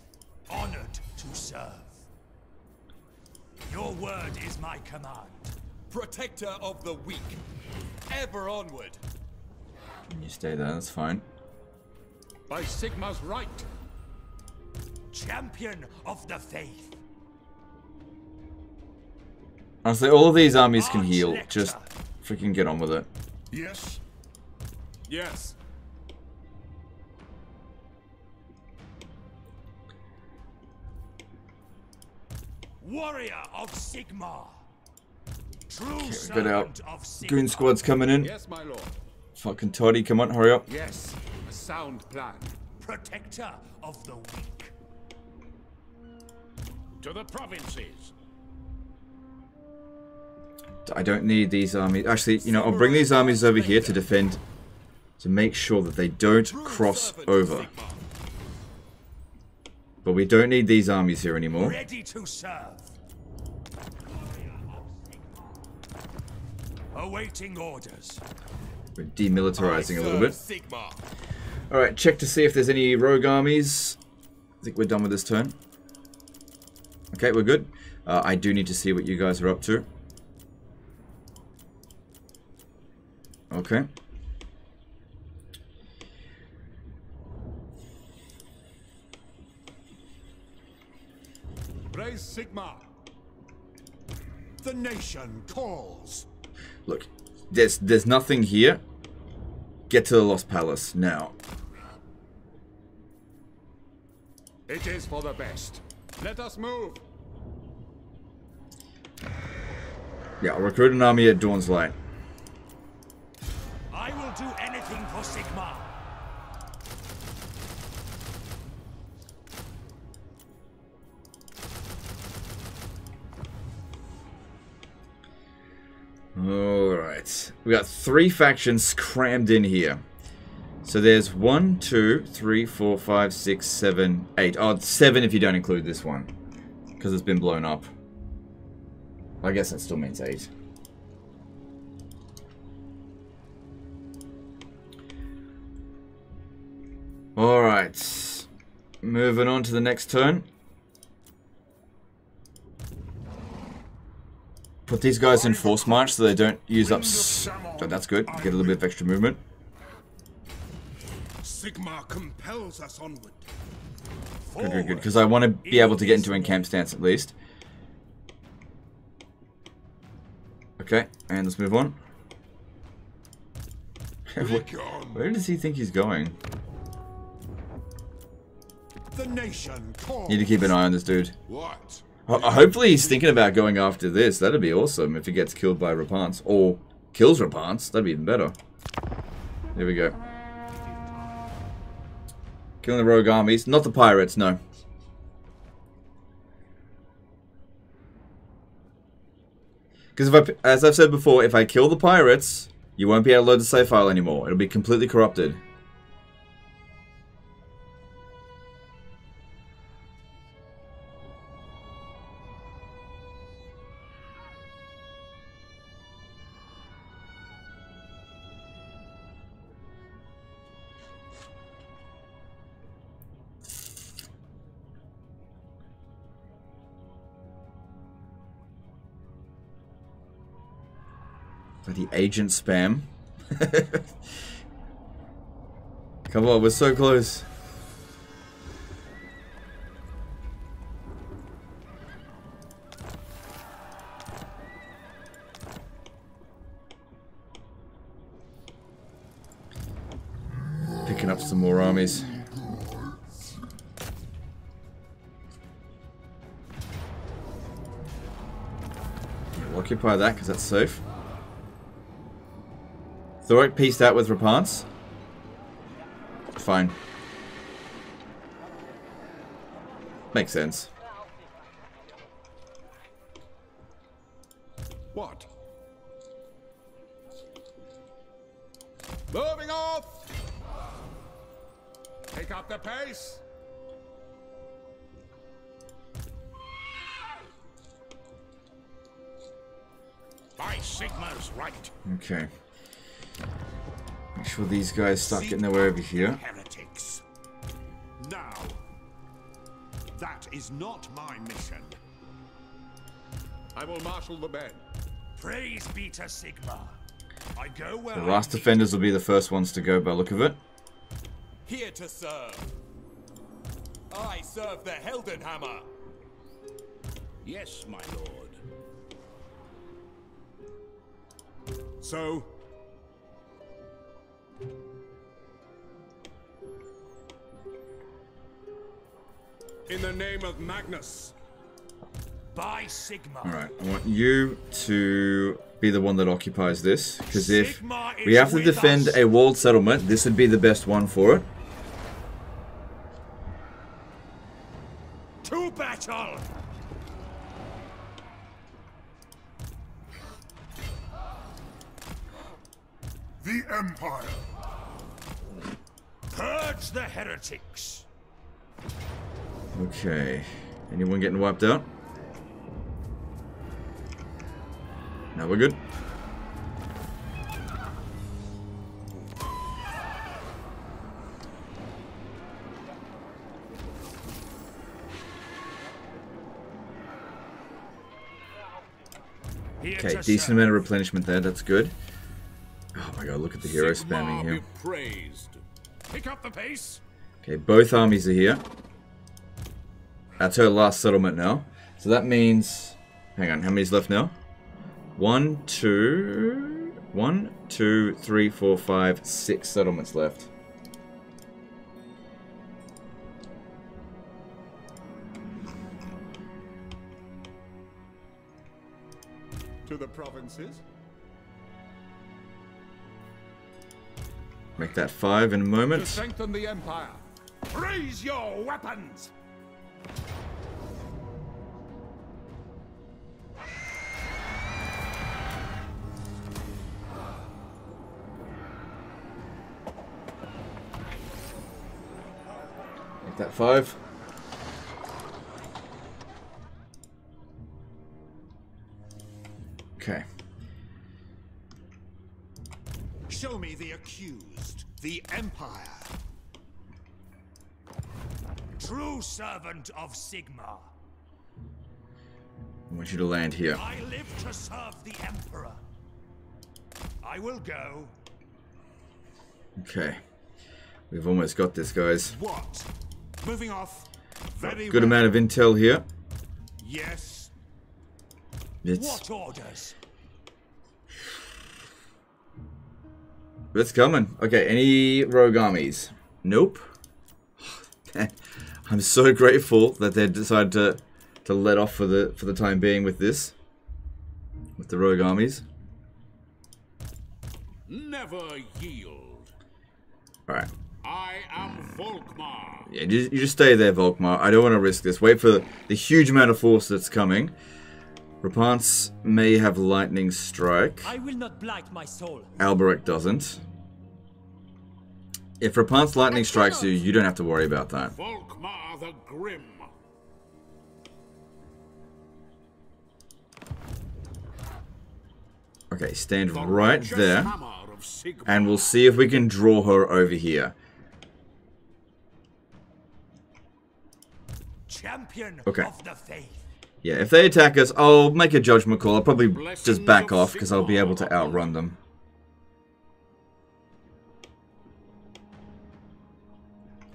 honored to serve. Your word is my command. Protector of the weak. Ever onward. Can You stay there, that's fine. By Sigmar's right. Champion of the Faith. Honestly, all of these armies can heal. Just freaking get on with it. Yes. Yes. Warrior of Sigmar. True Get out. servant of Sigmar. Goon squad's coming in. Yes, my lord. Fucking Toddy, come on, hurry up. Yes, a sound plan. Protector of the weak. To the provinces. I don't need these armies. Actually, you know, I'll bring these armies over here to defend, to make sure that they don't cross over. But we don't need these armies here anymore. Ready to serve. Awaiting orders. We're demilitarizing a little bit. Sigmar. All right, check to see if there's any rogue armies. I think we're done with this turn. Okay, we're good. Uh, I do need to see what you guys are up to. Okay. Raise Sigmar. The nation calls. Look, there's there's nothing here. Get to the Lost Palace now. It is for the best. Let us move. Yeah, I'll recruit an army at Dawn's Light. I will do anything for Sigmar. We got three factions crammed in here. So there's one, two, three, four, five, six, seven, eight. Oh, seven if you don't include this one. Because it's been blown up. I guess that still means eight. Alright. Moving on to the next turn. Put these guys in force march so they don't use up... S oh, that's good. Get a little bit of extra movement. Sigmar compels us onward. Good, good, good. Because I want to be able to get into encamp stance at least. Okay, and let's move on. Where does he think he's going? The nation. Need to keep an eye on this dude. What? Ho hopefully he's thinking about going after this. That'd be awesome if he gets killed by Repanse. Or kills Repanse. That'd be even better. There we go. Killing the rogue armies. Not the pirates, no. Because if I, as I've said before, if I kill the pirates, you won't be able to load the save file anymore. It'll be completely corrupted. Agent spam. Come on, we're so close. Picking up some more armies. Occupy that because that's safe. Thorek pieced out with Repanse. Fine. Makes sense. Guys start getting their way over here. Heretics. Now. That is not my mission. I will marshal the men. Praise be to Sigmar. I go where The I last defenders will be the first ones to go by look of it. Here to serve. I serve the Heldenhammer. Yes, my lord. So, in the name of Magnus, By Sigmar. Alright, I want you to be the one that occupies this. Because if we have to defend a walled settlement, this would be the best one for it. Getting wiped out? Now we're good. Okay, decent amount of replenishment there. That's good. Oh my god, look at the hero spamming here. Praised. Pick up the pace. Okay, both armies are here. That's her last settlement now. So that means... Hang on, how many's left now? One, two... One, two, three, four, five, six settlements left. To the provinces. Make that five in a To moment. strengthen the Empire. Raise your weapons! Five. Okay. Show me the accused, the Empire. True servant of Sigmar. I want you to land here. I live to serve the Emperor. I will go. Okay. We've almost got this, guys. What? Moving off. Very Good well. amount of intel here. Yes. It's What orders? it's coming. Okay, any rogue armies? Nope. I'm so grateful that they decided to to let off for the for the time being with this. With the rogue armies. Never yield. Alright. I am Volkmar. Yeah, you, you just stay there, Volkmar. I don't want to risk this. Wait for the, the huge amount of force that's coming. Repanse may have lightning strike. I will not blight my soul. Alberic doesn't. If Repanse lightning strikes you, you don't have to worry about that. Volkmar the Grim. Okay, stand right there. hammer of Sigmar. And we'll see if we can draw her over here. Champion Okay. of the faith. Yeah, if they attack us, I'll make a judgment call. I'll probably just back off because I'll be able to outrun them.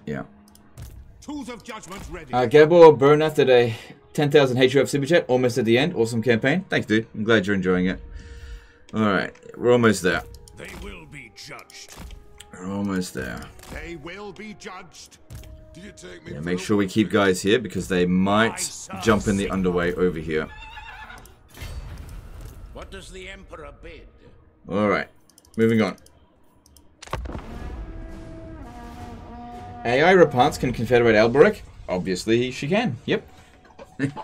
Yeah. Tools of judgment ready. Uh, Gabor Bernath did a 10,000 HUF super chat, almost at the end. Awesome campaign. Thanks, dude. I'm glad you're enjoying it. Alright, we're almost there. They will be judged. We're almost there. They will be judged. Did you take me Yeah, make sure we keep guys here because they might uh, jump in the underway over here. What does the Emperor bid? Alright, moving on. AI Repanse can confederate Alberic? Obviously she can, yep. and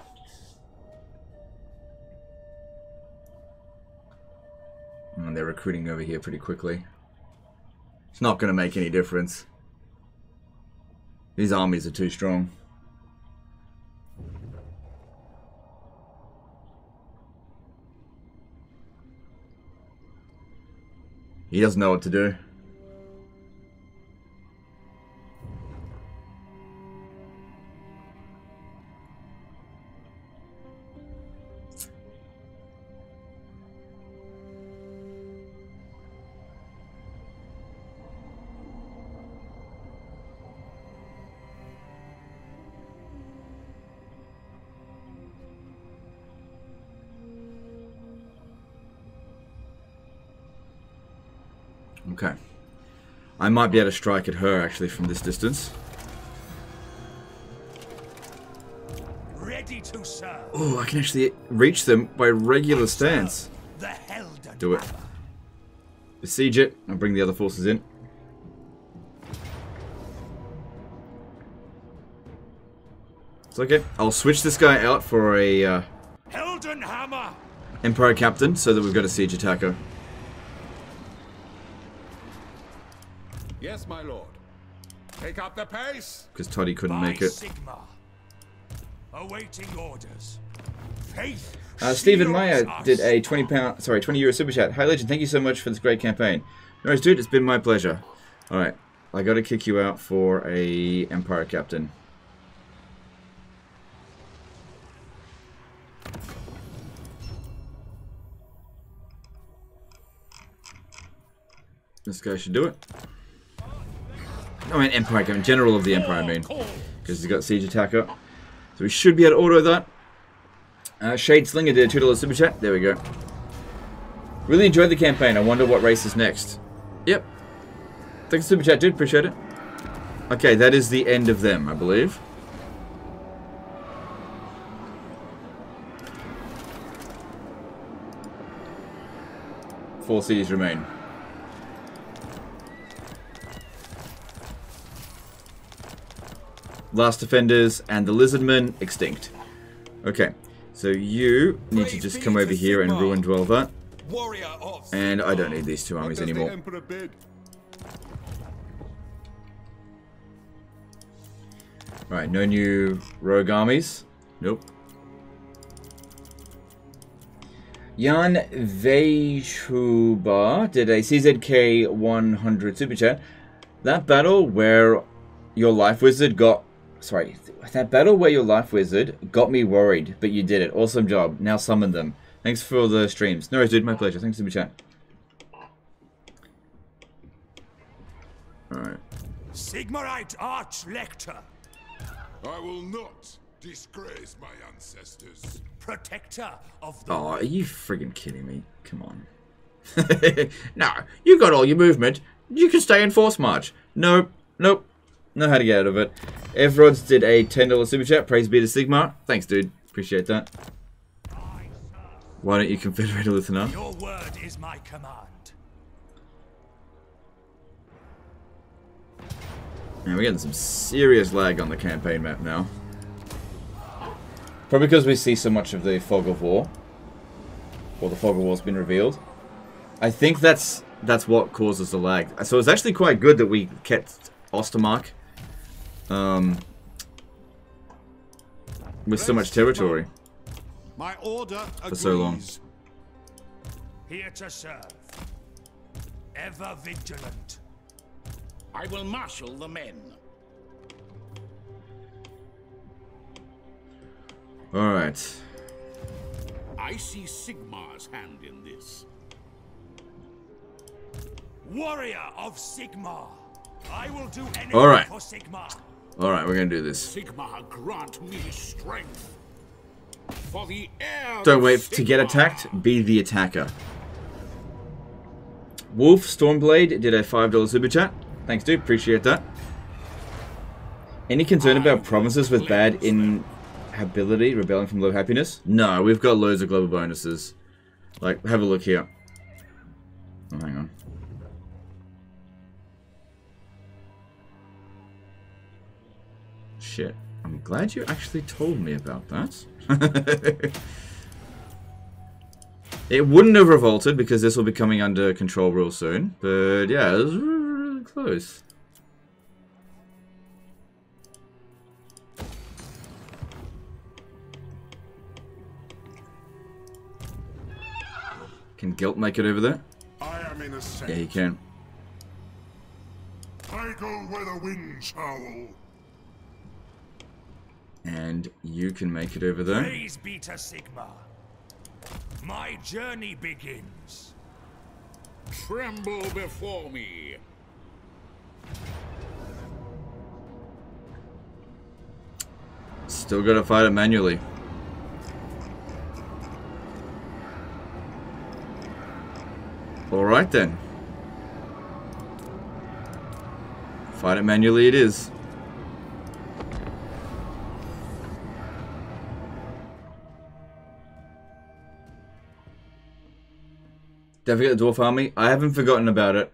hmm, they're recruiting over here pretty quickly. It's not going to make any difference. These armies are too strong. He doesn't know what to do. I might be able to strike at her actually from this distance. Ready to serve. Oh, I can actually reach them by regular stance. Do it. Besiege it and bring the other forces in. It's okay. I'll switch this guy out for a uh. Empire Captain so that we've got a siege attacker. Yes, my lord. Take up the pace. Because Toddy couldn't By make it. Sigmar. Awaiting orders. Faith. Uh, Stephen Meyer did a 20 pound, sorry, 20 euro super chat. Hi Legend, thank you so much for this great campaign. No worries, dude, it's been my pleasure. Alright, I gotta kick you out for a Empire Captain. This guy should do it. I mean, Empire Captain, General of the Empire, I mean. Because he's got Siege Attacker. So we should be able to auto that. Uh, Shade Slinger did a $2 super chat. There we go. Really enjoyed the campaign. I wonder what race is next. Yep. Thanks super chat, dude. Appreciate it. Okay, that is the end of them, I believe. Four cities remain. Last Defenders and the Lizardmen extinct. Okay, so you need to just come over here and ruin Dwelver. And I don't need these two armies anymore. Right, no new rogue armies. Nope. Jan Vejuba did a CZK 100 super chat. That battle where your life wizard got sorry, that battle where your life wizard got me worried, but you did it. Awesome job. Now summon them. Thanks for the streams. No worries, dude. My pleasure. Thanks for the chat. Alright. Sigmarite Archlector. I will not disgrace my ancestors. Protector of the... Oh, are you friggin' kidding me? Come on. no, you got all your movement. You can stay in Force March. Nope. Nope. Know how to get out of it. Evrods did a $10 super chat. Praise be to Sigmar. Thanks, dude. Appreciate that. Why don't you confederate a listener? Your word is my command. Man, we're getting some serious lag on the campaign map now. Probably because we see so much of the Fog of War. Or the Fog of War's been revealed. I think that's that's what causes the lag. So it's actually quite good that we kept Ostermark um, with so much territory My order for so long. Here to serve. Ever vigilant. I will marshal the men. Alright. I see Sigmar's hand in this. Warrior of Sigmar. I will do anything All right. for Sigmar. Alright, we're gonna do this. Sigmar, grant me strength. For the heir Don't wait to get attacked, be the attacker. Wolf Stormblade did a $5 super chat. Thanks, dude. Appreciate that. Any concern about provinces with bad inhabitability rebelling from low happiness? No, we've got loads of global bonuses. Like, have a look here. Oh, hang on. Shit. I'm glad you actually told me about that. it wouldn't have revolted because this will be coming under control real soon. But yeah, it was really close. Can Gelt make it over there? I am innocent. Yeah, he can. I go where the winds howl. And you can make it over there. Praise Beta Sigmar. My journey begins. Tremble before me. Still gotta fight it manually. Alright then. Fight it manually it is. Don't forget the Dwarf Army. I haven't forgotten about it.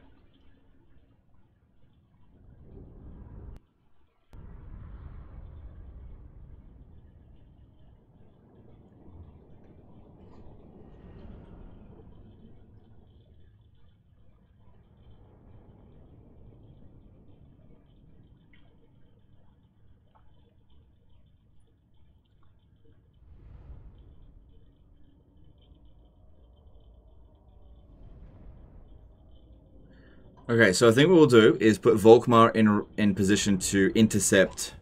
Okay, so I think what we'll do is put Volkmar in in position to intercept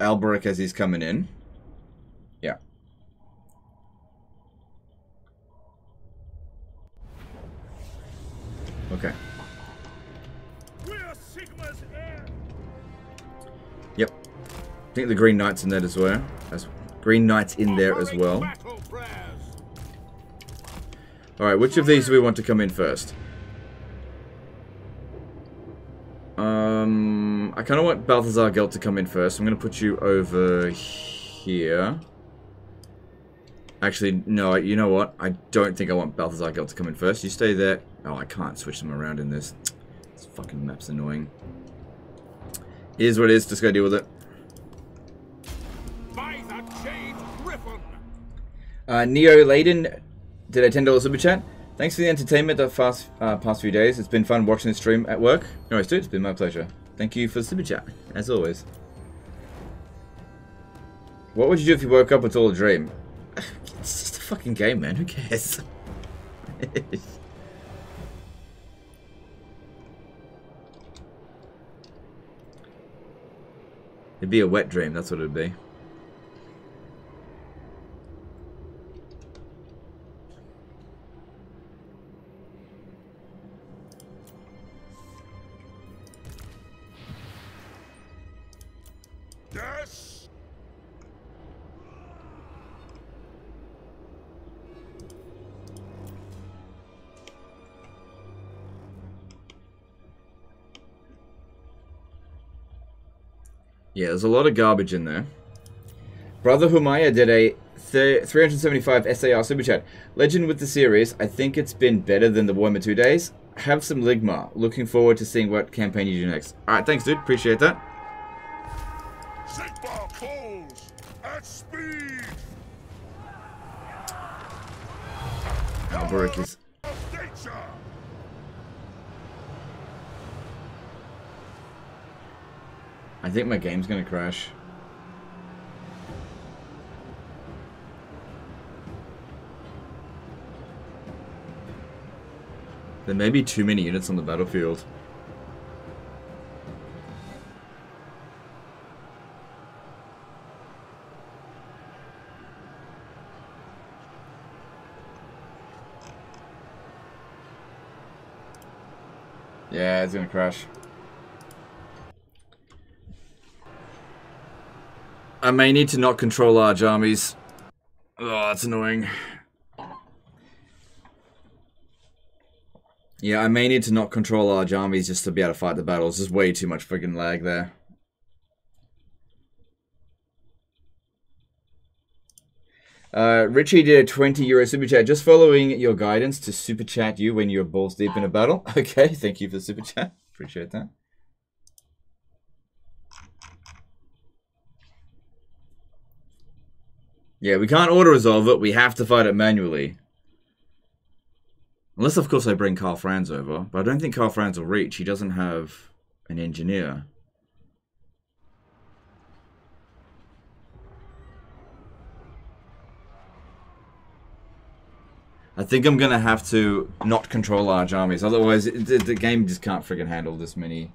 Alberic as he's coming in. Yeah. Okay. Yep. I think the Green Knight's in there as well. As Green Knight's in there as well. Alright, which of these do we want to come in first? Um, I kind of want Balthazar Gelt to come in first. I'm going to put you over here. Actually, no, you know what? I don't think I want Balthazar Gelt to come in first. You stay there. Oh, I can't switch them around in this. This fucking map's annoying. Here's what it is. Just go deal with it. By the Griffin! Uh, Neo Layden did a $10 super chat. Thanks for the entertainment the past, uh, past few days. It's been fun watching the stream at work. No worries, dude. It's been my pleasure. Thank you for the super chat, as always. What would you do if you woke up with all a dream? It's just a fucking game, man. Who cares? It'd be a wet dream, that's what it'd be. Yeah, there's a lot of garbage in there. Brother Humaya did a 375 SAR super chat. Legend with the series. I think it's been better than the Warhammer 2 days. Have some Ligma. Looking forward to seeing what campaign you do next. Alright, thanks dude. Appreciate that. Calls at speed! Oh, is... Of nature! I think my game's gonna crash. There may be too many units on the battlefield. Yeah, it's gonna crash. I may need to not control large armies. Oh, that's annoying. Yeah, I may need to not control large armies just to be able to fight the battles. There's way too much friggin' lag there. Uh, Richie did a 20 euro super chat. Just following your guidance to super chat you when you're balls deep in a battle. Okay, thank you for the super chat. Appreciate that. Yeah, we can't auto-resolve it. We have to fight it manually. Unless, of course, I bring Karl Franz over. But I don't think Karl Franz will reach. He doesn't have an engineer. I think I'm going to have to not control large armies. Otherwise, it, the, the game just can't friggin' handle this many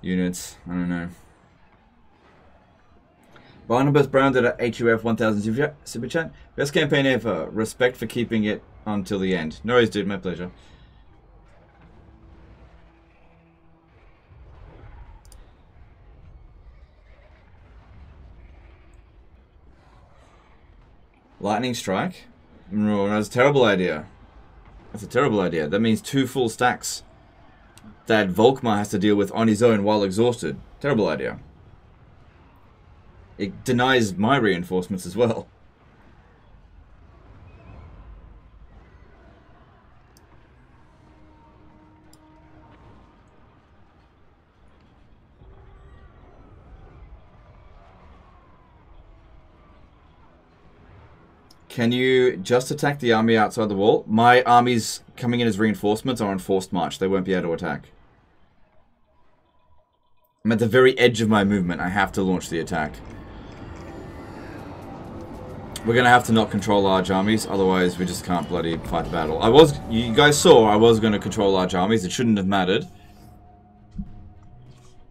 units. I don't know. Barnabas Brown did a HUF 1000 super chat. Best campaign ever. Respect for keeping it until the end. No worries, dude. My pleasure. Lightning strike? No, that's a terrible idea. That's a terrible idea. That means two full stacks that Volkmar has to deal with on his own while exhausted. Terrible idea. It denies my reinforcements as well. Can you just attack the army outside the wall? My armies coming in as reinforcements are on forced march. They won't be able to attack. I'm at the very edge of my movement. I have to launch the attack. We're going to have to not control large armies, otherwise we just can't bloody fight the battle. I was, you guys saw I was going to control large armies. It shouldn't have mattered.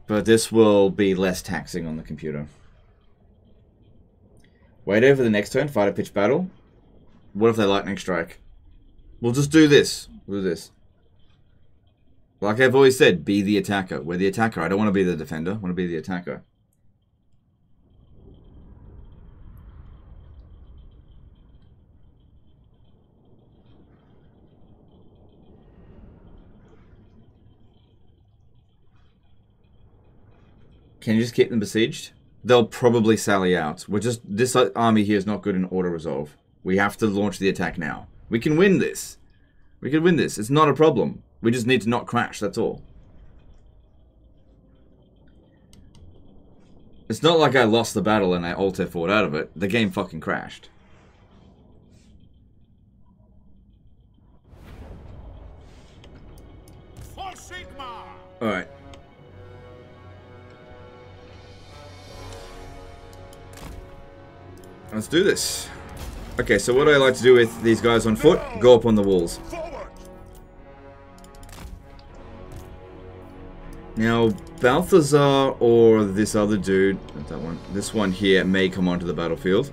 But this will be less taxing on the computer. Wait over the next turn, fight a pitch battle. What if they lightning strike? We'll just do this. We'll do this. Like I've always said, be the attacker. We're the attacker. I don't want to be the defender. I want to be the attacker. Can you just keep them besieged? They'll probably sally out. We're just this army here is not good in auto resolve. We have to launch the attack now. We can win this. We can win this. It's not a problem. We just need to not crash. That's all. It's not like I lost the battle and I alt F4'd out of it. The game fucking crashed. Alright. Let's do this. Okay, so what I like to do with these guys on foot, go up on the walls. Now, Balthazar or this other dude, not that one, this one here may come onto the battlefield.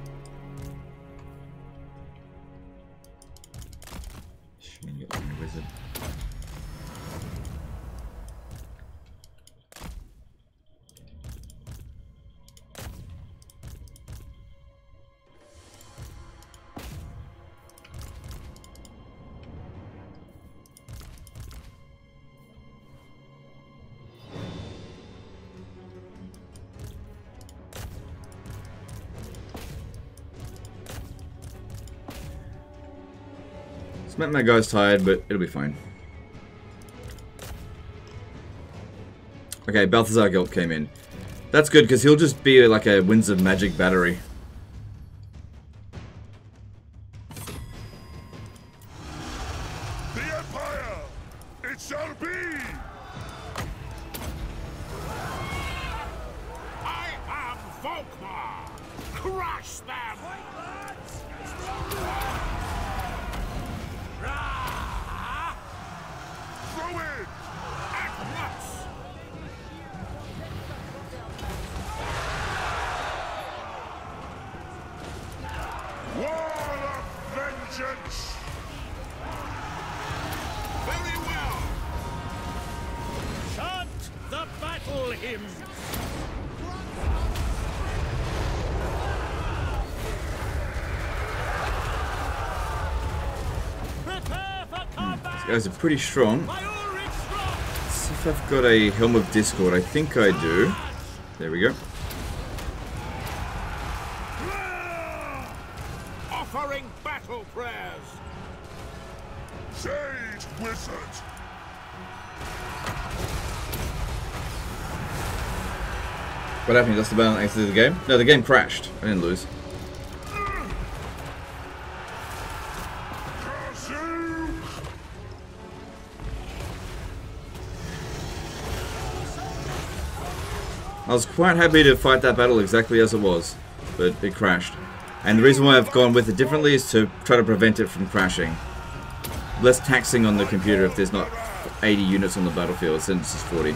My guy's tired, but it'll be fine. Okay, Balthazar Gelt came in. That's good, because he'll just be like a Winds of Magic battery. Are pretty strong. Let's see if I've got a Helm of Discord. I think I do. There we go. Offering battle prayers! Sage Wizard! What happened? Lost the battle and exited the game? No, the game crashed. I didn't lose. I was quite happy to fight that battle exactly as it was, but it crashed. And the reason why I've gone with it differently is to try to prevent it from crashing. Less taxing on the computer if there's not 80 units on the battlefield, since it's 40.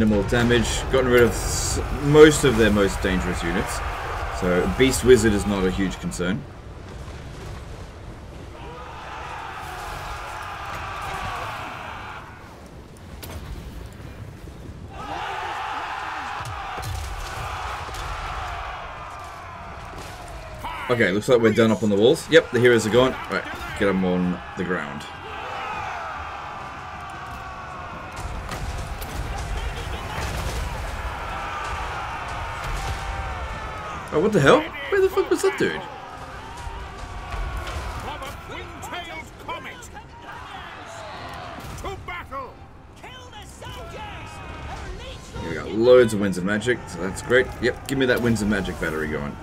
Minimal damage. Gotten rid of most of their most dangerous units. So Beast Wizard is not a huge concern. Okay, looks like we're done up on the walls. Yep, the heroes are gone. Right, get them on the ground. Oh, what the hell? Where the fuck was that dude? For the twin-tailed comet! To battle! Here we go. loads of Winds of Magic, so that's great. Yep, give me that Winds of Magic battery going.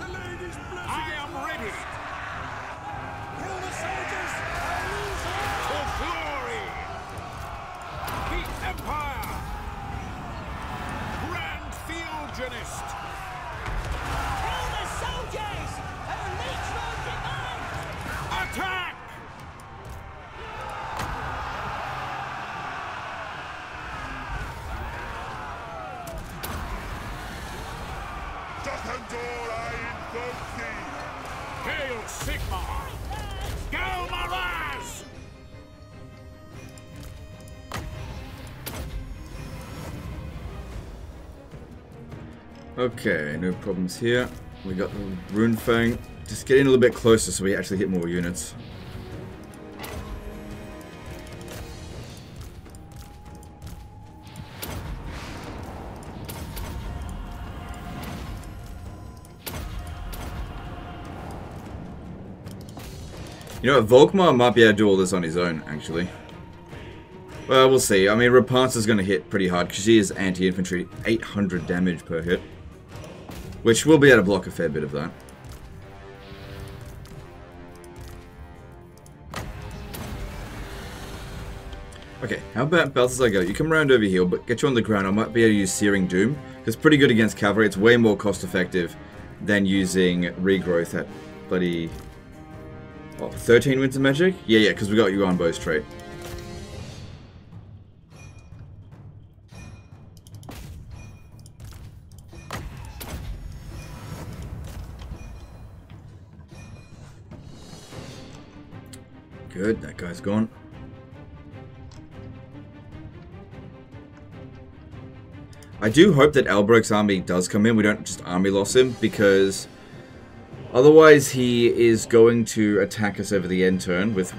No problems here. We got the Rune Fang. Just getting a little bit closer so we actually hit more units. You know what, Volkmar might be able to do all this on his own, actually. Well, we'll see. I mean, Rapunzel's going to hit pretty hard because she is anti-infantry. 800 damage per hit. Which will be able to block a fair bit of that. Okay, how about Balthazar go? You come around over here, but get you on the ground. I might be able to use Searing Doom. It's pretty good against cavalry. It's way more cost effective than using Regrowth at bloody... Oh, 13 Winds of Magic? Yeah, yeah, because we got you on Bow's trait. I do hope that Alberic's army does come in. We don't just army loss him because otherwise he is going to attack us over the end turn with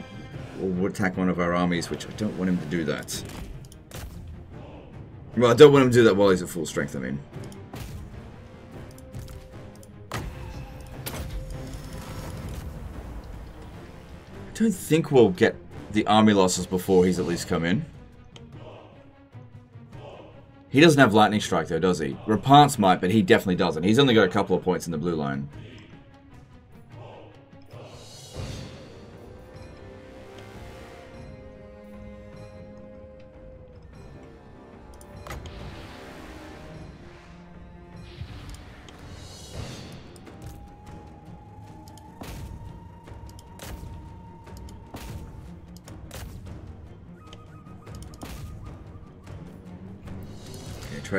or attack one of our armies, which I don't want him to do that. Well, I don't want him to do that while he's at full strength, I mean. I don't think we'll get the army losses before he's at least come in. He doesn't have Lightning Strike though, does he? Repanse might, but he definitely doesn't. He's only got a couple of points in the blue line.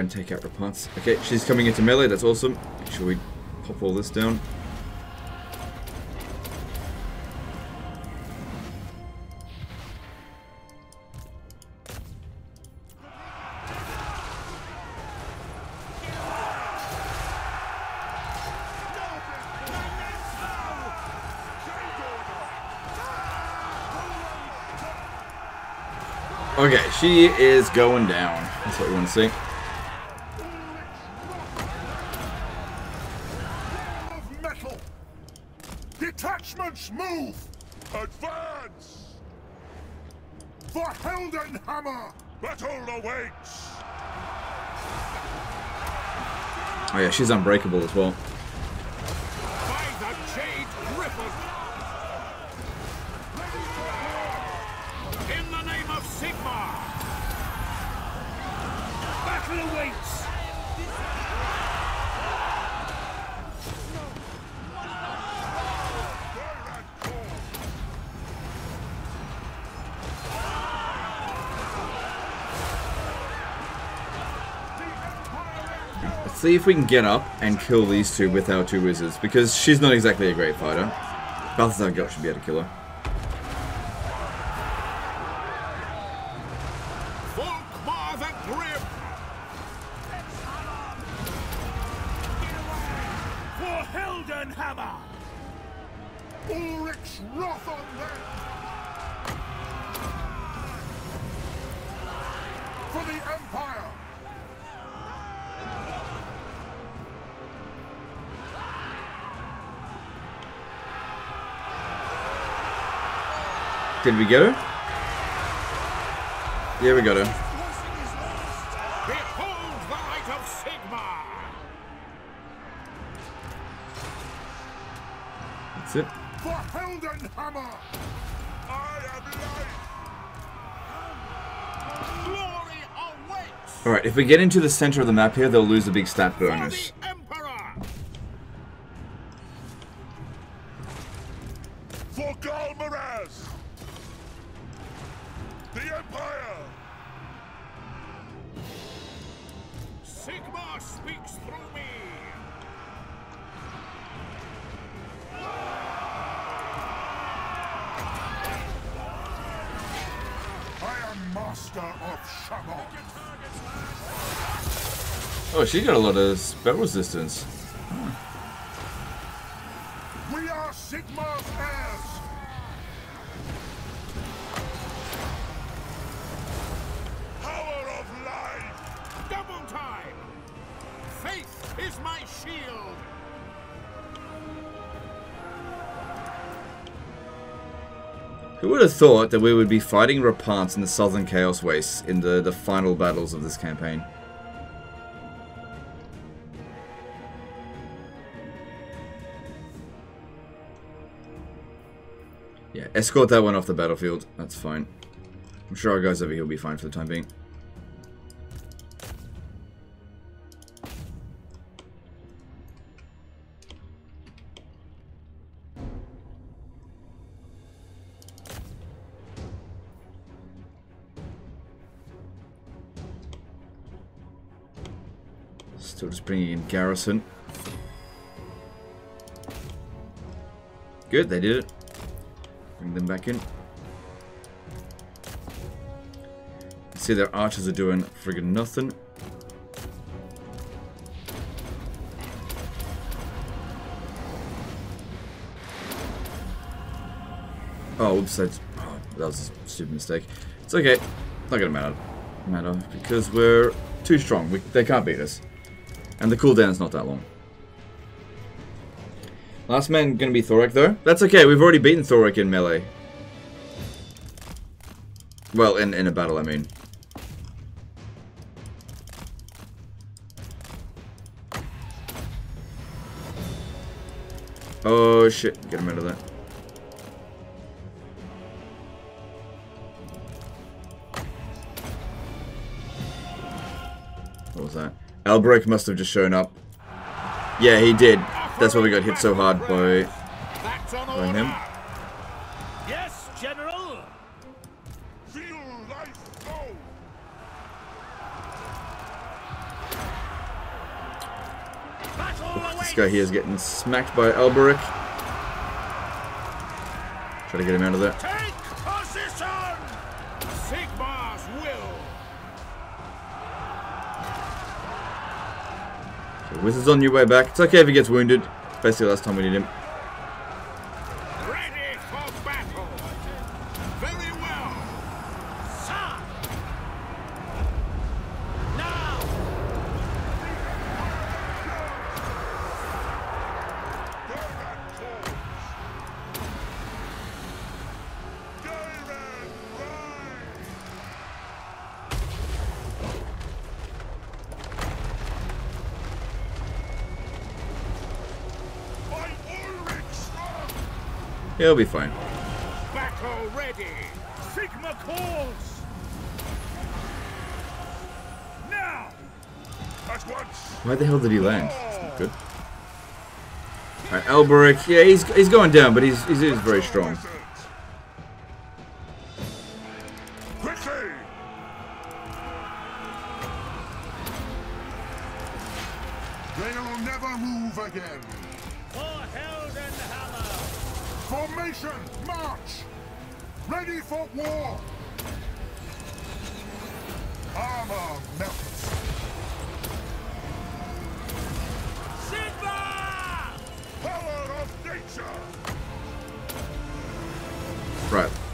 And take out Repanse. Okay, she's coming into melee, that's awesome. Make sure we pop all this down. Okay, she is going down. That's what we want to see. Of metal! Detachments move! Advance! For Heldenhammer! Battle awaits! Oh yeah, she's unbreakable as well. See if we can get up and kill these two with our two wizards, because she's not exactly a great fighter. Balthasar Gelt should be able to kill her. Did we get her? Yeah, we got her. That's it. Alright, if we get into the center of the map here, they'll lose a big stat bonus. She got a lot of spell resistance. We are Sigmar's heirs! Power of life! Double time! Faith is my shield! Who would have thought that we would be fighting Repanse in the Southern Chaos Wastes in the, the final battles of this campaign? Escort that one off the battlefield. That's fine. I'm sure our guys over here will be fine for the time being. Still just bringing in Garrison. Good, they did it. Bring them back in. See, their archers are doing friggin' nothing. Oh, oops, oh, that was a stupid mistake. It's okay. Not gonna matter. Matter because we're too strong. We, they can't beat us. And the cooldown's not that long. Last man gonna be Thorek though? That's okay, we've already beaten Thorek in melee. Well, in, in a battle, I mean. Oh shit, get him out of that. What was that? Alberic must have just shown up. Yeah, he did. That's why we got hit so hard by, by him. Yes, General! Feel life flow! This guy here is getting smacked by Alberic. Try to get him out of there. So Wizard's on your way back. It's okay if he gets wounded. Basically last time we need him. Ready for battle! Very well! Sir! Now! He'll be fine. Battle ready! Sigmar calls! Now! At once! Why the hell did he land? Good. Alright, Alberic. Yeah, he's he's going down, but he's he's, he's very strong.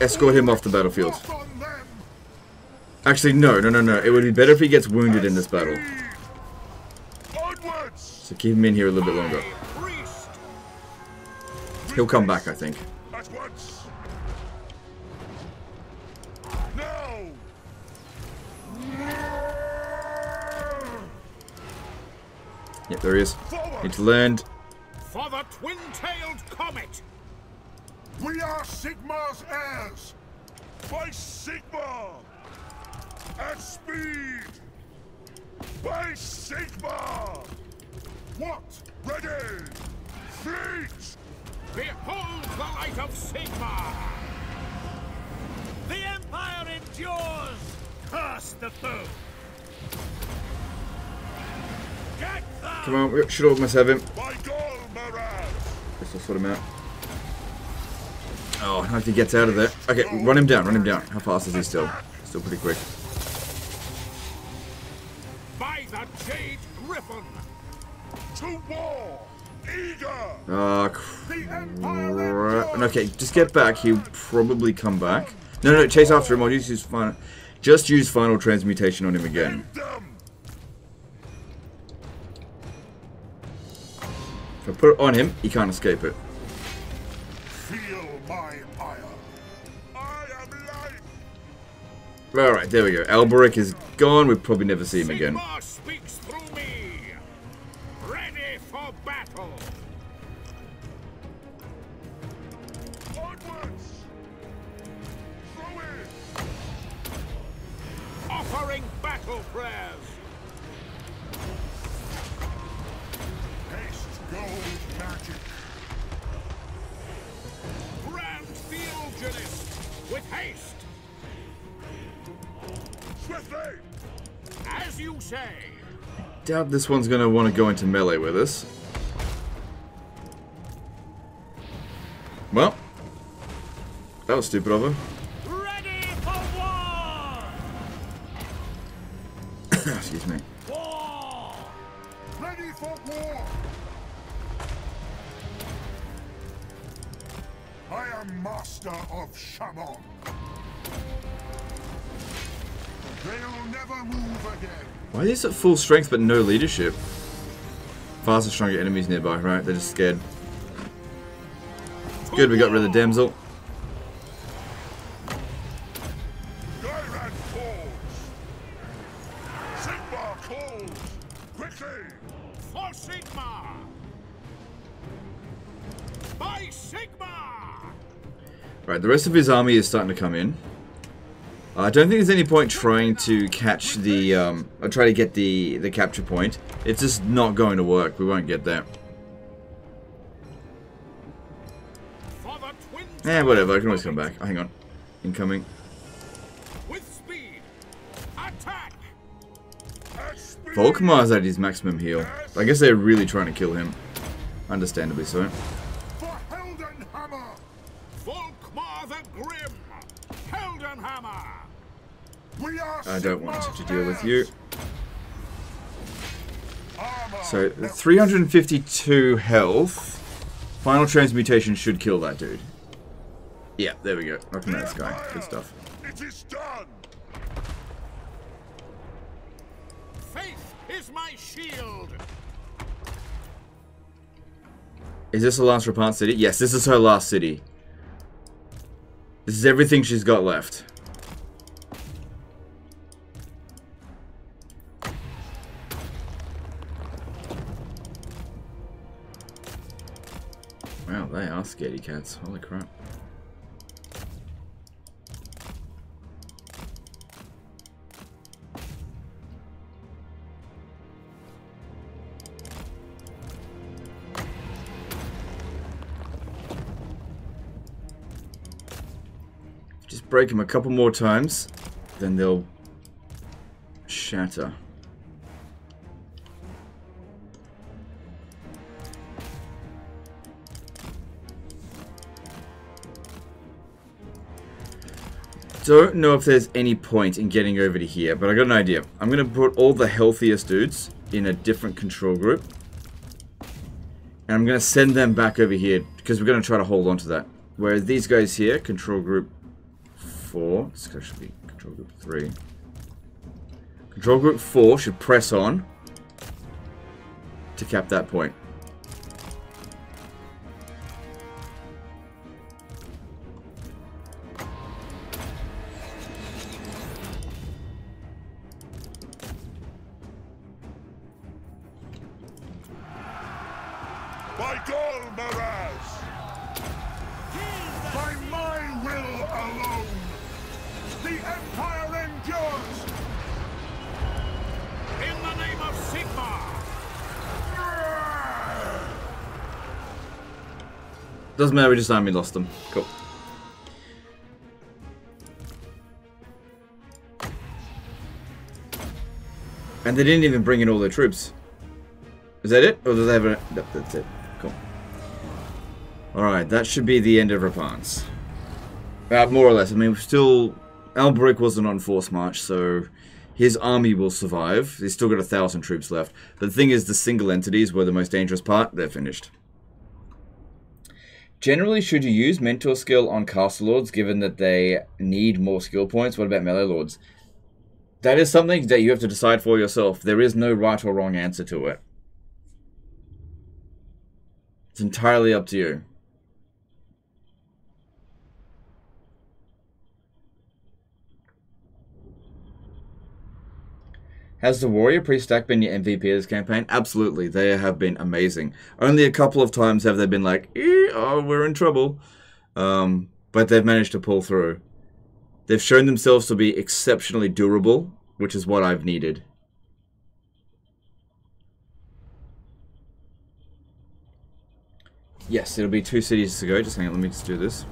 Escort him off the battlefield. Actually, no, no, no, no. It would be better if he gets wounded in this battle. So keep him in here a little bit longer. He'll come back, I think. Yep, there he is. Need to land. Should almost have him. By Ghal Maraz! Guess I'll sort him out. Oh, now if he gets out of there. Okay, run him down, run him down. How fast is he still? Still pretty quick. By the Jade Griffin! To war! Eager! Ah, crap. Okay, just get back. He'll probably come back. No, no, chase after him. I'll use his final. Just use final transmutation on him again. Put it on him, he can't escape it. Feel my. I am light! Alright, there we go. Alberic is gone. We'll probably never see him again. This one's going to want to go into melee with us. Well. That was stupid of him. Why is full strength but no leadership? Faster, stronger enemies nearby, right? They're just scared. Good, we got rid of the damsel. Right, the rest of his army is starting to come in. I don't think there's any point trying to catch the, um, or try to get the, the capture point. It's just not going to work. We won't get there. Eh, whatever. I can always come back. Oh, hang on. Incoming. With speed! Volkmar's at his maximum heal. I guess they're really trying to kill him. Understandably so. I don't want to deal with you. So, 352 health. Final transmutation should kill that dude. Yeah, there we go. Knocking out this guy. Good stuff. It is done! Faith is my shield! Is this the last Repanse city? Yes, this is her last city. This is everything she's got left. Are scaredy cats. Holy crap. Just break them a couple more times, then they'll shatter. Don't know if there's any point in getting over to here, but I got an idea. I'm going to put all the healthiest dudes in a different control group. And I'm going to send them back over here, because we're going to try to hold on to that. Whereas these guys here, control group 4, this guy should be control group 3. Control group 4 should press on to cap that point. Doesn't matter, we just army lost them. Cool. And they didn't even bring in all their troops. Is that it? Or do they have a... That, that's it. Cool. Alright, that should be the end of Repanse. Uh, more or less. I mean, we're still... Alberic wasn't on force march, so his army will survive. He's still got a thousand troops left. But the thing is, the single entities were the most dangerous part. They're finished. Generally, should you use Mentor skill on Castle Lords, given that they need more skill points? What about Melee Lords? That is something that you have to decide for yourself. There is no right or wrong answer to it. It's entirely up to you. Has the Warrior Priest stack been your MVP this campaign? Absolutely, they have been amazing. Only a couple of times have they been like, oh, we're in trouble. Um, but they've managed to pull through. They've shown themselves to be exceptionally durable, which is what I've needed. Yes, it'll be two cities to go. Just hang on, let me just do this.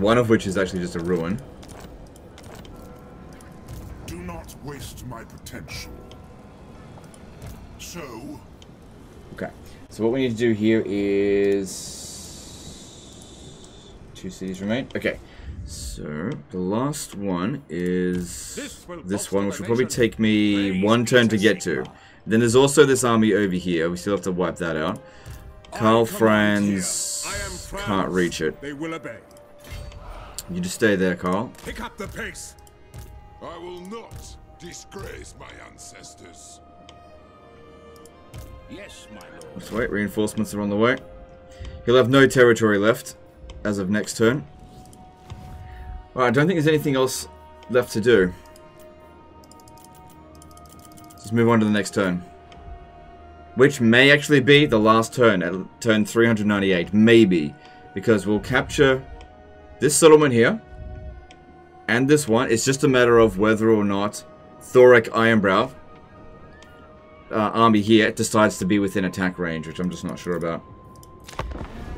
One of which is actually just a ruin. Do not waste my potential. So, Okay. So what we need to do here is two cities remain. Okay. So the last one is this one, which will probably take me one turn to get to. Then there's also this army over here. We still have to wipe that out. Karl Franz can't reach it. They will obey. You just stay there, Karl. Pick up the pace. I will not disgrace my ancestors. Yes, my lord. Let's wait. Reinforcements are on the way. He'll have no territory left as of next turn. Alright, I don't think there's anything else left to do. Let's move on to the next turn. Which may actually be the last turn at turn 398. Maybe. Because we'll capture this settlement here. And this one. It's just a matter of whether or not Thorek Ironbrow uh, army here decides to be within attack range, which I'm just not sure about.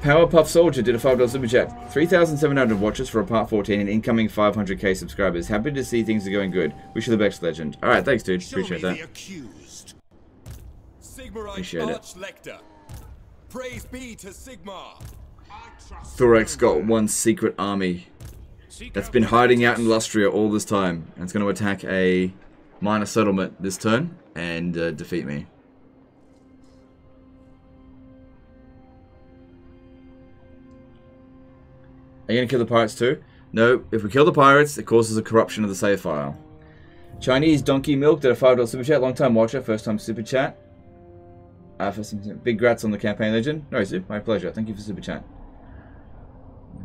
Powerpuff Soldier did a $5 super chat. 3,700 watches for a part 14 and incoming 500k subscribers. Happy to see things are going good. Wish you the best, legend. Alright, thanks, dude. Appreciate that. Sigmarite Appreciate it. Praise be to Sigmar. Thorek's got one secret army that's been hiding out in Lustria all this time. And it's going to attack a minor settlement this turn and uh, defeat me. Are you going to kill the pirates too? No, if we kill the pirates, it causes a corruption of the save file. Chinese Donkey Milk did a $5 super chat. Long time watcher, first time super chat. Uh, for some big grats on the campaign legend. No, Sue, my pleasure. Thank you for super chat.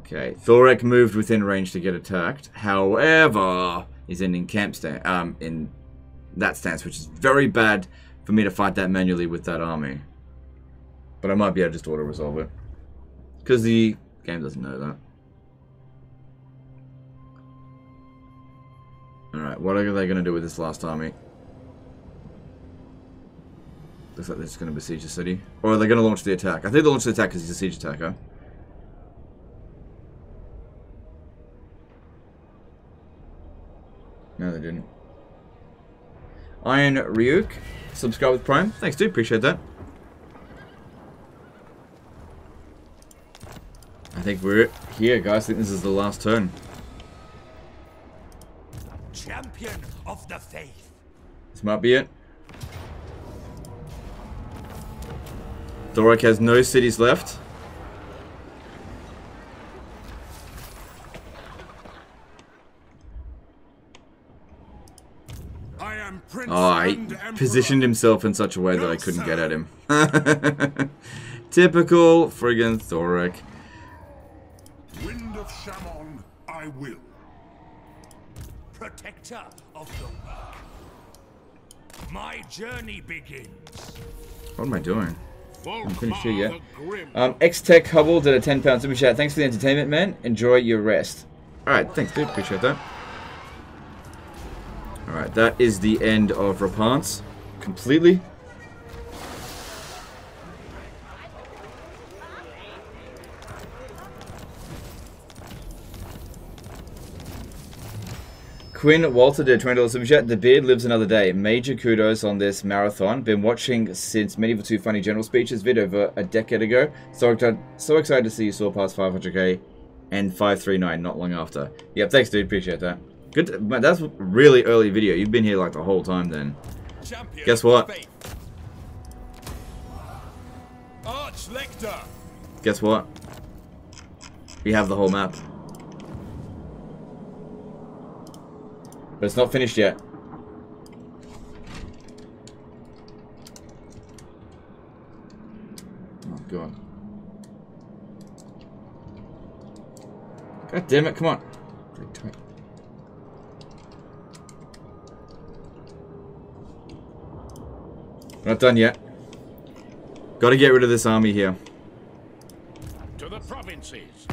Okay, Thorek moved within range to get attacked. However, he's in in camp stand, um, in that stance, which is very bad for me to fight that manually with that army. But I might be able to just auto resolve it because the game doesn't know that. All right, what are they going to do with this last army? Looks like they're just going to besiege the city. Or are they going to launch the attack? I think they'll launch the attack because he's a siege attacker. No, they didn't. Iron Ryuk, subscribe with Prime. Thanks, dude. Appreciate that. I think we're here, guys. I think this is the last turn. Champion of the faith. This might be it. Thorek has no cities left. I am Prince Oh, and positioned himself in such a way that I couldn't get at him. Typical friggin' Thorek. Wind of Chamon, I will. protector of the weak. My journey begins. What am I doing? I'm pretty sure, yeah. Um, X-Tech Hubble did a 10 pound super chat. Thanks for the entertainment, man. Enjoy your rest. Alright, thanks, dude. Appreciate that. Alright, that is the end of Repanse. Completely. Quinn Walter did $20 super chat. The beard lives another day. Major kudos on this marathon. Been watching since Medieval 2 Funny General Speeches vid over a decade ago. So, excited- so excited to see you saw past 500k and 539 not long after. Yep, thanks dude. Appreciate that. Good. Man, that's really early video. You've been here like the whole time then. Champion Guess what? Guess what? We have the whole map. But it's not finished yet. Oh god. God damn it, come on. We're not done yet. Gotta get rid of this army here. To the provinces.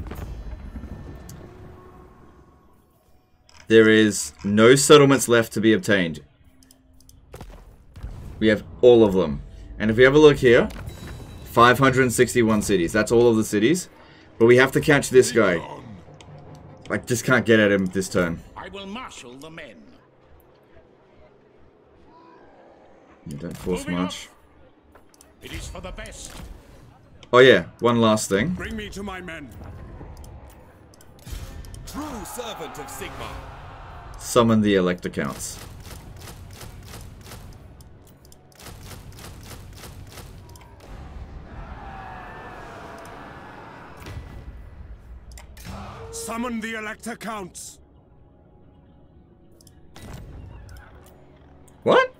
There is no settlements left to be obtained. We have all of them. And if we have a look here, 561 cities. That's all of the cities. But we have to catch this guy. I just can't get at him this turn. I will marshal the men. You don't force Moving much. It is for the best. Oh yeah, one last thing. Bring me to my men. True servant of Sigmar. Summon the Elector Counts. Summon the Elector Counts. What?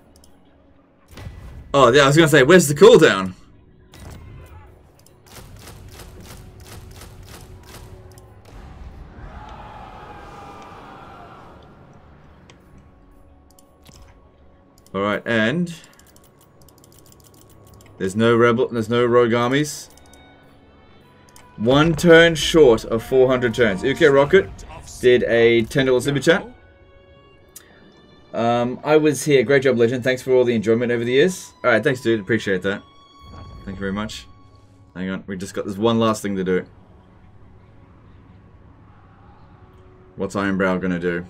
Oh yeah, I was gonna say, where's the cooldown? Alright, and there's no rebel there's no rogue armies. One turn short of 400 turns. UK Rocket did a $10 super chat. Um, I was here. Great job, Legend. Thanks for all the enjoyment over the years. Alright, thanks, dude. Appreciate that. Thank you very much. Hang on. We just got this one last thing to do. What's Ironbrow gonna do?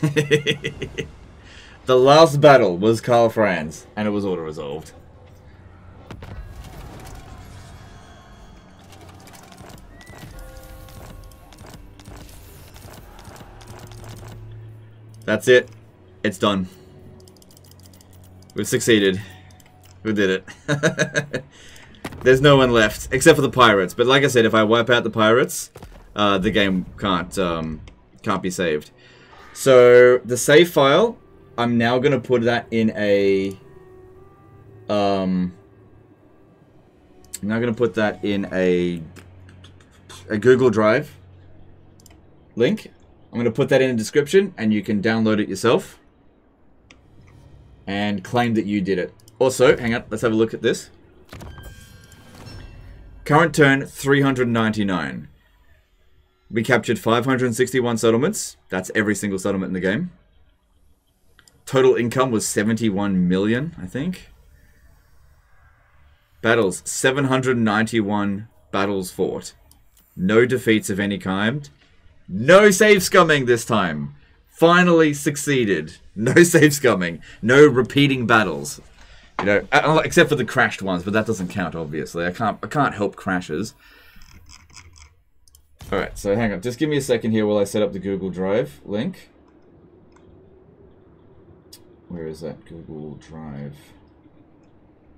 the last battle was Karl Franz, and it was auto-resolved. That's it. It's done. We've succeeded. We did it. There's no one left, except for the pirates. But like I said, if I wipe out the pirates, uh, the game can't um, can't be saved. So the save file, I'm now gonna put that in a. Um, I'm now gonna put that in a a Google Drive link. I'm gonna put that in the description, and you can download it yourself and claim that you did it. Also, hang on, let's have a look at this. Current turn 399. We captured 561 settlements. That's every single settlement in the game. Total income was 71 million, I think. Battles 791 battles fought. No defeats of any kind. No save scumming this time. Finally succeeded. No save scumming. No repeating battles. You know, uh, except for the crashed ones, but that doesn't count obviously. I can't I can't help crashes. Alright, so hang on. Just give me a second here while I set up the Google Drive link. Where is that Google Drive?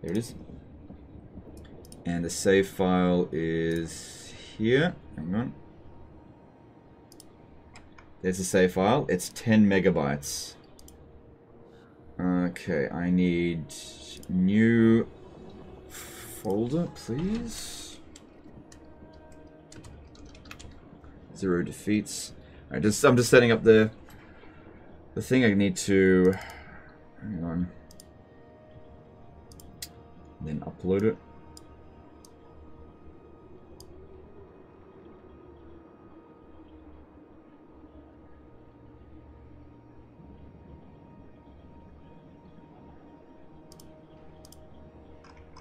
There it is. And the save file is here. Hang on. There's a save file. It's 10 megabytes. Okay, I need new folder, please. Zero defeats. Alright, just I'm just setting up the the thing I need to hang on. Then upload it.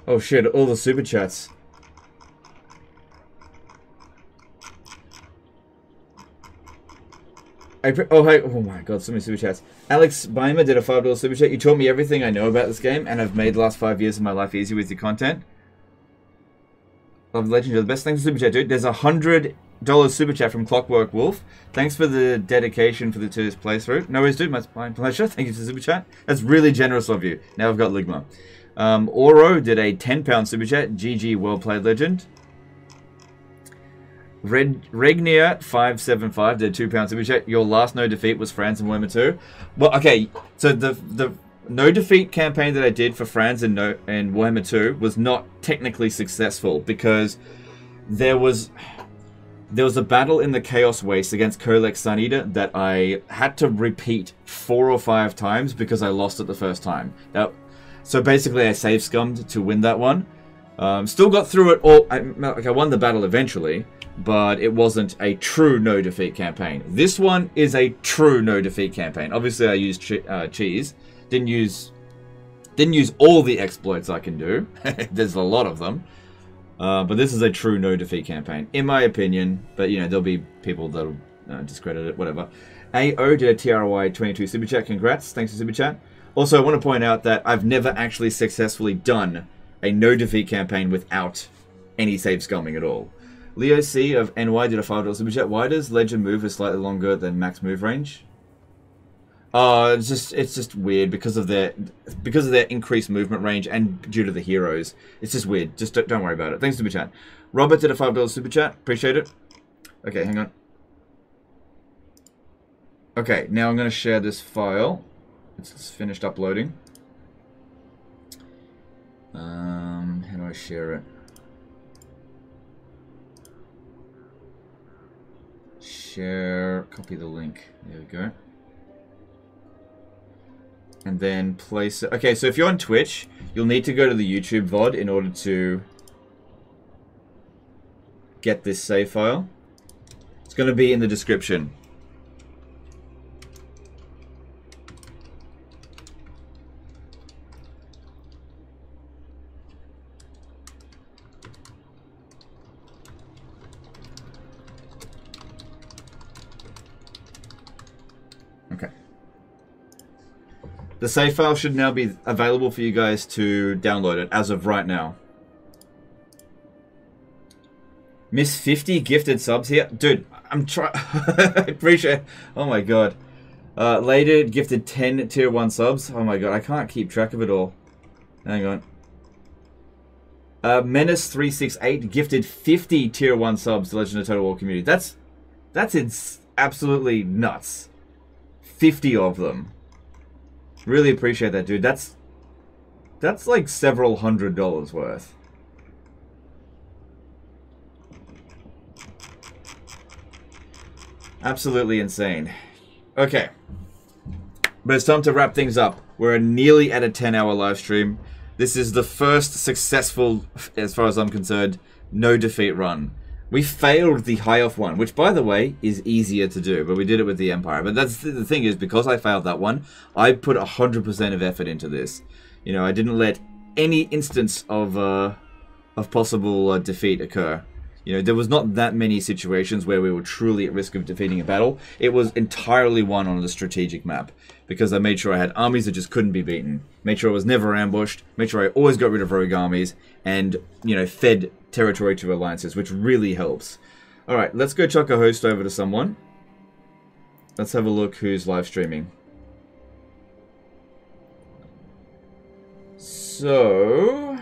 Oh shit, all the super chats. I oh hey oh my god so many super chats. Alex Beimer did a five dollar super chat. You taught me everything I know about this game, and I've made the last five years of my life easier with your content. Love Legend, you're the best. Thanks for super chat, dude. There's a hundred dollars super chat from Clockwork Wolf. Thanks for the dedication for the to playthrough. No worries, dude. My pleasure. Thank you for the super chat. That's really generous of you. Now I've got Ligma. Um, Oro did a ten pound super chat. GG, well played, Legend. Red Regnier five seven five did two pound super chat. Your last no defeat was Franz and Warhammer two. Well, okay, so the the no defeat campaign that I did for Franz and no and Warhammer two was not technically successful because there was there was a battle in the Chaos Waste against Kolek Suneater that I had to repeat four or five times because I lost it the first time. Now, so basically, I save scummed to win that one. Um, still got through it all. I, I won the battle eventually, but it wasn't a true no defeat campaign. This one is a true no defeat campaign. Obviously, I used che uh, cheese. Didn't use didn't use all the exploits I can do. There's a lot of them. Uh, but this is a true no defeat campaign, in my opinion. But you know, there'll be people that'll uh, discredit it, whatever. AO did a TRY 22 super chat. Congrats. Thanks for super chat. Also, I want to point out that I've never actually successfully done a no defeat campaign without any save scumming at all. Leo C of NY did a $5 super chat. Why does Legend move is slightly longer than max move range? Uh, it's just it's just weird because of their because of their increased movement range and due to the heroes. It's just weird. Just don't, don't worry about it. Thanks super chat. Robert did a five dollars super chat. Appreciate it. Okay, hang on. Okay, now I'm gonna share this file. It's finished uploading. Um, how do I share it? Share, copy the link. There we go. And then place it. Okay, so if you're on Twitch, you'll need to go to the YouTube VOD in order to get this save file. It's going to be in the description. The save file should now be available for you guys to download it as of right now. Miss 50 gifted subs here. Dude, I'm trying. I appreciate Oh my god. Uh, later gifted 10 tier 1 subs. Oh my god, I can't keep track of it all. Hang on. Uh, Menace368 gifted 50 tier 1 subs to Legend of Total War community. That's, that's it's absolutely nuts. 50 of them. Really appreciate that, dude. That's that's like several hundred dollars worth. Absolutely insane. Okay. But it's time to wrap things up. We're nearly at a 10 hour live stream. This is the first successful, as far as I'm concerned, no defeat run. We failed the high off one, which by the way is easier to do, but we did it with the Empire. But that's the thing is because I failed that one, I put hundred percent of effort into this. You know, I didn't let any instance of uh, of possible uh, defeat occur. You know, there was not that many situations where we were truly at risk of defeating a battle. It was entirely won on the strategic map because I made sure I had armies that just couldn't be beaten. Made sure I was never ambushed. Made sure I always got rid of rogue armies and you know fed territory to alliances, which really helps. Alright, let's go chuck a host over to someone. Let's have a look who's live streaming. So,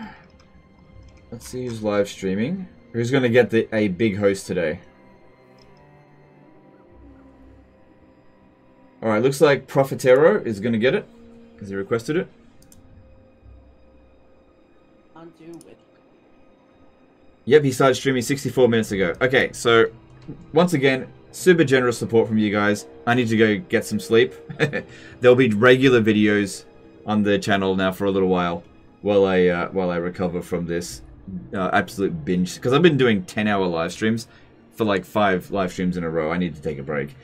let's see who's live streaming. Who's going to get the, a big host today? Alright, looks like Profitero is going to get it. Because he requested it. Undo. Yep, he started streaming 64 minutes ago. Okay, so once again, super generous support from you guys. I need to go get some sleep. There'll be regular videos on the channel now for a little while while I uh, while I recover from this uh, absolute binge. Because I've been doing 10 hour live streams for like five live streams in a row. I need to take a break.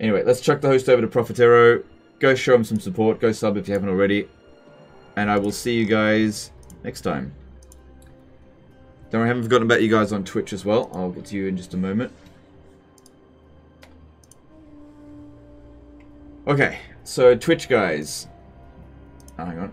Anyway, let's chuck the host over to Profitero. Go show him some support. Go sub if you haven't already. And I will see you guys next time. Don't worry, I haven't forgotten about you guys on Twitch as well. I'll get to you in just a moment. Okay, so Twitch guys. Oh, hang on.